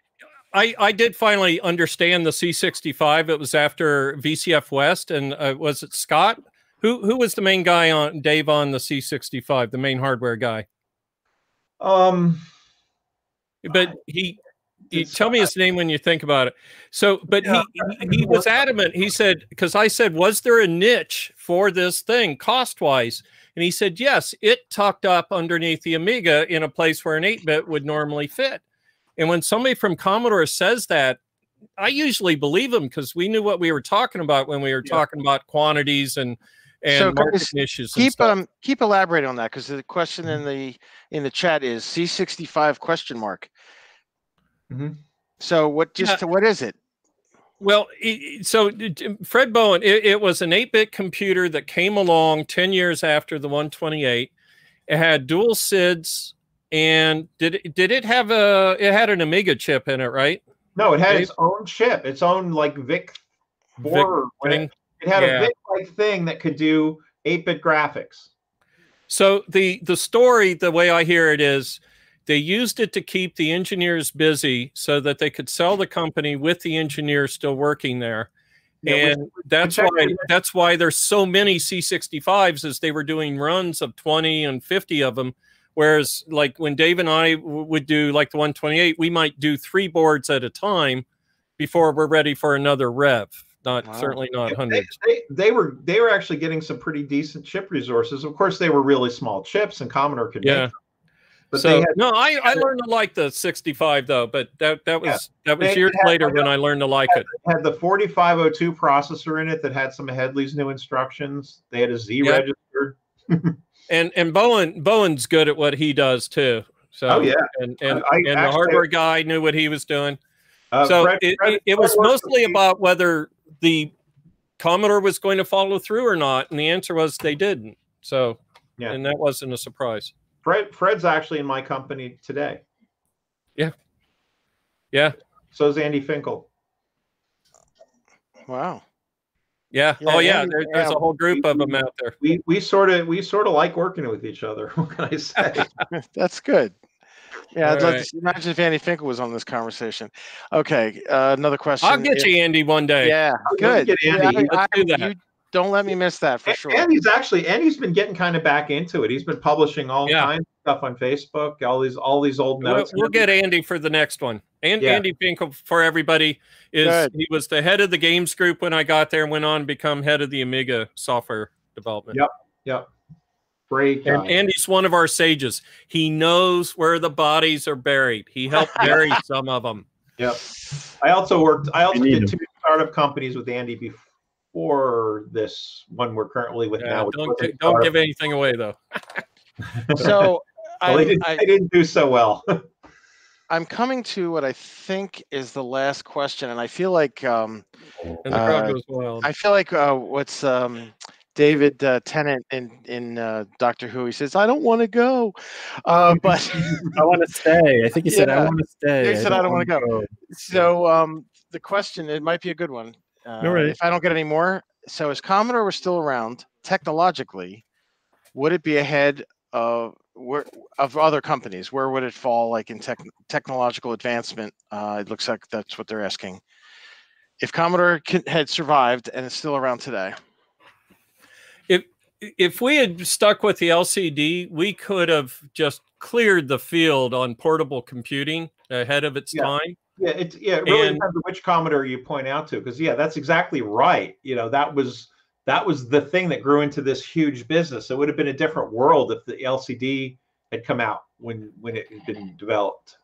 I, I did finally understand the C65. It was after VCF West, and uh, was it Scott? Who who was the main guy on Dave on the C65, the main hardware guy? Um, but he. he tell me his name when you think about it. So, but he he he was adamant. He said because I said, was there a niche for this thing cost wise? And he said, yes, it tucked up underneath the Amiga in a place where an 8 bit would normally fit. And when somebody from Commodore says that, I usually believe them because we knew what we were talking about when we were talking about quantities and and so market guys, niches. and keep stuff. um keep elaborating on that because the question in the in the chat is C65 question mark. Mhm. So what just what is it? Well, so Fred Bowen, it, it was an 8 bit computer that came along 10 years after the 128. It had dual SIDs, and did it, did it have a? It had an Amiga chip in it, right? No, it had Dave? its own chip, its own like VIC board. thing? It had Yeah. a VIC like thing that could do 8-bit graphics. So the the story, the way I hear it is, they used it to keep the engineers busy so that they could sell the company with the engineers still working there. Yeah, which- and that's why that's why there's so many C65s as they were doing runs of 20 and 50 of them. Whereas like when Dave and I w- would do like the 128, we might do three boards at a time before we're ready for another rev. Not certainly not They, hundreds. they, they were they were actually getting some pretty decent chip resources. Of course, they were really small chips, and Commodore could Yeah. But so they had, no, I, I learned to like the 65 though, but that that was Yeah. that was years had- later when I learned to like it. had the 4502 processor in it that had some of Headley's new instructions. They had a Z Yeah. register. And and Bowen Bowen's good at what he does too. So Oh, yeah. and and, I- and the hardware guy knew what he was doing. Uh, so Fred- it, Fred- it, it was mostly about whether the Commodore was going to follow through or not, and the answer was they didn't. So Yeah. and that wasn't a surprise. Fred Fred's actually in my company today. Yeah. Yeah. So is Andy Finkel. Wow. Yeah. Yeah, oh yeah, Andy- there, there's yeah, a whole group of them out there. We we sort of we sort of like working with each other. What can I say? That's good. Yeah, I'd All love to imagine if Andy Finkel was on this conversation. Okay, uh, another question. I'll get If- you Andy one day. Yeah, I'll good. get Yeah, I- Let's do that. you don't let me miss that for sure. And he's actually and he's been getting kind of back into it. He's been publishing all Yeah. kinds of stuff on Facebook, all these all these old We'll, notes. we'll get Andy for the next one. And Yeah. Andy Finkel for everybody is Good. he was the head of the games group when I got there and went on to become head of the Amiga software development. Yep, yep. Great guy. And Andy's one of our sages. He knows where the bodies are buried. He helped bury some of them. Yep. I also worked. I also did him. two startup companies with Andy before this one we're currently with Yeah, now. don't wasn't gi- don't startup. give anything away though. So Well, they, I, didn't, I, they didn't do so well. I'm coming to what I think is the last question, and I feel like um, And the crowd uh, goes wild. I feel like uh, what's um, David uh, Tennant in in uh, Doctor Who. He says, "I don't want to go," uh, but I want to stay. I think he said, "I want to stay." He said, "I don't want to go." So um, the question, it might be a good one. Uh, All right. If I don't get any more, so as Commodore was still around technologically, would it be ahead of where of other companies? Where would it fall, like in tech, technological advancement? Uh, it looks like that's what they're asking. If Commodore can, had survived and is still around today, if if we had stuck with the LCD, we could have just cleared the field on portable computing ahead of its Yeah. time. Yeah, it's yeah, it really And- depends on which Commodore you point out to, because yeah, that's exactly right. You know, that was that was the thing that grew into this huge business. It would have been a different world if the LCD had come out when when it had been developed.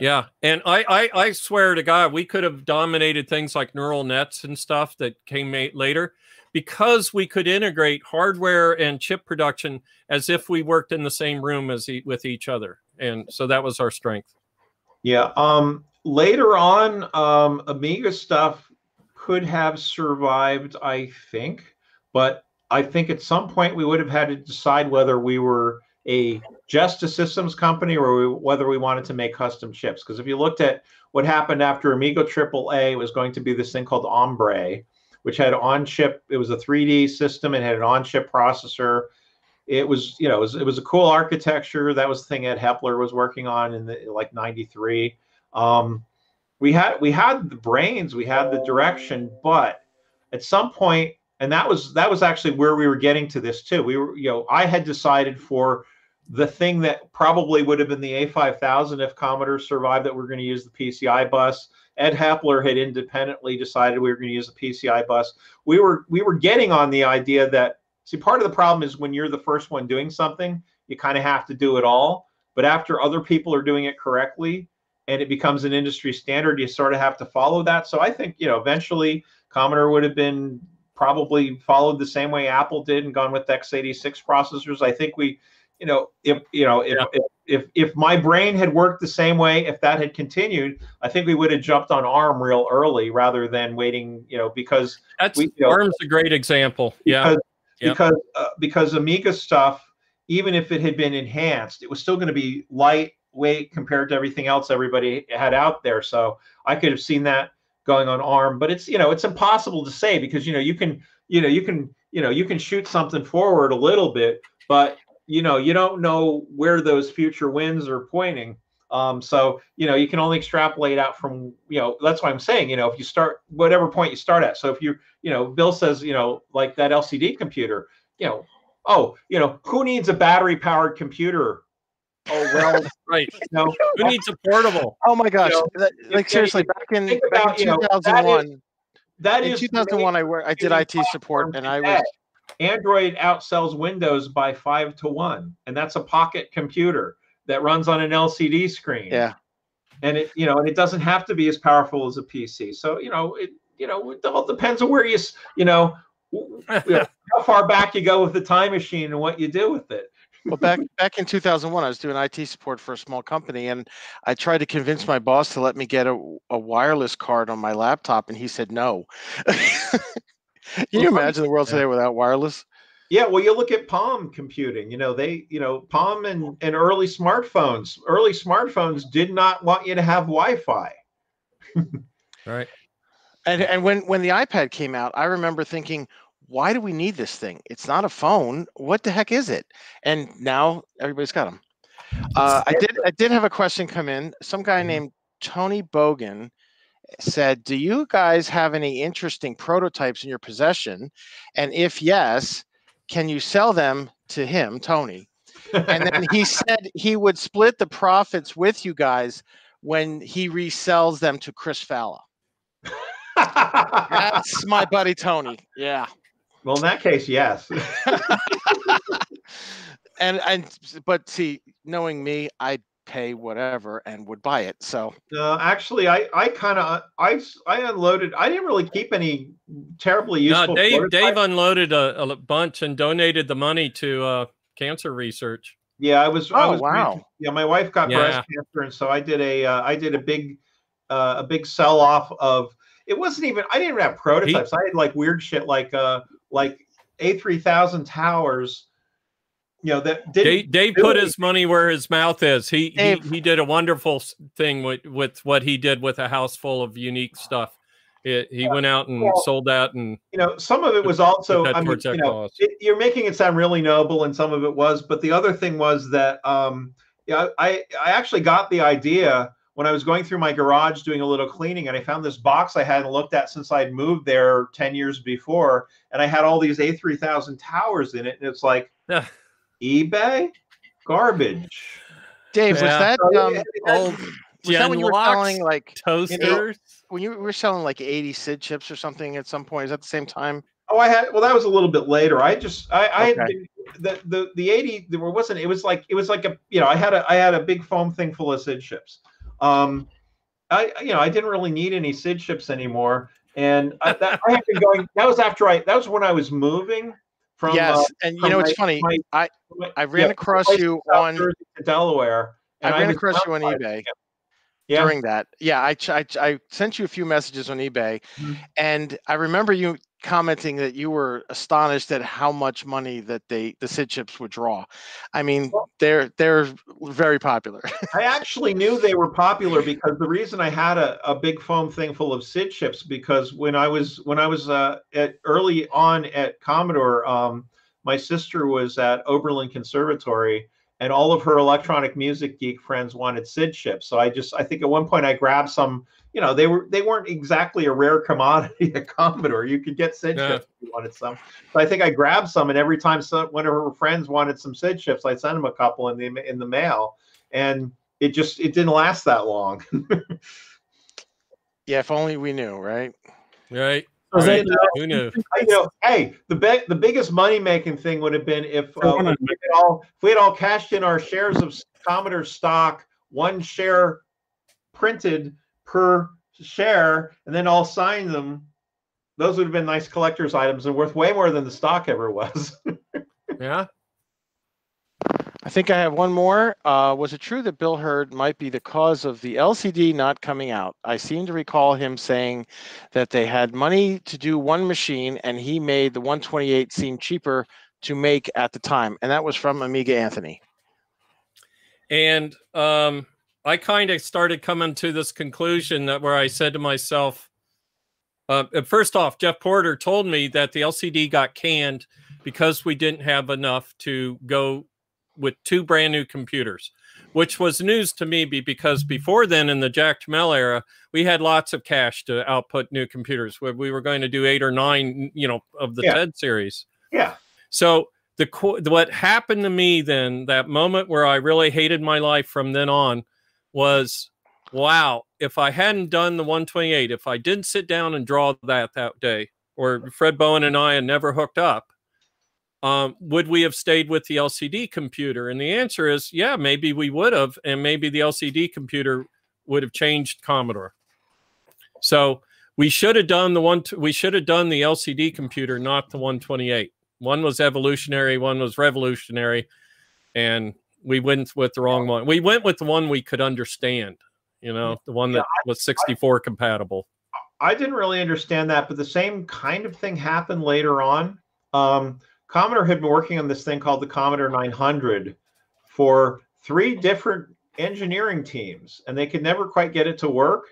Yeah, and I, I I swear to God, we could have dominated things like neural nets and stuff that came later, because we could integrate hardware and chip production as if we worked in the same room as e- with each other, and so that was our strength. Yeah. Um, later on, um, Amiga stuff could have survived, I think, but I think at some point we would have had to decide whether we were a just a systems company or we, whether we wanted to make custom chips. Because if you looked at what happened after Amiga AAA, it was going to be this thing called Hombre, which had on-chip. It was a 3D system and had an on-chip processor. It was, you know, it was, it was a cool architecture. That was the thing Ed Hepler was working on in the like '93. Um, we had we had the brains, we had the direction, but at some point, and that was that was actually where we were getting to this too. We were, you know, I had decided for the thing that probably would have been the A5000 if Commodore survived that we're going to use the PCI bus. Ed Hepler had independently decided we were going to use the PCI bus. We were we were getting on the idea that see part of the problem is when you're the first one doing something, you kind of have to do it all. But after other people are doing it correctly and it becomes an industry standard, you sort of have to follow that. So I think you know eventually Commodore would have been probably followed the same way Apple did and gone with x86 processors. I think we, you know, if you know, if, if if if my brain had worked the same way, if that had continued, I think we would have jumped on ARM real early rather than waiting, you know, because That's we, you know, ARM's a great example. Yeah. because Yeah. because uh, because Amiga stuff, even if it had been enhanced, it was still going to be lightweight compared to everything else everybody had out there. So I could have seen that going on ARM, but it's you know it's impossible to say because you know you can you know you can you know you can shoot something forward a little bit, but you know you don't know where those future winds are pointing. Um, so you know you can only extrapolate out from you know that's why I'm saying you know if you start whatever point you start at. So if you you know Bill says you know like that LCD computer, you know oh you know who needs a battery powered computer? Oh well, right. You know, Who needs a portable? Oh my gosh! You know, that- like seriously, back in back about, in you know, that is- 2001, that in is 2001, I worked. I did IT support, and I was Android outsells Windows by five to one, and that's a pocket computer that runs on an LCD screen. yeah. and it you know, and it doesn't have to be as powerful as a PC. So you know, it you know, it all depends on where you you know, how far back you go with the time machine and what you do with it. Well, back back in 2001, I was doing IT support for a small company, and I tried to convince my boss to let me get a, a wireless card on my laptop, and he said no. Can you imagine the world today without wireless? Yeah, well, you look at Palm computing. You know, they, you know, Palm and, and early smartphones. Early smartphones did not want you to have Wi-Fi. Right. And and when when the iPad came out, I remember thinking, why do we need this thing? It's not a phone. What the heck is it? And now everybody's got them. Uh, I did I did have a question come in. Some guy named Tony Bogan said, "Do you guys have any interesting prototypes in your possession? And if yes, can you sell them to him, Tony?" And then he said he would split the profits with you guys when he resells them to Chris Falla. That's my buddy Tony. Yeah. Well, in that case, yes. And and but see, knowing me, I'd pay whatever and would buy it. So No, actually, I, I kind of, I, I unloaded. I didn't really keep any terribly useful. No, Dave prototypes. Dave unloaded a, a bunch and donated the money to uh, cancer research. Yeah, I was. I Oh, was wow. Yeah, my wife got breast cancer, and so I did a, uh, I did a big, uh, a big sell off of. It wasn't even. I didn't have prototypes. I had like weird shit, like, uh, like A three thousand towers. You know that didn't. Dave, Dave put his money where his mouth is. He he, Dave. he did a wonderful thing with, with what he did with a house full of unique stuff. It, he went out and Well, sold that and you know some of it was also i mean you know, it, you're making it sound really noble and some of it was but the other thing was that um yeah i i actually got the idea when i was going through my garage doing a little cleaning and i found this box i hadn't looked at since i'd moved there 10 years before and i had all these a3000 towers in it and it's like ebay garbage Dave, was that um Old was that when you were selling like you know, toasters. when you were selling like 80 SID chips or something at some point? Is that the same time? Oh, I had well, that was a little bit later. I just I, I had Okay. been, the the the eighty there wasn't it was like it was like a you know I had a I had a big foam thing full of SID chips. Um, I you know I didn't really need any SID chips anymore, and I, that, I had been going. That was after I that was when I was moving from yes, uh, and you know it's funny. my- I I ran yeah, across you on to Delaware. I and ran was across you on eBay Yeah. during that. Yeah, I, I I sent you a few messages on eBay, Mhm. and I remember you commenting that you were astonished at how much money that they the SID chips would draw. I mean, they're they're very popular. I actually knew they were popular because the reason I had a, a big foam thing full of SID chips because when I was when I was uh, at early on at Commodore, um, my sister was at Oberlin Conservatory, and all of her electronic music geek friends wanted SID chips. So I just I think at one point I grabbed some. You know, they were they weren't exactly a rare commodity at Commodore. You could get SID Yeah. chips if you wanted some. So I think I grabbed some, and every time some, one of her friends wanted some SID chips, I sent them a couple in the in the mail, and it just it didn't last that long. yeah, if only we knew, right? Right. So right. then, Who knew? I- you know, hey, the be- the biggest money making thing would have been if, uh, if we had all if we had all cashed in our shares of Commodore stock, one share printed per share, and then all signed them those would have been nice collector's items and worth way more than the stock ever was. yeah. I think I have one more. Uh, was it true that Bil Herd might be the cause of the LCD not coming out? I seem to recall him saying that they had money to do one machine and he made the 128 seem cheaper to make at the time. And that was from Amiga Anthony. And um, I kind of started coming to this conclusion that where I said to myself, uh, first off, Jeff Porter told me that the LCD got canned because we didn't have enough to go with two brand new computers, which was news to me because before then, in the Jack Tramiel era, we had lots of cash to output new computers. Where we were going to do eight or nine, you know, of the Yeah. TED series. Yeah. So the what happened to me then, that moment where I really hated my life from then on, was wow. If I hadn't done the 128, if I didn't sit down and draw that that day, or Fred Bowen and I had never hooked up, um, would we have stayed with the LCD computer? And the answer is, yeah, maybe we would have, and maybe the LCD computer would have changed Commodore. So we should have done the one. we should have done the LCD computer, not the 128. One was evolutionary, one was revolutionary, and we went with the wrong one. We went with the one we could understand. You know, the one that was 64 compatible. I didn't really understand that, but the same kind of thing happened later on. Um, Commodore had been working on this thing called the Commodore 900 for three different engineering teams, and they could never quite get it to work.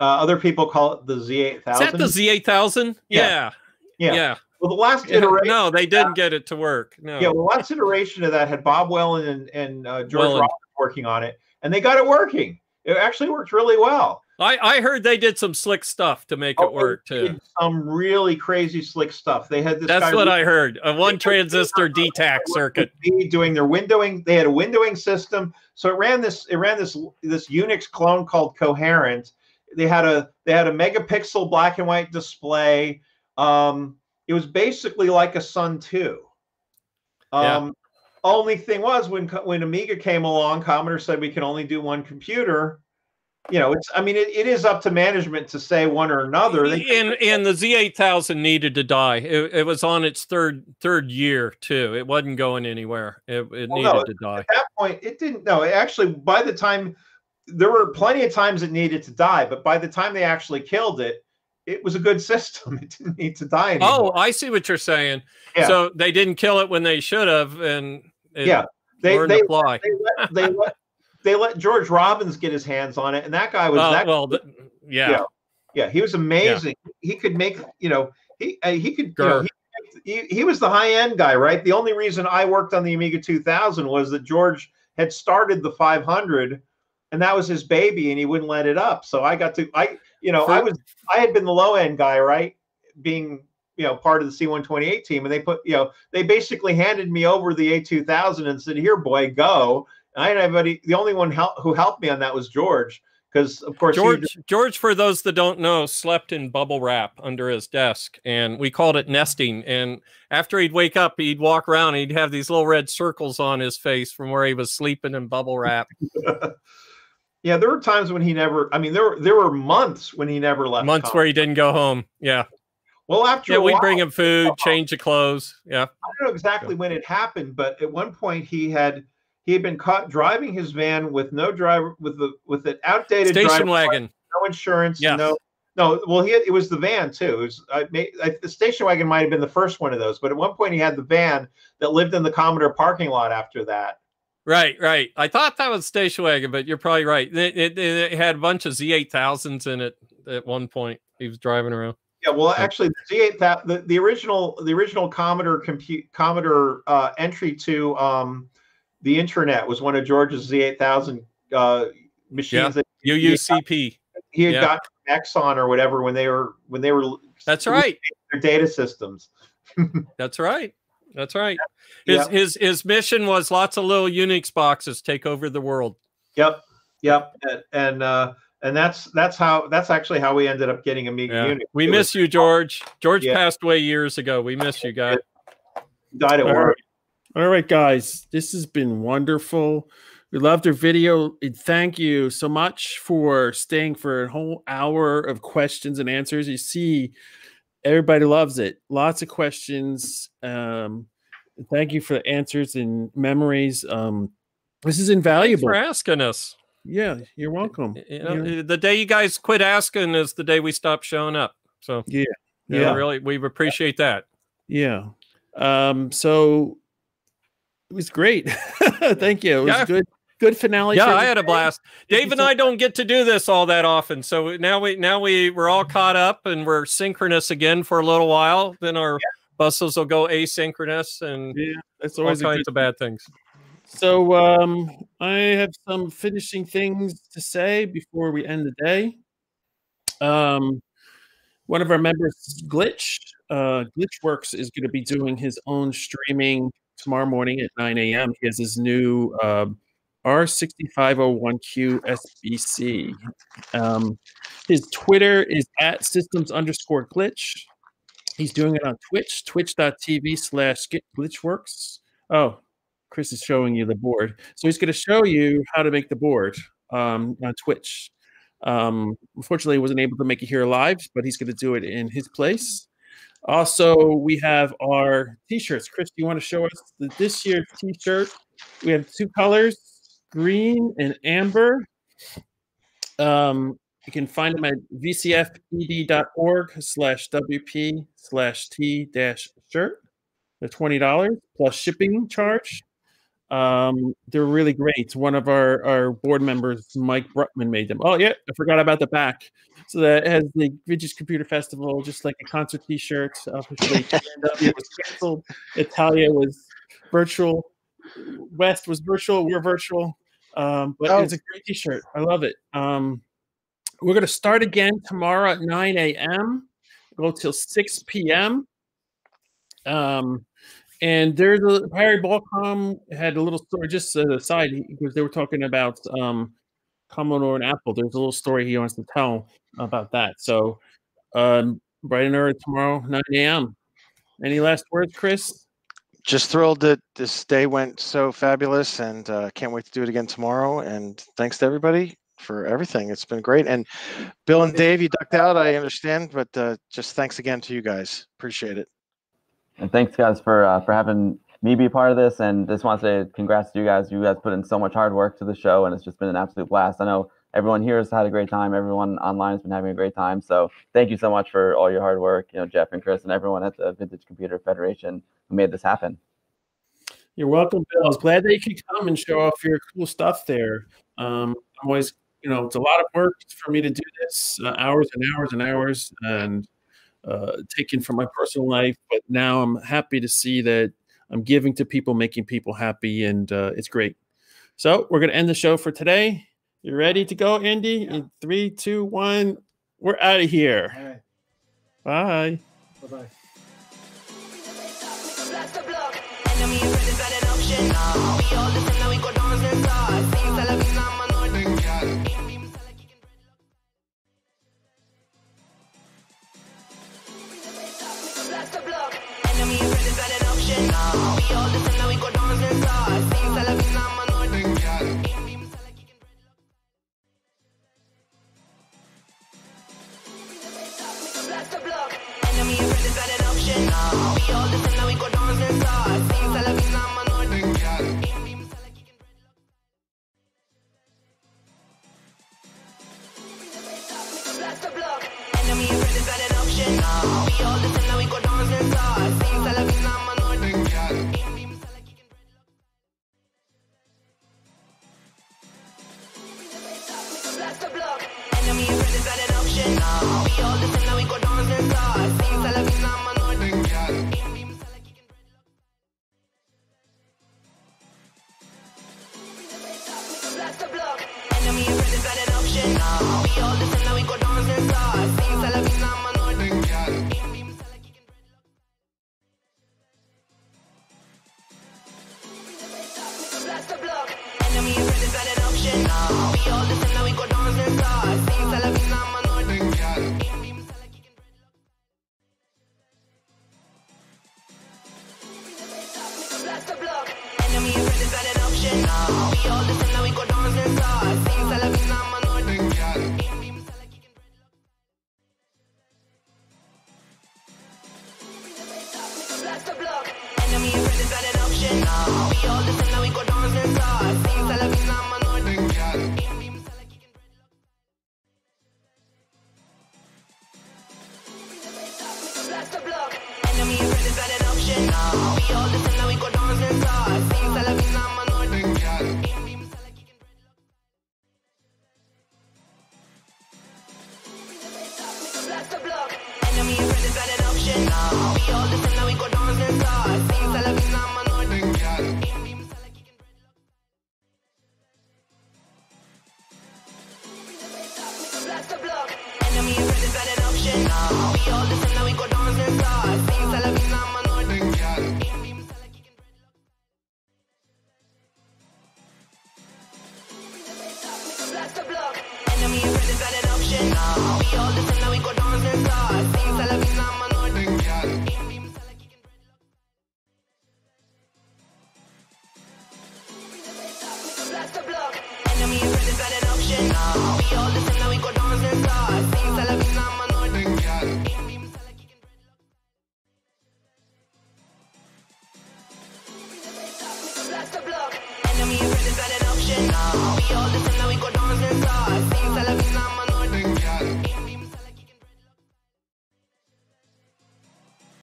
Uh, other people call it the Z8000. Is that the Z8000? Yeah. Yeah. Yeah. Well, the last Yeah, iteration. No, they didn't get it to work. No. Yeah, well, last iteration of that had Bob Welland and, and uh, George Wellen. Roberts working on it, and they got it working. It actually worked really well. I, I heard they did some slick stuff to make it work too. did some really crazy slick stuff. They had this. That's guy what Rick I heard. A one transistor DTACK circuit. doing their windowing. They had a windowing system, so it ran this. It ran this this Unix clone called Coherent. They had a they had a megapixel black and white display. Um, it was basically like a Sun Two. Yeah. Um, Only thing was when when Amiga came along, Commodore said we can only do one computer. You know, it's I mean it, it is up to management to say one or another. They, And and the Z8000 needed to die. It, it was on its third third year too. It wasn't going anywhere. It, it Well, needed no, to die. At that point, it didn't. No, it actually, by the time there were plenty of times it needed to die, but by the time they actually killed it, it was a good system. It didn't need to die anymore. Oh, I see what you're saying. Yeah. So they didn't kill it when they should have, and yeah, they they, fly. they let they let they let George Robbins get his hands on it, and that guy was Uh, that. well, th- yeah. yeah, yeah, he was amazing. He could make you know he uh, he could you know, he, he, he was the high end guy, right? The only reason I worked on the Amiga 2000 was that George had started the 500, and that was his baby, and he wouldn't let it up. So I got to I you know I was I had been the low end guy, right? Being you know part of the C128 team, and they put you know they basically handed me over the A2000 and said, "Here, boy, go." And I had anybody. The only one help, who helped me on that was George, because of course George, George, for those that don't know, slept in bubble wrap under his desk, and we called it nesting. And after he'd wake up, he'd walk around, and he'd have these little red circles on his face from where he was sleeping in bubble wrap. Yeah, there were times when he never. I mean, there were there were months when he never left. Months where he didn't go home. Yeah. Well, after yeah, we'd bring him food, uh-huh. change the clothes. Yeah. I don't know exactly when it happened, but at one point he had he had been caught driving his van with no driver with the with an outdated Station wagon. no insurance, Yes. no no. Well, he had, it was the van too. It was I, may, I, the station wagon might have been the first one of those, but at one point he had the van that lived in the Commodore parking lot. After that, Right, right. I thought that was station wagon, but you're probably right. It, it, it had a bunch of Z8000s in it at one point. He was driving around. Yeah, well, actually, the Z8 that the, the original the original Commodore compute Commodore uh, entry to um, the internet was one of George's Z8000 uh, machines Yeah, that he had got- he had Yeah. got Exxon or whatever when they were when they were That's right. their data systems. That's right. That's right. His Yeah. his his mission was lots of little Unix boxes take over the world. Yep, yep, and and, uh, and that's that's how that's actually how we ended up getting Amiga Yeah. Unix. We It miss you, George. George Yeah. passed away years ago. We miss you, guy. died at All work. right. All right, guys. This has been wonderful. We loved your video. Thank you so much for staying for a whole hour of questions and answers. You see, everybody loves it. Lots of questions. Um, thank you for the answers and memories. Um, this is invaluable. for asking us. Yeah, you're welcome. You know, Yeah. the day you guys quit asking is the day we stop showing up. So Yeah, know, yeah. really, we appreciate that. Yeah. Um, so it was great. Thank you. It was Yeah. good. Good finale. Yeah, I had a blast. Dave and I don't get to do this all that often, so now we now we we're all caught up and we're synchronous again for a little while. Then our buses will go asynchronous and yeah, that's always a kinds good of bad things. So um, I have some finishing things to say before we end the day. Um, one of our members, Glitch, uh, Glitchworks, is going to be doing his own streaming tomorrow morning at 9 a.m. He has his new uh, R6501Q SBC. Um, his Twitter is at systems underscore glitch. He's doing it on Twitch, twitch.tv slash glitchworks. Oh, Chris is showing you the board. So he's going to show you how to make the board um, on Twitch. Um, unfortunately, he wasn't able to make it here live, but he's going to do it in his place. Also, we have our t-shirts. Chris, do you want to show us the, this year's t-shirt? We have two colors, green and amber. Um, you can find them at vcfed.org slash wp slash t dash shirt. They're twenty dollars plus shipping charge. Um, they're really great. One of our, our board members, Mike Brutman, made them. Oh yeah, I forgot about the back. So that has the Vintage Computer Festival, just like a concert T-shirt. Officially, KNW was canceled. Italia was virtual. West was virtual. We're virtual. Um, but Oh. it's a great T-shirt. I love it. Um, we're going to start again tomorrow at 9 a.m. Go till 6 p.m. Um, and there's a Harry Balcom had a little story just as a side because they were talking about um, Commodore and Apple. There's a little story he wants to tell about that. So, um, bright and early tomorrow, 9 a.m. Any last words, Chris? Just thrilled that this day went so fabulous and uh, can't wait to do it again tomorrow. And thanks to everybody for everything. It's been great. And Bill and Dave, you ducked out, I understand, but uh, just thanks again to you guys. Appreciate it. And thanks, guys, for uh, for having me be part of this. And just want to say congrats to you guys. You guys put in so much hard work to the show, and it's just been an absolute blast. I know everyone here has had a great time. Everyone online has been having a great time. So thank you so much for all your hard work, you know, Jeff and Chris, and everyone at the Vintage Computer Federation who made this happen. You're welcome, Bill. I was glad that you could come and show off your cool stuff there. Um, I'm always, you know, it's a lot of work for me to do this, uh, hours and hours and hours, and uh, taken from my personal life. But now I'm happy to see that I'm giving to people, making people happy, and uh, it's great. So we're gonna end the show for today. You ready to go, Andy? In three, two, one. We're out of here. Bye. Bye bye. All listen